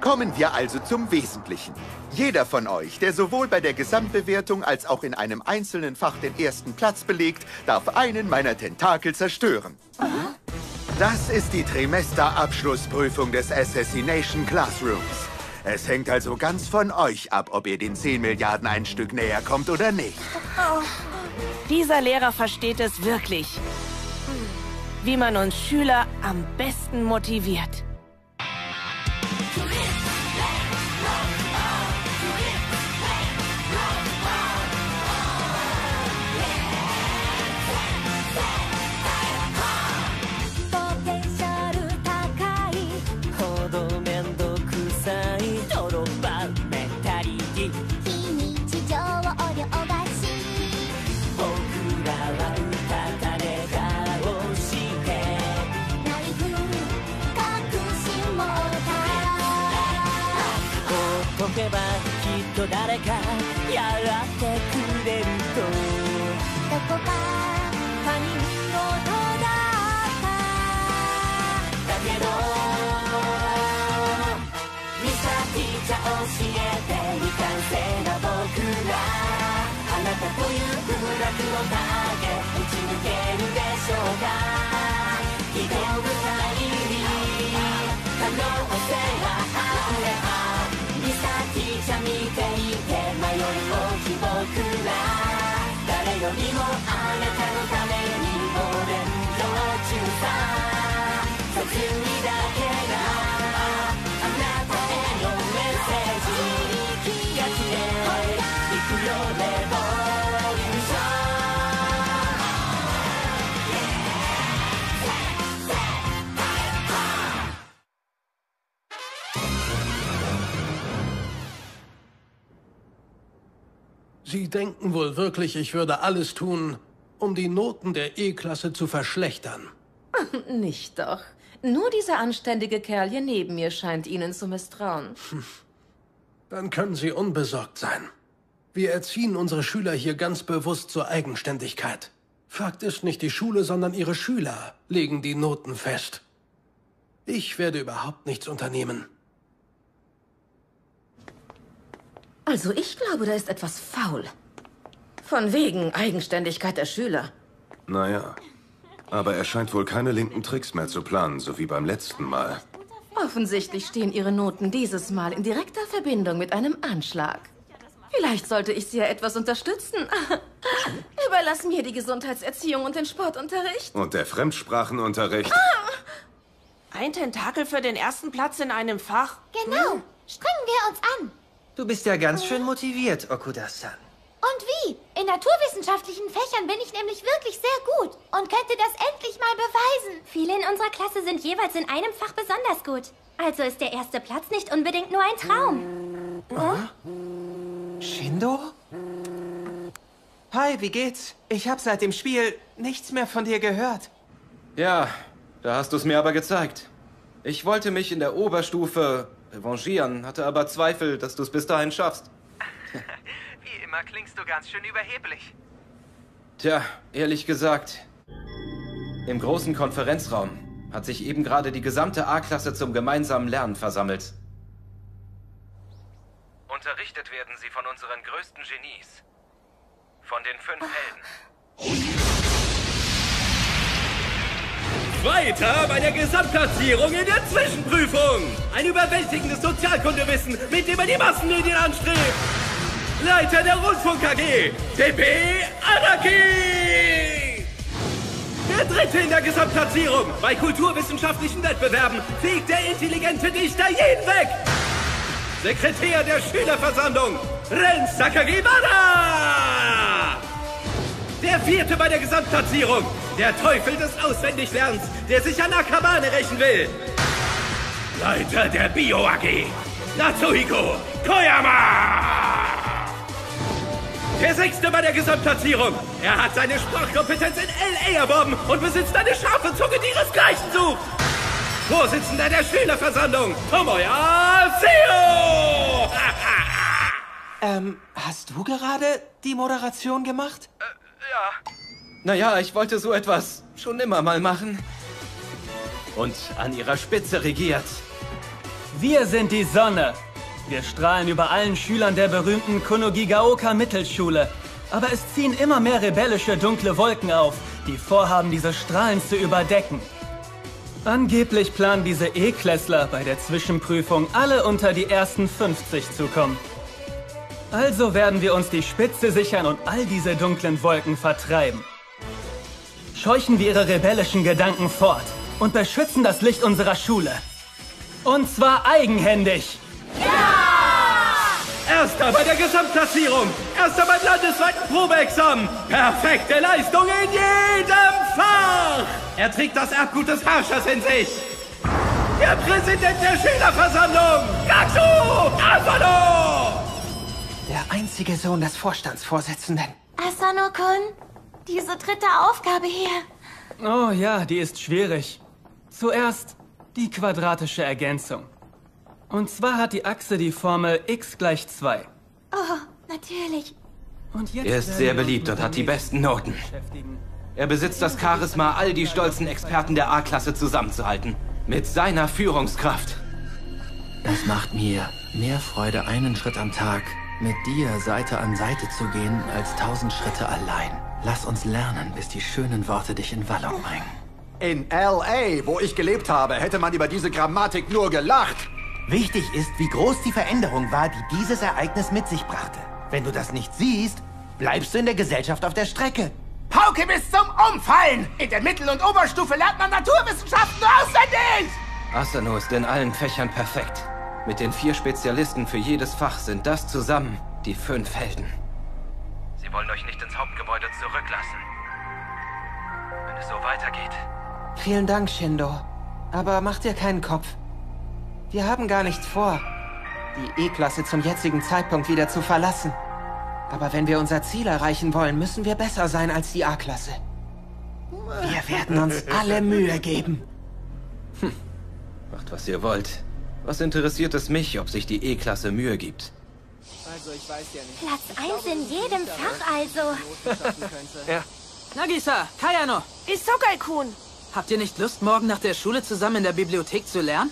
Kommen wir also zum Wesentlichen. Jeder von euch, der sowohl bei der Gesamtbewertung als auch in einem einzelnen Fach den ersten Platz belegt, darf einen meiner Tentakel zerstören. Das ist die Trimesterabschlussprüfung des Assassination Classrooms. Es hängt also ganz von euch ab, ob ihr den 10 Milliarden ein Stück näher kommt oder nicht. Oh, dieser Lehrer versteht es wirklich. Wie man uns Schüler am besten motiviert. ばきっと誰かやってくれると。どこか他人事だっただけどミサテちゃ教えて未完成な僕らあなたという空楽投げ打ち抜けるでしょうか。祈ぶさいに。可能性が Sie denken wohl wirklich, ich würde alles tun, um die Noten der E-Klasse zu verschlechtern. Nicht doch. Nur dieser anständige Kerl hier neben mir scheint Ihnen zu misstrauen. Dann können Sie unbesorgt sein. Wir erziehen unsere Schüler hier ganz bewusst zur Eigenständigkeit. Fakt ist nicht die Schule, sondern ihre Schüler legen die Noten fest. Ich werde überhaupt nichts unternehmen. Also ich glaube, da ist etwas faul. Von wegen Eigenständigkeit der Schüler. Naja, aber er scheint wohl keine linken Tricks mehr zu planen, so wie beim letzten Mal. Offensichtlich stehen Ihre Noten dieses Mal in direkter Verbindung mit einem Anschlag. Vielleicht sollte ich Sie ja etwas unterstützen. Überlass mir die Gesundheitserziehung und den Sportunterricht. Und der Fremdsprachenunterricht. Ein Tentakel für den ersten Platz in einem Fach. Genau. Strengen wir uns an. Du bist ja ganz schön motiviert, Okuda-san. Und wie? In naturwissenschaftlichen Fächern bin ich nämlich wirklich sehr gut und könnte das endlich mal beweisen. Viele in unserer Klasse sind jeweils in einem Fach besonders gut. Also ist der erste Platz nicht unbedingt nur ein Traum. Shindo? Hi, wie geht's? Ich habe seit dem Spiel nichts mehr von dir gehört. Ja, da hast du es mir aber gezeigt. Ich wollte mich in der Oberstufe revanchieren, hatte aber Zweifel, dass du es bis dahin schaffst. Wie immer klingst du ganz schön überheblich. Tja, ehrlich gesagt, im großen Konferenzraum hat sich eben gerade die gesamte A-Klasse zum gemeinsamen Lernen versammelt. Unterrichtet werden sie von unseren größten Genies. Von den fünf Helden. Weiter bei der Gesamtplatzierung in der Zwischenprüfung. Ein überwältigendes Sozialkundewissen, mit dem er die Massenmedien anstrebt. Leiter der Rundfunk AG, TP Araki. Der dritte in der Gesamtplatzierung. Bei kulturwissenschaftlichen Wettbewerben fegt der intelligente Dichter jeden weg. Sekretär der Schülerversammlung, Ren Sakagibara. Der vierte bei der Gesamtplatzierung. Der Teufel des Auswendiglernens, der sich an Akabane rächen will. Leiter der Bio AG, Natsuhiko Koyama. Der sechste bei der Gesamtplatzierung. Er hat seine Sprachkompetenz in L.A. erworben und besitzt eine scharfe Zunge, die ihresgleichen sucht. Vorsitzender der Schülerversammlung, Tomoya Seo! Ähm, hast du gerade die Moderation gemacht? Naja, ich wollte so etwas schon immer mal machen. Und an ihrer Spitze regiert. Wir sind die Sonne. Wir strahlen über allen Schülern der berühmten Konogigaoka Mittelschule. Aber es ziehen immer mehr rebellische dunkle Wolken auf, die vorhaben, diese Strahlen zu überdecken. Angeblich planen diese E-Klässler bei der Zwischenprüfung alle unter die ersten 50 zu kommen. Also werden wir uns die Spitze sichern und all diese dunklen Wolken vertreiben. Scheuchen wir ihre rebellischen Gedanken fort und beschützen das Licht unserer Schule. Und zwar eigenhändig. Erster bei der Gesamtklassierung. Erster beim landesweiten Probeexamen. Perfekte Leistung in jedem Fach. Er trägt das Erbgut des Herrschers in sich. Der Präsident der Schülerversammlung. Gatsu Asano. Der einzige Sohn des Vorstandsvorsitzenden. Asano-kun, diese dritte Aufgabe hier. Oh ja, die ist schwierig. Zuerst die quadratische Ergänzung. Und zwar hat die Achse die Formel x gleich 2. Oh, natürlich. Und jetzt Er ist sehr beliebt und hat die besten Noten. Er besitzt das Charisma, all die stolzen Experten der A-Klasse zusammenzuhalten. Mit seiner Führungskraft. Es macht mir mehr Freude, einen Schritt am Tag mit dir Seite an Seite zu gehen, als tausend Schritte allein. Lass uns lernen, bis die schönen Worte dich in Wallung bringen. In L.A., wo ich gelebt habe, hätte man über diese Grammatik nur gelacht. Wichtig ist, wie groß die Veränderung war, die dieses Ereignis mit sich brachte. Wenn du das nicht siehst, bleibst du in der Gesellschaft auf der Strecke. Pauke bis zum Umfallen! In der Mittel- und Oberstufe lernt man Naturwissenschaften nur auswendig! Asano ist in allen Fächern perfekt. Mit den vier Spezialisten für jedes Fach sind das zusammen die fünf Helden. Sie wollen euch nicht ins Hauptgebäude zurücklassen. Wenn es so weitergeht. Vielen Dank, Shindo. Aber mach dir keinen Kopf. Wir haben gar nicht vor, die E-Klasse zum jetzigen Zeitpunkt wieder zu verlassen. Aber wenn wir unser Ziel erreichen wollen, müssen wir besser sein als die A-Klasse. Wir werden uns alle Mühe geben. Macht, was ihr wollt. Was interessiert es mich, ob sich die E-Klasse Mühe gibt? Also, ich weiß ja nicht. Platz 1 in jedem Fach also. Ja. Nagisa, Kayano. Isokai-kun. Habt ihr nicht Lust, morgen nach der Schule zusammen in der Bibliothek zu lernen?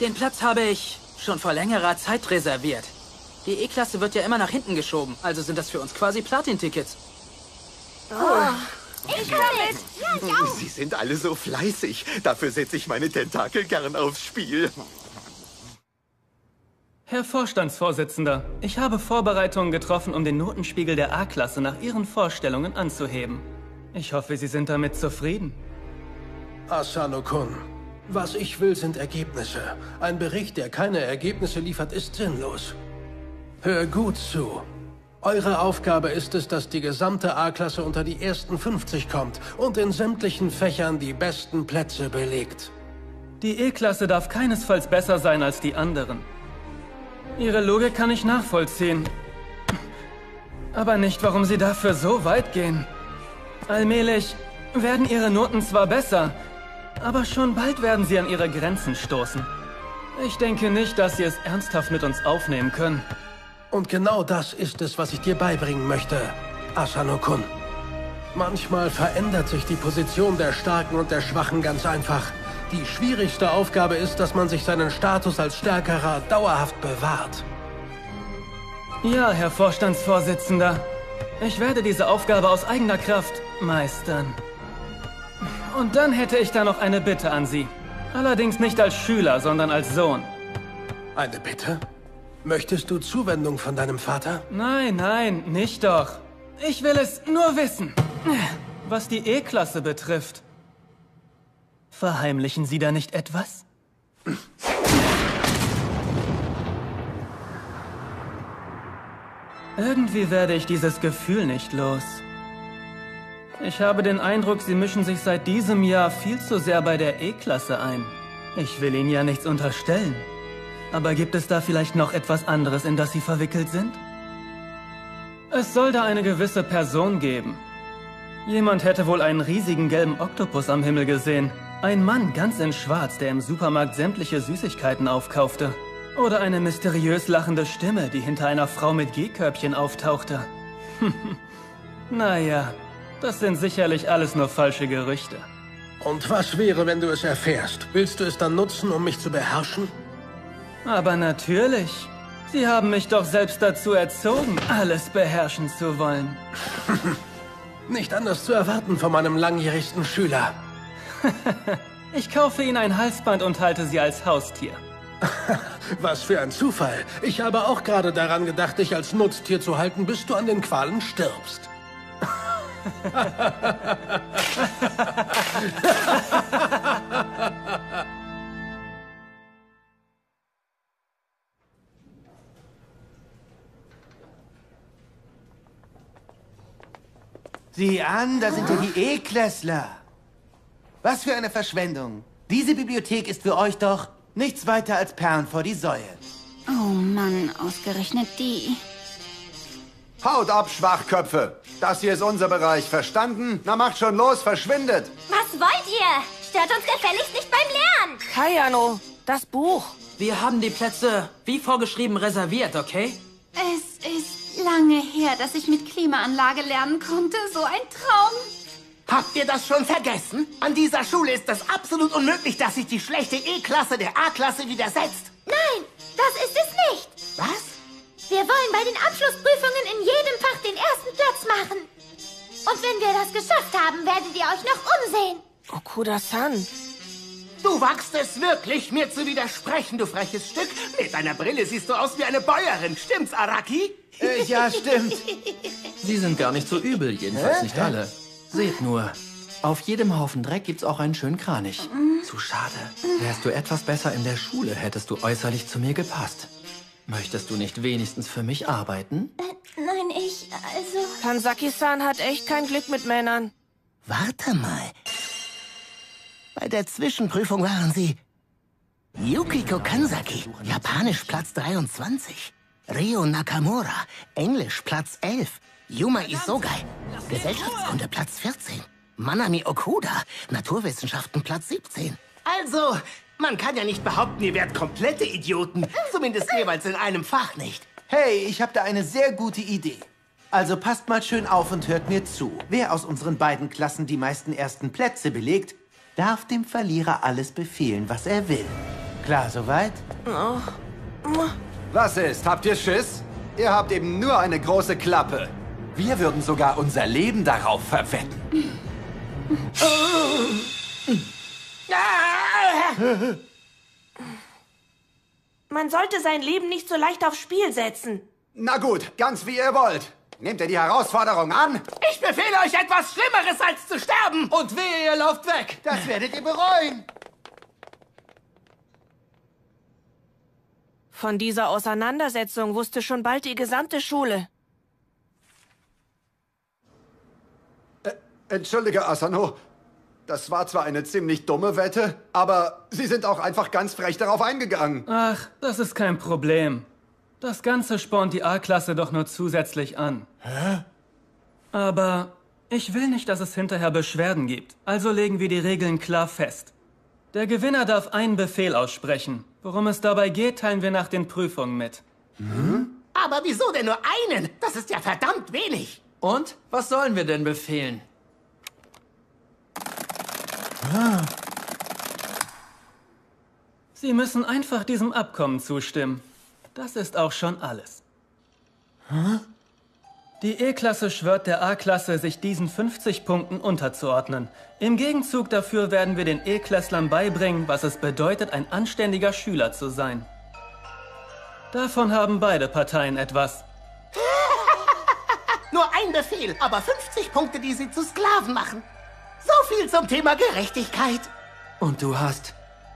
Den Platz habe ich schon vor längerer Zeit reserviert. Die E-Klasse wird ja immer nach hinten geschoben, also sind das für uns quasi Platin-Tickets. Ich komme mit. Ja, ich auch. Sie sind alle so fleißig. Dafür setze ich meine Tentakel gern aufs Spiel. Herr Vorstandsvorsitzender, ich habe Vorbereitungen getroffen, um den Notenspiegel der A-Klasse nach Ihren Vorstellungen anzuheben. Ich hoffe, Sie sind damit zufrieden. Asano-kun, was ich will, sind Ergebnisse. Ein Bericht, der keine Ergebnisse liefert, ist sinnlos. Hör gut zu. Eure Aufgabe ist es, dass die gesamte A-Klasse unter die ersten 50 kommt und in sämtlichen Fächern die besten Plätze belegt. Die E-Klasse darf keinesfalls besser sein als die anderen. Ihre Logik kann ich nachvollziehen. Aber nicht, warum Sie dafür so weit gehen. Allmählich werden Ihre Noten zwar besser, aber schon bald werden Sie an Ihre Grenzen stoßen. Ich denke nicht, dass Sie es ernsthaft mit uns aufnehmen können. Und genau das ist es, was ich dir beibringen möchte, Asano-kun. Manchmal verändert sich die Position der Starken und der Schwachen ganz einfach. Die schwierigste Aufgabe ist, dass man sich seinen Status als Stärkerer dauerhaft bewahrt. Ja, Herr Vorstandsvorsitzender. Ich werde diese Aufgabe aus eigener Kraft meistern. Und dann hätte ich da noch eine Bitte an Sie. Allerdings nicht als Schüler, sondern als Sohn. Eine Bitte? Möchtest du Zuwendung von deinem Vater? Nein, nein, nicht doch. Ich will es nur wissen. Was die E-Klasse betrifft. Verheimlichen Sie da nicht etwas? Irgendwie werde ich dieses Gefühl nicht los. Ich habe den Eindruck, Sie mischen sich seit diesem Jahr viel zu sehr bei der E-Klasse ein. Ich will Ihnen ja nichts unterstellen. Aber gibt es da vielleicht noch etwas anderes, in das Sie verwickelt sind? Es soll da eine gewisse Person geben. Jemand hätte wohl einen riesigen gelben Oktopus am Himmel gesehen. Ein Mann ganz in Schwarz, der im Supermarkt sämtliche Süßigkeiten aufkaufte. Oder eine mysteriös lachende Stimme, die hinter einer Frau mit G-Körbchen auftauchte. naja, das sind sicherlich alles nur falsche Gerüchte. Und was wäre, wenn du es erfährst? Willst du es dann nutzen, um mich zu beherrschen? Aber natürlich. Sie haben mich doch selbst dazu erzogen, alles beherrschen zu wollen. Nicht anders zu erwarten von meinem langjährigsten Schüler. Ich kaufe Ihnen ein Halsband und halte Sie als Haustier. Was für ein Zufall. Ich habe auch gerade daran gedacht, dich als Nutztier zu halten, bis du an den Qualen stirbst. Sieh an, da sind ja die E-Klässler. Was für eine Verschwendung. Diese Bibliothek ist für euch doch nichts weiter als Perlen vor die Säue. Oh Mann, ausgerechnet die. Haut ab, Schwachköpfe. Das hier ist unser Bereich, verstanden? Na macht schon los, verschwindet. Was wollt ihr? Stört uns gefälligst nicht beim Lernen. Kayano, das Buch. Wir haben die Plätze wie vorgeschrieben reserviert, okay? Es ist lange her, dass ich mit Klimaanlage lernen konnte. So ein Traum. Habt ihr das schon vergessen? An dieser Schule ist es absolut unmöglich, dass sich die schlechte E-Klasse der A-Klasse widersetzt. Nein, das ist es nicht. Was? Wir wollen bei den Abschlussprüfungen in jedem Fach den ersten Platz machen. Und wenn wir das geschafft haben, werdet ihr euch noch umsehen. Okuda-san. Du wagst es wirklich, mir zu widersprechen, du freches Stück. Mit deiner Brille siehst du aus wie eine Bäuerin. Stimmt's, Araki? Äh, ja, stimmt. Sie sind gar nicht so übel, jedenfalls Hä? nicht alle. Seht nur, auf jedem Haufen Dreck gibt's auch einen schönen Kranich. Zu schade. Wärst du etwas besser in der Schule, hättest du äußerlich zu mir gepasst. Möchtest du nicht wenigstens für mich arbeiten? Nein, ich, also... Kansaki-san hat echt kein Glück mit Männern. Warte mal. Bei der Zwischenprüfung waren sie Yukiko Kansaki, Japanisch Platz 23. Ryo Nakamura, Englisch Platz 11. Yuma Isogai, Gesellschaftskunde Platz 14. Manami Okuda, Naturwissenschaften Platz 17. Also, man kann ja nicht behaupten, ihr wärt komplette Idioten. Zumindest jeweils in einem Fach nicht. Hey, ich habe da eine sehr gute Idee. Also passt mal schön auf und hört mir zu. Wer aus unseren beiden Klassen die meisten ersten Plätze belegt, darf dem Verlierer alles befehlen, was er will. Klar soweit? Was ist? Habt ihr Schiss? Ihr habt eben nur eine große Klappe. Wir würden sogar unser Leben darauf verwetten. Man sollte sein Leben nicht so leicht aufs Spiel setzen. Na gut, ganz wie ihr wollt. Nehmt ihr die Herausforderung an? Ich befehle euch etwas Schlimmeres als zu sterben. Und wehe, ihr lauft weg. Das werdet ihr bereuen. Von dieser Auseinandersetzung wusste schon bald die gesamte Schule. Entschuldige, Asano. Das war zwar eine ziemlich dumme Wette, aber Sie sind auch einfach ganz frech darauf eingegangen. Ach, das ist kein Problem. Das Ganze spornt die A-Klasse doch nur zusätzlich an. Hä? Aber ich will nicht, dass es hinterher Beschwerden gibt. Also legen wir die Regeln klar fest. Der Gewinner darf einen Befehl aussprechen. Worum es dabei geht, teilen wir nach den Prüfungen mit. Aber wieso denn nur einen? Das ist ja verdammt wenig. Und? Was sollen wir denn befehlen? Sie müssen einfach diesem Abkommen zustimmen. Das ist auch schon alles. Die E-Klasse schwört der A-Klasse, sich diesen 50 Punkten unterzuordnen. Im Gegenzug dafür werden wir den E-Klässlern beibringen, was es bedeutet, ein anständiger Schüler zu sein. Davon haben beide Parteien etwas. Nur ein Befehl, aber 50 Punkte, die sie zu Sklaven machen. So viel zum Thema Gerechtigkeit. Und du hast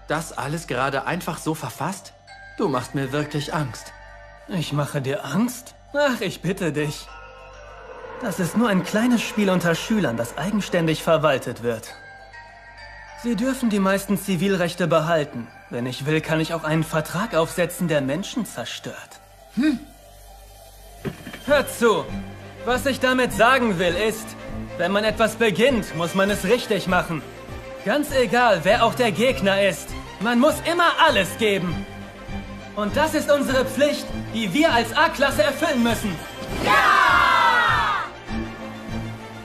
das alles gerade einfach so verfasst? Du machst mir wirklich Angst. Ich mache dir Angst? Ach, ich bitte dich. Das ist nur ein kleines Spiel unter Schülern, das eigenständig verwaltet wird. Sie dürfen die meisten Zivilrechte behalten. Wenn ich will, kann ich auch einen Vertrag aufsetzen, der Menschen zerstört. Hm. Hört zu! Was ich damit sagen will, ist, wenn man etwas beginnt, muss man es richtig machen. Ganz egal, wer auch der Gegner ist. Man muss immer alles geben. Und das ist unsere Pflicht, die wir als A-Klasse erfüllen müssen.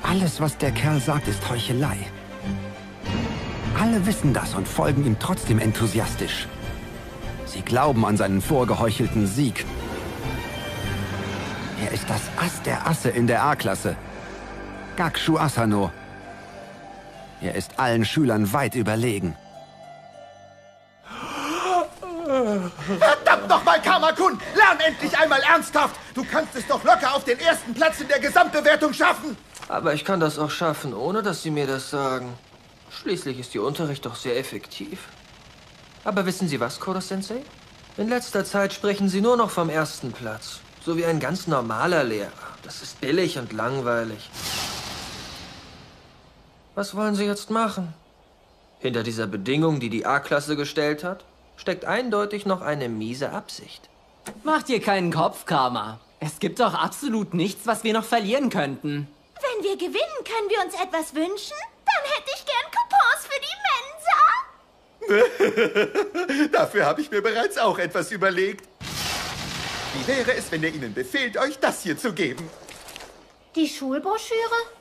Alles, was der Kerl sagt, ist Heuchelei. Alle wissen das und folgen ihm trotzdem enthusiastisch. Sie glauben an seinen vorgeheuchelten Sieg. Er ist das Ass der Asse in der A-Klasse. Gakshu Asano. Er ist allen Schülern weit überlegen. Verdammt nochmal, Kamakun! Lern endlich einmal ernsthaft! Du kannst es doch locker auf den ersten Platz in der Gesamtbewertung schaffen! Aber ich kann das auch schaffen, ohne dass Sie mir das sagen. Schließlich ist Ihr Unterricht doch sehr effektiv. Aber wissen Sie was, Kodo-Sensei? In letzter Zeit sprechen Sie nur noch vom ersten Platz. So wie ein ganz normaler Lehrer. Das ist billig und langweilig. Was wollen Sie jetzt machen? Hinter dieser Bedingung, die die A-Klasse gestellt hat, steckt eindeutig noch eine miese Absicht. Mach dir keinen Kopf, Karma. Es gibt doch absolut nichts, was wir noch verlieren könnten. Wenn wir gewinnen, können wir uns etwas wünschen? Dann hätte ich gern Coupons für die Mensa. Dafür habe ich mir bereits auch etwas überlegt. Wie wäre es, wenn er Ihnen befehlt, euch das hier zu geben? Die Schulbroschüre?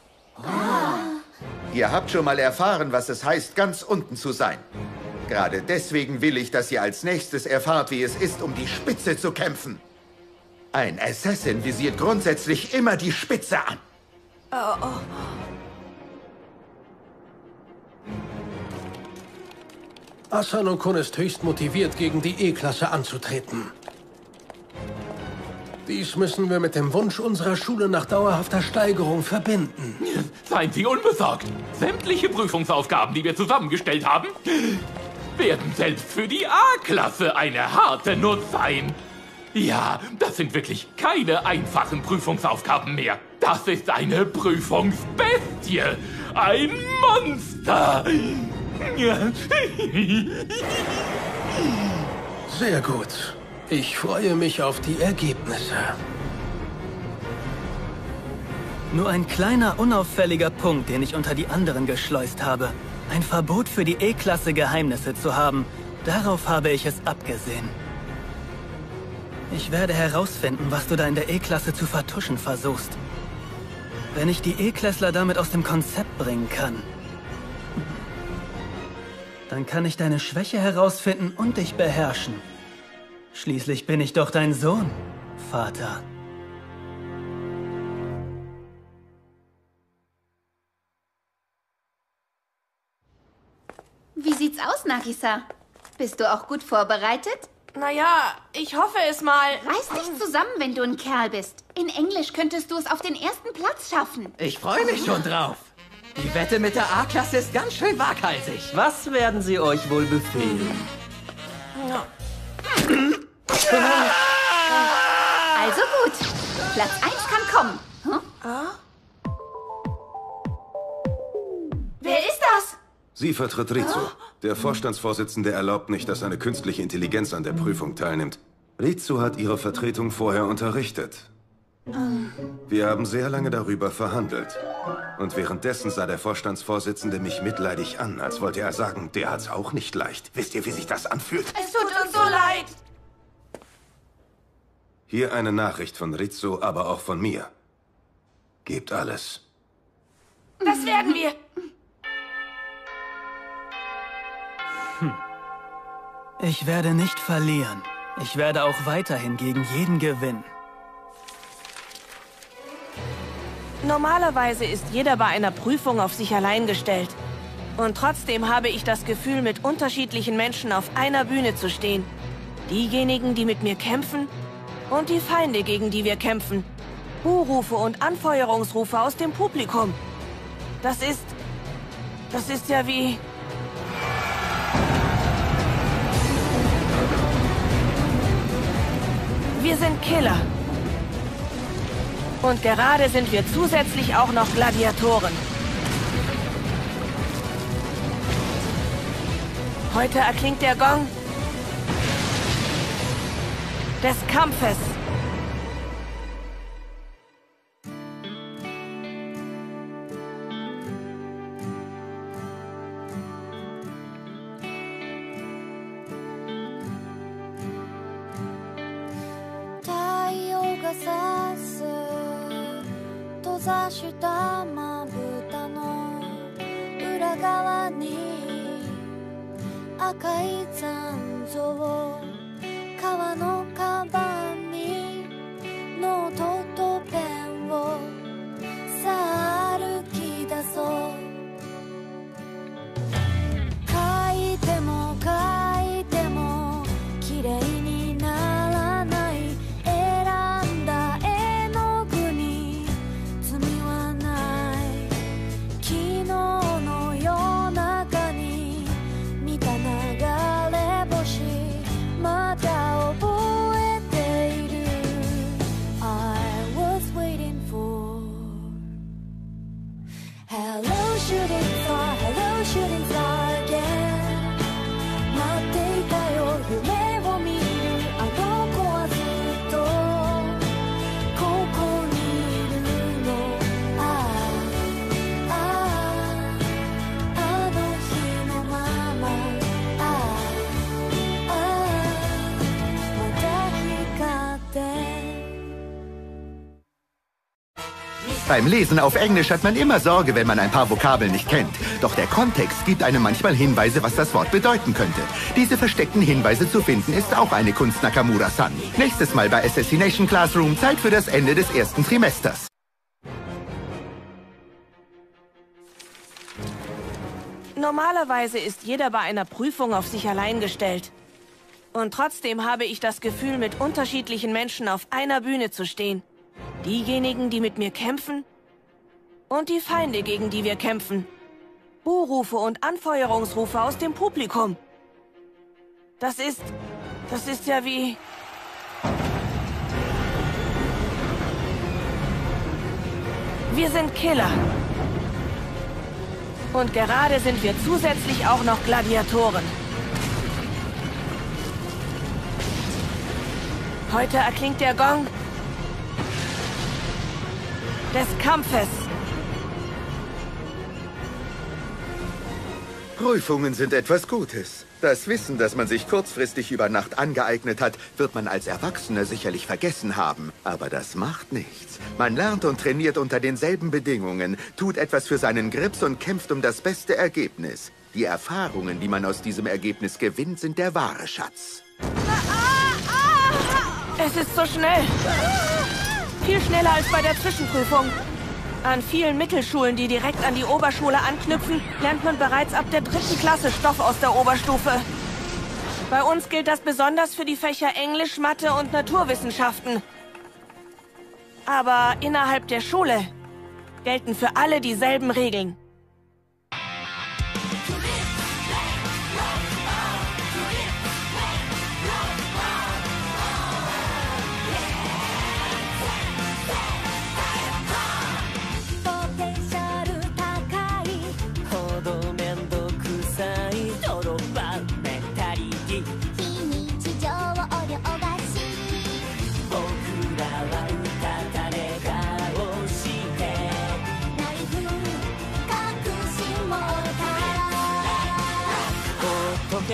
Ihr habt schon mal erfahren, was es heißt, ganz unten zu sein. Gerade deswegen will ich, dass ihr als nächstes erfahrt, wie es ist, um die Spitze zu kämpfen. Ein Assassin visiert grundsätzlich immer die Spitze an. Oh, oh. Asano-kun ist höchst motiviert, gegen die E-Klasse anzutreten. Dies müssen wir mit dem Wunsch unserer Schule nach dauerhafter Steigerung verbinden. Seien Sie unbesorgt. Sämtliche Prüfungsaufgaben, die wir zusammengestellt haben, werden selbst für die A-Klasse eine harte Nuss sein. Ja, das sind wirklich keine einfachen Prüfungsaufgaben mehr. Das ist eine Prüfungsbestie. Ein Monster. Sehr gut. Ich freue mich auf die Ergebnisse. Nur ein kleiner, unauffälliger Punkt, den ich unter die anderen geschleust habe. Ein Verbot für die E-Klasse Geheimnisse zu haben. Darauf habe ich es abgesehen. Ich werde herausfinden, was du da in der E-Klasse zu vertuschen versuchst. Wenn ich die E-Klässler damit aus dem Konzept bringen kann, dann kann ich deine Schwäche herausfinden und dich beherrschen. Schließlich bin ich doch dein Sohn, Vater. Wie sieht's aus, Nagisa? Bist du auch gut vorbereitet? Naja, ich hoffe es mal. Reiß dich zusammen, wenn du ein Kerl bist. In Englisch könntest du es auf den ersten Platz schaffen. Ich freue mich schon drauf. Die Wette mit der A-Klasse ist ganz schön waghalsig. Was werden sie euch wohl befehlen? Also gut. Platz 1 kann kommen. Hm? Wer ist das? Sie vertritt Rizzo. Der Vorstandsvorsitzende erlaubt nicht, dass eine künstliche Intelligenz an der Prüfung teilnimmt. Rizzo hat ihre Vertretung vorher unterrichtet. Wir haben sehr lange darüber verhandelt. Und währenddessen sah der Vorstandsvorsitzende mich mitleidig an, als wollte er sagen, der hat's auch nicht leicht. Wisst ihr, wie sich das anfühlt? Es tut uns so leid. Hier eine Nachricht von Rizzo, aber auch von mir. Gebt alles. Das werden wir. Ich werde nicht verlieren. Ich werde auch weiterhin gegen jeden gewinnen. Normalerweise ist jeder bei einer Prüfung auf sich allein gestellt. Und trotzdem habe ich das Gefühl, mit unterschiedlichen Menschen auf einer Bühne zu stehen. Diejenigen, die mit mir kämpfen und die Feinde, gegen die wir kämpfen. Buhrufe und Anfeuerungsrufe aus dem Publikum. Das ist... Das ist ja wie... Wir sind Killer. Und gerade sind wir zusätzlich auch noch Gladiatoren. Heute erklingt der Gong des Kampfes.「太陽川のカバンにノートとペンをさあ歩き出そう。Beim Lesen auf Englisch hat man immer Sorge, wenn man ein paar Vokabeln nicht kennt. Doch der Kontext gibt einem manchmal Hinweise, was das Wort bedeuten könnte. Diese versteckten Hinweise zu finden, ist auch eine Kunst Nakamura-san. Nächstes Mal bei Assassination Classroom Zeit für das Ende des ersten Trimesters. Normalerweise ist jeder bei einer Prüfung auf sich allein gestellt. Und trotzdem habe ich das Gefühl, mit unterschiedlichen Menschen auf einer Bühne zu stehen. Diejenigen, die mit mir kämpfen und die Feinde, gegen die wir kämpfen. Buhrufe und Anfeuerungsrufe aus dem Publikum. Das ist... das ist ja wie... Wir sind Killer. Und gerade sind wir zusätzlich auch noch Gladiatoren. Heute erklingt der Gong des Kampfes. Prüfungen sind etwas Gutes. Das Wissen, das man sich kurzfristig über Nacht angeeignet hat, wird man als Erwachsener sicherlich vergessen haben. Aber das macht nichts. Man lernt und trainiert unter denselben Bedingungen, tut etwas für seinen Grips und kämpft um das beste Ergebnis. Die Erfahrungen, die man aus diesem Ergebnis gewinnt, sind der wahre Schatz. Es ist so schnell. Viel schneller als bei der Zwischenprüfung. An vielen Mittelschulen, die direkt an die Oberschule anknüpfen, lernt man bereits ab der dritten Klasse Stoff aus der Oberstufe. Bei uns gilt das besonders für die Fächer Englisch, Mathe und Naturwissenschaften. Aber innerhalb der Schule gelten für alle dieselben Regeln.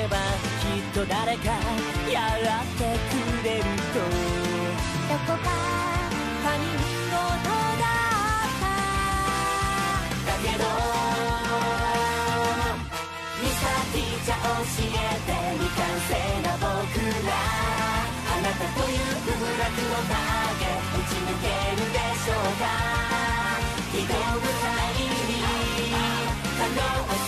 けばきっと誰かやってくれると。どこか他人事だった。だけどミサじゃ教えて未完成な僕らあなたという空楽投げ打ち抜けるでしょうか。ひどくない可能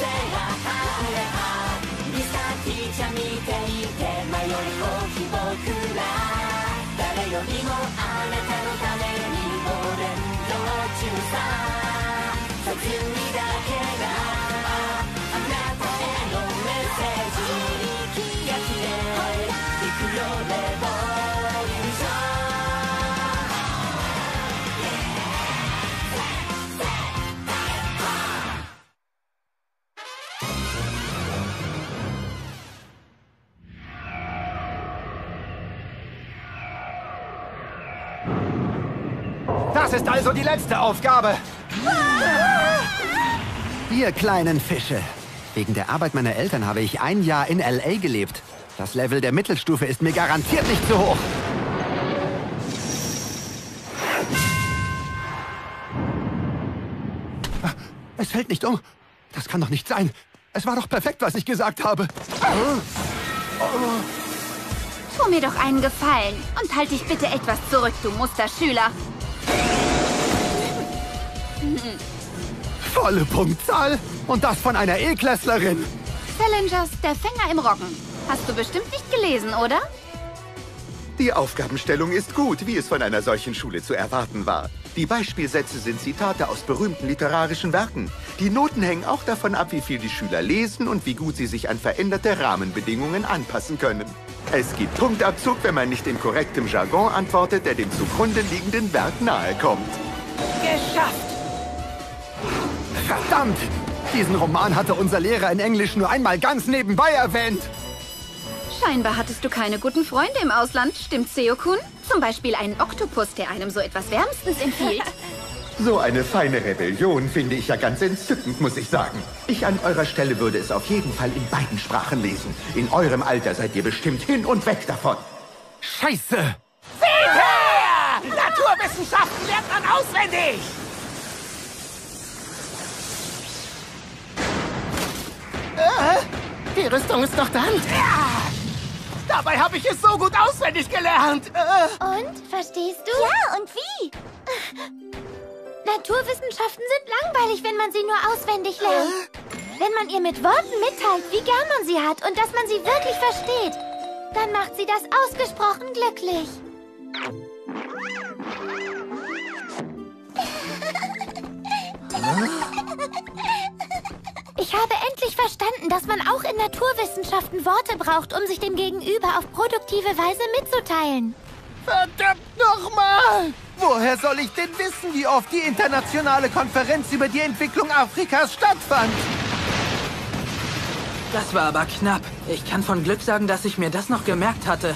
日もあなたのためにお弁中さにだけ die letzte Aufgabe. Ihr kleinen Fische. Wegen der Arbeit meiner Eltern habe ich ein Jahr in L.A. gelebt. Das Level der Mittelstufe ist mir garantiert nicht zu hoch. Es fällt nicht um. Das kann doch nicht sein. Es war doch perfekt, was ich gesagt habe. Tu mir doch einen Gefallen und halt dich bitte etwas zurück, du Musterschüler. Volle Punktzahl. Und das von einer E-Klässlerin. Challengers, der Fänger im Roggen. Hast du bestimmt nicht gelesen, oder? Die Aufgabenstellung ist gut, wie es von einer solchen Schule zu erwarten war. Die Beispielsätze sind Zitate aus berühmten literarischen Werken. Die Noten hängen auch davon ab, wie viel die Schüler lesen und wie gut sie sich an veränderte Rahmenbedingungen anpassen können. Es gibt Punktabzug, wenn man nicht in korrektem Jargon antwortet, der dem zugrunde liegenden Werk nahe kommt. Geschafft! Verdammt! Diesen Roman hatte unser Lehrer in Englisch nur einmal ganz nebenbei erwähnt. Scheinbar hattest du keine guten Freunde im Ausland, stimmt Seokun? Zum Beispiel einen Oktopus, der einem so etwas wärmstens empfiehlt. So eine feine Rebellion finde ich ja ganz entzückend, muss ich sagen. Ich an eurer Stelle würde es auf jeden Fall in beiden Sprachen lesen. In eurem Alter seid ihr bestimmt hin und weg davon. Scheiße! Seht her! Naturwissenschaften lernt man auswendig! Äh, die Rüstung ist doch dann. Ja! Dabei habe ich es so gut auswendig gelernt. Äh. Und? Verstehst du? Ja, und wie? Naturwissenschaften sind langweilig, wenn man sie nur auswendig lernt. Wenn man ihr mit Worten mitteilt, wie gern man sie hat und dass man sie wirklich versteht, dann macht sie das ausgesprochen glücklich. Ich habe endlich verstanden, dass man auch in Naturwissenschaften Worte braucht, um sich dem Gegenüber auf produktive Weise mitzuteilen. Verdammt nochmal! Woher soll ich denn wissen, wie oft die internationale Konferenz über die Entwicklung Afrikas stattfand? Das war aber knapp. Ich kann von Glück sagen, dass ich mir das noch gemerkt hatte.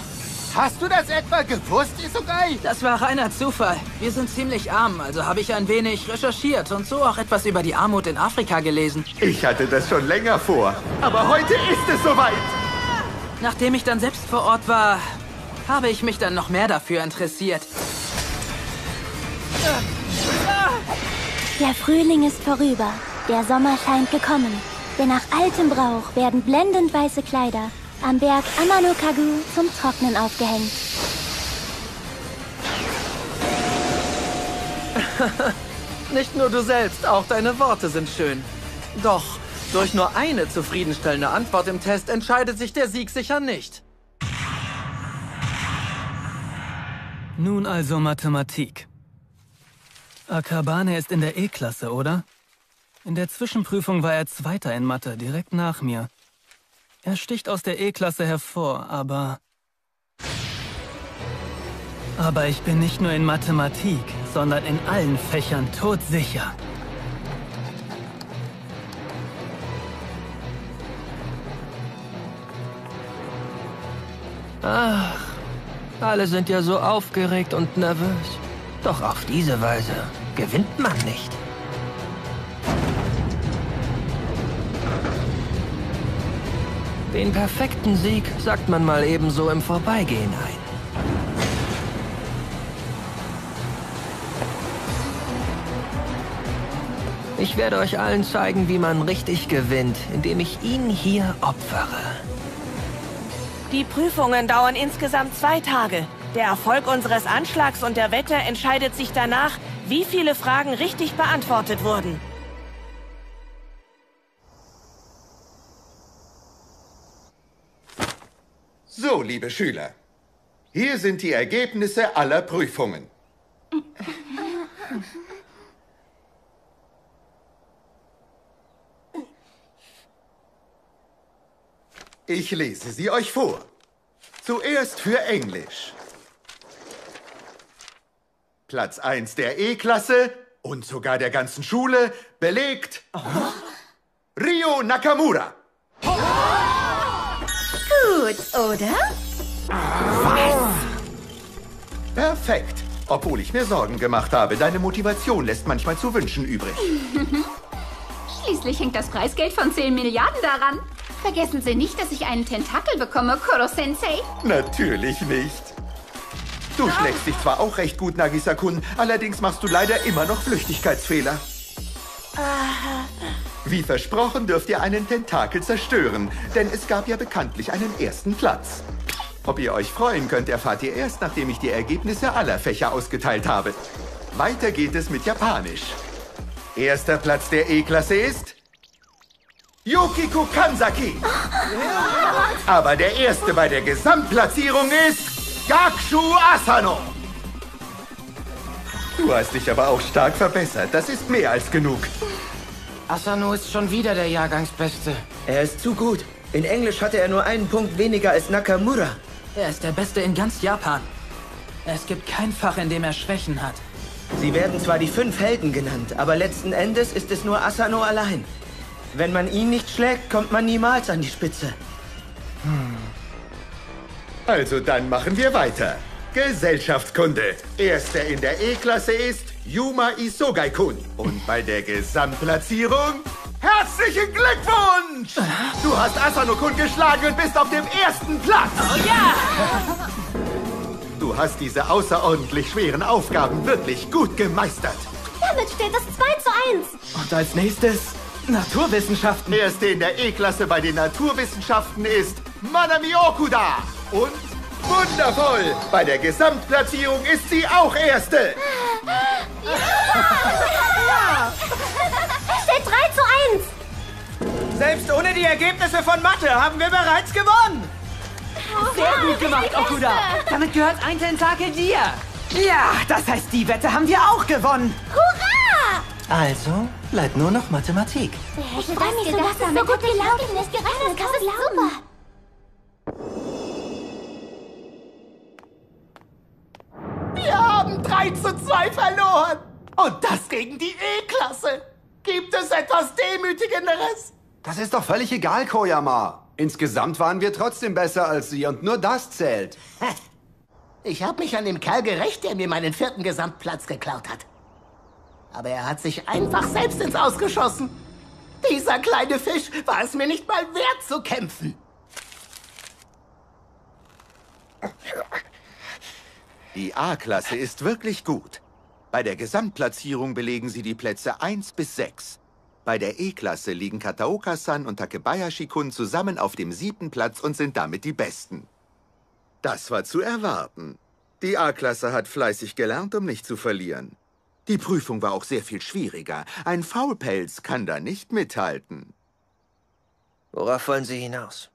Hast du das etwa gewusst, Isugai? Das war reiner Zufall. Wir sind ziemlich arm, also habe ich ein wenig recherchiert und so auch etwas über die Armut in Afrika gelesen. Ich hatte das schon länger vor. Aber heute ist es soweit. Nachdem ich dann selbst vor Ort war, habe ich mich dann noch mehr dafür interessiert. Der Frühling ist vorüber, der Sommer scheint gekommen. Denn nach altem Brauch werden blendend weiße Kleider am Berg Amano-Kagu zum Trocknen aufgehängt. Nicht nur du selbst, auch deine Worte sind schön. Doch Durch nur eine zufriedenstellende Antwort im Test entscheidet sich der Sieg sicher nicht. Nun also Mathematik. Akabane ist in der E-Klasse, oder? In der Zwischenprüfung war er Zweiter in Mathe, direkt nach mir. Er sticht aus der E-Klasse hervor, aber... Aber ich bin nicht nur in Mathematik, sondern in allen Fächern todsicher. Ach, alle sind ja so aufgeregt und nervös. Doch auf diese Weise gewinnt man nicht. Den perfekten Sieg sagt man mal ebenso im Vorbeigehen ein. Ich werde euch allen zeigen, wie man richtig gewinnt, indem ich ihn hier opfere. Die Prüfungen dauern insgesamt zwei Tage. Der Erfolg unseres Anschlags und der Wette entscheidet sich danach, wie viele Fragen richtig beantwortet wurden. So, liebe Schüler, hier sind die Ergebnisse aller Prüfungen. Ich lese sie euch vor. Zuerst für Englisch. Platz 1 der E-Klasse und sogar der ganzen Schule belegt Rio Nakamura. Gut, oder? Perfekt. Obwohl ich mir Sorgen gemacht habe. Deine Motivation lässt manchmal zu wünschen übrig. Schließlich hängt das Preisgeld von 10 Milliarden daran. Vergessen Sie nicht, dass ich einen Tentakel bekomme, Koro-sensei. Natürlich nicht. Du schlägst dich zwar auch recht gut, Nagisa-kun, allerdings machst du leider immer noch Flüchtigkeitsfehler. Wie versprochen dürft ihr einen Tentakel zerstören, denn es gab ja bekanntlich einen ersten Platz. Ob ihr euch freuen könnt, erfahrt ihr erst, nachdem ich die Ergebnisse aller Fächer ausgeteilt habe. Weiter geht es mit Japanisch. Erster Platz der E-Klasse ist... Yukiko Kansaki. Aber der erste bei der Gesamtplatzierung ist... Gakushu Asano. Du hast dich aber auch stark verbessert. Das ist mehr als genug. Asano ist schon wieder der Jahrgangsbeste. Er ist zu gut. In Englisch hatte er nur einen Punkt weniger als Nakamura. Er ist der Beste in ganz Japan. Es gibt kein Fach, in dem er Schwächen hat. Sie werden zwar die fünf Helden genannt, aber letzten Endes ist es nur Asano allein. Wenn man ihn nicht schlägt, kommt man niemals an die Spitze. Also dann machen wir weiter. Gesellschaftskunde. Erster in der E-Klasse ist Yuma Isogai-kun. Und bei der Gesamtplatzierung... Herzlichen Glückwunsch! Du hast Asano-kun geschlagen und bist auf dem ersten Platz. Oh ja! Du hast diese außerordentlich schweren Aufgaben wirklich gut gemeistert. Damit steht es 2 zu 1. Und als nächstes Naturwissenschaften. Erste in der E-Klasse bei den Naturwissenschaften ist Manami Okuda. Und wundervoll, bei der Gesamtplatzierung ist sie auch Erste. Es steht 3 zu 1. Selbst ohne die Ergebnisse von Mathe haben wir bereits gewonnen. Sehr gut gemacht, Okuda. Damit gehört ein Tentakel dir. Ja, das heißt, die Wette haben wir auch gewonnen. Hurra! Also bleibt nur noch Mathematik. Wer hätte das gedacht, dass es so gut gelaufen ist? Gerechnet, das ist super. Wir haben 3 zu 2 verloren. Und das gegen die E-Klasse. Gibt es etwas Demütigenderes? Das ist doch völlig egal, Koyama. Insgesamt waren wir trotzdem besser als Sie und nur das zählt. Ich habe mich an dem Kerl gerecht, der mir meinen vierten Gesamtplatz geklaut hat. Aber er hat sich einfach selbst ins Ausgeschossen. Dieser kleine Fisch war es mir nicht mal wert zu kämpfen. Die A-Klasse ist wirklich gut. Bei der Gesamtplatzierung belegen sie die Plätze 1 bis 6. Bei der E-Klasse liegen Kataoka-san und Takebayashi-kun zusammen auf dem siebten Platz und sind damit die Besten. Das war zu erwarten. Die A-Klasse hat fleißig gelernt, um nicht zu verlieren. Die Prüfung war auch sehr viel schwieriger. Ein Faulpelz kann da nicht mithalten. Worauf wollen Sie hinaus?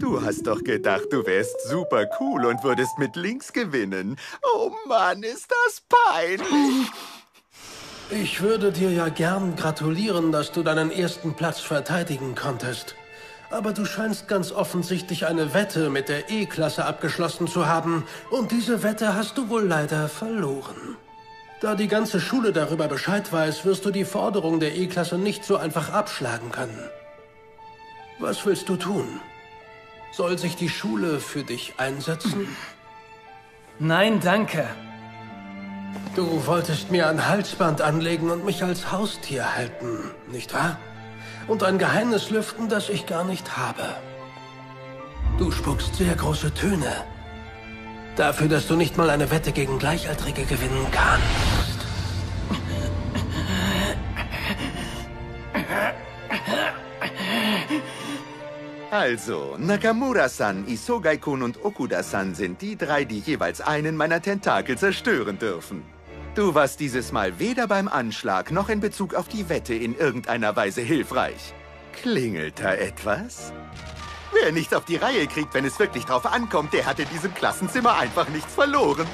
Du hast doch gedacht, du wärst super cool und würdest mit links gewinnen. Oh Mann, ist das peinlich. Ich würde dir ja gern gratulieren, dass du deinen ersten Platz verteidigen konntest. Aber du scheinst ganz offensichtlich eine Wette mit der E-Klasse abgeschlossen zu haben. Und diese Wette hast du wohl leider verloren. Da die ganze Schule darüber Bescheid weiß, wirst du die Forderung der E-Klasse nicht so einfach abschlagen können. Was willst du tun? Soll sich die Schule für dich einsetzen? Nein, danke. Du wolltest mir ein Halsband anlegen und mich als Haustier halten, nicht wahr? Und ein Geheimnis lüften, das ich gar nicht habe. Du spuckst sehr große Töne. Dafür, dass du nicht mal eine Wette gegen Gleichaltrige gewinnen kannst. Also, Nakamura-san, Isogai-kun und Okuda-san sind die drei, die jeweils einen meiner Tentakel zerstören dürfen. Du warst dieses Mal weder beim Anschlag noch in Bezug auf die Wette in irgendeiner Weise hilfreich. Klingelt da etwas? Wer nichts auf die Reihe kriegt, wenn es wirklich drauf ankommt, der hat in diesem Klassenzimmer einfach nichts verloren.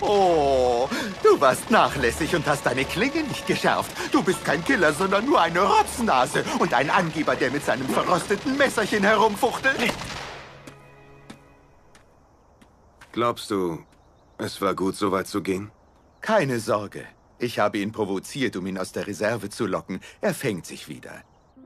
Oh, du warst nachlässig und hast deine Klinge nicht geschärft. Du bist kein Killer, sondern nur eine Rotznase und ein Angeber, der mit seinem verrosteten Messerchen herumfuchtelt. Glaubst du, es war gut, so weit zu gehen? Keine Sorge. Ich habe ihn provoziert, um ihn aus der Reserve zu locken. Er fängt sich wieder.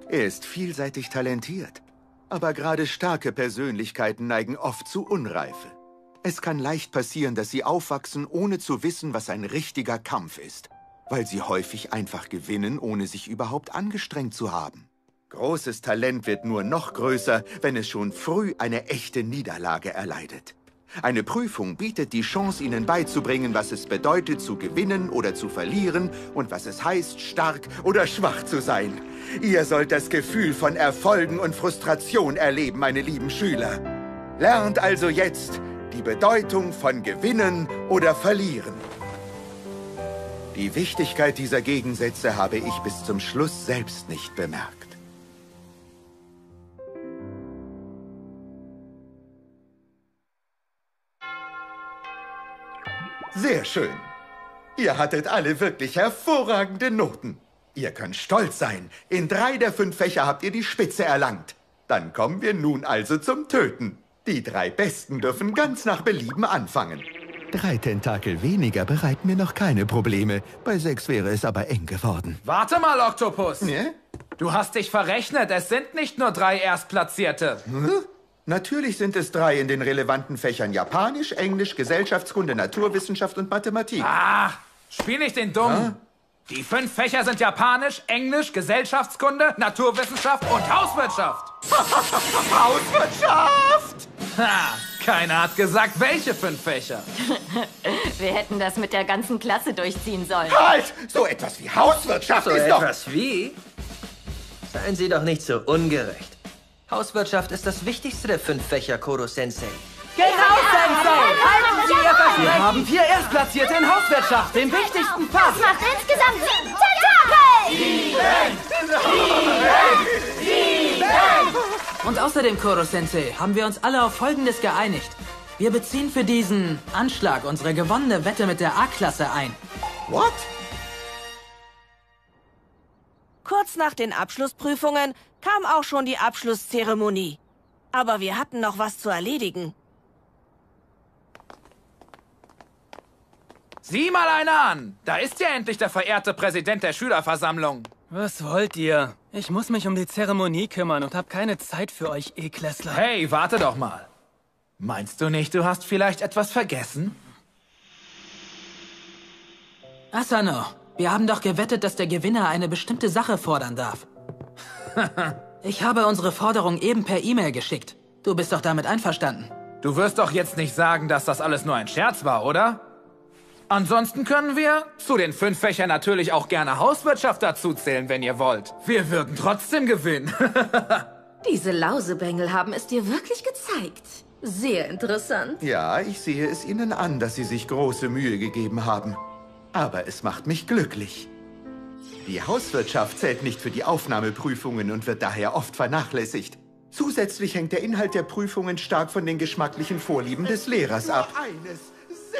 Er ist vielseitig talentiert. Aber gerade starke Persönlichkeiten neigen oft zu Unreife. Es kann leicht passieren, dass sie aufwachsen, ohne zu wissen, was ein richtiger Kampf ist. Weil sie häufig einfach gewinnen, ohne sich überhaupt angestrengt zu haben. Großes Talent wird nur noch größer, wenn es schon früh eine echte Niederlage erleidet. Eine Prüfung bietet die Chance, Ihnen beizubringen, was es bedeutet, zu gewinnen oder zu verlieren und was es heißt, stark oder schwach zu sein. Ihr sollt das Gefühl von Erfolgen und Frustration erleben, meine lieben Schüler. Lernt also jetzt die Bedeutung von Gewinnen oder Verlieren. Die Wichtigkeit dieser Gegensätze habe ich bis zum Schluss selbst nicht bemerkt. Sehr schön. Ihr hattet alle wirklich hervorragende Noten. Ihr könnt stolz sein. In drei der fünf Fächer habt ihr die Spitze erlangt. Dann kommen wir nun also zum Töten. Die drei Besten dürfen ganz nach Belieben anfangen. Drei Tentakel weniger bereiten mir noch keine Probleme. Bei sechs wäre es aber eng geworden. Warte mal, Oktopus. Ja? Du hast dich verrechnet. Es sind nicht nur drei Erstplatzierte. Hm? Natürlich sind es drei in den relevanten Fächern Japanisch, Englisch, Gesellschaftskunde, Naturwissenschaft und Mathematik. Ah, spiel nicht den Dummen. Die fünf Fächer sind Japanisch, Englisch, Gesellschaftskunde, Naturwissenschaft und Hauswirtschaft. Hauswirtschaft! Ha, keiner hat gesagt, welche fünf Fächer. Wir hätten das mit der ganzen Klasse durchziehen sollen. Halt! So etwas wie Hauswirtschaft So ist doch... etwas wie? Seien Sie doch nicht so ungerecht. Hauswirtschaft ist das wichtigste der fünf Fächer, Koro-Sensei. Genau, Sensei! Halten Sie Ihr Wir Versprechen! haben vier Erstplatzierte in Hauswirtschaft, den wichtigsten Fach. Das macht insgesamt sieben Tentakel! Und außerdem, Koro-Sensei, haben wir uns alle auf Folgendes geeinigt. Wir beziehen für diesen Anschlag unsere gewonnene Wette mit der A-Klasse ein. What? Kurz nach den Abschlussprüfungen kam auch schon die Abschlusszeremonie. Aber wir hatten noch was zu erledigen. Sieh mal einer an. Da ist ja endlich der verehrte Präsident der Schülerversammlung. Was wollt ihr? Ich muss mich um die Zeremonie kümmern und habe keine Zeit für euch, E-Klässler. Hey, warte doch mal. Meinst du nicht, du hast vielleicht etwas vergessen? Asano, wir haben doch gewettet, dass der Gewinner eine bestimmte Sache fordern darf. ich habe unsere Forderung eben per E-Mail geschickt. Du bist doch damit einverstanden. Du wirst doch jetzt nicht sagen, dass das alles nur ein Scherz war, oder? Ansonsten können wir zu den fünf Fächern natürlich auch gerne Hauswirtschaft dazuzählen, wenn ihr wollt. Wir würden trotzdem gewinnen. Diese Lausebengel haben es dir wirklich gezeigt. Sehr interessant. Ja, ich sehe es Ihnen an, dass Sie sich große Mühe gegeben haben. Aber es macht mich glücklich. Die Hauswirtschaft zählt nicht für die Aufnahmeprüfungen und wird daher oft vernachlässigt. Zusätzlich hängt der Inhalt der Prüfungen stark von den geschmacklichen Vorlieben des Lehrers ab.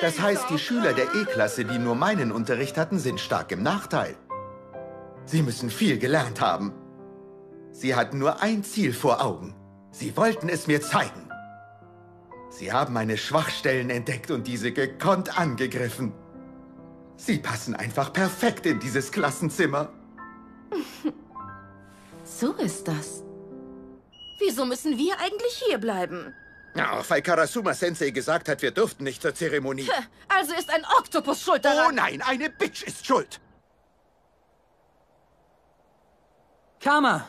Das heißt, die Schüler der E-Klasse, die nur meinen Unterricht hatten, sind stark im Nachteil. Sie müssen viel gelernt haben. Sie hatten nur ein Ziel vor Augen. Sie wollten es mir zeigen. Sie haben meine Schwachstellen entdeckt und diese gekonnt angegriffen. Sie passen einfach perfekt in dieses Klassenzimmer. So ist das. Wieso müssen wir eigentlich hier bleiben? Ja, weil Karasuma Sensei gesagt hat, wir dürften nicht zur Zeremonie. Also ist ein Oktopus schuld daran. Oh nein, eine Bitch ist schuld. Karma,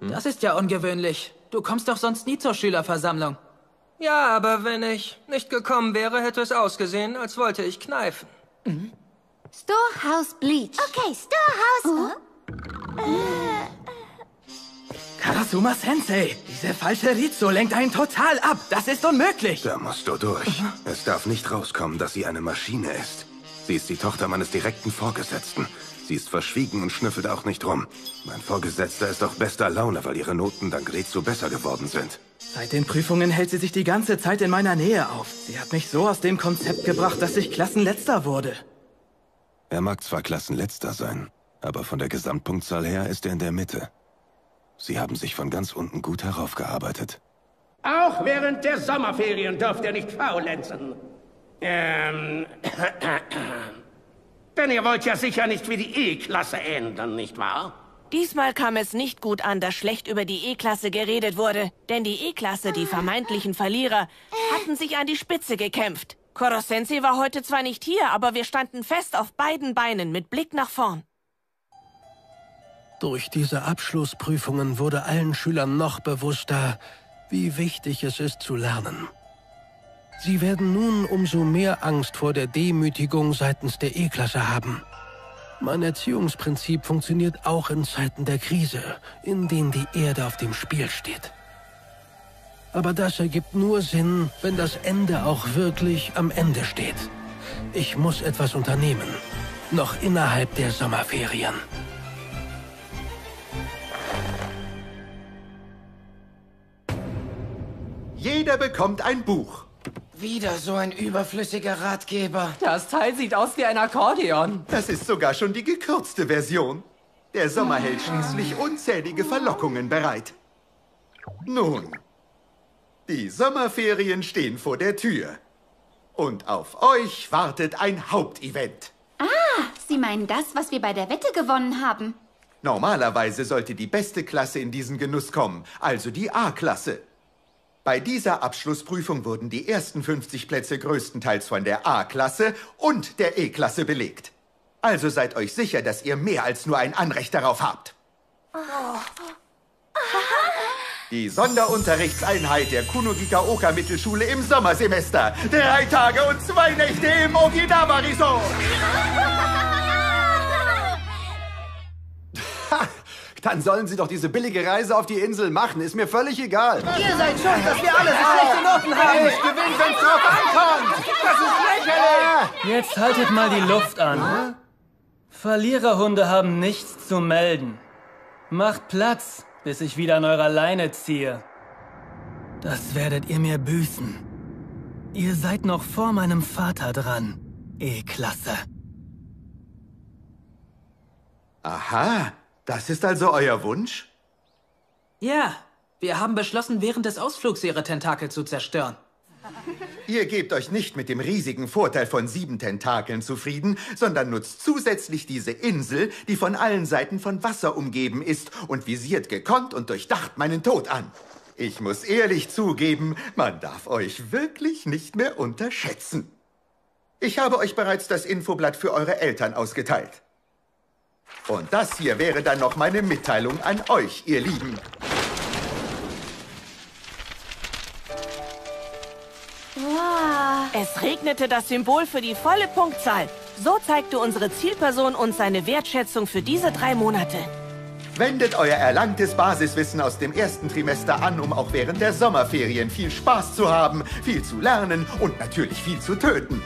das ist ja ungewöhnlich. Du kommst doch sonst nie zur Schülerversammlung. Ja, aber wenn ich nicht gekommen wäre, hätte es ausgesehen, als wollte ich kneifen. Storehouse Bleach. Okay, Storehouse. Karasuma Sensei, diese falsche Rizo lenkt einen total ab. Das ist unmöglich. Da musst du durch. Es darf nicht rauskommen, dass sie eine Maschine ist. Sie ist die Tochter meines direkten Vorgesetzten. Sie ist verschwiegen und schnüffelt auch nicht rum. Mein Vorgesetzter ist auch bester Laune, weil ihre Noten dank Rezo besser geworden sind. Seit den Prüfungen hält sie sich die ganze Zeit in meiner Nähe auf. Sie hat mich so aus dem Konzept gebracht, dass ich Klassenletzter wurde. Er mag zwar Klassenletzter sein, aber von der Gesamtpunktzahl her ist er in der Mitte. Sie haben sich von ganz unten gut heraufgearbeitet. Auch während der Sommerferien dürft ihr nicht faulenzen. Ähm. Denn ihr wollt ja sicher nicht wie die E-Klasse enden, nicht wahr? Diesmal kam es nicht gut an, dass schlecht über die E-Klasse geredet wurde. Denn die E-Klasse, die vermeintlichen Verlierer, hatten sich an die Spitze gekämpft. Korosensei war heute zwar nicht hier, aber wir standen fest auf beiden Beinen mit Blick nach vorn. Durch diese Abschlussprüfungen wurde allen Schülern noch bewusster, wie wichtig es ist zu lernen. Sie werden nun umso mehr Angst vor der Demütigung seitens der E-Klasse haben. Mein Erziehungsprinzip funktioniert auch in Zeiten der Krise, in denen die Erde auf dem Spiel steht. Aber das ergibt nur Sinn, wenn das Ende auch wirklich am Ende steht. Ich muss etwas unternehmen. Noch innerhalb der Sommerferien. Jeder bekommt ein Buch. Wieder so ein überflüssiger Ratgeber. Das Teil sieht aus wie ein Akkordeon. Das ist sogar schon die gekürzte Version. Der Sommer hält schließlich unzählige Verlockungen bereit. Nun, die Sommerferien stehen vor der Tür. Und auf euch wartet ein Hauptevent. Ah, Sie meinen das, was wir bei der Wette gewonnen haben? Normalerweise sollte die beste Klasse in diesen Genuss kommen, also die A-Klasse. Bei dieser Abschlussprüfung wurden die ersten 50 Plätze größtenteils von der A-Klasse und der E-Klasse belegt. Also seid euch sicher, dass ihr mehr als nur ein Anrecht darauf habt. Die Sonderunterrichtseinheit der Kunogigaoka Mittelschule im Sommersemester. Drei Tage und zwei Nächte im Okinawa Resort. Dann sollen sie doch diese billige Reise auf die Insel machen. Ist mir völlig egal. Ihr seid schuld, dass wir alle so schlechte Noten haben. Ich gewinne, wenn's drauf ankommt. Das ist lächerlich. Jetzt haltet mal die Luft an. Verliererhunde haben nichts zu melden. Macht Platz, bis ich wieder an eurer Leine ziehe. Das werdet ihr mir büßen. Ihr seid noch vor meinem Vater dran. E-Klasse. Aha, das ist also euer Wunsch? Ja, wir haben beschlossen, während des Ausflugs ihre Tentakel zu zerstören. Ihr gebt euch nicht mit dem riesigen Vorteil von sieben Tentakeln zufrieden, sondern nutzt zusätzlich diese Insel, die von allen Seiten von Wasser umgeben ist und visiert gekonnt und durchdacht meinen Tod an. Ich muss ehrlich zugeben, man darf euch wirklich nicht mehr unterschätzen. Ich habe euch bereits das Infoblatt für eure Eltern ausgeteilt. Und das hier wäre dann noch meine Mitteilung an euch, ihr Lieben. Wow. Es regnete das Symbol für die volle Punktzahl. So zeigte unsere Zielperson uns seine Wertschätzung für diese drei Monate. Wendet euer erlangtes Basiswissen aus dem ersten Trimester an, um auch während der Sommerferien viel Spaß zu haben, viel zu lernen und natürlich viel zu töten.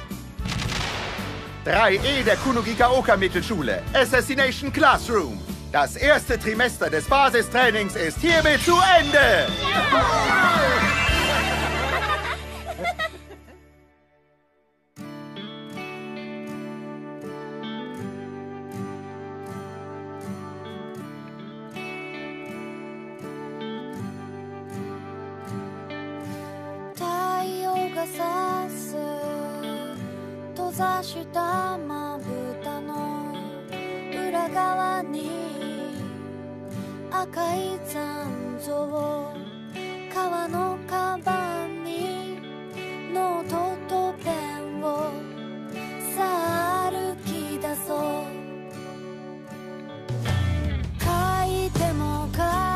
3E der Kunogigaoka Mittelschule, Assassination Classroom. Das erste Trimester des Basistrainings ist hiermit zu Ende. ざしたまぶたの裏側に赤い残像革のカバンにノートとペンをさあ歩き出そう。書いても書いても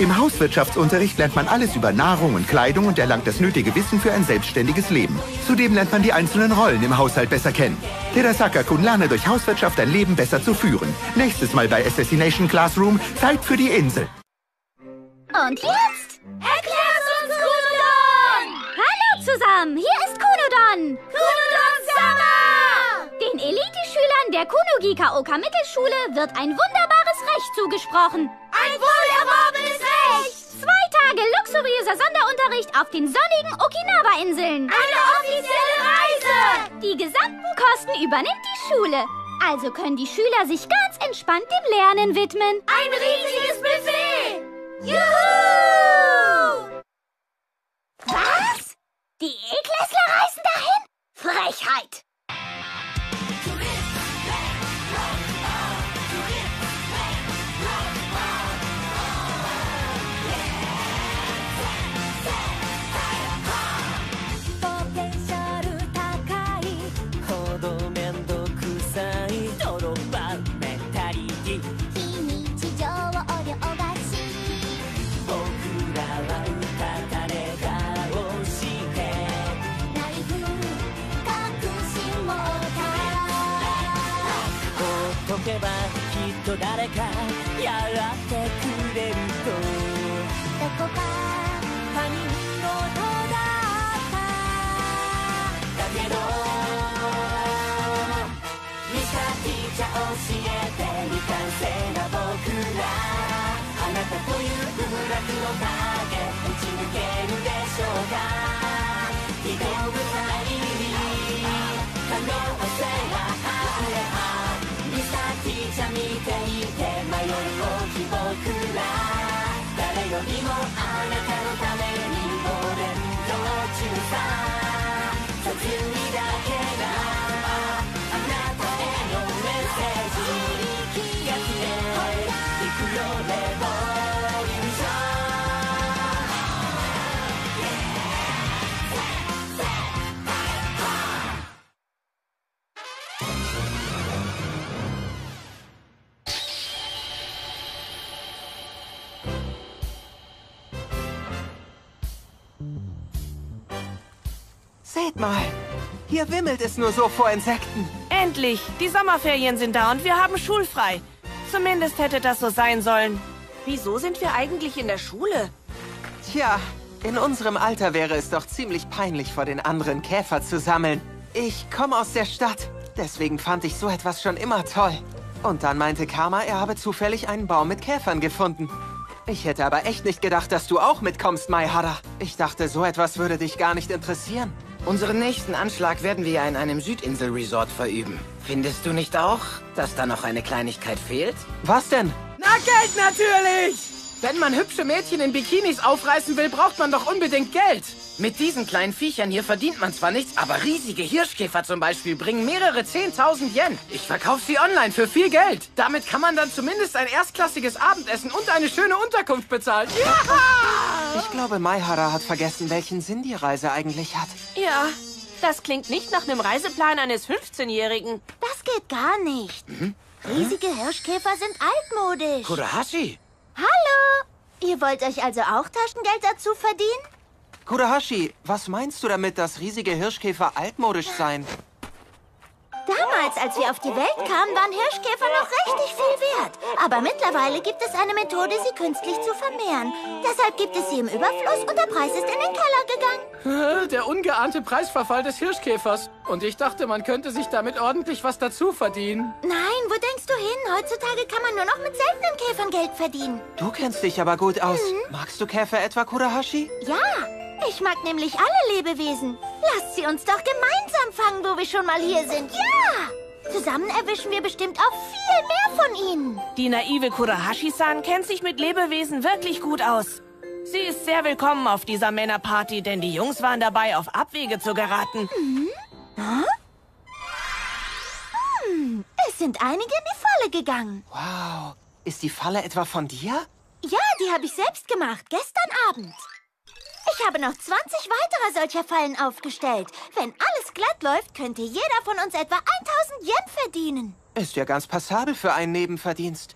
Im Hauswirtschaftsunterricht lernt man alles über Nahrung und Kleidung und erlangt das nötige Wissen für ein selbstständiges Leben. Zudem lernt man die einzelnen Rollen im Haushalt besser kennen. Terasaka-kun lerne durch Hauswirtschaft ein Leben besser zu führen. Nächstes Mal bei Assassination Classroom, Zeit für die Insel. Und jetzt? Erklär's uns, Kunodon! Hallo zusammen, hier ist Kunodon! Kunodon-sama! Den Elite-Schülern der Kunogi Kaoka Mittelschule wird ein wunderbares Recht zugesprochen. Ein wohlerworbenes! Zwei Tage luxuriöser Sonderunterricht auf den sonnigen Okinawa-Inseln. Eine offizielle Reise! Die gesamten Kosten übernimmt die Schule. Also können die Schüler sich ganz entspannt dem Lernen widmen. Ein riesiges Buffet! Juhu! Was? Die E-Klässler reisen dahin? Frechheit! と誰かやってくれるとどこか他人事だっただけどミスターティーチャー教えて未完成な僕ら。あなたという部落の影打ち抜けるでしょうか。移動舞台に可能性が Seht mal, hier wimmelt es nur so vor Insekten. Endlich! Die Sommerferien sind da und wir haben schulfrei. Zumindest hätte das so sein sollen. Wieso sind wir eigentlich in der Schule? Tja, in unserem Alter wäre es doch ziemlich peinlich, vor den anderen Käfer zu sammeln. Ich komme aus der Stadt, deswegen fand ich so etwas schon immer toll. Und dann meinte Karma, er habe zufällig einen Baum mit Käfern gefunden. Ich hätte aber echt nicht gedacht, dass du auch mitkommst, Maihara. Ich dachte, so etwas würde dich gar nicht interessieren. Unseren nächsten Anschlag werden wir ja in einem Südinsel-Resort verüben. Findest du nicht auch, dass da noch eine Kleinigkeit fehlt? Was denn? Na, Geld natürlich! Wenn man hübsche Mädchen in Bikinis aufreißen will, braucht man doch unbedingt Geld. Mit diesen kleinen Viechern hier verdient man zwar nichts, aber riesige Hirschkäfer zum Beispiel bringen mehrere 10.000 Yen. Ich verkaufe sie online für viel Geld. Damit kann man dann zumindest ein erstklassiges Abendessen und eine schöne Unterkunft bezahlen. Ja! Ich glaube, Maihara hat vergessen, welchen Sinn die Reise eigentlich hat. Ja, das klingt nicht nach einem Reiseplan eines 15-Jährigen. Das geht gar nicht. Riesige Hirschkäfer sind altmodisch. Kurahashi? Hallo! Ihr wollt euch also auch Taschengeld dazu verdienen? Kurahashi, was meinst du damit, dass riesige Hirschkäfer altmodisch seien? Damals, als wir auf die Welt kamen, waren Hirschkäfer noch richtig viel wert. Aber mittlerweile gibt es eine Methode, sie künstlich zu vermehren. Deshalb gibt es sie im Überfluss und der Preis ist in den Keller gegangen. Der ungeahnte Preisverfall des Hirschkäfers. Und ich dachte, man könnte sich damit ordentlich was dazu verdienen. Nein, wo denkst du hin? Heutzutage kann man nur noch mit seltenen Käfern Geld verdienen. Du kennst dich aber gut aus. Magst du Käfer etwa, Kurahashi? Ja, ich mag nämlich alle Lebewesen. Lasst sie uns doch gemeinsam fangen, wo wir schon mal hier sind. Ja! Zusammen erwischen wir bestimmt auch viel mehr von ihnen. Die naive Kurahashi-san kennt sich mit Lebewesen wirklich gut aus. Sie ist sehr willkommen auf dieser Männerparty, denn die Jungs waren dabei, auf Abwege zu geraten. Hm? Hm, es sind einige in die Falle gegangen. Wow. Ist die Falle etwa von dir? Ja, die habe ich selbst gemacht, gestern Abend. Ich habe noch 20 weitere solcher Fallen aufgestellt. Wenn alles glatt läuft, könnte jeder von uns etwa 1000 Yen verdienen. Ist ja ganz passabel für einen Nebenverdienst.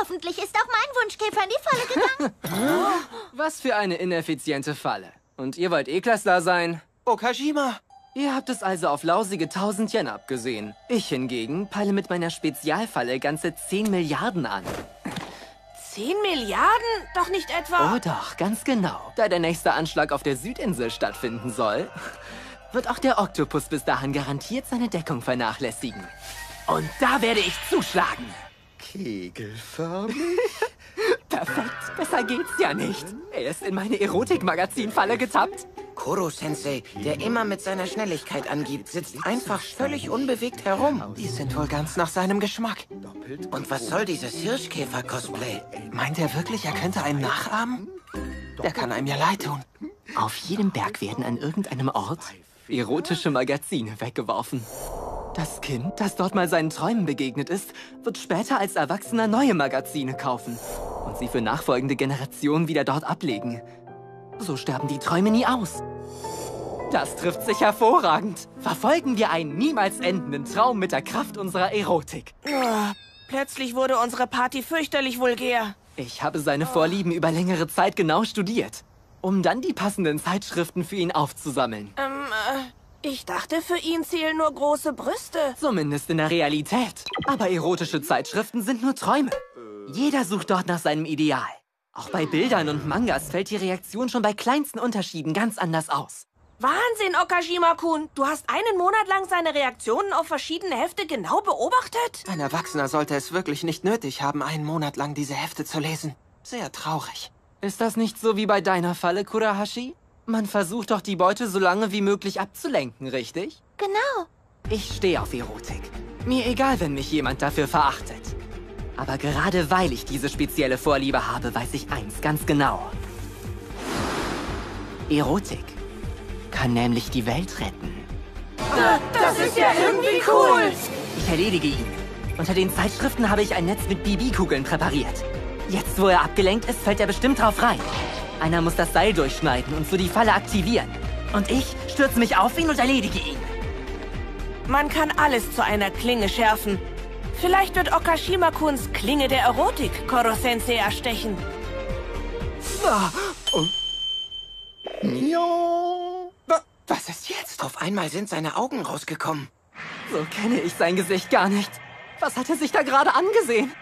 Hoffentlich ist auch mein Wunschkäfer in die Falle gegangen. Was für eine ineffiziente Falle. Und ihr wollt E-Klassler sein? Okajima! Ihr habt es also auf lausige 1000 Yen abgesehen. Ich hingegen peile mit meiner Spezialfalle ganze 10 Milliarden an. 10 Milliarden? Doch nicht etwa... Oh doch, ganz genau. Da der nächste Anschlag auf der Südinsel stattfinden soll, wird auch der Oktopus bis dahin garantiert seine Deckung vernachlässigen. Und da werde ich zuschlagen. Kegelförmig? Perfekt, besser geht's ja nicht. Er ist in meine Erotikmagazin-Falle getappt. Koro-Sensei, der immer mit seiner Schnelligkeit angibt, sitzt einfach völlig unbewegt herum. Die sind wohl ganz nach seinem Geschmack. Und was soll dieses Hirschkäfer-Cosplay? Meint er wirklich, er könnte einen nachahmen? Der kann einem ja leid tun. Auf jedem Berg werden an irgendeinem Ort erotische Magazine weggeworfen. Das Kind, das dort mal seinen Träumen begegnet ist, wird später als Erwachsener neue Magazine kaufen und sie für nachfolgende Generationen wieder dort ablegen. So sterben die Träume nie aus. Das trifft sich hervorragend. Verfolgen wir einen niemals endenden Traum mit der Kraft unserer Erotik. Oh, plötzlich wurde unsere Party fürchterlich vulgär. Ich habe seine Vorlieben über längere Zeit genau studiert, um dann die passenden Zeitschriften für ihn aufzusammeln. Ähm, äh, ich dachte, für ihn zählen nur große Brüste. Zumindest in der Realität. Aber erotische Zeitschriften sind nur Träume. Jeder sucht dort nach seinem Ideal. Auch bei Bildern und Mangas fällt die Reaktion schon bei kleinsten Unterschieden ganz anders aus. Wahnsinn, Okajima-kun. Du hast einen Monat lang seine Reaktionen auf verschiedene Hefte genau beobachtet? Ein Erwachsener sollte es wirklich nicht nötig haben, einen Monat lang diese Hefte zu lesen. Sehr traurig. Ist das nicht so wie bei deiner Falle, Kurahashi? Man versucht doch die Beute so lange wie möglich abzulenken, richtig? Genau. Ich stehe auf Erotik. Mir egal, wenn mich jemand dafür verachtet. Aber gerade weil ich diese spezielle Vorliebe habe, weiß ich eins ganz genau. Erotik kann nämlich die Welt retten. Das ist ja irgendwie cool. Ich erledige ihn. Unter den Zeitschriften habe ich ein Netz mit BB-Kugeln präpariert. Jetzt, wo er abgelenkt ist, fällt er bestimmt drauf rein. Einer muss das Seil durchschneiden und so die Falle aktivieren. Und ich stürze mich auf ihn und erledige ihn. Man kann alles zu einer Klinge schärfen. Vielleicht wird Okashima-kuns Klinge der Erotik Koro-sensei erstechen. Ah, oh. Was ist jetzt? Auf einmal sind seine Augen rausgekommen. So kenne ich sein Gesicht gar nicht. Was hat er sich da gerade angesehen?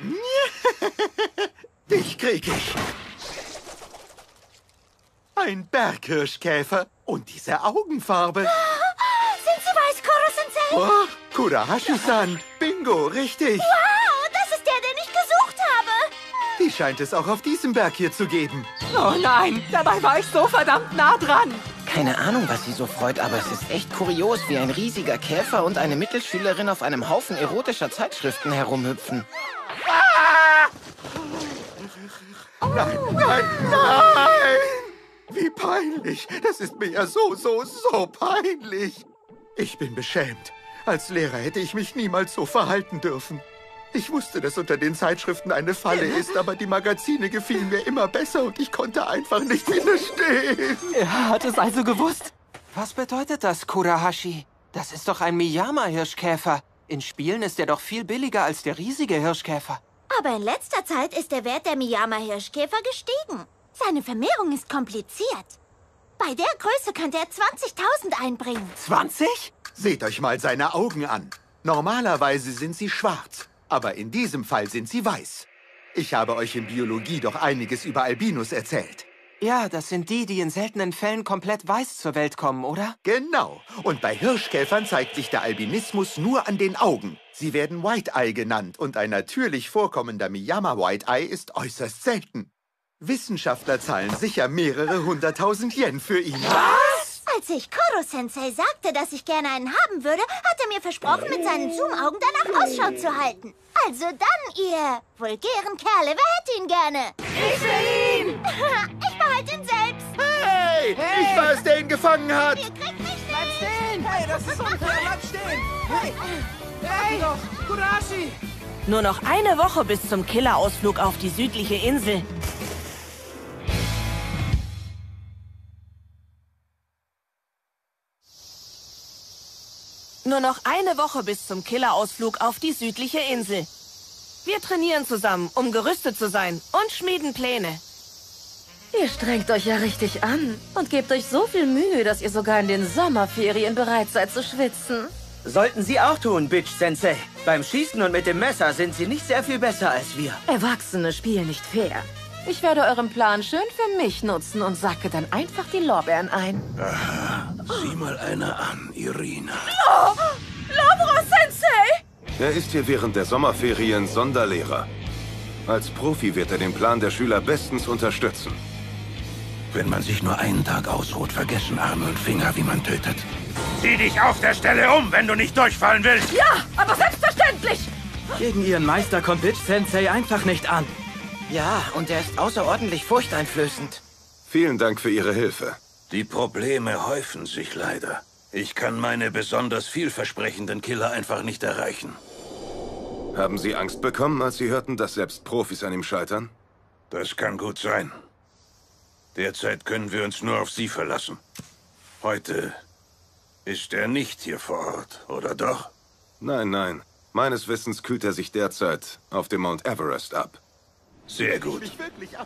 Dich krieg ich. Ein Berghirschkäfer und diese Augenfarbe. Sind Sie weiß, Koro-sensei? Oh, Kurahashi-san. Bingo, richtig. Wow, das ist der, den ich gesucht habe. Die scheint es auch auf diesem Berg hier zu geben. Oh nein, dabei war ich so verdammt nah dran. Keine Ahnung, was sie so freut, aber es ist echt kurios, wie ein riesiger Käfer und eine Mittelschülerin auf einem Haufen erotischer Zeitschriften herumhüpfen. Ah! Nein, nein, nein! Wie peinlich. Das ist mir ja so, so, so peinlich. Ich bin beschämt. Als Lehrer hätte ich mich niemals so verhalten dürfen. Ich wusste, dass unter den Zeitschriften eine Falle ist, aber die Magazine gefielen mir immer besser und ich konnte einfach nicht widerstehen. Er hat es also gewusst. Was bedeutet das, Kurahashi? Das ist doch ein Miyama-Hirschkäfer. In Spielen ist er doch viel billiger als der riesige Hirschkäfer. Aber in letzter Zeit ist der Wert der Miyama-Hirschkäfer gestiegen. Seine Vermehrung ist kompliziert. Bei der Größe könnte er 20.000 einbringen. 20? Seht euch mal seine Augen an. Normalerweise sind sie schwarz, aber in diesem Fall sind sie weiß. Ich habe euch in Biologie doch einiges über Albinos erzählt. Ja, das sind die, die in seltenen Fällen komplett weiß zur Welt kommen, oder? Genau. Und bei Hirschkäfern zeigt sich der Albinismus nur an den Augen. Sie werden White-Eye genannt und ein natürlich vorkommender Miyama White-Eye ist äußerst selten. Wissenschaftler zahlen sicher mehrere hunderttausend Yen für ihn. Was? Als ich Koro-Sensei sagte, dass ich gerne einen haben würde, hat er mir versprochen, mit seinen Zoom-Augen danach Ausschau zu halten. Also dann, ihr vulgären Kerle, wer hätte ihn gerne? Ich will ihn! ich behalte ihn selbst. Hey, ich war es, der ihn gefangen hat. Ihr kriegt mich Bleib stehen! Hey, das ist unfair! Bleib stehen! Hey! Hey! Kurashi! Nur noch eine Woche bis zum Killerausflug auf die südliche Insel. Nur noch eine Woche bis zum Killerausflug auf die südliche Insel. Wir trainieren zusammen, um gerüstet zu sein und schmieden Pläne. Ihr strengt euch ja richtig an und gebt euch so viel Mühe, dass ihr sogar in den Sommerferien bereit seid zu schwitzen. Sollten Sie auch tun, Bitch Sensei. Beim Schießen und mit dem Messer sind Sie nicht sehr viel besser als wir. Erwachsene spielen nicht fair. Ich werde euren Plan schön für mich nutzen und sacke dann einfach die Lorbeeren ein. Aha, sieh mal einer an, Irina. Oh, Labra Sensei! Er ist hier während der Sommerferien Sonderlehrer. Als Profi wird er den Plan der Schüler bestens unterstützen. Wenn man sich nur einen Tag ausruht, vergessen Arme und Finger, wie man tötet. Sieh dich auf der Stelle um, wenn du nicht durchfallen willst. Ja, aber selbstverständlich! Gegen Ihren Meister kommt Bitch Sensei einfach nicht an. Ja, und er ist außerordentlich furchteinflößend. Vielen Dank für Ihre Hilfe. Die Probleme häufen sich leider. Ich kann meine besonders vielversprechenden Killer einfach nicht erreichen. Haben Sie Angst bekommen, als Sie hörten, dass selbst Profis an ihm scheitern? Das kann gut sein. Derzeit können wir uns nur auf Sie verlassen. Heute ist er nicht hier vor Ort, oder doch? Nein, nein. Meines Wissens kühlt er sich derzeit auf dem Mount Everest ab. Sehr gut.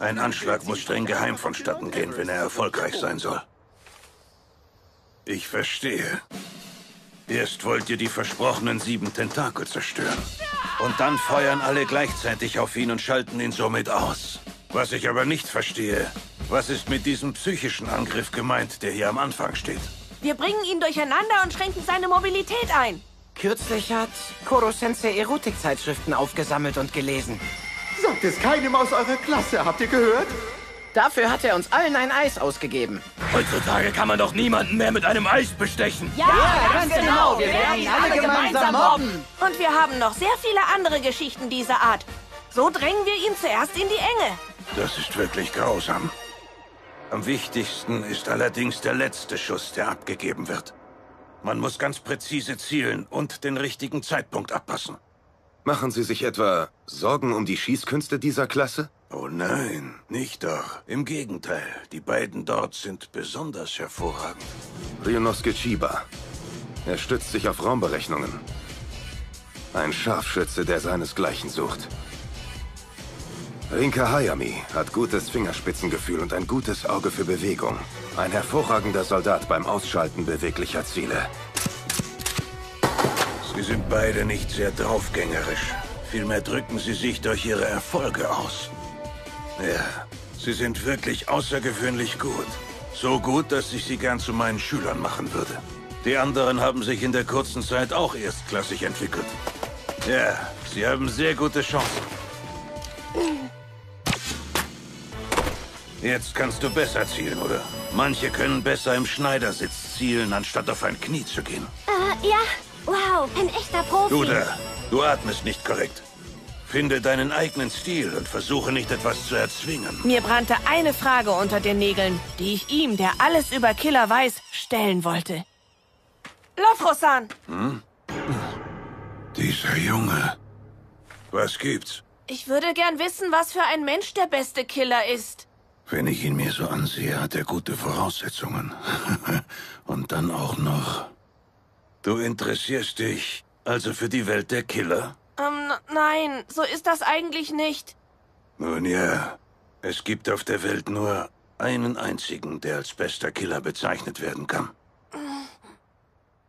Ein Anschlag muss streng geheim vonstatten gehen, wenn er erfolgreich sein soll. Ich verstehe. Erst wollt ihr die versprochenen sieben Tentakel zerstören. Und dann feuern alle gleichzeitig auf ihn und schalten ihn somit aus. Was ich aber nicht verstehe, was ist mit diesem psychischen Angriff gemeint, der hier am Anfang steht? Wir bringen ihn durcheinander und schränken seine Mobilität ein. Kürzlich hat Koro-Sensei Erotikzeitschriften aufgesammelt und gelesen. Sagt es keinem aus eurer Klasse, habt ihr gehört? Dafür hat er uns allen ein Eis ausgegeben. Heutzutage kann man doch niemanden mehr mit einem Eis bestechen. Ja, ganz genau. Wir werden ihn alle gemeinsam mobben. Und wir haben noch sehr viele andere Geschichten dieser Art. So drängen wir ihn zuerst in die Enge. Das ist wirklich grausam. Am wichtigsten ist allerdings der letzte Schuss, der abgegeben wird. Man muss ganz präzise zielen und den richtigen Zeitpunkt abpassen. Machen Sie sich etwa Sorgen um die Schießkünste dieser Klasse? Oh nein, nicht doch. Im Gegenteil, die beiden dort sind besonders hervorragend. Ryunosuke Chiba. Er stützt sich auf Raumberechnungen. Ein Scharfschütze, der seinesgleichen sucht. Rinka Hayami hat gutes Fingerspitzengefühl und ein gutes Auge für Bewegung. Ein hervorragender Soldat beim Ausschalten beweglicher Ziele. Sie sind beide nicht sehr draufgängerisch. Vielmehr drücken sie sich durch ihre Erfolge aus. Ja, sie sind wirklich außergewöhnlich gut. So gut, dass ich sie gern zu meinen Schülern machen würde. Die anderen haben sich in der kurzen Zeit auch erstklassig entwickelt. Ja, sie haben sehr gute Chancen. Jetzt kannst du besser zielen, oder? Manche können besser im Schneidersitz zielen, anstatt auf ein Knie zu gehen. Äh, ja. Wow, ein echter Profi. Du da, du atmest nicht korrekt. Finde deinen eigenen Stil und versuche nicht etwas zu erzwingen. Mir brannte eine Frage unter den Nägeln, die ich ihm, der alles über Killer weiß, stellen wollte. Lofrosan, Hm? Dieser Junge. Was gibt's? ich würde gern wissen, was für ein Mensch der beste Killer ist. Wenn ich ihn mir so ansehe, hat er gute Voraussetzungen. Und dann auch noch. Du interessierst dich also für die Welt der Killer? Ähm, nein, so ist das eigentlich nicht. Nun ja, es gibt auf der Welt nur einen einzigen, der als bester Killer bezeichnet werden kann.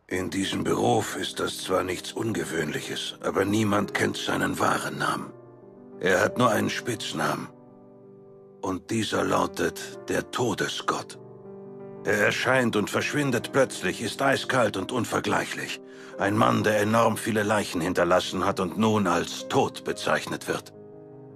In diesem Beruf ist das zwar nichts Ungewöhnliches, aber niemand kennt seinen wahren Namen. Er hat nur einen Spitznamen. Und dieser lautet der Todesgott. Er erscheint und verschwindet plötzlich, ist eiskalt und unvergleichlich. Ein Mann, der enorm viele Leichen hinterlassen hat und nun als tot bezeichnet wird.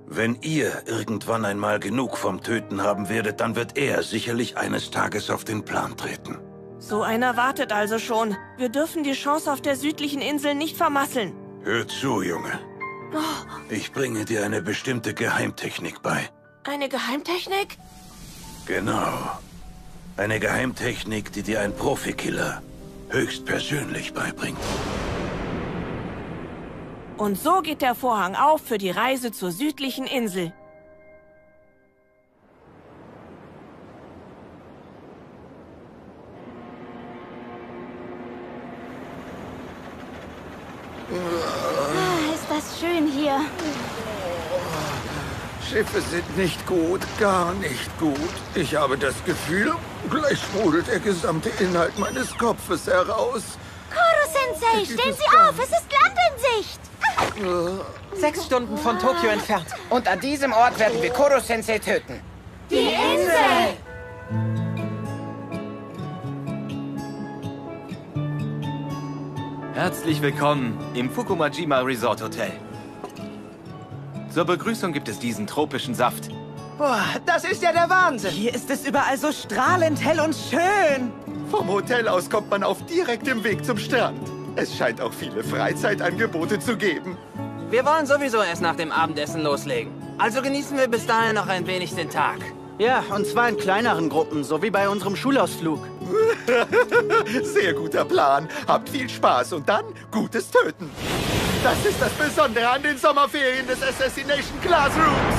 Wenn ihr irgendwann einmal genug vom Töten haben werdet, dann wird er sicherlich eines Tages auf den Plan treten. So einer wartet also schon. Wir dürfen die Chance auf der südlichen Insel nicht vermasseln. Hör zu, Junge. Oh, Ich bringe dir eine bestimmte Geheimtechnik bei. eine Geheimtechnik? Genau. Eine Geheimtechnik, die dir ein Profikiller höchstpersönlich beibringt. Und so geht der Vorhang auf für die Reise zur südlichen Insel. Ah, ist das schön hier. Schiffe sind nicht gut, gar nicht gut. Ich habe das Gefühl, gleich sprudelt der gesamte Inhalt meines Kopfes heraus. Koro-Sensei, stehen Sie auf, es ist Land in Sicht. Sechs Stunden von Tokio entfernt. Und an diesem Ort werden wir Koro-Sensei töten. Die Insel! Herzlich willkommen im Fukumajima Resort Hotel. Zur Begrüßung gibt es diesen tropischen Saft. Boah, das ist ja der Wahnsinn. Hier ist es überall so strahlend hell und schön. Vom Hotel aus kommt man auf direktem Weg zum Strand. Es scheint auch viele Freizeitangebote zu geben. Wir wollen sowieso erst nach dem Abendessen loslegen. Also genießen wir bis dahin noch ein wenig den Tag. Ja, und zwar in kleineren Gruppen, so wie bei unserem Schulausflug. Sehr guter Plan. Habt viel Spaß und dann gutes Töten. Das ist das Besondere an den Sommerferien des Assassination Classrooms.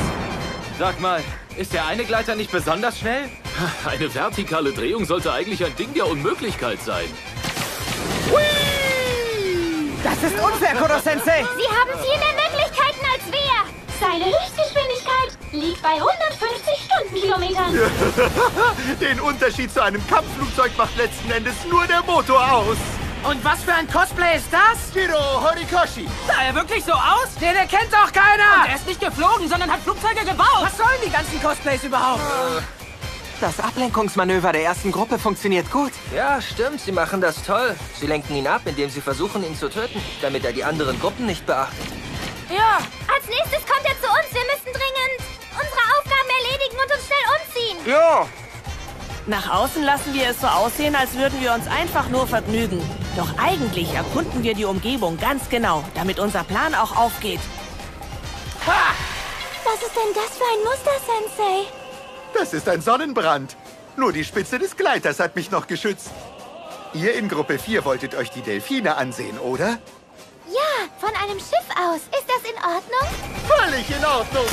Sag mal, ist der eine Gleiter nicht besonders schnell? Eine vertikale Drehung sollte eigentlich ein Ding der Unmöglichkeit sein. Das ist unfair, Koro-Sensei. Sie haben viel mehr Möglichkeiten als wir. Seine Höchstgeschwindigkeit liegt bei 150 Stundenkilometern. Den Unterschied zu einem Kampfflugzeug macht letzten Endes nur der Motor aus. Und was für ein Cosplay ist das? Hiro Horikoshi. Sah er wirklich so aus? Den erkennt doch keiner! Und er ist nicht geflogen, sondern hat Flugzeuge gebaut. Was sollen die ganzen Cosplays überhaupt? Das Ablenkungsmanöver der ersten Gruppe funktioniert gut. Ja, stimmt, sie machen das toll. Sie lenken ihn ab, indem sie versuchen, ihn zu töten, damit er die anderen Gruppen nicht beachtet. Ja. Als nächstes kommt er zu uns. Wir müssen dringend unsere Aufgaben erledigen und uns schnell umziehen. Ja. Nach außen lassen wir es so aussehen, als würden wir uns einfach nur vergnügen. Doch eigentlich erkunden wir die Umgebung ganz genau, damit unser Plan auch aufgeht. Was ist denn das für ein Muster, Sensei? Das ist ein Sonnenbrand. Nur die Spitze des Gleiters hat mich noch geschützt. Ihr in Gruppe 4 wolltet euch die Delfine ansehen, oder? Ja, von einem Schiff aus. Ist das in Ordnung? Völlig in Ordnung.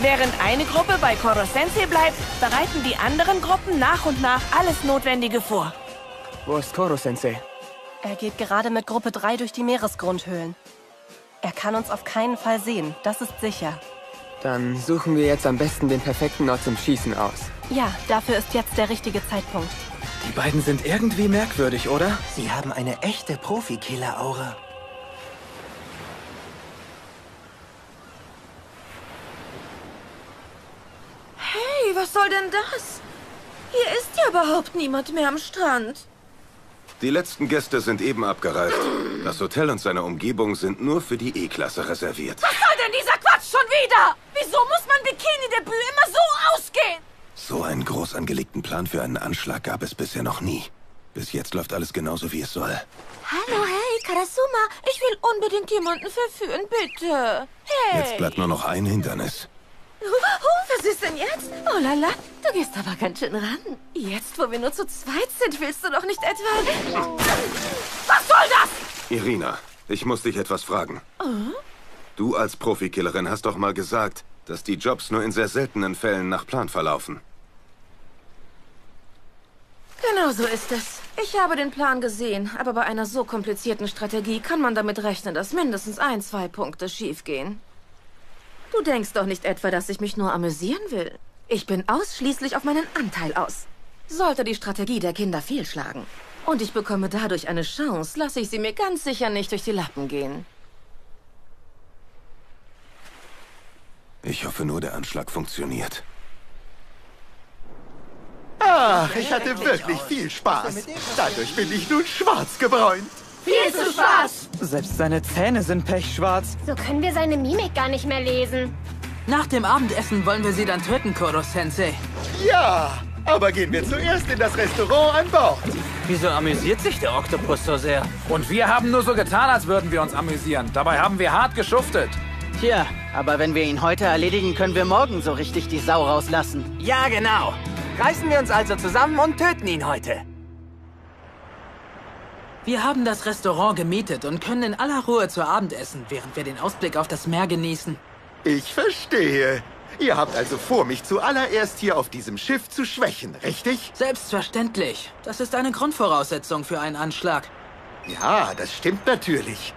Während eine Gruppe bei Koro Sensei bleibt, bereiten die anderen Gruppen nach und nach alles Notwendige vor. Wo ist Koro-Sensei? Er geht gerade mit Gruppe 3 durch die Meeresgrundhöhlen. Er kann uns auf keinen Fall sehen, das ist sicher. Dann suchen wir jetzt am besten den perfekten Ort zum Schießen aus. Ja, dafür ist jetzt der richtige Zeitpunkt. Die beiden sind irgendwie merkwürdig, oder? Sie haben eine echte Profikiller-Aura. Was soll denn das? Hier ist ja überhaupt niemand mehr am Strand. Die letzten Gäste sind eben abgereist. Das Hotel und seine Umgebung sind nur für die E-Klasse reserviert. Was soll denn dieser Quatsch schon wieder? Wieso muss mein Bikini-Debüt immer so ausgehen? So einen groß angelegten Plan für einen Anschlag gab es bisher noch nie. Bis jetzt läuft alles genauso, wie es soll. Hallo, hey, Karasuma, ich will unbedingt jemanden verführen, bitte. Hey. Jetzt bleibt nur noch ein Hindernis. Oh, was ist denn jetzt? Oh lala, du gehst aber ganz schön ran. Jetzt, wo wir nur zu zweit sind, willst du doch nicht etwa... Was soll das? Irina, ich muss dich etwas fragen. Oh? Du als Profikillerin hast doch mal gesagt, dass die Jobs nur in sehr seltenen Fällen nach Plan verlaufen. Genau so ist es. Ich habe den Plan gesehen, aber bei einer so komplizierten Strategie kann man damit rechnen, dass mindestens ein, zwei Punkte schiefgehen. Du denkst doch nicht etwa, dass ich mich nur amüsieren will. Ich bin ausschließlich auf meinen Anteil aus. Sollte die Strategie der Kinder fehlschlagen und ich bekomme dadurch eine Chance, lasse ich sie mir ganz sicher nicht durch die Lappen gehen. Ich hoffe nur, der Anschlag funktioniert. Ach, ich hatte wirklich viel Spaß. Dadurch bin ich nun schwarz gebräunt. Viel zu schwarz! Selbst seine Zähne sind pechschwarz. So können wir seine Mimik gar nicht mehr lesen. Nach dem Abendessen wollen wir sie dann töten, Koro-Sensei. Ja, aber gehen wir zuerst in das Restaurant an Bord. Wieso amüsiert sich der Oktopus so sehr? Und wir haben nur so getan, als würden wir uns amüsieren. Dabei haben wir hart geschuftet. Tja, aber wenn wir ihn heute erledigen, können wir morgen so richtig die Sau rauslassen. Ja, genau. Reißen wir uns also zusammen und töten ihn heute. Wir haben das Restaurant gemietet und können in aller Ruhe zu Abend essen, während wir den Ausblick auf das Meer genießen. Ich verstehe. Ihr habt also vor, mich zuallererst hier auf diesem Schiff zu schwächen, richtig? Selbstverständlich. Das ist eine Grundvoraussetzung für einen Anschlag. Ja, das stimmt natürlich.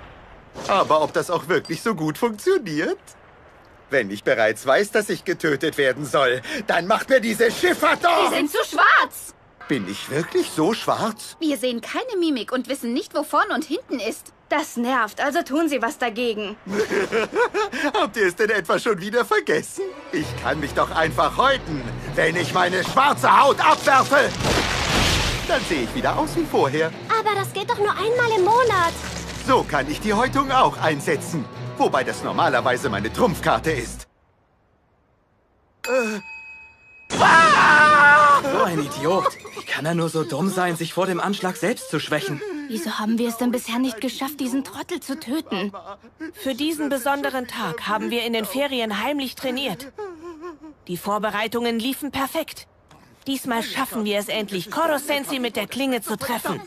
Aber ob das auch wirklich so gut funktioniert? Wenn ich bereits weiß, dass ich getötet werden soll, dann macht mir diese Schifffahrt doch! Wir sind zu schwarz! Bin ich wirklich so schwarz? Wir sehen keine Mimik und wissen nicht, wo vorn und hinten ist. Das nervt, also tun Sie was dagegen. Habt ihr es denn etwa schon wieder vergessen? Ich kann mich doch einfach häuten, wenn ich meine schwarze Haut abwerfe. Dann sehe ich wieder aus wie vorher. Aber das geht doch nur einmal im Monat. So kann ich die Häutung auch einsetzen. Wobei das normalerweise meine Trumpfkarte ist. Äh. So ein Idiot. Wie kann er nur so dumm sein, sich vor dem Anschlag selbst zu schwächen? Wieso haben wir es denn bisher nicht geschafft, diesen Trottel zu töten? Für diesen besonderen Tag haben wir in den Ferien heimlich trainiert. Die Vorbereitungen liefen perfekt. Diesmal schaffen wir es endlich, Koro-Sensei mit der Klinge zu treffen.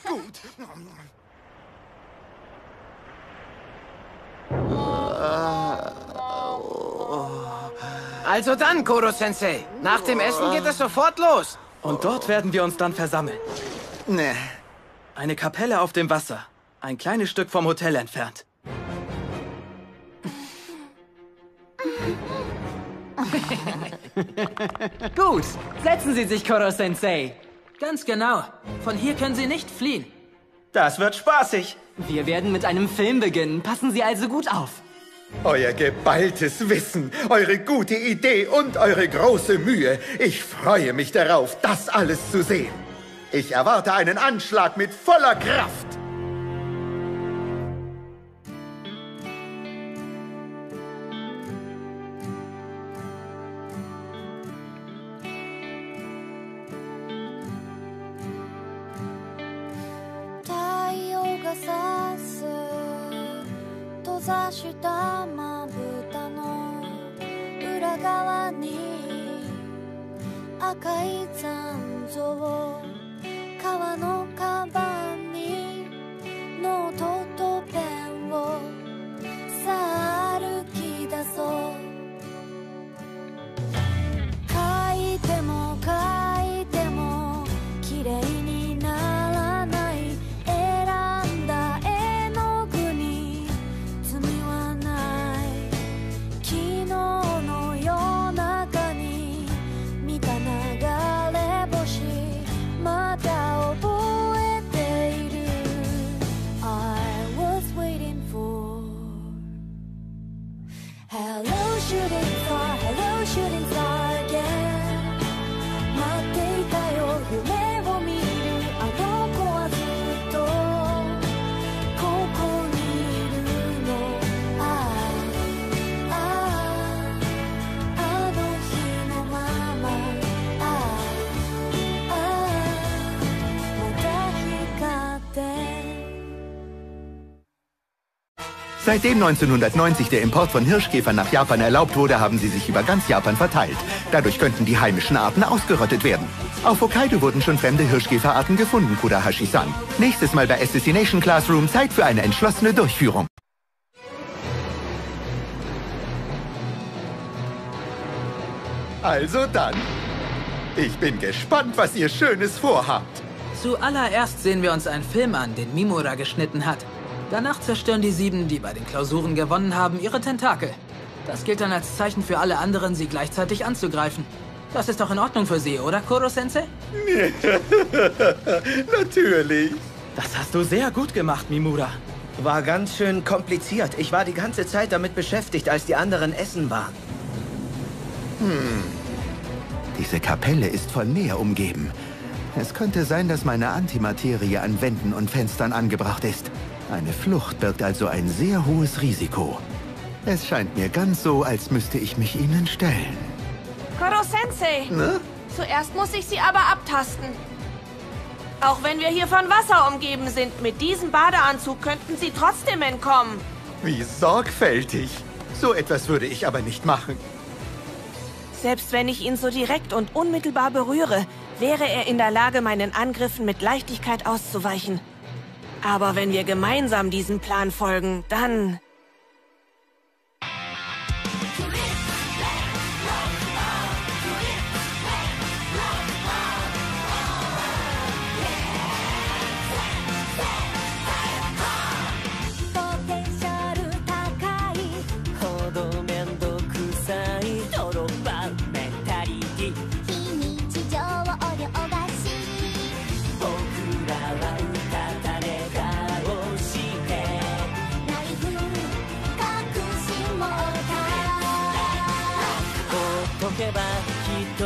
Also dann, Koro-Sensei. Nach dem Essen geht es sofort los. Und dort werden wir uns dann versammeln. Nee. Eine Kapelle auf dem Wasser. Ein kleines Stück vom Hotel entfernt. Gut, setzen Sie sich, Koro-Sensei. Ganz genau. Von hier können Sie nicht fliehen. Das wird spaßig. Wir werden mit einem Film beginnen. Passen Sie also gut auf. Euer geballtes Wissen, eure gute Idee und eure große Mühe. Ich freue mich darauf, das alles zu sehen. Ich erwarte einen Anschlag mit voller Kraft. Da Yoga うざしたまぶたの裏側に赤い残像川のカバンにノートとペンをさあ歩き出そう書いても書いても綺麗に Seitdem 1990 der Import von Hirschkäfern nach Japan erlaubt wurde, haben sie sich über ganz Japan verteilt. Dadurch könnten die heimischen Arten ausgerottet werden. Auf Hokkaido wurden schon fremde Hirschkäferarten gefunden, Kudahashi-san. Nächstes Mal bei Assassination Classroom Zeit für eine entschlossene Durchführung. Also dann. Ich bin gespannt, was ihr Schönes vorhabt. Zuallererst sehen wir uns einen Film an, den Mimura geschnitten hat. Danach zerstören die Sieben, die bei den Klausuren gewonnen haben, ihre Tentakel. Das gilt dann als Zeichen für alle anderen, sie gleichzeitig anzugreifen. Das ist doch in Ordnung für Sie, oder, Koro-sensei? Natürlich. Das hast du sehr gut gemacht, Mimura. War ganz schön kompliziert. Ich war die ganze Zeit damit beschäftigt, als die anderen essen waren. Hm. Diese Kapelle ist von Meer umgeben. Es könnte sein, dass meine Antimaterie an Wänden und Fenstern angebracht ist. Eine Flucht birgt also ein sehr hohes Risiko. Es scheint mir ganz so, als müsste ich mich ihnen stellen. Koro-sensei! Ne? Zuerst muss ich sie aber abtasten. Auch wenn wir hier von Wasser umgeben sind, mit diesem Badeanzug könnten sie trotzdem entkommen. Wie sorgfältig. So etwas würde ich aber nicht machen. Selbst wenn ich ihn so direkt und unmittelbar berühre, wäre er in der Lage, meinen Angriffen mit Leichtigkeit auszuweichen. Aber wenn wir gemeinsam diesem Plan folgen, dann...「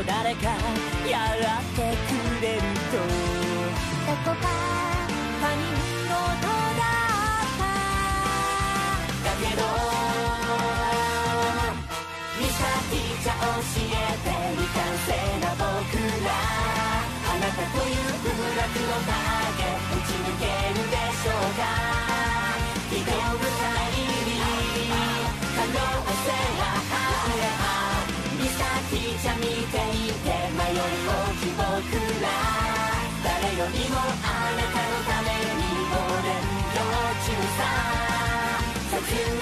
誰かやってくれると」「どこか他人事だった」「だけどミサティじゃ教えて未完成な僕ら」「あなたというブラックの影打ち抜けるでしょうか」「挑む限り可能性が。晴れば」「ミサティじゃ見誰よりもあなたのためにお勉強中さ」「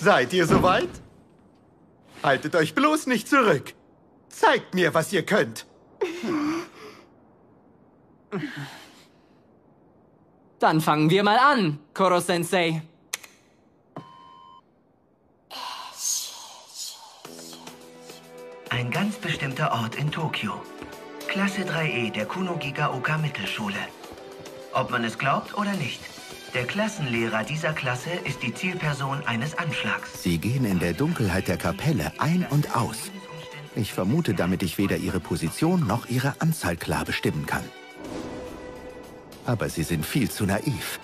Seid ihr soweit? Haltet euch bloß nicht zurück. Zeigt mir, was ihr könnt. Dann fangen wir mal an, Koro-sensei. Ein ganz bestimmter Ort in Tokio. Klasse 3e der Kunogigaoka Mittelschule. Ob man es glaubt oder nicht, der Klassenlehrer dieser Klasse ist die Zielperson eines Anschlags. Sie gehen in der Dunkelheit der Kapelle ein und aus. Ich vermute, damit ich weder ihre Position noch ihre Anzahl klar bestimmen kann. Aber sie sind viel zu naiv.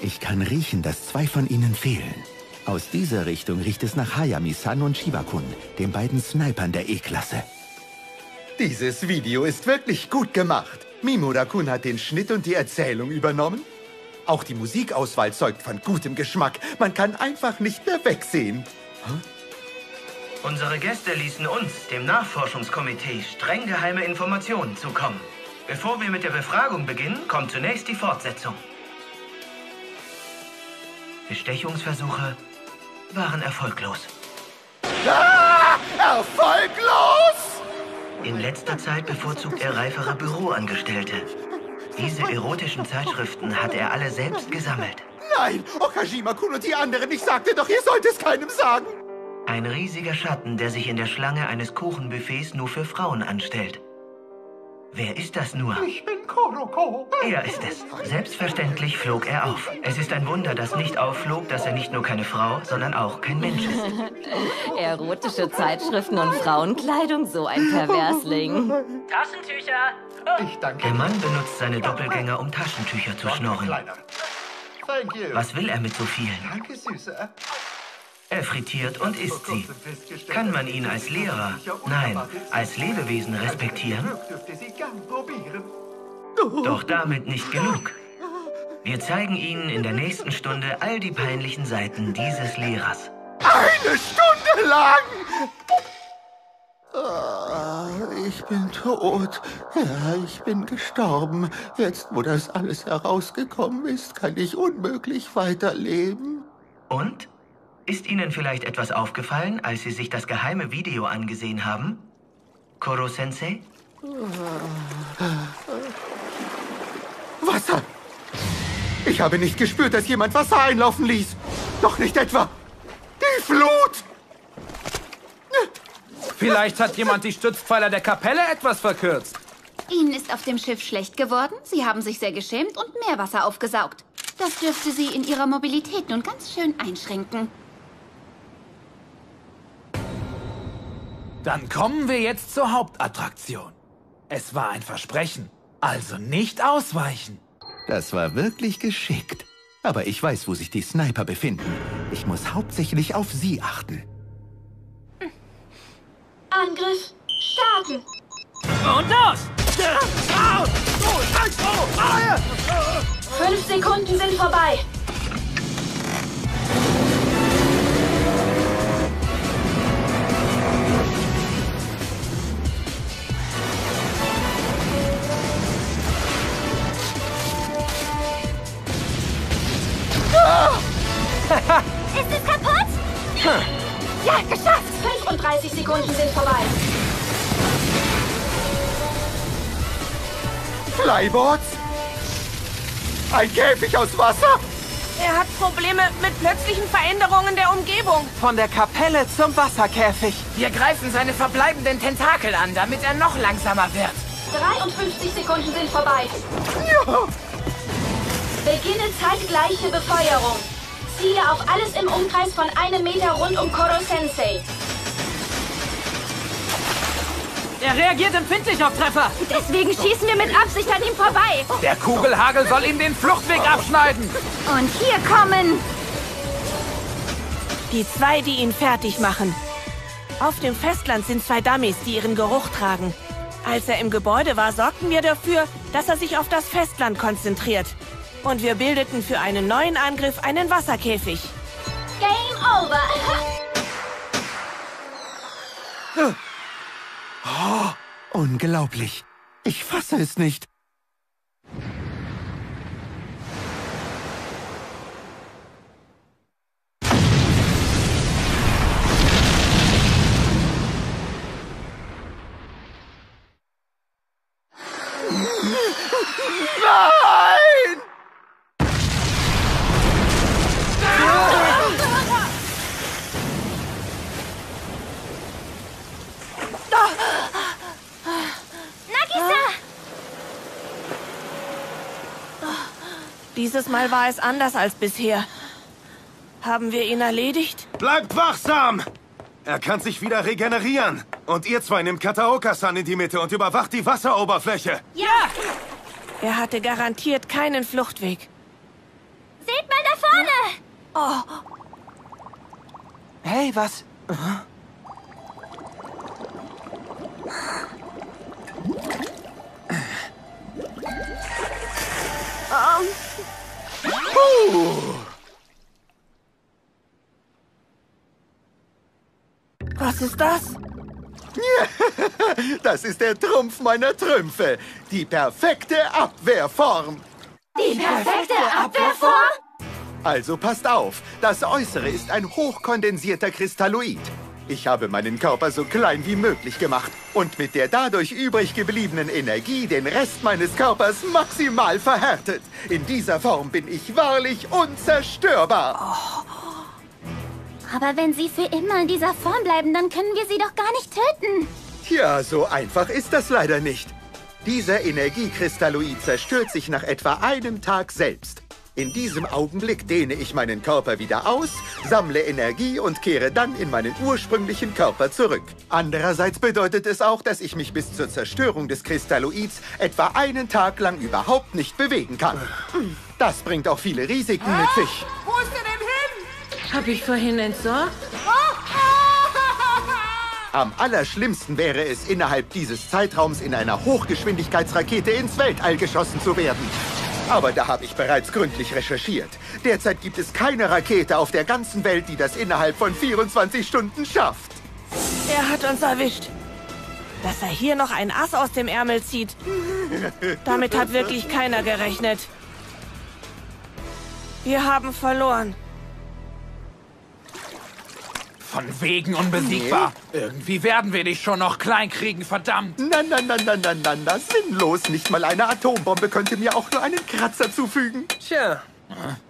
Ich kann riechen, dass zwei von ihnen fehlen. Aus dieser Richtung riecht es nach Hayami-san und Shibakun, den beiden Snipern der E-Klasse. Dieses Video ist wirklich gut gemacht. Mimura-kun hat den Schnitt und die Erzählung übernommen. Auch die Musikauswahl zeugt von gutem Geschmack. Man kann einfach nicht mehr wegsehen. Unsere Gäste ließen uns, dem Nachforschungskomitee, streng geheime Informationen zukommen. Bevor wir mit der Befragung beginnen, kommt zunächst die Fortsetzung. Bestechungsversuche waren erfolglos. Ah, erfolglos! In letzter Zeit bevorzugt er reifere Büroangestellte. Diese erotischen Zeitschriften hat er alle selbst gesammelt. Nein, Okajima-kun und die anderen, ich sagte doch, ihr sollt es keinem sagen. Ein riesiger Schatten, der sich in der Schlange eines Kuchenbuffets nur für Frauen anstellt. Wer ist das nur? Ich bin Koroko. Er ist es. Selbstverständlich flog er auf. Es ist ein Wunder, dass nicht aufflog, dass er nicht nur keine Frau, sondern auch kein Mensch ist. Erotische Zeitschriften und Frauenkleidung, so ein Perversling. Taschentücher! Ich danke Der Mann benutzt seine Doppelgänger, um Taschentücher zu schnorren. Was will er mit so vielen? Danke, Süße. Er frittiert und isst sie. Kann man ihn als Lehrer, nein, als Lebewesen respektieren? Dürfte sie gern probieren. Doch damit nicht genug. Wir zeigen Ihnen in der nächsten Stunde all die peinlichen Seiten dieses Lehrers. Eine Stunde lang! Ich bin tot. Ja, ich bin gestorben. Jetzt, wo das alles herausgekommen ist, kann ich unmöglich weiterleben. Und? Ist Ihnen vielleicht etwas aufgefallen, als Sie sich das geheime Video angesehen haben? Koro-sensei? Wasser! Ich habe nicht gespürt, dass jemand Wasser einlaufen ließ. Doch nicht etwa die Flut! Vielleicht hat jemand die Stützpfeiler der Kapelle etwas verkürzt. Ihnen ist auf dem Schiff schlecht geworden. Sie haben sich sehr geschämt und Meerwasser aufgesaugt. Das dürfte Sie in Ihrer Mobilität nun ganz schön einschränken. Dann kommen wir jetzt zur Hauptattraktion. Es war ein Versprechen, also nicht ausweichen. Das war wirklich geschickt. Aber ich weiß, wo sich die Sniper befinden. Ich muss hauptsächlich auf sie achten. Angriff starten. Und los! Fünf Sekunden sind vorbei. Ist es kaputt? Ja, geschafft. 35 Sekunden sind vorbei. Flyboards? Ein Käfig aus Wasser? Er hat Probleme mit plötzlichen Veränderungen der Umgebung. Von der Kapelle zum Wasserkäfig. Wir greifen seine verbleibenden Tentakel an, damit er noch langsamer wird. 53 Sekunden sind vorbei. Beginne zeitgleiche Befeuerung. Ziele auf alles im Umkreis von einem Meter rund um Koro Sensei. Er reagiert empfindlich auf Treffer. Deswegen schießen wir mit Absicht an ihm vorbei. Der Kugelhagel soll ihm den Fluchtweg abschneiden. Und hier kommen Die zwei, die ihn fertig machen. Auf dem Festland sind zwei Dummies, die ihren Geruch tragen. Als er im Gebäude war, sorgten wir dafür, dass er sich auf das Festland konzentriert. Und wir bildeten für einen neuen Angriff einen Wasserkäfig. Game Over. Oh, unglaublich. Ich fasse es nicht. Nein! Dieses Mal war es anders als bisher. Haben wir ihn erledigt? Bleibt wachsam! Er kann sich wieder regenerieren. Und ihr zwei nehmt Kataoka-san in die Mitte und überwacht die Wasseroberfläche. Ja! Er hatte garantiert keinen Fluchtweg. Seht mal da vorne! Oh, Hey, was? Was ist das? Das ist der Trumpf meiner Trümpfe. Die perfekte Abwehrform. Die perfekte Abwehrform? Also passt auf, das Äußere ist ein hochkondensierter Kristalloid. Ich habe meinen Körper so klein wie möglich gemacht und mit der dadurch übrig gebliebenen Energie den Rest meines Körpers maximal verhärtet. In dieser Form bin ich wahrlich unzerstörbar. Aber wenn sie für immer in dieser Form bleiben, dann können wir sie doch gar nicht töten. Tja, so einfach ist das leider nicht. Dieser Energiekristalloid zerstört sich nach etwa einem Tag selbst. In diesem Augenblick dehne ich meinen Körper wieder aus, sammle Energie und kehre dann in meinen ursprünglichen Körper zurück. Andererseits bedeutet es auch, dass ich mich bis zur Zerstörung des Kristalloids etwa einen Tag lang überhaupt nicht bewegen kann. Das bringt auch viele Risiken mit sich. Wo ist er denn hin? Hab ich vorhin entsorgt? Am allerschlimmsten wäre es, innerhalb dieses Zeitraums in einer Hochgeschwindigkeitsrakete ins Weltall geschossen zu werden. Aber da habe ich bereits gründlich recherchiert. Derzeit gibt es keine Rakete auf der ganzen Welt, die das innerhalb von 24 Stunden schafft. Er hat uns erwischt. Dass er hier noch ein Ass aus dem Ärmel zieht. Damit hat wirklich keiner gerechnet. Wir haben verloren. Von wegen unbesiegbar. Irgendwie werden wir dich schon noch klein kriegen, verdammt. Na, na, na, na, na, na, na, sinnlos. Nicht mal eine Atombombe könnte mir auch nur einen Kratzer zufügen. Tja,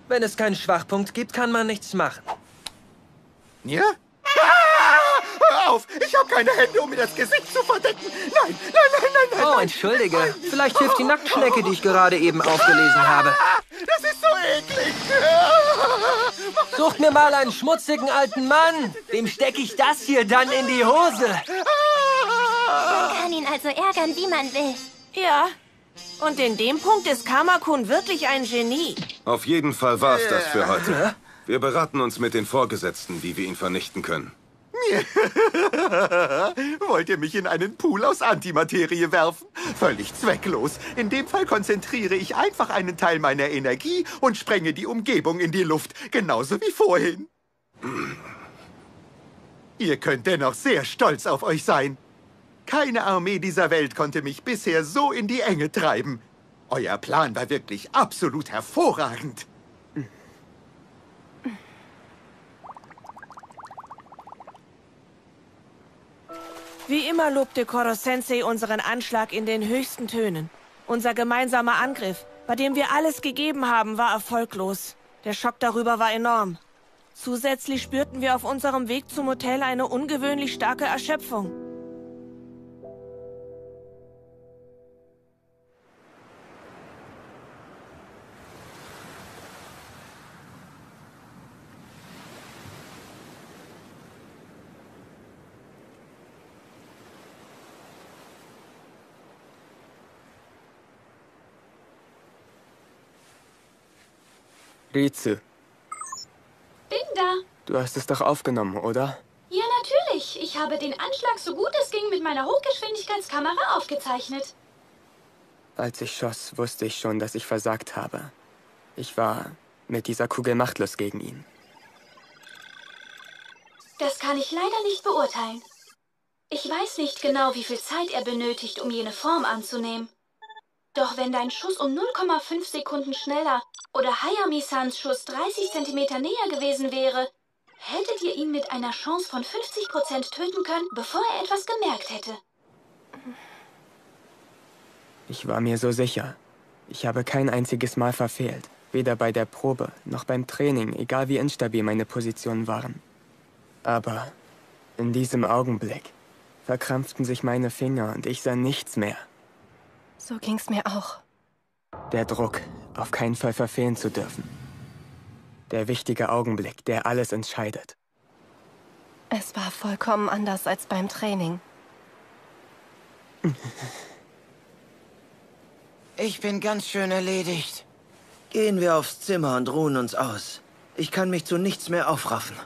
wenn es keinen Schwachpunkt gibt, kann man nichts machen. Ja? Ah, hör auf! Ich habe keine Hände, um mir das Gesicht zu verdecken. Nein, nein, nein, nein, nein. Oh, entschuldige. Vielleicht hilft die Nacktschnecke, die ich gerade eben aufgelesen habe. Das ist so eklig. Sucht mir mal einen schmutzigen alten Mann. Dem stecke ich das hier dann in die Hose. Man kann ihn also ärgern, wie man will. Ja. Und in dem Punkt ist Kamakun wirklich ein Genie. Auf jeden Fall war's das für heute. Wir beraten uns mit den Vorgesetzten, wie wir ihn vernichten können. Wollt ihr mich in einen Pool aus Antimaterie werfen? Völlig zwecklos. In dem Fall konzentriere ich einfach einen Teil meiner Energie und sprenge die Umgebung in die Luft, genauso wie vorhin. Ihr könnt dennoch sehr stolz auf euch sein. Keine Armee dieser Welt konnte mich bisher so in die Enge treiben. Euer Plan war wirklich absolut hervorragend. Wie immer lobte Koro-sensei unseren Anschlag in den höchsten Tönen. Unser gemeinsamer Angriff, bei dem wir alles gegeben haben, war erfolglos. Der Schock darüber war enorm. Zusätzlich spürten wir auf unserem Weg zum Hotel eine ungewöhnlich starke Erschöpfung. Rizu, Bin da. du hast es doch aufgenommen, oder? Ja, natürlich. Ich habe den Anschlag so gut es ging mit meiner Hochgeschwindigkeitskamera aufgezeichnet. Als ich schoss, wusste ich schon, dass ich versagt habe. Ich war mit dieser Kugel machtlos gegen ihn. Das kann ich leider nicht beurteilen. Ich weiß nicht genau, wie viel Zeit er benötigt, um jene Form anzunehmen. Doch wenn dein Schuss um 0,5 Sekunden schneller oder Hayami-sans Schuss 30 Zentimeter näher gewesen wäre, hättet ihr ihn mit einer Chance von 50% töten können, bevor er etwas gemerkt hätte. Ich war mir so sicher. Ich habe kein einziges Mal verfehlt. Weder bei der Probe noch beim Training, egal wie instabil meine Positionen waren. Aber in diesem Augenblick verkrampften sich meine Finger und ich sah nichts mehr. So ging's mir auch. Der Druck, auf keinen Fall verfehlen zu dürfen. Der wichtige Augenblick, der alles entscheidet. Es war vollkommen anders als beim Training. Ich bin ganz schön erledigt. Gehen wir aufs Zimmer und ruhen uns aus. Ich kann mich zu nichts mehr aufraffen.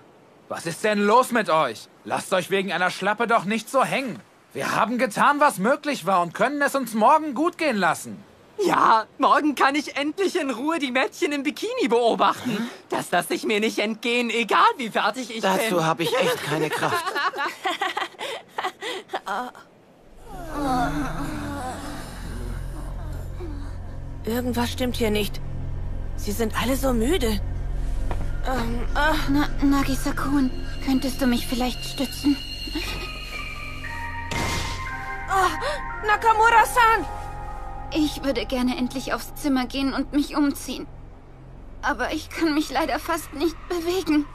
Was ist denn los mit euch? Lasst euch wegen einer Schlappe doch nicht so hängen. Wir haben getan, was möglich war und können es uns morgen gut gehen lassen. Ja, morgen kann ich endlich in Ruhe die Mädchen im Bikini beobachten. Das lasse ich mir nicht entgehen, egal wie fertig ich bin. Dazu habe ich echt keine Kraft. Irgendwas stimmt hier nicht. Sie sind alle so müde. Ähm, äh. Na, Nagisa-kun, könntest du mich vielleicht stützen? Oh, Nakamura-san! Ich würde gerne endlich aufs Zimmer gehen und mich umziehen. Aber ich kann mich leider fast nicht bewegen.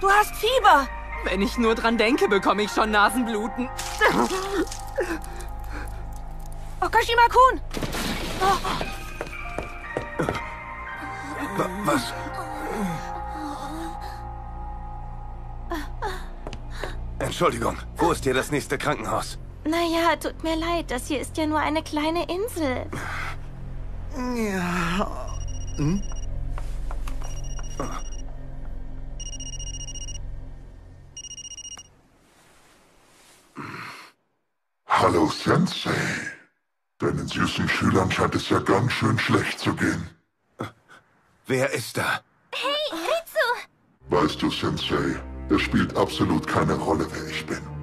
Du hast Fieber! Wenn ich nur dran denke, bekomme ich schon Nasenbluten. Okashima-kun! Wa- Was? Entschuldigung, wo ist hier das nächste Krankenhaus? Naja, tut mir leid, das hier ist ja nur eine kleine Insel. Ja. Hm? Hallo, Sensei. Deinen süßen Schülern scheint es ja ganz schön schlecht zu gehen. Wer ist da? Hey, Ritsu! Weißt du, Sensei, es spielt absolut keine Rolle, wer ich bin.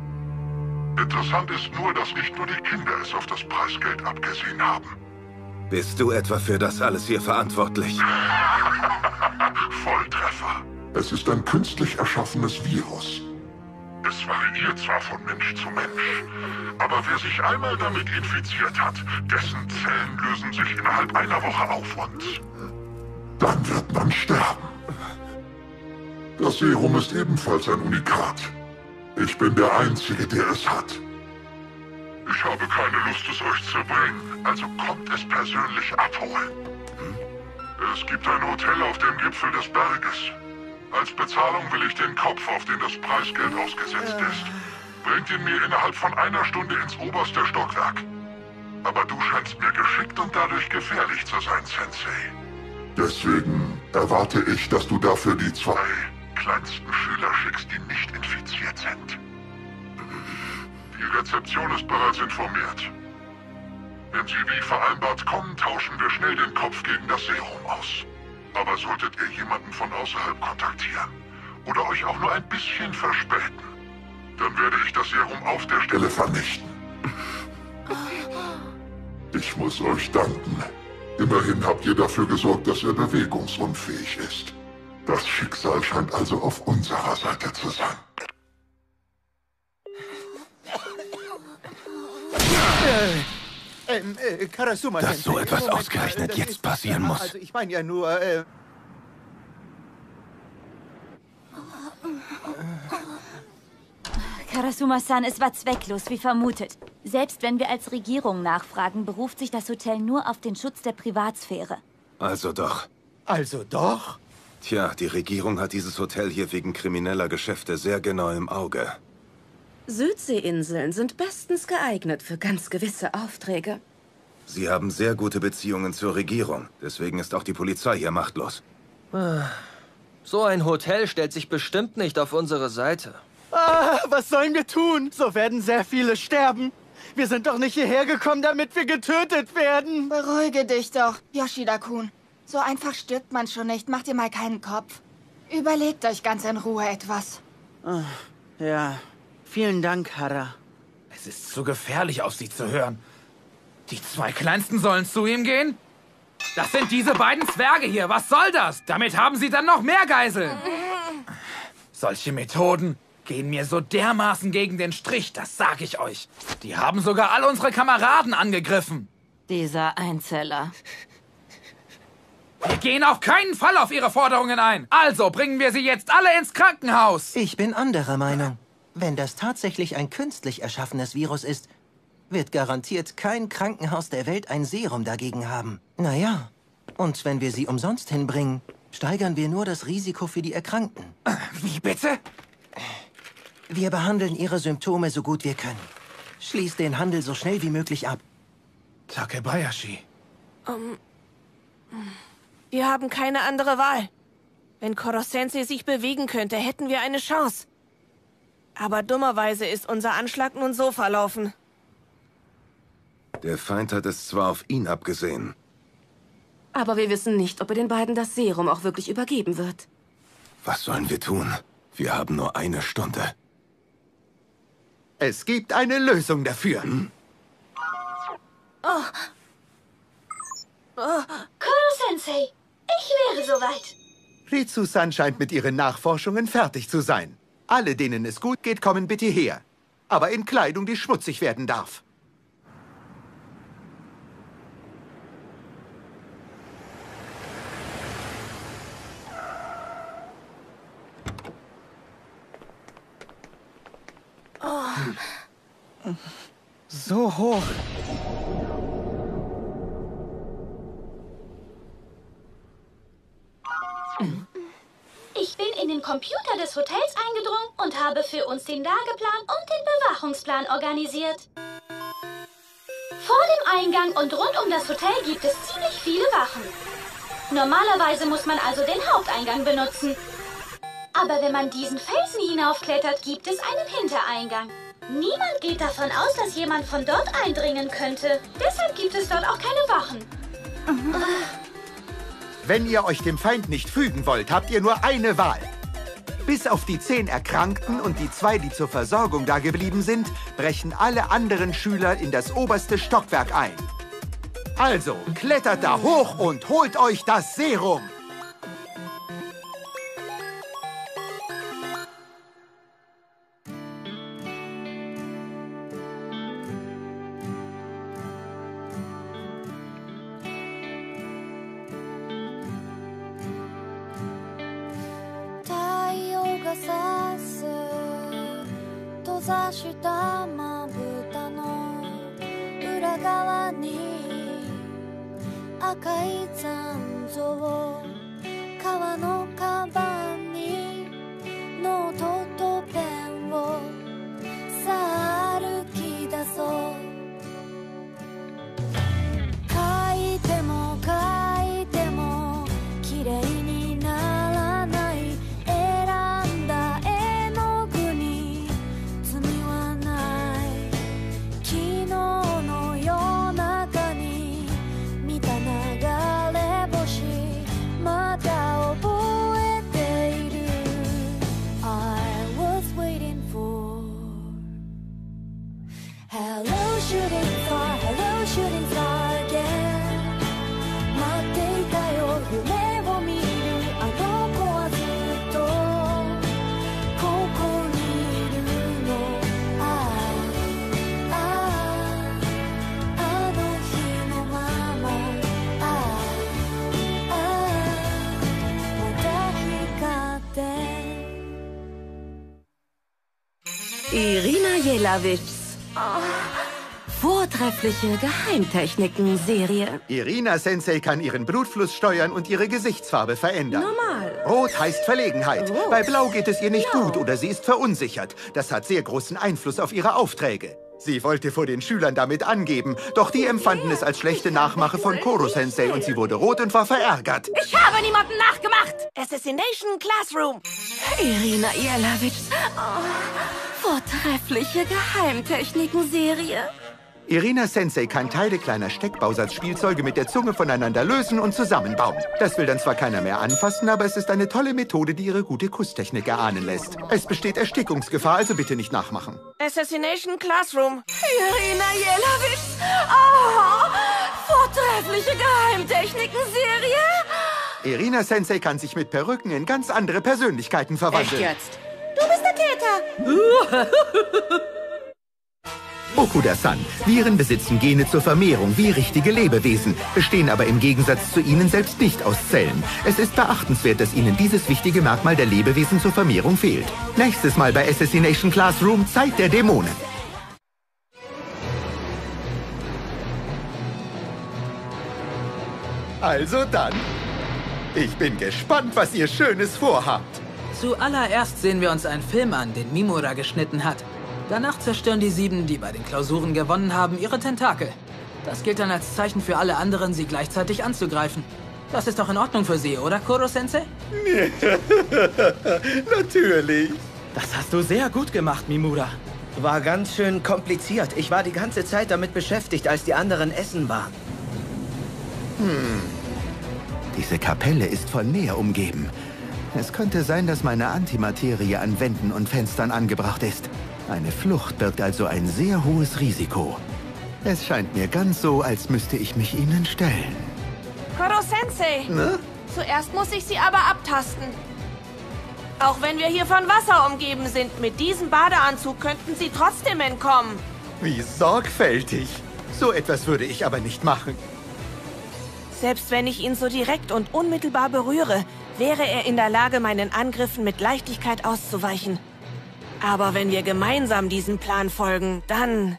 Interessant ist nur, dass nicht nur die Kinder es auf das Preisgeld abgesehen haben. Bist du etwa für das alles hier verantwortlich? Volltreffer. Es ist ein künstlich erschaffenes Virus. Es variiert zwar von Mensch zu Mensch, aber wer sich einmal damit infiziert hat, dessen Zellen lösen sich innerhalb einer Woche auf und dann wird man sterben. Das Serum ist ebenfalls ein Unikat. Ich bin der Einzige, der es hat. Ich habe keine Lust, es euch zu bringen, also kommt es persönlich abholen. Es gibt ein Hotel auf dem Gipfel des Berges. Als Bezahlung will ich den Kopf, auf den das Preisgeld ausgesetzt ist. Bringt ihn mir innerhalb von einer Stunde ins oberste Stockwerk. Aber du scheinst mir geschickt und dadurch gefährlich zu sein, Sensei. Deswegen erwarte ich, dass du dafür die zwei kleinsten Schüler schickst, die nicht infiziert sind. Die Rezeption ist bereits informiert. Wenn sie wie vereinbart kommen, tauschen wir schnell den Kopf gegen das Serum aus. Aber solltet ihr jemanden von außerhalb kontaktieren oder euch auch nur ein bisschen verspäten, dann werde ich das Serum auf der Stelle vernichten. Ich muss euch danken. Immerhin habt ihr dafür gesorgt, dass er bewegungsunfähig ist. Das Schicksal scheint also auf unserer Seite zu sein. Äh, ähm, äh, Karasuma Dass so etwas Moment ausgerechnet das jetzt ist- passieren muss. Also ich meine ja nur, äh... Karasuma-san, es war zwecklos, wie vermutet. Selbst wenn wir als Regierung nachfragen, beruft sich das Hotel nur auf den Schutz der Privatsphäre. Also doch. Also doch? Tja, die Regierung hat dieses Hotel hier wegen krimineller Geschäfte sehr genau im Auge. Südseeinseln sind bestens geeignet für ganz gewisse Aufträge. Sie haben sehr gute Beziehungen zur Regierung. Deswegen ist auch die Polizei hier machtlos. Ah, So ein Hotel stellt sich bestimmt nicht auf unsere Seite. Ah, was sollen wir tun? So werden sehr viele sterben. Wir sind doch nicht hierher gekommen, damit wir getötet werden. Beruhige dich doch, Yoshida-kun. So einfach stirbt man schon nicht. Mach dir mal keinen Kopf. Überlegt euch ganz in Ruhe etwas. Ah, Ja, vielen Dank, Hara. Es ist zu gefährlich, auf sie zu hören. Die zwei Kleinsten sollen zu ihm gehen? Das sind diese beiden Zwerge hier. Was soll das? Damit haben sie dann noch mehr Geiseln. Solche Methoden gehen mir so dermaßen gegen den Strich, das sag ich euch. Die haben sogar all unsere Kameraden angegriffen. Dieser Einzeller. Wir gehen auf keinen Fall auf ihre Forderungen ein. Also bringen wir sie jetzt alle ins Krankenhaus. Ich bin anderer Meinung. Wenn das tatsächlich ein künstlich erschaffenes Virus ist, wird garantiert kein Krankenhaus der Welt ein Serum dagegen haben. Naja, und wenn wir sie umsonst hinbringen, steigern wir nur das Risiko für die Erkrankten. Wie bitte? Wir behandeln ihre Symptome so gut wir können. Schließt den Handel so schnell wie möglich ab. Takebayashi. Ähm, wir haben keine andere Wahl. Wenn Korosensei sich bewegen könnte, hätten wir eine Chance. Aber dummerweise ist unser Anschlag nun so verlaufen. Der Feind hat es zwar auf ihn abgesehen. Aber wir wissen nicht, ob er den beiden das Serum auch wirklich übergeben wird. Was sollen wir tun? Wir haben nur eine Stunde. Es gibt eine Lösung dafür. Oh. Oh. Koro-sensei, ich wäre soweit. Ritsu-san scheint mit ihren Nachforschungen fertig zu sein. Alle, denen es gut geht, kommen bitte her. Aber in Kleidung, die schmutzig werden darf. So hoch. Den Computer des Hotels eingedrungen und habe für uns den Lageplan und den Bewachungsplan organisiert. Vor dem Eingang und rund um das Hotel gibt es ziemlich viele Wachen. Normalerweise muss man also den Haupteingang benutzen. Aber wenn man diesen Felsen hinaufklettert, gibt es einen Hintereingang. Niemand geht davon aus, dass jemand von dort eindringen könnte. Deshalb gibt es dort auch keine Wachen. Wenn ihr euch dem Feind nicht fügen wollt, habt ihr nur eine Wahl. Bis auf die zehn Erkrankten und die zwei, die zur Versorgung dageblieben sind, brechen alle anderen Schüler in das oberste Stockwerk ein. Also, klettert da hoch und holt euch das Serum. ざしたまぶたの裏側に赤い残像川のカバンにノートとペンをさあ歩き出そう。書いても書いても Irina Jelawitschs vortreffliche Geheimtechniken-Serie. Irina Sensei kann ihren Blutfluss steuern und ihre Gesichtsfarbe verändern. Normal. Rot heißt Verlegenheit. Bei Blau geht es ihr nicht gut oder sie ist verunsichert. Das hat sehr großen Einfluss auf ihre Aufträge. Sie wollte vor den Schülern damit angeben, doch die empfanden es als schlechte Nachmache von Koro-Sensei und sie wurde rot und war verärgert. Ich habe niemanden nachgemacht! Assassination Classroom! Irina Jelawitschs vortreffliche Geheimtechniken-Serie. Irina Sensei kann Teile kleiner Steckbausatzspielzeuge mit der Zunge voneinander lösen und zusammenbauen. Das will dann zwar keiner mehr anfassen, aber es ist eine tolle Methode, die ihre gute Kusstechnik erahnen lässt. Es besteht Erstickungsgefahr, also bitte nicht nachmachen. Assassination Classroom! Irina Jelawitschs oh, vortreffliche Geheimtechniken-Serie. Irina Sensei kann sich mit Perücken in ganz andere Persönlichkeiten verwandeln. Echt jetzt? Du bist der Täter! Okuda-san. Viren besitzen Gene zur Vermehrung wie richtige Lebewesen, bestehen aber im Gegensatz zu ihnen selbst nicht aus Zellen. Es ist beachtenswert, dass ihnen dieses wichtige Merkmal der Lebewesen zur Vermehrung fehlt. Nächstes Mal bei Assassination Classroom Zeit der Dämonen. Also dann. Ich bin gespannt, was ihr Schönes vorhabt. Zuallererst sehen wir uns einen Film an, den Mimura geschnitten hat. Danach zerstören die Sieben, die bei den Klausuren gewonnen haben, ihre Tentakel. Das gilt dann als Zeichen für alle anderen, sie gleichzeitig anzugreifen. Das ist doch in Ordnung für Sie, oder, Koro-Sensei? Natürlich. Das hast du sehr gut gemacht, Mimura. War ganz schön kompliziert. Ich war die ganze Zeit damit beschäftigt, als die anderen essen waren. Hm. Diese Kapelle ist von Meer umgeben. Es könnte sein, dass meine Antimaterie an Wänden und Fenstern angebracht ist. Eine Flucht birgt also ein sehr hohes Risiko. Es scheint mir ganz so, als müsste ich mich ihnen stellen. Koro-Sensei! Ne? Zuerst muss ich sie aber abtasten. Auch wenn wir hier von Wasser umgeben sind, mit diesem Badeanzug könnten sie trotzdem entkommen. Wie sorgfältig. So etwas würde ich aber nicht machen. Selbst wenn ich ihn so direkt und unmittelbar berühre, wäre er in der Lage, meinen Angriffen mit Leichtigkeit auszuweichen. Aber wenn wir gemeinsam diesem Plan folgen, dann...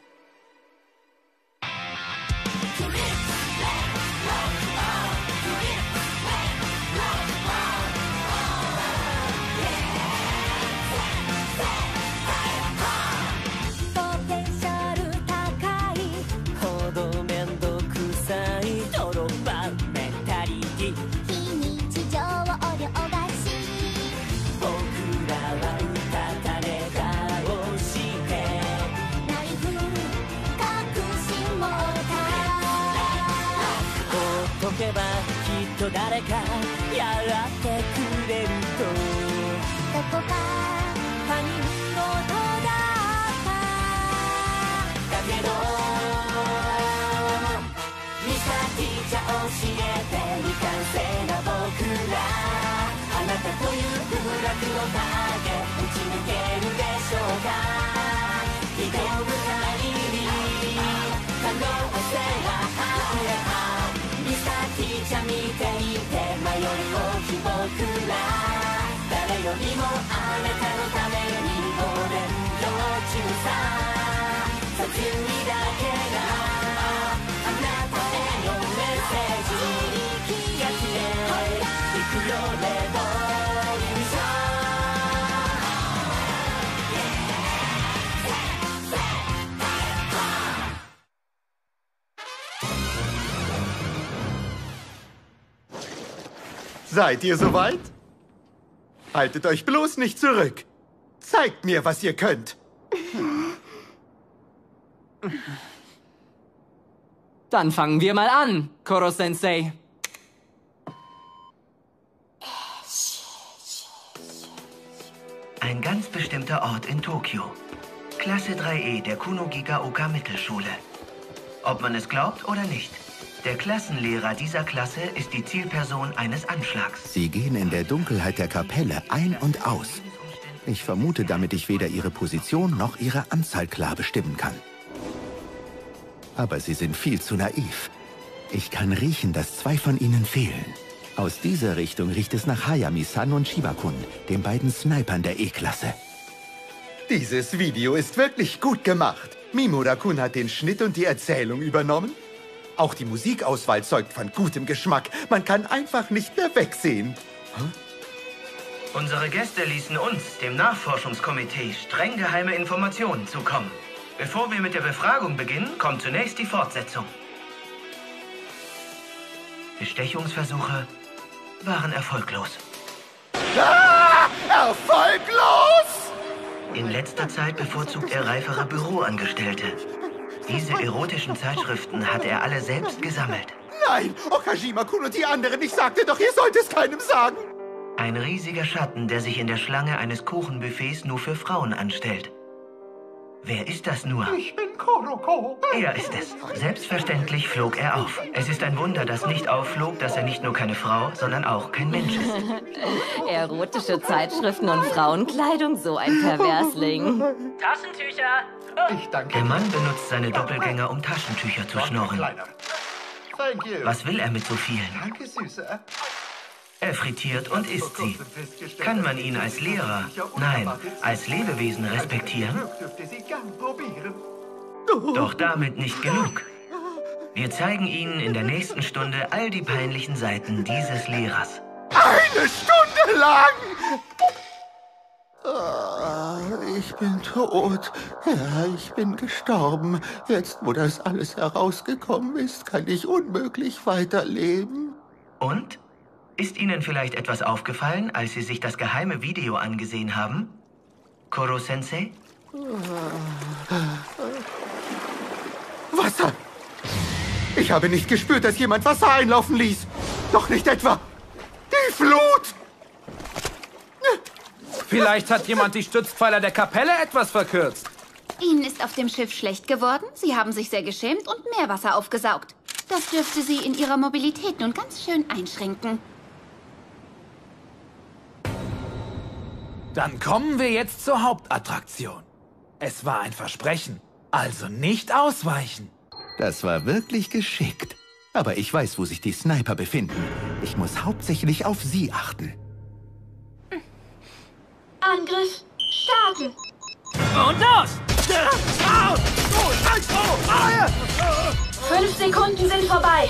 と誰かやってくれるとどこか他人事だっただけどミサティじゃ教えて未完成な僕らあなたという部落の影打ち抜けるでしょうか誰よりもあなたのために5年幼虫さ卒業だけがあなたへのメッセージやっていくよレボリューショSeid ihr soweit? Haltet euch bloß nicht zurück. Zeigt mir, was ihr könnt. Dann fangen wir mal an, Koro-sensei. Ein ganz bestimmter Ort in Tokio. Klasse 3E der Kunogigaoka Mittelschule. Ob man es glaubt oder nicht, der Klassenlehrer dieser Klasse ist die Zielperson eines Anschlags. Sie gehen in der Dunkelheit der Kapelle ein und aus. Ich vermute, damit ich weder ihre Position noch ihre Anzahl klar bestimmen kann. Aber sie sind viel zu naiv. Ich kann riechen, dass zwei von ihnen fehlen. Aus dieser Richtung riecht es nach Hayami-san und Shibakun, den beiden Snipern der E-Klasse. Dieses Video ist wirklich gut gemacht. Mimura-kun hat den Schnitt und die Erzählung übernommen. Auch die Musikauswahl zeugt von gutem Geschmack. Man kann einfach nicht mehr wegsehen. Unsere Gäste ließen uns, dem Nachforschungskomitee, streng geheime Informationen zukommen. Bevor wir mit der Befragung beginnen, kommt zunächst die Fortsetzung. Bestechungsversuche waren erfolglos. Ah, erfolglos! In letzter Zeit bevorzugt er reifere Büroangestellte. Diese erotischen Zeitschriften hat er alle selbst gesammelt. Nein, Okajima-kun und die anderen, ich sagte doch, ihr sollt es keinem sagen. Ein riesiger Schatten, der sich in der Schlange eines Kuchenbuffets nur für Frauen anstellt. Wer ist das nur? Ich bin Koroko. Er ist es. Selbstverständlich flog er auf. Es ist ein Wunder, dass nicht aufflog, dass er nicht nur keine Frau, sondern auch kein Mensch ist. Erotische Zeitschriften und Frauenkleidung, so ein Perversling. Taschentücher! Ich danke. Der Mann benutzt seine Doppelgänger, um Taschentücher zu schnorren. Was will er mit so vielen? Danke, Süße. Er frittiert und isst sie. Kann man ihn als Lehrer, nein, als Lebewesen respektieren? Dürft ihr sie gern probieren. Doch damit nicht genug. Wir zeigen Ihnen in der nächsten Stunde all die peinlichen Seiten dieses Lehrers. Eine Stunde lang! Ah, Ich bin tot. Ja, ich bin gestorben. Jetzt, wo das alles herausgekommen ist, kann ich unmöglich weiterleben. Und? Ist Ihnen vielleicht etwas aufgefallen, als Sie sich das geheime Video angesehen haben? Koro-sensei? Wasser! Ich habe nicht gespürt, dass jemand Wasser einlaufen ließ. Doch nicht etwa die Flut! Vielleicht hat jemand die Stützpfeiler der Kapelle etwas verkürzt. Ihnen ist auf dem Schiff schlecht geworden, Sie haben sich sehr geschämt und Meerwasser aufgesaugt. Das dürfte Sie in Ihrer Mobilität nun ganz schön einschränken. Dann kommen wir jetzt zur Hauptattraktion. Es war ein Versprechen, also nicht ausweichen. Das war wirklich geschickt. Aber ich weiß, wo sich die Sniper befinden. Ich muss hauptsächlich auf sie achten. Angriff starten. Und los! Fünf Sekunden sind vorbei.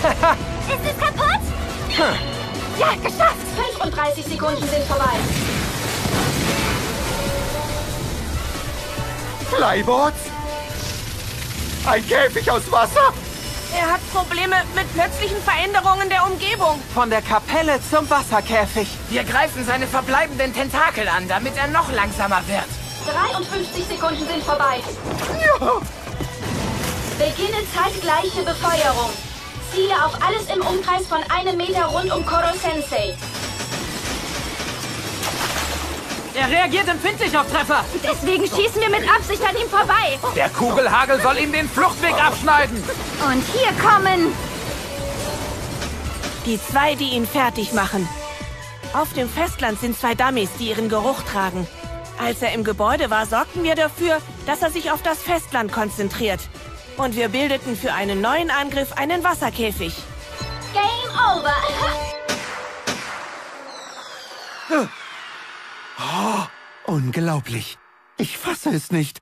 Ist es kaputt? Ja, geschafft. 35 Sekunden sind vorbei. Flyboards? Ein Käfig aus Wasser? Er hat Probleme mit plötzlichen Veränderungen der Umgebung. Von der Kapelle zum Wasserkäfig. Wir greifen seine verbleibenden Tentakel an, damit er noch langsamer wird. 53 Sekunden sind vorbei. Beginne zeitgleiche Befeuerung. Ziele auf alles im Umkreis von einem Meter rund um Koro Sensei. Er reagiert empfindlich auf Treffer. Deswegen schießen wir mit Absicht an ihm vorbei. Der Kugelhagel soll ihm den Fluchtweg abschneiden. Und hier kommen... Die zwei, die ihn fertig machen. Auf dem Festland sind zwei Dummies, die ihren Geruch tragen. Als er im Gebäude war, sorgten wir dafür, dass er sich auf das Festland konzentriert. Und wir bildeten für einen neuen Angriff einen Wasserkäfig. Game over. Oh, unglaublich. Ich fasse es nicht.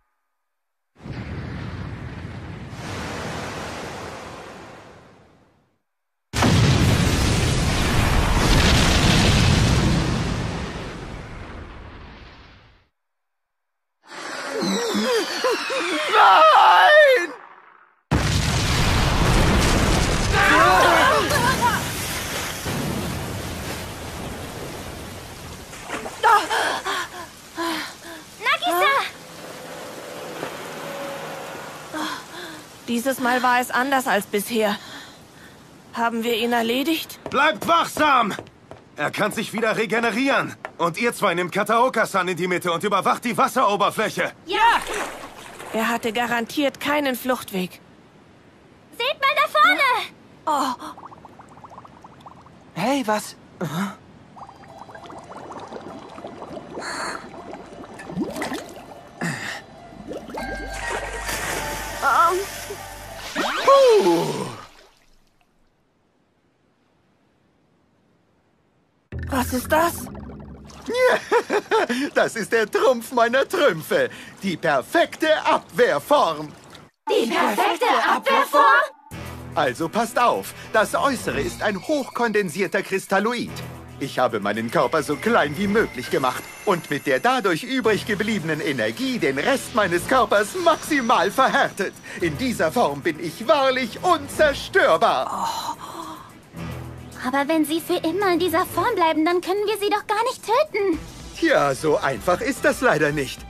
Nein! Nagisa! Dieses Mal war es anders als bisher. Haben wir ihn erledigt? Bleibt wachsam! Er kann sich wieder regenerieren. Und ihr zwei nehmt Kataoka-san in die Mitte und überwacht die Wasseroberfläche. Ja! Er hatte garantiert keinen Fluchtweg. Seht mal da vorne! Oh, Hey, was? Puh. was ist das? Das ist der Trumpf meiner Trümpfe. Die perfekte Abwehrform. Die perfekte Abwehrform? Also passt auf, das Äußere ist ein hochkondensierter Kristalloid. Ich habe meinen Körper so klein wie möglich gemacht und mit der dadurch übrig gebliebenen Energie den Rest meines Körpers maximal verhärtet. In dieser Form bin ich wahrlich unzerstörbar. Aber wenn sie für immer in dieser Form bleiben, dann können wir sie doch gar nicht töten. Tja, so einfach ist das leider nicht.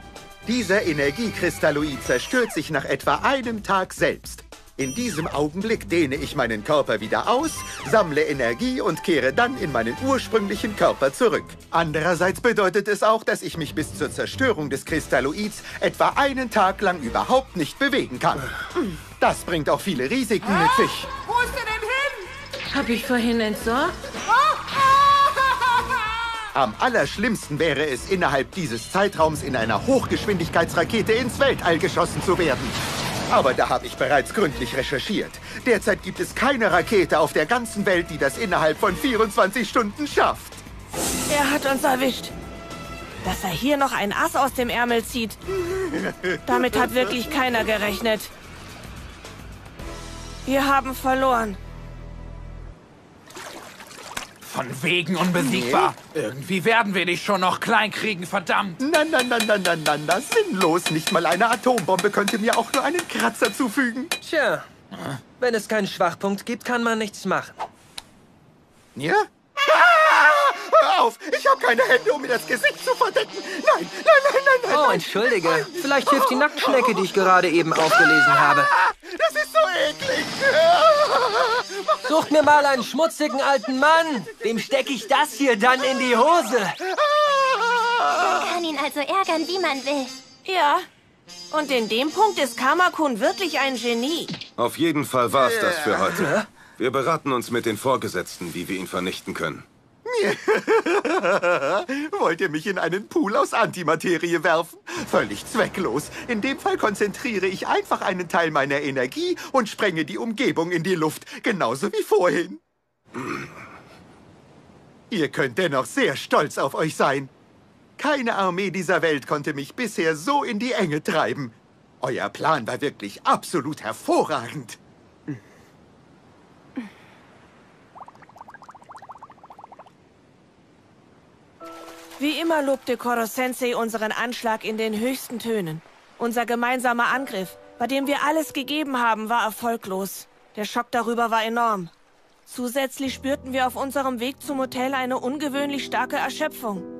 Dieser Energiekristalloid zerstört sich nach etwa einem Tag selbst. In diesem Augenblick dehne ich meinen Körper wieder aus, sammle Energie und kehre dann in meinen ursprünglichen Körper zurück. Andererseits bedeutet es auch, dass ich mich bis zur Zerstörung des Kristalloids etwa einen Tag lang überhaupt nicht bewegen kann. Das bringt auch viele Risiken mit sich. Wo ist er denn hin? Hab ich vorhin entsorgt? Am allerschlimmsten wäre es, innerhalb dieses Zeitraums in einer Hochgeschwindigkeitsrakete ins Weltall geschossen zu werden. Aber da habe ich bereits gründlich recherchiert. Derzeit gibt es keine Rakete auf der ganzen Welt, die das innerhalb von 24 Stunden schafft. Er hat uns erwischt. Dass er hier noch ein Ass aus dem Ärmel zieht. Damit hat wirklich keiner gerechnet. Wir haben verloren. Von wegen unbesiegbar. Irgendwie werden wir dich schon noch klein kriegen, verdammt. Na, na, na, na, na, na, na, sinnlos. Nicht mal eine Atombombe könnte mir auch nur einen Kratzer zufügen. Tja, wenn es keinen Schwachpunkt gibt, kann man nichts machen. Ja? Ah, hör auf! Ich habe keine Hände, um mir das Gesicht zu verdecken. Nein, nein, nein, nein, nein. Oh, nein. entschuldige. Vielleicht hilft die Nacktschnecke, die ich gerade eben aufgelesen habe. Das ist so eklig. Sucht mir mal einen schmutzigen alten Mann. Dem stecke ich das hier dann in die Hose. Man kann ihn also ärgern, wie man will. Ja. Und in dem Punkt ist Kamakun wirklich ein Genie. Auf jeden Fall war's das für heute. Wir beraten uns mit den Vorgesetzten, wie wir ihn vernichten können. Wollt ihr mich in einen Pool aus Antimaterie werfen? Völlig zwecklos. In dem Fall konzentriere ich einfach einen Teil meiner Energie und sprenge die Umgebung in die Luft, genauso wie vorhin. Ihr könnt dennoch sehr stolz auf euch sein. Keine Armee dieser Welt konnte mich bisher so in die Enge treiben. Euer Plan war wirklich absolut hervorragend. Wie immer lobte Koro-sensei unseren Anschlag in den höchsten Tönen. Unser gemeinsamer Angriff, bei dem wir alles gegeben haben, war erfolglos. Der Schock darüber war enorm. Zusätzlich spürten wir auf unserem Weg zum Hotel eine ungewöhnlich starke Erschöpfung.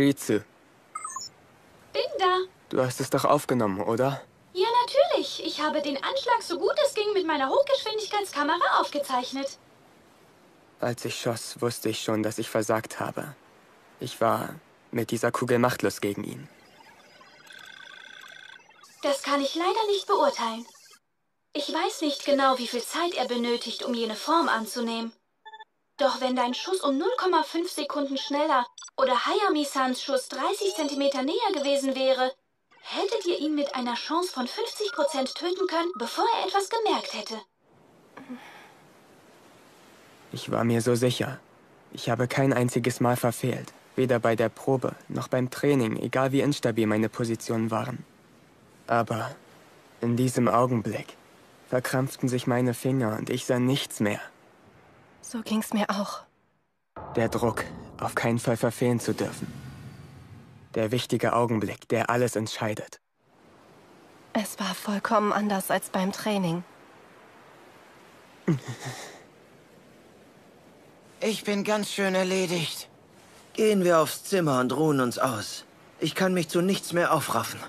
Rizu, Bin da. du hast es doch aufgenommen, oder? Ja, natürlich. Ich habe den Anschlag so gut es ging mit meiner Hochgeschwindigkeitskamera aufgezeichnet. Als ich schoss, wusste ich schon, dass ich versagt habe. Ich war mit dieser Kugel machtlos gegen ihn. Das kann ich leider nicht beurteilen. Ich weiß nicht genau, wie viel Zeit er benötigt, um jene Form anzunehmen. Doch wenn dein Schuss um 0,5 Sekunden schneller oder Hayami-sans Schuss 30 Zentimeter näher gewesen wäre, hättet ihr ihn mit einer Chance von 50% töten können, bevor er etwas gemerkt hätte. Ich war mir so sicher. Ich habe kein einziges Mal verfehlt. Weder bei der Probe noch beim Training, egal wie instabil meine Positionen waren. Aber in diesem Augenblick verkrampften sich meine Finger und ich sah nichts mehr. So ging's mir auch. Der Druck, auf keinen Fall verfehlen zu dürfen. Der wichtige Augenblick, der alles entscheidet. Es war vollkommen anders als beim Training. Ich bin ganz schön erledigt. Gehen wir aufs Zimmer und ruhen uns aus. Ich kann mich zu nichts mehr aufraffen.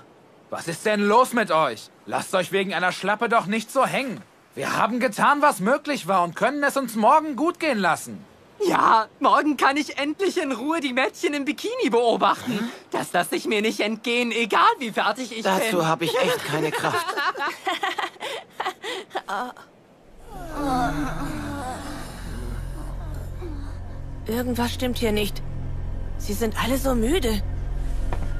Was ist denn los mit euch? Lasst euch wegen einer Schlappe doch nicht so hängen. Wir haben getan, was möglich war und können es uns morgen gut gehen lassen. Ja, morgen kann ich endlich in Ruhe die Mädchen im Bikini beobachten. Das lasse ich mir nicht entgehen, egal wie fertig ich bin. Dazu habe ich echt keine Kraft. Irgendwas stimmt hier nicht. Sie sind alle so müde.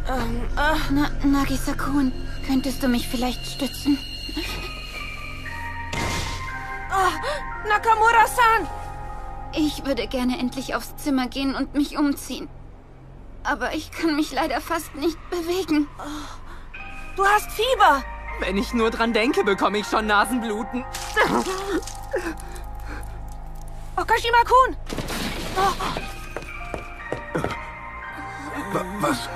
Ähm, Ach, na, Nagisa-kun, könntest du mich vielleicht stützen? Oh, Nakamura-san! Ich würde gerne endlich aufs Zimmer gehen und mich umziehen. Aber ich kann mich leider fast nicht bewegen. Du hast Fieber! Wenn ich nur dran denke, bekomme ich schon Nasenbluten. Okashima-kun! Was?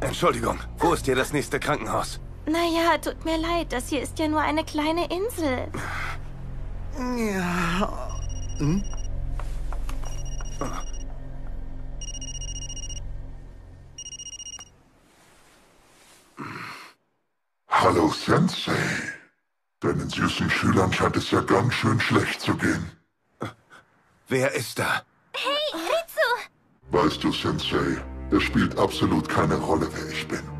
Entschuldigung, wo ist hier das nächste Krankenhaus? Naja, tut mir leid, das hier ist ja nur eine kleine Insel. Ja. Hm? Hallo Sensei. Deinen süßen Schülern scheint es ja ganz schön schlecht zu gehen. Wer ist da? Hey, Ritsu! Weißt du, Sensei, es spielt absolut keine Rolle, wer ich bin.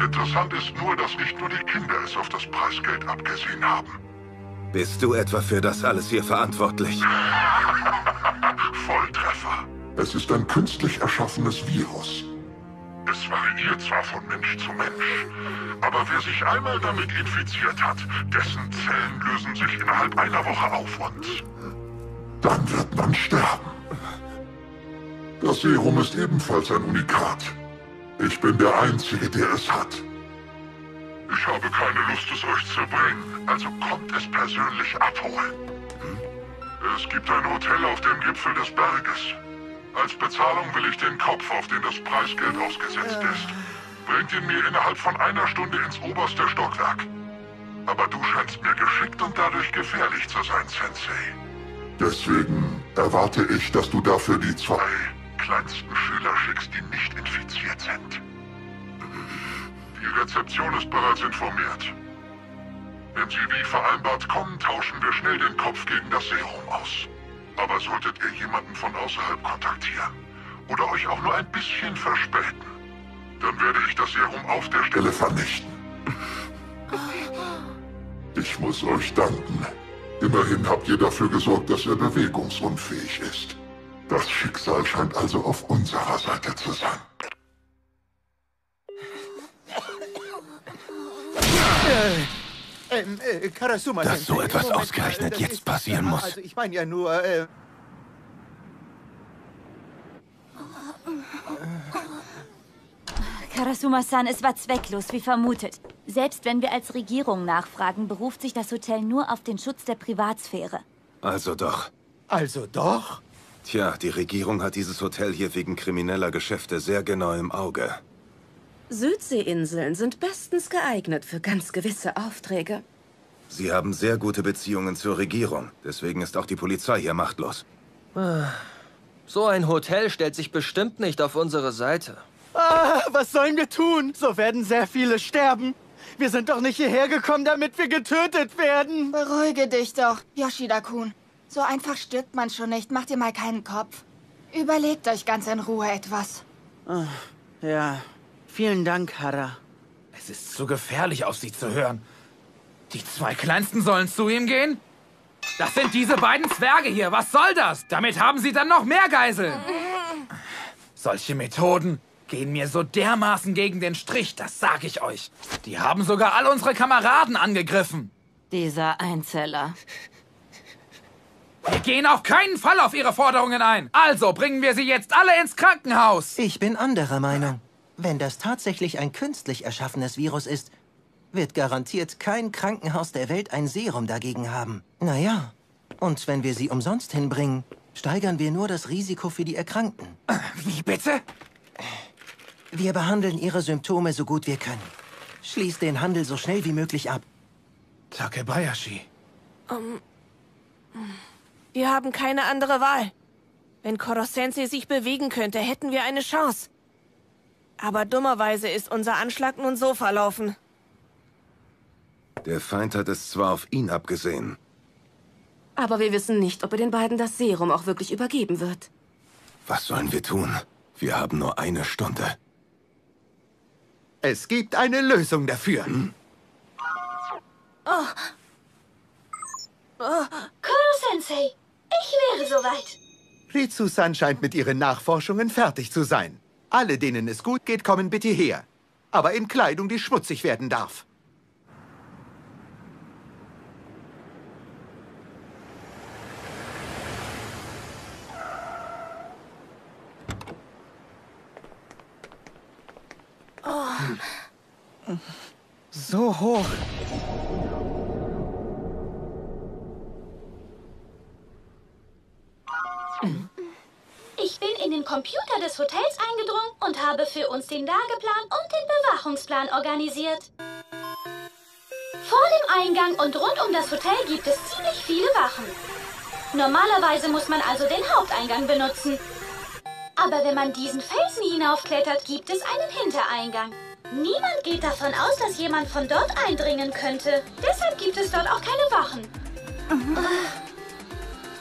Interessant ist nur, dass nicht nur die Kinder es auf das Preisgeld abgesehen haben. Bist du etwa für das alles hier verantwortlich? Volltreffer. Es ist ein künstlich erschaffenes Virus. Es variiert zwar von Mensch zu Mensch, aber wer sich einmal damit infiziert hat, dessen Zellen lösen sich innerhalb einer Woche auf und dann wird man sterben. Das Serum ist ebenfalls ein Unikat. Ich bin der Einzige, der es hat. Ich habe keine Lust, es euch zu bringen, also kommt es persönlich abholen. Es gibt ein Hotel auf dem Gipfel des Berges. Als Bezahlung will ich den Kopf, auf den das Preisgeld ausgesetzt ist. Bringt ihn mir innerhalb von einer Stunde ins oberste Stockwerk. Aber du scheinst mir geschickt und dadurch gefährlich zu sein, Sensei. Deswegen erwarte ich, dass du dafür die zwei kleinsten Schüler schickst, die nicht infiziert sind. Die Rezeption ist bereits informiert. Wenn sie wie vereinbart kommen, tauschen wir schnell den Kopf gegen das Serum aus. Aber solltet ihr jemanden von außerhalb kontaktieren oder euch auch nur ein bisschen verspäten, dann werde ich das Serum auf der Stelle vernichten. Ich muss euch danken. Immerhin habt ihr dafür gesorgt, dass er bewegungsunfähig ist. Das Schicksal scheint also auf unserer Seite zu sein. Ähm, äh, äh, äh Karasuma. Dass so etwas Moment, ausgerechnet äh, jetzt passieren muss. Also ich meine ja nur. Äh, Karasuma-san, es war zwecklos, wie vermutet. Selbst wenn wir als Regierung nachfragen, beruft sich das Hotel nur auf den Schutz der Privatsphäre. Also doch. Also doch? Tja, die Regierung hat dieses Hotel hier wegen krimineller Geschäfte sehr genau im Auge. Südseeinseln sind bestens geeignet für ganz gewisse Aufträge. Sie haben sehr gute Beziehungen zur Regierung. Deswegen ist auch die Polizei hier machtlos. Ah, So ein Hotel stellt sich bestimmt nicht auf unsere Seite. Ah, was sollen wir tun? So werden sehr viele sterben. Wir sind doch nicht hierher gekommen, damit wir getötet werden. Beruhige dich doch, Yoshida-kun. So einfach stirbt man schon nicht. Mach dir mal keinen Kopf. Überlegt euch ganz in Ruhe etwas. Ah, Ja, vielen Dank, Hara. Es ist zu gefährlich, auf sie zu hören. Die zwei Kleinsten sollen zu ihm gehen? Das sind diese beiden Zwerge hier. Was soll das? Damit haben sie dann noch mehr Geiseln. Solche Methoden gehen mir so dermaßen gegen den Strich, das sag ich euch. Die haben sogar all unsere Kameraden angegriffen. Dieser Einzeller. Wir gehen auf keinen Fall auf ihre Forderungen ein. Also bringen wir sie jetzt alle ins Krankenhaus. Ich bin anderer Meinung. Wenn das tatsächlich ein künstlich erschaffenes Virus ist, wird garantiert kein Krankenhaus der Welt ein Serum dagegen haben. Naja, und wenn wir sie umsonst hinbringen, steigern wir nur das Risiko für die Erkrankten. Wie bitte? Wir behandeln ihre Symptome so gut wir können. Schließt den Handel so schnell wie möglich ab. Takebayashi. Ähm, wir haben keine andere Wahl. Wenn Korosensei sich bewegen könnte, hätten wir eine Chance. Aber dummerweise ist unser Anschlag nun so verlaufen. Der Feind hat es zwar auf ihn abgesehen. Aber wir wissen nicht, ob er den beiden das Serum auch wirklich übergeben wird. Was sollen wir tun? Wir haben nur eine Stunde. Es gibt eine Lösung dafür. Oh. Oh. Kuro-sensei, ich wäre soweit. Ritsu-san scheint mit ihren Nachforschungen fertig zu sein. Alle, denen es gut geht, kommen bitte her. Aber in Kleidung, die schmutzig werden darf. Oh. So hoch. Ich bin in den Computer des Hotels eingedrungen und habe für uns den Lageplan und den Bewachungsplan organisiert. Vor dem Eingang und rund um das Hotel gibt es ziemlich viele Wachen. Normalerweise muss man also den Haupteingang benutzen. Aber wenn man diesen Felsen hinaufklettert, gibt es einen Hintereingang. Niemand geht davon aus, dass jemand von dort eindringen könnte. Deshalb gibt es dort auch keine Wachen.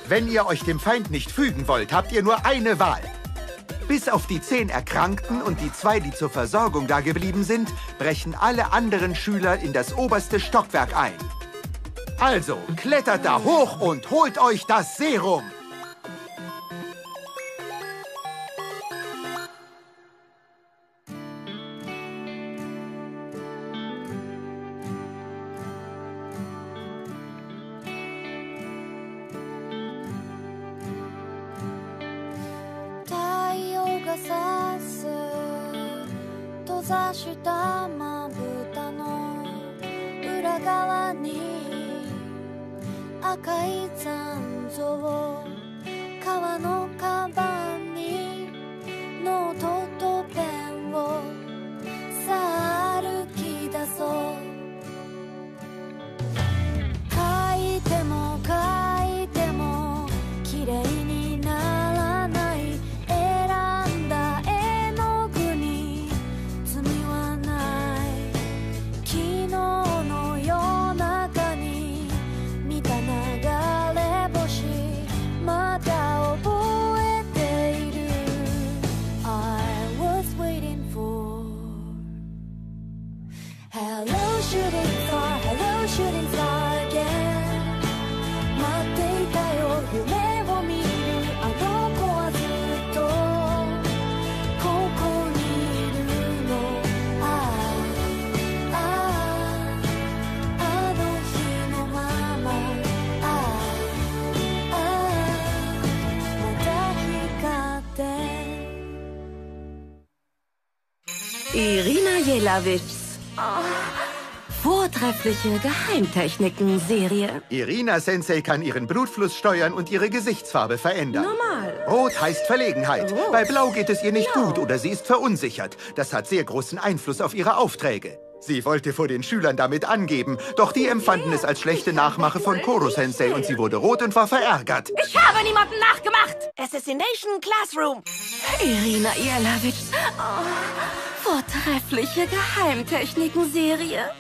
Wenn ihr euch dem Feind nicht fügen wollt, habt ihr nur eine Wahl. Bis auf die zehn Erkrankten und die zwei, die zur Versorgung da geblieben sind, brechen alle anderen Schüler in das oberste Stockwerk ein. Also, klettert da hoch und holt euch das Serum. ざしたまぶたの裏側に赤い残像革のカバンにノートとペンをさあ歩き出そう。書いても書いても Oh, vortreffliche Geheimtechniken-Serie. Irina Sensei kann ihren Blutfluss steuern und ihre Gesichtsfarbe verändern. Normal. Rot heißt Verlegenheit. Oh. Bei Blau geht es ihr nicht gut oder sie ist verunsichert. Das hat sehr großen Einfluss auf ihre Aufträge. Sie wollte vor den Schülern damit angeben, doch die empfanden es als schlechte Nachmache von Koro-Sensei und sie wurde rot und war verärgert. Ich habe niemanden nachgemacht! Assassination Classroom! Irina Jelawitschs oh, vortreffliche Geheimtechniken-Serie.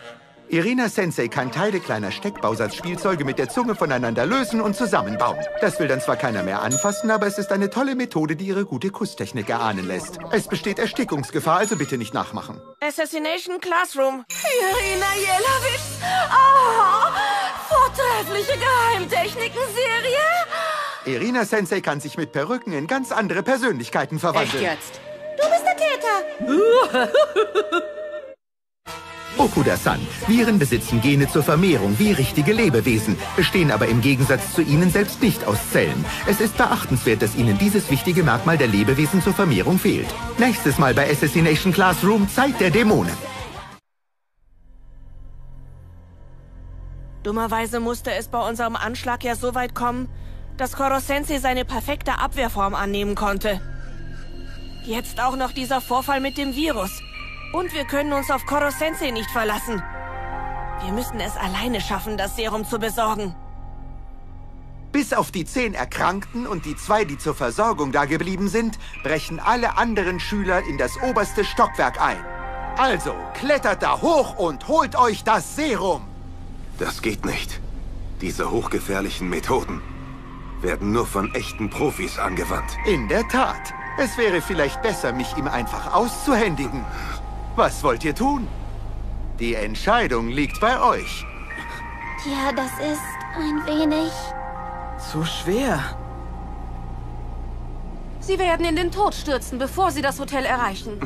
Irina Sensei kann Teile kleiner Steckbausatzspielzeuge mit der Zunge voneinander lösen und zusammenbauen. Das will dann zwar keiner mehr anfassen, aber es ist eine tolle Methode, die ihre gute Kusstechnik erahnen lässt. Es besteht Erstickungsgefahr, also bitte nicht nachmachen. Assassination Classroom! Irina Jelawitschs oh, vortreffliche Geheimtechniken-Serie. Irina Sensei kann sich mit Perücken in ganz andere Persönlichkeiten verwandeln. Echt jetzt? Du bist der Täter. Okuda-san. Viren besitzen Gene zur Vermehrung wie richtige Lebewesen, bestehen aber im Gegensatz zu ihnen selbst nicht aus Zellen. Es ist beachtenswert, dass ihnen dieses wichtige Merkmal der Lebewesen zur Vermehrung fehlt. Nächstes Mal bei Assassination Classroom Zeit der Dämonen. Dummerweise musste es bei unserem Anschlag ja so weit kommen, dass Koro-sensei seine perfekte Abwehrform annehmen konnte. Jetzt auch noch dieser Vorfall mit dem Virus. Und wir können uns auf Koro-sensei nicht verlassen. Wir müssen es alleine schaffen, das Serum zu besorgen. Bis auf die zehn Erkrankten und die zwei, die zur Versorgung dageblieben sind, brechen alle anderen Schüler in das oberste Stockwerk ein. Also, klettert da hoch und holt euch das Serum! Das geht nicht. Diese hochgefährlichen Methoden werden nur von echten Profis angewandt. In der Tat. Es wäre vielleicht besser, mich ihm einfach auszuhändigen. Was wollt ihr tun? Die Entscheidung liegt bei euch. Ja, das ist ein wenig... Zu schwer. Sie werden in den Tod stürzen, bevor Sie das Hotel erreichen.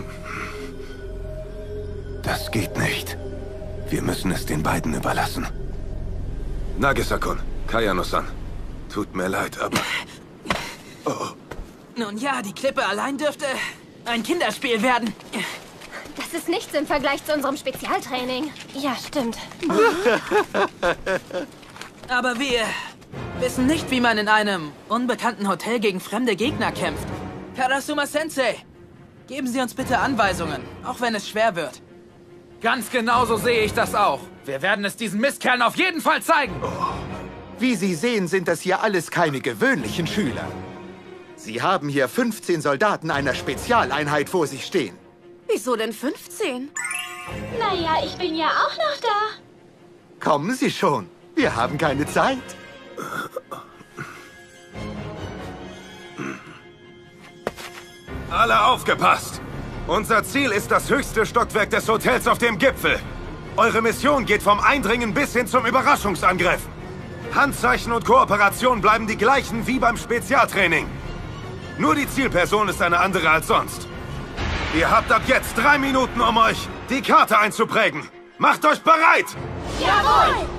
Das geht nicht. Wir müssen es den beiden überlassen. Nagisa-kun, Kayano-san. Tut mir leid, aber... Oh. Nun ja, die Klippe allein dürfte ein Kinderspiel werden. Das ist nichts im Vergleich zu unserem Spezialtraining. Ja, stimmt. Aber wir wissen nicht, wie man in einem unbekannten Hotel gegen fremde Gegner kämpft. Karasuma Sensei, geben Sie uns bitte Anweisungen, auch wenn es schwer wird. Ganz genau so sehe ich das auch. Wir werden es diesen Mistkerlen auf jeden Fall zeigen. Wie Sie sehen, sind das hier alles keine gewöhnlichen Schüler. Sie haben hier 15 Soldaten einer Spezialeinheit vor sich stehen. Wieso denn 15? Naja, ich bin ja auch noch da. Kommen Sie schon. Wir haben keine Zeit. Alle aufgepasst! Unser Ziel ist das höchste Stockwerk des Hotels auf dem Gipfel. Eure Mission geht vom Eindringen bis hin zum Überraschungsangriff. Handzeichen und Kooperation bleiben die gleichen wie beim Spezialtraining. Nur die Zielperson ist eine andere als sonst. Ihr habt ab jetzt drei Minuten, um euch die Karte einzuprägen. Macht euch bereit! Jawohl!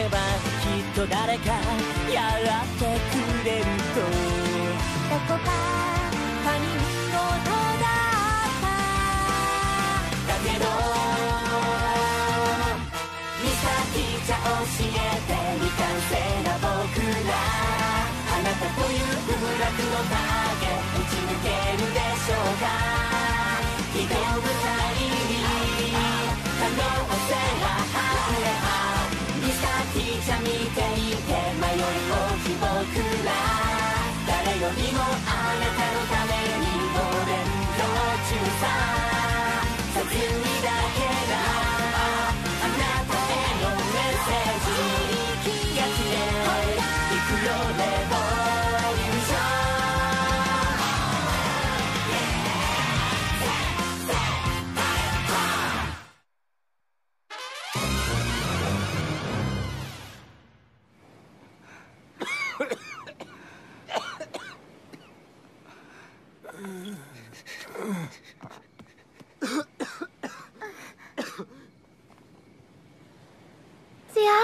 けばきっと誰かやってくれると。どこか他人事だった。だけどミサティちゃ教えて未完成な僕ら。あなたという不落の影打ち抜けるでしょうか。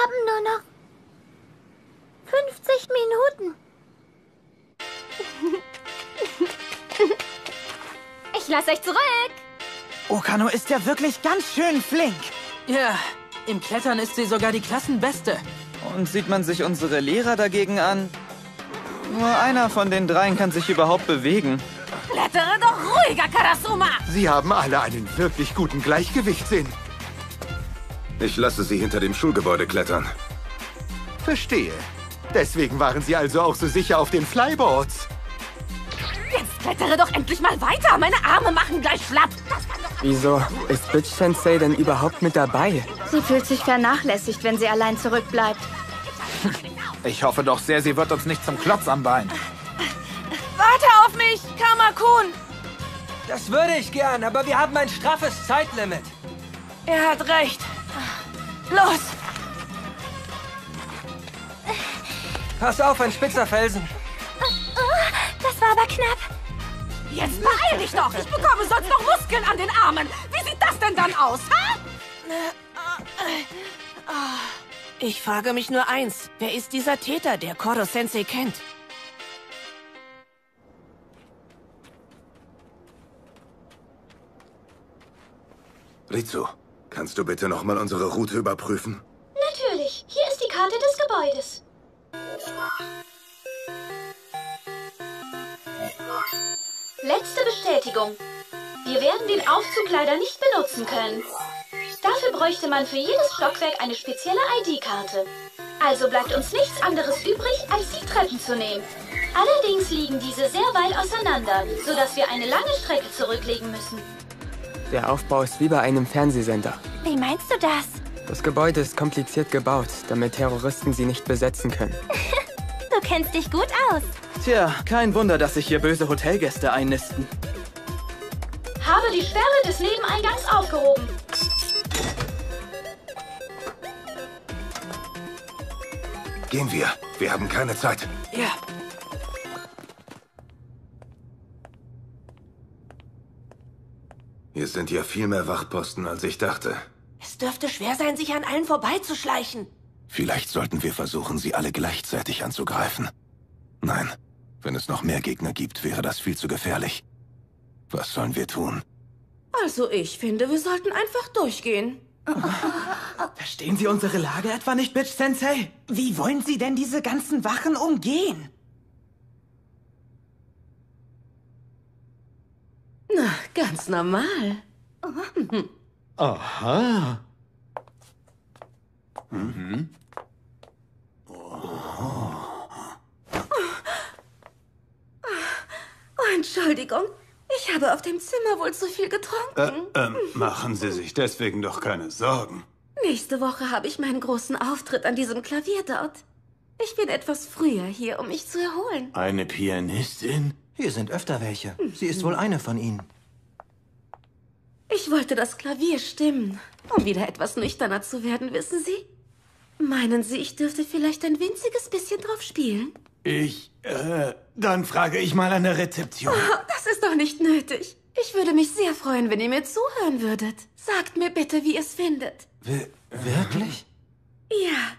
haben nur noch 50 Minuten. Ich lasse euch zurück. Okano ist ja wirklich ganz schön flink. Ja, im Klettern ist sie sogar die Klassenbeste. Und sieht man sich unsere Lehrer dagegen an? Nur einer von den dreien kann sich überhaupt bewegen. Klettere doch ruhiger, Karasuma! Sie haben alle einen wirklich guten Gleichgewichtssinn. Ich lasse Sie hinter dem Schulgebäude klettern. Verstehe. Deswegen waren Sie also auch so sicher auf den Flyboards. Jetzt klettere doch endlich mal weiter! Meine Arme machen gleich schlapp! Wieso ist Bitch Sensei denn überhaupt mit dabei? Sie fühlt sich vernachlässigt, wenn sie allein zurückbleibt. Ich hoffe doch sehr, sie wird uns nicht zum Klotz am Bein. Warte auf mich, Kamakun! Das würde ich gern, aber wir haben ein straffes Zeitlimit. Er hat recht. Los! Pass auf, ein spitzer Felsen. Das war aber knapp. Jetzt beeil dich doch! Ich bekomme sonst noch Muskeln an den Armen! Wie sieht das denn dann aus, ha? Ich frage mich nur eins. Wer ist dieser Täter, der Koro-sensei kennt? Ritsu, kannst du bitte nochmal unsere Route überprüfen? Natürlich. Hier ist die Karte des Gebäudes. Letzte Bestätigung. Wir werden den Aufzug leider nicht benutzen können. Dafür bräuchte man für jedes Stockwerk eine spezielle ID-Karte. Also bleibt uns nichts anderes übrig, als die Treppen zu nehmen. Allerdings liegen diese sehr weit auseinander, sodass wir eine lange Strecke zurücklegen müssen. Der Aufbau ist wie bei einem Fernsehsender. Wie meinst du das? Das Gebäude ist kompliziert gebaut, damit Terroristen sie nicht besetzen können. Du kennst dich gut aus. Tja, kein Wunder, dass sich hier böse Hotelgäste einnisten. Habe die Sperre des Nebeneingangs aufgehoben. Gehen wir. Wir haben keine Zeit. Ja. Hier sind ja viel mehr Wachposten, als ich dachte. Es dürfte schwer sein, sich an allen vorbeizuschleichen. Vielleicht sollten wir versuchen, sie alle gleichzeitig anzugreifen. Nein, wenn es noch mehr Gegner gibt, wäre das viel zu gefährlich. Was sollen wir tun? Also ich finde, wir sollten einfach durchgehen. Verstehen Sie unsere Lage etwa nicht, Bitch Sensei? Wie wollen Sie denn diese ganzen Wachen umgehen? Na, ganz normal. Aha. Mhm. Oh, Entschuldigung. Ich habe auf dem Zimmer wohl zu viel getrunken. Äh, ähm, machen Sie sich deswegen doch keine Sorgen. Nächste Woche habe ich meinen großen Auftritt an diesem Klavier dort. Ich bin etwas früher hier, um mich zu erholen. Eine Pianistin? Hier sind öfter welche. Sie ist wohl eine von ihnen. Ich wollte das Klavier stimmen, um wieder etwas nüchterner zu werden, wissen Sie? Meinen Sie, ich dürfte vielleicht ein winziges bisschen drauf spielen? Ich, äh, dann frage ich mal an der Rezeption. Oh, das ist doch nicht nötig. Ich würde mich sehr freuen, wenn ihr mir zuhören würdet. Sagt mir bitte, wie ihr es findet. Wir wirklich? Ja,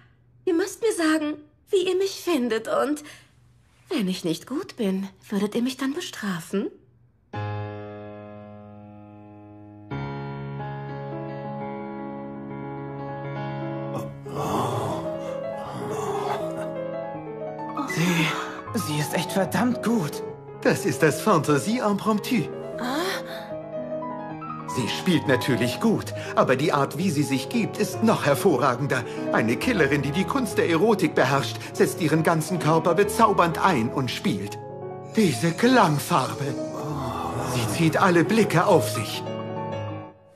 ihr müsst mir sagen, wie ihr mich findet und wenn ich nicht gut bin, würdet ihr mich dann bestrafen? Sie, sie ist echt verdammt gut. Das ist das Fantasie Impromptu. Sie spielt natürlich gut, aber die Art, wie sie sich gibt, ist noch hervorragender. Eine Killerin, die die Kunst der Erotik beherrscht, setzt ihren ganzen Körper bezaubernd ein und spielt. Diese Klangfarbe. Sie zieht alle Blicke auf sich.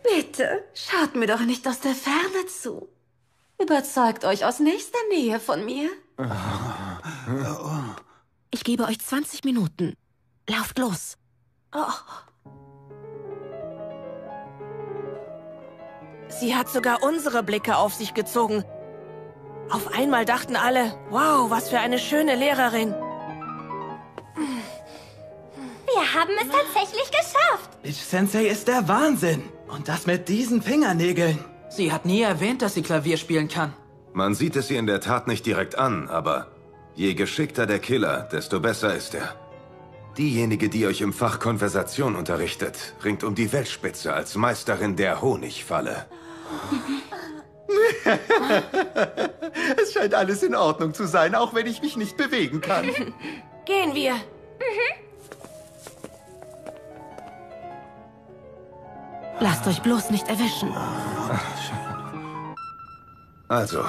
Bitte, schaut mir doch nicht aus der Ferne zu. Überzeugt euch aus nächster Nähe von mir. Ich gebe euch 20 Minuten. Lauft los. Oh. Sie hat sogar unsere Blicke auf sich gezogen. Auf einmal dachten alle, wow, was für eine schöne Lehrerin. Wir haben es tatsächlich geschafft. Bitch Sensei ist der Wahnsinn. Und das mit diesen Fingernägeln. Sie hat nie erwähnt, dass sie Klavier spielen kann. Man sieht es ihr in der Tat nicht direkt an, aber je geschickter der Killer, desto besser ist er. Diejenige, die euch im Fach Konversation unterrichtet, ringt um die Weltspitze als Meisterin der Honigfalle. es scheint alles in Ordnung zu sein, auch wenn ich mich nicht bewegen kann. Gehen wir. Lasst euch bloß nicht erwischen. Also,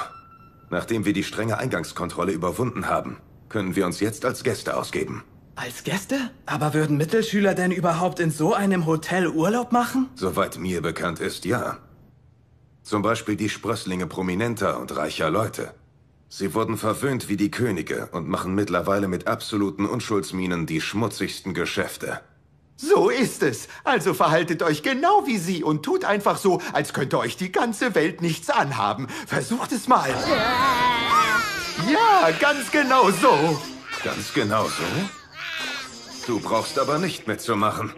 nachdem wir die strenge Eingangskontrolle überwunden haben, können wir uns jetzt als Gäste ausgeben. Als Gäste? Aber würden Mittelschüler denn überhaupt in so einem Hotel Urlaub machen? Soweit mir bekannt ist, ja. Zum Beispiel die Sprösslinge prominenter und reicher Leute. Sie wurden verwöhnt wie die Könige und machen mittlerweile mit absoluten Unschuldsminen die schmutzigsten Geschäfte. So ist es. Also verhaltet euch genau wie sie und tut einfach so, als könnte euch die ganze Welt nichts anhaben. Versucht es mal. Ja, ganz genau so. Ganz genau so? Du brauchst aber nicht mitzumachen.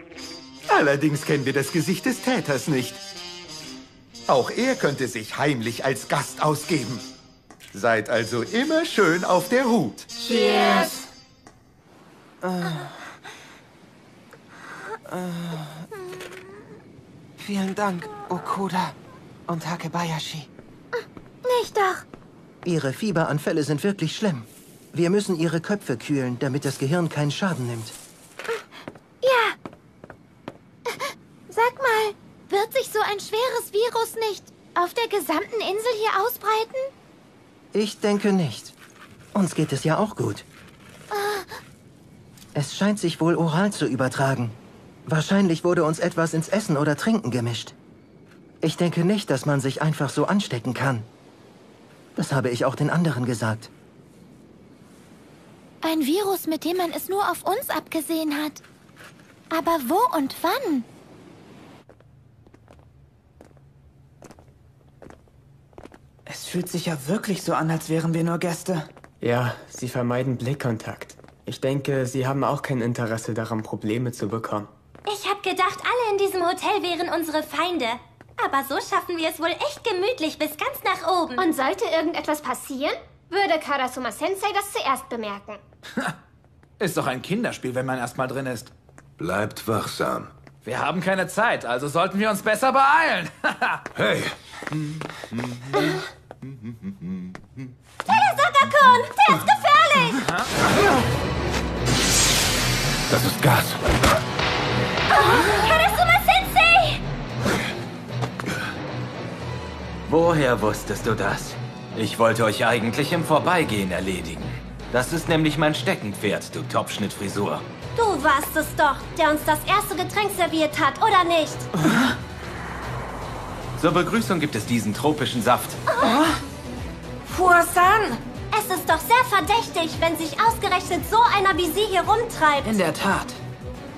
Allerdings kennen wir das Gesicht des Täters nicht. Auch er könnte sich heimlich als Gast ausgeben. Seid also immer schön auf der Hut. Cheers. Vielen Dank, Okuda und Hakebayashi. Nicht doch. Ihre Fieberanfälle sind wirklich schlimm. Wir müssen Ihre Köpfe kühlen, damit das Gehirn keinen Schaden nimmt. Ja. Sag mal, wird sich so ein schweres Virus nicht auf der gesamten Insel hier ausbreiten? Ich denke nicht. Uns geht es ja auch gut. Es scheint sich wohl oral zu übertragen. Wahrscheinlich wurde uns etwas ins Essen oder Trinken gemischt. Ich denke nicht, dass man sich einfach so anstecken kann. Das habe ich auch den anderen gesagt. Ein Virus, mit dem man es nur auf uns abgesehen hat. Aber wo und wann? Es fühlt sich ja wirklich so an, als wären wir nur Gäste. Ja, sie vermeiden Blickkontakt. Ich denke, sie haben auch kein Interesse daran, Probleme zu bekommen. Ich hab gedacht, alle in diesem Hotel wären unsere Feinde. Aber so schaffen wir es wohl echt gemütlich bis ganz nach oben. Und sollte irgendetwas passieren, würde Karasuma Sensei das zuerst bemerken. Ist doch ein Kinderspiel, wenn man erstmal drin ist. Bleibt wachsam. Wir haben keine Zeit, also sollten wir uns besser beeilen. hey! Teresaka-kun, der ist gefährlich! Das ist Gas. Karasuma Sensei! Woher wusstest du das? Ich wollte euch eigentlich im Vorbeigehen erledigen. Das ist nämlich mein Steckenpferd, du Topfschnittfrisur. Du warst es doch, der uns das erste Getränk serviert hat, oder nicht? Zur Begrüßung gibt es diesen tropischen Saft. Fuasan! Es ist doch sehr verdächtig, wenn sich ausgerechnet so einer wie Sie hier rumtreibt. In der Tat.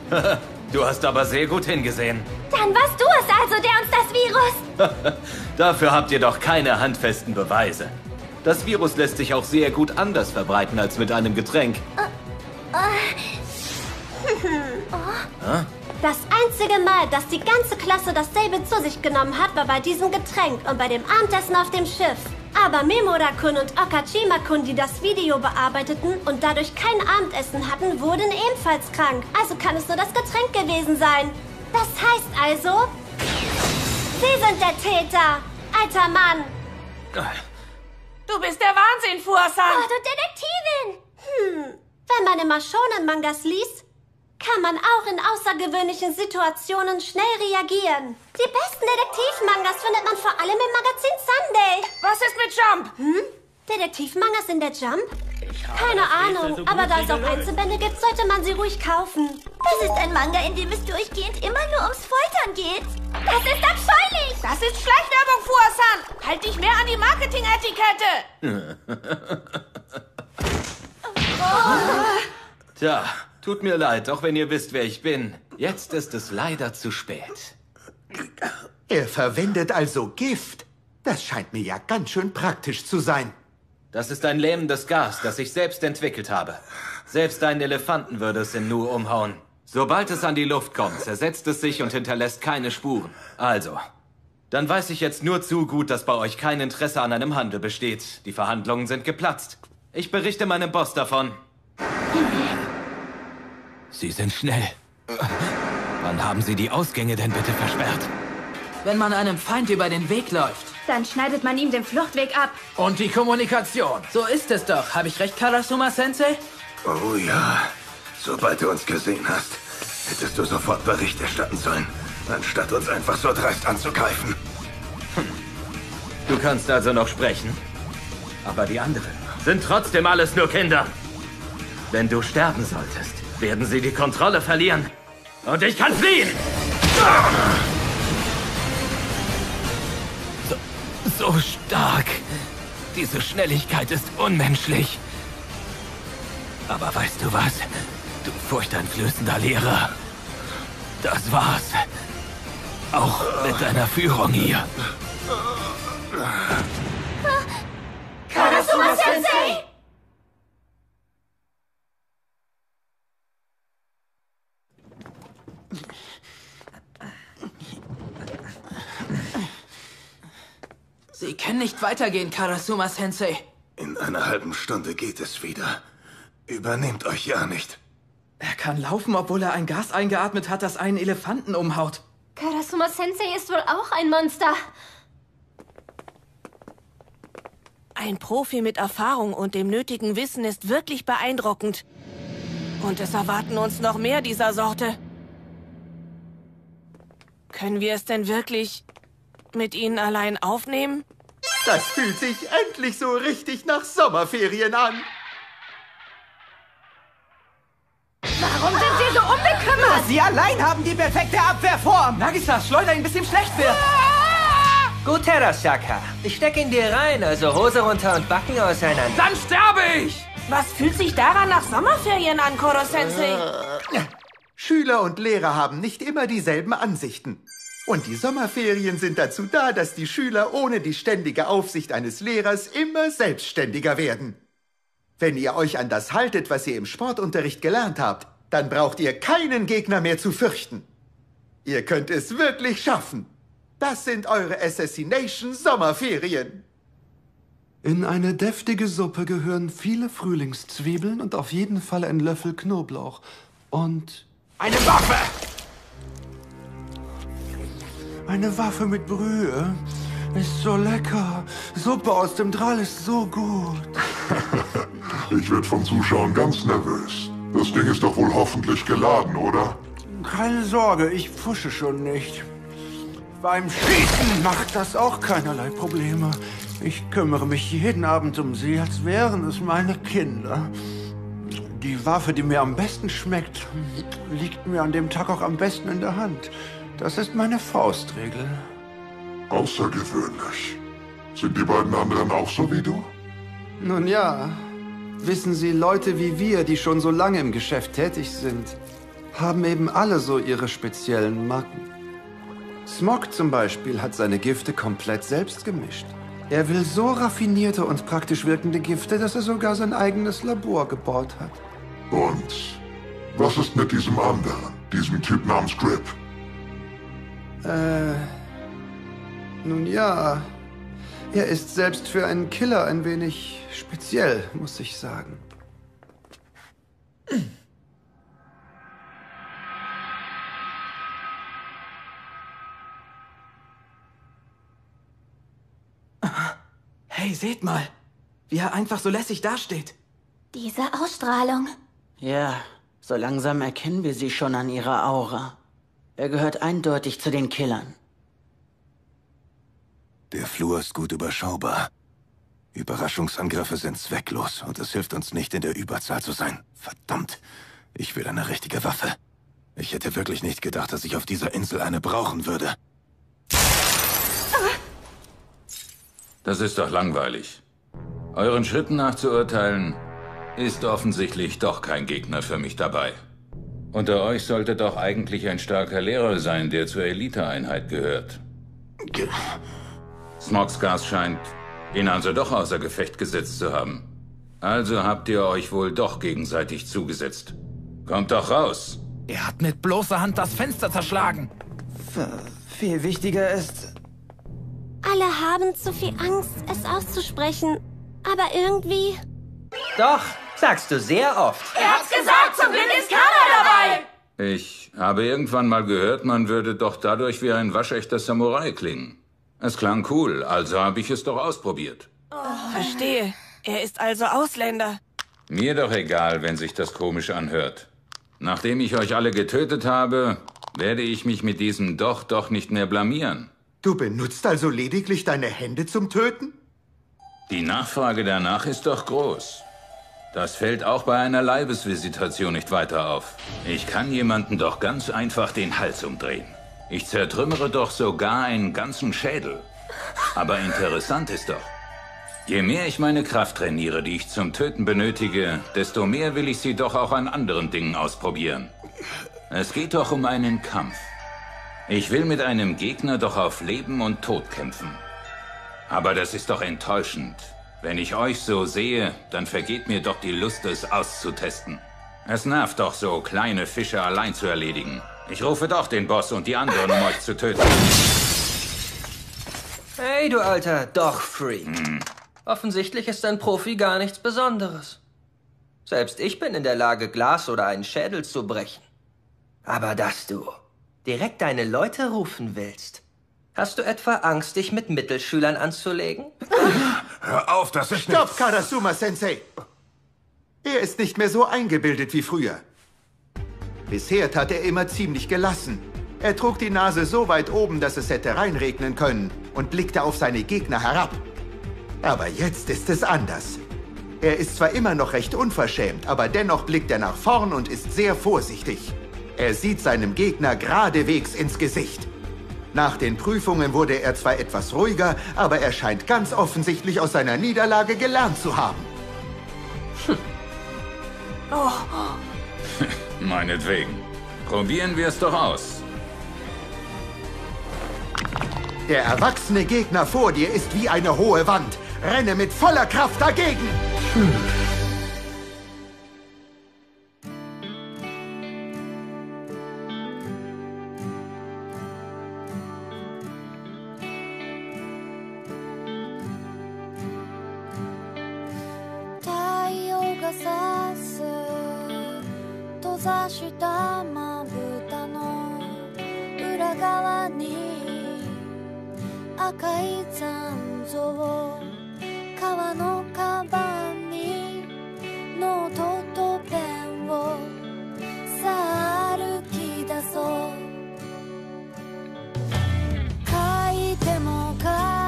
du hast aber sehr gut hingesehen. Dann warst du es also, der uns das Virus... Dafür habt ihr doch keine handfesten Beweise. Das Virus lässt sich auch sehr gut anders verbreiten als mit einem Getränk. Das einzige Mal, dass die ganze Klasse dasselbe zu sich genommen hat, war bei diesem Getränk und bei dem Abendessen auf dem Schiff. Aber Memora-kun und Okajima-kun, die das Video bearbeiteten und dadurch kein Abendessen hatten, wurden ebenfalls krank. Also kann es nur das Getränk gewesen sein. Das heißt also, Sie sind der Täter, alter Mann. Du bist der Wahnsinn, Fuasan! Oh, du Detektivin! Hm, wenn man immer Shonen-Mangas liest, kann man auch in außergewöhnlichen Situationen schnell reagieren. Die besten Detektivmangas findet man vor allem im Magazin Sunday. Was ist mit Jump? Hm? Detektivmangas in der Jump? Keine Ahnung, aber da es auch Einzelbände gibt, sollte man sie ruhig kaufen. Das ist ein Manga, in dem es durchgehend immer nur ums Foltern geht. Das ist abscheulich! Das ist Schleichwerbung, Fuasan! Halt dich mehr an die Marketing-Etikette! Tja, tut mir leid, auch wenn ihr wisst, wer ich bin. Jetzt ist es leider zu spät. Er verwendet also Gift. Das scheint mir ja ganz schön praktisch zu sein. Das ist ein lähmendes Gas, das ich selbst entwickelt habe. Selbst einen Elefanten würde es in Nu umhauen. Sobald es an die Luft kommt, zersetzt es sich und hinterlässt keine Spuren. Also, dann weiß ich jetzt nur zu gut, dass bei euch kein Interesse an einem Handel besteht. Die Verhandlungen sind geplatzt. Ich berichte meinem Boss davon. Sie sind schnell. Wann haben Sie die Ausgänge denn bitte versperrt? Wenn man einem Feind über den Weg läuft. Dann schneidet man ihm den Fluchtweg ab. Und die Kommunikation. So ist es doch. Habe ich recht, Karasuma-Sensei? Oh ja. Sobald du uns gesehen hast, hättest du sofort Bericht erstatten sollen, anstatt uns einfach so dreist anzugreifen. Du kannst also noch sprechen. Aber die anderen sind trotzdem alles nur Kinder. Wenn du sterben solltest, werden sie die Kontrolle verlieren. Und ich kann fliehen! So, so stark. Diese Schnelligkeit ist unmenschlich. Aber weißt du was? Du furchteinflößender Lehrer. Das war's. Auch mit deiner Führung hier. Karasuma-sensei! Sie können nicht weitergehen, Karasuma-Sensei. In einer halben Stunde geht es wieder. Übernehmt euch ja nicht. Er kann laufen, obwohl er ein Gas eingeatmet hat, das einen Elefanten umhaut. Karasuma Sensei ist wohl auch ein Monster. Ein Profi mit Erfahrung und dem nötigen Wissen ist wirklich beeindruckend. Und es erwarten uns noch mehr dieser Sorte. Können wir es denn wirklich mit Ihnen allein aufnehmen? Das fühlt sich endlich so richtig nach Sommerferien an. Warum sind Sie so unbekümmert? Sie allein haben die perfekte Abwehrform. Nagisa, schleuder ihn, bis ihm schlecht wird. Gut, Terasaka. Ich steck ihn dir rein, also Hose runter und Backen auseinander. Dann sterbe ich! Was fühlt sich daran nach Sommerferien an, Koro-Sensei? Schüler und Lehrer haben nicht immer dieselben Ansichten. Und die Sommerferien sind dazu da, dass die Schüler ohne die ständige Aufsicht eines Lehrers immer selbstständiger werden. Wenn ihr euch an das haltet, was ihr im Sportunterricht gelernt habt, dann braucht ihr keinen Gegner mehr zu fürchten. Ihr könnt es wirklich schaffen. Das sind eure Assassination Sommerferien. In eine deftige Suppe gehören viele Frühlingszwiebeln und auf jeden Fall ein Löffel Knoblauch. Und Eine Waffe! eine Waffe mit Brühe. Ist so lecker. Suppe aus dem Drall ist so gut. Ich werde von Zuschauern ganz nervös. Das Ding ist doch wohl hoffentlich geladen, oder? Keine Sorge, ich pfusche schon nicht. Beim Schießen macht das auch keinerlei Probleme. Ich kümmere mich jeden Abend um sie, als wären es meine Kinder. Die Waffe, die mir am besten schmeckt, liegt mir an dem Tag auch am besten in der Hand. Das ist meine Faustregel. Außergewöhnlich. Sind die beiden anderen auch so wie du? Nun ja, wissen Sie, Leute wie wir, die schon so lange im Geschäft tätig sind, haben eben alle so ihre speziellen Macken. Smog zum Beispiel hat seine Gifte komplett selbst gemischt. Er will so raffinierte und praktisch wirkende Gifte, dass er sogar sein eigenes Labor gebaut hat. Und was ist mit diesem anderen, diesem Typ namens Grip? Äh. Nun ja. Er ist selbst für einen Killer ein wenig speziell, muss ich sagen. Hey, seht mal, wie er einfach so lässig dasteht. Diese Ausstrahlung. Ja, so langsam erkennen wir sie schon an ihrer Aura. Er gehört eindeutig zu den Killern. Der Flur ist gut überschaubar. Überraschungsangriffe sind zwecklos und es hilft uns nicht, in der Überzahl zu sein. Verdammt, ich will eine richtige Waffe. Ich hätte wirklich nicht gedacht, dass ich auf dieser Insel eine brauchen würde. Das ist doch langweilig. Euren Schritten nach zu urteilen, ist offensichtlich doch kein Gegner für mich dabei. Unter euch sollte doch eigentlich ein starker Lehrer sein, der zur Eliteeinheit gehört. Smogs Gas scheint ihn also doch außer Gefecht gesetzt zu haben. Also habt ihr euch wohl doch gegenseitig zugesetzt. Kommt doch raus. Er hat mit bloßer Hand das Fenster zerschlagen. Viel wichtiger ist, Alle haben zu viel Angst, es auszusprechen. Aber irgendwie... Doch, Sagst du sehr oft. Er hat's gesagt, zum Glück ist Kana dabei. Ich habe irgendwann mal gehört, man würde doch dadurch wie ein waschechter Samurai klingen. Es klang cool, also habe ich es doch ausprobiert. Verstehe. Er ist also Ausländer. Mir doch egal, wenn sich das komisch anhört. Nachdem ich euch alle getötet habe, werde ich mich mit diesem Doch doch nicht mehr blamieren. Du benutzt also lediglich deine Hände zum Töten? Die Nachfrage danach ist doch groß. Das fällt auch bei einer Leibesvisitation nicht weiter auf. Ich kann jemanden doch ganz einfach den Hals umdrehen. Ich zertrümmere doch sogar einen ganzen Schädel. Aber interessant ist doch, je mehr ich meine Kraft trainiere, die ich zum Töten benötige, desto mehr will ich sie doch auch an anderen Dingen ausprobieren. Es geht doch um einen Kampf. Ich will mit einem Gegner doch auf Leben und Tod kämpfen. Aber das ist doch enttäuschend. Wenn ich euch so sehe, dann vergeht mir doch die Lust, es auszutesten. Es nervt doch so, kleine Fische allein zu erledigen. Ich rufe doch den Boss und die anderen, um euch zu töten. Hey, du alter Doch-Freak. Offensichtlich ist ein Profi gar nichts Besonderes. Selbst ich bin in der Lage, Glas oder einen Schädel zu brechen. Aber dass du direkt deine Leute rufen willst, hast du etwa Angst, dich mit Mittelschülern anzulegen? Hör auf, das ist Stopp, Karasuma-Sensei! Er ist nicht mehr so eingebildet wie früher. Bisher tat er immer ziemlich gelassen. Er trug die Nase so weit oben, dass es hätte reinregnen können und blickte auf seine Gegner herab. Aber jetzt ist es anders. Er ist zwar immer noch recht unverschämt, aber dennoch blickt er nach vorn und ist sehr vorsichtig. Er sieht seinem Gegner geradewegs ins Gesicht. Nach den Prüfungen wurde er zwar etwas ruhiger, aber er scheint ganz offensichtlich aus seiner Niederlage gelernt zu haben. Oh. Meinetwegen. Probieren wir es doch aus. Der erwachsene Gegner vor dir ist wie eine hohe Wand. Renne mit voller Kraft dagegen!「太閉ざしたまぶたの裏側に赤い残像革のカバンにノートとペンをさあ歩き出そう書いても書いても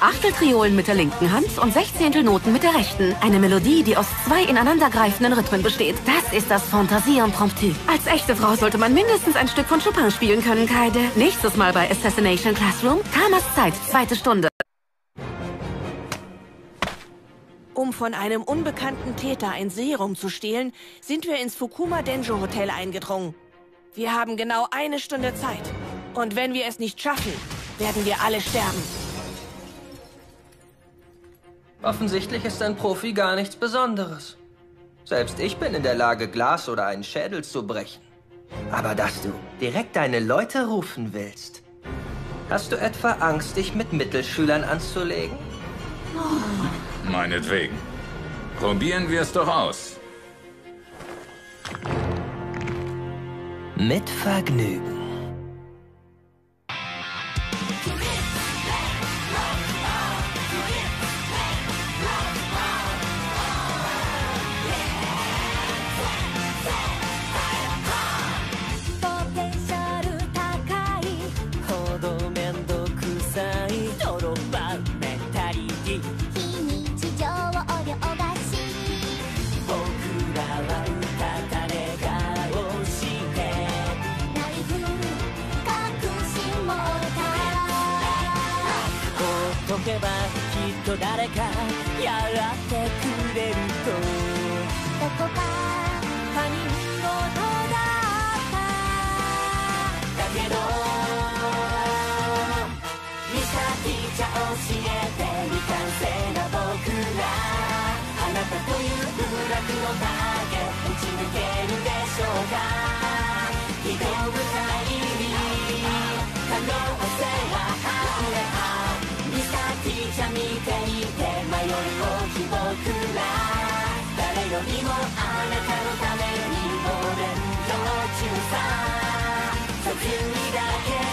Achteltriolen mit der linken Hand und Sechzehntelnoten mit der rechten. Eine Melodie, die aus zwei ineinandergreifenden Rhythmen besteht. Das ist das Fantasie Impromptu. Als echte Frau sollte man mindestens ein Stück von Chopin spielen können, Kaide. Nächstes Mal bei Assassination Classroom. Kamas Zeit, zweite Stunde. Um von einem unbekannten Täter ein Serum zu stehlen, sind wir ins Fukuma Denjo Hotel eingedrungen. Wir haben genau eine Stunde Zeit. Und wenn wir es nicht schaffen, werden wir alle sterben. Offensichtlich ist ein Profi gar nichts Besonderes. Selbst ich bin in der Lage, Glas oder einen Schädel zu brechen. Aber dass du direkt deine Leute rufen willst, hast du etwa Angst, dich mit Mittelschülern anzulegen? Meinetwegen. Probieren wir es doch aus. Mit Vergnügen. ればきっと誰かやってくれると。どこか他人事だった。だけどミスターティーチャー教えて未完成な僕ら。あなたという部落の影打ち抜けるでしょうか。移動部隊に可能性よ。りもあなたのためにお勉強中さ卒業だけ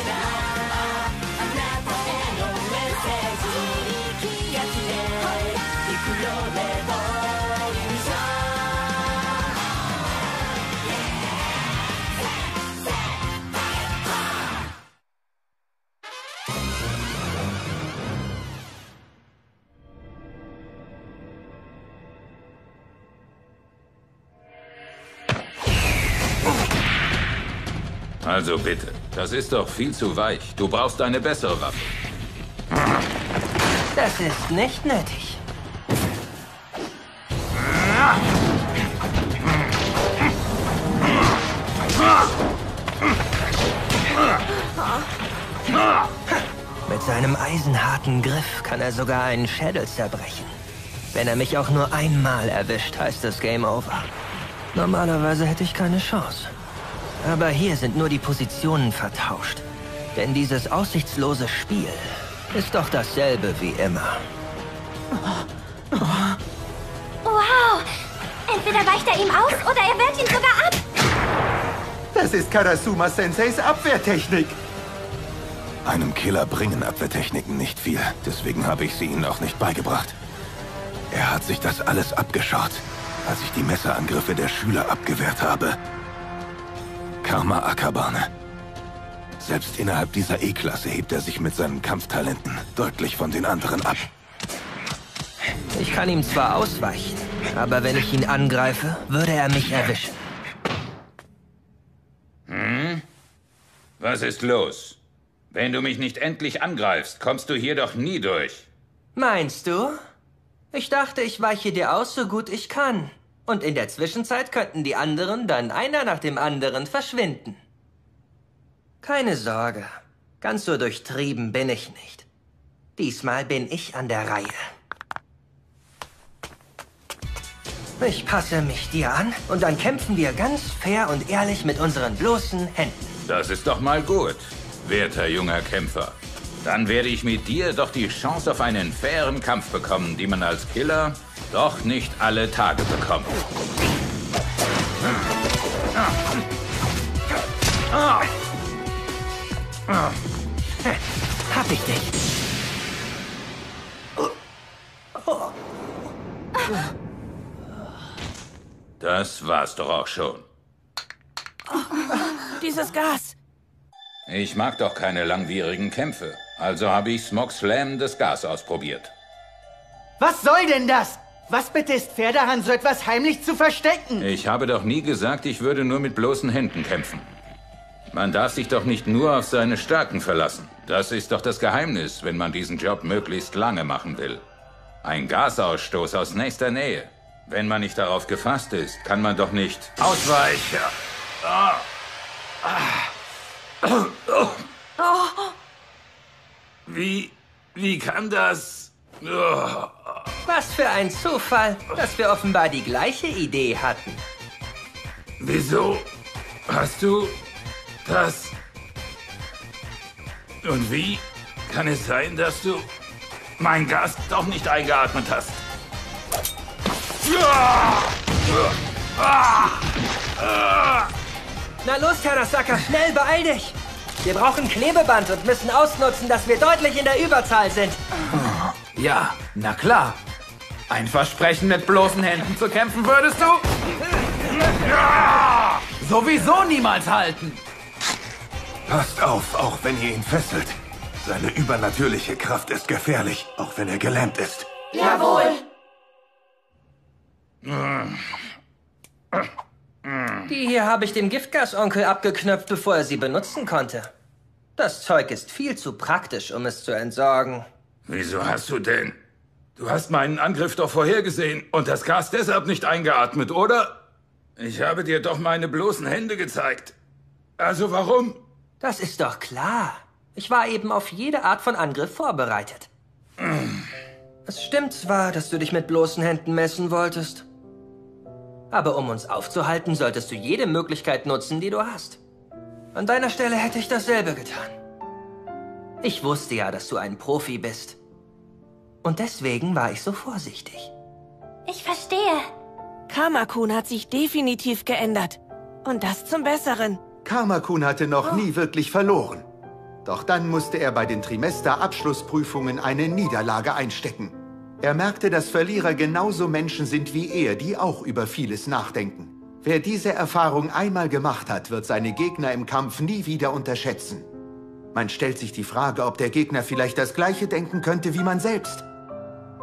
Also bitte, das ist doch viel zu weich. Du brauchst eine bessere Waffe. Das ist nicht nötig. Mit seinem eisenharten Griff kann er sogar einen Schädel zerbrechen. Wenn er mich auch nur einmal erwischt, heißt es Game Over. Normalerweise hätte ich keine Chance. Aber hier sind nur die Positionen vertauscht. Denn dieses aussichtslose Spiel ist doch dasselbe wie immer. Wow! Entweder weicht er ihm aus oder er wehrt ihn sogar ab. Das ist Karasuma Senseis Abwehrtechnik. Einem Killer bringen Abwehrtechniken nicht viel. Deswegen habe ich sie ihnen auch nicht beigebracht. Er hat sich das alles abgeschaut, als ich die Messerangriffe der Schüler abgewehrt habe. Karma Akabane. Selbst innerhalb dieser E-Klasse hebt er sich mit seinen Kampftalenten deutlich von den anderen ab. Ich kann ihm zwar ausweichen, aber wenn ich ihn angreife, würde er mich erwischen. Hm? Was ist los? Wenn du mich nicht endlich angreifst, kommst du hier doch nie durch. Meinst du? Ich dachte, ich weiche dir aus, so gut ich kann. Und in der Zwischenzeit könnten die anderen dann einer nach dem anderen verschwinden. Keine Sorge, ganz so durchtrieben bin ich nicht. Diesmal bin ich an der Reihe. Ich passe mich dir an und dann kämpfen wir ganz fair und ehrlich mit unseren bloßen Händen. Das ist doch mal gut, werter junger Kämpfer. Dann werde ich mit dir doch die Chance auf einen fairen Kampf bekommen, die man als Killer doch nicht alle Tage bekommt. Hab ich dich. Das war's doch auch schon. Dieses Gas. Ich mag doch keine langwierigen Kämpfe. Also habe ich Smog Slam das Gas ausprobiert. Was soll denn das? Was bitte ist fair daran, so etwas heimlich zu verstecken? Ich habe doch nie gesagt, ich würde nur mit bloßen Händen kämpfen. Man darf sich doch nicht nur auf seine Stärken verlassen. Das ist doch das Geheimnis, wenn man diesen Job möglichst lange machen will. Ein Gasausstoß aus nächster Nähe. Wenn man nicht darauf gefasst ist, kann man doch nicht ausweichen. Ah. Ah. Oh, Wie, wie kann das? Was für ein Zufall, dass wir offenbar die gleiche Idee hatten. Wieso hast du das? Und wie kann es sein, dass du mein Gas doch nicht eingeatmet hast? Na los, Terasaka, schnell, beeil dich! Wir brauchen Klebeband und müssen ausnutzen, dass wir deutlich in der Überzahl sind. Ja, na klar. Ein Versprechen, mit bloßen Händen zu kämpfen, würdest du? Sowieso niemals halten. Passt auf, auch wenn ihr ihn fesselt. Seine übernatürliche Kraft ist gefährlich, auch wenn er gelähmt ist. Jawohl. Die hier habe ich dem Giftgasonkel abgeknöpft, bevor er sie benutzen konnte. Das Zeug ist viel zu praktisch, um es zu entsorgen. Wieso hast du denn? Du hast meinen Angriff doch vorhergesehen und das Gas deshalb nicht eingeatmet, oder? Ich habe dir doch meine bloßen Hände gezeigt. Also warum? Das ist doch klar. Ich war eben auf jede Art von Angriff vorbereitet. Es stimmt zwar, dass du dich mit bloßen Händen messen wolltest. Aber um uns aufzuhalten, solltest du jede Möglichkeit nutzen, die du hast. An deiner Stelle hätte ich dasselbe getan. Ich wusste ja, dass du ein Profi bist. Und deswegen war ich so vorsichtig. Ich verstehe. Kamakun hat sich definitiv geändert. Und das zum Besseren. Kamakun hatte noch nie wirklich verloren. Doch dann musste er bei den Trimesterabschlussprüfungen eine Niederlage einstecken. Er merkte, dass Verlierer genauso Menschen sind wie er, die auch über vieles nachdenken. Wer diese Erfahrung einmal gemacht hat, wird seine Gegner im Kampf nie wieder unterschätzen. Man stellt sich die Frage, ob der Gegner vielleicht das gleiche denken könnte wie man selbst.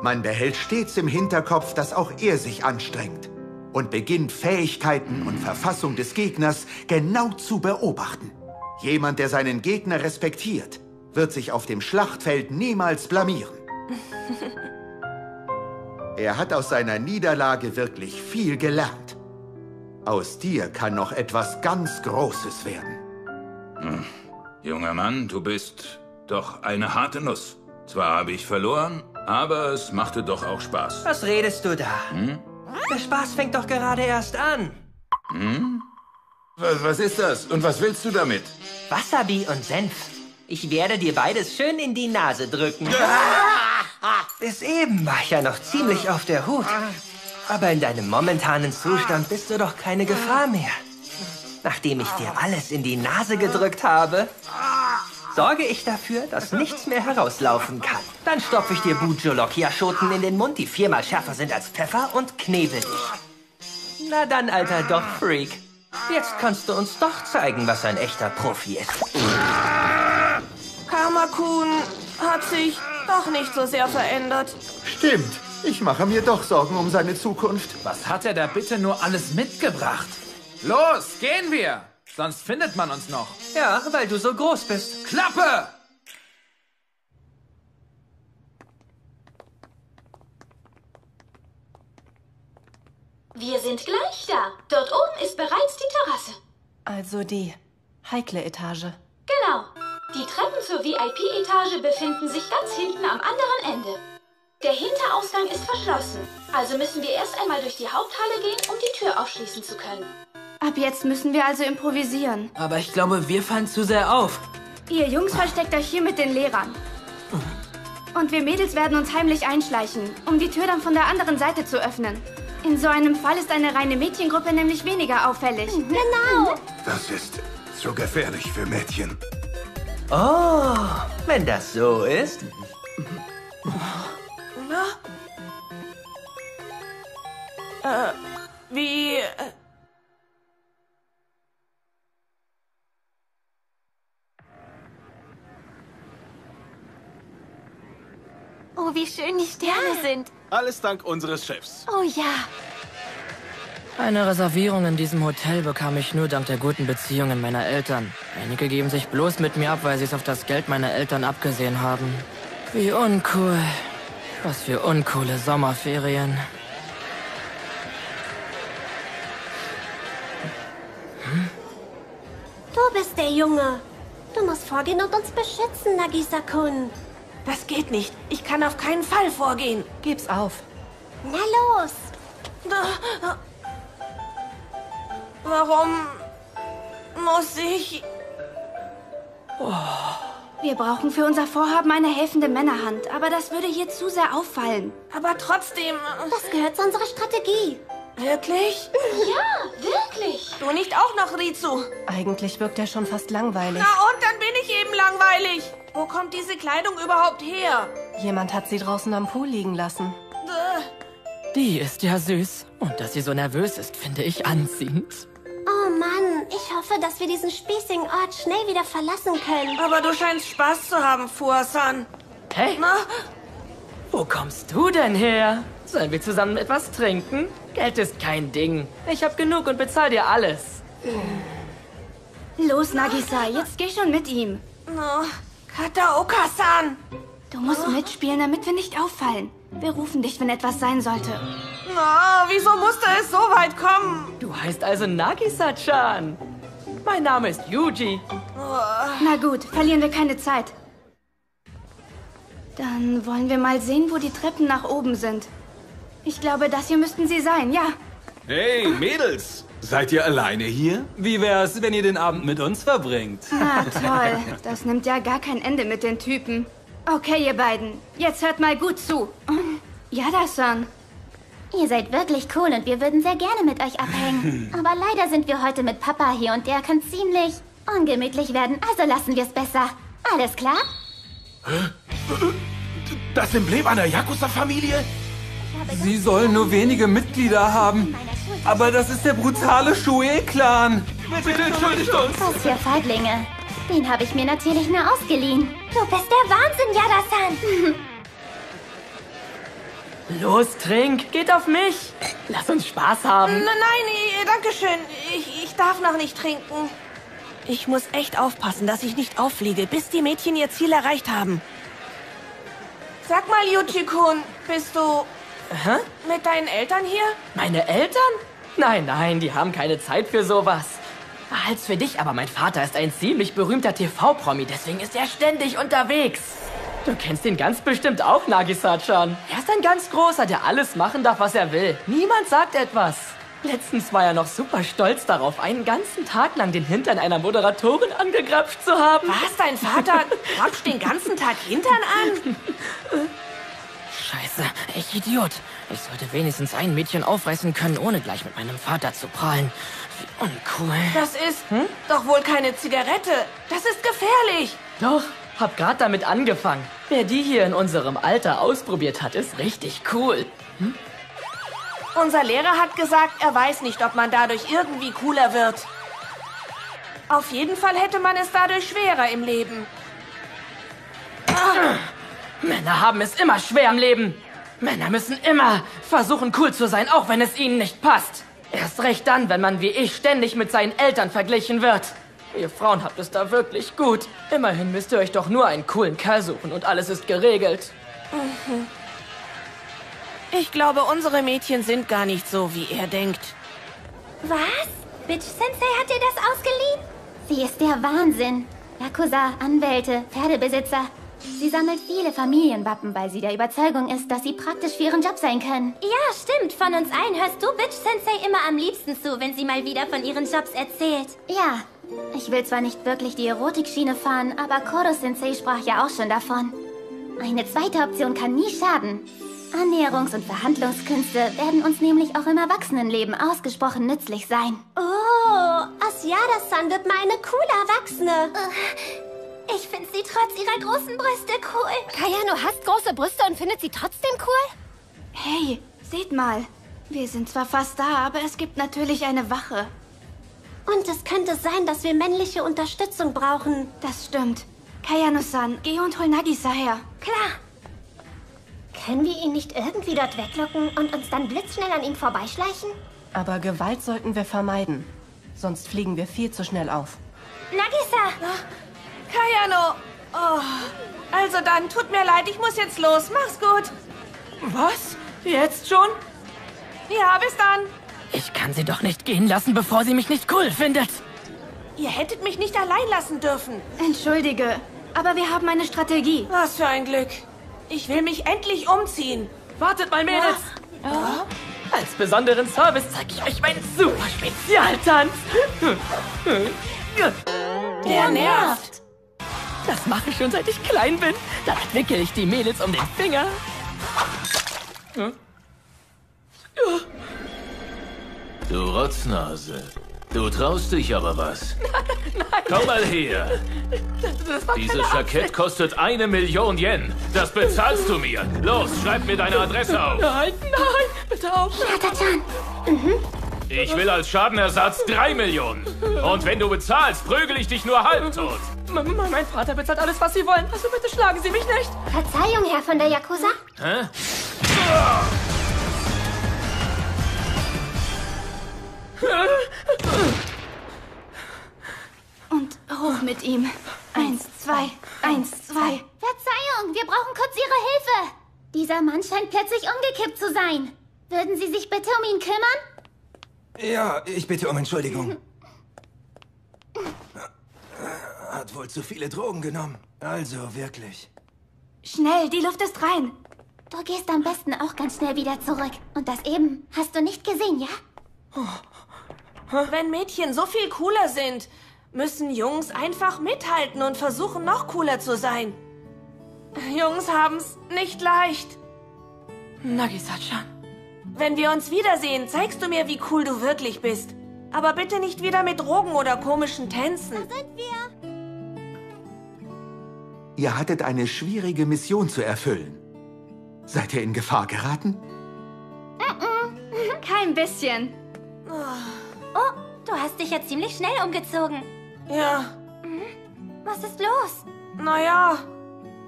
Man behält stets im Hinterkopf, dass auch er sich anstrengt und beginnt Fähigkeiten und Verfassung des Gegners genau zu beobachten. Jemand, der seinen Gegner respektiert, wird sich auf dem Schlachtfeld niemals blamieren. Er hat aus seiner Niederlage wirklich viel gelernt. Aus dir kann noch etwas ganz Großes werden. Junger Mann, du bist doch eine harte Nuss. Zwar habe ich verloren, aber es machte doch auch Spaß. Was redest du da? Hm? Der Spaß fängt doch gerade erst an. Hm? Was, was ist das? Und was willst du damit? Wasabi und Senf. Ich werde dir beides schön in die Nase drücken. Bis eben war ich ja noch ziemlich auf der Hut. Aber in deinem momentanen Zustand bist du doch keine Gefahr mehr. Nachdem ich dir alles in die Nase gedrückt habe, sorge ich dafür, dass nichts mehr herauslaufen kann. Dann stopfe ich dir Bujolokia-Schoten in den Mund, die viermal schärfer sind als Pfeffer und knebel dich. Na dann, alter Dog-Freak. Jetzt kannst du uns doch zeigen, was ein echter Profi ist. Kamakun hat sich doch nicht so sehr verändert. Stimmt. Ich mache mir doch Sorgen um seine Zukunft. Was hat er da bitte nur alles mitgebracht? Los, gehen wir! Sonst findet man uns noch. Ja, weil du so groß bist. Klappe! Wir sind gleich da. Dort oben ist bereits die Terrasse. Also die heikle Etage. Genau. Die Treppen zur VIP-Etage befinden sich ganz hinten am anderen Ende. Der Hinterausgang ist verschlossen, also müssen wir erst einmal durch die Haupthalle gehen, um die Tür aufschließen zu können. Ab jetzt müssen wir also improvisieren. Aber ich glaube, wir fallen zu sehr auf. Ihr Jungs versteckt euch hier mit den Lehrern. Und wir Mädels werden uns heimlich einschleichen, um die Tür dann von der anderen Seite zu öffnen. In so einem Fall ist eine reine Mädchengruppe nämlich weniger auffällig. Genau. Das ist zu gefährlich für Mädchen. Oh, wenn das so ist. Na? Äh, wie... Oh, wie schön die Sterne sind. Alles dank unseres Chefs. Oh ja. Eine Reservierung in diesem Hotel bekam ich nur dank der guten Beziehungen meiner Eltern. Einige geben sich bloß mit mir ab, weil sie es auf das Geld meiner Eltern abgesehen haben. Wie uncool. Was für uncoole Sommerferien. Du bist der Junge. Du musst vorgehen und uns beschützen, Nagisa-kun. Das geht nicht. Ich kann auf keinen Fall vorgehen. Gib's auf. Na los. Warum muss ich... Wir brauchen für unser Vorhaben eine helfende Männerhand, aber das würde hier zu sehr auffallen. Aber trotzdem... Das gehört zu unserer Strategie. Wirklich? Ja, wirklich. Du nicht auch noch, Rizu? Eigentlich wirkt er schon fast langweilig. Na und, dann bin ich eben langweilig. Wo kommt diese Kleidung überhaupt her? Jemand hat sie draußen am Pool liegen lassen. Die ist ja süß. Und dass sie so nervös ist, finde ich anziehend. Oh Mann, ich hoffe, dass wir diesen spießigen Ort schnell wieder verlassen können. Aber du scheinst Spaß zu haben, Fuasan. Hey? Na? Wo kommst du denn her? Sollen wir zusammen etwas trinken? Geld ist kein Ding. Ich hab genug und bezahl dir alles. Los, Nagisa, jetzt geh schon mit ihm. No. Kataoka-san! Du musst mitspielen, damit wir nicht auffallen. Wir rufen dich, wenn etwas sein sollte. Na, wieso musste es so weit kommen? Du heißt also Nagisa-chan. Mein Name ist Yuji. Na gut, verlieren wir keine Zeit. Dann wollen wir mal sehen, wo die Treppen nach oben sind. Ich glaube, das hier müssten sie sein, ja. Hey, Mädels! Seid ihr alleine hier? Wie wär's, wenn ihr den Abend mit uns verbringt? Na toll, das nimmt ja gar kein Ende mit den Typen. Okay, ihr beiden, jetzt hört mal gut zu. Yada-san, Ihr seid wirklich cool und wir würden sehr gerne mit euch abhängen. Aber leider sind wir heute mit Papa hier und der kann ziemlich ungemütlich werden. Also lassen wir es besser. Alles klar? Das Emblem einer Yakuza-Familie? Sie sollen nur wenige Mitglieder haben. Aber das ist der brutale Shue-Clan. Bitte entschuldigt uns. Was für Feiglinge. Den habe ich mir natürlich nur ausgeliehen. Du bist der Wahnsinn, Yada-san. Los, trink, geht auf mich. Lass uns Spaß haben. N nein, eh, danke schön. Ich, ich darf noch nicht trinken. Ich muss echt aufpassen, dass ich nicht auffliege, bis die Mädchen ihr Ziel erreicht haben. Sag mal, Yuji-kun, bist du Hä? mit deinen Eltern hier? Meine Eltern? Nein, nein, die haben keine Zeit für sowas. Als für dich, aber mein Vater ist ein ziemlich berühmter TV-Promi, deswegen ist er ständig unterwegs. Du kennst ihn ganz bestimmt auch, Nagisa-chan. Er ist ein ganz großer, der alles machen darf, was er will. Niemand sagt etwas. Letztens war er noch super stolz darauf, einen ganzen Tag lang den Hintern einer Moderatorin angegrapscht zu haben. Was, dein Vater grapscht den ganzen Tag Hintern an? Scheiße, ich Idiot. Ich sollte wenigstens ein Mädchen aufreißen können, ohne gleich mit meinem Vater zu prahlen. Wie uncool. Das ist doch wohl keine Zigarette. Das ist gefährlich. Doch, hab grad damit angefangen. Wer die hier in unserem Alter ausprobiert hat, ist richtig cool. Unser Lehrer hat gesagt, er weiß nicht, ob man dadurch irgendwie cooler wird. Auf jeden Fall hätte man es dadurch schwerer im Leben. Männer haben es immer schwer im Leben. Männer müssen immer versuchen, cool zu sein, auch wenn es ihnen nicht passt. Erst recht dann, wenn man wie ich ständig mit seinen Eltern verglichen wird. Ihr Frauen habt es da wirklich gut. Immerhin müsst ihr euch doch nur einen coolen Kerl suchen und alles ist geregelt. Mhm. Ich glaube, unsere Mädchen sind gar nicht so, wie er denkt. Was? Bitch Sensei hat dir das ausgeliehen? Sie ist der Wahnsinn. Yakuza, Anwälte, Pferdebesitzer. Sie sammelt viele Familienwappen, weil sie der Überzeugung ist, dass sie praktisch für ihren Job sein können. Ja, stimmt. Von uns allen hörst du Bitch Sensei immer am liebsten zu, wenn sie mal wieder von ihren Jobs erzählt. Ja, ich will zwar nicht wirklich die Erotikschiene fahren, aber Koro Sensei sprach ja auch schon davon. Eine zweite Option kann nie schaden. Annäherungs- und Verhandlungskünste werden uns nämlich auch im Erwachsenenleben ausgesprochen nützlich sein. Oh, Asiada-san wird mal eine coole Erwachsene. Ich finde sie trotz ihrer großen Brüste cool. Kayano hasst große Brüste und findet sie trotzdem cool? Hey, seht mal. Wir sind zwar fast da, aber es gibt natürlich eine Wache. Und es könnte sein, dass wir männliche Unterstützung brauchen. Das stimmt. Kayano-san, geh und hol Nagisa her. Klar. Können wir ihn nicht irgendwie dort weglocken und uns dann blitzschnell an ihm vorbeischleichen? Aber Gewalt sollten wir vermeiden. Sonst fliegen wir viel zu schnell auf. Nagisa! Kayano! Oh, also dann, tut mir leid, ich muss jetzt los. Mach's gut. Was? Jetzt schon? Ja, bis dann. Ich kann sie doch nicht gehen lassen, bevor sie mich nicht cool findet. Ihr hättet mich nicht allein lassen dürfen. Entschuldige, aber wir haben eine Strategie. Was für ein Glück. Ich will mich endlich umziehen. Wartet mal, Mädels. Als besonderen Service zeige ich euch meinen super Spezialtanz. Der nervt. Das mache ich schon seit ich klein bin. Damit wickel ich die Mädels um den Finger. Hm? Du Rotznase. Du traust dich aber was. Komm mal her. Das war Dieses Jackett kostet eine Million Yen. Das bezahlst du mir. Los, schreib mir deine Adresse auf. Nein, nein, bitte auf. Ich will als Schadenersatz drei Millionen. Und wenn du bezahlst, prügel ich dich nur halbtot. M- Mein Vater bezahlt alles, was Sie wollen. Also bitte schlagen Sie mich nicht. Verzeihung, Herr von der Yakuza. Hä? Und hoch mit ihm. Eins, zwei, eins, zwei. Verzeihung, wir brauchen kurz Ihre Hilfe. Dieser Mann scheint plötzlich umgekippt zu sein. Würden Sie sich bitte um ihn kümmern? Ja, ich bitte um Entschuldigung. Hat wohl zu viele Drogen genommen. Also wirklich. Schnell, die Luft ist rein. Du gehst am besten auch ganz schnell wieder zurück. Und das eben hast du nicht gesehen, ja? Wenn Mädchen so viel cooler sind, müssen Jungs einfach mithalten und versuchen, noch cooler zu sein. Jungs haben's nicht leicht. Nagisa-chan. Wenn wir uns wiedersehen, zeigst du mir, wie cool du wirklich bist. Aber bitte nicht wieder mit Drogen oder komischen Tänzen. Da sind wir. Ihr hattet eine schwierige Mission zu erfüllen. Seid ihr in Gefahr geraten? Kein bisschen. Oh, du hast dich ja ziemlich schnell umgezogen. Ja. Was ist los? Naja,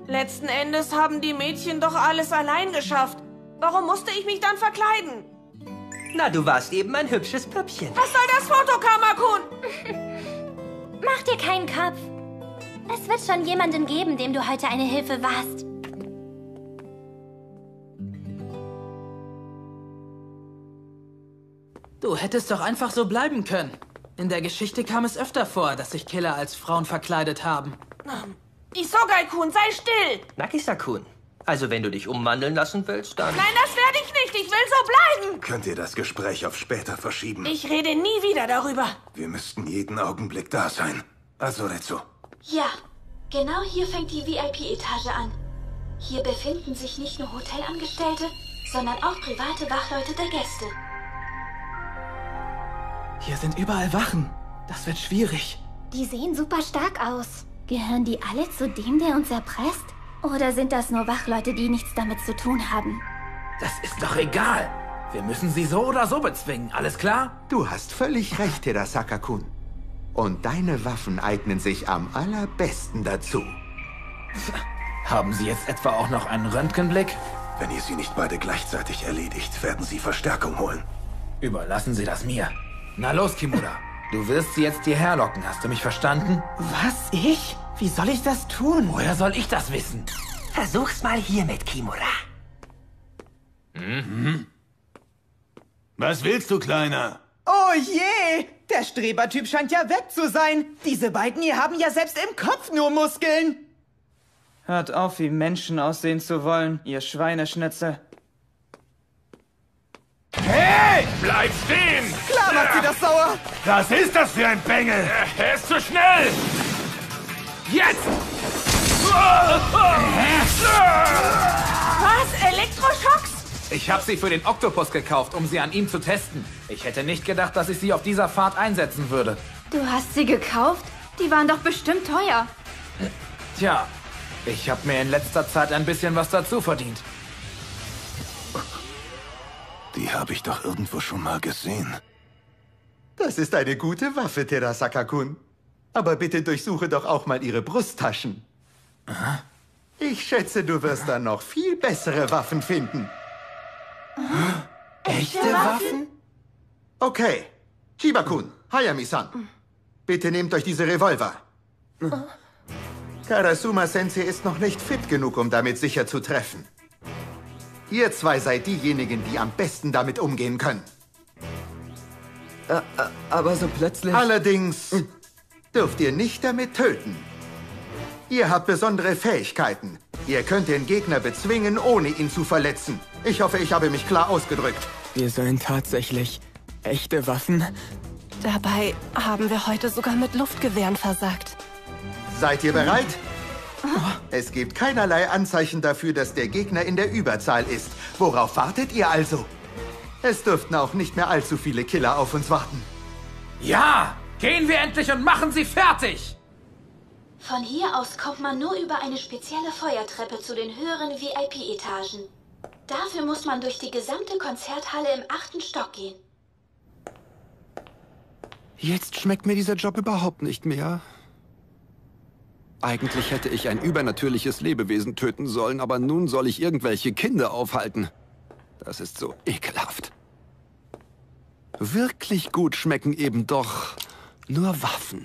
letzten Endes haben die Mädchen doch alles allein geschafft. Warum musste ich mich dann verkleiden? Na, du warst eben ein hübsches Püppchen. Was soll das Foto, Kamakun? Mach dir keinen Kopf. Es wird schon jemanden geben, dem du heute eine Hilfe warst. Du hättest doch einfach so bleiben können. In der Geschichte kam es öfter vor, dass sich Killer als Frauen verkleidet haben. Isogai-kun, sei still! Nagisa-kun. Also, wenn du dich umwandeln lassen willst, dann... Nein, das werde ich nicht. Ich will so bleiben. Könnt ihr das Gespräch auf später verschieben? Ich rede nie wieder darüber. Wir müssten jeden Augenblick da sein. Also, Asoretsu. Ja, genau hier fängt die VIP-Etage an. Hier befinden sich nicht nur Hotelangestellte, sondern auch private Wachleute der Gäste. Hier sind überall Wachen. Das wird schwierig. Die sehen super stark aus. Gehören die alle zu dem, der uns erpresst? Oder sind das nur Wachleute, die nichts damit zu tun haben? Das ist doch egal. Wir müssen sie so oder so bezwingen, alles klar? Du hast völlig recht, Terasaka-kun. Und deine Waffen eignen sich am allerbesten dazu. Haben Sie jetzt etwa auch noch einen Röntgenblick? Wenn ihr sie nicht beide gleichzeitig erledigt, werden sie Verstärkung holen. Überlassen Sie das mir. Na los, Kimura. Du wirst sie jetzt hierher locken, hast du mich verstanden? Was? Ich? Wie soll ich das tun? Woher soll ich das wissen? Versuch's mal hiermit, Kimura. Mhm. Was willst du, Kleiner? Oh je! Der Strebertyp scheint ja weg zu sein. Diese beiden hier haben ja selbst im Kopf nur Muskeln. Hört auf, wie Menschen aussehen zu wollen, ihr Schweineschnitzel. Hey! Bleib stehen! Klar macht sie das sauer! Was ist das für ein Bengel? Er ist zu schnell! Jetzt! Was? Elektroschocks? Ich habe sie für den Oktopus gekauft, um sie an ihm zu testen. Ich hätte nicht gedacht, dass ich sie auf dieser Fahrt einsetzen würde. Du hast sie gekauft? Die waren doch bestimmt teuer. Tja, ich habe mir in letzter Zeit ein bisschen was dazu verdient. Die habe ich doch irgendwo schon mal gesehen. Das ist eine gute Waffe, Terasaka-kun. Aber bitte durchsuche doch auch mal Ihre Brusttaschen. Ich schätze, du wirst dann noch viel bessere Waffen finden. Echte Waffen? Okay. Chiba-kun, Hayami-san. Bitte nehmt euch diese Revolver. Karasuma-sensei ist noch nicht fit genug, um damit sicher zu treffen. Ihr zwei seid diejenigen, die am besten damit umgehen können. Aber so plötzlich... Allerdings dürft ihr nicht damit töten. Ihr habt besondere Fähigkeiten. Ihr könnt den Gegner bezwingen, ohne ihn zu verletzen. Ich hoffe, ich habe mich klar ausgedrückt. Wir sollen tatsächlich echte Waffen? Dabei haben wir heute sogar mit Luftgewehren versagt. Seid ihr bereit? Es gibt keinerlei Anzeichen dafür, dass der Gegner in der Überzahl ist. Worauf wartet ihr also? Es dürften auch nicht mehr allzu viele Killer auf uns warten. Ja! Gehen wir endlich und machen sie fertig! Von hier aus kommt man nur über eine spezielle Feuertreppe zu den höheren VIP-Etagen. Dafür muss man durch die gesamte Konzerthalle im achten Stock gehen. Jetzt schmeckt mir dieser Job überhaupt nicht mehr. Eigentlich hätte ich ein übernatürliches Lebewesen töten sollen, aber nun soll ich irgendwelche Kinder aufhalten. Das ist so ekelhaft. Wirklich gut schmecken eben doch nur Waffen.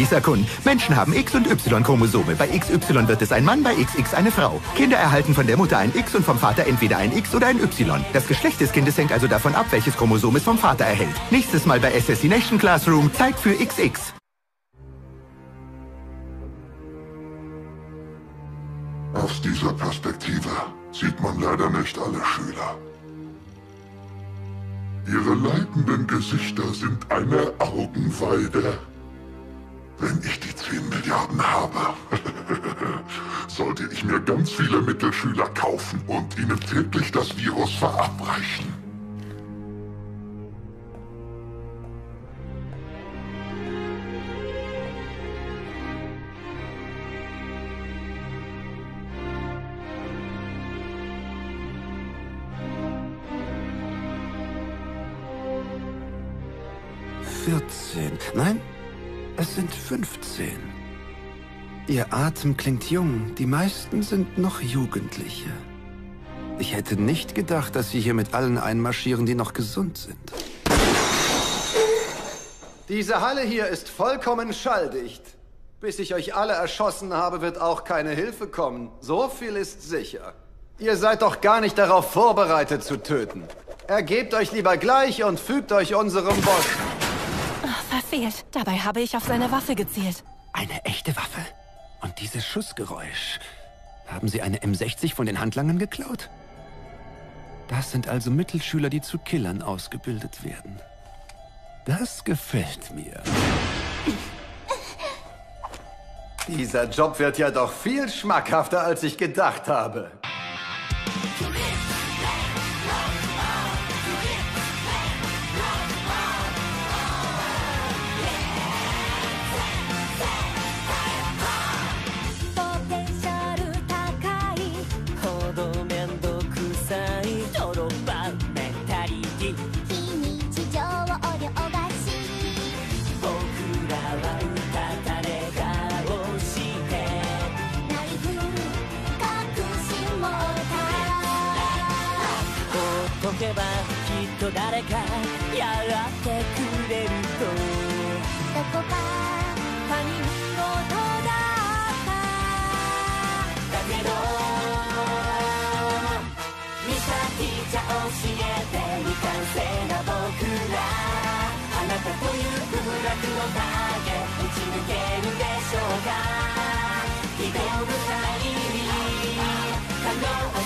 Nagisa Kun, Menschen haben X- und Y-Chromosome. Bei XY wird es ein Mann, bei XX eine Frau. Kinder erhalten von der Mutter ein X und vom Vater entweder ein X oder ein Y. Das Geschlecht des Kindes hängt also davon ab, welches Chromosom es vom Vater erhält. Nächstes Mal bei Assassination Classroom, Zeit für XX. Aus dieser Perspektive sieht man leider nicht alle Schüler. Ihre leidenden Gesichter sind eine Augenweide. Wenn ich die 10 Milliarden habe, sollte ich mir ganz viele Mittelschüler kaufen und ihnen täglich das Virus verabreichen. Vierzehn. Nein, sind 15. Ihr Atem klingt jung, die meisten sind noch Jugendliche. Ich hätte nicht gedacht, dass Sie hier mit allen einmarschieren, die noch gesund sind. Diese Halle hier ist vollkommen schalldicht. Bis ich euch alle erschossen habe, wird auch keine Hilfe kommen. So viel ist sicher. Ihr seid doch gar nicht darauf vorbereitet zu töten. Ergebt euch lieber gleich und fügt euch unserem Boss. Verfehlt. Dabei habe ich auf seine Waffe gezielt. Eine echte Waffe? Und dieses Schussgeräusch. Haben Sie eine M60 von den Handlangern geklaut? Das sind also Mittelschüler, die zu Killern ausgebildet werden. Das gefällt mir. Dieser Job wird ja doch viel schmackhafter, als ich gedacht habe.「と誰かやってくれると」「どこか他人事だった」「だけど」「ミサティじゃ教えて未完成な僕ら」「あなたという空楽の影打ち抜けるでしょうか」「希望深い可能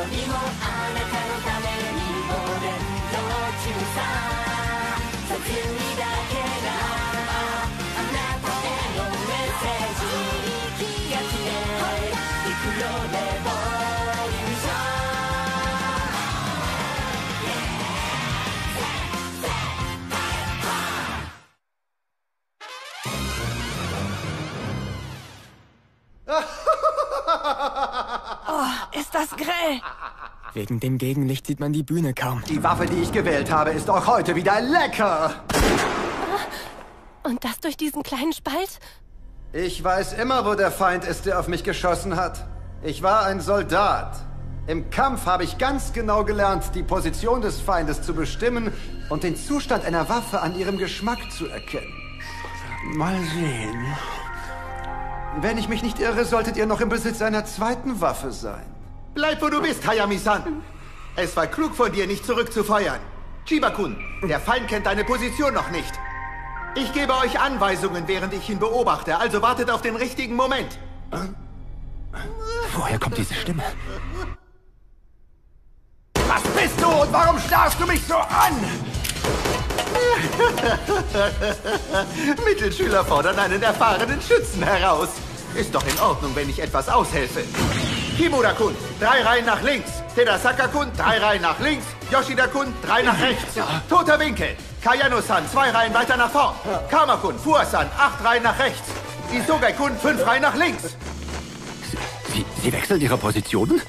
誰よりもあなたのためにお伝道中さ殺意だけがあなたへのメッセージ気が消え行くよレボリューショ Oh, ist das grell! Wegen dem Gegenlicht sieht man die Bühne kaum. Die Waffe, die ich gewählt habe, ist auch heute wieder lecker. Und das durch diesen kleinen Spalt? Ich weiß immer, wo der Feind ist, der auf mich geschossen hat. Ich war ein Soldat. Im Kampf habe ich ganz genau gelernt, die Position des Feindes zu bestimmen und den Zustand einer Waffe an ihrem Geschmack zu erkennen. Mal sehen. Wenn ich mich nicht irre, solltet ihr noch im Besitz einer zweiten Waffe sein. Bleib, wo du bist, Hayami-san. Es war klug von dir, nicht zurückzufeuern. Chiba-kun, der Feind kennt deine Position noch nicht. Ich gebe euch Anweisungen, während ich ihn beobachte, also wartet auf den richtigen Moment. Woher kommt diese Stimme? Was bist du und warum starrst du mich so an? Mittelschüler fordern einen erfahrenen Schützen heraus. Ist doch in Ordnung, wenn ich etwas aushelfe. Kimura-kun, drei Reihen nach links. Tedasaka-kun, drei Reihen nach links. Yoshida-kun, drei nach rechts. Toter Winkel. Kayano-san, zwei Reihen weiter nach vorn. Kama-kun, Fuasan, acht Reihen nach rechts. Isogai-kun, fünf Reihen nach links. Sie, Sie wechseln Ihre Positionen?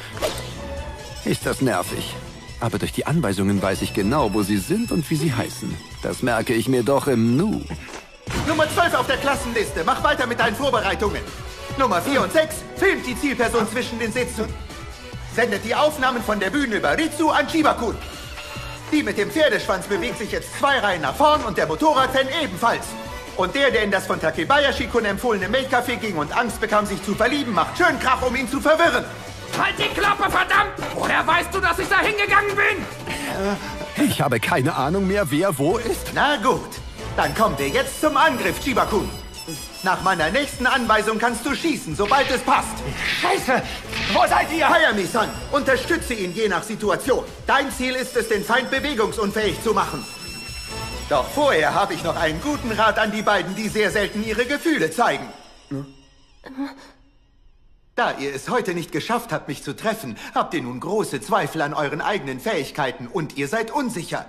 Ist das nervig. Aber durch die Anweisungen weiß ich genau, wo Sie sind und wie Sie heißen. Das merke ich mir doch im Nu. Nummer 12 auf der Klassenliste. Mach weiter mit deinen Vorbereitungen. Nummer 4 und 6 filmt die Zielperson zwischen den Sitzen. Sendet die Aufnahmen von der Bühne über Ritsu an Shibakun. Die mit dem Pferdeschwanz bewegt sich jetzt zwei Reihen nach vorn und der Motorradfan ebenfalls. Und der, der in das von Takebayashi-kun empfohlene Maid-Café ging und Angst bekam, sich zu verlieben, macht schön Krach, um ihn zu verwirren. Halt die Klappe, verdammt! Woher weißt du, dass ich da hingegangen bin? Ich habe keine Ahnung mehr, wer wo ist. Na gut, dann kommen wir jetzt zum Angriff, Chibakun. Nach meiner nächsten Anweisung kannst du schießen, sobald es passt. Scheiße! Wo seid ihr? Hayami-san, unterstütze ihn je nach Situation. Dein Ziel ist es, den Feind bewegungsunfähig zu machen. Doch vorher habe ich noch einen guten Rat an die beiden, die sehr selten ihre Gefühle zeigen. Da ihr es heute nicht geschafft habt, mich zu treffen, habt ihr nun große Zweifel an euren eigenen Fähigkeiten und ihr seid unsicher.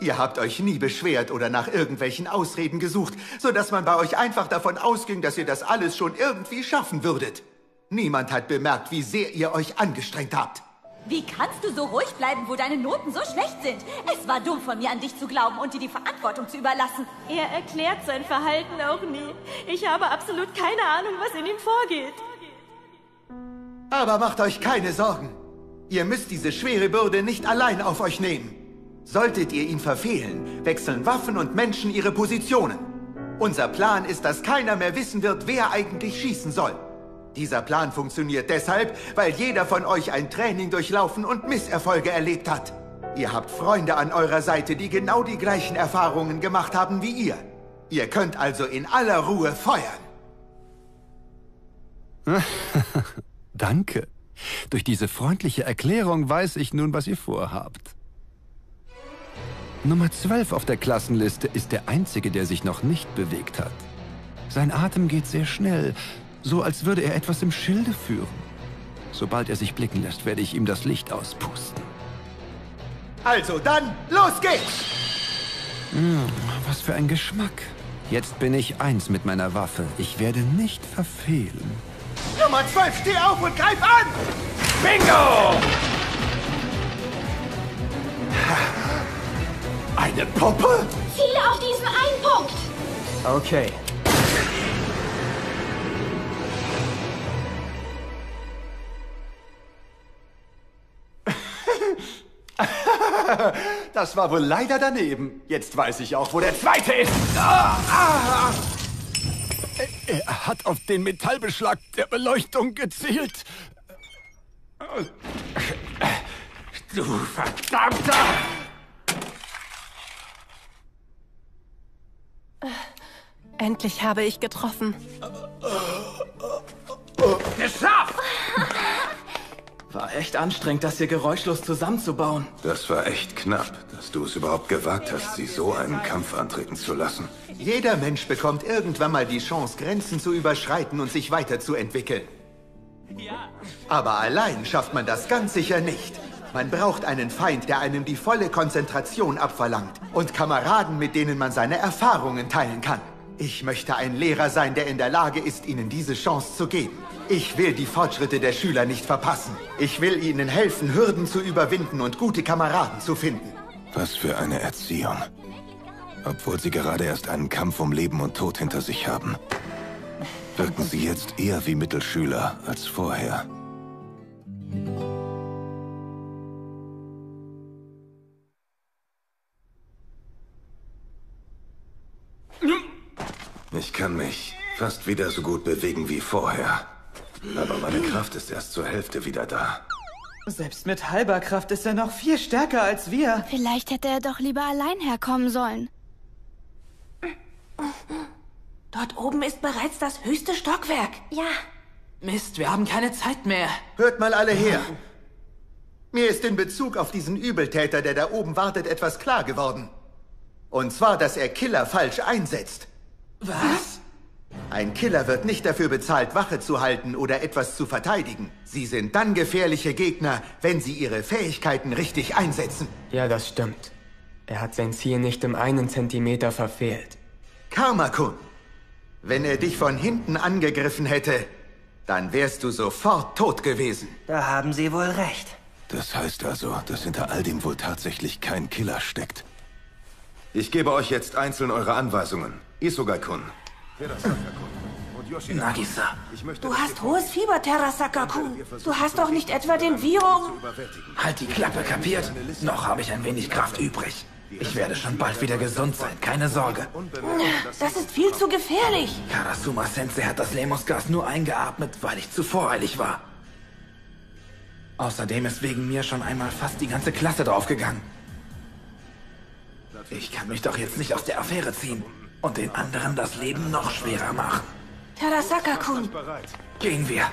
Ihr habt euch nie beschwert oder nach irgendwelchen Ausreden gesucht, sodass man bei euch einfach davon ausging, dass ihr das alles schon irgendwie schaffen würdet. Niemand hat bemerkt, wie sehr ihr euch angestrengt habt. Wie kannst du so ruhig bleiben, wo deine Noten so schlecht sind? Es war dumm von mir, an dich zu glauben und dir die Verantwortung zu überlassen. Er erklärt sein Verhalten auch nie. Ich habe absolut keine Ahnung, was in ihm vorgeht. Aber macht euch keine Sorgen. Ihr müsst diese schwere Bürde nicht allein auf euch nehmen. Solltet ihr ihn verfehlen, wechseln Waffen und Menschen ihre Positionen. Unser Plan ist, dass keiner mehr wissen wird, wer eigentlich schießen soll. Dieser Plan funktioniert deshalb, weil jeder von euch ein Training durchlaufen und Misserfolge erlebt hat. Ihr habt Freunde an eurer Seite, die genau die gleichen Erfahrungen gemacht haben wie ihr. Ihr könnt also in aller Ruhe feuern. Danke. Durch diese freundliche Erklärung weiß ich nun, was ihr vorhabt. Nummer 12 auf der Klassenliste ist der einzige, der sich noch nicht bewegt hat. Sein Atem geht sehr schnell, so als würde er etwas im Schilde führen. Sobald er sich blicken lässt, werde ich ihm das Licht auspusten. Also dann, los geht's! Hm, was für ein Geschmack. Jetzt bin ich eins mit meiner Waffe. Ich werde nicht verfehlen. Nummer 12, steh auf und greif an! Bingo! Eine Puppe? Ziele auf diesen einen Punkt. Okay. Das war wohl leider daneben. Jetzt weiß ich auch, wo der zweite ist. Ah, ah. Er hat auf den Metallbeschlag der Beleuchtung gezielt. Du verdammter! Endlich habe ich getroffen. Geschafft! War echt anstrengend, das hier geräuschlos zusammenzubauen. Das war echt knapp, dass du es überhaupt gewagt hast, sie so einen Kampf antreten zu lassen. Jeder Mensch bekommt irgendwann mal die Chance, Grenzen zu überschreiten und sich weiterzuentwickeln. Aber allein schafft man das ganz sicher nicht. Man braucht einen Feind, der einem die volle Konzentration abverlangt und Kameraden, mit denen man seine Erfahrungen teilen kann. Ich möchte ein Lehrer sein, der in der Lage ist, ihnen diese Chance zu geben. Ich will die Fortschritte der Schüler nicht verpassen. Ich will ihnen helfen, Hürden zu überwinden und gute Kameraden zu finden. Was für eine Erziehung. Obwohl sie gerade erst einen Kampf um Leben und Tod hinter sich haben. Wirken sie jetzt eher wie Mittelschüler als vorher. Ich kann mich fast wieder so gut bewegen wie vorher. Aber meine Kraft ist erst zur Hälfte wieder da. Selbst mit halber Kraft ist er noch viel stärker als wir. Vielleicht hätte er doch lieber allein herkommen sollen. Dort oben ist bereits das höchste Stockwerk. Ja. Mist, wir haben keine Zeit mehr. Hört mal alle her. Mir ist in Bezug auf diesen Übeltäter, der da oben wartet, etwas klar geworden. Und zwar, dass er Killer falsch einsetzt. Was? Ein Killer wird nicht dafür bezahlt, Wache zu halten oder etwas zu verteidigen. Sie sind dann gefährliche Gegner, wenn sie ihre Fähigkeiten richtig einsetzen. Ja, das stimmt. Er hat sein Ziel nicht um einen Zentimeter verfehlt. Karmakun, wenn er dich von hinten angegriffen hätte, dann wärst du sofort tot gewesen. Da haben Sie wohl recht. Das heißt also, dass hinter all dem wohl tatsächlich kein Killer steckt. Ich gebe euch jetzt einzeln eure Anweisungen. Isogai-kun. Nagisa. Du hast hohes Fieber, Terasaka-kun. Du hast doch nicht etwa den Virus... Halt die Klappe, kapiert? Noch habe ich ein wenig Kraft übrig. Ich werde schon bald wieder gesund sein, keine Sorge. Das ist viel zu gefährlich. Karasuma Sensei hat das Lemusgas nur eingeatmet, weil ich zu voreilig war. Außerdem ist wegen mir schon einmal fast die ganze Klasse draufgegangen. Ich kann mich doch jetzt nicht aus der Affäre ziehen und den anderen das Leben noch schwerer machen. Terasaka-kun. Gehen wir.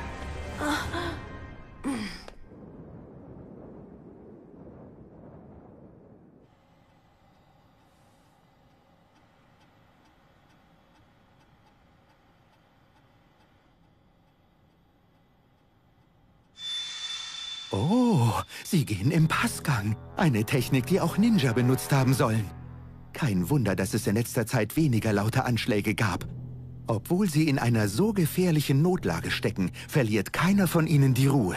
Oh, sie gehen im Passgang. Eine Technik, die auch Ninja benutzt haben sollen. Kein Wunder, dass es in letzter Zeit weniger laute Anschläge gab. Obwohl sie in einer so gefährlichen Notlage stecken, verliert keiner von ihnen die Ruhe.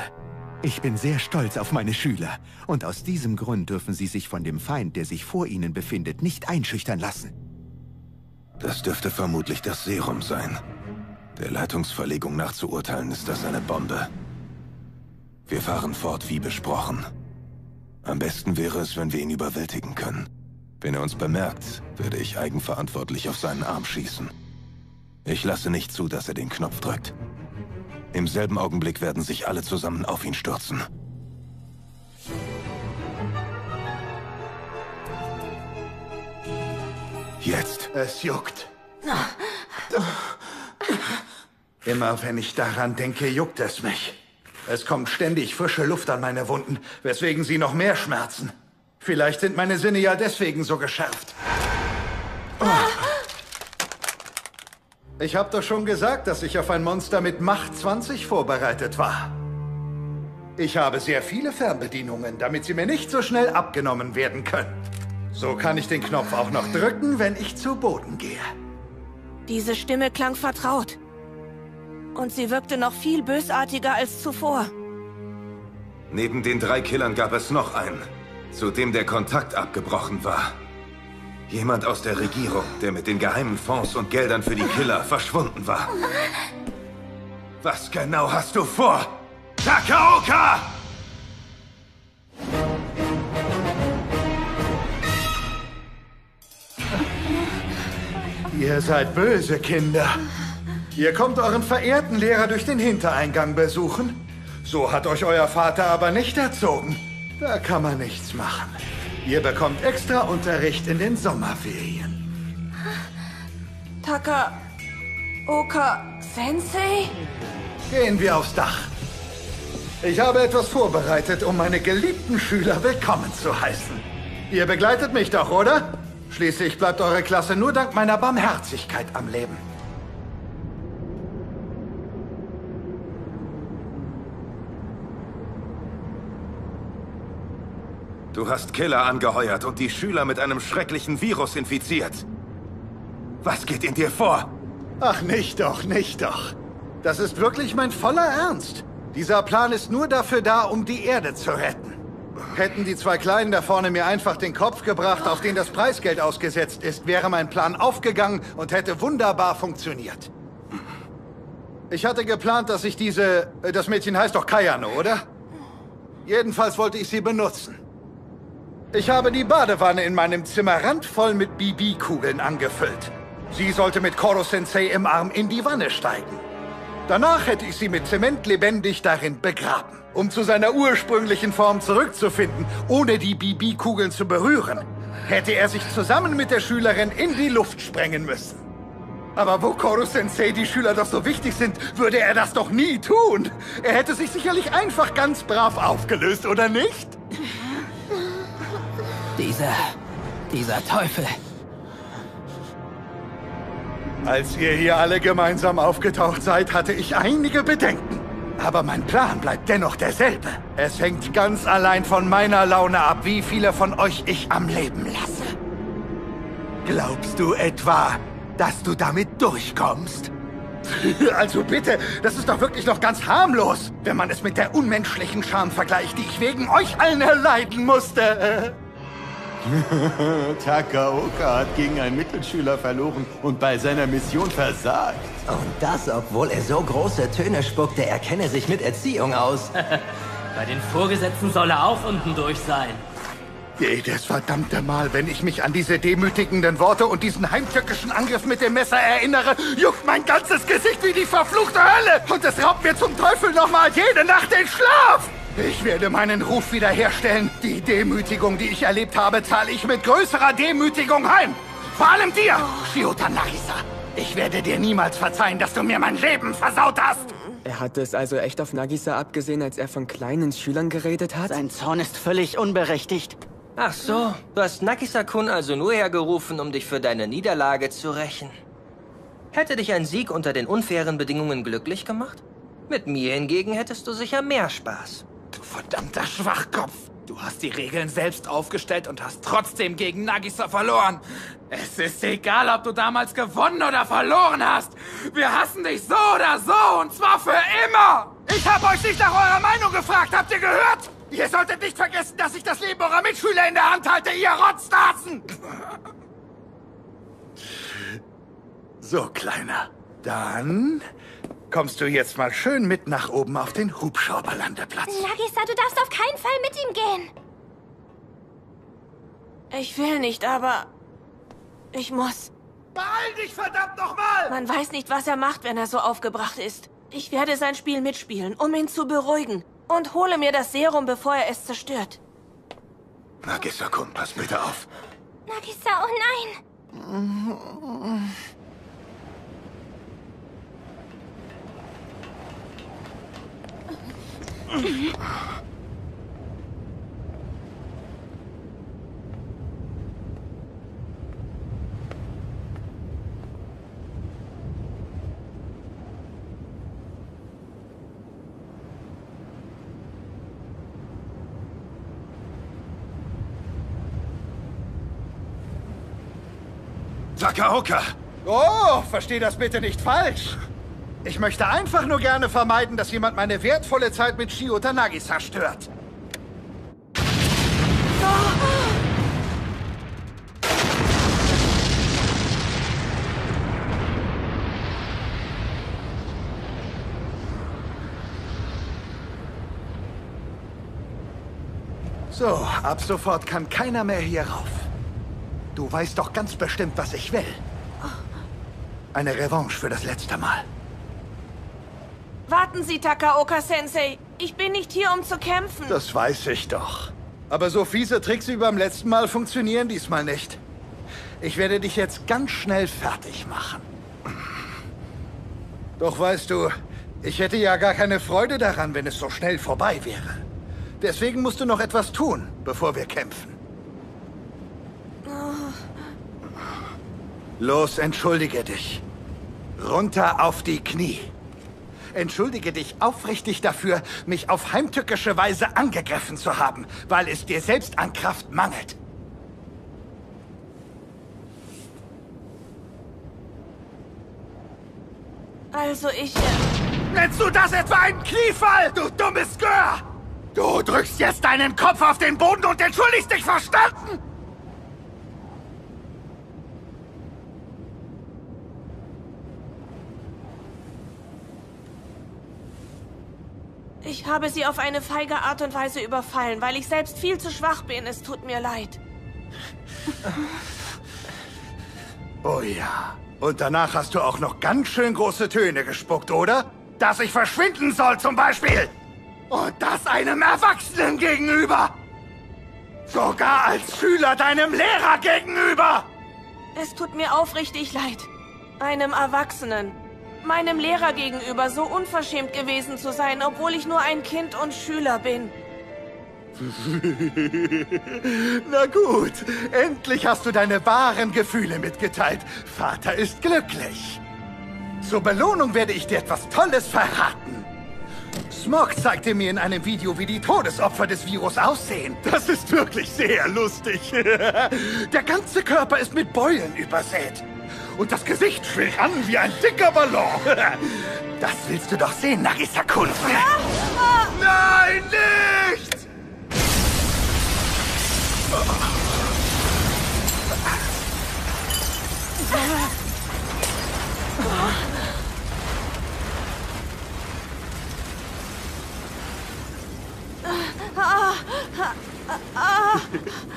Ich bin sehr stolz auf meine Schüler. Und aus diesem Grund dürfen sie sich von dem Feind, der sich vor ihnen befindet, nicht einschüchtern lassen. Das dürfte vermutlich das Serum sein. Der Leitungsverlegung nach zu urteilen, ist das eine Bombe. Wir fahren fort wie besprochen. Am besten wäre es, wenn wir ihn überwältigen können. Wenn er uns bemerkt, werde ich eigenverantwortlich auf seinen Arm schießen. Ich lasse nicht zu, dass er den Knopf drückt. Im selben Augenblick werden sich alle zusammen auf ihn stürzen. Jetzt. Es juckt. Immer wenn ich daran denke, juckt es mich. Es kommt ständig frische Luft an meine Wunden, weswegen sie noch mehr schmerzen. Vielleicht sind meine Sinne ja deswegen so geschärft. Oh. Ich hab doch schon gesagt, dass ich auf ein Monster mit Macht 20 vorbereitet war. Ich habe sehr viele Fernbedienungen, damit sie mir nicht so schnell abgenommen werden können. So kann ich den Knopf auch noch drücken, wenn ich zu Boden gehe. Diese Stimme klang vertraut. Und sie wirkte noch viel bösartiger als zuvor. Neben den drei Killern gab es noch einen, zu dem der Kontakt abgebrochen war. Jemand aus der Regierung, der mit den geheimen Fonds und Geldern für die Killer verschwunden war. Was genau hast du vor? Takaoka! Ihr seid böse Kinder. Ihr kommt euren verehrten Lehrer durch den Hintereingang besuchen. So hat euch euer Vater aber nicht erzogen. Da kann man nichts machen. Ihr bekommt extra Unterricht in den Sommerferien. Taka... Oka... Sensei? Gehen wir aufs Dach. Ich habe etwas vorbereitet, um meine geliebten Schüler willkommen zu heißen. Ihr begleitet mich doch, oder? Schließlich bleibt eure Klasse nur dank meiner Barmherzigkeit am Leben. Du hast Killer angeheuert und die Schüler mit einem schrecklichen Virus infiziert. Was geht in dir vor? Ach, nicht doch, nicht doch. Das ist wirklich mein voller Ernst. Dieser Plan ist nur dafür da, um die Erde zu retten. Hätten die zwei Kleinen da vorne mir einfach den Kopf gebracht, auf den das Preisgeld ausgesetzt ist, wäre mein Plan aufgegangen und hätte wunderbar funktioniert. Ich hatte geplant, dass ich diese... äh, Das Mädchen heißt doch Kayano, oder? Jedenfalls wollte ich sie benutzen. Ich habe die Badewanne in meinem Zimmer randvoll mit BB-Kugeln angefüllt. Sie sollte mit Koro-sensei im Arm in die Wanne steigen. Danach hätte ich sie mit Zement lebendig darin begraben, um zu seiner ursprünglichen Form zurückzufinden, ohne die BB-Kugeln zu berühren. Hätte er sich zusammen mit der Schülerin in die Luft sprengen müssen. Aber wo Koro-sensei die Schüler doch so wichtig sind, würde er das doch nie tun. Er hätte sich sicherlich einfach ganz brav aufgelöst, oder nicht? Dieser, dieser Teufel. Als ihr hier alle gemeinsam aufgetaucht seid, hatte ich einige Bedenken. Aber mein Plan bleibt dennoch derselbe. Es hängt ganz allein von meiner Laune ab, wie viele von euch ich am Leben lasse. Glaubst du etwa, dass du damit durchkommst? Also bitte, das ist doch wirklich noch ganz harmlos, wenn man es mit der unmenschlichen Scham vergleicht, die ich wegen euch allen erleiden musste. Takaoka hat gegen einen Mittelschüler verloren und bei seiner Mission versagt. Und das, obwohl er so große Töne spuckte, er kenne sich mit Erziehung aus. Bei den Vorgesetzten soll er auch unten durch sein. Jedes verdammte Mal, wenn ich mich an diese demütigenden Worte und diesen heimtückischen Angriff mit dem Messer erinnere, juckt mein ganzes Gesicht wie die verfluchte Hölle. Und es raubt mir zum Teufel nochmal jede Nacht den Schlaf. Ich werde meinen Ruf wiederherstellen. Die Demütigung, die ich erlebt habe, zahle ich mit größerer Demütigung heim. Vor allem dir, Shiota Nagisa. Ich werde dir niemals verzeihen, dass du mir mein Leben versaut hast. Er hatte es also echt auf Nagisa abgesehen, als er von kleinen Schülern geredet hat? Sein Zorn ist völlig unberechtigt. Ach so, du hast Nagisa-kun also nur hergerufen, um dich für deine Niederlage zu rächen. Hätte dich ein Sieg unter den unfairen Bedingungen glücklich gemacht? Mit mir hingegen hättest du sicher mehr Spaß. Du verdammter Schwachkopf! Du hast die Regeln selbst aufgestellt und hast trotzdem gegen Nagisa verloren. Es ist egal, ob du damals gewonnen oder verloren hast. Wir hassen dich so oder so und zwar für immer. Ich habe euch nicht nach eurer Meinung gefragt, habt ihr gehört? Ihr solltet nicht vergessen, dass ich das Leben eurer Mitschüler in der Hand halte, ihr Rotznasen! So, Kleiner. Dann kommst du jetzt mal schön mit nach oben auf den Hubschrauberlandeplatz. Nagisa, du darfst auf keinen Fall mit ihm gehen. Ich will nicht, aber ich muss. Beeil dich, verdammt nochmal! Man weiß nicht, was er macht, wenn er so aufgebracht ist. Ich werde sein Spiel mitspielen, um ihn zu beruhigen. Und hole mir das Serum, bevor er es zerstört. Nagisa, komm, pass bitte auf. Nagisa, oh nein. Takaoka! Oh, versteh das bitte nicht falsch. Ich möchte einfach nur gerne vermeiden, dass jemand meine wertvolle Zeit mit Shiota Nagisa stört. So, ab sofort kann keiner mehr hier rauf. Du weißt doch ganz bestimmt, was ich will. Eine Revanche für das letzte Mal. Warten Sie, Takaoka-Sensei. Ich bin nicht hier, um zu kämpfen. Das weiß ich doch. Aber so fiese Tricks wie beim letzten Mal funktionieren diesmal nicht. Ich werde dich jetzt ganz schnell fertig machen. Doch weißt du, ich hätte ja gar keine Freude daran, wenn es so schnell vorbei wäre. Deswegen musst du noch etwas tun, bevor wir kämpfen. Los, entschuldige dich. Runter auf die Knie. Entschuldige dich aufrichtig dafür, mich auf heimtückische Weise angegriffen zu haben, weil es dir selbst an Kraft mangelt. Also ich... Nennst du das etwa einen Kniefall, du dummes Gör? Du drückst jetzt deinen Kopf auf den Boden und entschuldigst dich verstanden? Ich habe sie auf eine feige Art und Weise überfallen, weil ich selbst viel zu schwach bin. Es tut mir leid. Oh ja, Und danach hast du auch noch ganz schön große Töne gespuckt, oder? Dass ich verschwinden soll zum Beispiel. Und das einem Erwachsenen gegenüber. Sogar als Schüler deinem Lehrer gegenüber. Es tut mir aufrichtig leid. Einem Erwachsenen. Meinem Lehrer gegenüber so unverschämt gewesen zu sein, obwohl ich nur ein Kind und Schüler bin. Na gut, endlich hast du deine wahren Gefühle mitgeteilt. Vater ist glücklich. Zur Belohnung werde ich dir etwas Tolles verraten. Smog zeigte mir in einem Video, wie die Todesopfer des Virus aussehen. Das ist wirklich sehr lustig. Der ganze Körper ist mit Beulen übersät. Und das Gesicht schwillt an wie ein dicker Ballon. Das willst du doch sehen, Nagisa Kun. Nein, nicht!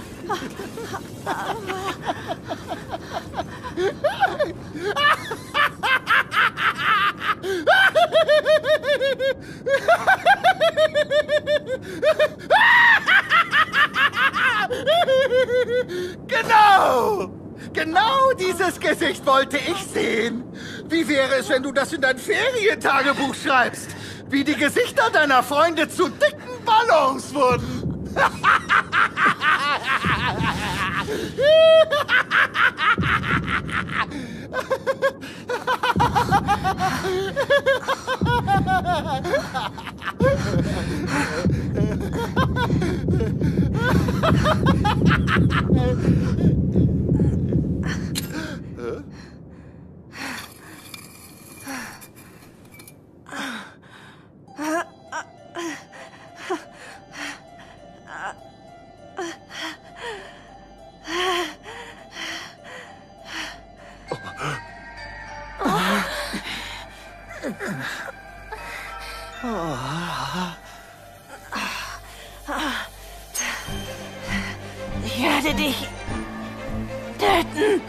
Genau! Genau dieses Gesicht wollte ich sehen. Wie wäre es, wenn du das in dein Ferientagebuch schreibst? Wie die Gesichter deiner Freunde zu dicken Ballons wurden. 아, 아, 아. Ich werde dich töten.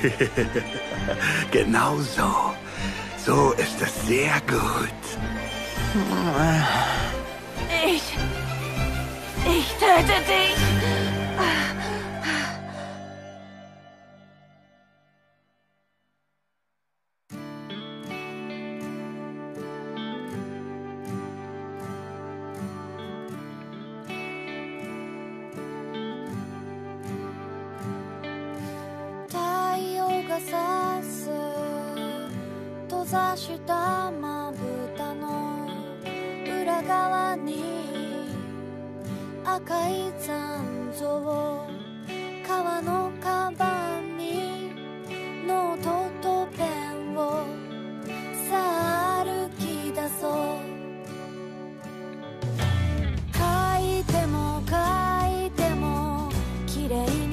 genau so. So ist es sehr gut. Ich. Ich töte dich.「ざしたまぶたの裏側に赤い残像革のカバンにノートとペンをさあ歩き出そう書いても書いても綺麗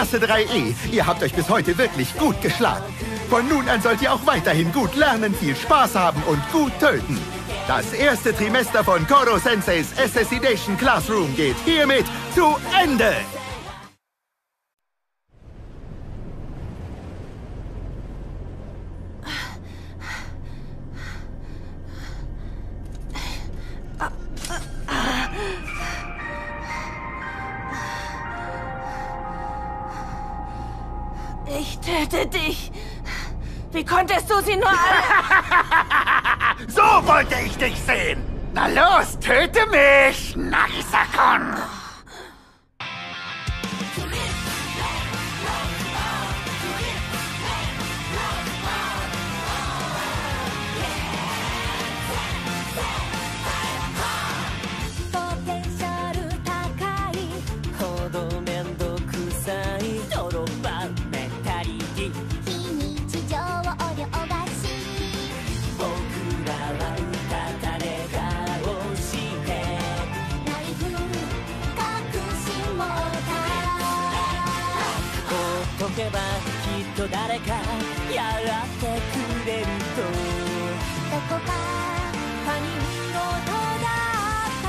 Klasse 3e, ihr habt euch bis heute wirklich gut geschlagen. Von nun an sollt ihr auch weiterhin gut lernen, viel Spaß haben und gut töten. Das erste Trimester von Koro Senseis Assassination Classroom geht hiermit zu Ende. Wie konntest du sie nur alle... So wollte ich dich sehen. Na los, töte mich, Nagisa-kun!「ばきっと誰かやってくれると」「どこか他人事だった」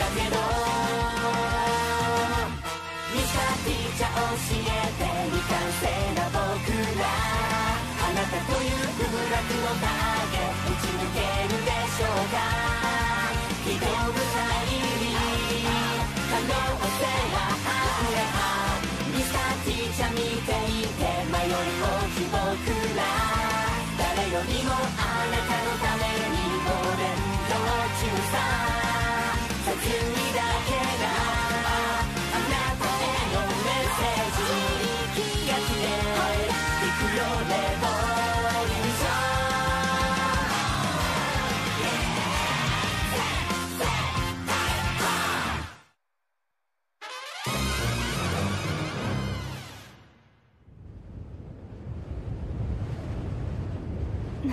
「だけどミスターティーチャー教えて未完成な僕ら」「あなたという空楽の影打ち抜けるでしょうか」「非道具ない。に可能性はよりもあなたのためにご連動中さ」「切にだけ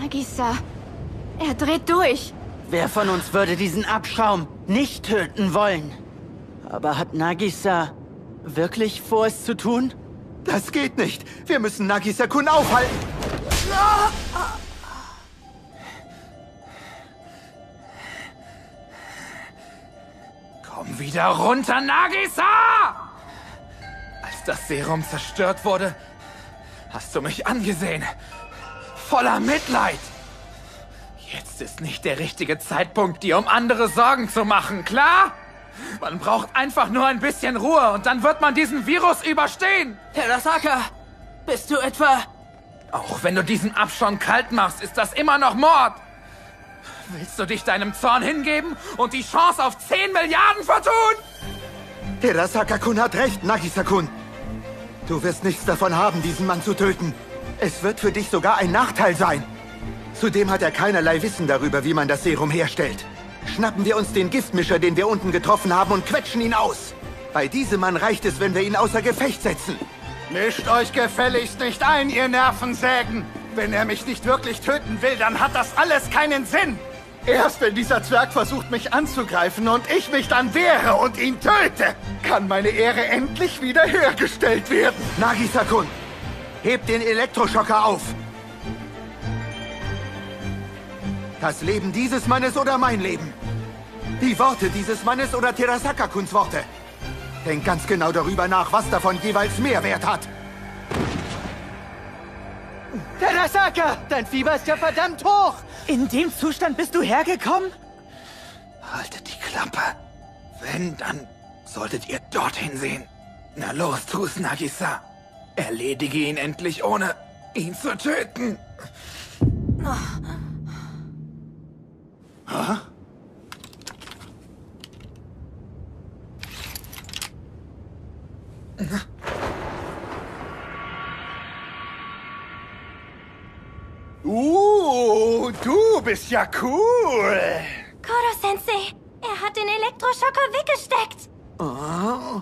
Nagisa, er dreht durch. Wer von uns würde diesen Abschaum nicht töten wollen? Aber hat Nagisa wirklich vor, es zu tun? Das geht nicht. Wir müssen Nagisa-kun aufhalten. Komm wieder runter, Nagisa! Als das Serum zerstört wurde, hast du mich angesehen. Voller Mitleid. Jetzt ist nicht der richtige Zeitpunkt, dir um andere Sorgen zu machen, klar? Man braucht einfach nur ein bisschen Ruhe und dann wird man diesen Virus überstehen. Terasaka, bist du etwa... Auch wenn du diesen Abschaum kalt machst, ist das immer noch Mord. Willst du dich deinem Zorn hingeben und die Chance auf 10 Milliarden vertun? Terasaka-kun hat recht, Nagisa-kun. Du wirst nichts davon haben, diesen Mann zu töten. Es wird für dich sogar ein Nachteil sein. Zudem hat er keinerlei Wissen darüber, wie man das Serum herstellt. Schnappen wir uns den Giftmischer, den wir unten getroffen haben, und quetschen ihn aus. Bei diesem Mann reicht es, wenn wir ihn außer Gefecht setzen. Mischt euch gefälligst nicht ein, ihr Nervensägen! Wenn er mich nicht wirklich töten will, dann hat das alles keinen Sinn! Erst wenn dieser Zwerg versucht, mich anzugreifen und ich mich dann wehre und ihn töte, kann meine Ehre endlich wiederhergestellt werden. Nagisa-kun, heb den Elektroschocker auf. Das Leben dieses Mannes oder mein Leben? Die Worte dieses Mannes oder Terasaka-kuns Worte? Denk ganz genau darüber nach, was davon jeweils mehr Wert hat. Terasaka, dein Fieber ist ja verdammt hoch. In dem Zustand bist du hergekommen? Haltet die Klappe. Wenn, dann solltet ihr dorthin sehen. Na los, tu's, Nagisa. Erledige ihn endlich, ohne ihn zu töten. Hä? Uh, du bist ja cool. Koro-sensei, er hat den Elektroschocker weggesteckt. Oh,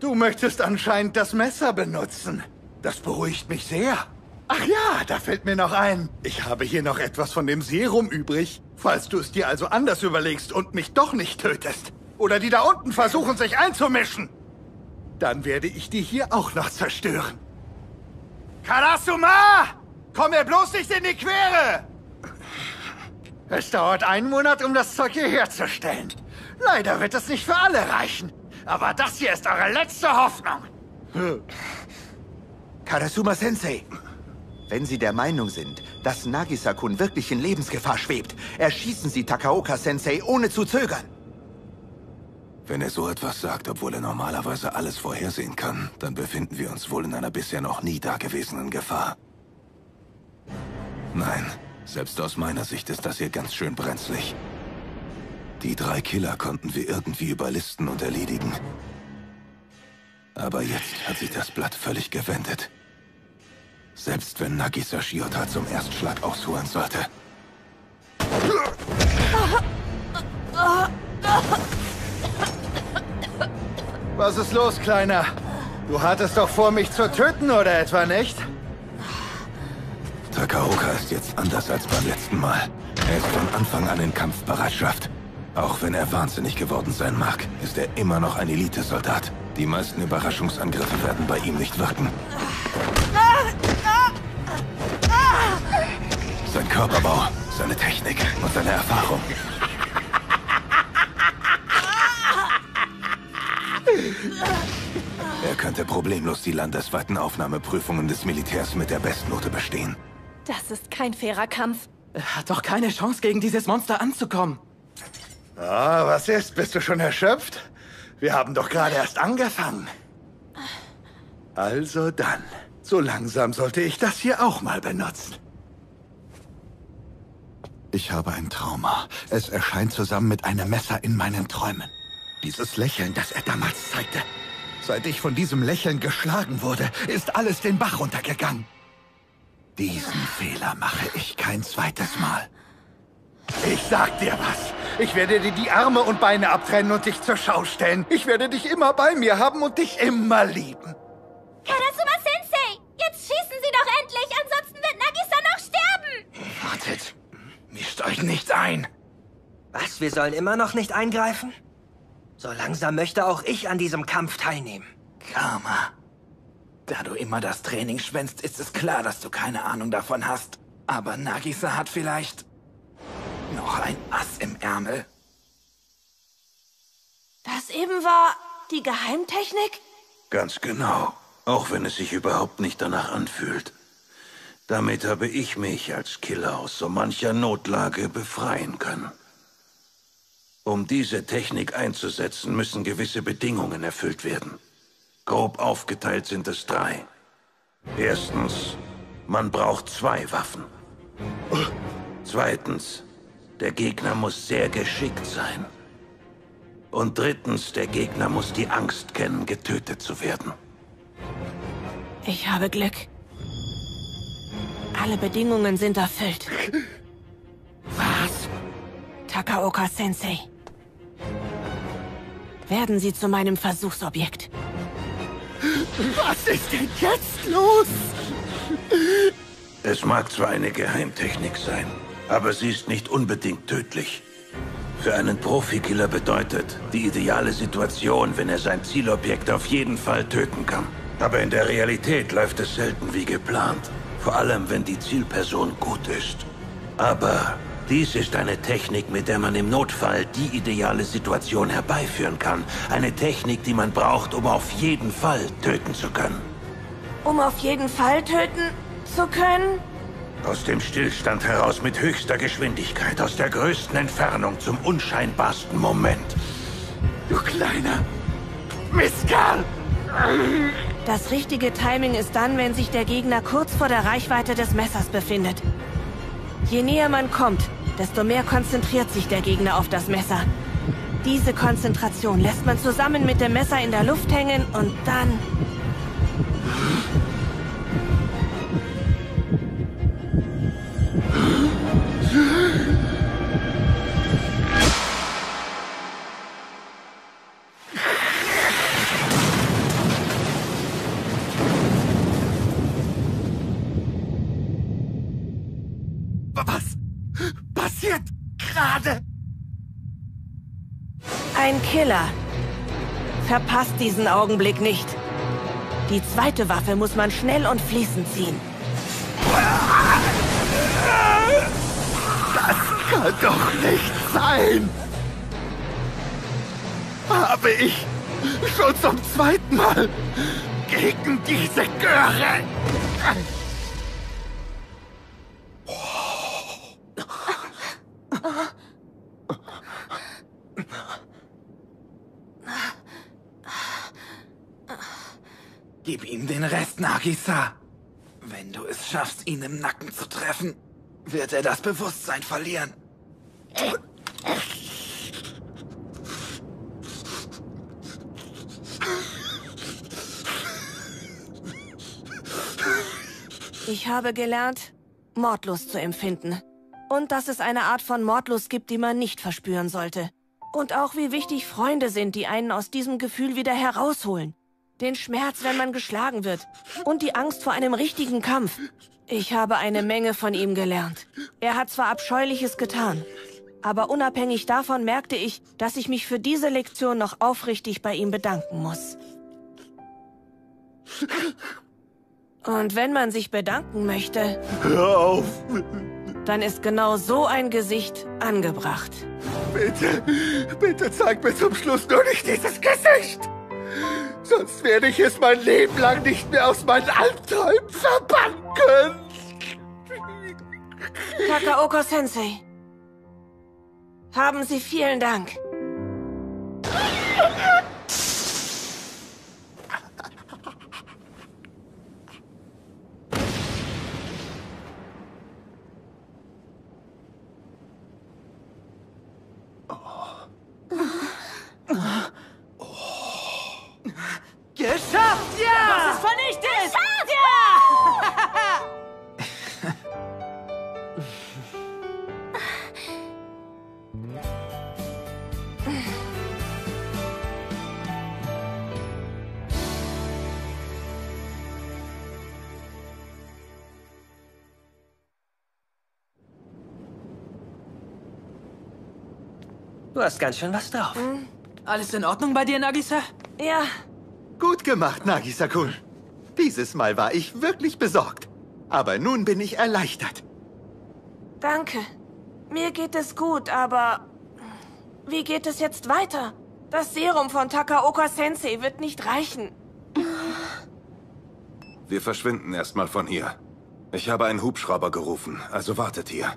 du möchtest anscheinend das Messer benutzen. Das beruhigt mich sehr. Ach ja, da fällt mir noch ein. Ich habe hier noch etwas von dem Serum übrig. Falls du es dir also anders überlegst und mich doch nicht tötest. Oder die da unten versuchen, sich einzumischen. Dann werde ich die hier auch noch zerstören. Karasuma! Komm mir bloß nicht in die Quere! Es dauert einen Monat, um das Zeug hier herzustellen. Leider wird es nicht für alle reichen. Aber das hier ist eure letzte Hoffnung. Karasuma-sensei, wenn Sie der Meinung sind, dass Nagisa-kun wirklich in Lebensgefahr schwebt, erschießen Sie Takaoka-sensei ohne zu zögern. Wenn er so etwas sagt, obwohl er normalerweise alles vorhersehen kann, dann befinden wir uns wohl in einer bisher noch nie dagewesenen Gefahr. Nein, Selbst aus meiner Sicht ist das hier ganz schön brenzlig. Die drei Killer konnten wir irgendwie überlisten und erledigen. Aber jetzt hat sich das Blatt völlig gewendet. Selbst wenn Nagisa Shiota zum Erstschlag ausholen sollte. Was ist los, Kleiner? Du hattest doch vor, mich zu töten, oder etwa nicht? Takaoka ist jetzt anders als beim letzten Mal. Er ist von Anfang an in Kampfbereitschaft. Auch wenn er wahnsinnig geworden sein mag, ist er immer noch ein Elitesoldat. Die meisten Überraschungsangriffe werden bei ihm nicht wirken. Sein Körperbau, seine Technik und seine Erfahrung. Er könnte problemlos die landesweiten Aufnahmeprüfungen des Militärs mit der Bestnote bestehen. Das ist kein fairer Kampf. Er hat doch keine Chance, gegen dieses Monster anzukommen. Ah, was ist? Bist du schon erschöpft? Wir haben doch gerade erst angefangen. Also dann. So langsam sollte ich das hier auch mal benutzen. Ich habe ein Trauma. Es erscheint zusammen mit einem Messer in meinen Träumen. Dieses Lächeln, das er damals zeigte. Seit ich von diesem Lächeln geschlagen wurde, ist alles den Bach runtergegangen. Diesen Fehler mache ich kein zweites Mal. Ich sag dir was. Ich werde dir die Arme und Beine abtrennen und dich zur Schau stellen. Ich werde dich immer bei mir haben und dich immer lieben. Karasuma Sensei, jetzt schießen Sie doch endlich, ansonsten wird Nagisa noch sterben. Wartet. Mischt euch nicht ein. Was, wir sollen immer noch nicht eingreifen? So langsam möchte auch ich an diesem Kampf teilnehmen. Karma. Da du immer das Training schwänzt, ist es klar, dass du keine Ahnung davon hast. Aber Nagisa hat vielleicht noch ein Ass im Ärmel. Das eben war die Geheimtechnik? Ganz genau. Auch wenn es sich überhaupt nicht danach anfühlt. Damit habe ich mich als Killer aus so mancher Notlage befreien können. Um diese Technik einzusetzen, müssen gewisse Bedingungen erfüllt werden. Grob aufgeteilt sind es drei. Erstens, man braucht zwei Waffen. Zweitens, der Gegner muss sehr geschickt sein. Und drittens, der Gegner muss die Angst kennen, getötet zu werden. Ich habe Glück. Alle Bedingungen sind erfüllt. Was? Takaoka Sensei. Werden Sie zu meinem Versuchsobjekt. Was ist denn jetzt los? Es mag zwar eine Geheimtechnik sein, aber sie ist nicht unbedingt tödlich. Für einen Profikiller bedeutet die ideale Situation, wenn er sein Zielobjekt auf jeden Fall töten kann. Aber in der Realität läuft es selten wie geplant. Vor allem, wenn die Zielperson gut ist. Aber dies ist eine Technik, mit der man im Notfall die ideale Situation herbeiführen kann. Eine Technik, die man braucht, um auf jeden Fall töten zu können. Um auf jeden Fall töten zu können? Aus dem Stillstand heraus mit höchster Geschwindigkeit, aus der größten Entfernung zum unscheinbarsten Moment. Du kleiner Mistkerl! Das richtige Timing ist dann, wenn sich der Gegner kurz vor der Reichweite des Messers befindet. Je näher man kommt, desto mehr konzentriert sich der Gegner auf das Messer. Diese Konzentration lässt man zusammen mit dem Messer in der Luft hängen und dann... Ein Killer. Verpasst diesen Augenblick nicht. Die zweite Waffe muss man schnell und fließend ziehen. Das kann doch nicht sein! Habe ich schon zum zweiten Mal gegen diese Göre... Gib ihm den Rest, Nagisa. Wenn du es schaffst, ihn im Nacken zu treffen, wird er das Bewusstsein verlieren. Ich habe gelernt, Mordlust zu empfinden. Und dass es eine Art von Mordlust gibt, die man nicht verspüren sollte. Und auch wie wichtig Freunde sind, die einen aus diesem Gefühl wieder herausholen. Den Schmerz, wenn man geschlagen wird. Und die Angst vor einem richtigen Kampf. Ich habe eine Menge von ihm gelernt. Er hat zwar Abscheuliches getan, aber unabhängig davon merkte ich, dass ich mich für diese Lektion noch aufrichtig bei ihm bedanken muss. Und wenn man sich bedanken möchte... Hör auf! Dann ist genau so ein Gesicht angebracht. Bitte, bitte zeig mir zum Schluss nur nicht dieses Gesicht! Sonst werde ich es mein Leben lang nicht mehr aus meinen Albträumen verbannen können! Takaoko-sensei. Haben Sie vielen Dank. Geschafft, ja! Das ist vernichtet! Geschafft! Ja! Du hast ganz schön was drauf. Alles in Ordnung bei dir, Nagisa? Ja. Gut gemacht, Nagisa-kun. Dieses Mal war ich wirklich besorgt. Aber nun bin ich erleichtert. Danke. Mir geht es gut, aber... Wie geht es jetzt weiter? Das Serum von Takaoka-sensei wird nicht reichen. Wir verschwinden erstmal von hier. Ich habe einen Hubschrauber gerufen, also wartet hier.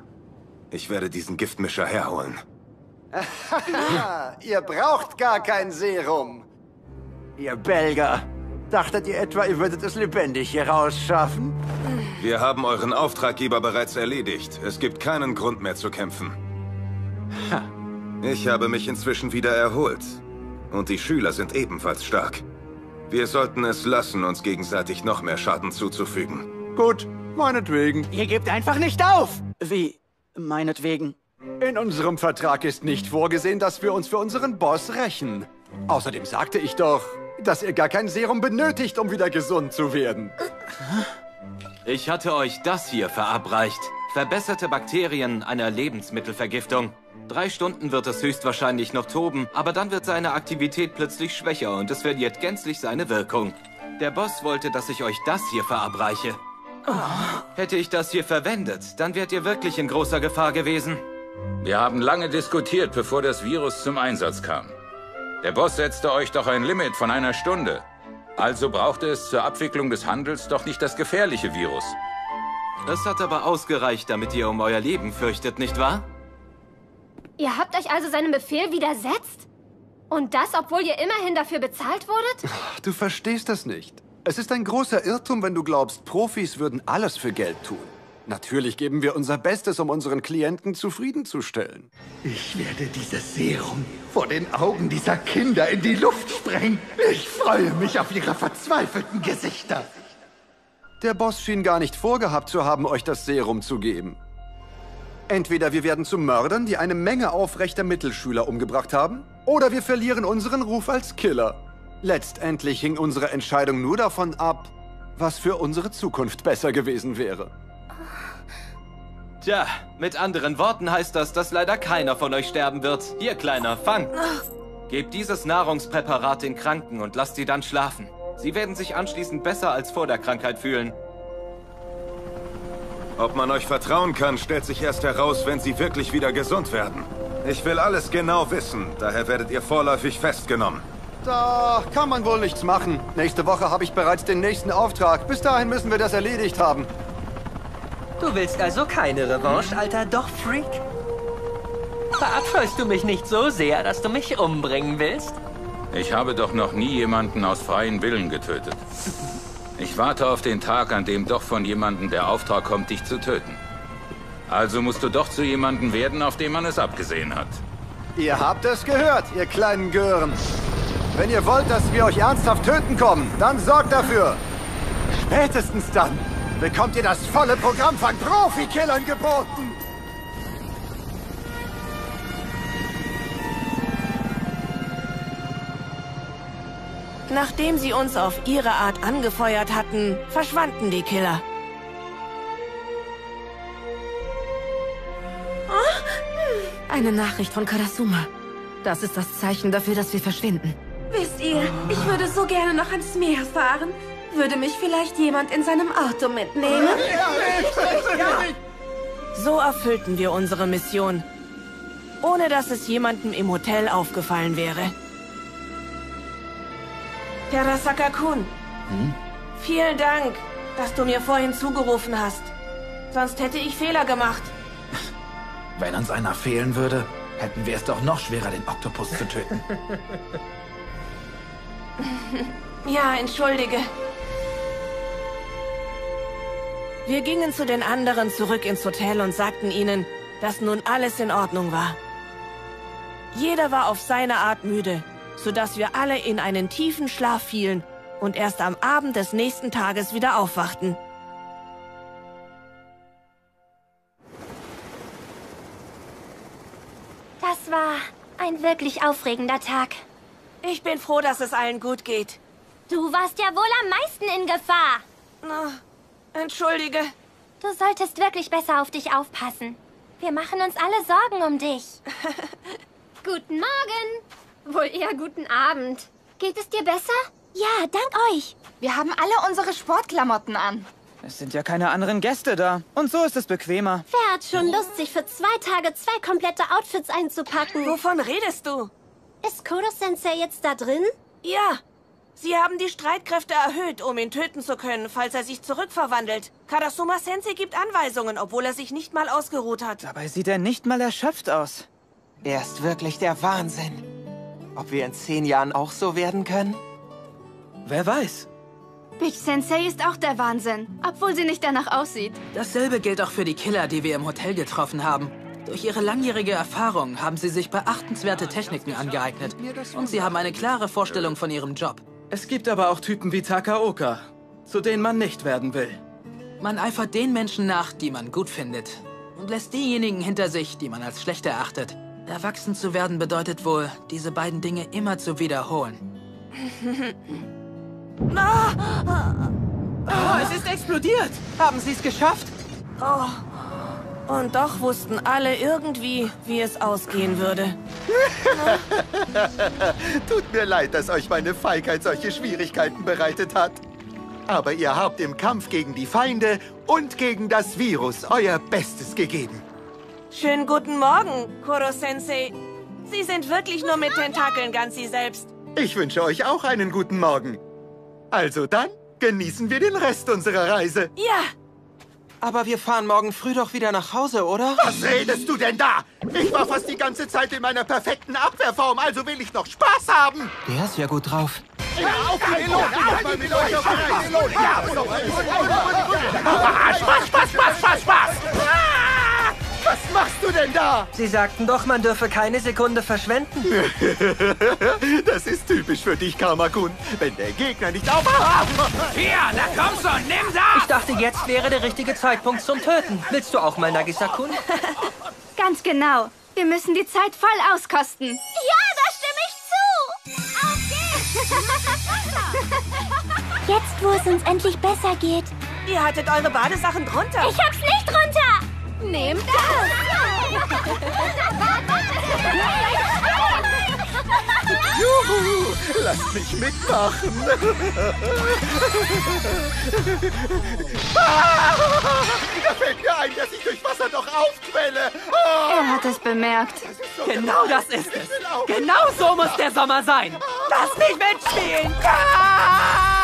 Ich werde diesen Giftmischer herholen. ihr braucht gar kein Serum. Ihr Belger. Dachtet ihr etwa, ihr würdet es lebendig hier rausschaffen? Wir haben euren Auftraggeber bereits erledigt. Es gibt keinen Grund mehr zu kämpfen. Ich habe mich inzwischen wieder erholt. Und die Schüler sind ebenfalls stark. Wir sollten es lassen, uns gegenseitig noch mehr Schaden zuzufügen. Gut, meinetwegen. Ihr gebt einfach nicht auf! Wie? Meinetwegen. In unserem Vertrag ist nicht vorgesehen, dass wir uns für unseren Boss rächen. Außerdem sagte ich doch, dass ihr gar kein Serum benötigt, um wieder gesund zu werden. Ich hatte euch das hier verabreicht. Verbesserte Bakterien einer Lebensmittelvergiftung. Drei Stunden wird es höchstwahrscheinlich noch toben, aber dann wird seine Aktivität plötzlich schwächer und es verliert gänzlich seine Wirkung. Der Boss wollte, dass ich euch das hier verabreiche. Hätte ich das hier verwendet, dann wärt ihr wirklich in großer Gefahr gewesen. Wir haben lange diskutiert, bevor das Virus zum Einsatz kam. Der Boss setzte euch doch ein Limit von einer Stunde. Also brauchte es zur Abwicklung des Handels doch nicht das gefährliche Virus. Es hat aber ausgereicht, damit ihr um euer Leben fürchtet, nicht wahr? Ihr habt euch also seinem Befehl widersetzt? Und das, obwohl ihr immerhin dafür bezahlt wurdet? Du verstehst das nicht. Es ist ein großer Irrtum, wenn du glaubst, Profis würden alles für Geld tun. Natürlich geben wir unser Bestes, um unseren Klienten zufriedenzustellen. Ich werde dieses Serum vor den Augen dieser Kinder in die Luft sprengen. Ich freue mich auf ihre verzweifelten Gesichter. Der Boss schien gar nicht vorgehabt zu haben, euch das Serum zu geben. Entweder wir werden zu Mördern, die eine Menge aufrechter Mittelschüler umgebracht haben, oder wir verlieren unseren Ruf als Killer. Letztendlich hing unsere Entscheidung nur davon ab, was für unsere Zukunft besser gewesen wäre. Tja, mit anderen Worten heißt das, dass leider keiner von euch sterben wird. Hier, Kleiner, fang! Gebt dieses Nahrungspräparat den Kranken und lasst sie dann schlafen. Sie werden sich anschließend besser als vor der Krankheit fühlen. Ob man euch vertrauen kann, stellt sich erst heraus, wenn sie wirklich wieder gesund werden. Ich will alles genau wissen, daher werdet ihr vorläufig festgenommen. Da kann man wohl nichts machen. Nächste Woche habe ich bereits den nächsten Auftrag. Bis dahin müssen wir das erledigt haben. Du willst also keine Revanche, alter Doch-Freak? Verabscheust du mich nicht so sehr, dass du mich umbringen willst? Ich habe doch noch nie jemanden aus freien Willen getötet. Ich warte auf den Tag, an dem doch von jemandem der Auftrag kommt, dich zu töten. Also musst du doch zu jemandem werden, auf den man es abgesehen hat. Ihr habt es gehört, ihr kleinen Gören. Wenn ihr wollt, dass wir euch ernsthaft töten kommen, dann sorgt dafür. Spätestens dann bekommt ihr das volle Programm von Profikillern geboten. Nachdem sie uns auf ihre Art angefeuert hatten, verschwanden die Killer. Eine Nachricht von Karasuma. Das ist das Zeichen dafür, dass wir verschwinden. Wisst ihr, ich würde so gerne noch ans Meer fahren. Würde mich vielleicht jemand in seinem Auto mitnehmen? So erfüllten wir unsere Mission, ohne dass es jemandem im Hotel aufgefallen wäre. Terasaka-kun, vielen Dank, dass du mir vorhin zugerufen hast. Sonst hätte ich Fehler gemacht. Wenn uns einer fehlen würde, hätten wir es doch noch schwerer, den Oktopus zu töten. Ja, entschuldige. Wir gingen zu den anderen zurück ins Hotel und sagten ihnen, dass nun alles in Ordnung war. Jeder war auf seine Art müde, sodass wir alle in einen tiefen Schlaf fielen und erst am Abend des nächsten Tages wieder aufwachten. Das war ein wirklich aufregender Tag. Ich bin froh, dass es allen gut geht. Du warst ja wohl am meisten in Gefahr. Na, entschuldige. Du solltest wirklich besser auf dich aufpassen. Wir machen uns alle Sorgen um dich. guten Morgen. Wohl eher guten Abend. Geht es dir besser? Ja, dank euch. Wir haben alle unsere Sportklamotten an. Es sind ja keine anderen Gäste da. Und so ist es bequemer. Wer hat schon Lust, sich für zwei Tage zwei komplette Outfits einzupacken? Wovon redest du? Ist Kodo-Sensei jetzt da drin? Ja. Sie haben die Streitkräfte erhöht, um ihn töten zu können, falls er sich zurückverwandelt. Karasuma Sensei gibt Anweisungen, obwohl er sich nicht mal ausgeruht hat. Dabei sieht er nicht mal erschöpft aus. Er ist wirklich der Wahnsinn. Ob wir in zehn Jahren auch so werden können? Wer weiß. Big Sensei ist auch der Wahnsinn, obwohl sie nicht danach aussieht. Dasselbe gilt auch für die Killer, die wir im Hotel getroffen haben. Durch ihre langjährige Erfahrung haben sie sich beachtenswerte Techniken angeeignet. Und sie haben eine klare Vorstellung von ihrem Job. Es gibt aber auch Typen wie Takaoka, zu denen man nicht werden will. Man eifert den Menschen nach, die man gut findet. Und lässt diejenigen hinter sich, die man als schlecht erachtet. Erwachsen zu werden bedeutet wohl, diese beiden Dinge immer zu wiederholen. Oh, es ist explodiert. Haben Sie es geschafft? Oh. Und doch wussten alle irgendwie, wie es ausgehen würde. Tut mir leid, dass euch meine Feigheit solche Schwierigkeiten bereitet hat. Aber ihr habt im Kampf gegen die Feinde und gegen das Virus euer Bestes gegeben. Schönen guten Morgen, Koro-Sensei. Sie sind wirklich nur mit Tentakeln ganz Sie selbst. Ich wünsche euch auch einen guten Morgen. Also dann, genießen wir den Rest unserer Reise. Ja. Aber wir fahren morgen früh doch wieder nach Hause, oder? Was redest du denn da? Ich war fast die ganze Zeit in meiner perfekten Abwehrform, also will ich noch Spaß haben. Der ist ja gut drauf. Ja, auf die Melone! Mal mit euch auf die Melone! Ja, Spaß, Spaß, Spaß, Spaß, Spaß! Was machst du denn da? Sie sagten doch, man dürfe keine Sekunde verschwenden. Das ist typisch für dich, Karmakun. Wenn der Gegner nicht auf... Hier, na komm schon, nimm das! Ich dachte, jetzt wäre der richtige Zeitpunkt zum Töten. Willst du auch mal Nagisa-kun? Ganz genau. Wir müssen die Zeit voll auskosten. Ja, da stimme ich zu! Auf geht's! Jetzt, wo es uns endlich besser geht. Ihr hattet eure Badesachen drunter. Ich hab's nicht runter! Nehmt Juhu! Lasst mich mitmachen! Ah! Da fällt mir ein, dass ich durch Wasser doch aufquelle! Ah! Er hat es bemerkt. Genau das ist es. Genau so muss der Sommer sein. Lass mich mitspielen. Ja,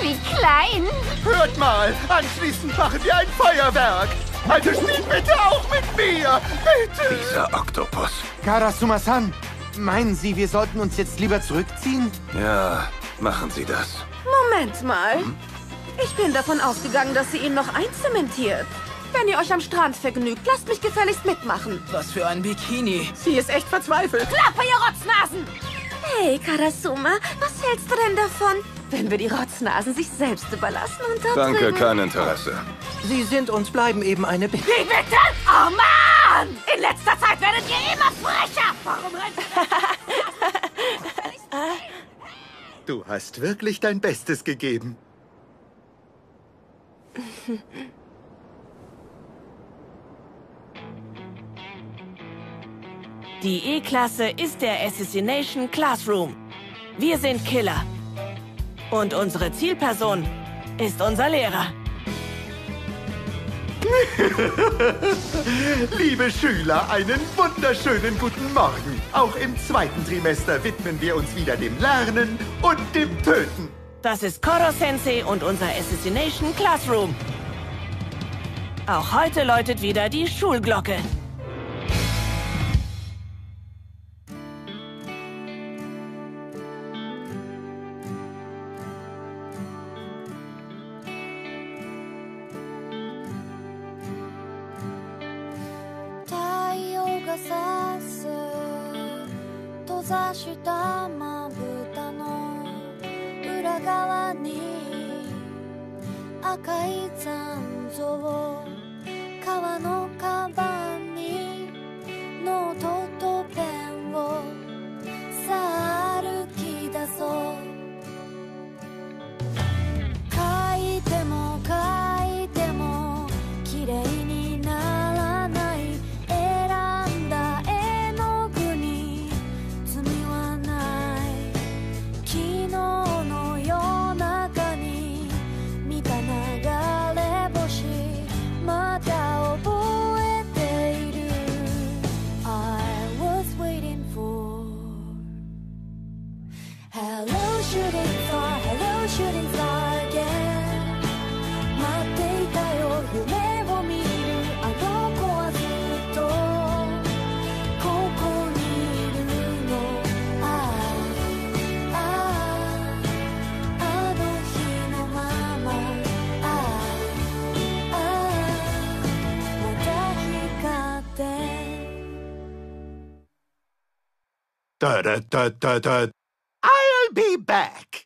wie klein. Hört mal, anschließend machen wir ein Feuerwerk! Also spielt bitte auch mit mir! Bitte! Dieser Oktopus. Karasuma-san, meinen Sie, wir sollten uns jetzt lieber zurückziehen? Ja, machen Sie das. Moment mal. Ich bin davon ausgegangen, dass sie ihn noch einzementiert. Wenn ihr euch am Strand vergnügt, lasst mich gefälligst mitmachen. Was für ein Bikini. Sie ist echt verzweifelt. Klappe, ihr Rotznasen! Hey, Karasuma, was hältst du denn davon, wenn wir die Rotznasen sich selbst überlassen und da Danke, drüben... kein Interesse. Sie sind uns bleiben eben eine Bitte. Wie bitte? Oh Mann! In letzter Zeit werdet ihr immer frecher! Warum Du hast wirklich dein Bestes gegeben. Die E-Klasse ist der Assassination Classroom. Wir sind Killer. Und unsere Zielperson ist unser Lehrer. Liebe Schüler, einen wunderschönen guten Morgen. Auch im zweiten Trimester widmen wir uns wieder dem Lernen und dem Töten. Das ist Koro Sensei und unser Assassination Classroom. Auch heute läutet wieder die Schulglocke.「赤い残像。川のカバン Da, da, da, da, da. I'll be back.